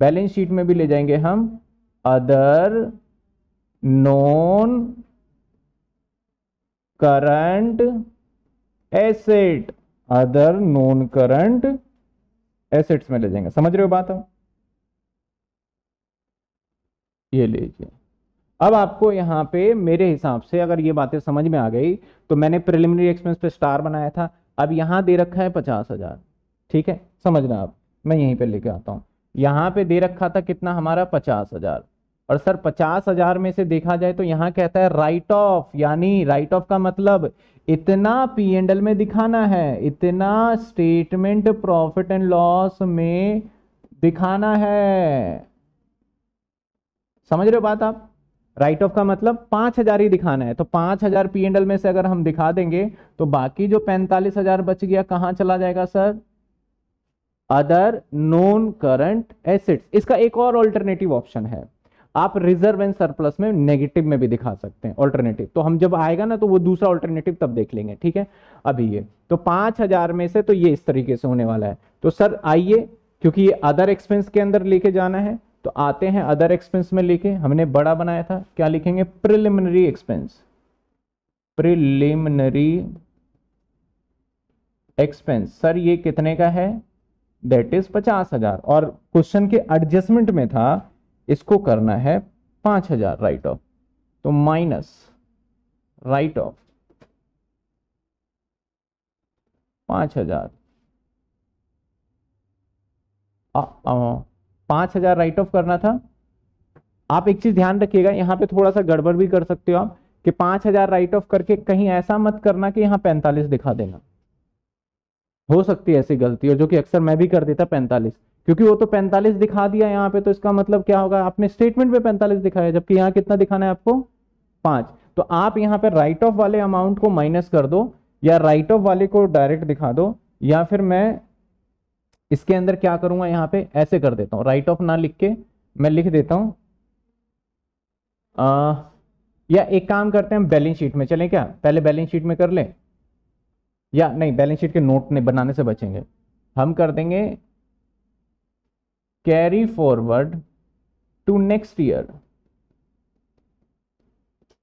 बैलेंस शीट में भी ले जाएँगे हम other non current asset, other non current assets में ले जाएँगे। समझ रहे हो बात हम? ये लीजिए। अब आपको यहाँ पे मेरे हिसाब से अगर ये बातें समझ में आ गई तो मैंने प्रिलिमिनरी एक्सपेंस पे स्टार बनाया था। अब यहाँ दे रखा है पचास हज़ार। ठीक है? समझना आप। मैं यहीं पे लेके आता हूँ। यहाँ पे दे रखा था कितना? हमारा पचास हज़ार। और सर, पचास हज़ार में से देखा जाए तो यहाँ कहता है राइट ऑफ़ यानी राइट ऑफ़ का मतलब इतना पी एंडल में दिखाना है, इतना स्टेटमेंट प्रॉफिट एंड लॉस में दिखाना है। समझ रहे हो बात आप? राइट ऑफ़ का मतलब पाँच हज़ार ही दिखाना है। तो पाँच हज़ार पी एंडल में से अगर हम दिखा देंगे तो बाकी जो पैंतालीस हज़ार बच गया, कहाँ चला जाएगा sir? Other non current assets इसका एक और ऑल्टरनेटिव ऑप्शन है। आप रिज़र्व एंड सरप्लस में नेगेटिव में भी दिखा सकते हैं ऑल्टरनेटिव तो हम जब आएगा ना तो वो दूसरा ऑल्टरनेटिव तब देख लेंगे, ठीक है? अभी ये तो पाँच हज़ार में से तो ये इस तरीके से होने वाला है। तो सर, आइए, क्योंकि ये अदर एक्सपेंस के अंदर लेके जाना है तो आते हैं अदर एक्सपेंस में लेके। हमने बड़ा बनाया था, क्या लिखेंगे? Preliminary expense preliminary expense sir, ये कितने का है? दैट इज़ पचास हज़ार। और क्वेश्चन के एडजस्टमेंट में था इसको करना है पाँच हज़ार राइट ऑफ़। तो माइनस राइट ऑफ़ पाँच हज़ार। पाँच हज़ार राइट ऑफ़ करना था। आप एक चीज़ ध्यान रखिएगा, यहाँ पे थोड़ा सा गड़बड़ भी कर सकते हो आप, कि पाँच हज़ार राइट ऑफ़ करके कहीं ऐसा मत करना कि यहाँ पैंतालीस दिखा देना। हो सकती है ऐसी गलती, और जो कि अक्सर मैं भी कर देता, पैंतालीस। क्योंकि वो तो पैंतालीस दिखा दिया यहाँ पे तो इसका मतलब क्या होगा? आपने स्टेटमेंट में पैंतालीस दिखाया, जबकि यहाँ कितना दिखाना है आपको? पाँच। तो आप यहाँ पे राइट ऑफ़ वाले अमाउंट को माइनस कर दो, या राइट ऑफ़ वाले को डायरेक्ट दिखा दो, या फिर मैं इसके अंदर क्या करूँगा यहाँ पे? ऐसे कर देता हूँ। राइट ऑफ़ ना लिख के मैं लिख देता हूँ। या एक काम करते हैं, हम बैलेंस शीट में चलें क्या? पहले बैलेंस शीट में कर लें? या नहीं बैलेंस शीट के नोट नहीं बनाने से बचेंगे। हम कर देंगे carry forward to next year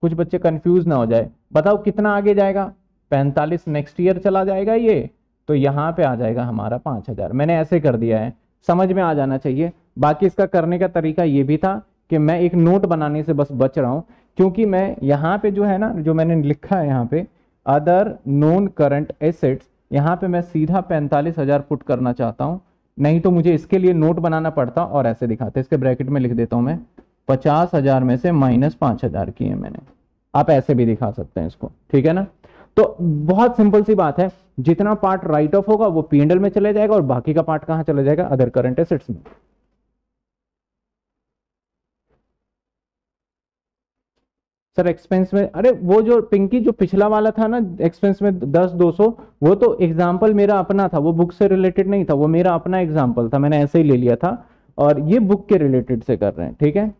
कुछ बच्चे कंफ्यूज ना हो जाए। बताओ कितना आगे जाएगा? पैंतालीस नेक्स्ट ईयर चला जाएगा ये तो यहाँ पे आ जाएगा हमारा पाँच हज़ार। मैंने ऐसे कर दिया है। समझ में आ जाना चाहिए। बाकी इसका करने का तरीका ये भी था कि मैं एक नोट बनाने से बस बच रहा हूँ, क्योंकि मैं यहाँ पे जो है ना, जो मैंने लिखा है यहाँ पे अदर नॉन करंट एसेट्स यहाँ पे मैं सीधा पैंतालीस हज़ार पुट करना चाहता हूँ। नहीं तो मुझे इसके लिए नोट बनाना पड़ता और ऐसे दिखाते। इसके ब्रैकेट में लिख देता हूँ मैं, पचास हज़ार में से माइनस पाँच हज़ार किए मैंने। आप ऐसे भी दिखा सकते हैं इसको, ठीक है ना? तो बहुत सिंपल सी बात है, जितना पार्ट राइट ऑफ़ होगा वो पीएनडल में चले जाएगा और बाकी का पार्ट कहाँ चला जाएगा? अदर करंट एसेट्स में। सर एक्सपेंस में, अरे, वो जो पिंकी जो पिछला वाला था ना एक्सपेंस में दस, दो सौ, वो तो एग्ज़ाम्पल मेरा अपना था, वो बुक से रिलेटेड नहीं था, वो मेरा अपना एग्ज़ाम्पल था, मैंने ऐसे ही ले लिया था, और ये बुक के रिलेटेड से कर रहे हैं, ठीक है?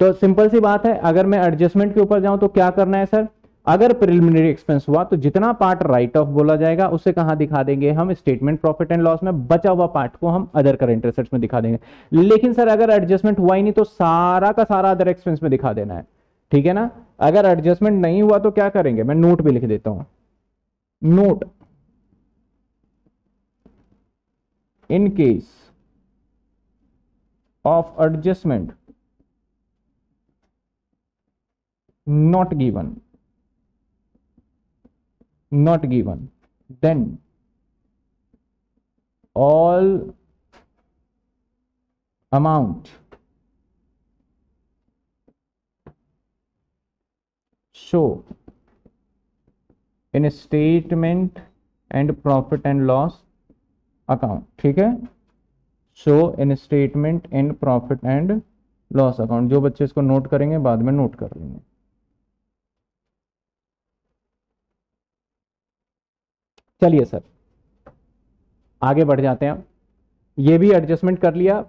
तो सिंपल सी बात है, अगर मैं एडजस्टमेंट के ऊपर जाऊँ तो क्या करना है, सर? अगर प्रिलिमिनरी एक्सपेंस हुआ तो जितना पार्ट राइट ऑफ़ बोला जाएगा उसे कहाँ दिखा देंगे हम? स्टेटमेंट प्रॉफिट एंड लॉस में बचा हुआ पार्ट को हम अदर करेंट एसेट्स में दिखा देंगे। लेकिन सर, अगर एडजस्टमेंट हुआ ही नहीं तो सारा का सारा अदर एक्सपेंस में दिखा देना है। ठीक है ना? अगर एडजस्टमेंट नहीं हुआ तो क्या करेंगे? मैं नोट भी लिख देता हूँ। Note in case of adjustment not given not given, then all amount show in statement and profit and loss account, ठीक है? Show in statement and profit and loss account जो बच्चे इसको नोट करेंगे, बाद में नोट कर लेंगे। चलिए सर, आगे बढ़ जाते हैं। ये भी एडजस्टमेंट कर लिया।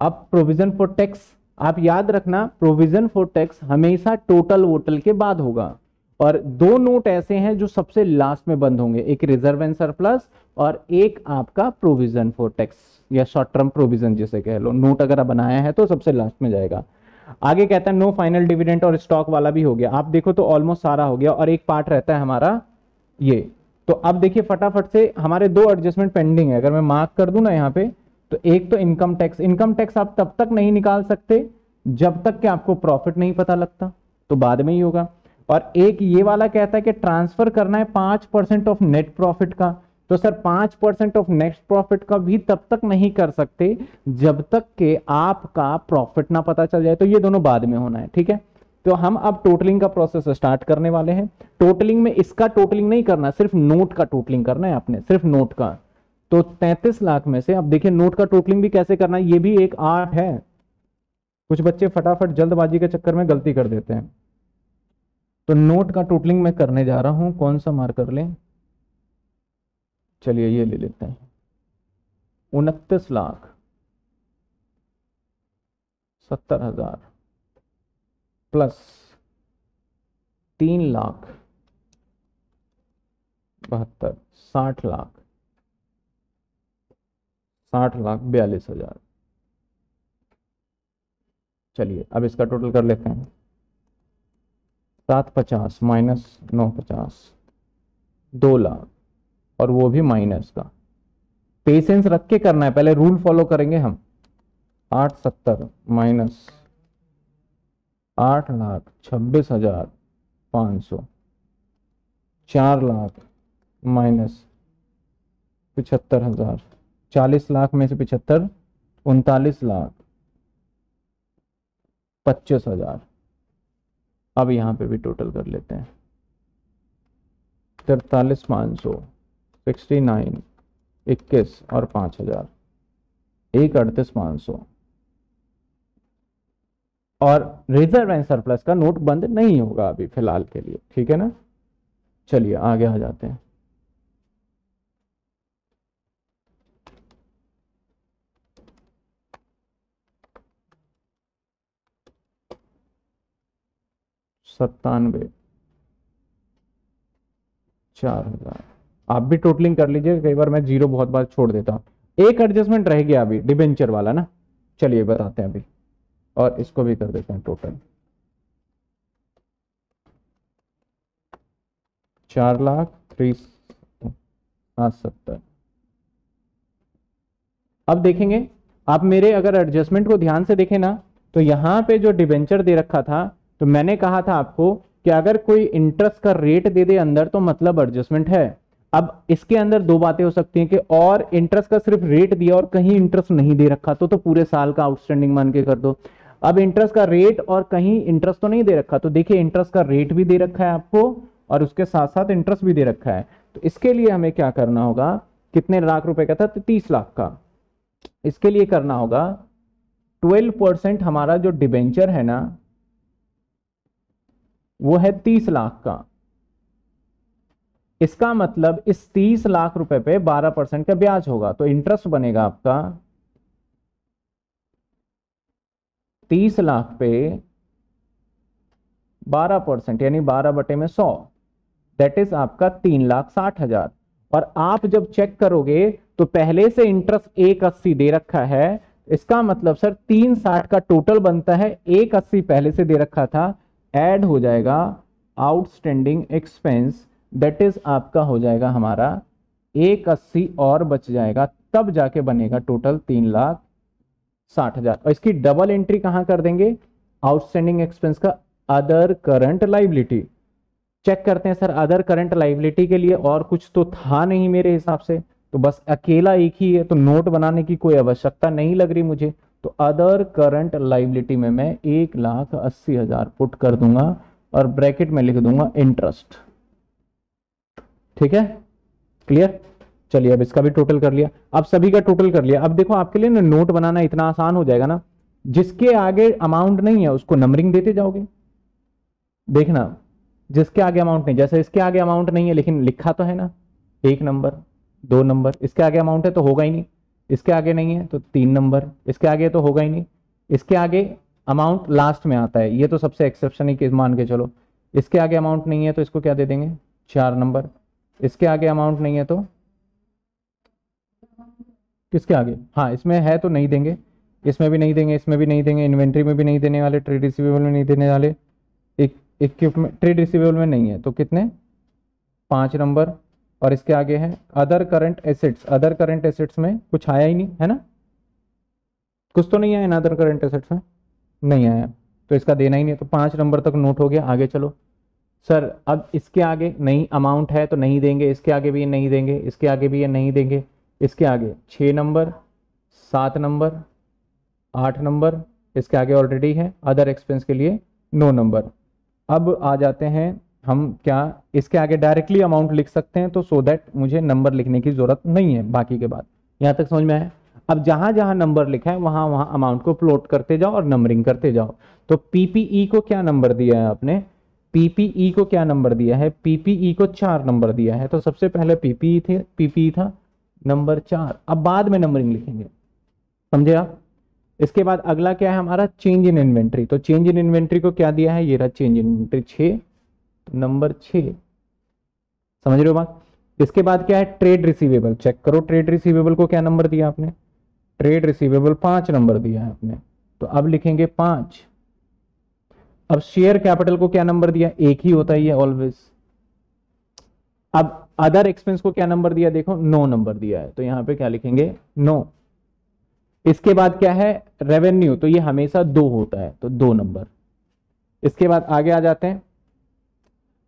अब प्रोविज़न फॉर टैक्स आप याद रखना प्रोविज़न फॉर टैक्स हमेशा टोटल वोटल के बाद होगा। और दो नोट ऐसे हैं जो सबसे लास्ट में बंद होंगे, एक रिज़र्व एंड सरप्लस और एक आपका प्रोविज़न फॉर टैक्स या शॉर्ट टर्म प्रोविज़न जिसे कह लो। नोट अगर आप बनाया है तो सबसे लास्ट में जाएगा। आगे कहता है नो फाइनल डिविडेंट और स्टॉक वाला भी हो गया। आप देखो तो ऑलमोस्ट सारा हो गया और एक पार्ट रहता है हमारा ये। तो अब देखिए फटाफट से हमारे दो एडजस्टमेंट पेंडिंग है। अगर मैं मार्क कर दूँ ना यहाँ पे तो एक तो इनकम टैक्स इनकम टैक्स आप तब तक नहीं निकाल सकते जब तक कि आपको प्रॉफिट नहीं पता लगता। तो बाद में ही होगा। और एक ये वाला कहता है कि ट्रांसफ़र करना है पाँच परसेंट ऑफ़ नेट प्रॉफिट का। तो सर, पाँच परसेंट ऑफ़ नेक्स्ट प्रॉफिट का भी तब तक नहीं कर सकते जब तक के आपका प्रॉफिट ना पता चल जाए। तो ये दोनों बाद में होना है, ठीक है? तो हम अब टोटलिंग का प्रोसेस स्टार्ट करने वाले हैं। टोटलिंग में इसका टोटलिंग नहीं करना, सिर्फ़ नोट का टोटलिंग करना है आपने, सिर्फ़ नोट का। तो 33 लाख में से, अब देखिए, नोट का टोटलिंग भी कैसे करना है, ये भी एक आर्ट है। कुछ बच्चे फटाफट जल्दबाजी के चक्कर में गलती कर देते हैं। तो नोट का टोटलिंग मैं करने जा रहा हूँ, कौन सा मार्कर लें? चलिए, ये ले लेते हैं। उनतीस लाख, सत्तर हज़ार, प्लस तीन लाख, बहत्तर, साठ लाख। साठ लाख बयालीस हज़ार। चलिए, अब इसका टोटल कर लेते हैं। सात पचास माइनस नौ पचास, दो लाख, और वो भी माइनस का। पेशेंस रख के करना है, पहले रूल फॉलो करेंगे हम। आठ सत्तर माइनस आठ लाख छब्बीस हज़ार पाँच सौ। चार लाख माइनस पचहत्तर हज़ार। चालीस लाख में से पिछहत्तर, उनतालीस लाख, पच्चीस हज़ार। अब यहाँ पे भी टोटल कर लेते हैं। तिरतालीस पाँच सौ, सिक्सटी नाइन, इक्कीस और पाँच हज़ार। एक अड़तीस पाँच सौ। और रिज़र्व एंड सरप्लस का नोट बंद नहीं होगा अभी फ़िलहाल के लिए, ठीक है ना? चलिए आगे आ जाते हैं। सत्तानवे। चार हज़ार। आप भी टोटलिंग कर लीजिए कई बार मैं ज़ीरो बहुत बार छोड़ देता हूँ। एक एडजस्टमेंट रह गया अभी डिबेंचर वाला ना? चलिए, बताते हैं अभी। और इसको भी कर देते हैं टोटल चार लाख थ्री सात सत्तर। अब देखेंगे, आप मेरे अगर एडजस्टमेंट को ध्यान से देखें ना तो यहाँ पे जो डिबेंचर दे रखा था तो मैंने कहा था आपको कि अगर कोई इंटरेस्ट का रेट दे दे अंदर तो मतलब एडजस्टमेंट है। अब इसके अंदर दो बातें हो सकती हैं कि और इंटरेस्ट का सिर्फ़ रेट दिया और कहीं इंटरेस्ट नहीं दे रखा तो तो पूरे साल का आउटस्टैंडिंग मान के कर दो। अब इंटरेस्ट का रेट और कहीं इंटरेस्ट तो नहीं दे रखा तो देखिए इंटरेस्ट का रेट भी दे रखा है आपको और उसके साथ साथ इंटरेस्ट भी दे रखा है। तो इसके लिए हमें क्या करना होगा? कितने लाख रुपए का था? तो तीस लाख का। इसके लिए करना होगा ट्वेल्व परसेंट हमारा जो डिबेंचर है ना वो है तीस लाख का। इसका मतलब इस तीस लाख रुपए पे बारह परसेंट का ब्याज होगा तो इंटरेस्ट बनेगा आपका तीस लाख पे बारह परसेंट, यानी बारह बटे में सौ। दैट इज़ आपका तीन लाख साठ हज़ार। और आप जब चेक करोगे तो पहले से इंटरेस्ट एक अस्सी दे रखा है। इसका मतलब सर तीन साठ का टोटल बनता है, एक अस्सी पहले से दे रखा था। ऐड हो जाएगा आउटस्टैंडिंग एक्सपेंस दैट इज़ आपका हो जाएगा हमारा एक अस्सी और बच जाएगा, तब जाके बनेगा टोटल तीन लाख साठ हज़ार। और इसकी डबल एंट्री कहाँ कर देंगे? आउटस्टैंडिंग एक्सपेंस का अदर करंट लाइबिलिटी चेक करते हैं सर अदर करंट लाइबिलिटी के लिए और कुछ तो था नहीं मेरे हिसाब से। तो बस अकेला एक ही है तो नोट बनाने की कोई आवश्यकता नहीं लग रही मुझे। तो अदर करंट लाइबिलिटी में मैं एक लाख अस्सी हज़ार पुट कर दूँगा और ब्रैकेट में लिख दूँगा इंटरेस्ट ठीक है? क्लियर चलिए अब इसका भी टोटल कर लिया। अब सभी का टोटल कर लिया। अब देखो, आपके लिए ना नोट बनाना इतना आसान हो जाएगा ना। जिसके आगे अमाउंट नहीं है, उसको नंबरिंग देते जाओगे। देखना, जिसके आगे अमाउंट नहीं, जैसे इसके आगे अमाउंट नहीं है, लेकिन लिखा तो है ना। एक नंबर दो नंबर इसके आगे अमाउंट है तो होगा ही नहीं। इसके आगे नहीं है तो तीन नंबर। इसके आगे तो होगा ही नहीं। इसके आगे अमाउंट लास्ट में आता है। ये तो सबसे एक्सेप्शन ही मान के चलो। इसके आगे अमाउंट नहीं है तो इसको क्या दे देंगे? चार नंबर। इसके आगे अमाउंट नहीं है तो किसके आगे? हाँ इसमें है तो नहीं देंगे। इसमें भी नहीं देंगे, इसमें भी नहीं देंगे इन्वेंट्री में भी नहीं देने वाले ट्रेड रिसीवेबल में नहीं देने वाले। इक्विपमेंट ट्रेड रिसीवेबल में नहीं है। तो कितने? पाँच नंबर। और इसके आगे है other current assets other current assets में कुछ आया ही नहीं, है ना? कुछ तो नहीं आया इन अदर करंट एसेट्स में? नहीं आया। तो इसका देना ही नहीं तो पाँच नंबर तक नोट हो गया, आगे चलो। सर अब इसके आगे नहीं अमाउंट है तो नहीं देंगे, इसके आगे भी ये नहीं देंगे, इसके आगे भी ये नहीं देंगे, इसके आगे छः नंबर सात नंबर आठ नंबर इसके आगे ऑलरेडी है अदर एक्सपेंस के लिए नौ नंबर अब आ जाते हैं हम क्या इसके आगे डायरेक्टली अमाउंट लिख सकते हैं तो सो so दैट मुझे नंबर लिखने की ज़रूरत नहीं है बाकी के बाद। यहाँ तक समझ में आया? अब जहाँ जहाँ नंबर लिखा है, वहाँ वहाँ अमाउंट को प्लॉट करते जाओ और नंबरिंग करते जाओ। तो पीपीई को क्या नंबर दिया है आपने? पीपीई को क्या नंबर दिया है? पीपीई को चार नंबर दिया है। तो सबसे पहले पीपीई थे पीपीई था नंबर चार। अब बाद में नंबरिंग लिखेंगे। समझे आप? इसके बाद अगला क्या है हमारा? चेंज इन इन्वेंट्री तो चेंज इन इन्वेंट्री को क्या दिया है? ये रहा चेंज इन इन्वेंट्री छ। नंबर छ समझ रहे हो बात? इसके बाद क्या है? ट्रेड रिसीवेबल चेक करो ट्रेड रिसीवेबल को क्या नंबर दिया आपने? ट्रेड रिसीवेबल पाँच नंबर दिया है आपने। तो अब लिखेंगे पाँच। अब शेयर कैपिटल को क्या नंबर दिया? एक ही होता ही है ऑलवेज अब अदर एक्सपेंस को क्या नंबर दिया? देखो नो नंबर दिया है। तो यहाँ पे क्या लिखेंगे? नो इसके बाद क्या है? रेवेन्यू तो ये हमेशा दो होता है। तो दो नंबर इसके बाद आगे आ जाते हैं।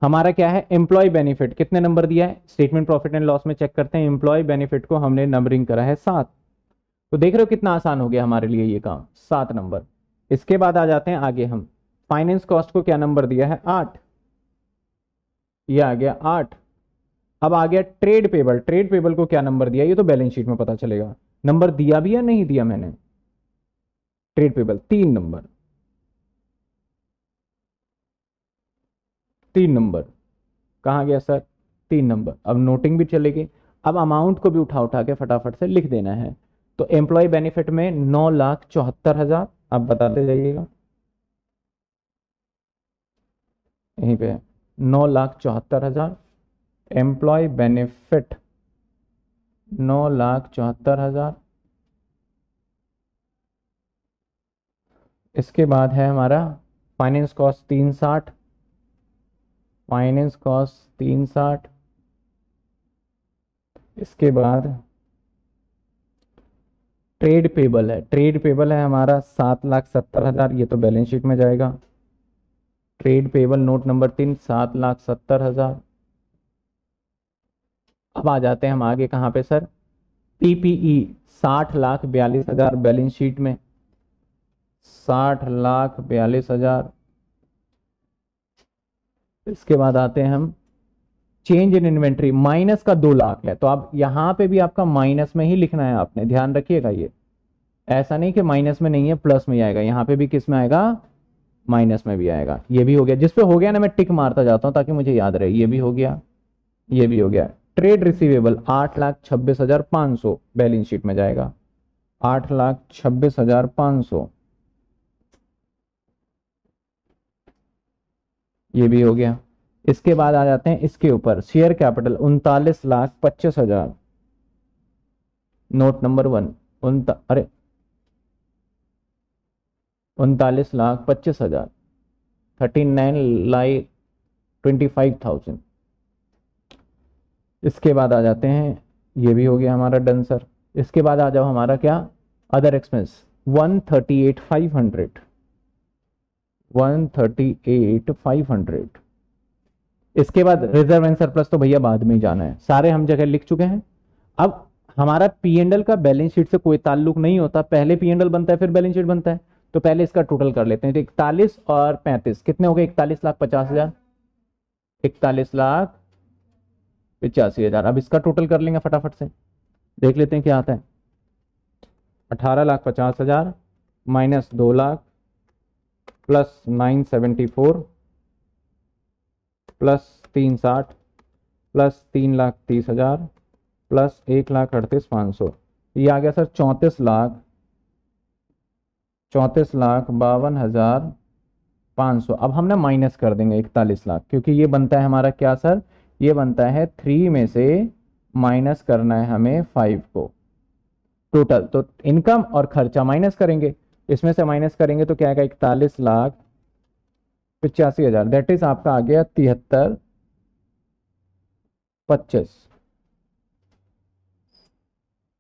हमारा क्या है? एम्प्लॉय बेनिफिट कितने नंबर दिया है? स्टेटमेंट प्रॉफिट एंड लॉस में चेक करते हैं। एम्प्लॉय बेनिफिट को हमने नंबरिंग करा है सात। तो देख रहे हो कितना आसान हो गया हमारे लिए ये काम। सात नंबर। इसके बाद आ जाते हैं आगे हम। फाइनेंस कॉस्ट को क्या नंबर दिया है? आठ। ये आ गया आठ। अब आ गया ट्रेड पेबल ट्रेड पेबल को क्या नंबर दिया? ये तो बैलेंस शीट में पता चलेगा। नंबर दिया भी या नहीं दिया मैंने? ट्रेड पेबल तीन नंबर। तीन नंबर। कहा गया सर? तीन नंबर। अब नोटिंग भी चलेगी। अब अमाउंट को भी उठा उठा के फटाफट से लिख देना है। तो एम्प्लॉय बेनिफिट में नौ लाख चौहत्तर हज़ार, आप बताते जाइएगा। यहीं पे नौ लाख चौहत्तर हज़ार। एम्प्लॉय बेनिफिट नौ लाख चौहत्तर हज़ार। इसके बाद है हमारा फाइनेंस कॉस्ट तीन साठ। फाइनेंस कॉस्ट तीन साठ। इसके बाद ट्रेड पेबल है। ट्रेड पेबल है हमारा सात लाख सत्तर हज़ार, ये तो बैलेंस शीट में जाएगा। ट्रेड पेबल नोट नंबर तीन, सात लाख सत्तर हज़ार। अब आ जाते हैं हम आगे कहाँ पे, सर? पीपीई साठ लाख बयालीस हज़ार बैलेंस शीट में। साठ लाख बयालीस हज़ार। इसके बाद आते हैं हम चेंज इन इन्वेंट्री माइनस का दो लाख है। तो आप यहाँ पे भी आपका माइनस में ही लिखना है आपने, ध्यान रखिएगा ये। ऐसा नहीं कि माइनस में नहीं है प्लस में आएगा। यहाँ पे भी किसमें आएगा? माइनस में भी आएगा। ये भी हो गया। जिसपे हो गया ना, मैं टिक मारता जाता हूँ ताकि मुझे याद रहे। ये भी हो गया। ये भी हो गया। ट्रेड रिसीवेबल आठ लाख छब्बीस हज़ार पाँच सौ। बैलेंस शीट में जाएगा। आठ लाख छब्बीस हज़ार पाँच सौ। ये भी हो गया। इसके बाद आ जाते हैं इसके ऊपर। शेयर कैपिटल उनतालीस लाख पच्चीस हज़ार। नोट नंबर वन उनता, अरे, उनतालीस लाख पच्चीस हज़ार। Thirty nine lakh twenty five thousand. इसके बाद आ जाते हैं, ये भी हो गया हमारा डन सर इसके बाद आ जाओ हमारा क्या? Other expense one thirty eight five hundred one thirty eight five hundred इसके बाद रिज़र्व एंड सरप्लस तो भैया बाद में ही जाना है। सारे हम जगह लिख चुके हैं। अब हमारा पी एंडल का बैलेंस शीट से कोई ताल्लुक नहीं होता। पहले पी एंडल बनता है, फिर बैलेंस शीट बनता है। तो पहले इसका टोटल कर लेते हैं। तो इकतालीस और पैंतीस। कितने हो गए? इकतालीस लाख पचास हज़ार। इकतालीस लाख पिचासी हज़ार। अब इसका टोटल कर लेंगे फटाफट से। देख लेते हैं क्या आता है। अठारह लाख पचास हज़ार माइनस दो lakh plus nine seventy four, plus तीन साठ, प्लस तीन लाख तीस हज़ार, प्लस एक लाख अड़तीस पाँच सौ। ये आ गया सर चौंतीस लाख चौंतीस लाख बावन हज़ार पाँच सौ। अब हम ना माइनस कर देंगे इकतालीस लाख, क्योंकि ये बनता है हमारा क्या सर? ये बनता है थ्री में से माइनस करना है हमें फाइव को। टोटल तो इनकम और खर्चा माइनस करेंगे। इसमें से माइनस करेंगे तो क्या आएगा? इकतालीस लाख पिचासी हज़ार। दैट इज़ आपका आ गया तिहत्तर पच्चीस।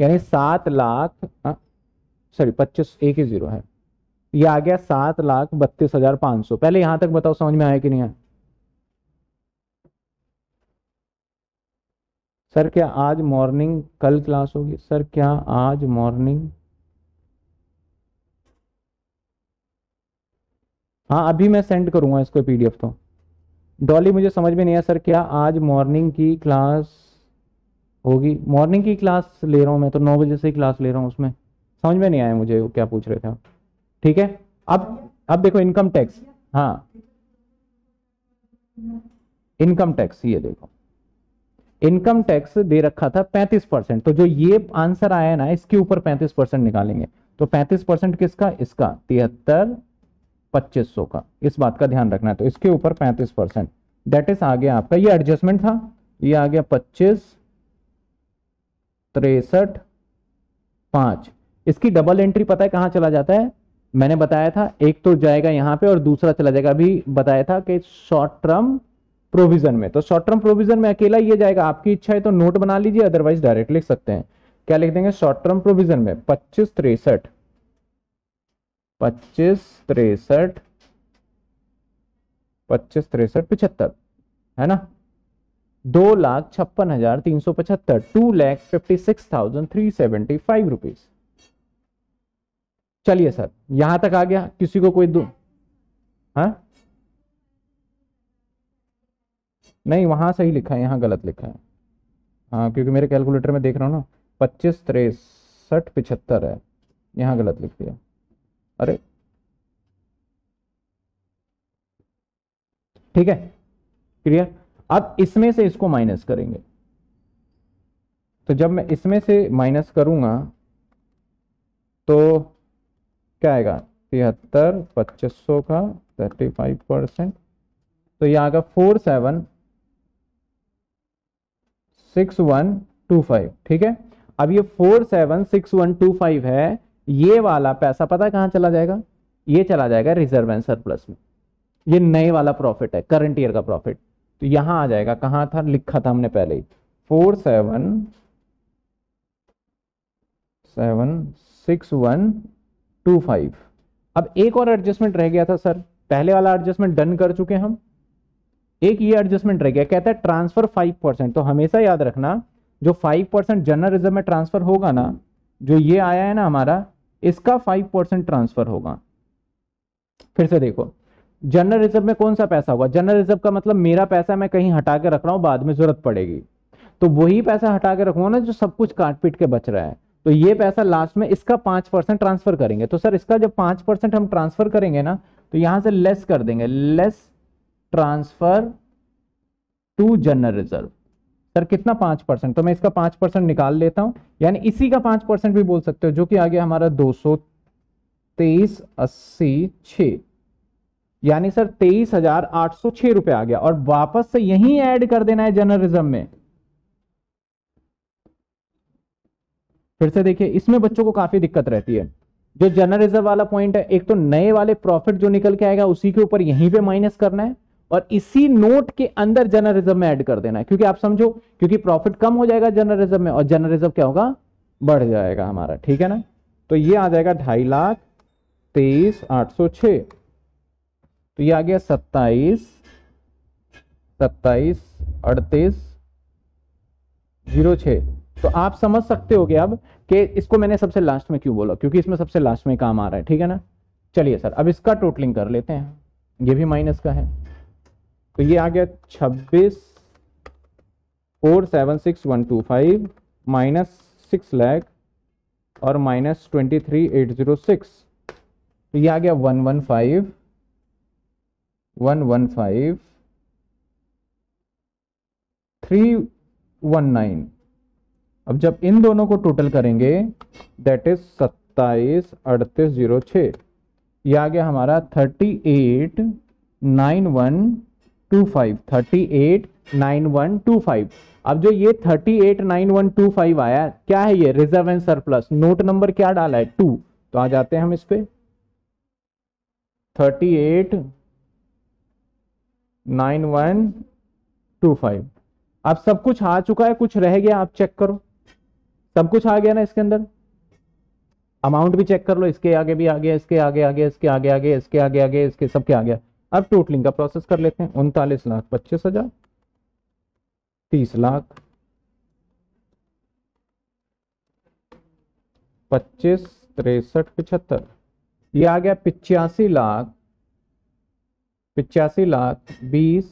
यानी सात लाख सॉरी हाँ, पच्चीस एक ही ज़ीरो है। ये आ गया सात लाख बत्तीस हज़ार पाँच सौ। पहले यहाँ तक बताओ समझ में आया कि नहीं आया? सर क्या आज मॉर्निंग कल क्लास होगी? सर क्या आज मॉर्निंग हाँ अभी मैं सेंड करूँगा इसको पीडीएफ तो। डॉली, मुझे समझ में नहीं आया सर, क्या आज मॉर्निंग की क्लास होगी? मॉर्निंग की क्लास ले रहा हूँ मैं तो नौ बजे से ही क्लास ले रहा हूँ उसमें। समझ में नहीं आया मुझे क्या पूछ रहे थे ठीक है? अब अब देखो इनकम टैक्स हाँ। इनकम टैक्स ये देखो। इनकम टैक्स दे रखा था पैंतीस परसेंट। तो जो ये आंसर आया ना, इसके ऊपर पैंतीस परसेंट निकालेंगे। तो पैंतीस परसेंट किसका? इसका। तिहत्तर पच्चीस सौ का। इस बात का ध्यान रखना है। तो इसके ऊपर पैंतीस परसेंट। दैट इज़ आ गया आपका, ये एडजस्टमेंट था। ये आ गया पच्चीस, तिरसठ, पाँच। इसकी डबल एंट्री पता है कहाँ चला जाता है? मैंने बताया था, एक तो जाएगा यहाँ पे और दूसरा चला जाएगा। अभी बताया था कि शॉर्ट टर्म प्रोविज़न में। तो शॉर्ट टर्म प्रोविज़न में अकेला ये जाएगा। आपकी इच्छा है तो नोट बना लीजिए अदरवाइज़ डायरेक्ट लिख सकते हैं। क्या लिख देंगे? शॉर्ट टर्म प्रोविज़न में। पच्चीस, तिरसठ। पच्चीस तिरसठ पच्चीस तिरसठ पिछहत्तर है ना? दो लाख छप्पन हज़ार तीन सौ पचहत्तर two lakh fifty six thousand three seventy five rupees चलिए सर, यहाँ तक आ गया, किसी को कोई दो हाँ? नहीं, वहाँ सही लिखा है, यहाँ गलत लिखा है। हाँ क्योंकि मेरे कैलकुलेटर में देख रहा हूँ ना, पच्चीस तिरसठ पिछहत्तर है, यहाँ गलत लिख दिया। अरे। ठीक है? क्लियर अब इसमें से इसको माइनस करेंगे। तो जब मैं इसमें से माइनस करूँगा तो क्या आएगा? तिहत्तर, पच्चीस सौ का थर्टी फाइव परसेंट तो ये आएगा four seven six one two five ठीक है? अब ये four seven six one two five है ये वाला पैसा पता है कहाँ चला जाएगा? ये चला जाएगा रिज़र्व एंड सरप्लस में। ये नए वाला प्रॉफिट है करंट ईयर का प्रॉफिट तो यहाँ आ जाएगा, कहाँ था? लिखा था हमने पहले ही। Four seven seven six one two five अब एक और एडजस्टमेंट रह गया था सर पहले वाला एडजस्टमेंट डन कर चुके हम। एक ये एडजस्टमेंट रह गया, कहता है ट्रांसफ़र फाइव परसेंट तो हमेशा याद रखना, जो फाइव परसेंट जनरल रिज़र्व में ट्रांसफ़र होगा ना, जो ये आया है ना हमारा इसका फाइव परसेंट ट्रांसफ़र होगा। फिर से देखो जनरल रिज़र्व में कौन सा पैसा होगा? जनरल रिज़र्व का मतलब मेरा पैसा मैं कहीं हटा के रख रहा हूँ, बाद में ज़रूरत पड़ेगी। तो वही पैसा हटा के रखूँगा ना जो सब कुछ काट पीट के बच रहा है। तो ये पैसा लास्ट में इसका पाँच परसेंट ट्रांसफ़र करेंगे। तो सर, इसका जब पाँच परसेंट हम ट्रांसफ़र करेंगे ना तो यहाँ से लेस कर देंगे। Less transfer to general reserve sir, कितना पाँच परसेंट? तो मैं इसका पाँच परसेंट निकाल लेता हूँ। यानी इसी का पाँच परसेंट भी बोल सकते हो, जो कि आ गया हमारा दो सौ तेईस अस्सी छ यानी सर, तेईस हज़ार आठ सौ छह रुपए आ गया। और वापस से यही ऐड कर देना है रिज़र्व में। फिर से देखिए, इसमें बच्चों को काफ़ी दिक्कत रहती है। जो रिज़र्व वाला पॉइंट है, एक तो नए वाले प्रॉफिट जो निकल के आएगा, उसी के ऊपर यहीं पे माइनस करना है। और इसी नोट के अंदर रिज़र्व में ऐड कर देना है। क्योंकि आप समझो, क्योंकि प्रॉफिट कम हो जाएगा रिज़र्व में और रिज़र्व क्या होगा? बढ़ जाएगा हमारा, ठीक है ना? तो ये आ जाएगा ढाई लाख तेईस आठ सौ छ तो ये आ गया सत्ताईस सत्ताईस अड़तीस, ज़ीरो छ तो आप समझ सकते हो कि अब कि इसको मैंने सबसे लास्ट में क्यों बोला? क्योंकि इसमें सबसे लास्ट में काम आ रहा है, ठीक है ना? चलिए सर, अब इसका टोटलिंग कर लेते हैं। ये भी माइनस का है। तो ये आ गया छब्बीस, four, seven, six, one, two, five, minus six lakh और minus twenty three, eight, zero, six. तो ये आ गया one one, five, one one, five, three, one, nine. अब जब इन दोनों को टोटल करेंगे दैट इज़ सत्ताईस, अड़तीस, ज़ीरो छ ये आ गया हमारा thirty eight, nine, one two five thirty eight nine one two five अब जो ये thirty eight nine one two five आया, क्या है ये reserve and surplus note number क्या डाला है? टू तो आ जाते हैं हम इस पे। Thirty eight nine one two five अब सब कुछ आ चुका है, कुछ रह गया, आप चेक करो। सब कुछ आ गया ना इसके अंदर? अमाउंट भी चेक कर लो, इसके आगे भी आ गया, इसके आगे आगे इसके आगे आगे इसके आगे आगे इसके सबके आ गया। अब टोटलिंग का प्रोसेस कर लेते हैं। उनतालीस लाख, पच्चीस हज़ार। तीस लाख, पच्चीस, तिरसठ, पिछहत्तर। ये आ गया पिचासी लाख पिचासी लाख, बीस,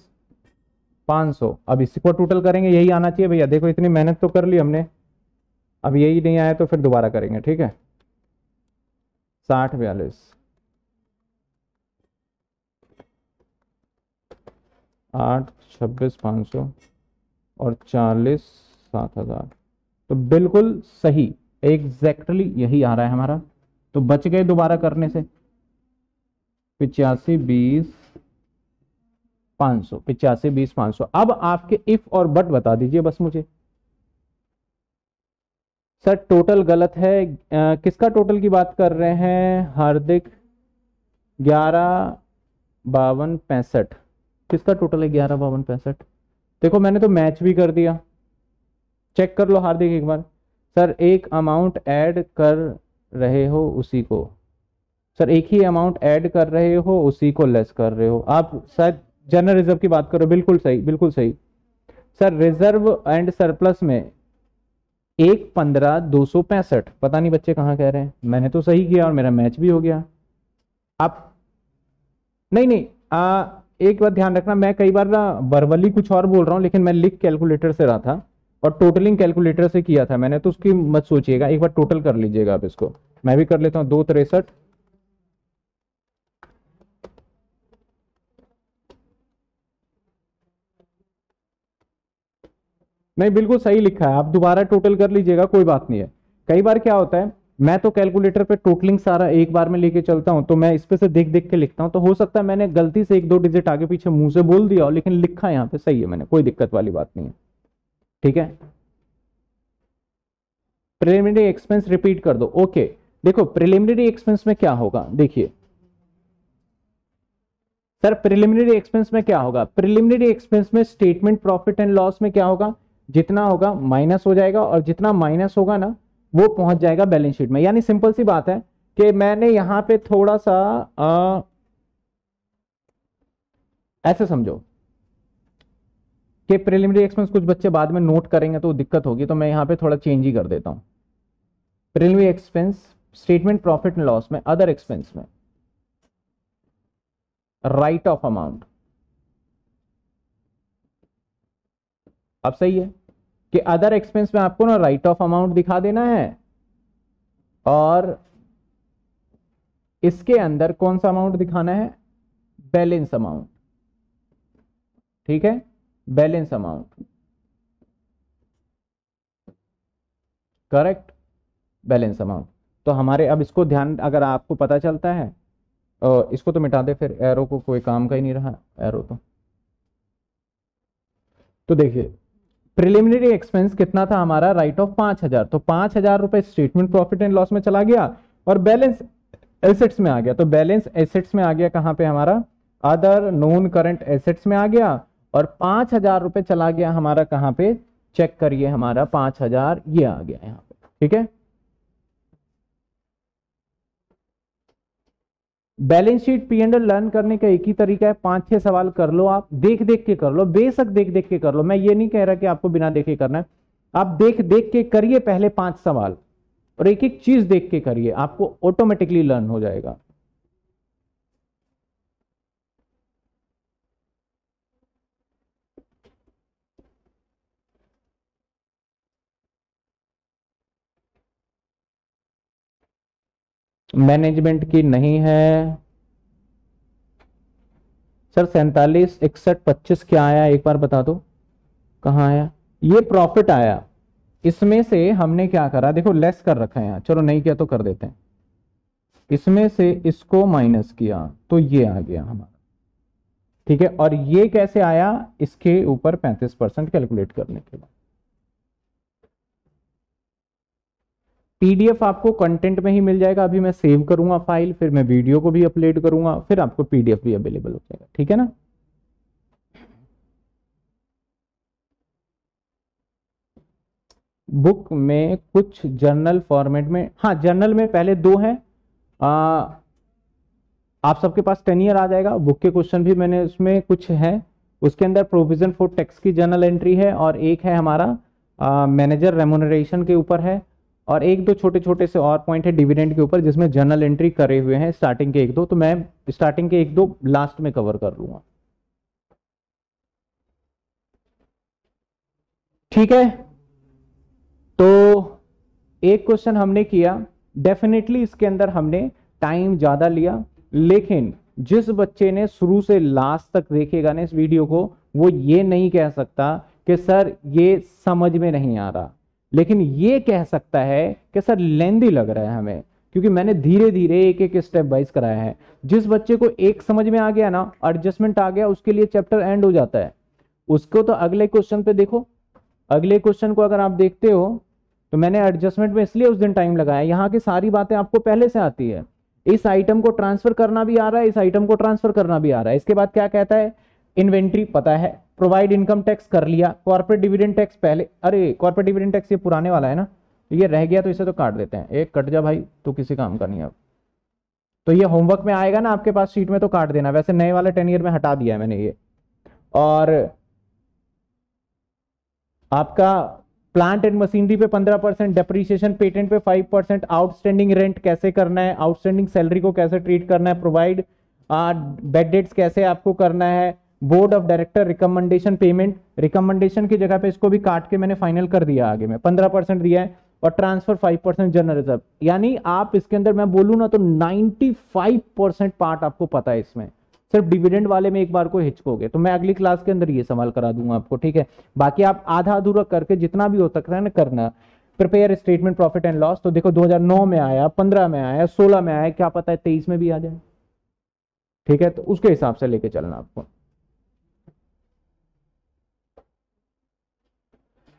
पाँच सौ। अब इसी को टोटल करेंगे, यही आना चाहिए भैया। देखो, इतनी मेहनत तो कर ली हमने। अब यही नहीं आया तो फिर दोबारा करेंगे, ठीक है? साठ बयालीस। आठ छब्बीस पाँच सौ और चालीस सात हज़ार। तो बिल्कुल सही एग्जैक्टली यही आ रहा है हमारा। तो बच गए दोबारा करने से। पिचासी बीस पाँच सौ पिचासी बीस पाँच सौ। अब आपके इफ़ और बट बता दीजिए बस मुझे। सर टोटल गलत है। आ, किसका टोटल की बात कर रहे हैं? हार्दिक ग्यारह बावन पैंसठ। किसका टोटल है? ग्यारह बावन पैंसठ। देखो मैंने तो मैच भी कर दिया। चेक कर लो हार्दिक एक बार। सर एक अमाउंट ऐड कर रहे हो उसी को। सर एक ही अमाउंट ऐड कर रहे हो उसी को लेस कर रहे हो। आप शायद जनरल रिज़र्व की बात करो। बिल्कुल सही बिल्कुल सही। सर रिज़र्व एंड सरप्लस में एक पंद्रह दो सौ पैंसठ। पता नहीं बच्चे कहाँ कह रहे हैं। मैंने तो सही किया और मेरा मैच भी हो गया। आप नहीं नहीं आ, एक बात ध्यान रखना, मैं कई बार ना वर्बली कुछ और बोल रहा हूँ, लेकिन मैं लिख कैलकुलेटर से रहा था और टोटलिंग कैलकुलेटर से किया था मैंने तो उसकी मत सोचिएगा, एक बार टोटल कर लीजिएगा आप इसको। मैं भी कर लेता हूँ, दो तिरसठ। नहीं, बिल्कुल सही लिखा है, आप दोबारा टोटल कर लीजिएगा, कोई बात नहीं है। कई बार क्या होता है मैं तो कैलकुलेटर पे टोटलिंग सारा एक बार में लेके चलता हूँ तो मैं इस पे से देख देख के लिखता हूँ। तो हो सकता है मैंने गलती से एक दो डिजिट आगे पीछे मुँह से बोल दिया लेकिन लिखा यहाँ पे, सही है मैंने, कोई दिक्कत वाली बात नहीं है। ठीक है? प्रिलिमिनरी एक्सपेंस रिपीट कर दो। ओके देखो प्रिलिमिनरी एक्सपेंस में क्या होगा? देखिए। सर प्रिलिमिनरी एक्सपेंस में क्या होगा? प्रिलिमिनरी एक्सपेंस में स्टेटमेंट प्रॉफिट एंड लॉस में क्या होगा? जितना होगा माइनस हो जाएगा, और जितना माइनस होगा ना वो पहुँच जाएगा बैलेंस शीट में। यानी सिंपल सी बात है कि मैंने यहाँ पे थोड़ा सा आ, ऐसे समझो कि प्रिलिमिनरी एक्सपेंस कुछ बच्चे बाद में नोट करेंगे तो दिक्कत होगी तो मैं यहाँ पे थोड़ा चेंज ही कर देता हूँ। Preliminary expense statement profit and loss में अदर एक्सपेंस में। राइट ऑफ़ अमाउंट अब सही है? कि अदर एक्सपेंस में आपको ना राइट ऑफ़ अमाउंट दिखा देना है। और इसके अंदर कौन सा अमाउंट दिखाना है? बैलेंस अमाउंट ठीक है? Balance amount correct balance amount तो हमारे अब इसको ध्यान अगर आपको पता चलता है इसको तो मिटा दे फिर। एरो को कोई काम का ही नहीं रहा। एरो तो। तो देखिए प्रिलिमिनरी एक्सपेंस कितना था हमारा? राइट ऑफ़ पाँच हज़ार। तो पाँच हज़ार रुपए स्टेटमेंट प्रॉफिट एंड लॉस में चला गया और बैलेंस एसेट्स में आ गया। तो बैलेंस एसेट्स में आ गया कहाँ पे हमारा? अदर नॉन करंट एसेट्स में आ गया और पाँच हज़ार रुपए चला गया हमारा कहाँ पे? चेक करिए हमारा पाँच हज़ार ये आ गया यहाँ पे। ठीक है? Balance sheet P and L करने का एक ही तरीका है। पाँच छह सवाल कर लो आप, देख देख के कर लो, बेशक देख देख के कर लो। मैं ये नहीं कह रहा कि आपको बिना देखे करना है। आप देख देख के करिए पहले पाँच सवाल और एक एक चीज़ देख के करिए, आपको ऑटोमेटिकली लर्न हो जाएगा। मैनेजमेंट की नहीं है। सर, सैतालीस, इकसठ, पच्चीस क्या आया? एक बार बता दो। कहा आया? ये प्रॉफिट आया। इसमें से हमने क्या करा? देखो लेस कर रखा है यहाँ। चलो, नहीं किया तो कर देते हैं। इसमें से इसको माइनस किया तो ये आ गया हमारा। ठीक है? और ये कैसे आया? इसके ऊपर 35 परसेंट कैलकुलेट करने के बाद। पीडीएफ आपको कंटेंट में ही मिल जाएगा। अभी मैं सेव करूँगा फ़ाइल फिर मैं वीडियो को भी अपलोड करूँगा, फिर आपको पीडीएफ भी अवेलेबल हो जाएगा। ठीक है ना? बुक में कुछ जर्नल फॉर्मेट में हाँ जर्नल में पहले दो हैं। आप सबके पास टेन ईयर आ जाएगा। बुक के क्वेश्चन भी मैंने उसमें कुछ है। उसके अंदर प्रोविज़न फॉर टैक्स की जर्नल एंट्री है और एक है हमारा मैनेजर रेमोनरेशन के ऊपर है। और एक दो छोटे छोटे से और पॉइंट है डिविडेंड के ऊपर, जिसमें जर्नल एंट्री करे हुए हैं स्टार्टिंग के एक दो तो मैं स्टार्टिंग के एक दो लास्ट में कवर कर लूँगा। ठीक है? तो एक क्वेश्चन हमने किया। डेफिनेटली इसके अंदर हमने टाइम ज़्यादा लिया, लेकिन जिस बच्चे ने शुरू से लास्ट तक देखेगा ना इस वीडियो को, वो ये नहीं कह सकता कि, सर, ये समझ में नहीं आ रहा। लेकिन ये कह सकता है कि सर लेंदी लग रहा है हमें, क्योंकि मैंने धीरे धीरे एक एक स्टेप वाइज कराया है। जिस बच्चे को एक समझ में आ गया ना एडजस्टमेंट आ गया, उसके लिए चैप्टर एंड हो जाता है। उसको तो अगले क्वेश्चन पे देखो। अगले क्वेश्चन को अगर आप देखते हो तो मैंने एडजस्टमेंट में इसलिए उस दिन टाइम लगाया यहाँ की सारी बातें आपको पहले से आती है। इस आइटम को ट्रांसफ़र करना भी आ रहा है, इस आइटम को ट्रांसफ़र करना भी आ रहा है। इसके बाद क्या कहता है? इन्वेंट्री पता है प्रोवाइड इनकम टैक्स कर लिया कॉर्पोरेट डिविडेंड टैक्स पहले, अरे कॉर्पोरेट डिविडेंड टैक्स ये पुराने वाला है ना ये रह गया तो इसे तो काट देते हैं। एक कट जा भाई तो किसी काम का नहीं अब। तो ये होमवर्क में आएगा ना आपके पास शीट में तो काट देना, वैसे नए वाले टेन ईयर में हटा दिया है मैंने ये। और आपका प्लांट एंड मशीनरी पे पंद्रह परसेंट डेप्रीशिएशन पेटेंट पे फाइव परसेंट आउटस्टैंडिंग रेंट कैसे करना है आउटस्टैंडिंग सैलरी को कैसे ट्रीट करना है प्रोवाइड बेड डेट्स कैसे आपको करना है board of director recommendation payment recommendation की जगह पे इसको भी काट के मैंने फाइनल कर दिया आगे में। पंद्रह परसेंट दिया है और transfer five percent general reserve यानी आप इसके अंदर, मैं बोलू ना तो नाइनटी फाइव परसेंट पार्ट आपको पता है इसमें। सिर्फ़ डिविडेंड वाले में एक बार को हिचकोगे। तो मैं अगली क्लास के अंदर ये सवाल करा दूँगा आपको, ठीक है? बाकी आप आधा अधूरा करके जितना भी हो सकता है ना करना। Prepare statement profit and loss तो देखो 2009 में आया 15 में आया 16 में आया, क्या पता है 23 में भी आ जाए। ठीक है? तो उसके हिसाब से लेके चलना आपको।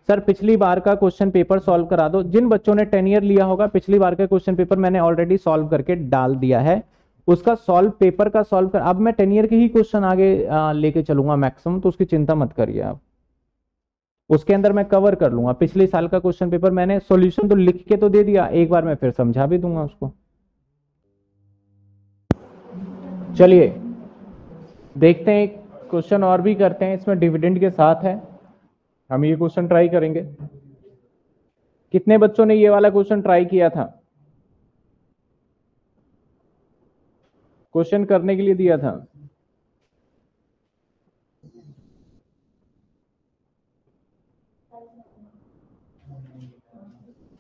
सर पिछली बार का क्वेश्चन पेपर सॉल्व करा दो। जिन बच्चों ने टेन ईयर लिया होगा, पिछली बार का क्वेश्चन पेपर मैंने ऑलरेडी सॉल्व करके डाल दिया है। उसका सॉल्व पेपर का सॉल्व कर अब मैं टेन ईयर के ही क्वेश्चन आगे लेके चलूँगा मैक्सिमम तो उसकी चिंता मत करिए आप। उसके अंदर मैं कवर कर लूँगा। पिछले साल का क्वेश्चन पेपर मैंने सॉल्यूशन तो लिख के तो दे दिया, एक बार मैं फिर समझा भी दूँगा उसको। चलिए, देखते हैं क्वेश्चन और भी करते हैं, इसमें डिविडेंड के साथ है। हम ये क्वेश्चन ट्राई करेंगे। कितने बच्चों ने ये वाला क्वेश्चन ट्राई किया था? क्वेश्चन करने के लिए दिया था।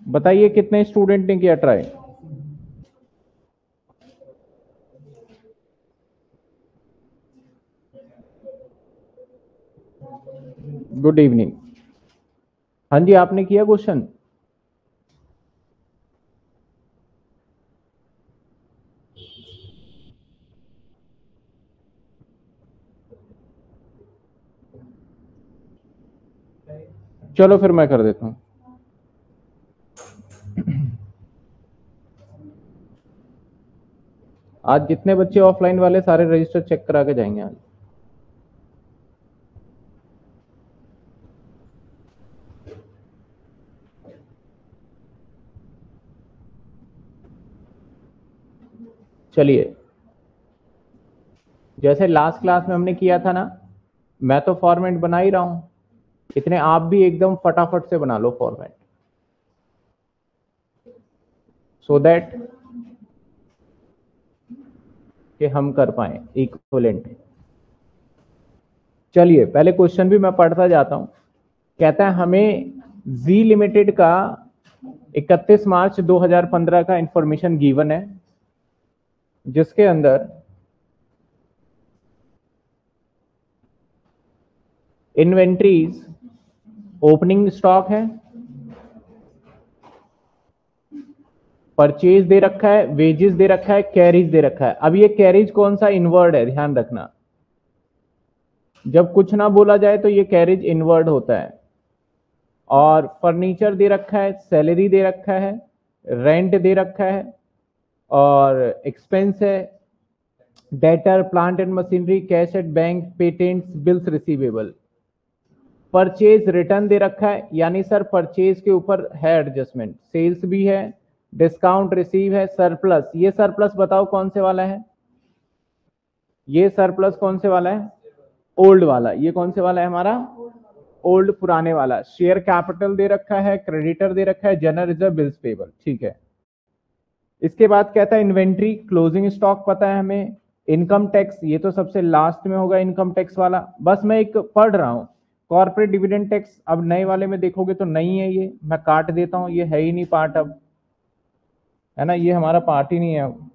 बताइए कितने स्टूडेंट ने किया ट्राई गुड इवनिंग हाँ जी, आपने किया क्वेश्चन चलो फिर मैं कर देता हूँ। आज जितने बच्चे ऑफलाइन वाले, सारे रजिस्टर चेक करा के जाएँगे आज। चलिए। जैसे लास्ट क्लास में हमने किया था ना, मैं तो फॉर्मेट बना ही रहा हूँ। इतने आप भी एकदम फटाफट से बना लो फॉर्मेट सो दैट कि हम कर पाए इक्वलेंट चलिए, पहले क्वेश्चन भी मैं पढ़ता जाता हूँ। कहता है, हमें जी लिमिटेड का 31 मार्च 2015 का इंफॉर्मेशन गिवन है। जिसके अंदर इन्वेंट्रीज, ओपनिंग स्टॉक है, परचेज दे रखा है, वेजेस दे रखा है, कैरिज दे रखा है। अब ये कैरिज कौन सा इनवर्ड है? ध्यान रखना। जब कुछ ना बोला जाए तो ये कैरिज इनवर्ड होता है। और फर्नीचर दे रखा है, सैलरी दे रखा है, रेंट दे रखा है और एक्सपेंस है debtor plant and machinery cash at bank patents bills receivable purchase return दे रखा है, यानी सर परचेज के ऊपर है एडजस्टमेंट सेल्स भी है डिस्काउंट रिसीव है सरप्लस ये सरप्लस बताओ कौन से वाला है? ये सरप्लस कौन से वाला है? ओल्ड वाला. ये कौन से वाला है हमारा? ओल्ड पुराने वाला. शेयर कैपिटल दे रखा है क्रेडिटर दे रखा है जनरल रिज़र्व बिल्स पेबल ठीक है. इसके बाद कहता है, इन्वेंट्री, क्लोजिंग स्टॉक पता है हमें, इनकम टैक्स, ये तो सबसे लास्ट में होगा इनकम टैक्स वाला। बस मैं एक पढ़ रहा हूँ। कॉर्पोरेट डिविडेंड टैक्स, अब नए वाले में देखोगे तो नहीं है ये, मैं काट देता हूँ, ये है ही नहीं पार्ट अब। है ना, ये हमारा पार्ट ही नहीं है अब।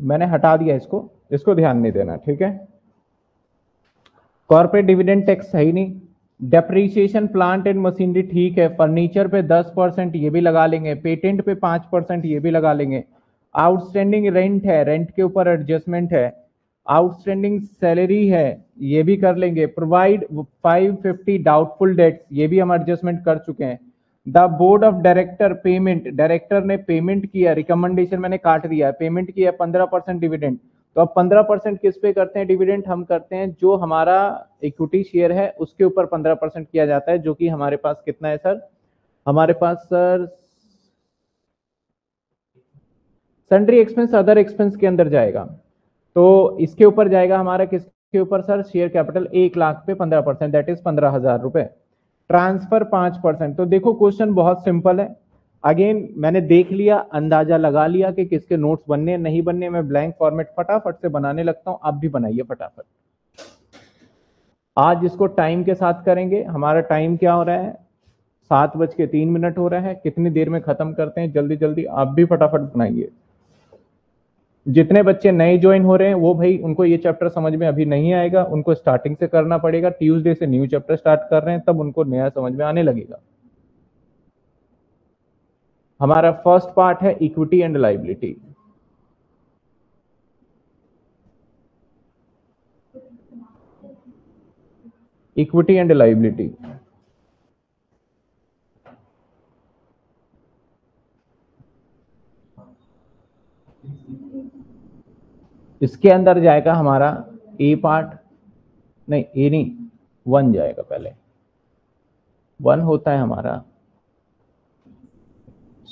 मैंने हटा दिया इसको। इसको ध्यान नहीं देना, ठीक है? कॉर्पोरेट डिविडेंड टैक्स है ही नहीं। डेप्रीसिएशन प्लांट एंड मशीनरी ठीक है फर्नीचर पे 10 परसेंट ये भी लगा लेंगे पेटेंट पे 5 परसेंट ये भी लगा लेंगे। आउटस्टैंडिंग रेंट है रेंट के ऊपर एडजस्टमेंट है। आउटस्टैंडिंग सैलरी है, ये भी कर लेंगे। प्रोवाइड 550 डाउटफुल डेट्स ये भी हम एडजस्टमेंट कर चुके हैं। The board of director payment director ने पेमेंट किया रिकमेंडेशन मैंने काट दिया पेमेंट किया, पंद्रह परसेंट डिविडेंड तो अब पंद्रह परसेंट किस पे करते हैं डिविडेंड? हम करते हैं जो हमारा इक्विटी शेयर है, उसके ऊपर पंद्रह परसेंट किया जाता है, जो कि हमारे पास कितना है, सर? हमारे पास, sir sundry expense other expense के अंदर जाएगा। तो इसके ऊपर जाएगा हमारा किसके ऊपर, सर? शेयर कैपिटल एक लाख पे पंद्रह परसेंट दैट इज़ पंद्रह हज़ार रुपए। ट्रांसफ़र पाँच परसेंट। तो देखो क्वेश्चन बहुत सिंपल है। अगेन मैंने देख लिया, अंदाज़ा लगा लिया कि किसके नोट्स बनने नहीं बनने मैं ब्लैंक फॉर्मेट फटाफट से बनाने लगता हूँ, आप भी बनाइए फटाफट। आज इसको टाइम के साथ करेंगे, हमारा टाइम क्या हो रहा है? सात बज के तीन मिनट हो रहा है, कितनी देर में खत्म करते हैं, जल्दी जल्दी आप भी फटाफट बनाइए। जितने बच्चे नए ज्वाइन हो रहे हैं, वो भाई, उनको ये चैप्टर समझ में अभी नहीं आएगा, उनको स्टार्टिंग से करना पड़ेगा ट्यूसडे से न्यू चैप्टर स्टार्ट कर रहे हैं, तब उनको नया समझ में आने लगेगा। हमारा फ़र्स्ट पार्ट है equity and liability equity and liability इसके अंदर जाएगा हमारा ए पार्ट नहीं ए नहीं वन जाएगा पहले. वन होता है हमारा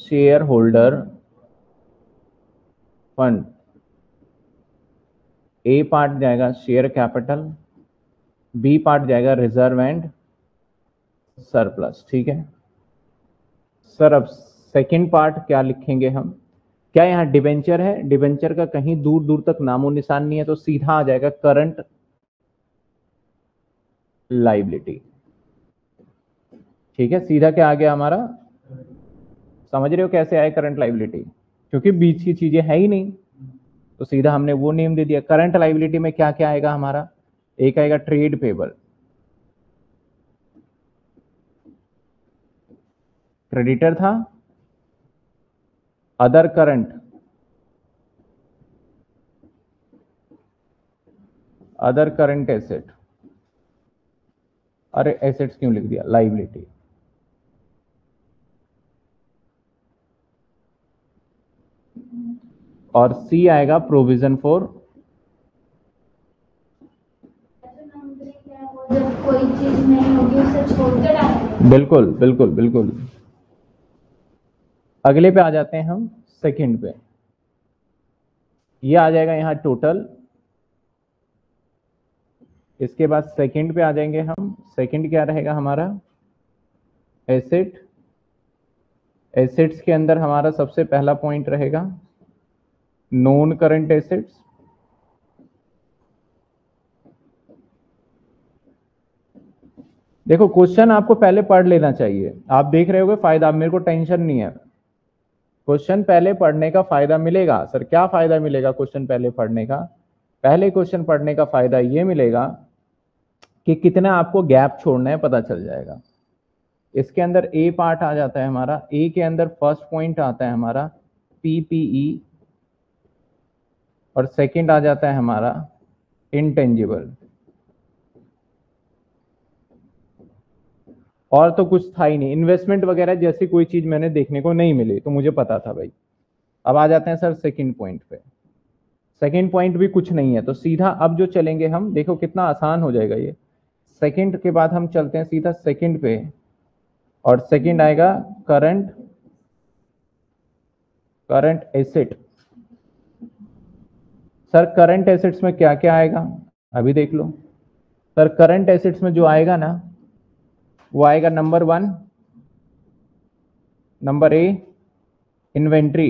share holder fund A part जाएगा शेयर कैपिटल बी पार्ट जाएगा रिज़र्व एंड सरप्लस ठीक है? सर अब सेकंड पार्ट क्या लिखेंगे हम? क्या यहाँ डिबेंचर है? डिबेंचर का कहीं दूर दूर तक नामो निशान नहीं है तो सीधा आ जाएगा करंट लाइबिलिटी ठीक है? सीधा क्या आ गया हमारा? समझ रहे हो कैसे आए करंट लाइबिलिटी क्योंकि बीच की चीज़ें है ही नहीं। तो सीधा हमने वो नेम दे दिया। करंट लाइबिलिटी में क्या क्या आएगा हमारा? एक आएगा ट्रेड पेबल क्रेडिटर था। Other current other current asset अरे एसेट्स क्यों लिख दिया? लाइबिलिटी और सी आएगा प्रोविज़न फॉर बिल्कुल बिल्कुल बिल्कुल। अगले पे आ जाते हैं हम सेकंड पे। ये आ जाएगा यहाँ टोटल इसके बाद सेकंड पे आ जाएँगे हम। सेकंड क्या रहेगा हमारा? एसेट एसेट्स के अंदर हमारा सबसे पहला पॉइंट रहेगा। नॉन करंट एसेट्स देखो क्वेश्चन आपको पहले पढ़ लेना चाहिए। आप देख रहे होगे, फ़ायदा मेरे को टेंशन नहीं है। क्वेश्चन पहले पढ़ने का फ़ायदा मिलेगा? सर क्या फ़ायदा मिलेगा क्वेश्चन पहले पढ़ने का? पहले क्वेश्चन पढ़ने का फ़ायदा ये मिलेगा कि कितना आपको गैप छोड़ना है, पता चल जाएगा। इसके अंदर ए पार्ट आ जाता है हमारा। ए के अंदर फ़र्स्ट पॉइंट आता है हमारा पीपीई और सेकंड आ जाता है हमारा इंटेंजिबल और तो कुछ था ही नहीं। इन्वेस्टमेंट वगैरह जैसी कोई चीज़ मैंने देखने को नहीं मिली तो मुझे पता था भाई। अब आ जाते हैं सर सेकंड पॉइंट पे। सेकंड पॉइंट भी कुछ नहीं है तो सीधा अब जो चलेंगे हम, देखो कितना आसान हो जाएगा ये। सेकंड के बाद हम चलते हैं सीधा सेकंड पे, और सेकंड आएगा current current asset sir current assets में क्या क्या आएगा? अभी देख लो। सर करंट एसेट्स में जो आएगा ना, वो आएगा number one number A inventory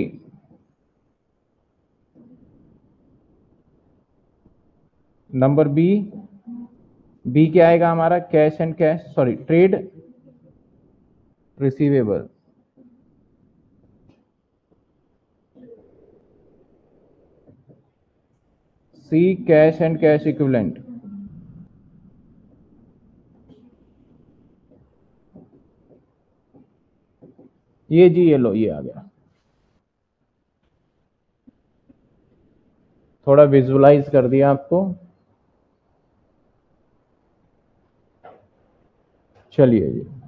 number B B क्या आएगा हमारा? Cash and cash sorry trade receivable C cash and cash equivalent ये जी, ये लो, ये आ गया। थोड़ा विजुलाइज कर दिया आपको। चलिए जी।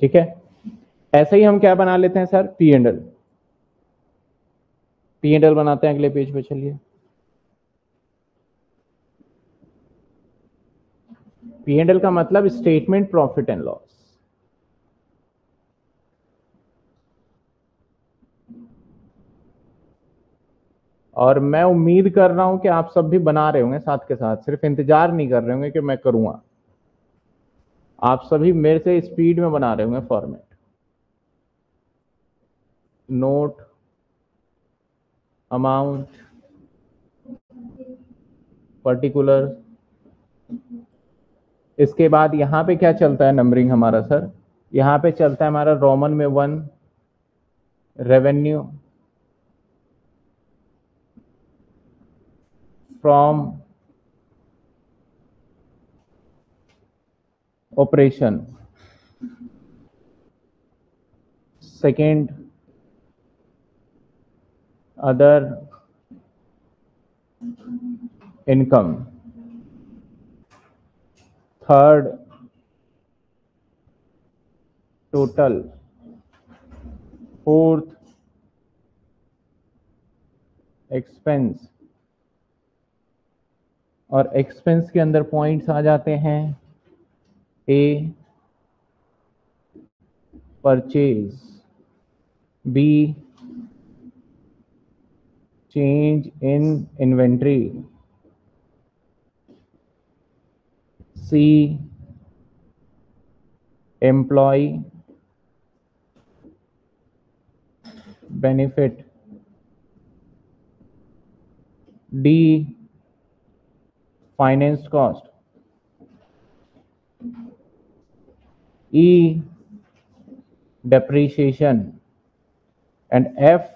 ठीक है? ऐसे ही हम क्या बना लेते हैं sir? P and L P and L बनाते हैं अगले पेज पे, चलिए। पी एंडल का मतलब स्टेटमेंट प्रॉफिट एंड लॉस और मैं उम्मीद कर रहा हूँ कि आप सब भी बना रहे होंगे साथ के साथ, सिर्फ़ इंतज़ार नहीं कर रहे होंगे कि मैं करूँगा। आप सभी मेरे से स्पीड में बना रहे होंगे फॉर्मेट नोट अमाउंट पर्टिकुलर इसके बाद यहाँ पे क्या चलता है नंबरिंग हमारा सर यहाँ पे चलता है हमारा रोमन में one revenue from operation second other income third total fourth expense और एक्सपेंस के अंदर पॉइंट्स आ जाते हैं A purchase B change in inventory C employ benefit D finance cost E depreciation, and F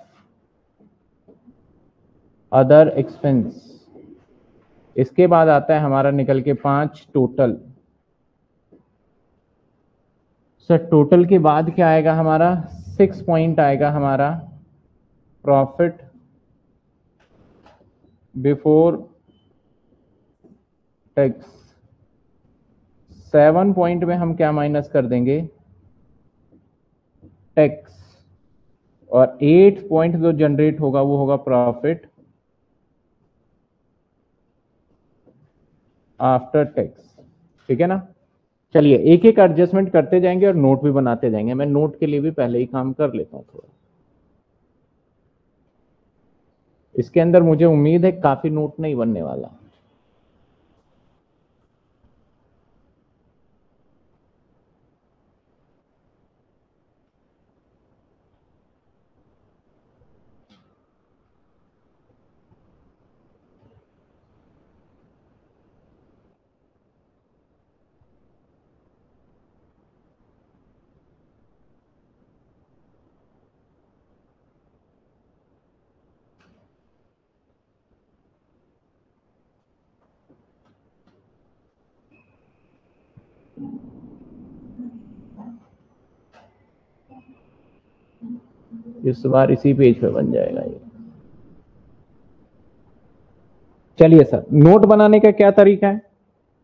other expense इसके बाद आता है हमारा निकल के पाँच टोटल सर टोटल के बाद क्या आएगा हमारा? सिक्स पॉइंट आएगा हमारा profit before tax seven point में हम क्या माइनस कर देंगे? टैक्स और एट पॉइंट जो जनरेट होगा, वो होगा प्रॉफिट आफ्टर टैक्स। ठीक है ना? चलिए एक एक एडजस्टमेंट करते जाएँगे और नोट भी बनाते जाएँगे। मैं नोट के लिए भी पहले ही काम कर लेता हूँ थोड़ा। इसके अंदर मुझे उम्मीद है काफ़ी नोट नहीं बनने वाला। इस बार इसी पेज पे बन जाएगा ये। चलिए सर, नोट बनाने का क्या तरीका है?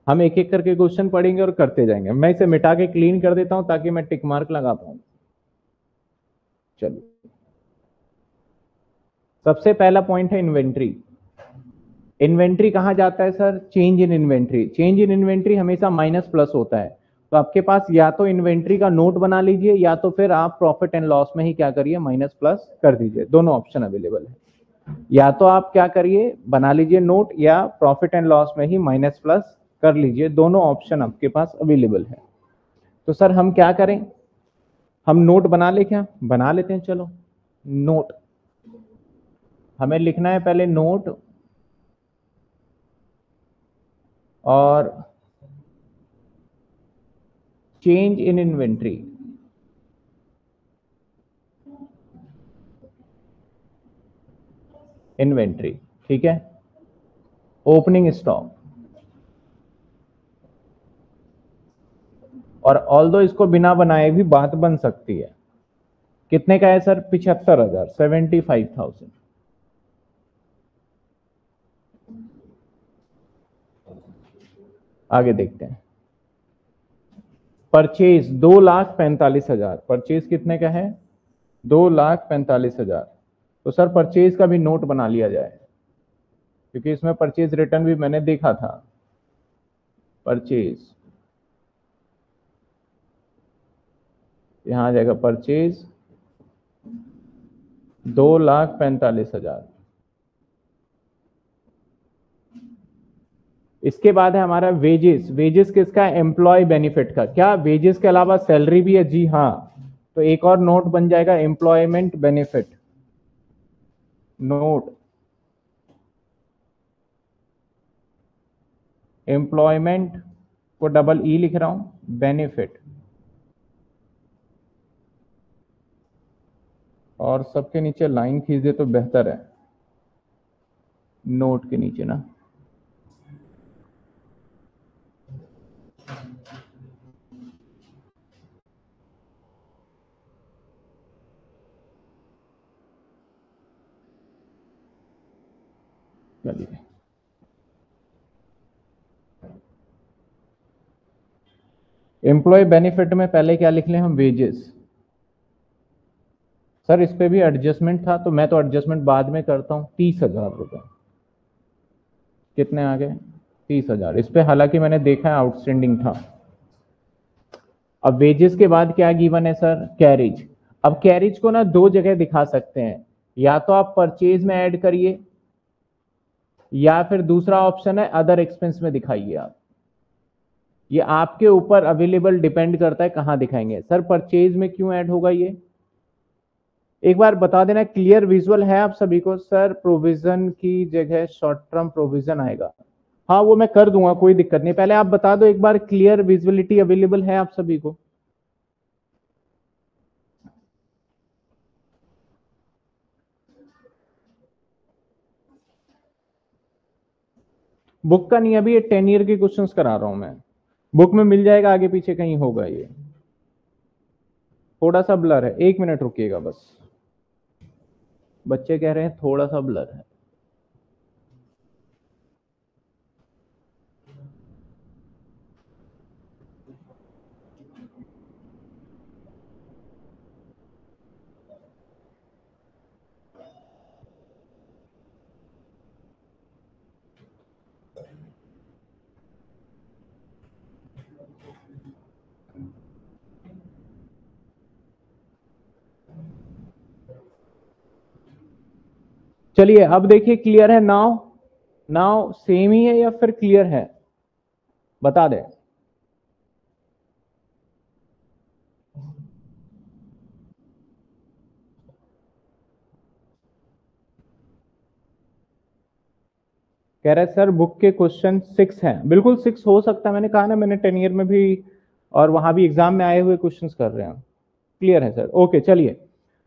हम एक एक करके क्वेश्चन पढ़ेंगे और करते जाएँगे। मैं इसे मिटा के क्लीन कर देता हूँ ताकि मैं टिक मार्क लगा पाऊँ। चलिए। सबसे पहला पॉइंट है इन्वेंट्री। इन्वेंट्री कहा जाता है sir? Change in inventory. Change in inventory हमेशा माइनस प्लस होता है। तो आपके पास या तो इन्वेंट्री का नोट बना लीजिए, या तो फिर आप प्रॉफिट एंड लॉस में ही क्या करिए, माइनस प्लस कर दीजिए। दोनों ऑप्शन अवेलेबल है। या तो आप क्या करिए, बना लीजिए नोट, या प्रॉफिट एंड लॉस में ही माइनस प्लस कर लीजिए। दोनों ऑप्शन आपके पास अवेलेबल है। तो सर, हम क्या करें? हम नोट बना ले क्या? बना लेते हैं, चलो। नोट। हमें लिखना है पहले नोट। और change in inventory. इन्वेंट्री ठीक है? ओपनिंग स्टॉक और ऑल दो इसको बिना बनाए भी बात बन सकती है। कितने का है सर? पिछहत्तर हज़ार सेवेंटी फाइव थाउज़ेंड आगे देखते हैं। परचेज दो लाख पैंतालीस हज़ार। परचेज कितने का है? दो लाख पैंतालीस हज़ार। तो सर, परचेज का भी नोट बना लिया जाए, क्योंकि इसमें परचेज रिटर्न भी मैंने देखा था। परचेज। यहाँ आ जाएगा परचेज। दो लाख पैंतालीस हज़ार। इसके बाद है हमारा वेजेस वेजेस किसका एम्प्लॉय बेनिफिट का. क्या वेजेस के अलावा सैलरी भी है? जी हाँ. तो एक और नोट बन जाएगा एम्प्लॉयमेंट बेनिफिट नोट एम्प्लॉयमेंट को डबल ई लिख रहा हूँ. बेनिफिट और सबके नीचे लाइन खींच दे तो बेहतर है. नोट के नीचे ना. चलिए एम्प्लॉय बेनिफिट में पहले क्या लिख लें हम? वेजेस सर इस पे भी एडजस्टमेंट था तो मैं तो एडजस्टमेंट बाद में करता हूँ। तीस हज़ार रुपये कितने आ गए तीस हज़ार। इस पे हालाँकि मैंने देखा है आउटस्टैंडिंग था। अब वेजेस के बाद क्या गिवन है सर कैरिज अब कैरिज को ना दो जगह दिखा सकते हैं। या तो आप परचेज में ऐड करिए या फिर दूसरा ऑप्शन है अदर एक्सपेंस में दिखाइए आप। ये आपके ऊपर अवेलेबल डिपेंड करता है कहाँ दिखाएँगे। सर परचेज में क्यों ऐड होगा ये? एक बार बता देना क्लियर विजुअल है आप सभी को? सर प्रोविज़न की जगह शॉर्ट टर्म प्रोविज़न आएगा। हाँ वो मैं कर दूँगा, कोई दिक्कत नहीं। पहले आप बता दो, एक बार क्लियर विजुअलिटी अवेलेबल है आप सभी को? बुक का नहीं, अभी ये टेन ईयर के क्वेश्चन करा रहा हूँ मैं। बुक में मिल जाएगा, आगे पीछे कहीं होगा ये। थोड़ा सा ब्लर है। एक मिनट रुकिएगा बस। बच्चे कह रहे हैं थोड़ा सा ब्लर है। चलिए, अब देखिए क्लियर है नाव नाव सेम ही है या फिर क्लियर है? बता दे। कह रहे सर बुक के क्वेश्चन सिक्स हैं। बिल्कुल सिक्स हो सकता है। मैंने कहा ना, मैंने टेन ईयर में भी और वहाँ भी एग्ज़ाम में आए हुए क्वेश्चंस कर रहे हैं। क्लियर है सर ओके चलिए।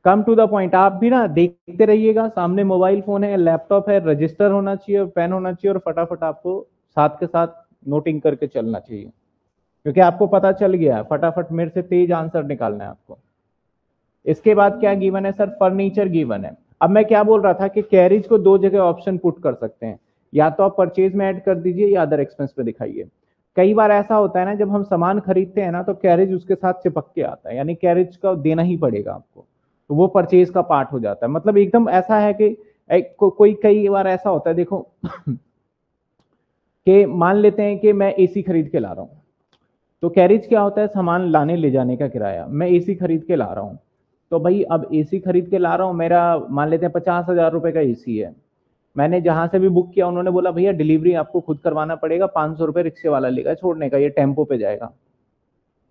कम टू द पॉइंट आप भी ना देखते रहिएगा, सामने मोबाइल फ़ोन है लैपटॉप है रजिस्टर होना चाहिए और पेन होना चाहिए और फटाफट आपको साथ के साथ नोटिंग करके चलना चाहिए। क्योंकि आपको पता चल गया है फटाफट मेरे से तेज आंसर निकालना है आपको। इसके बाद क्या गिवन है सर? फर्नीचर गिवन है। अब मैं क्या बोल रहा था कि कैरिज को दो जगह ऑप्शन पुट कर सकते हैं। या तो आप परचेज में ऐड कर दीजिए या अदर एक्सपेंस पे दिखाइए। कई बार ऐसा होता है ना, जब हम सामान खरीदते हैं ना तो कैरेज उसके साथ चिपक के आता है। यानी कैरेज का देना ही पड़ेगा आपको। तो वो परचेज का पार्ट हो जाता है। मतलब एकदम ऐसा है कि एक, को, कोई कई बार ऐसा होता है देखो कि मान लेते हैं कि मैं एसी खरीद के ला रहा हूँ। तो कैरेज क्या होता है? सामान लाने ले जाने का किराया। मैं एसी खरीद के ला रहा हूँ। तो भाई अब एसी खरीद के ला रहा हूँ मेरा मान लेते हैं पचास हज़ार रुपये का एसी है। मैंने जहाँ से भी बुक किया उन्होंने बोला भैया डिलीवरी आपको खुद करवाना पड़ेगा पाँच सौ रुपये रिक्शे वाला लेगा छोड़ने का ये टेंपो पे जाएगा।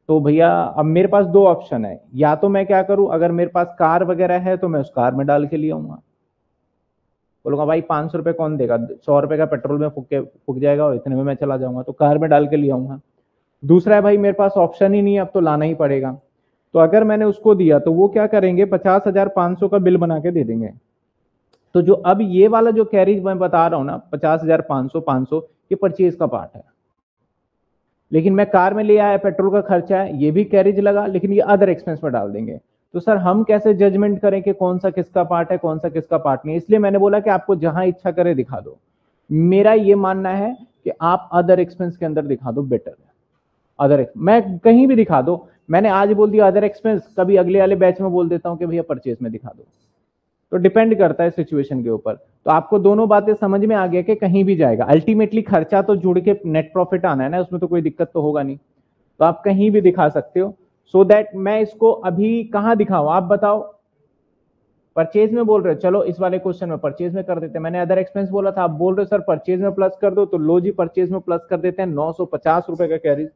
तो भैया, अब मेरे पास दो ऑप्शन है। या तो मैं क्या करूँ? अगर मेरे पास कार वगैरह है तो मैं उस कार में डाल के ले आऊँगा। बोलूँगा, भाई, पाँच सौ रुपये कौन देगा? सौ रुपए का पेट्रोल में फूक के, फूक जाएगा और इतने में मैं चला जाऊँगा। तो कार में डाल के ले आऊँगा। दूसरा है, भाई, मेरे पास ऑप्शन ही नहीं है, अब तो लाना ही पड़ेगा। तो अगर मैंने उसको दिया तो वो क्या करेंगे? पचास हज़ार पाँच सौ का बिल बना के दे देंगे। तो जो अब ये वाला जो कैरिज मैं बता रहा हूँ ना, पचास हज़ार पाँच सौ पाँच सौ, ये परचेज का पार्ट है। लेकिन मैं कार में ले आया, पेट्रोल का खर्चा है ये भी कैरिज लगा, लेकिन ये अदर एक्सपेंस में डाल देंगे। तो सर, हम कैसे जजमेंट करें कि कौन सा किसका पार्ट है, कौन सा किसका पार्ट नहीं इसलिए मैंने बोला कि आपको जहाँ इच्छा करे दिखा दो। मेरा ये मानना है कि आप अदर एक्सपेंस के अंदर दिखा दो बेटर है। अदर मैं कहीं भी दिखा दो। मैंने आज बोल दिया अदर एक्सपेंस कभी अगले वाले बैच में बोल देता हूँ कि भैया परचेज में दिखा दो। तो डिपेंड करता है सिचुएशन के ऊपर। तो आपको दोनों बातें समझ में आ गया कि कहीं भी जाएगा। अल्टीमेटली खर्चा तो जुड़ के नेट प्रॉफिट आना है ना, उसमें तो कोई दिक्कत तो होगा नहीं। तो आप कहीं भी दिखा सकते हो। सो so दैट मैं इसको अभी कहाँ दिखाऊँ? आप बताओ। परचेज में बोल रहे हो। चलो, इस वाले क्वेश्चन में परचेज में कर देते हैं। मैंने अदर एक्सपेंस बोला था। आप बोल रहे हो, सर परचेज में प्लस कर दो। तो लो जी परचेज में प्लस कर देते हैं। नौ सौ पचास रुपए का कैरिज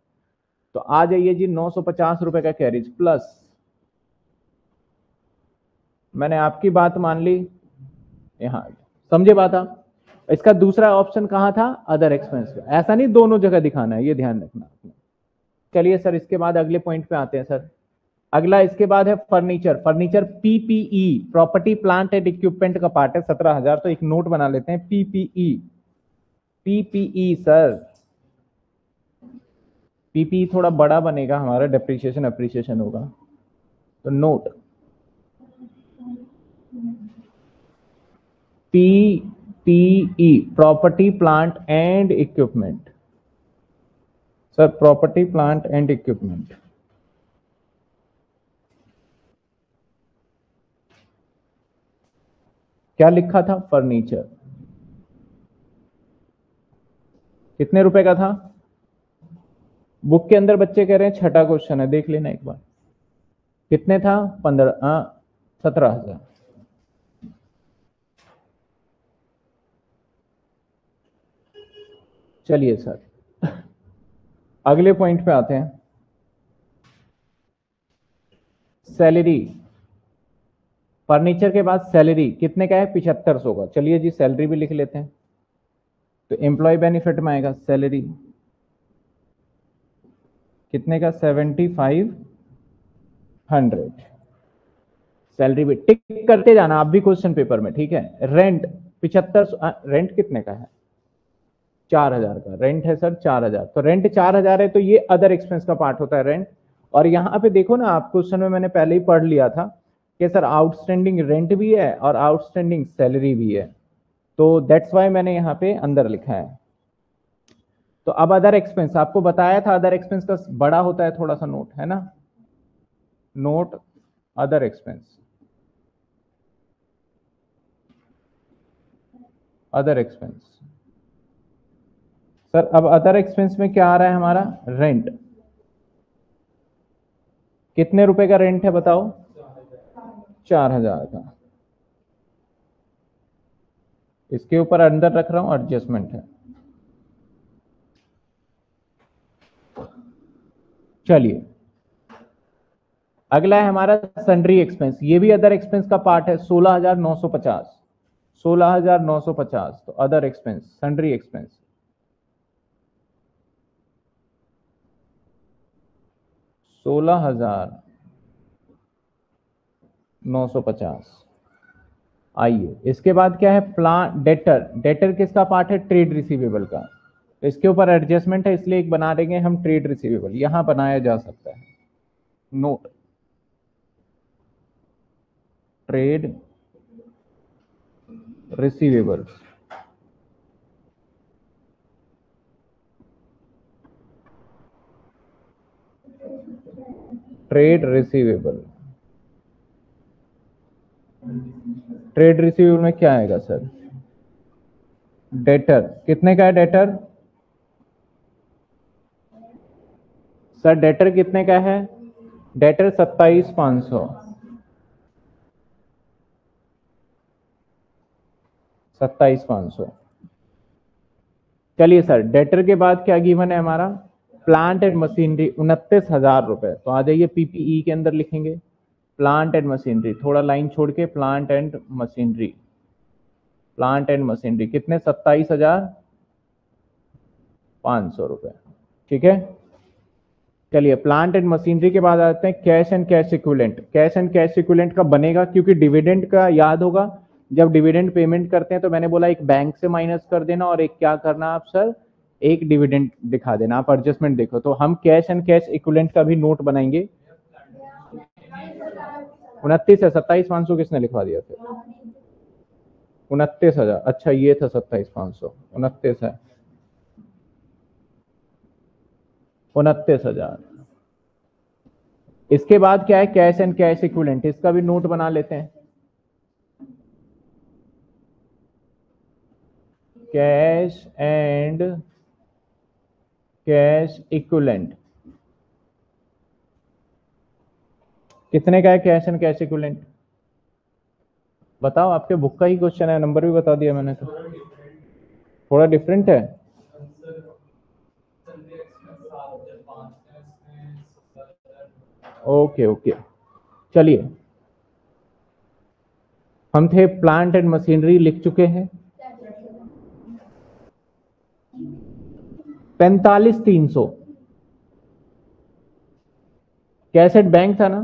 तो आ जाइए जी, नौ सौ पचास रुपए का कैरिज प्लस मैंने आपकी बात मान ली। यहाँ, समझे बात आप? इसका दूसरा ऑप्शन कहाँ था? अदर एक्सपेंस ऐसा नहीं, दोनों जगह दिखाना है, ये ध्यान रखना चलिए सर, इसके बाद अगले पॉइंट पे आते हैं सर। अगला, इसके बाद है furniture furniture PPE property plant and equipment का पार्ट है, सत्रह हज़ार। तो एक नोट बना लेते हैं पीपीई पीपीई सर। पीपीई थोड़ा बड़ा बनेगा, हमारा डेप्रिसिएशन अप्रिसिएशन होगा। तो note PPE property plant and equipment sir property plant and equipment क्या लिखा था? फर्नीचर कितने रुपए का था? बुक के अंदर बच्चे कह रहे हैं, छठा क्वेश्चन है, देख लेना एक बार। कितने था? पंद्रह सत्रह हज़ार। चलिए सर। अगले पॉइंट पे आते हैं। सैलरी फर्नीचर के बाद सैलरी कितने का है? पिछहत्तर सौ का। चलिए जी सैलरी भी लिख लेते हैं। तो एम्प्लॉय बेनिफिट में आएगा सैलरी कितने का? सेवेंटी फाइव हंड्रेड सैलरी भी। टिक करते जाना, आप भी क्वेश्चन पेपर में, ठीक है? रेंट पिछहत्तर रेंट कितने का है? चार हज़ार का। रेंट है सर चार हज़ार। तो रेंट चार हज़ार है तो ये अदर एक्सपेंस का पार्ट होता है रेंट और यहाँ पे देखो ना आप, क्वेश्चन में मैंने पहले ही पढ़ लिया था कि सर आउटस्टैंडिंग रेंट भी है और आउटस्टैंडिंग सैलरी भी है। तो दैट्स वाई मैंने यहाँ पे अंदर लिखा है। तो अब अदर एक्सपेंस आपको बताया था अदर एक्सपेंस का बड़ा होता है थोड़ा सा नोट है ना? Note other expense other expense sir, अब अदर एक्सपेंस में क्या आ रहा है हमारा? रेंट कितने रुपए का रेंट है बताओ? चार हज़ार का। इसके ऊपर अंदर रख रहा हूँ एडजस्टमेंट है। चलिए। अगला है हमारा सन्ड्री एक्सपेंस ये भी अदर एक्सपेंस का पार्ट है, सोलह हज़ार नौ सौ पचास। सोलह हज़ार नौ सौ पचास तो अदर एक्सपेंस सन्ड्री एक्सपेंस सोलह हज़ार नौ सौ पचास। आइए, इसके बाद क्या है? प्लान डेटर डेटर किसका पार्ट है? ट्रेड रिसीवेबल का। तो इसके ऊपर एडजस्टमेंट है, इसलिए एक बना देंगे हम ट्रेड रिसीवेबल यहाँ बनाया जा सकता है। Note trade receivables trade receivable trade receivable में क्या आएगा, सर? डेटर कितने का है डेटर सर डेटर कितने का है? डेटर सत्ताईस पाँच सौ। सत्ताईस पाँच सौ। चलिए, सर डेटर के बाद क्या गिवन है हमारा? प्लांट एंड मशीनरी उनतीस हज़ार रुपए। तो आ जाइए पीपीई के अंदर लिखेंगे। प्लांट एंड मशीनरी, थोड़ा लाइन छोड़ के plant and machinery. Plant and machinery, कितने? सत्ताईस हज़ार पाँच सौ रुपए। ठीक है? चलिए, प्लांट एंड मशीनरी के बाद आते हैं। Cash and cash equivalent cash and cash equivalent का बनेगा? क्योंकि डिविडेंड का याद होगा। जब डिविडेंड पेमेंट करते हैं तो मैंने बोला एक बैंक से माइनस कर देना और एक क्या करना आप, सर? एक डिविडेंड दिखा देना। आप एडजस्टमेंट देखो तो हम कैश एंड कैश इक्विलेंट का भी नोट बनाएँगे। उनतीस है, सत्ताईस पाँच सौ किसने लिखवा दिया फिर उनतीस हज़ार। अच्छा ये था सत्ताईस पाँच सौ। उनतीस है। उनतीस हज़ार। इसके बाद क्या है? कैश एंड कैश इक्विलेंट इसका भी नोट बना लेते हैं। कैश एंड कैश इक्विलेंट कितने का है कैश एंड कैश इक्विलेंट बताओ, आपके बुक का ही क्वेश्चन है, नंबर भी बता दिया मैंने तो। थोड़ा डिफरेंट है। Okay okay. चलिए। हम थे प्लांट एंड मशीनरी लिख चुके हैं। पैंतालीस तीन सौ। कैसेट बैंक था ना?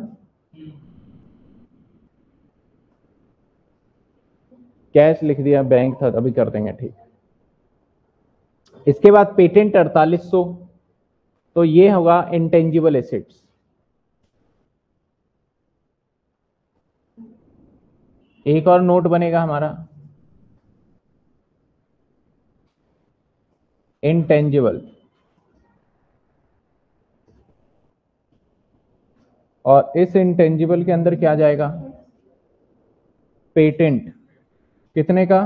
कैश लिख दिया, बैंक था, अभी कर देंगे, ठीक। इसके बाद पेटेंट अड़तालीस सौ तो ये होगा इंटेंजिबल एसेट्स एक और नोट बनेगा हमारा। इनटेंजिबल और इस इंटेंजिबल के अंदर क्या जाएगा? पेटेंट कितने का?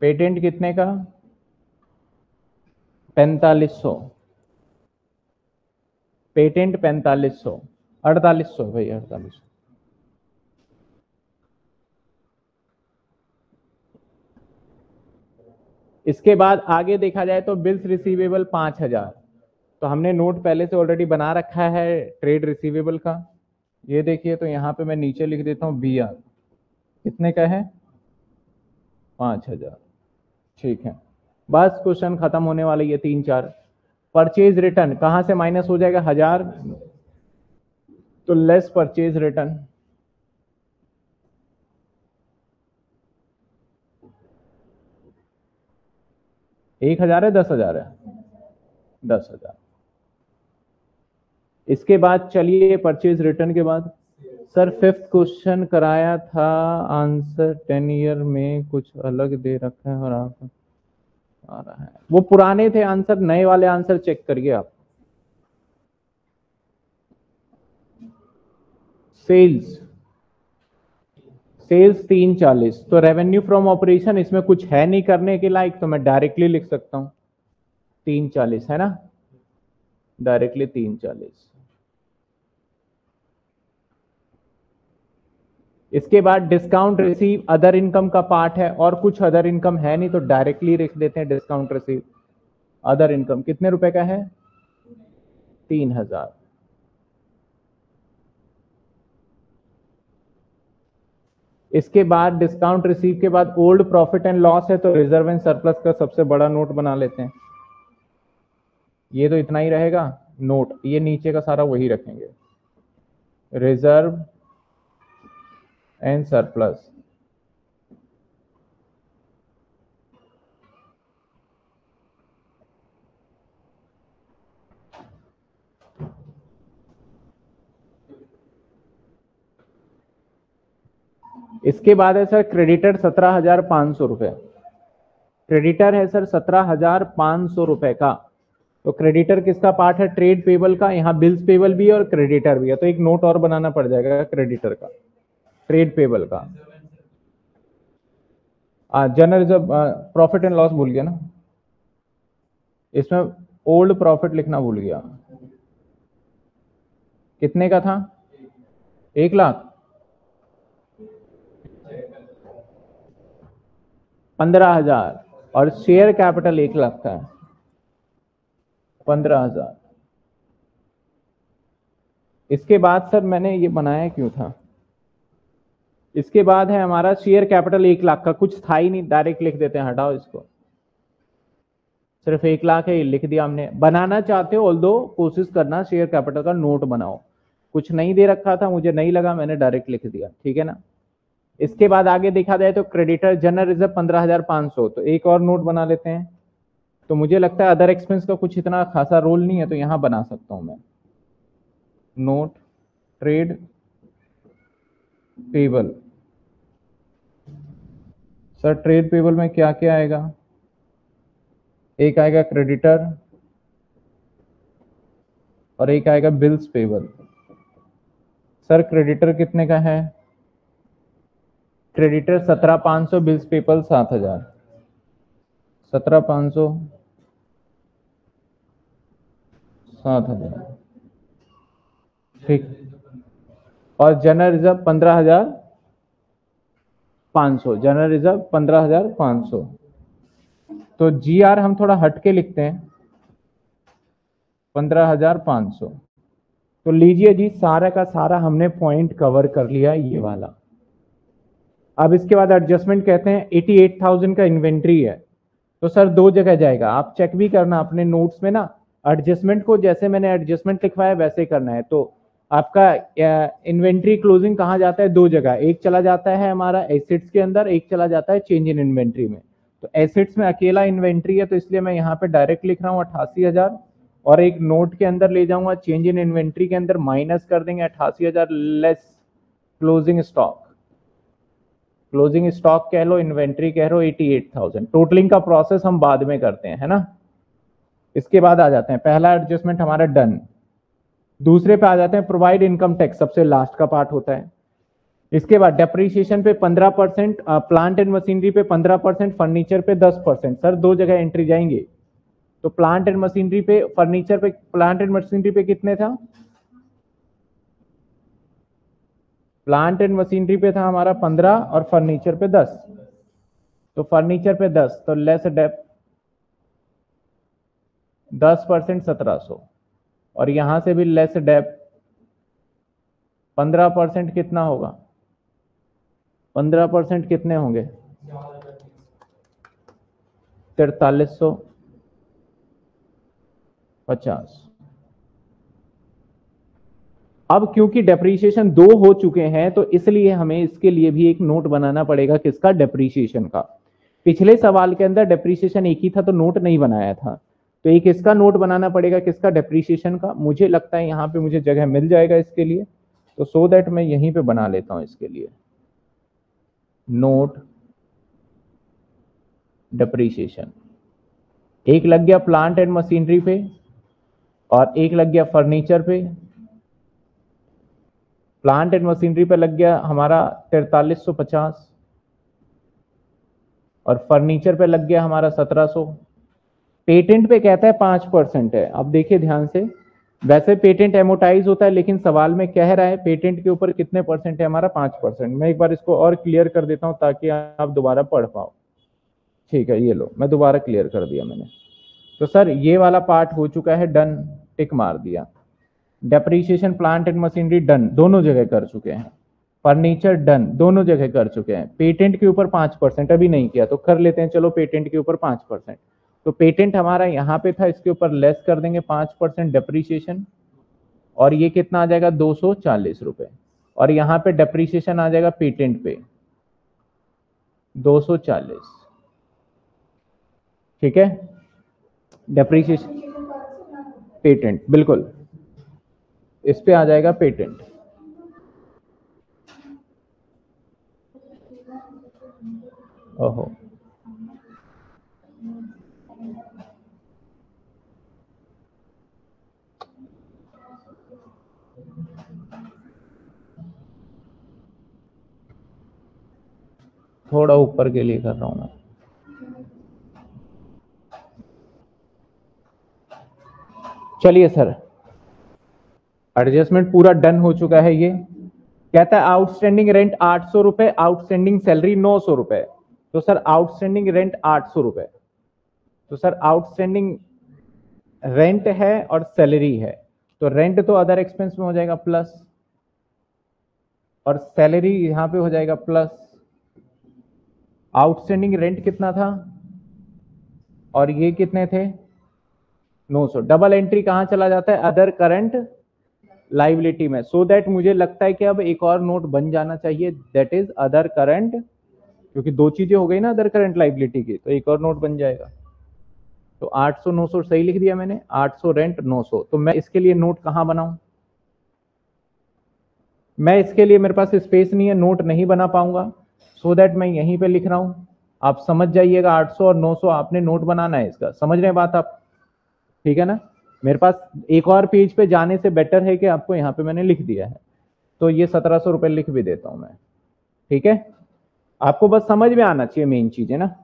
पेटेंट कितने का? पैंतालीस सौ। पेटेंट पैंतालीस सौ। अड़तालीस सौ भाई अड़तालीस सौ। इसके बाद आगे देखा जाए तो बिल्स रिसीवेबल पाँच हज़ार। तो हमने नोट पहले से ऑलरेडी बना रखा है ट्रेड रिसीवेबल का। ये देखिए तो यहाँ पे मैं नीचे लिख देता हूँ बी आर कितने का है? पाँच हज़ार। ठीक है। बस क्वेश्चन खत्म होने वाले ये तीन चार परचेज रिटर्न कहाँ से माइनस हो जाएगा? हज़ार। तो लेस परचेज रिटर्न एक हज़ार है, दस हज़ार है। दस हज़ार। इसके बाद चलिए परचेज रिटर्न के बाद। सर फिफ्थ क्वेश्चन कराया था। आंसर टेन ईयर में कुछ अलग दे रखा है और आप आ रहा है। वो पुराने थे आंसर नए वाले आंसर चेक करिए आप। सेल्स सेल्स तीन चालीस तो रेवेन्यू फ्रॉम ऑपरेशन इसमें कुछ है नहीं करने के लायक तो मैं डायरेक्टली लिख सकता हूँ। तीन चालीस है ना? डायरेक्टली तीन चालीस इसके बाद डिस्काउंट रिसीव अदर इनकम का पार्ट है, और कुछ अदर इनकम है नहीं तो डायरेक्टली लिख देते हैं डिस्काउंट रिसीव अदर इनकम कितने रुपए का है? तीन हज़ार इसके बाद डिस्काउंट रिसीव के बाद ओल्ड प्रॉफिट एंड लॉस है तो रिज़र्व एंड सरप्लस का सबसे बड़ा नोट बना लेते हैं। ये तो इतना ही रहेगा नोट ये नीचे का सारा वही रखेंगे। रिज़र्व एंड सरप्लस इसके बाद है सर क्रेडिटर सत्रह हज़ार पाँच सौ रुपए। क्रेडिटर है सर सत्रह हज़ार पाँच सौ रुपए का। तो क्रेडिटर किसका पार्ट है? ट्रेड पेबल का, यहाँ बिल्स पेबल भी है और क्रेडिटर भी है। तो एक नोट और बनाना पड़ जाएगा क्रेडिटर का, ट्रेड पेबल का। General reserve profit and loss भूल गया ना। इसमें ओल्ड प्रॉफिट लिखना भूल गया। कितने का था? एक लाख। पंद्रह हज़ार और शेयर कैपिटल एक लाख का है। पंद्रह हज़ार। इसके बाद सर मैंने ये बनाया क्यों था? इसके बाद है हमारा शेयर कैपिटल एक लाख का, कुछ था ही नहीं डायरेक्ट लिख देते हैं, हटाओ इसको। सिर्फ़ एक लाख है लिख दिया हमने। बनाना चाहते हो ऑल कोशिश करना शेयर कैपिटल का नोट बनाओ। कुछ नहीं दे रखा था, मुझे नहीं लगा, मैंने डायरेक्ट लिख दिया, ठीक है ना? इसके बाद आगे देखा जाए तो क्रेडिटर जनरल रिज़र्व पंद्रह हज़ार पाँच सौ। तो एक और नोट बना लेते हैं। तो मुझे लगता है अदर एक्सपेंस का कुछ इतना खासा रोल नहीं है तो यहाँ बना सकता हूँ मैं। Note trade payable sir trade payable में क्या क्या आएगा? एक आएगा क्रेडिटर और एक आएगा बिल्स पेबल सर क्रेडिटर कितने का है? क्रेडिटर सत्रह पाँच सौ बिल्स पेपल सात हज़ार। सत्रह पाँच सौ सात हज़ार। ठीक। और जनरल रिज़र्व पंद्रह हज़ार पाँच सौ। जनरल रिज़र्व पंद्रह हज़ार पाँच सौ। तो जी आर हम थोड़ा हट के लिखते हैं। पंद्रह हज़ार पाँच सौ। तो लीजिए जी, सारा का सारा हमने पॉइंट कवर कर लिया ये वाला। अब इसके बाद एडजस्टमेंट कहते हैं 88,000 का इन्वेंट्री है। तो सर दो जगह जाएगा। आप चेक भी करना अपने नोट्स में ना। एडजस्टमेंट को जैसे मैंने एडजस्टमेंट लिखवाया वैसे करना है। तो आपका इन्वेंट्री क्लोजिंग कहाँ जाता है? दो जगह। एक चला जाता है हमारा एसिड्स के अंदर एक चला जाता है चेंज इन इन्वेंट्री में। तो एसिड्स में अकेला इन्वेंट्री है तो इसलिए मैं यहाँ पे डायरेक्ट लिख रहा हूँ अट्ठासी हज़ार। और एक नोट के अंदर ले जाऊँगा चेंज इन इन्वेंट्री के अंदर माइनस कर देंगे अट्ठासी हज़ार less closing stock closing stock कह लो इन्वेंट्री कह लो 88,000 टोटलिंग का प्रोसेस हम बाद में करते हैं है ना? इसके बाद आ जाते हैं। पहला एडजस्टमेंट हमारा डन दूसरे पे आ जाते हैं प्रोवाइड इनकम टैक्स सबसे लास्ट का पार्ट होता है। इसके बाद डेप्रीशिएशन पे 15 परसेंट प्लांट एंड मशीनरी पे 15 परसेंट फर्नीचर पे 10 परसेंट। सर दो जगह एंट्री जाएँगे। तो प्लांट एंड मशीनरी पे फर्नीचर पे प्लांट एंड मशीनरी पे कितने था? प्लांट एंड मशीनरी पे था हमारा 15 और फर्नीचर पे 10 तो फर्नीचर पे 10 तो लेस डेप 10 परसेंट सत्रह सो। और यहाँ से भी लेस डेप 15 परसेंट कितना होगा? पंद्रह परसेंट कितने होंगे? तिरतालीस सौ पचास। अब क्योंकि डेप्रीशिएशन दो हो चुके हैं तो इसलिए हमें इसके लिए भी एक नोट बनाना पड़ेगा किसका? डेप्रीशिएशन का। पिछले सवाल के अंदर डेप्रीशिएशन एक ही था तो नोट नहीं बनाया था। तो एक इसका नोट बनाना पड़ेगा? किसका डेप्रीशिएशन का? मुझे लगता है यहाँ पे मुझे जगह मिल जाएगा इसके लिए। तो सो so दैट मैं यहीं पे बना लेता हूँ इसके लिए। नोट डेप्रीशिएशन एक लग गया प्लांट एंड मशीनरी पे और एक लग गया फर्नीचर पे। प्लांट एंड मशीनरी पे लग गया हमारा तैतालीस सौ पचास। और फर्नीचर पे लग गया हमारा सत्रह सौ। पेटेंट पे कहता है पाँच परसेंट है। अब देखिए ध्यान से, वैसे पेटेंट एमोटाइज होता है, लेकिन सवाल में कह रहा है पेटेंट के ऊपर कितने परसेंट है हमारा पाँच परसेंट। मैं एक बार इसको और क्लियर कर देता हूँ ताकि आप दोबारा पढ़ पाओ। ठीक है, ये लो, मैं दोबारा क्लियर कर दिया मैंने। तो सर, ये वाला पार्ट हो चुका है डन टिक मार दिया। Depreciation plant and machinery done दोनों जगह कर चुके हैं। फर्नीचर डन दोनों जगह कर चुके हैं। पेटेंट के ऊपर पाँच परसेंट अभी नहीं किया तो कर लेते हैं चलो पेटेंट के ऊपर पाँच परसेंट। तो पेटेंट हमारा यहाँ पे था इसके ऊपर लेस कर देंगे पाँच परसेंट डेप्रीशिएशन और ये कितना आ जाएगा? दो सौ चालीस रुपए। और यहाँ पे डेप्रीशिएशन आ जाएगा पेटेंट पे। दो सौ चालीस। ठीक है? डेप्रीशिएशन पेटेंट बिल्कुल। इस पे आ जाएगा पेटेंट। ओहो। थोड़ा ऊपर के लिए कर रहा हूँ मैं। चलिए सर एडजस्टमेंट पूरा डन हो चुका है ये। कहता है आउटस्टैंडिंग रेंट आठ सौ रुपए आउटस्टैंडिंग सैलरी नौ सौ रुपए। तो सर आउटस्टैंडिंग रेंट आठ सौ रुपए। तो सर आउटस्टैंडिंग रेंट है और सैलरी है। तो रेंट तो अदर एक्सपेंस में हो जाएगा प्लस और सैलरी यहाँ पे हो जाएगा प्लस आउटस्टैंडिंग रेंट कितना था? और ये कितने थे? 900 डबल एंट्री कहाँ चला जाता है? अदर करंट लाइबिलिटी में। सो so दैट मुझे लगता है कि अब एक और नोट बन जाना चाहिए दैट इज़ अदर करंट क्योंकि दो चीज़ें हो गई ना अदर करंट लाइबिलिटी की तो एक और नोट बन जाएगा। तो 800 900 सही लिख दिया मैंने 800 रेंट 900 तो मैं इसके लिए नोट कहाँ बनाऊँ? मैं इसके लिए मेरे पास स्पेस नहीं है नोट नहीं बना पाऊँगा। सो so दैट मैं यहीं पे लिख रहा हूँ। आप समझ जाइएगा 800 और 900 आपने नोट बनाना है इसका। समझ रहे हैं बात आप? ठीक है ना? मेरे पास एक और पेज पे जाने से बेटर है कि आपको यहाँ पे मैंने लिख दिया है। तो ये सत्रह सौ रुपये लिख भी देता हूँ मैं। ठीक है? आपको बस समझ में आना चाहिए मेन चीज़ है ना?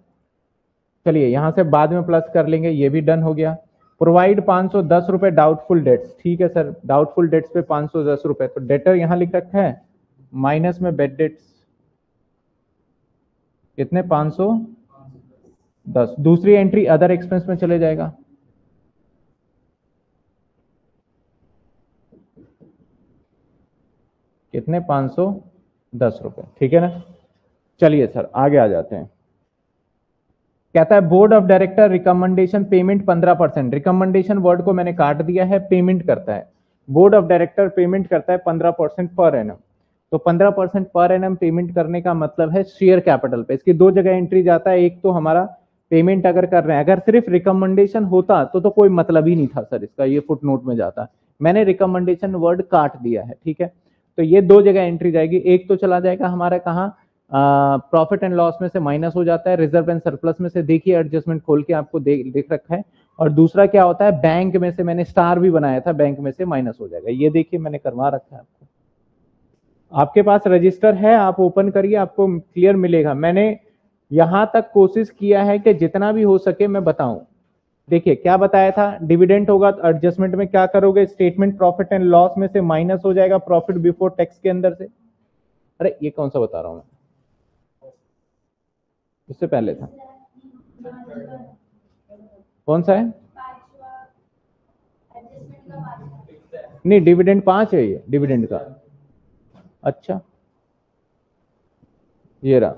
चलिए, यहाँ से बाद में प्लस कर लेंगे, ये भी डन हो गया। प्रोवाइड पाँच सौ दस रुपए डाउटफुल डेट्स ठीक है सर डाउटफुल डेट्स पे पाँच सौ दस रुपए। तो डेटर यहाँ लिख रखा है। माइनस में बेड डेट्स कितने? 510 दूसरी एंट्री अदर एक्सपेंस में चले जाएगा। कितने? 510 रुपए। ठीक है ना? चलिए सर, आगे आ जाते हैं। कहता है board of director recommendation payment 15 percent. Recommendation word को मैंने काट दिया है पेमेंट करता है। बोर्ड ऑफ़ डायरेक्टर पेमेंट करता है 15 परसेंट पर एनम तो 15 परसेंट पर एन पेमेंट करने का मतलब है शेयर कैपिटल पे। इसकी दो जगह एंट्री जाता है, एक तो हमारा पेमेंट अगर कर रहे हैं। अगर सिर्फ़ रिकमेंडेशन होता तो तो कोई मतलब ही नहीं था सर इसका, ये फुट नोट में जाता। मैंने रिकमेंडेशन वर्ड काट दिया है, ठीक है? तो ये दो जगह एंट्री जाएगी। एक तो चला जाएगा हमारा कहाँ? प्रॉफिट एंड लॉस में से माइनस हो जाता है रिज़र्व एंड सरप्लस में से देखिए एडजस्टमेंट खोल के आपको देख देख रखा है। और दूसरा क्या होता है? बैंक में से मैंने स्टार भी बनाया था बैंक में से माइनस हो जाएगा। ये देखिए मैंने करवा रखा है आपको। आपके पास रजिस्टर है, आप ओपन करिए, आपको क्लियर मिलेगा। मैंने यहाँ तक कोशिश किया है कि जितना भी हो सके मैं बताऊँ। देखिए, क्या बताया था? डिविडेंट होगा तो एडजस्टमेंट में क्या करोगे? स्टेटमेंट प्रॉफिट एंड लॉस में से माइनस हो जाएगा प्रॉफिट बिफोर टैक्स के अंदर से। अरे, ये कौन सा बता रहा हूँ मैं? उससे पहले था। कौन सा है? नहीं डिविडेंड पाँच है ये डिविडेंड का। अच्छा। ये रहा।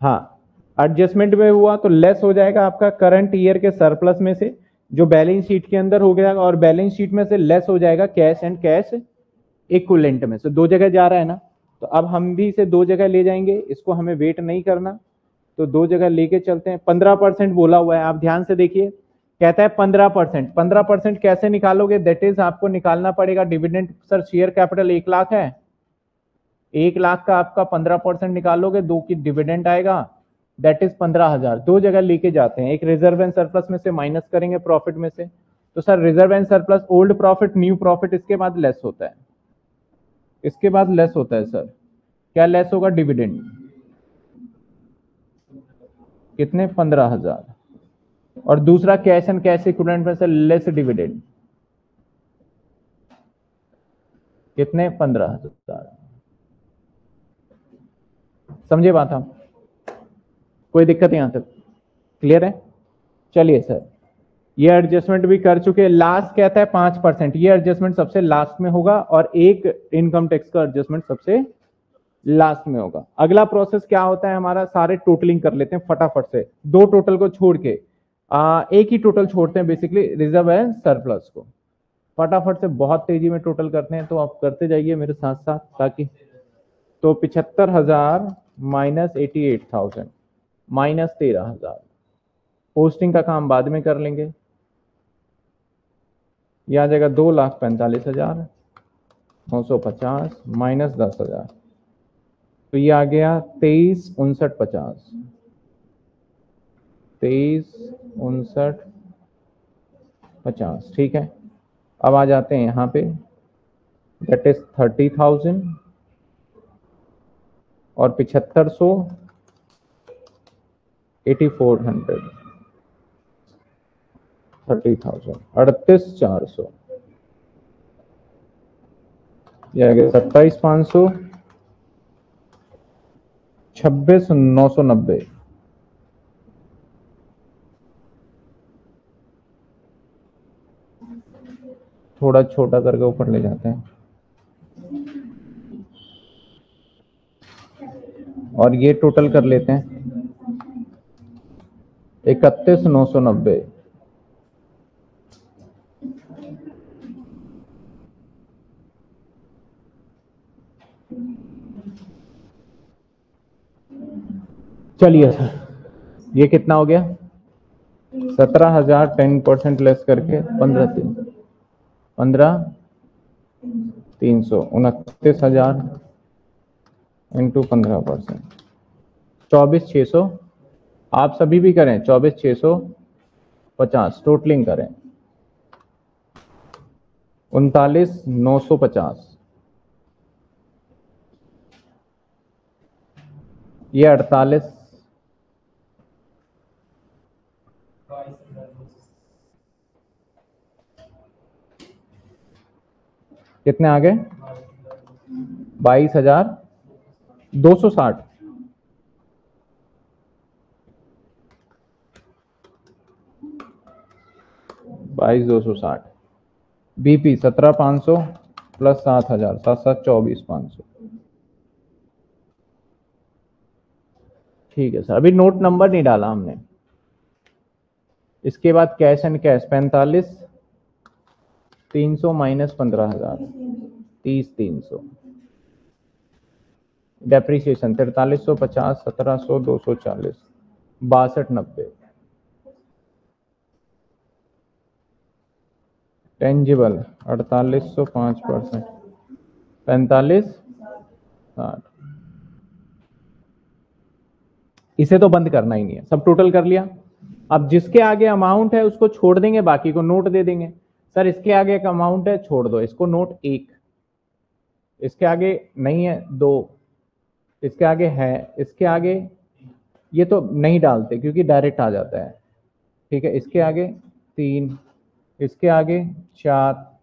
हाँ एडजस्टमेंट में हुआ तो लेस हो जाएगा आपका करंट ईयर के सरप्लस में से, जो बैलेंस शीट के अंदर हो गया और बैलेंस शीट में से लेस हो जाएगा कैश एंड कैश इक्विलेंट में से। दो जगह जा रहा है ना तो अब हम भी इसे दो जगह ले जाएँगे, इसको हमें वेट नहीं करना तो दो जगह लेके चलते हैं। पंद्रह परसेंट बोला हुआ है, आप ध्यान से देखिए, कहता है पंद्रह परसेंट। पंद्रह परसेंट कैसे निकालोगे? दैट इज़ आपको निकालना पड़ेगा। डिविडेंड सर शेयर कैपिटल एक लाख है। एक लाख का आपका पंद्रह परसेंट निकालोगे, दो की डिविडेंड आएगा। दैट इज़ पंद्रह हज़ार। दो जगह लेके जाते हैं। एक रिज़र्व एंड सरप्लस में से माइनस करेंगे प्रॉफिट में से। तो sir reserve and surplus old profit new profit इसके बाद लेस होता है। इसके बाद लेस होता है सर क्या लेस होगा? डिविडेंड कितने? पंद्रह हज़ार। और दूसरा कैश एंड कैश इक्विवेलेंट में से लेस डिविडेंड कितने? पंद्रह हज़ार। समझे बात हम? कोई दिक्कत यहाँ तक। क्लियर है? चलिए सर ये एडजस्टमेंट भी कर चुके लास्ट कहता है पाँच परसेंट। ये एडजस्टमेंट सबसे लास्ट में होगा और एक इनकम टैक्स का एडजस्टमेंट सबसे लास्ट में होगा। अगला प्रोसेस क्या होता है हमारा? सारे टोटलिंग कर लेते हैं फटाफट से। दो टोटल को छोड़ के। आ, एक ही टोटल छोड़ते हैं बेसिकली रिज़र्व एंड सरप्लस को। फटाफट से बहुत तेज़ी में टोटल करते हैं तो आप करते जाइए मेरे साथ साथ ताकि तो पिछहत्तर हज़ार minus eighty eight thousand minus तेरह हज़ार। पोस्टिंग का काम बाद में कर लेंगे। यह आ जाएगा दो लाख पैंतालीस हज़ार, नौ सौ पचास, माइनस दस हज़ार। तो ये आ गया तेईस उनसठ पचास। तेईस उनसठ पचास, ठीक है? अब आ जाते हैं यहाँ पे। दैट इज़ थर्टी थाउज़ेंड और पिछहत्तर सौ। Eighty four hundred. Thirty thousand. अड़तीस चार सौ। आ गया सत्ताईस पाँच सौ। छब्बीस नौ सौ नब्बे। थोड़ा छोटा करके ऊपर ले जाते हैं। और ये टोटल कर लेते हैं। इकतीस नौ सौ नब्बे। चलिए सर, ये कितना हो गया? सत्रह हज़ार टेन परसेंट लेस करके पंद्रह तीन। पंद्रह तीन सौ, उनतीस हज़ार इंटू पंद्रह परसेंट। चौबीस छः सौ आप सभी भी करें चौबीस छः सौ पचास, टोटलिंग करें। उनतालीस नौ सौ पचास। ये अड़तालीस। कितने आ गए? बाईस हज़ार दो सौ साठ। बाईस दो सौ साठ। बीपी सत्रह पाँच सौ प्लस सात हज़ार सात सात चौबीस पाँच सौ। ठीक है सर, अभी नोट नंबर नहीं डाला हमने। इसके बाद कैश एंड कैश, पैंतालीस, तीन सौ माइनस पंद्रह हज़ार, तीस तीन सौ। डेप्रीसिएशन तिरतालीस सौ पचास, सत्रह सौ, दो सौ चालीस, बासठ नब्बे। टेंजिबल अड़तालीस सौ पाँच परसेंट। पैंतालीस, साठ। इसे तो बंद करना ही नहीं है। सब टोटल कर लिया। अब जिसके आगे अमाउंट है, उसको छोड़ देंगे, बाकी को नोट दे देंगे। सर, इसके आगे एक अमाउंट है, छोड़ दो। इसको नोट एक। इसके आगे नहीं है, दो। इसके आगे है, इसके आगे ये तो नहीं डालते, क्योंकि डायरेक्ट आ जाता है। ठीक है, इसके आगे तीन। इसके आगे चार,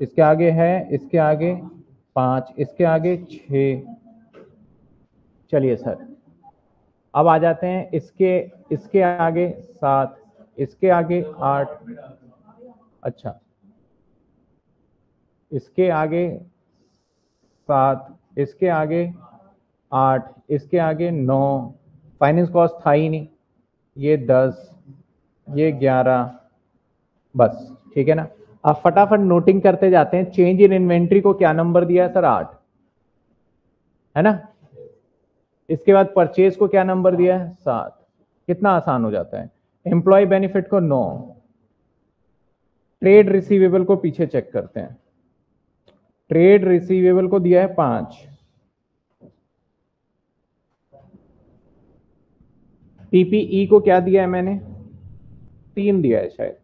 इसके आगे है, इसके आगे पाँच, इसके आगे छ चलिए सर, अब आ जाते हैं इसके इसके आगे सात, इसके आगे आठ। अच्छा इसके आगे सात, इसके आगे आठ, इसके आगे नौ। फाइनेंस कॉस्ट था ही नहीं, ये दस, ये ग्यारह, बस। ठीक है ना? आप फटाफट नोटिंग करते जाते हैं चेंज इन इन्वेंट्री को क्या नंबर दिया है सर आठ। है ना? इसके बाद परचेज को क्या नंबर दिया है? सात। कितना आसान हो जाता है। एम्प्लॉय बेनिफिट को नौ। ट्रेड रिसीवेबल को पीछे चेक करते हैं। ट्रेड रिसीवेबल को दिया है पाँच। पीपीई को क्या दिया है मैंने? तीन दिया है शायद।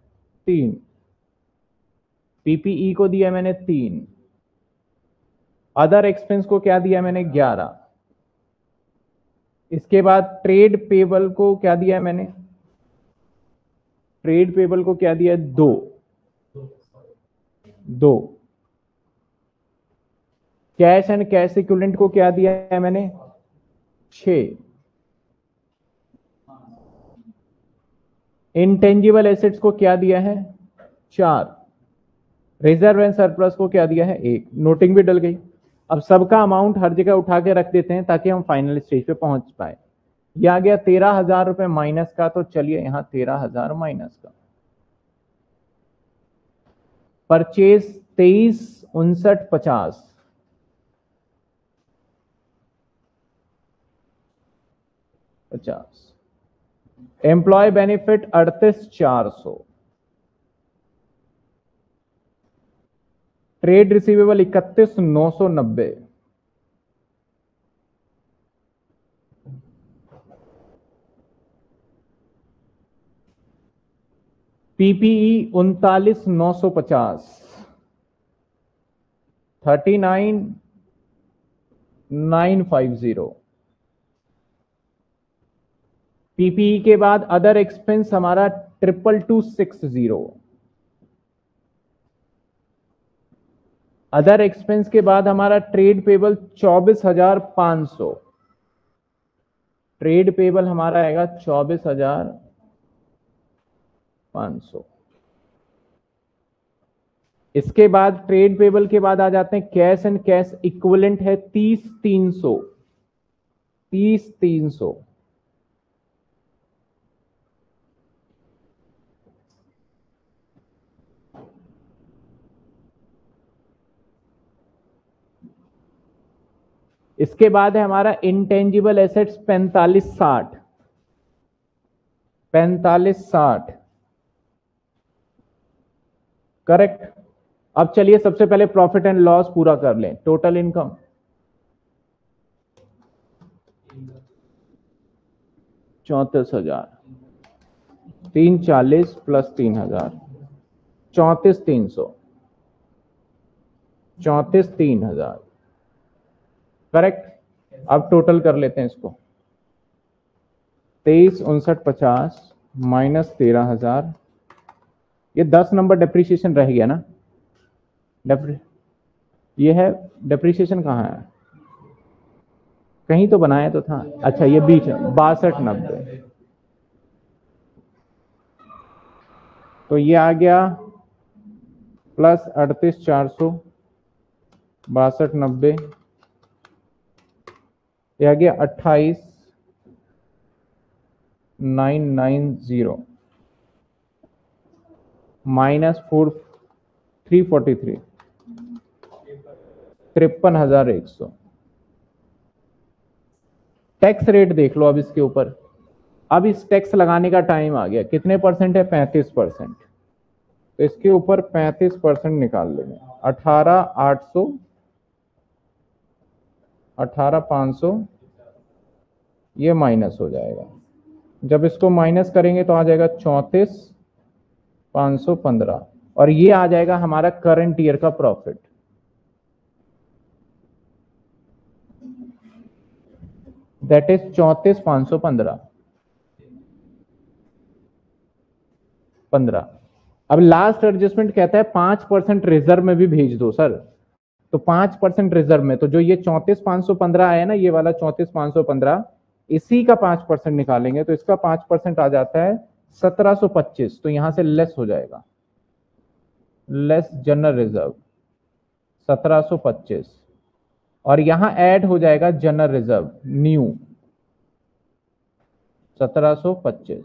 तीन। पीपीई को दिया मैंने तीन। अदर एक्सपेंस को क्या दिया मैंने ग्यारह। इसके बाद ट्रेड पेबल को क्या दिया मैंने? ट्रेड पेबल को क्या दिया? दो। दो। कैश एंड कैश इक्विलेंट को क्या दिया है मैंने? छ इंटेंजिबल एसेट्स को क्या दिया है? चार। रिज़र्व एंड सरप्लस को क्या दिया है? एक। नोटिंग भी डल गई। अब सबका अमाउंट हर जगह उठा के रख देते हैं ताकि हम फाइनल स्टेज पे पहुँच पाए। ये आ गया तेरह हज़ार रुपए माइनस का तो चलिए यहाँ तेरह हज़ार माइनस का। परचेज तेईस, उनसठ, पचास। पचास। एम्प्लॉय बेनिफिट अड़तीस, चार सौ। ट्रेड रिसीवेबल इकतीस नौ सौ नब्बे। पीपीई उनतालीस नौ सौ पचास। Thirty nine nine five zero. PPE के बाद अदर एक्सपेंस हमारा triple two six zero. Other expense के बाद हमारा ट्रेड पेबल चौबीस हज़ार पाँच सौ। ट्रेड पेबल हमारा आएगा चौबीस हज़ार पाँच सौ। इसके बाद ट्रेड पेबल के बाद आ जाते हैं कैश एंड कैश इक्वलेंट है तीस तीन सौ। तीस तीन सौ। इसके बाद है हमारा इंटेंजिबल एसेट्स पैंतालीस साठ। पैंतालीस साठ। करेक्ट अब चलिए सबसे पहले प्रॉफिट एंड लॉस पूरा कर लें। टोटल इनकम चौंतीस हज़ार। तीन चालीस प्लस तीन हज़ार। चौंतीस तीन सौ। चौंतीस तीन हज़ार। करेक्ट अब टोटल कर लेते हैं इसको। तेईस, उनसठ, पचास, माइनस तेरह हज़ार। ये दस नंबर डेप्रिसिएशन रह गया ना? डेप्री ये है डेप्रिसिएशन कहाँ है? कहीं तो बनाया तो था। अच्छा ये बीच बासठ नब्बे। तो ये आ गया प्लस अड़तीस, चार सौ, बासठ, नब्बे। ये आ गया अट्ठाईस, nine nine, zero. Minus four, three forty three. तिरपन हज़ार एक सौ। टैक्स रेट देख लो अब इसके ऊपर। अब इस टैक्स लगाने का टाइम आ गया। कितने परसेंट है? पैंतीस परसेंट। तो इसके ऊपर पैंतीस परसेंट निकाल लेंगे। अठारह, आठ सौ अठारह पाँच सौ, ये माइनस हो जाएगा। जब इसको माइनस करेंगे तो आ जाएगा चौंतीस पाँच सौ पंद्रह। और ये आ जाएगा हमारा करंट ईयर का प्रॉफिट। दैट इज़ चौंतीस पाँच सौ पंद्रह। पंद्रह। अब लास्ट एडजस्टमेंट कहता है पाँच परसेंट रिज़र्व में भी भेज दो सर तो पाँच परसेंट रिज़र्व में तो जो ये चौंतीस पाँच सौ पंद्रह आया ना, ये वाला चौंतीस पाँच सौ पंद्रह, इसी का पाँच परसेंट निकालेंगे तो इसका पाँच परसेंट आ जाता है सत्रह सौ पच्चीस तो यहाँ से लेस हो जाएगा। लेस जनरल रिज़र्व सत्रह सौ पच्चीस। और यहाँ ऐड हो जाएगा जनरल रिज़र्व न्यू सत्रह सौ पच्चीस।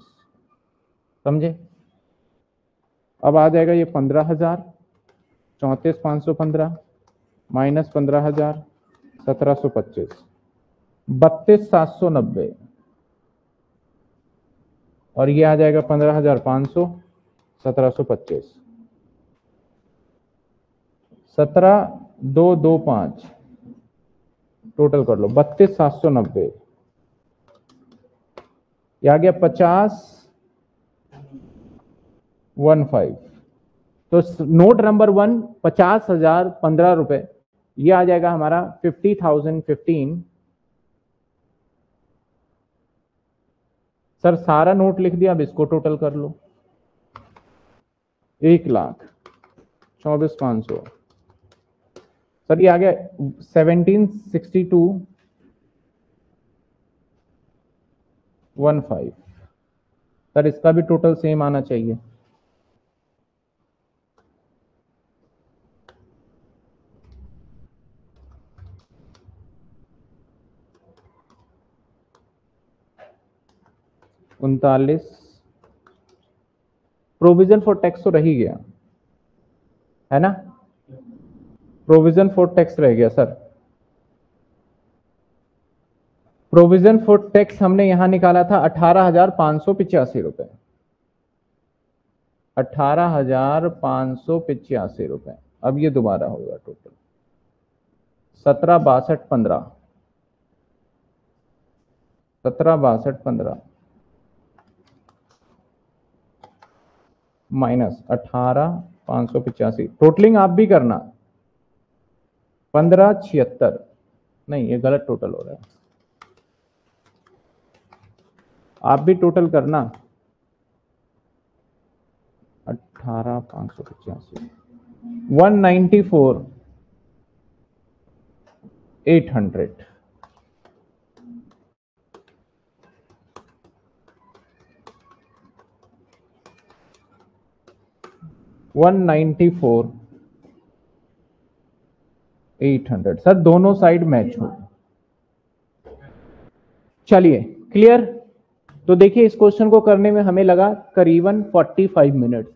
समझे? अब आ जाएगा ये पंद्रह हज़ार, चौंतीस पाँच सौ पंद्रह। माइनस पंद्रह हज़ार, सत्रह सौ पच्चीस। बत्तीस सात सौ नब्बे। और ये आ जाएगा पंद्रह हज़ार पाँच सौ, सत्रह सौ पच्चीस। सत्रह दो दो पाँच। टोटल कर लो, बत्तीस सात सौ नब्बे। आ गया पचास, वन फाइव। तो नोट नंबर वन, पचास हज़ार पंद्रह रुपए। ये आ जाएगा हमारा फिफ्टी थाउज़ेंड फिफ्टीन सर, सारा नोट लिख दिया, अब इसको टोटल कर लो। एक लाख, चौबीस पाँच सौ। सर, ये आ गया seventeen sixty two one five. Sir, इसका भी टोटल सेम आना चाहिए। उनतालीस। प्रोविज़न फॉर टैक्स तो रह गया। है ना? प्रोविज़न फॉर टैक्स रह गया सर प्रोविज़न फॉर टैक्स हमने यहाँ निकाला था अठारह हज़ार पाँच सौ पिचासी रुपए। अठारह हज़ार पाँच सौ पिचासी रुपए। अब ये दोबारा होगा टोटल सत्रह बासठ पंद्रह। सत्रह बासठ पंद्रह। माइनस अठारह, पाँच सौ पिचासी। टोटलिंग आप भी करना। पंद्रह, छिहत्तर। नहीं, ये गलत टोटल हो रहा है। आप भी टोटल करना। अठारह, पाँच सौ पचासी। One ninety four eight hundred one ninety four eight hundred sir दोनों साइड मैच हो। चलिए क्लियर तो देखिए, इस क्वेश्चन को करने में हमें लगा करीबन 45 मिनट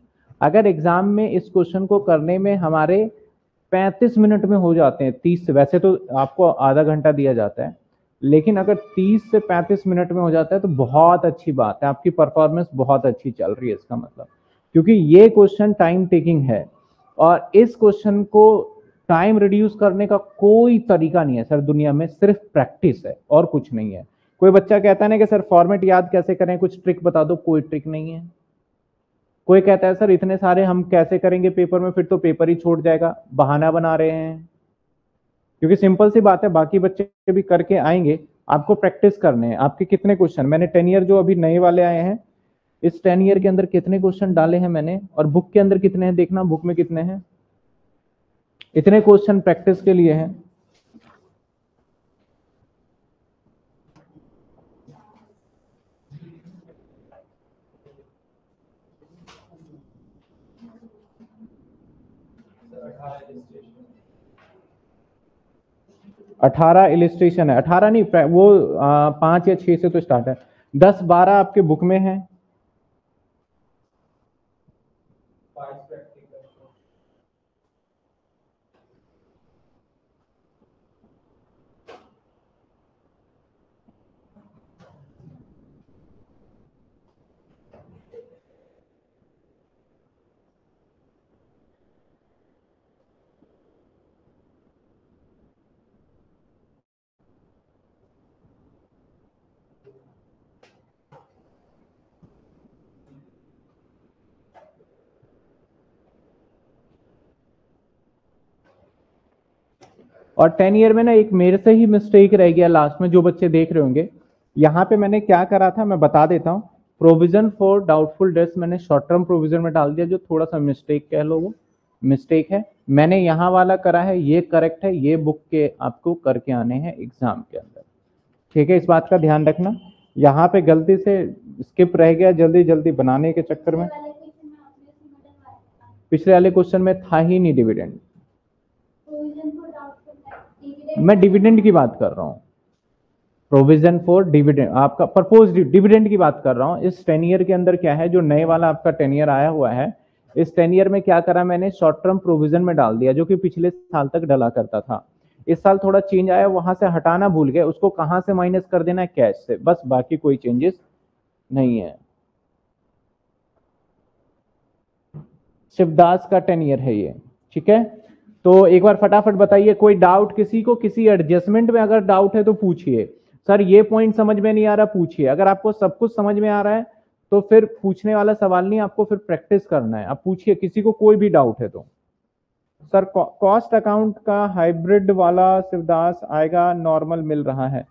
अगर एग्ज़ाम में इस क्वेश्चन को करने में हमारे 35 मिनट में हो जाते हैं 30 से, वैसे तो आपको आधा घंटा दिया जाता है, लेकिन अगर 30 से 35 मिनट में हो जाता है तो बहुत अच्छी बात है। आपकी परफॉर्मेंस बहुत अच्छी चल रही है, इसका मतलब। क्योंकि ये क्वेश्चन टाइम टेकिंग है और इस क्वेश्चन को टाइम रिड्यूस करने का कोई तरीका नहीं है, सर, दुनिया में सिर्फ़ प्रैक्टिस है और कुछ नहीं है। कोई बच्चा कहता है ना कि, सर फॉर्मेट याद कैसे करें? कुछ ट्रिक बता दो। कोई ट्रिक नहीं है। कोई कहता है, सर, इतने सारे हम कैसे करेंगे पेपर में? फिर तो पेपर ही छोड़ जाएगा। बहाना बना रहे हैं। क्योंकि सिंपल सी बात है, बाकी बच्चे भी करके आएँगे। आपको प्रैक्टिस करने हैं। आपके कितने क्वेश्चन मैंने टेन ईयर जो अभी नए वाले आए हैं इस टेन ईयर के अंदर कितने क्वेश्चन डाले हैं मैंने और बुक के अंदर कितने हैं देखना, बुक में कितने हैं? इतने क्वेश्चन प्रैक्टिस के लिए हैं। अठारह इलिस्ट्रेशन है। अठारह नहीं वो पाँच या छह से तो स्टार्ट है। दस बारह आपके बुक में है। और टेन ईयर में ना एक मेरे से ही मिस्टेक रह गया लास्ट में, जो बच्चे देख रहे होंगे। यहाँ पे मैंने क्या करा था, मैं बता देता हूँ। प्रोविज़न फॉर डाउटफुल डेट्स मैंने शॉर्ट टर्म प्रोविज़न में डाल दिया, जो थोड़ा सा मिस्टेक कह लो वो। मिस्टेक है। मैंने यहाँ वाला करा है, ये करेक्ट है, ये बुक के आपको करके आने हैं एग्ज़ाम के अंदर। ठीक है, इस बात का ध्यान रखना। यहाँ पे गलती से स्किप रह गया जल्दी जल्दी बनाने के चक्कर में। पिछले वाले क्वेश्चन में था ही नहीं dividend provision for doubtful dividend मैं डिविडेंड की बात कर रहा हूँ। प्रोविज़न फॉर डिविडेंड आपका प्रपोज डिविडेंड की बात कर रहा हूँ। इस टेन ईयर के अंदर क्या है? जो नए वाला आपका टेन ईयर आया हुआ है, इस टेन ईयर में क्या करा मैंने? शॉर्ट टर्म प्रोविज़न में डाल दिया, जो कि पिछले साल तक डला करता था। इस साल थोड़ा चेंज आया, वहाँ से हटाना भूल गए, उसको कहाँ से माइनस कर देना है? कैश से। बस बाकी कोई चेंजेस नहीं है। शिवदास का टेन ईयर है ये, ठीक है? तो एक बार फटाफट बताइए, कोई डाउट किसी को? किसी एडजस्टमेंट में अगर डाउट है तो पूछिए। सर, ये पॉइंट समझ में नहीं आ रहा, पूछिए। अगर आपको सब कुछ समझ में आ रहा है तो फिर पूछने वाला सवाल नहीं, आपको फिर प्रैक्टिस करना है। आप पूछिए, किसी को कोई भी डाउट है तो। सर कॉस्ट अकाउंट का हाइब्रिड वाला शिवदास आएगा नॉर्मल मिल रहा है।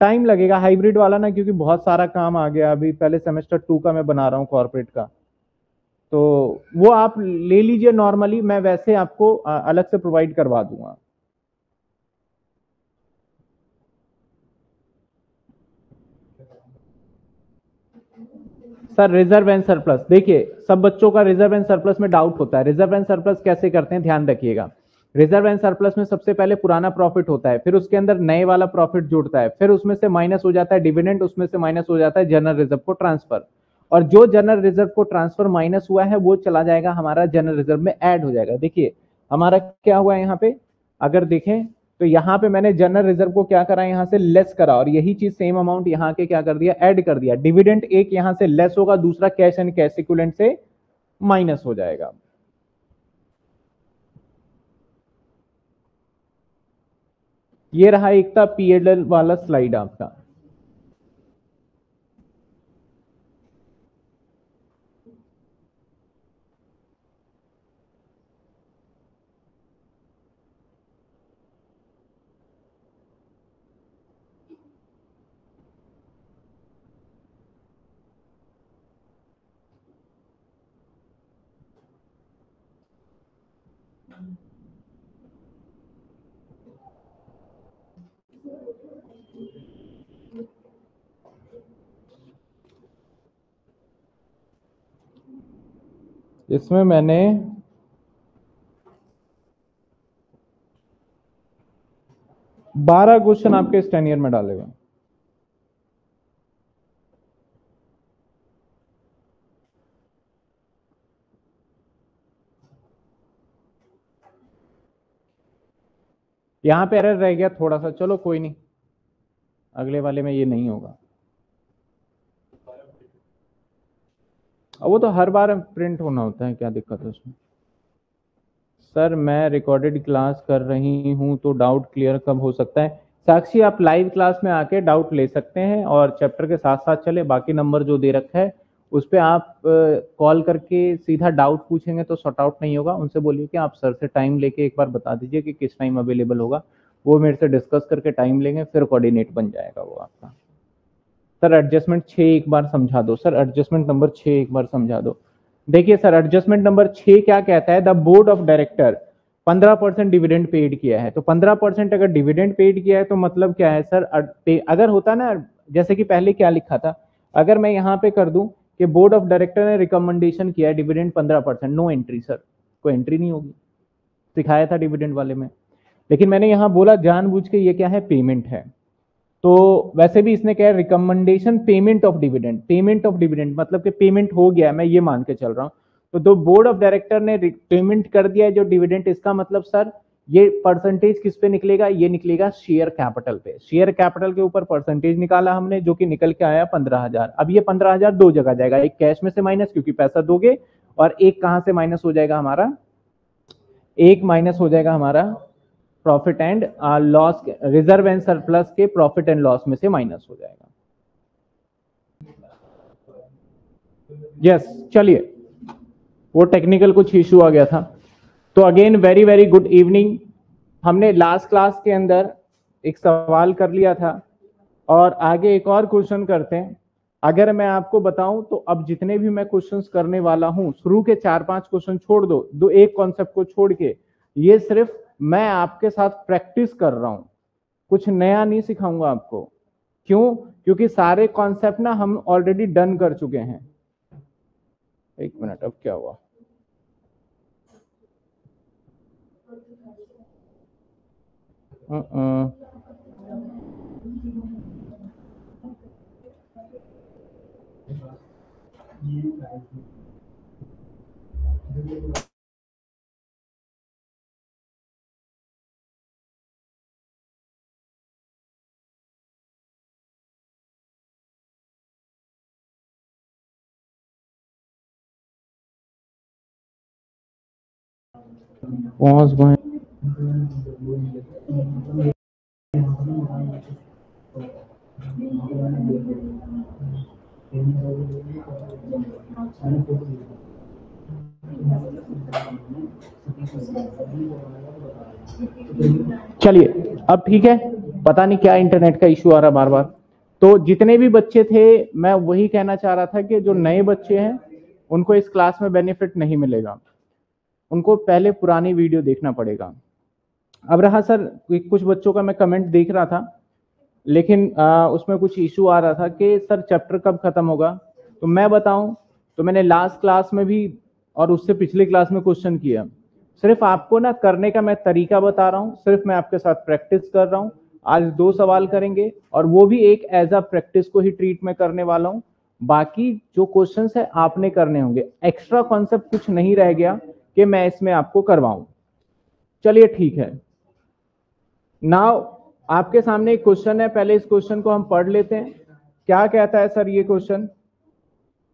टाइम लगेगा हाइब्रिड वाला ना, क्योंकि बहुत सारा काम आ गया अभी। पहले सेमेस्टर टू का मैं बना रहा हूँ कॉर्पोरेट का। तो वो आप ले लीजिए नॉर्मली मैं वैसे आपको अलग से प्रोवाइड करवा दूँगा। सर रिज़र्व एंड सरप्लस देखिए, सब बच्चों का रिज़र्व एंड सरप्लस में डाउट होता है। रिज़र्व एंड सरप्लस कैसे करते हैं, ध्यान रखिएगा। रिज़र्व एंड सरप्लस में सबसे पहले पुराना प्रॉफिट होता है, फिर उसके अंदर नए वाला प्रॉफिट जुड़ता है, फिर उसमें से माइनस हो जाता है डिविडेंड उसमें से माइनस हो जाता है जनरल रिज़र्व को ट्रांसफ़र और जो जनरल रिज़र्व को ट्रांसफ़र माइनस हुआ है, वो चला जाएगा, हमारा जनरल रिज़र्व में ऐड हो जाएगा। देखिए, हमारा क्या हुआ है यहाँ पे? अगर देखें तो यहाँ पे मैंने जनरल रिज़र्व को क्या करा यहाँ से लेस करा और यही चीज़ सेम अमाउंट यहाँ के क्या कर दिया? ऐड कर दिया। डिविडेंड एक यहाँ से लेस होगा, दूसरा कैश एंड कैश इक्विवेलेंट से माइनस हो जाएगा। ये रहा एक था पीएलएल वाला स्लाइड आपका। इसमें मैंने बारह क्वेश्चन आपके इस टेन ईयर में डाले हुए यहाँ पे एरर रह गया थोड़ा सा। चलो कोई नहीं, अगले वाले में ये नहीं होगा। अब वो तो हर बार प्रिंट होना होता है, क्या दिक्कत है उसमें? सर, मैं रिकॉर्डेड क्लास कर रही हूँ तो डाउट क्लियर कब हो सकता है? साक्षी, आप लाइव क्लास में आके डाउट ले सकते हैं और चैप्टर के साथ साथ चले, बाकी नंबर जो दे रखा है, उस पर आप कॉल करके सीधा डाउट पूछेंगे तो सॉर्ट आउट नहीं होगा। उनसे बोलिए कि आप सर से टाइम लेके एक बार बता दीजिए कि किस टाइम अवेलेबल होगा। वो मेरे से डिस्कस करके टाइम लेंगे, फिर कोऑर्डिनेट बन जाएगा वो आपका। सर एडजस्टमेंट छः एक बार समझा दो। सर एडजस्टमेंट नंबर छः एक बार समझा दो। देखिए सर एडजस्टमेंट नंबर छः क्या कहता है? द बोर्ड ऑफ़ डायरेक्टर पंद्रह परसेंट डिविडेंड पेड किया है। तो पंद्रह परसेंट अगर डिविडेंड पेड किया है तो मतलब क्या है सर? अगर होता ना, जैसे कि पहले क्या लिखा था? अगर मैं यहाँ पे कर दूँ कि बोर्ड ऑफ़ डायरेक्टर ने रिकमेंडेशन किया है डिविडेंड पंद्रह नो एंट्री सर कोई एंट्री नहीं होगी। सिखाया था डिविडेंड वाले में। लेकिन मैंने यहाँ बोला, जानबूझ के ये क्या है? पेमेंट है। तो वैसे भी इसने क्या recommendation payment of dividend payment of dividend मतलब कि पेमेंट हो गया मैं ये मान के चल रहा हूँ। तो दो बोर्ड ऑफ़ डायरेक्टर ने पेमेंट कर दिया है, जो डिविडेंड इसका मतलब सर, ये परसेंटेज किस पे निकलेगा? ये निकलेगा शेयर कैपिटल पे। शेयर कैपिटल के ऊपर परसेंटेज निकाला हमने, जो कि निकल के आया पंद्रह हज़ार। अब ये पंद्रह हज़ार दो जगह जाएगा, एक कैश में से माइनस क्योंकि पैसा दोगे, और एक कहाँ से माइनस हो जाएगा हमारा? एक माइनस हो जाएगा हमारा profit and loss reserve and surplus के प्रॉफिट एंड लॉस में से माइनस हो जाएगा। यस yes, चलिए। वो टेक्निकल कुछ इशू आ गया था। तो again very very good evening हमने लास्ट क्लास के अंदर एक सवाल कर लिया था और आगे एक और क्वेश्चन करते हैं। अगर मैं आपको बताऊँ तो अब जितने भी मैं क्वेश्चंस करने वाला हूँ शुरू के चार पाँच क्वेश्चन छोड़ दो। दो एक कॉन्सेप्ट को छोड़ के ये सिर्फ़ मैं आपके साथ प्रैक्टिस कर रहा हूँ। कुछ नया नहीं सिखाऊँगा आपको। क्यों? क्योंकि सारे कॉन्सेप्ट ना हम ऑलरेडी डन कर चुके हैं। एक मिनट अब क्या हुआ. Was going चलिए, अब ठीक है, पता नहीं क्या इंटरनेट का इशू आ रहा बार बार तो जितने भी बच्चे थे, मैं वही कहना चाह रहा था कि जो नए बच्चे हैं, उनको इस क्लास में बेनिफिट नहीं मिलेगा। उनको पहले पुरानी वीडियो देखना पड़ेगा। अब रहा सर कुछ बच्चों का मैं कमेंट देख रहा था लेकिन आ, उसमें कुछ इशू आ रहा था कि सर चैप्टर कब खत्म होगा? तो मैं बताऊँ तो मैंने लास्ट क्लास में भी और उससे पिछली क्लास में क्वेश्चन किया। सिर्फ़ आपको ना करने का मैं तरीका बता रहा हूँ सिर्फ़ मैं आपके साथ प्रैक्टिस कर रहा हूँ। आज दो सवाल करेंगे और वो भी एक एज अ प्रैक्टिस को ही ट्रीट में करने वाला हूँ। बाकी जो क्वेश्चंस है आपने करने होंगे। एक्स्ट्रा कॉन्सेप्ट कुछ नहीं रह गया। कि मैं इसमें आपको करवाऊं। चलिए ठीक है। नाउ आपके सामने एक क्वेश्चन है। पहले इस क्वेश्चन को हम पढ़ लेते हैं। क्या कहता है सर ये क्वेश्चन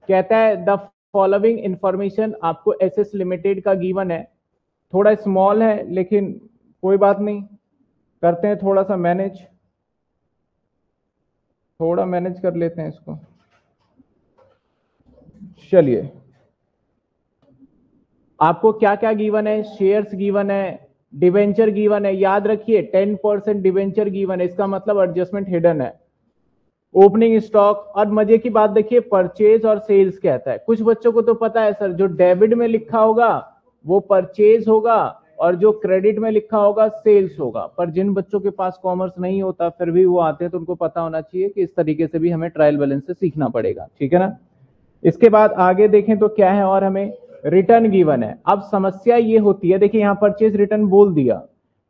कहता है द फॉलोइंग इंफॉर्मेशन आपको एस एस लिमिटेड का गिवन है। थोड़ा स्मॉल है, लेकिन कोई बात नहीं। करते हैं थोड़ा सा मैनेज थोड़ा मैनेज कर लेते हैं इसको। चलिए। आपको क्या क्या गिवन है? शेयर्स गिवन है डिवेंचर गिवन है। याद रखिए टेन परसेंट डिवेंचर गिवन है। इसका मतलब एडजस्टमेंट हिडन है। ओपनिंग स्टॉक और मज़े की बात देखिए परचेज और सेल्स कहता है। कुछ बच्चों को तो पता है सर जो डेबिट में लिखा होगा, वो परचेज होगा और जो क्रेडिट में लिखा होगा सेल्स होगा। पर जिन बच्चों के पास कॉमर्स नहीं होता, फिर भी वो आते हैं तो उनको पता होना चाहिए कि इस तरीके से भी हमें ट्रायल बैलेंस से सीखना पड़ेगा। ठीक है ना? इसके बाद आगे देखें तो क्या है और हमें? रिटर्न गिवन है। अब समस्या ये होती है, देखिए यहाँ परचेज रिटर्न बोल दिया।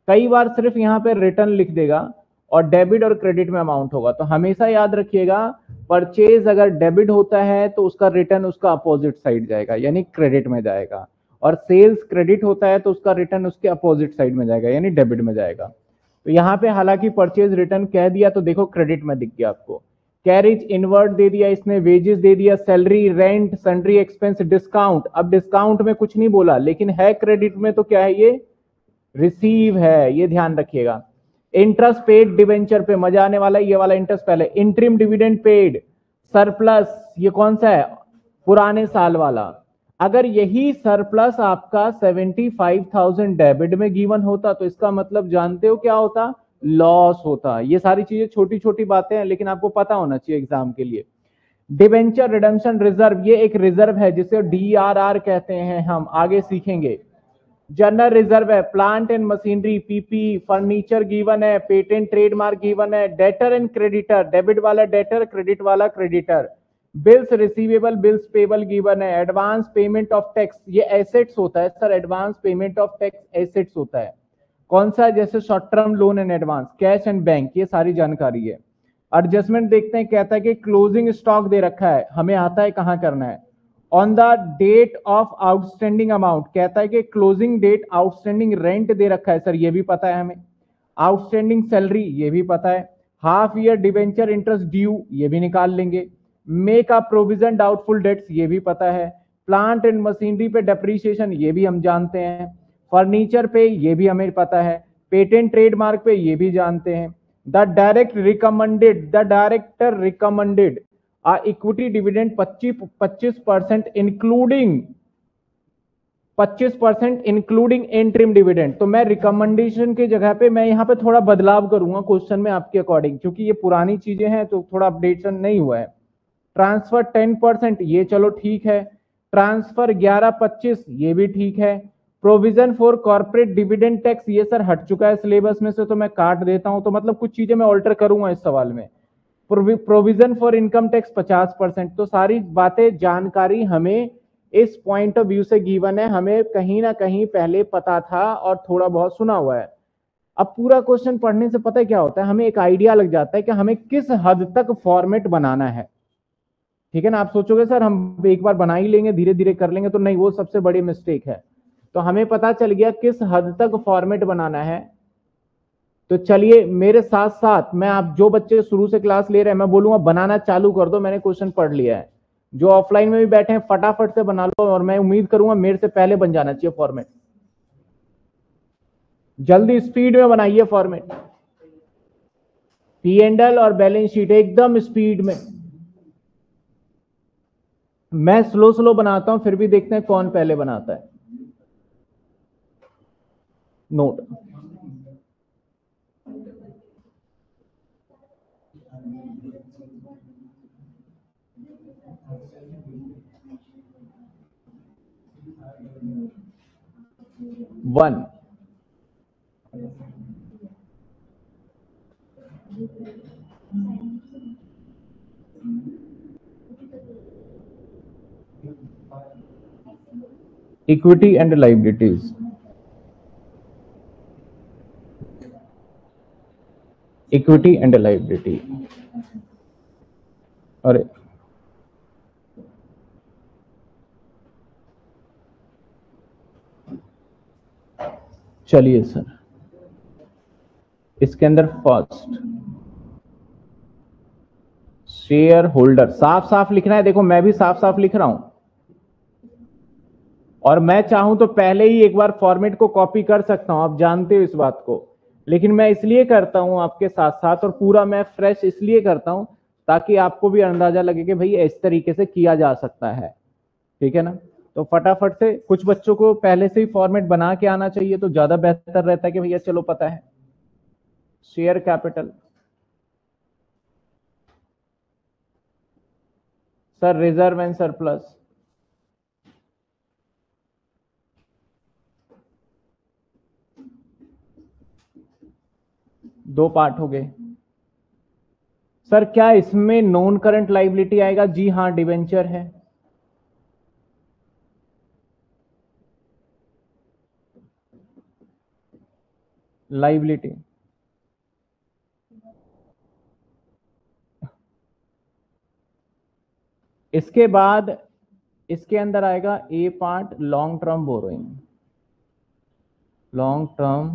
कई बार सिर्फ़ यहाँ पे रिटर्न लिख देगा और डेबिट और क्रेडिट में अमाउंट होगा। तो हमेशा याद रखिएगा परचेज अगर डेबिट होता है तो उसका रिटर्न उसका अपोजिट साइड जाएगा, यानी क्रेडिट में जाएगा। और सेल्स क्रेडिट होता है तो उसका रिटर्न उसके अपोजिट साइड में जाएगा, यानी डेबिट में जाएगा। तो यहाँ पे हालाँकि परचेज रिटर्न कह दिया तो देखो क्रेडिट में दिख गया आपको। कैरिज इनवर्ट दे दिया इसने वेजेस दे दिया salary rent sundry expense discount अब डिस्काउंट में कुछ नहीं बोला लेकिन है क्रेडिट में तो क्या है ये? रिसीव है ये ध्यान रखिएगा। इंटरेस्ट पेड डिवेंचर पे मज़ा आने वाला ये वाला इंटरेस्ट पहले। इंट्रीम डिविडेंड पेड सरप्लस ये कौन सा है? पुराने साल वाला। अगर यही सरप्लस आपका 75,000 डेबिट में गिवन होता तो इसका मतलब जानते हो क्या होता? लॉस होता है। ये सारी चीज़ें छोटी छोटी बातें हैं, लेकिन आपको पता होना चाहिए एग्ज़ाम के लिए। डिवेंचर रिडम्शन रिज़र्व ये एक रिज़र्व है जिसे डीआरआर कहते हैं हम, आगे सीखेंगे। जनरल रिज़र्व है plant and machinery PP furniture given है पेटेंट ट्रेडमार्क गिवन है डेटर एंड क्रेडिटर डेबिट वाला डेटर क्रेडिट वाला creditor bills receivable bills payable given है एडवांस पेमेंट ऑफ़ टैक्स ये एसेट्स होता है sir advance payment of tax assets होता है। कौन सा है जैसे short term loan and advance cash and bank ये सारी जानकारी है। एडजस्टमेंट देखते हैं, कहता है कि क्लोजिंग स्टॉक दे रखा है, हमें आता है, कहाँ करना है? On the date of outstanding amount कहता है कि क्लोजिंग डेट आउटस्टैंडिंग रेंट दे रखा है सर ये भी पता है हमें। आउटस्टैंडिंग सैलरी ये भी पता है। Half year debenture interest due ये भी निकाल लेंगे। Make a provision doubtful debts ये भी पता है। प्लांट एंड मशीनरी पे डेप्रीशिएशन ये भी हम जानते हैं। फर्नीचर पे ये भी हमें पता है पेटेंट ट्रेडमार्क पे ये भी जानते हैं। The direct recommended the director recommended a equity dividend 25 25 percent including 25 percent including interim dividend तो मैं रिकमेंडेशन की जगह पे मैं यहाँ पे थोड़ा बदलाव करूँगा क्वेश्चन में आपके अकॉर्डिंग क्योंकि ये पुरानी चीज़ें हैं तो थोड़ा अपडेशन नहीं हुआ है। ट्रांसफ़र 10 परसेंट ये चलो ठीक है। ट्रांसफ़र 11 25 ये भी ठीक है। Provision for corporate dividend tax ये सर हट चुका है सिलेबस में से तो मैं काट देता हूँ। तो मतलब कुछ चीज़ें मैं ऑल्टर करूँगा इस सवाल में। Provision for income tax 50 percent. तो सारी बातें, जानकारी हमें इस पॉइंट ऑफ़ व्यू से गिवन है। हमें कहीं ना कहीं पहले पता था और थोड़ा बहुत सुना हुआ है। अब पूरा क्वेश्चन पढ़ने से पता है क्या होता है? हमें एक आइडिया लग जाता है कि हमें किस हद तक फॉर्मेट बनाना है। ठीक है ना? आप सोचोगे, सर, हम एक बार बना ही लेंगे धीरे धीरे कर लेंगे। तो नहीं, वो सबसे बड़ी मिस्टेक है। तो हमें पता चल गया किस हद तक फॉर्मेट बनाना है। तो चलिए, मेरे साथ साथ मैं आप जो बच्चे शुरू से क्लास ले रहे हैं, मैं बोलूँगा, बनाना चालू कर दो, मैंने क्वेश्चन पढ़ लिया है। जो ऑफलाइन में भी बैठे हैं, फटाफट से बना लो और मैं उम्मीद करूँगा मेरे से पहले बन जाना चाहिए फॉर्मेट जल्दी स्पीड में बनाइए फॉर्मेट पी एंडल और बैलेंस शीट एकदम स्पीड में। मैं स्लो स्लो बनाता हूँ, फिर भी देखते हैं कौन पहले बनाता है। Note One. Equity and liabilities. Equity and liability. अरे चलिए सर। इसके अंदर फ़र्स्ट शेयर होल्डर साफ़ साफ़ लिखना है। देखो, मैं भी साफ़ साफ़ लिख रहा हूँ। और मैं चाहूँ तो पहले ही एक बार फॉर्मेट को कॉपी कर सकता हूँ। आप जानते हो इस बात को। लेकिन मैं इसलिए करता हूँ आपके साथ साथ और पूरा मैं फ्रेश इसलिए करता हूँ ताकि आपको भी अंदाज़ा लगे कि भाई इस तरीके से किया जा सकता है। ठीक है ना? तो फटाफट से कुछ बच्चों को पहले से ही फॉर्मेट बना के आना चाहिए तो ज़्यादा बेहतर रहता है कि भैया चलो पता है। Share capital sir reserve and surplus दो पार्ट हो गए। सर, क्या इसमें नॉन करंट लाइबिलिटी आएगा? जी हाँ डिवेंचर है। लाइबिलिटी इसके बाद, इसके अंदर आएगा A part long term borrowing long term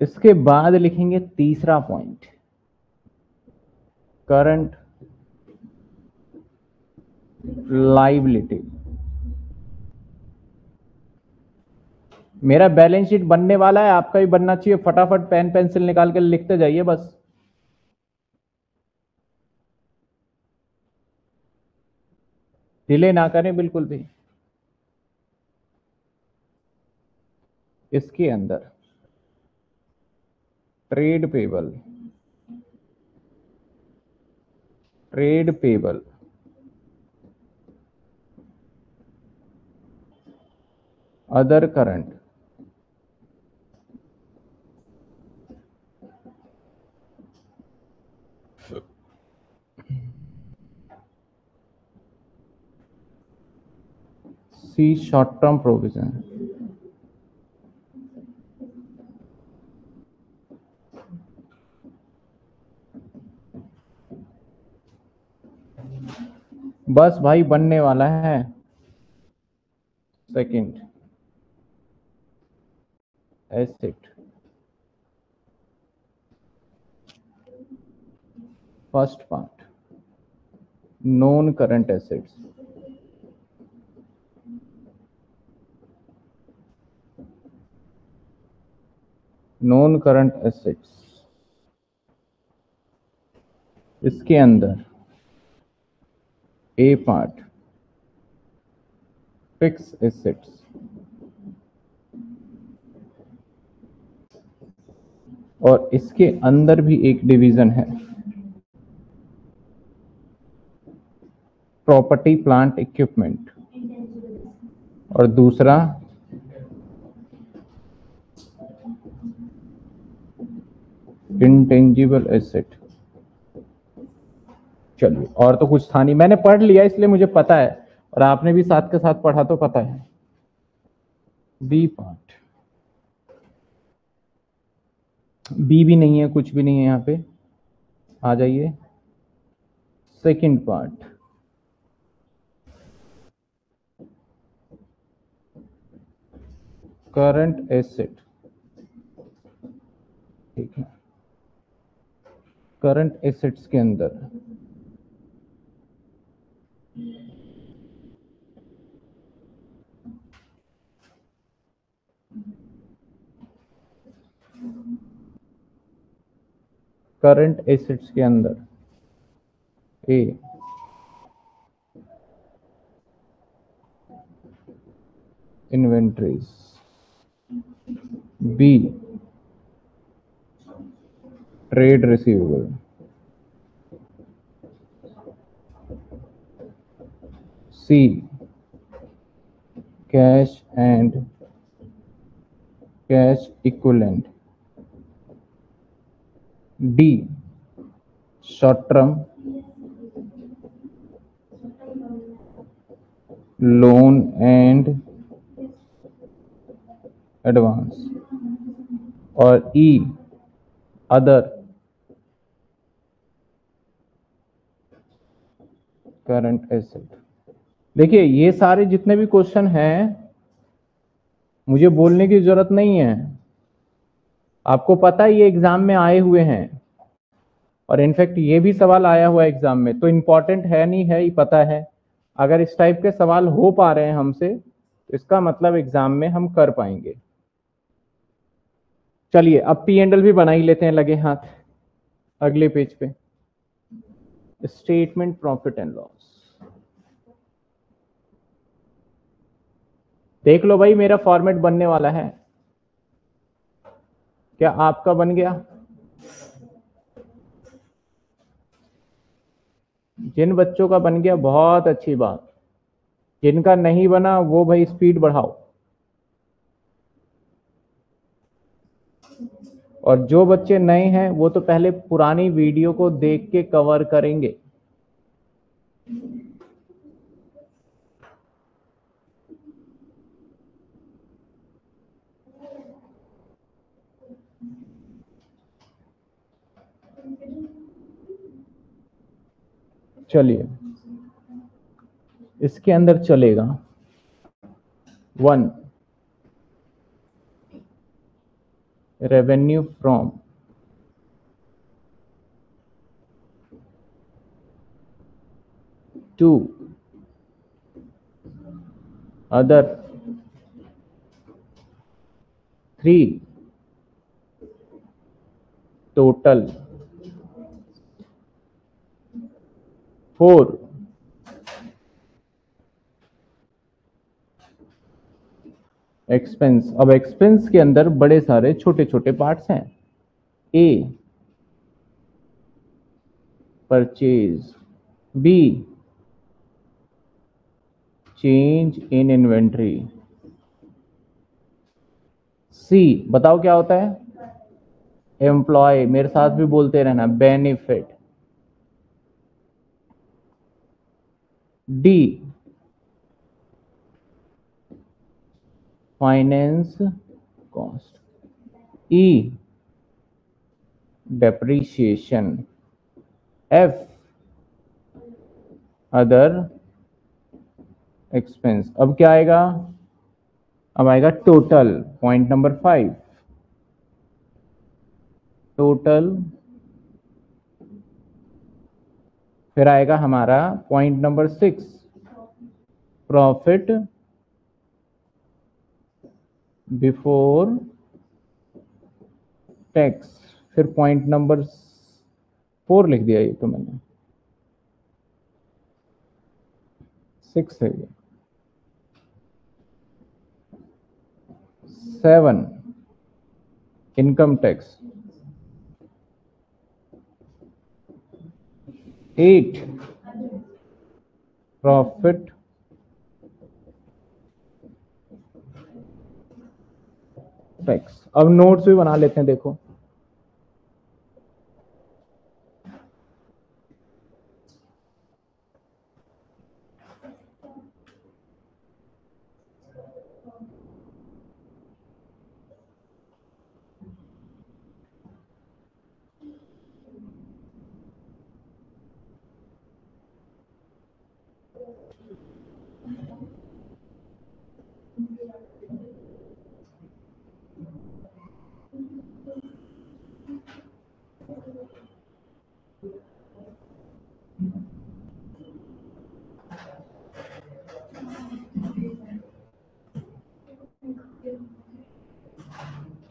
इसके बाद लिखेंगे तीसरा पॉइंट करंट लाइबिलिटी मेरा बैलेंस शीट बनने वाला है, आपका भी बनना चाहिए। फटाफट पेन पेंसिल निकाल के लिखते जाइए बस। डिले ना करें बिल्कुल भी। इसके अंदर। Trade payable trade payable other current C short term provision बस भाई बनने वाला है। Second asset first part non current assets non current assets इसके अंदर। ए पार्ट फिक्स एसेट्स और इसके अंदर भी एक डिवीज़न है। प्रॉपर्टी प्लांट इक्विपमेंट और दूसरा इंटेंजिबल एसेट चलिए, और तो कुछ था नहीं। मैंने पढ़ लिया, इसलिए मुझे पता है। और आपने भी साथ के साथ पढ़ा तो पता है। B part. बी भी नहीं है, कुछ भी नहीं है यहाँ पे। आ जाइए। Second part. Current asset. ठीक है। करंट एसेट्स के अंदर। करंट एसेट्स के अंदर A inventories B trade receivable C cash and cash equivalent. D short term loan and advance. Or E other current asset. देखिए, ये सारे जितने भी क्वेश्चन हैं, मुझे बोलने की ज़रूरत नहीं है। आपको पता है ये एग्ज़ाम में आए हुए हैं। और इनफैक्ट ये भी सवाल आया हुआ है एग्ज़ाम में तो इंपॉर्टेंट है नहीं है, ये पता है। अगर इस टाइप के सवाल हो पा रहे हैं हमसे तो इसका मतलब एग्ज़ाम में हम कर पाएँगे। चलिए, अब पी एंडल भी बना ही लेते हैं लगे हाथ, अगले पेज पे। स्टेटमेंट प्रॉफिट एंड लॉस देख लो भाई, मेरा फॉर्मेट बनने वाला है। क्या आपका बन गया? जिन बच्चों का बन गया, बहुत अच्छी बात। जिनका नहीं बना, वो भाई स्पीड बढ़ाओ। और जो बच्चे नए हैं, वो तो पहले पुरानी वीडियो को देख के कवर करेंगे। चलिए। इसके अंदर चलेगा। One revenue from two other three total four expense अब एक्सपेंस के अंदर बड़े सारे छोटे छोटे पार्ट्स हैं। A purchase B change in inventory C बताओ क्या होता है? एम्प्लॉय मेरे साथ भी बोलते रहना। Benefit D finance cost E depreciation F other expense अब क्या आएगा? अब आएगा total point number five total फिर आएगा हमारा point number six profit before tax फिर पॉइंट नंबर फोर लिख दिया ये तो मैंने। सिक्स है ये। Seven income tax eight profit tax अब नोट्स भी बना लेते हैं देखो।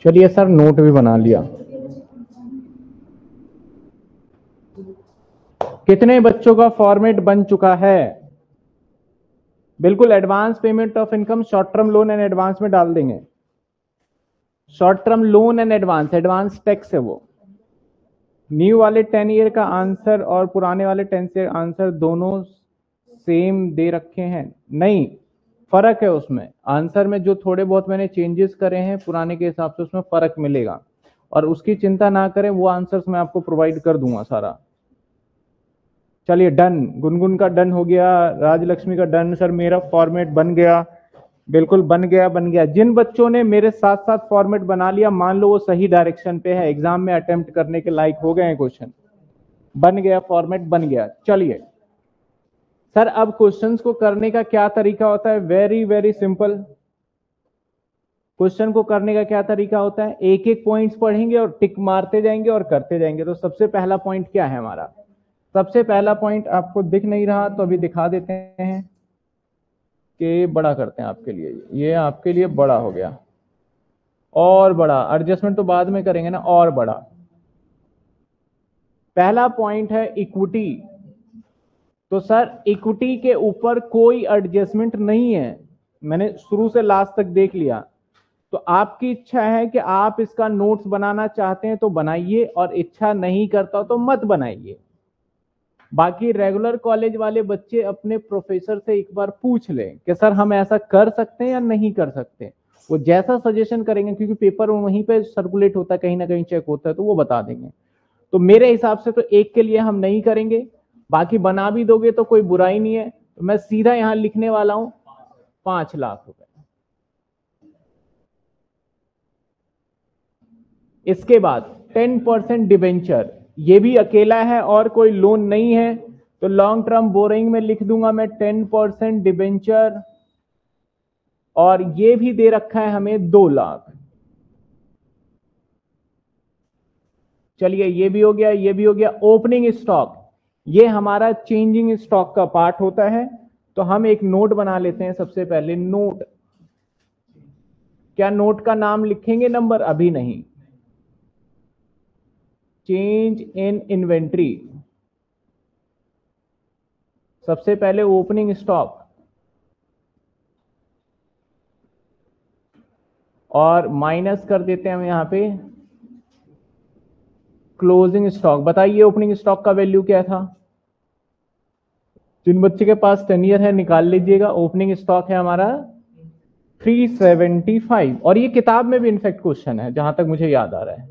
चलिए सर नोट भी बना लिया। कितने बच्चों का फॉर्मेट बन चुका है? बिल्कुल advance payment of income short term loan and advance में डाल देंगे। Short term loan and advance advance tax है वो। न्यू वाले टेन ईयर का आंसर और पुराने वाले टेन ईयर आंसर दोनों सेम दे रखे हैं। नहीं फ़र्क है उसमें। आंसर में जो थोड़े बहुत मैंने चेंजेस करे हैं, पुराने के हिसाब से उसमें फ़र्क मिलेगा। और उसकी चिंता ना करें, वो आंसर्स मैं आपको प्रोवाइड कर दूँगा सारा। चलिए डन गुनगुन का डन हो गया, राजलक्ष्मी का डन सर मेरा फॉर्मेट बन गया। बिल्कुल बन गया बन गया। जिन बच्चों ने मेरे साथ साथ फॉर्मेट बना लिया, मान लो वो सही डायरेक्शन पे है एग्ज़ाम में अटेम्प्ट करने के लायक हो गए हैं क्वेश्चन बन गया फॉर्मेट बन गया। चलिए। सर, अब क्वेश्चंस को करने का क्या तरीका होता है? वेरी वेरी सिंपल क्वेश्चन को करने का क्या तरीका होता है? एक एक पॉइंट्स पढ़ेंगे और टिक मारते जाएँगे और करते जाएँगे। तो सबसे पहला पॉइंट क्या है हमारा? सबसे पहला पॉइंट आपको दिख नहीं रहा तो अभी दिखा देते हैं कि बड़ा करते हैं आपके लिए। ये आपके लिए बड़ा हो गया। और बड़ा। एडजस्टमेंट तो बाद में करेंगे ना, और बड़ा। पहला पॉइंट है इक्विटी तो सर इक्विटी के ऊपर कोई एडजस्टमेंट नहीं है। मैंने शुरू से लास्ट तक देख लिया। तो आपकी इच्छा है कि आप इसका नोट्स बनाना चाहते हैं तो बनाइए और इच्छा नहीं करता तो मत बनाइए। बाकी रेगुलर कॉलेज वाले बच्चे अपने प्रोफेसर से एक बार पूछ लें कि सर, हम ऐसा कर सकते हैं या नहीं कर सकते? वो जैसा सजेशन करेंगे, क्योंकि पेपर वहीं पे सर्कुलेट होता है, कहीं ना कहीं चेक होता है तो वो बता देंगे। तो मेरे हिसाब से तो एक के लिए हम नहीं करेंगे। बाकी बना भी दोगे तो कोई बुराई नहीं है। तो मैं सीधा यहाँ लिखने वाला हूँ, पाँच लाख रुपए। इसके बाद टेन परसेंट डिवेंचर ये भी अकेला है और कोई लोन नहीं है। तो लॉन्ग टर्म बोरिंग में लिख दूँगा मैं टेन परसेंट डिवेंचर और ये भी दे रखा है हमें दो लाख। चलिए, ये भी हो गया, ये भी हो गया। Opening stock. ये हमारा चेंजिंग स्टॉक का पार्ट होता है तो हम एक नोट बना लेते हैं सबसे पहले नोट क्या नोट का नाम लिखेंगे नंबर अभी नहीं। चेंज इन इन्वेंट्री सबसे पहले ओपनिंग स्टॉक और माइनस कर देते हैं हम यहाँ पे। क्लोजिंग स्टॉक बताइए ओपनिंग स्टॉक का वैल्यू क्या था? जिन बच्चे के पास टेन ईयर है, निकाल लीजिएगा ओपनिंग स्टॉक है हमारा 375 और ये किताब में भी इनफेक्ट क्वेश्चन है, जहाँ तक मुझे याद आ रहा है।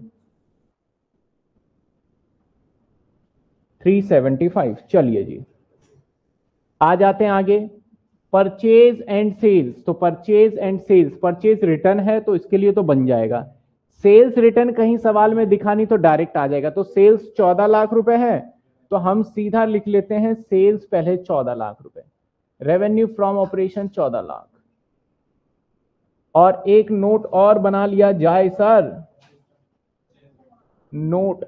375 चलिए जी। आ जाते हैं आगे। परचेज एंड सेल्स तो purchase and sales purchase return है तो इसके लिए तो बन जाएगा। सेल्स रिटर्न कहीं सवाल में दिखानी तो डायरेक्ट आ जाएगा। तो सेल्स चौदह लाख रुपए है तो हम सीधा लिख लेते हैं सेल्स पहले चौदह लाख रुपए। रेवेन्यू फ्रॉम ऑपरेशन चौदह लाख। और एक नोट और बना लिया जाए सर। नोट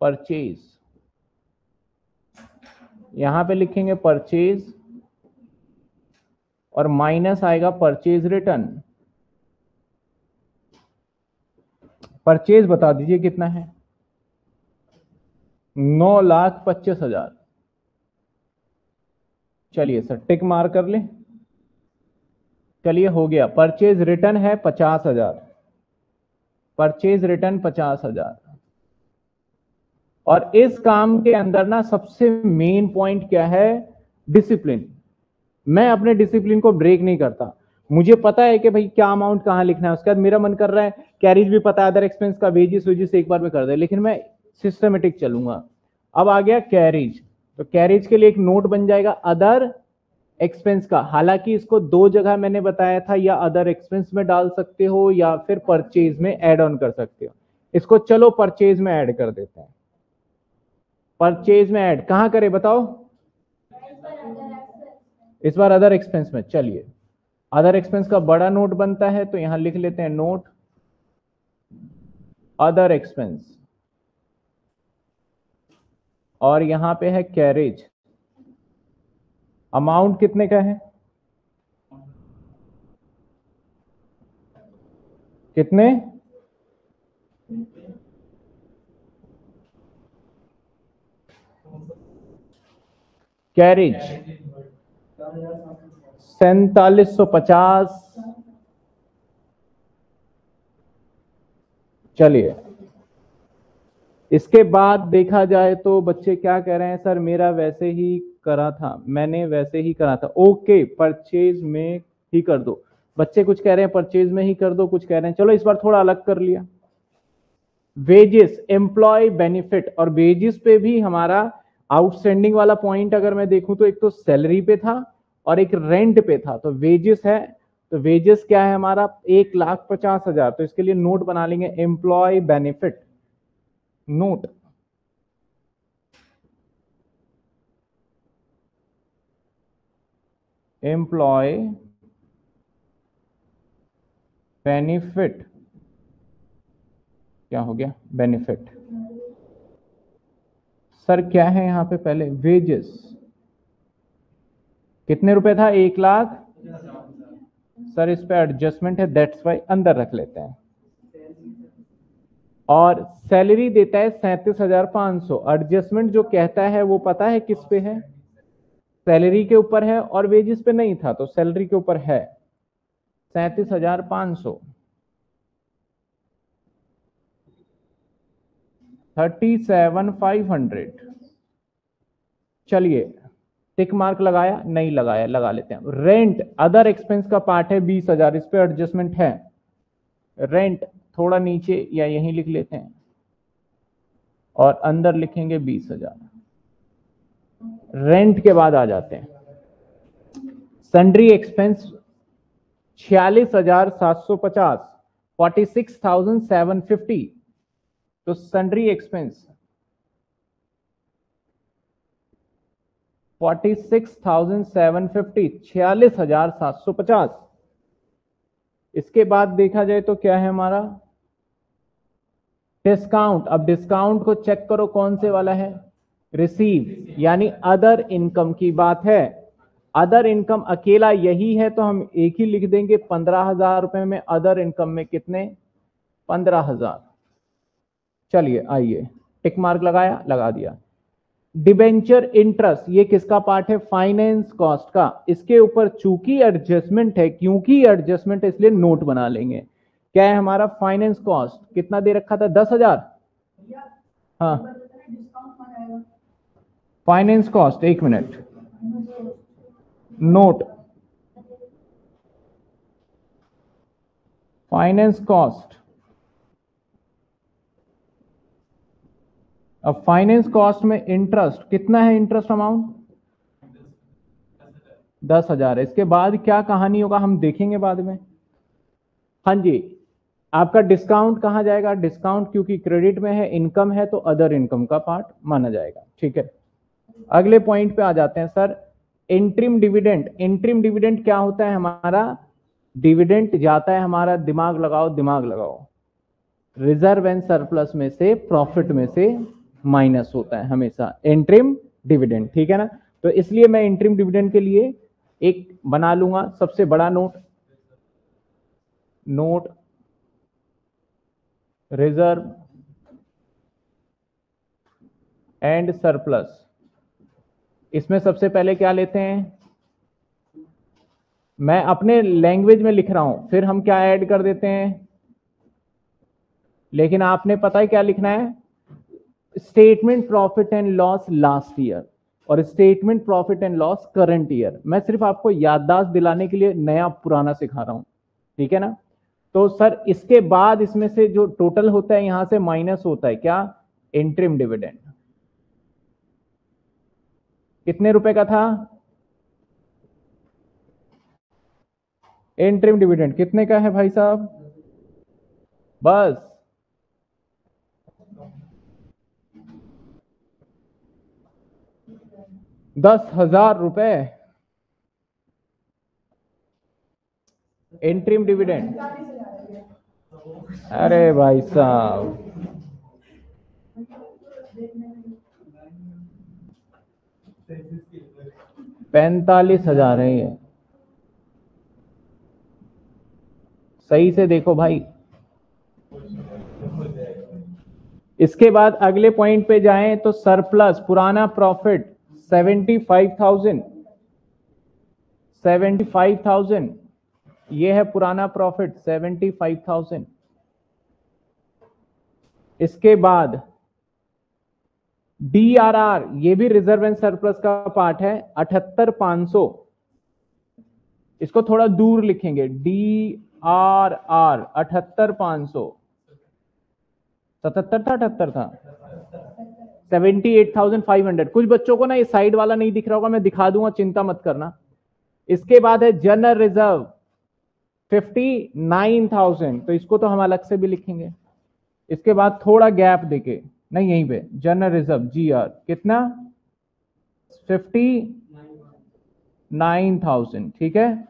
परचेज यहाँ पे लिखेंगे परचेज और माइनस आएगा परचेज रिटर्न परचेज बता दीजिए कितना है? नौ लाख पच्चीस हज़ार। चलिए सर, टिक मार कर ले। चलिए, हो गया। परचेज रिटर्न है पचास हज़ार। परचेज रिटर्न पचास हज़ार। और इस काम के अंदर ना सबसे मेन पॉइंट क्या है? डिसिप्लिन मैं अपने डिसिप्लिन को ब्रेक नहीं करता। मुझे पता है कि भाई क्या अमाउंट कहाँ लिखना है। उसके बाद मेरा मन कर रहा है कैरिज भी पता है अदर एक्सपेंस का वेजिस वेजिस एक बार में कर दे, लेकिन मैं सिस्टमेटिक चलूँगा। अब आ गया कैरिज तो कैरिज के लिए एक नोट बन जाएगा अदर एक्सपेंस का। हालाँकि इसको दो जगह मैंने बताया था, या अदर एक्सपेंस में डाल सकते हो, या फिर परचेज में एड ऑन कर सकते हो। इसको चलो परचेज में ऐड कर देते हैं। परचेज में ऐड कहाँ करें बताओ? इस बार अदर एक्सपेंस में, चलिए। अदर एक्सपेंस का बड़ा नोट बनता है तो यहाँ लिख लेते हैं नोट अदर एक्सपेंस और यहाँ पे है कैरेज अमाउंट कितने का है? कितने? कैरेज सैतालीस सौ पचास। चलिए। इसके बाद देखा जाए तो बच्चे क्या कह रहे हैं, सर, मेरा वैसे ही करा था, मैंने वैसे ही करा था। ओके, परचेज में ही कर दो। बच्चे कुछ कह रहे हैं, परचेज में ही कर दो, कुछ कह रहे हैं। चलो, इस बार थोड़ा अलग कर लिया। वेजेस, एम्प्लॉय बेनिफिट, और वेजेस पे भी हमारा आउटस्टैंडिंग वाला पॉइंट अगर मैं देखूँ तो एक तो सैलरी पे था और एक रेंट पे था तो वेजेस है तो वेजेस क्या है हमारा? एक लाख पचास हज़ार। तो इसके लिए नोट बना लेंगे employee benefit note employee benefit क्या हो गया? बेनिफिट सर क्या है यहाँ पे पहले? वेजेस कितने रुपए था? एक लाख। सर, इस पे एडजस्टमेंट है दैट्स वाई अंदर रख लेते हैं। और सैलरी देता है सैंतीस हज़ार पाँच सौ। एडजस्टमेंट जो कहता है, वो पता है किस पे है? सैलरी के ऊपर है और वेजिस पे नहीं था तो सैलरी के ऊपर है। सैतीस हज़ार पाँच सौ। थर्टी सेवन फाइव हंड्रेड चलिए टिक मार्क लगाया, नहीं लगाया, लगा लेते हैं। रेंट अदर एक्सपेंस का पार्ट है बीस हज़ार, इस पे एडजस्टमेंट है। रेंट थोड़ा नीचे या यहीं लिख लेते हैं। और अंदर लिखेंगे बीस हज़ार। रेंट के बाद आ जाते हैं। सन्ड्री एक्सपेंस छियालीस हज़ार सात सौ पचास forty six thousand seven fifty तो sundry expense forty six thousand seven fifty, छियालीस हज़ार सात सौ पचास। इसके बाद देखा जाए तो क्या है हमारा? डिस्काउंट। अब डिस्काउंट को चेक करो कौन से वाला है? रिसीव, यानी अदर इनकम की बात है। अदर इनकम अकेला यही है तो हम एक ही लिख देंगे, पंद्रह हज़ार रुपए में अदर इनकम में कितने? पंद्रह हज़ार। चलिए, आइए। टिक मार्क लगाया, लगा दिया। डिबेंचर इंटरेस्ट, ये किसका पार्ट है? फाइनेंस कॉस्ट का। इसके ऊपर चूँकि एडजस्टमेंट है, क्योंकि एडजस्टमेंट इसलिए नोट बना लेंगे। क्या है हमारा फाइनेंस कॉस्ट? कितना दे रखा था? दस हज़ार? हाँ। फाइनेंस कॉस्ट, एक मिनट। नोट। Finance cost. अब फाइनेंस कॉस्ट में इंटरेस्ट कितना है इंटरेस्ट अमाउंट दस हज़ार। इसके बाद क्या कहानी होगा हम देखेंगे बाद में? हाँ जी, आपका डिस्काउंट कहा जाएगा? डिस्काउंट क्योंकि क्रेडिट में है इनकम है तो अदर इनकम का पार्ट माना जाएगा। ठीक है? अगले पॉइंट पे आ जाते हैं sir interim dividend interim dividend क्या होता है हमारा? डिविडेंट जाता है हमारा, दिमाग लगाओ दिमाग लगाओ। रिज़र्व एंड सरप्लस में से प्रॉफिट में से माइनस होता है हमेशा। इंट्रीम डिविडेंड, ठीक है ना? तो इसलिए मैं इंट्रीम डिविडेंड के लिए एक बना लूँगा। सबसे बड़ा note note, reserve, and surplus. इसमें सबसे पहले क्या लेते हैं? मैं अपने लैंग्वेज में लिख रहा हूँ, फिर हम क्या ऐड कर देते हैं? लेकिन आपने पता है क्या लिखना है? Statement profit and loss last year और statement profit and loss current year मैं सिर्फ़ आपको याददाश्त दिलाने के लिए नया पुराना सिखा रहा हूँ। ठीक है ना? तो सर, इसके बाद इसमें से जो टोटल होता है, यहाँ से माइनस होता है क्या? इंट्रीम डिविडेंड कितने रुपए का था? इंट्रीम डिविडेंड कितने का है भाई साहब? बस। दस हज़ार रुपए इंट्रीम डिविडेंड अरे भाई साहब। पैंतालीस हज़ार है ये। सही से देखो भाई। इसके बाद अगले पॉइंट पे जाएँ तो सरप्लस पुराना profit seventy five thousand. Seventy five thousand. ये है पुराना प्रॉफिट, सेवेंटी फाइव थाउज़ेंड। इसके बाद डी आर आर ये भी रिज़र्व एंड सरप्लस का पार्ट है, अठहत्तर पाँच सौ। इसको थोड़ा दूर लिखेंगे डी आर आर अठहत्तर पाँच सौ। सतहत्तर था, अठहत्तर था? Seventy eight thousand five hundred. कुछ बच्चों को ना ये साइड वाला नहीं दिख रहा होगा मैं दिखा दूँगा चिंता मत करना। इसके बाद है general reserve fifty nine thousand. तो इसको तो हम अलग से भी लिखेंगे। इसके बाद थोड़ा गैप देके नहीं यहीं पे जनरल रिज़र्व जी आर कितना? फिफ्टी नाइन थाउज़ेंड ठीक है?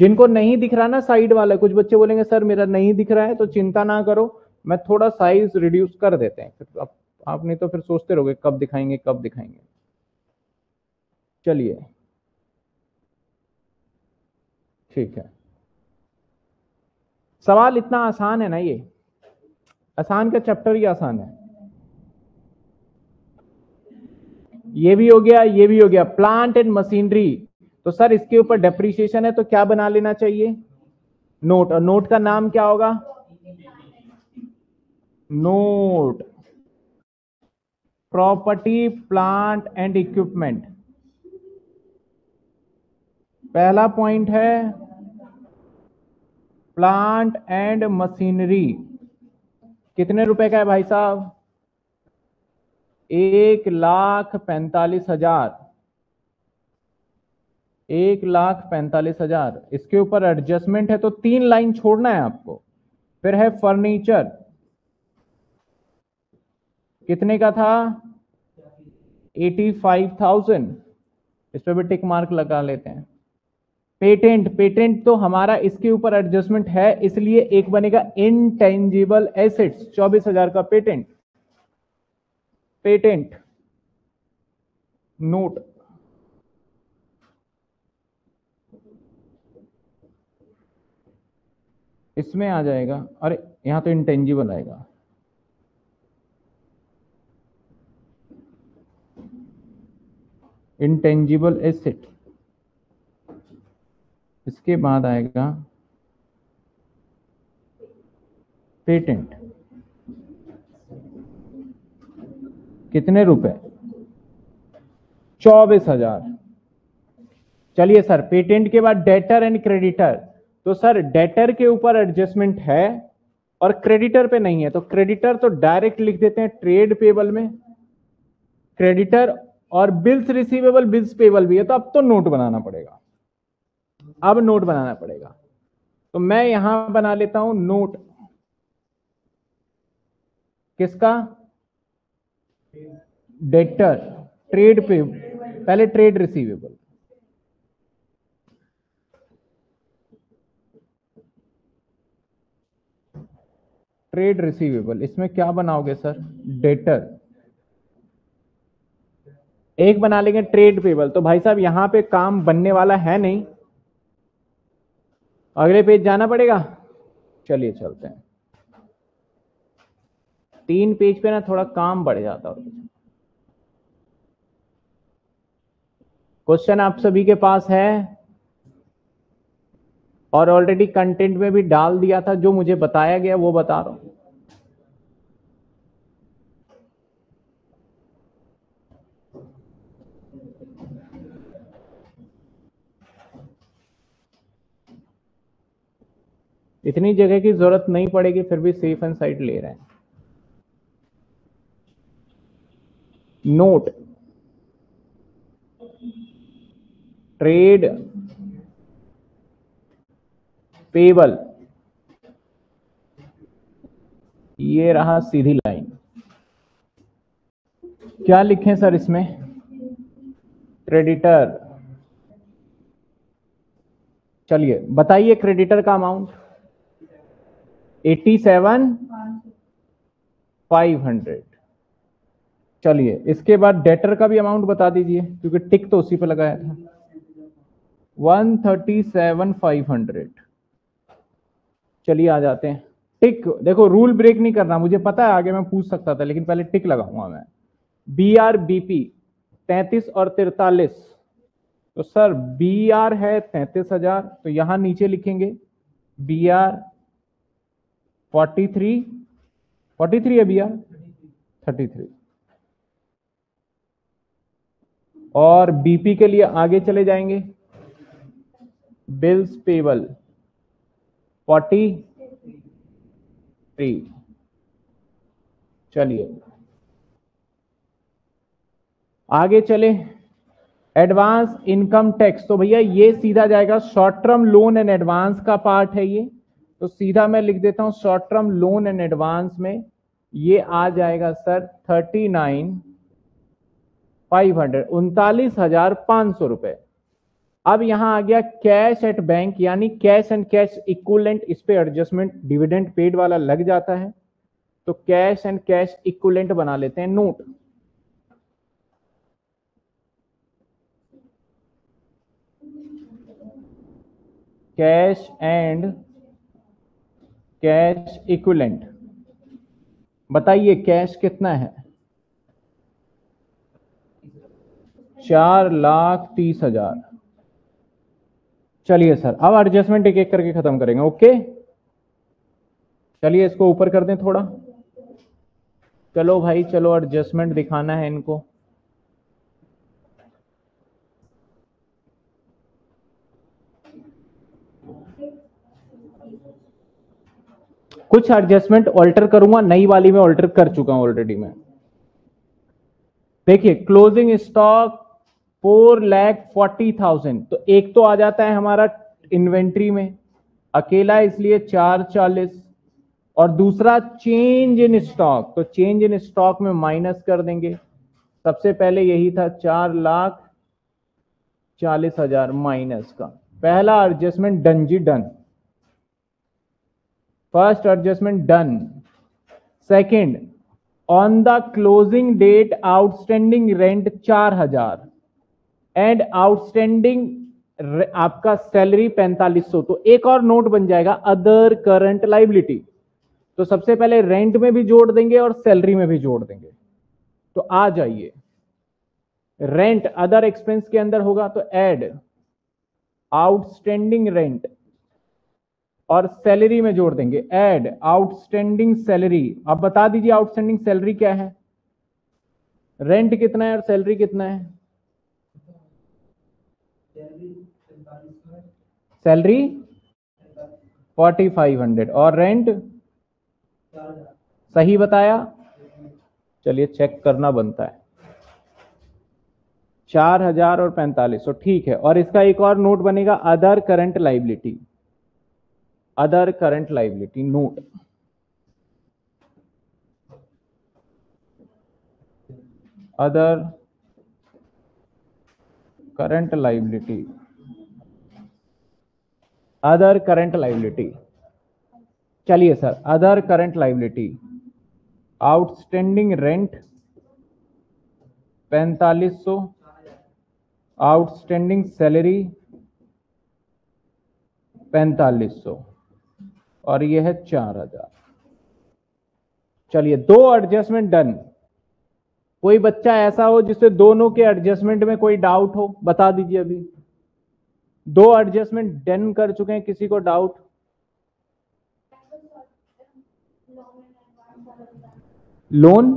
जिनको नहीं दिख रहा ना साइड वाला कुछ बच्चे बोलेंगे सर मेरा नहीं दिख रहा है तो चिंता ना करो मैं थोड़ा साइज़ रिड्यूस कर देते हैं। फिर आप, आप नहीं तो फिर सोचते रहोगे कब दिखाएँगे कब दिखाएँगे। चलिए। ठीक है। सवाल इतना आसान है ना ये? आसान का चैप्टर ही आसान है। ये भी हो गया, ये भी हो गया। Plant and machinery. तो सर, इसके ऊपर डेप्रीशिएशन है तो क्या बना लेना चाहिए? नोट। और नोट का नाम क्या होगा? Note. Property plant and equipment पहला पॉइंट है प्लांट एंड मशीनरी कितने रुपए का है भाई साहब? एक लाख पैंतालीस हज़ार। एक लाख पैंतालीस हज़ार। इसके ऊपर एडजस्टमेंट है तो तीन लाइन छोड़ना है आपको। फिर है फर्नीचर कितने का था? Eighty five thousand. इस पर भी टिक मार्क लगा लेते हैं। पेटेंट पेटेंट तो हमारा इसके ऊपर एडजस्टमेंट है, इसलिए एक बनेगा इनटेंजिबल एसेट्स चौबीस हज़ार का पेटेंट। Patent, note. इसमें आ जाएगा, अरे, यहाँ तो इंटेंजिबल आएगा। इंटेंजिबल एसेट इसके बाद आएगा पेटेंट कितने रुपए? चौबीस हज़ार। चलिए सर पेटेंट के बाद डेटर एंड क्रेडिटर तो सर डेटर के ऊपर एडजस्टमेंट है और क्रेडिटर पे नहीं है। तो क्रेडिटर तो डायरेक्ट लिख देते हैं ट्रेड पेबल में। क्रेडिटर और बिल्स रिसीवेबल बिल्स पेबल भी है तो अब तो नोट बनाना पड़ेगा। अब नोट बनाना पड़ेगा। तो मैं यहाँ बना लेता हूँ नोट किसका? डेटर ट्रेड पे पहले ट्रेड रिसीवेबल ट्रेड रिसीवेबल इसमें क्या बनाओगे सर डेटर एक बना लेंगे ट्रेड पेबल तो भाई साहब, यहाँ पे काम बनने वाला है नहीं। अगले पेज जाना पड़ेगा? चलिए चलते हैं। तीन पेज पे ना थोड़ा काम बढ़ जाता और क्वेश्चन आप सभी के पास है और ऑलरेडी कंटेंट में भी डाल दिया था, जो मुझे बताया गया, वो बता रहा हूँ। इतनी जगह की ज़रूरत नहीं पड़ेगी, फिर भी सेफ़ एंड साइड ले रहे हैं। नोट ट्रेड पेबल ये रहा सीधी लाइन। क्या लिखें सर इसमें? क्रेडिटर चलिए, बताइए क्रेडिटर का amount eighty seven five hundred. चलिए, इसके बाद डेटर का भी अमाउंट बता दीजिए, क्योंकि टिक तो उसी पे लगाया था। One thirty seven five hundred चलिए, आ जाते हैं। टिक देखो रूल ब्रेक नहीं करना, मुझे पता है, आगे मैं पूछ सकता था, लेकिन पहले टिक लगाऊँगा मैं। बी आर बी पी तैतीस और तिरतालीस तो सर बी आर है तैतीस हज़ार तो यहाँ नीचे लिखेंगे B R forty three forty three है भैया? थर्टी थ्री और बीपी के लिए आगे चले जाएँगे। बिल्स पेबल फोर्टी थ्री चलिए। आगे चले। एडवांस इनकम टैक्स तो भैया ये सीधा जाएगा। Short term loan and advance का पार्ट है ये। तो सीधा मैं लिख देता हूँ short term loan and advance में ये आ जाएगा sir thirty nine five hundred उनतालीस हज़ार पाँच सौ रुपए। अब यहाँ आ गया कैश एट बैंक यानी कैश एंड कैश इक्वलेंट इस पे एडजस्टमेंट डिविडेंड पेड वाला लग जाता है। तो कैश एंड कैश इक्वलेंट बना लेते हैं note cash and cash equivalent. बताइए, कैश कितना है? चार लाख तीस हज़ार। चलिए सर, अब एडजस्टमेंट एक एक करके खत्म करेंगे ओके चलिए इसको ऊपर कर दें थोड़ा। चलो भाई, चलो एडजस्टमेंट दिखाना है इनको। कुछ एडजस्टमेंट ऑल्टर करूँगा, नई वाली में ऑल्टर कर चुका हूँ ऑलरेडी मैं। देखिए closing stock four lakh forty thousand तो एक तो आ जाता है हमारा इन्वेंट्री में, अकेला इसलिए चार चालीस। और दूसरा चेंज इन स्टॉक तो चेंज इन स्टॉक में माइनस कर देंगे। सबसे पहले यही था, चार लाख चालीस हज़ार माइनस का। पहला adjustment done ji done adjustment done second on the closing date outstanding rent चार हज़ार एंड आउटस्टैंडिंग आपका सैलरी पैंतालीस सौ. तो एक और नोट बन जाएगा अदर करंट लाइबिलिटी तो सबसे पहले रेंट में भी जोड़ देंगे और सैलरी में भी जोड़ देंगे. तो आ जाइए. रेंट अदर एक्सपेंस के अंदर होगा तो एड आउटस्टैंडिंग रेंट और सैलरी में जोड़ देंगे। एड आउटस्टैंडिंग सैलरी अब बता दीजिए आउटस्टैंडिंग सैलरी क्या है? रेंट कितना है और सैलरी कितना है? सैलरी फोर्टी फाइव हंड्रेड और रेंट सही बताया? चलिए चेक करना बनता है। चार हज़ार और पैंतालीस सौ ठीक है। और इसका एक और नोट बनेगा other current liability other current liability note other current liability other current liability चलिए sir other current liability outstanding rent पैंतालीस सौ आउटस्टैंडिंग सैलरी पैंतालीस सौ और ये है चार हज़ार। चलिए, दो एडजस्टमेंट डन कोई बच्चा ऐसा हो जिससे दोनों के एडजस्टमेंट में कोई डाउट हो, बता दीजिए अभी। दो एडजस्टमेंट डन कर चुके हैं, किसी को डाउट लोन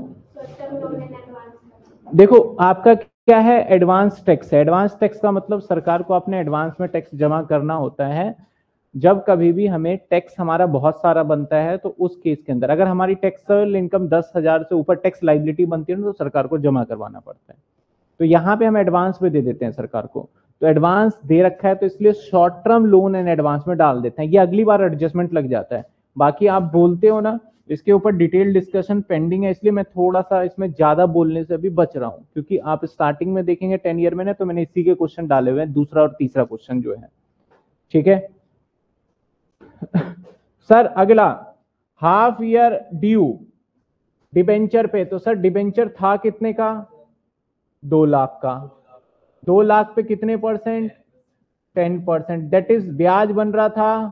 देखो, आपका क्या है? एडवांस टैक्स एडवांस टैक्स का मतलब सरकार को अपने एडवांस में टैक्स जमा करना होता है। जब कभी भी हमें टैक्स हमारा बहुत सारा बनता है तो उस केस के अंदर, अगर हमारी टैक्सेबल इनकम दस हज़ार से ऊपर टैक्स लाइबिलिटी बनती है तो सरकार को जमा करवाना पड़ता है। तो यहाँ पे हम एडवांस में दे देते हैं सरकार को। तो एडवांस दे रखा है तो इसलिए short term loan and advance में डाल देते हैं। ये अगली बार एडजस्टमेंट लग जाता है। बाकी आप बोलते हो ना, इसके ऊपर डिटेल डिस्कशन पेंडिंग है, इसलिए मैं थोड़ा सा इसमें ज़्यादा बोलने से अभी बच रहा हूँ। क्योंकि आप स्टार्टिंग में देखेंगे टेन ईयर में ना तो मैंने इसी के क्वेश्चन डाले हुए हैं, दूसरा और तीसरा क्वेश्चन जो है। ठीक है? सर, अगला हाफ़ ईयर ड्यू डिबेंचर पे तो सर डिबेंचर था कितने का? दो लाख का। दो लाख पे कितने percent ten percent that is ब्याज बन रहा था,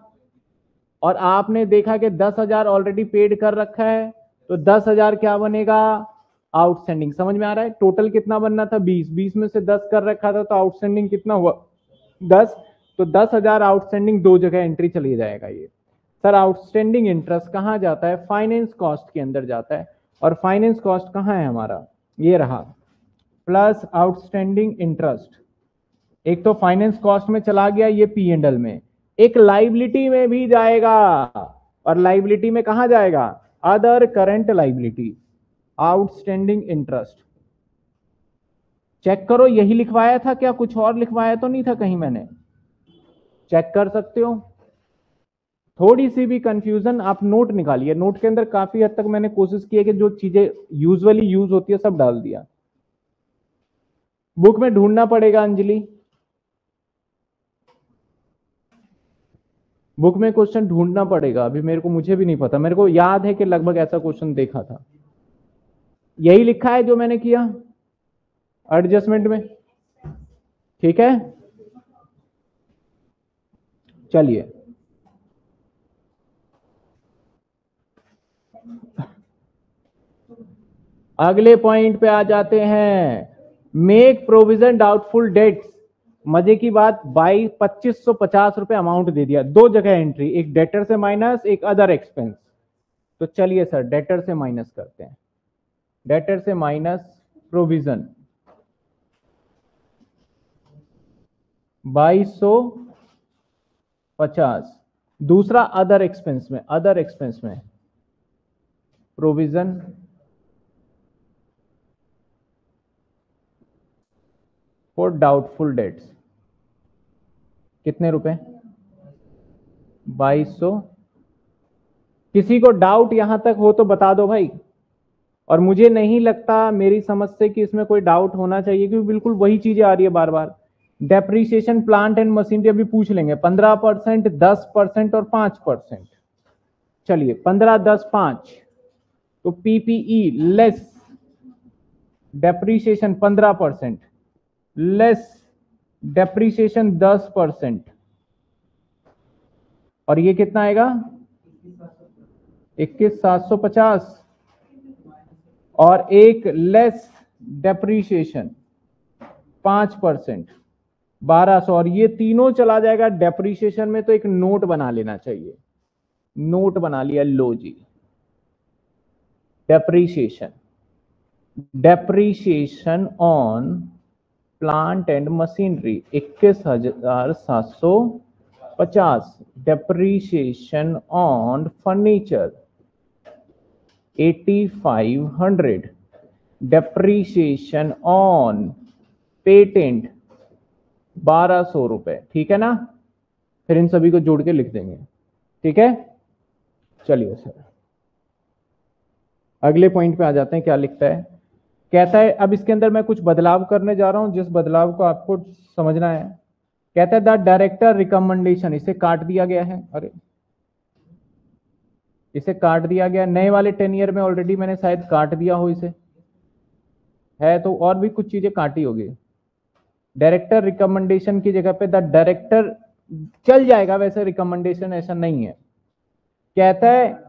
और आपने देखा कि दस हज़ार ऑलरेडी पेड कर रखा है तो दस हज़ार क्या बनेगा? आउटस्टैंडिंग समझ में आ रहा है? टोटल कितना बनना था? बीस। बीस में से दस कर रखा था तो आउटस्टैंडिंग कितना हुआ? दस। तो दस हज़ार आउटस्टैंडिंग दो जगह एंट्री चली जाएगा ये। सर आउटस्टैंडिंग इंटरेस्ट कहाँ जाता है? फाइनेंस कॉस्ट के अंदर जाता है। और फाइनेंस कॉस्ट कहाँ है हमारा? ये रहा। प्लस आउटस्टैंडिंग इंटरेस्ट एक तो फाइनेंस कॉस्ट में चला गया ये पी एंड एल में। एक लाइबिलिटी में भी जाएगा। और लाइबिलिटी में कहा जाएगा? Other current liability outstanding interest check करो, यही लिखवाया था क्या? कुछ और लिखवाया तो नहीं था कहीं मैंने? चेक कर सकते हो। थोड़ी सी भी कंफ्यूजन आप नोट निकालिए। नोट के अंदर काफ़ी हद तक मैंने कोशिश की है कि जो चीज़ें यूजुअली यूज़ होती है, सब डाल दिया। बुक में ढूंढना पड़ेगा, अंजलि। बुक में क्वेश्चन ढूंढना पड़ेगा। अभी मेरे को, मुझे भी नहीं पता। मेरे को याद है कि लगभग ऐसा क्वेश्चन देखा था। यही लिखा है जो मैंने किया। एडजस्टमेंट में। ठीक है? चलिए। अगले पॉइंट पे आ जाते हैं। मेक प्रोविज़न डाउटफुल डेट्स मज़े की बात, बाई पच्चीस सौ पचास रुपए अमाउंट दे दिया। दो जगह एंट्री एक डेटर से माइनस एक अदर एक्सपेंस तो चलिए सर डेटर से माइनस करते हैं। डेटर से माइनस प्रोविज़न बाईस सौ पचास। दूसरा अदर एक्सपेंस में अदर एक्सपेंस में प्रोविज़न फॉर डाउटफुल डेट्स कितने रुपए? बाईस सौ। किसी को डाउट यहाँ तक हो तो बता दो भाई। और मुझे नहीं लगता मेरी समझ से कि इसमें कोई डाउट होना चाहिए, क्योंकि बिल्कुल वही चीज़ें आ रही है बार बार। डेप्रीसिएशन प्लांट एंड मशीनरी अभी पूछ लेंगे। पंद्रह परसेंट, दस परसेंट और पाँच परसेंट। चलिए, पंद्रह दस पाँच। तो पीपीई लेस डेप्रीसिएशन पंद्रह परसेंट। Less depreciation 10 percent. और ये कितना आएगा? इक्कीस सात सौ पचास। और एक लेस डेप्रीसिएशन पाँच परसेंट। बारह सौ। और ये तीनों चला जाएगा डेप्रीसिएशन में तो एक नोट बना लेना चाहिए। नोट बना लिया लो जी। Depreciation depreciation on plant and machinery इक्कीस हज़ार सात सौ पचास। Depreciation on furniture eighty five hundred depreciation on patent बारह सौ रुपए, ठीक है ना? फिर इन सभी को जोड़ के लिख देंगे, ठीक है? चलिए सर। अगले पॉइंट पे आ जाते हैं, क्या लिखता है? कहता है, अब इसके अंदर मैं कुछ बदलाव करने जा रहा हूँ, जिस बदलाव को आपको समझना है। कहता है, द डायरेक्टर रिकमेंडेशन, इसे काट दिया गया है। अरे, इसे काट दिया गया नए वाले टेन ईयर में ऑलरेडी मैंने शायद काट दिया हो इसे। है तो और भी कुछ चीज़ें काटी होगी। डायरेक्टर रिकमेंडेशन की जगह पे द डायरेक्टर चल जाएगा, वैसे रिकमेंडेशन ऐसा नहीं है। कहता है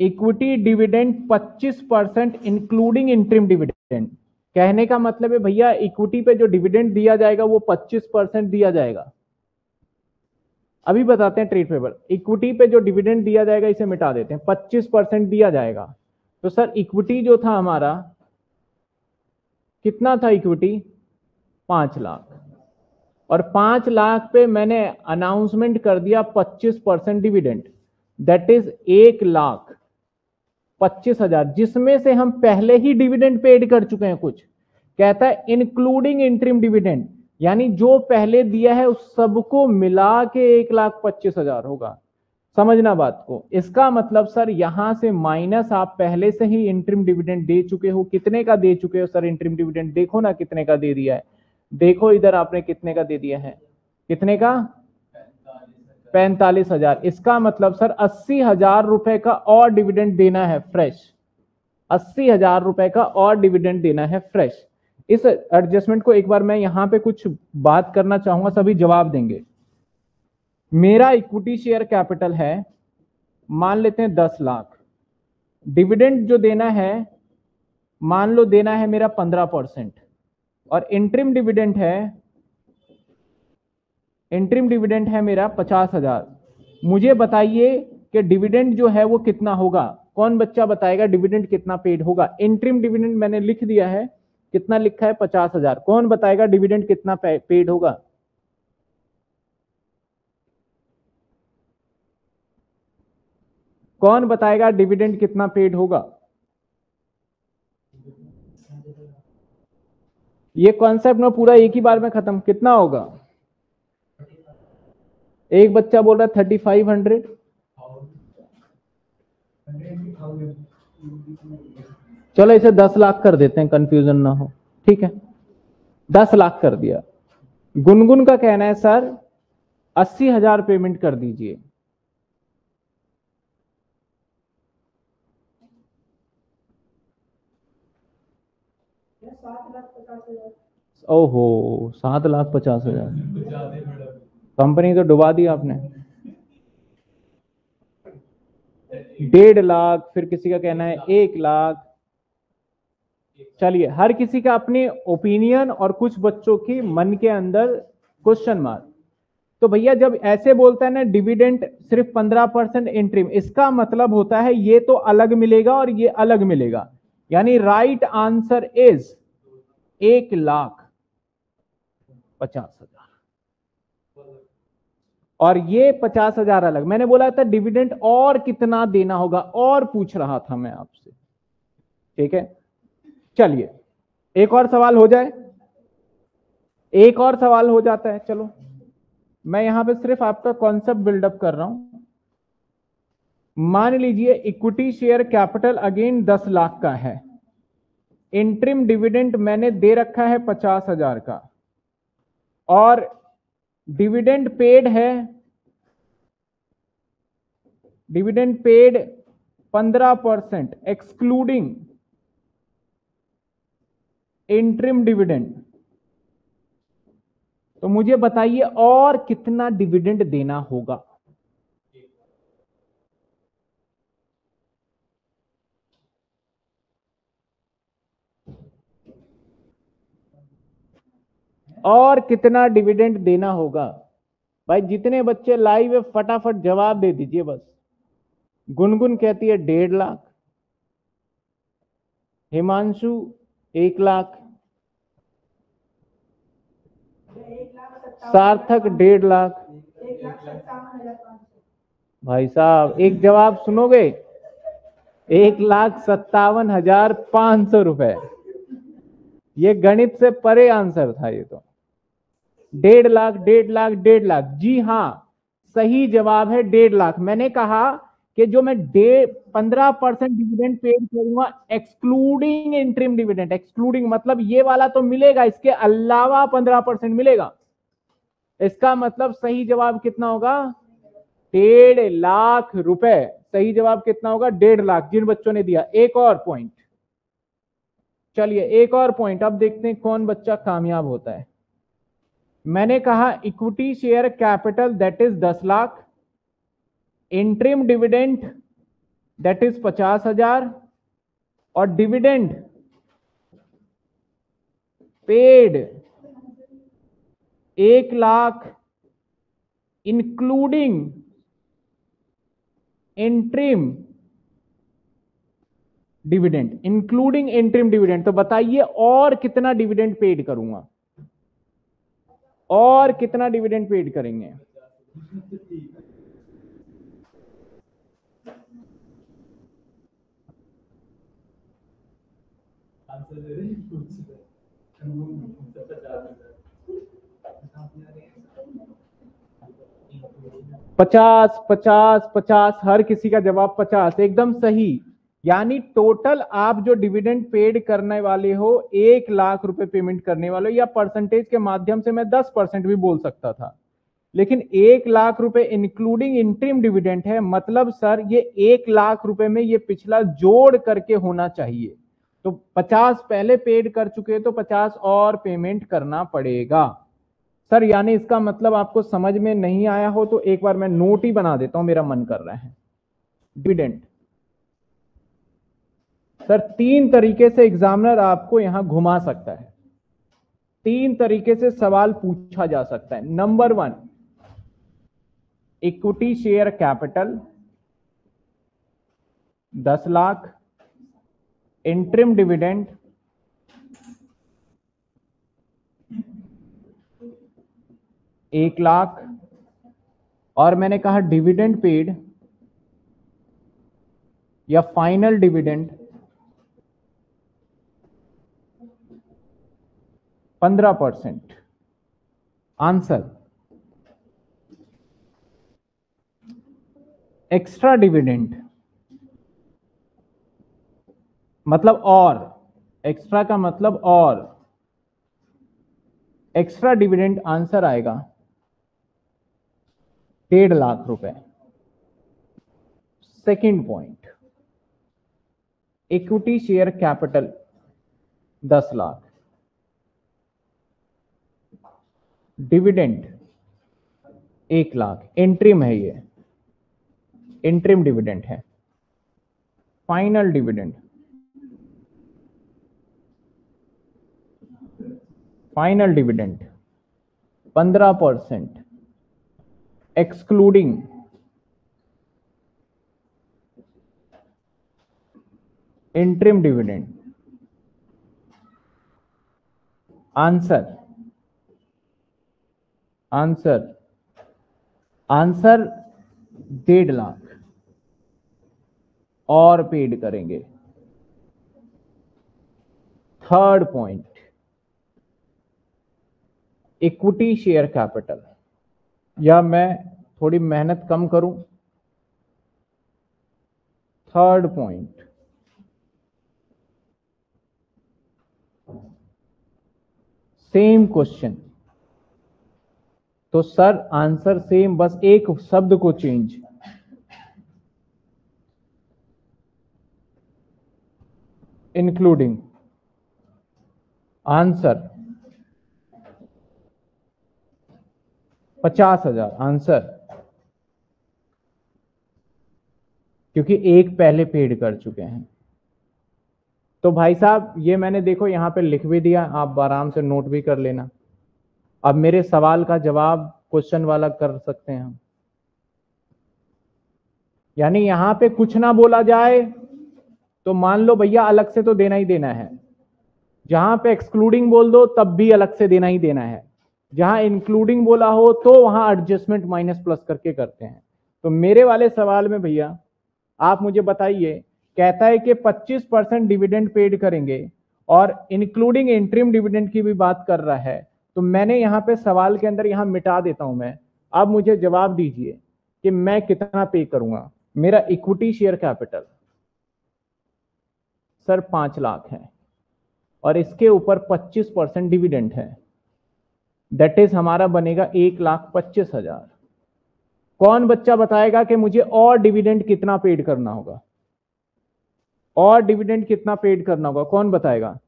equity dividend 25 percent including interim dividend कहने का मतलब है, भैया इक्विटी पे जो डिविडेंड दिया जाएगा, वो 25 परसेंट दिया जाएगा। अभी बताते हैं ट्रेड पेपर इक्विटी पे जो डिविडेंड दिया जाएगा, इसे मिटा देते हैं। 25 परसेंट दिया जाएगा। तो सर इक्विटी जो था हमारा, कितना था इक्विटी पाँच लाख। और पाँच लाख पे मैंने अनाउंसमेंट कर दिया 25 परसेंट डिविडेंड दैट इज़ एक लाख, पच्चीस हज़ार, जिसमें से हम पहले ही डिविडेंड पेड कर चुके हैं कुछ। कहता है इंक्लूडिंग इंट्रीम डिविडेंड यानी जो पहले दिया है उस सबको मिला के एक लाख पच्चीस हज़ार होगा। समझना बात को। इसका मतलब सर, यहाँ से माइनस आप पहले से ही इंट्रीम डिविडेंड दे चुके हो। कितने का दे चुके हो, सर इंट्रीम डिविडेंड देखो ना कितने का दे दिया है। देखो इधर आपने कितने का दे दिया है। कितने का? पैंतालीस हज़ार। इसका मतलब सर, अस्सी हज़ार रुपए का और डिविडेंड देना है फ्रेश। अस्सी हज़ार रुपए का और डिविडेंड देना है फ्रेश। इस एडजस्टमेंट को एक बार मैं यहाँ पे कुछ बात करना चाहूँगा, सभी जवाब देंगे। मेरा इक्विटी शेयर कैपिटल है, मान लेते हैं दस लाख। डिविडेंड जो देना है, मान लो देना है मेरा पंद्रह परसेंट। और इंट्रीम डिविडेंट है इंट्रीम डिविडेंट है मेरा पचास हज़ार। मुझे बताइए कि डिविडेंड जो है वो कितना होगा? कौन बच्चा बताएगा डिविडेंड कितना पेड होगा? इंट्रीम डिविडेंड मैंने लिख दिया है, कितना लिखा है? पचास हज़ार। कौन बताएगा डिविडेंड कितना पेड होगा? कौन बताएगा डिविडेंड कितना पेड होगा? ये कॉन्सेप्ट में पूरा एक ही बार में खत्म, कितना होगा? एक बच्चा बोल रहा है थर्टी फाइव हंड्रेड चलो इसे दस लाख कर देते हैं कंफ्यूजन ना हो, ठीक है? दस लाख कर दिया। गुनगुन का कहना है, सर, अस्सी हज़ार पेमेंट कर दीजिए। ओहो, सात लाख पचास हज़ार। कंपनी तो डुबा दी आपने। डेढ़ लाख, फिर किसी का कहना है, एक लाख। चलिए, हर किसी का अपनी ओपिनियन और कुछ बच्चों की मन के अंदर क्वेश्चन मार्क तो भैया, जब ऐसे बोलता है ना डिविडेंट सिर्फ़ पंद्रह परसेंट इंट्रीम इसका मतलब होता है ये तो अलग मिलेगा और ये अलग मिलेगा। यानी राइट आंसर इज़ एक लाख। पचास हज़ार। और ये पचास हज़ार अलग। मैंने बोला था, डिविडेंड और कितना देना होगा? और पूछ रहा था मैं आपसे। ठीक है? चलिए, एक और सवाल हो जाए। एक और सवाल हो जाता है। चलो, मैं यहाँ पे सिर्फ़ आपका कॉन्सेप्ट बिल्डअप कर रहा हूँ। मान लीजिए इक्विटी शेयर कैपिटल अगेन दस लाख का है। इंट्रीम डिविडेंड मैंने दे रखा है पचास हज़ार का। और डिविडेंड पेड है, डिविडेंड पेड पंद्रह परसेंट, एक्सक्लूडिंग इंट्रीम डिविडेंड। तो मुझे बताइए और कितना डिविडेंड देना होगा? और कितना डिविडेंड देना होगा? भाई, जितने बच्चे लाइव है, फटाफट जवाब दे दीजिए बस। गुनगुन कहती है, डेढ़ लाख। हिमांशु, एक लाख। सार्थक, डेढ़ लाख। भाई साहब, एक जवाब सुनोगे? एक लाख सत्तावन हज़ार पाँच सौ रुपए। ये गणित से परे आंसर था ये तो। डेढ़ लाख डेढ़ लाख डेढ़ लाख। जी हाँ सही जवाब है डेढ़ लाख। मैंने कहा कि जो मैं डेढ़ पंद्रह परसेंट डिविडेंड पेड करूँगा एक्सक्लूडिंग इंट्रीम डिविडेंड एक्सक्लूडिंग मतलब ये वाला तो मिलेगा, इसके अलावा पंद्रह परसेंट मिलेगा। इसका मतलब सही जवाब कितना होगा? डेढ़ लाख रुपए। सही जवाब कितना होगा? डेढ़ लाख, जिन बच्चों ने दिया। एक और पॉइंट चलिए, एक और पॉइंट अब देखते हैं कौन बच्चा कामयाब होता है। मैंने कहा, equity share capital that is दस lakh. Interim dividend that is पचास हज़ार। और डिविडेंड पेड एक lakh including interim dividend including interim dividend तो बताइए और कितना डिविडेंड पेड करूँगा? और कितना डिविडेंड पेड करेंगे? पचास पचास पचास, हर किसी का जवाब पचास, एकदम सही। यानी टोटल आप जो डिविडेंड पेड करने वाले हो, एक लाख रुपए पेमेंट करने वाले या परसेंटेज के माध्यम से मैं दस परसेंट भी बोल सकता था। लेकिन एक लाख रुपए इंक्लूडिंग इंट्रीम डिविडेंड है मतलब सर, ये एक लाख रुपए में ये पिछला जोड़ करके होना चाहिए। तो पचास पहले पेड कर चुके तो पचास और पेमेंट करना पड़ेगा। सर, यानी इसका मतलब आपको समझ में नहीं आया हो तो एक बार मैं नोट ही बना देता हूँ, मेरा मन कर रहा है। डिविडेंड सर, तीन तरीके से एग्जामिनर आपको यहाँ घुमा सकता है। तीन तरीके से सवाल पूछा जा सकता है। Number one equity share capital दस लाख इंट्रीम डिविडेंड एक लाख, और मैंने कहा डिविडेंड पेड या फाइनल डिविडेंड पंद्रह परसेंट। आंसर। Extra dividend. मतलब और। एक्स्ट्रा का मतलब और। एक्स्ट्रा डिविडेंड आंसर आएगा। डेढ़ लाख रुपए। Second point. Equity share capital, दस लाख। डिविडेंड, एक लाख। इंट्रीम है ये। इंट्रीम डिविडेंड है। Final dividend. फाइनल डिविडेंड, पंद्रह percent. Excluding, interim dividend answer answer answer डेढ़ लाख और पेड करेंगे। Third point equity share capital या मैं थोड़ी मेहनत कम करूँ? थर्ड पॉइंट सेम क्वेश्चन तो सर, आंसर सेम, बस एक शब्द को चेंज इंक्लूडिंग आंसर पचास हज़ार आंसर क्योंकि एक पहले पेड कर चुके हैं। तो भाई साहब, ये मैंने देखो यहाँ पे लिख भी दिया, आप आराम से नोट भी कर लेना। अब मेरे सवाल का जवाब क्वेश्चन वाला कर सकते हैं हम। यानी यहाँ पे कुछ ना बोला जाए तो मान लो भैया अलग से तो देना ही देना है। जहाँ पे एक्सक्लूडिंग बोल दो, तब भी अलग से देना ही देना है। जहाँ इंक्लूडिंग बोला हो तो वहाँ एडजस्टमेंट माइनस प्लस करके करते हैं। तो मेरे वाले सवाल में भैया, आप मुझे बताइए, कहता है कि 25 परसेंट डिविडेंड पेड करेंगे, और इंक्लूडिंग इंट्रीम डिविडेंड की भी बात कर रहा है तो मैंने यहाँ पे सवाल के अंदर यहाँ मिटा देता हूँ मैं। अब मुझे जवाब दीजिए कि मैं कितना पे करूँगा? मेरा इक्विटी शेयर कैपिटल सर पाँच लाख है और इसके ऊपर 25 परसेंट डिविडेंड है। दैट इज़ हमारा बनेगा एक लाख पच्चीस हज़ार। कौन बच्चा बताएगा कि मुझे और डिविडेंड कितना पेड करना होगा? और डिविडेंड कितना पेड करना होगा? कौन बताएगा?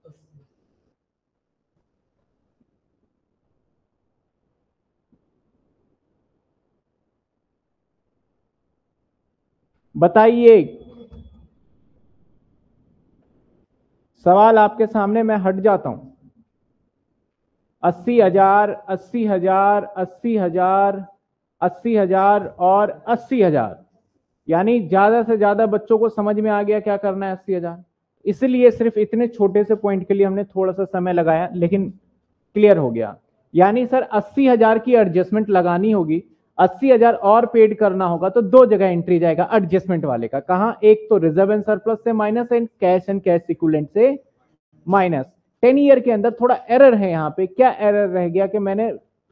बताइए। सवाल आपके सामने मैं हट जाता हूँ। अस्सी हज़ार अस्सी हज़ार अस्सी हज़ार अस्सी हज़ार और अस्सी हज़ार। यानी ज़्यादा से ज़्यादा बच्चों को समझ में आ गया क्या करना है अस्सी हज़ार। इसलिए सिर्फ़ इतने छोटे से पॉइंट के लिए हमने थोड़ा सा समय लगाया, लेकिन क्लियर हो गया। यानी सर, अस्सी हज़ार की एडजस्टमेंट लगानी होगी। अस्सी हज़ार और पेड करना होगा तो दो जगह एंट्री जाएगा एडजस्टमेंट वाले का। कहा? एक तो रिज़र्व एंड सरप्लस से minus and cash and cash equivalent से माइनस टेन ईयर के अंदर थोड़ा एरर है यहाँ पे। क्या एरर रह गया कि मैंने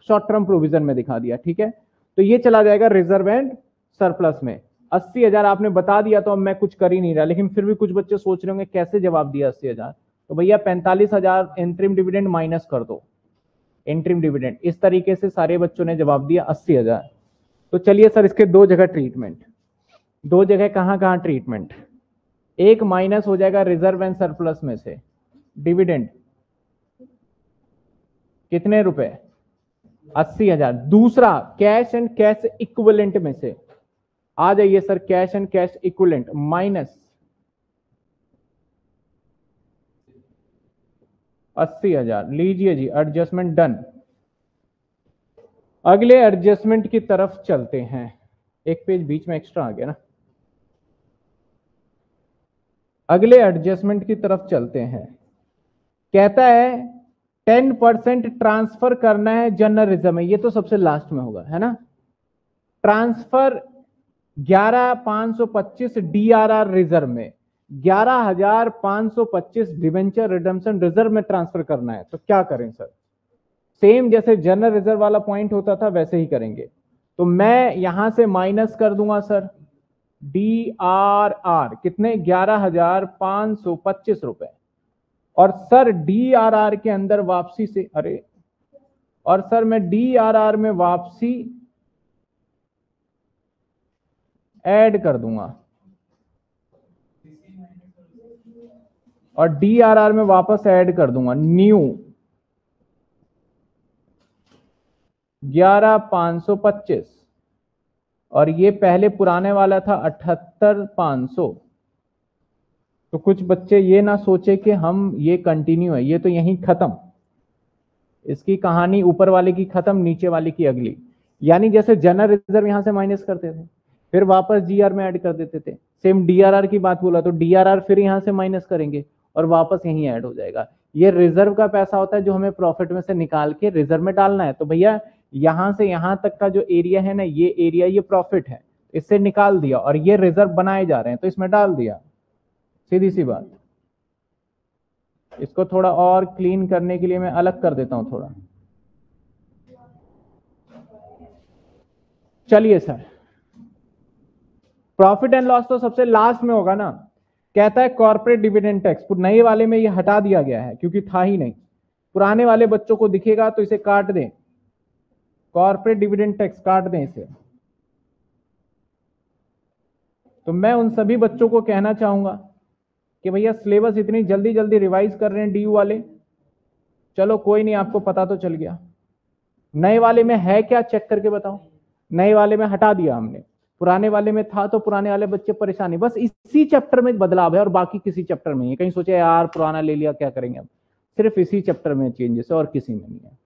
शॉर्ट टर्म प्रोविज़न में दिखा दिया, ठीक है? तो ये चला जाएगा रिज़र्व एंड सरप्लस में। अस्सी हज़ार आपने बता दिया तो अब मैं कुछ कर ही नहीं रहा, लेकिन फिर भी कुछ बच्चे सोच रहे होंगे, कैसे जवाब दिया अस्सी हज़ार? तो भैया पैंतालीस हज़ार एंट्रीम डिविडेंड माइनस कर दो। एंट्रीम डिविडेंड इस तरीके से सारे बच्चों ने जवाब दिया अस्सी हज़ार। तो चलिए सर, इसके दो जगह ट्रीटमेंट दो जगह कहाँ कहाँ ट्रीटमेंट एक माइनस हो जाएगा रिज़र्व एंड सरप्लस में से। डिविडेंड कितने रुपए? अस्सी हज़ार। दूसरा कैश एंड कैश इक्विवेलेंट में से। आ जाइए sir cash and cash equivalent minus अस्सी हज़ार। लीजिए जी एडजस्टमेंट डन अगले एडजस्टमेंट की तरफ़ चलते हैं। एक पेज बीच में एक्स्ट्रा आ गया ना। अगले एडजस्टमेंट की तरफ़ चलते हैं। कहता है टेन परसेंट ट्रांसफ़र करना है रिज़र्व में। ये तो सबसे लास्ट में होगा, है ना? ट्रांसफ़र ग्यारह पाँच सौ पच्चीस डीआरआर रिज़र्व में। ग्यारह हज़ार पाँच सौ पच्चीस डिवेंचर रिडम्शन रिज़र्व में ट्रांसफ़र करना है। तो क्या करें सर? सेम जैसे जनरल रिज़र्व वाला पॉइंट होता था, वैसे ही करेंगे। तो मैं यहाँ से माइनस कर दूँगा, सर। डी आर आर कितने? ग्यारह हज़ार पाँच सौ पच्चीस रुपए। और सर डी आर आर के अंदर वापसी से, अरे, और सर, मैं डी आर आर में वापसी ऐड कर दूँगा। और डी आर आर में वापस ऐड कर दूँगा, न्यू। ग्यारह पाँच सौ पच्चीस। और ये पहले पुराने वाला था, अठहत्तर पाँच सौ। तो कुछ बच्चे ये ना सोचे कि हम ये कंटिन्यू है, ये तो यहीं खत्म। इसकी कहानी ऊपर वाले की खत्म, नीचे वाले की अगली। यानी जैसे जनरल रिज़र्व यहाँ से माइनस करते थे, फिर वापस जीआर में ऐड कर देते थे। सेम डीआरआर की बात बोला तो डीआरआर फिर यहाँ से माइनस करेंगे और वापस यहीं ऐड हो जाएगा। ये रिज़र्व का पैसा होता है जो हमें प्रॉफिट में से निकाल के रिज़र्व में डालना है। तो भैया यहाँ से यहाँ तक का जो एरिया है ना, ये एरिया ये प्रॉफिट है। इससे निकाल दिया और ये रिज़र्व बनाए जा रहे हैं तो इसमें डाल दिया। सीधी सी बात। इसको थोड़ा और क्लीन करने के लिए मैं अलग कर देता हूँ थोड़ा। चलिए सर। प्रॉफिट एंड लॉस तो सबसे लास्ट में होगा ना। कहता है कॉर्पोरेट डिविडेंड टैक्स नए वाले में ये हटा दिया गया है, क्योंकि था ही नहीं। पुराने वाले बच्चों को दिखेगा तो इसे काट दें। कॉर्पोरेट डिविडेंड टैक्स काट दें इसे। तो मैं उन सभी बच्चों को कहना चाहूँगा कि भैया सिलेबस इतनी जल्दी जल्दी रिवाइज कर रहे हैं डीयू वाले। चलो कोई नहीं, आपको पता तो चल गया। नए वाले में है क्या? चेक करके बताओ। नए वाले में हटा दिया हमने। पुराने वाले में था तो पुराने वाले बच्चे परेशानी बस इसी चैप्टर में बदलाव है और बाकी किसी चैप्टर में है। कहीं सोचे, यार, पुराना ले लिया, क्या करेंगे अब? सिर्फ़ इसी चैप्टर में चेंजेस है और किसी में नहीं है।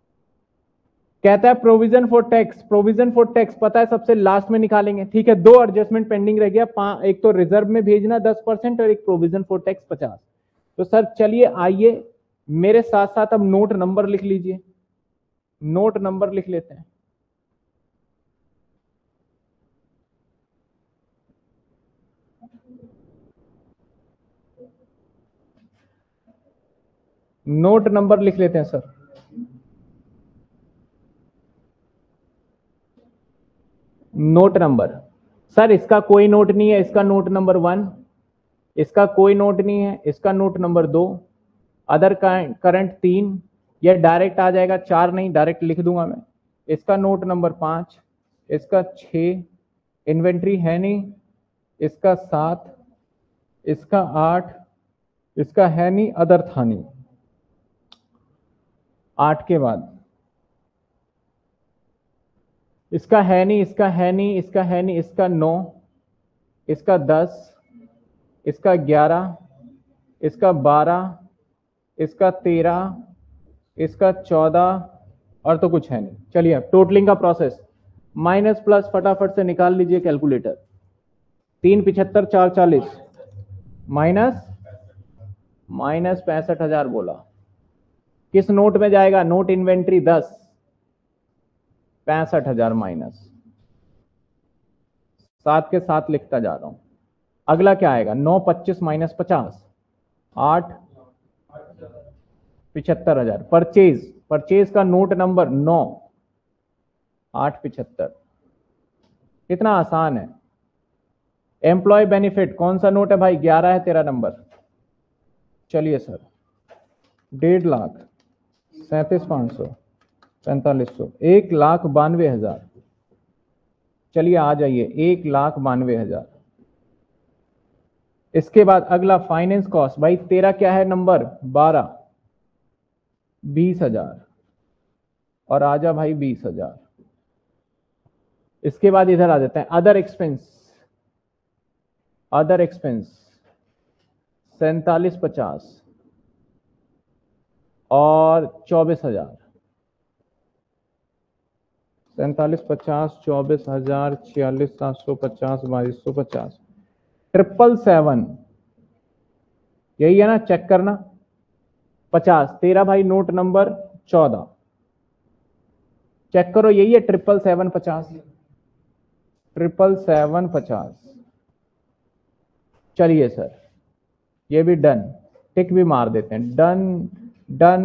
कहता है provision for tax provision for tax पता है सबसे लास्ट में निकालेंगे। ठीक है, दो एडजस्टमेंट पेंडिंग रह गया एक तो रिज़र्व में भेजना दस परसेंट और एक प्रोविज़न फॉर टैक्स पचास। तो सर चलिए आइए, मेरे साथ साथ अब नोट नंबर लिख लीजिए। नोट नंबर लिख लेते हैं। नोट नंबर लिख लेते हैं, सर। Note number. सर, इसका कोई नोट नहीं है, इसका नोट नंबर वन, इसका कोई नोट नहीं है, इसका नोट नंबर दो, अदर करंट तीन, या डायरेक्ट आ जाएगा, चार नहीं, डायरेक्ट लिख दूँगा मैं। इसका नोट नंबर पाँच, इसका छ, इन्वेंट्री है नहीं, इसका सात, इसका आठ, इसका है नहीं, अदर था नहीं। आठ के बाद। इसका है नहीं, इसका है नहीं, इसका है नहीं, इसका नौ, इसका दस, इसका ग्यारह, इसका बारह, इसका तेरह, इसका चौदह, और तो कुछ है नहीं। चलिए अब टोटलिंग का प्रोसेस माइनस प्लस फटाफट से निकाल लीजिए कैलकुलेटर तीन पिछहत्तर, चार चालीस। माइनस माइनस पैंसठ हज़ार बोला। किस नोट में जाएगा? नोट इन्वेंट्री दस। पैंसठ हज़ार माइनस। सात के साथ लिखता जा रहा हूँ। अगला क्या आएगा? नौ, पच्चीस, माइनस पचास। आठ, पिछहत्तर हज़ार। परचेज। परचेज का नोट नंबर नौ। आठ, पिछहत्तर। कितना आसान है। Employee benefit. कौन सा नोट है भाई? ग्यारह है तेरा नंबर। चलिए सर। डेढ़ लाख। सैंतीस पाँच सौ। पैंतालीस सौ। एक लाख बानवे हज़ार। चलिए, आ जाइए। एक लाख बानवे हज़ार। इसके बाद अगला फाइनेंस कॉस्ट भाई, तेरा क्या है नंबर बारह। बीस हज़ार। और आजा भाई बीस हज़ार। इसके बाद इधर आ जाते हैं। अदर एक्सपेंस अदर एक्सपेंस सैतालीस पचास। और चौबीस हज़ार। सैतालीस पचास, चौबीस हज़ार छियालीस, सात सौ पचास, बाईस सौ पचास। ट्रिपल सेवन यही है ना चेक करना। पचास। तेरा भाई नोट नंबर चौदह। चेक करो, यही है ट्रिपल सेवन पचास। ट्रिपल सेवन पचास। चलिए सर, ये भी डन टिक भी मार देते हैं। डन डन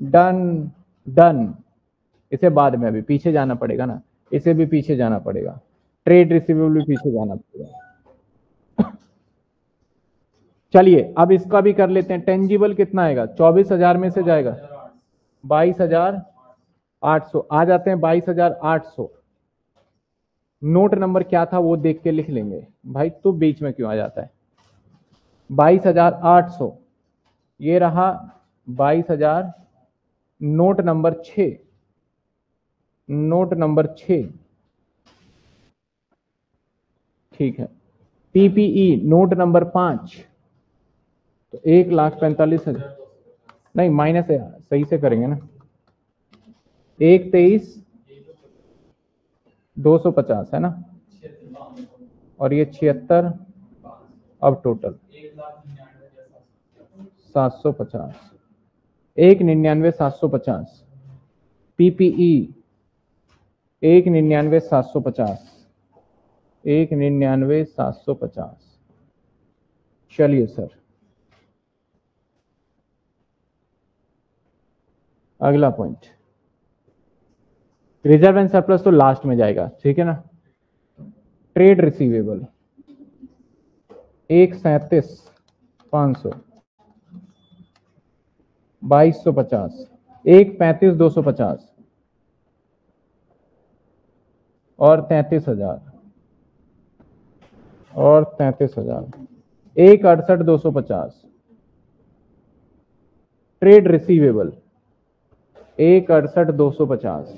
डन डन इसे बाद में अभी पीछे जाना पड़ेगा ना, इसे भी पीछे जाना पड़ेगा। ट्रेड रिसीवेबल भी पीछे जाना पड़ेगा। चलिए, अब इसका भी कर लेते हैं। टेंजिबल कितना आएगा? चौबीस हज़ार में से जाएगा। बाईस हज़ार आठ सौ। आ जाते हैं बाईस हज़ार आठ सौ। नोट नंबर क्या था वो देख के लिख लेंगे। भाई तो बीच में क्यों आ जाता है? बाईस हज़ार आठ सौ। ये रहा बाईस हज़ार। नोट नंबर छ। नोट नंबर छ। ठीक है। पीपीई नोट नंबर पाँच। तो एक लाख पैंतालीस हज़ार। नहीं, माइनस है सही से करेंगे ना। एक तेईस, दो सौ पचास, है ना? और ये छिहत्तर, अब टोटल सात सौ पचास। एक निन्यानवे, सात सौ पचास। पीपीई एक निन्यानवे सात सौ पचास। एक निन्यानवे सात सौ पचास। चलिए सर। अगला पॉइंट रिज़र्व एंड सरप्लस तो लास्ट में जाएगा, ठीक है ना? Trade receivable. एक सैतीस, पाँच सौ। बाईस सौ पचास। एक पैंतीस, दो सौ पचास। और तैतीस हज़ार। और तैतीस हज़ार। एक अड़सठ दो सौ पचास। Trade receivable. एक अड़सठ दो सौ पचास।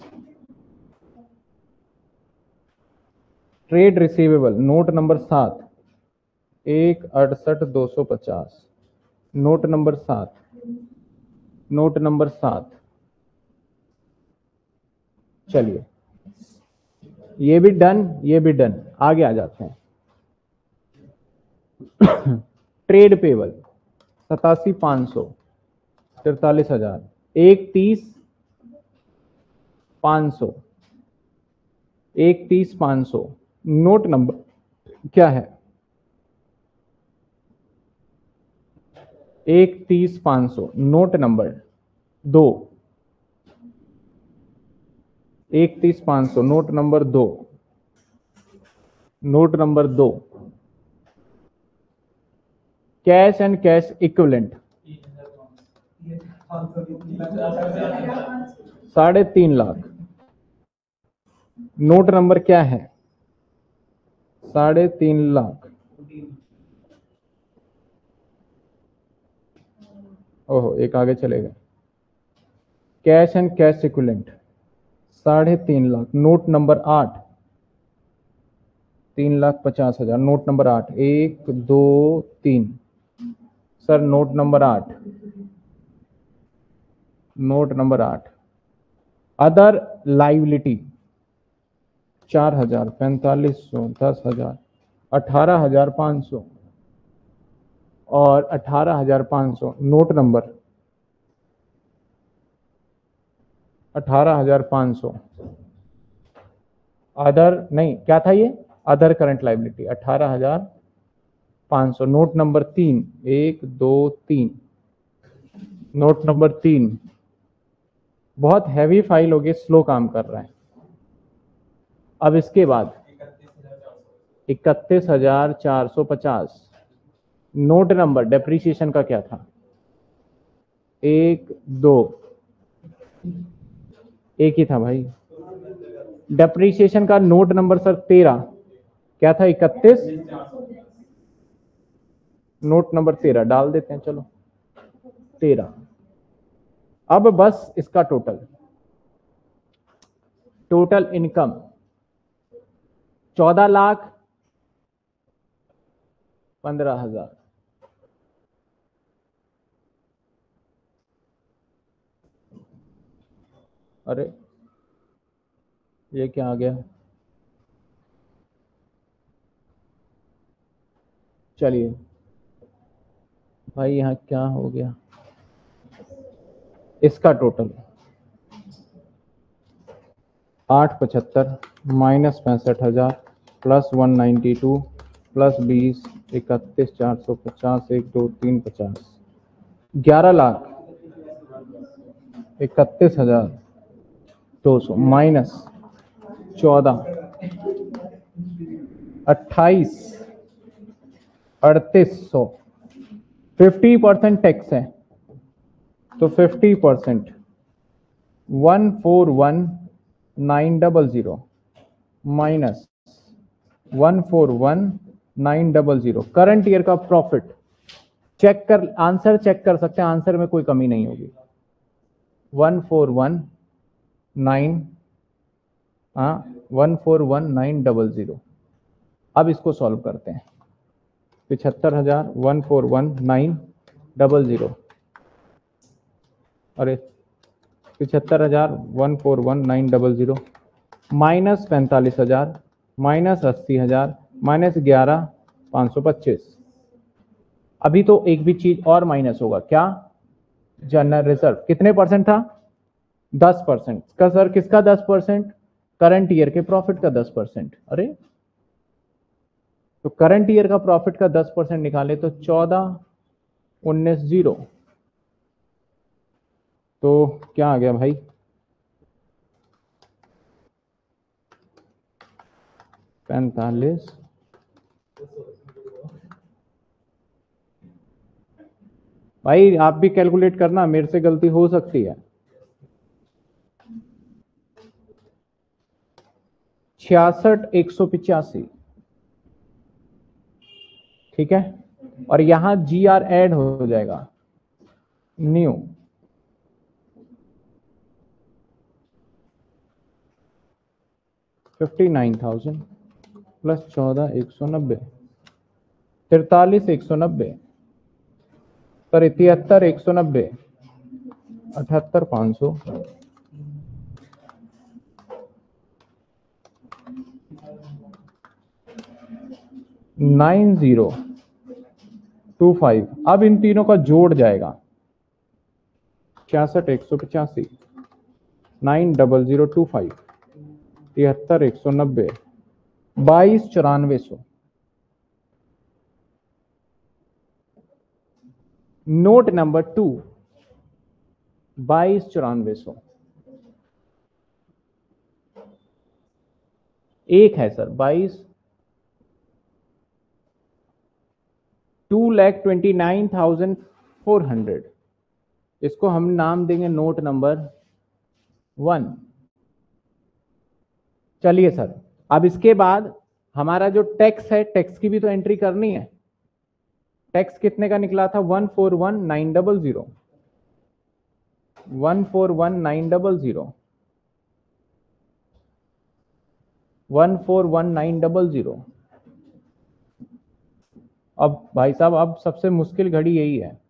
ट्रेड रिसीवेबल, नोट नंबर सात। एक अड़सठ दो सौ पचास। नोट नंबर सात। नोट नंबर सात। चलिए। ये भी डन, ये भी डन। आगे आ जाते हैं। ट्रेड पेबल, सतासी पाँच सौ, तिरतालीस हज़ार, एक तीस पाँच सौ, एक तीस पाँच सौ। नोट नंबर क्या है? एक तीस पाँच सौ, नोट नंबर दो। एक तीस पाँच सौ, नोट नंबर दो। नोट नंबर दो। Cash and cash equivalent. साढ़े तीन लाख। नोट नंबर क्या है? साढ़े तीन लाख। ओहो, एक आगे चलेगा कैश एंड कैश इक्विवेलेंट। साढ़े तीन लाख, नोट नंबर आठ। तीन लाख पचास हज़ार, नोट नंबर आठ। एक, दो, तीन। सर, नोट नंबर आठ। नोट नंबर आठ। अदर लाइबिलिटी, चार हज़ार, पैंतालीस सौ, दस हज़ार, अठारह हज़ार पाँच सौ और अठारह हज़ार पाँच सौ। नोट नंबर अठारह हज़ार पाँच सौ। अदर नहीं, क्या था ये? अदर करंट लाइबिलिटी अठारह हज़ार पाँच सौ। नोट नंबर तीन, एक, दो, तीन। नोट नंबर तीन, बहुत हैवी फ़ाइल हो होगी स्लो काम कर रहा है। अब इसके बाद, इकतीस हज़ार चार सौ पचास। नोट नंबर डेप्रीशिएशन का क्या था? एक, दो। एक ही था भाई। डेप्रीशिएशन का नोट नंबर सर तेरह। क्या था? इकतीस? नोट नंबर तेरह, डाल देते हैं, चलो। तेरह। अब बस इसका टोटल टोटल इनकम चौदह लाख पंद्रह हज़ार। अरे, ये क्या आ गया? चलिए, भाई यहाँ क्या हो गया? इसका टोटल आठ पचहत्तर, माइनस पैंसठ हज़ार, plus one ninety two plus बीस, इकतीस, चार सौ पचास, एक, दो, तीन, पचास। ग्यारह लाख, इकतीस हज़ार दो सौ माइनस चौदह, अट्ठाईस, अड़तीस सौ। फिफ्टी परसेंट टैक्स है तो fifty percent one four one nine double zero minus one four one nine double zero current year का प्रॉफिट चेक कर आंसर चेक कर सकते हैं आंसर में कोई कमी नहीं होगी। वन फोर वन नाइन हाँ one four one nine double zero. अब इसको सॉल्व करते हैं। पिछहत्तर हज़ार one four one nine double zero. अरे, पिछहत्तर हज़ार one four one nine double zero. Minus पैंतालीस हज़ार, माइनस अस्सी हज़ार, माइनस ग्यारह, पाँच सौ पच्चीस। अभी तो एक भी चीज़ और माइनस होगा। क्या? जनरल रिज़र्व कितने परसेंट था? दस परसेंट। का सर किसका दस परसेंट? करंट ईयर के प्रॉफिट का दस परसेंट। अरे तो करंट ईयर का प्रॉफिट का दस परसेंट निकाले तो चौदह उन्नीस ज़ीरो। तो क्या आ गया भाई? पैंतालीस। भाई, आप भी कैलकुलेट करना, मेरे से गलती हो सकती है। छियासठ, एक सौ पिचासी। ठीक है? और यहाँ जी आर एड हो जाएगा। New fifty nine thousand plus चौदह, एक सौ नब्बे। तिरतालीस, एक सौ नब्बे। सॉरी, तिहत्तर, एक सौ नब्बे। अठहत्तर, पाँच सौ। Nine zero two five. अब इन तीनों का जोड़ जाएगा। छियासठ एक सौ पचासी, nine double zero two five, तिहत्तर एक सौ नब्बे, बाईस चौरानवे सौ। नोट नंबर टू, बाईस चौरानवे सौ। एक है सर, बाईस two lakh twenty nine thousand four hundred इसको हम नाम देंगे नोट नंबर वन चलिए सर, अब इसके बाद हमारा जो टैक्स है टैक्स की भी तो एंट्री करनी है। टैक्स कितने का निकला था? One four one nine double zero one four one nine double zero one four one nine double zero अब भाई साहब, अब सबसे मुश्किल घड़ी यही है।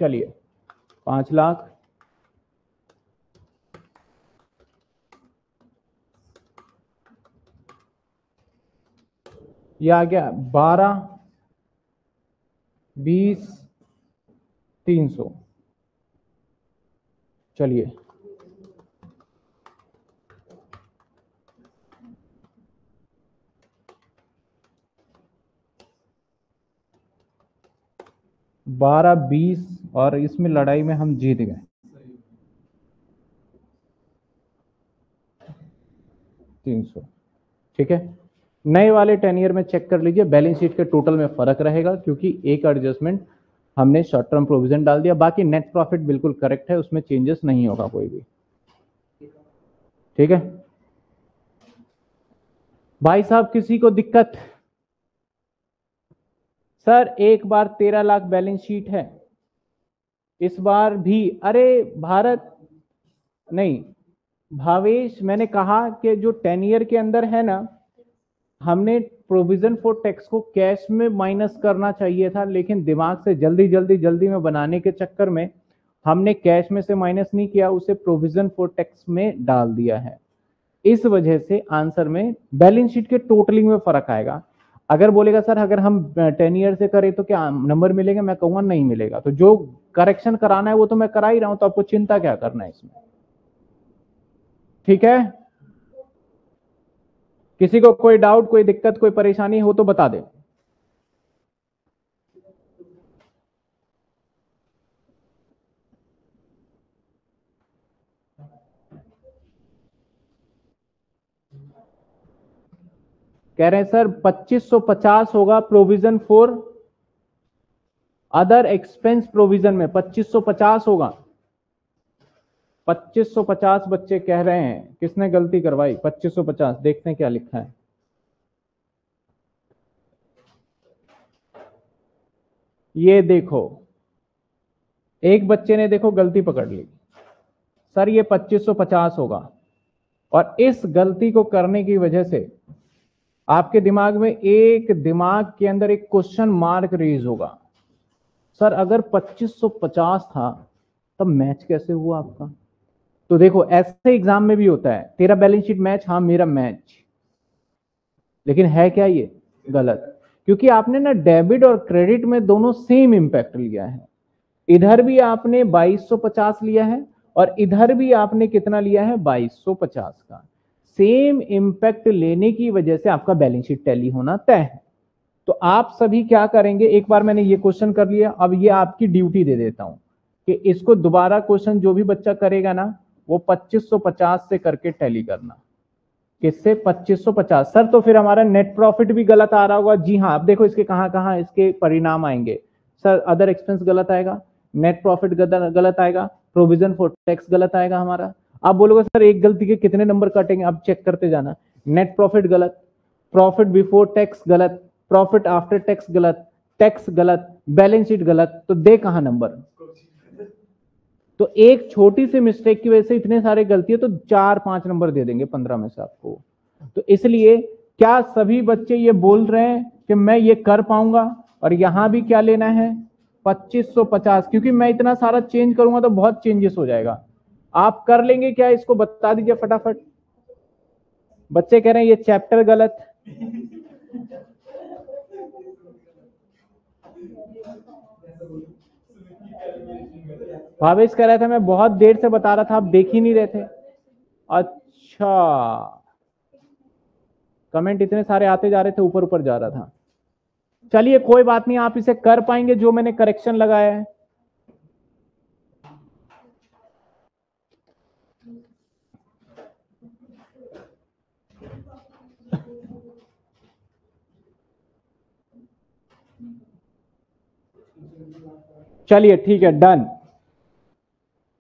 चलिए, पाँच लाख। ये आ गया बारह, बीस, तीन सौ। चलिए। बारह, बीस और इसमें लड़ाई में हम जीत गए। तीन सौ। ठीक है? नए वाले टेन ईयर में चेक कर लीजिए, बैलेंस शीट के टोटल में फ़र्क रहेगा, क्योंकि एक एडजस्टमेंट हमने शॉर्ट टर्म प्रोविज़न डाल दिया, बाकी नेट प्रॉफिट बिल्कुल करेक्ट है, उसमें चेंजेस नहीं होगा कोई भी। ठीक है? भाई साहब, किसी को दिक्कत? सर, एक बार तेरह लाख बैलेंस शीट है। इस बार भी, अरे, भारत, नहीं, भावेश, मैंने कहा कि जो टेन ईयर के अंदर है ना, हमने प्रोविज़न फॉर टैक्स को कैश में माइनस करना चाहिए था, लेकिन दिमाग से जल्दी जल्दी जल्दी में बनाने के चक्कर में हमने कैश में से माइनस नहीं किया, उसे प्रोविज़न फॉर टैक्स में डाल दिया है। इस वजह से आंसर में बैलेंस शीट के टोटलिंग में फ़र्क आएगा। अगर बोलेगा, सर, अगर हम टेन ईयर से करें तो क्या नंबर मिलेगा? मैं कहूँगा, नहीं मिलेगा। तो जो करेक्शन कराना है, वो तो मैं करा ही रहा हूँ तो आपको चिंता क्या करना है इसमें? ठीक है? किसी को कोई डाउट कोई दिक्कत, कोई परेशानी हो तो बता दे। कह रहे हैं, सर 2550 होगा provision for other expense provision में 2550 होगा। 2550 बच्चे कह रहे हैं, किसने गलती करवाई? 2550 देखते हैं क्या लिखा है। ये देखो, एक बच्चे ने देखो गलती पकड़ ली। सर, ये 2550 होगा। और इस गलती को करने की वजह से आपके दिमाग में एक दिमाग के अंदर एक क्वेश्चन मार्क रेज होगा। सर, अगर 2550 था, तब मैच कैसे हुआ आपका? तो देखो, ऐसे एग्ज़ाम में भी होता है, तेरा बैलेंस शीट मैच हाँ मेरा मैच लेकिन है क्या ये? गलत। क्योंकि आपने ना डेबिट और क्रेडिट में दोनों सेम इंपैक्ट लिया है। इधर भी आपने 2250 लिया है और इधर भी आपने कितना लिया है? 2250 का। सेम इंपैक्ट लेने की वजह से आपका बैलेंस शीट टैली होना तय है। तो आप सभी क्या करेंगे? एक बार मैंने ये क्वेश्चन कर लिया, अब ये आपकी ड्यूटी दे देता हूँ कि इसको दोबारा क्वेश्चन जो भी बच्चा करेगा ना, वो 2550 से करके टैली करना। किससे? 2550 सर तो फिर हमारा नेट प्रॉफिट भी गलत आ रहा होगा। जी हाँ अब देखो इसके कहाँ कहाँ इसके परिणाम आएँगे। सर अदर एक्सपेंस गलत आएगा नेट प्रॉफिट गलत आएगा प्रोविज़न फॉर टैक्स गलत आएगा हमारा। आप बोलोगे, सर, एक गलती के कितने नंबर कटेंगे? आप चेक करते जाना। नेट प्रॉफिट गलत प्रॉफिट बिफोर टैक्स गलत प्रॉफिट आफ्टर टैक्स गलत टैक्स गलत बैलेंस शीट गलत तो दे कहा नंबर तो एक छोटी सी मिस्टेक की वजह से इतने सारे गलती है तो चार पाँच नंबर दे देंगे पंद्रह में से आपको। तो इसलिए क्या सभी बच्चे ये बोल रहे हैं कि मैं ये कर पाऊँगा और यहाँ भी क्या लेना है? 2550 क्योंकि मैं इतना सारा चेंज करूँगा तो बहुत चेंजेस हो जाएगा। आप कर लेंगे क्या? इसको बता दीजिए फटाफट। बच्चे कह रहे हैं, ये चैप्टर गलत। भावेश कह रहा था, मैं बहुत देर से बता रहा था, आप देख ही नहीं रहे थे। अच्छा। कमेंट इतने सारे आते जा रहे थे, ऊपर ऊपर जा रहा था। चलिए, कोई बात नहीं, आप इसे कर पाएँगे, जो मैंने करेक्शन लगाया है। चलिए ठीक है डन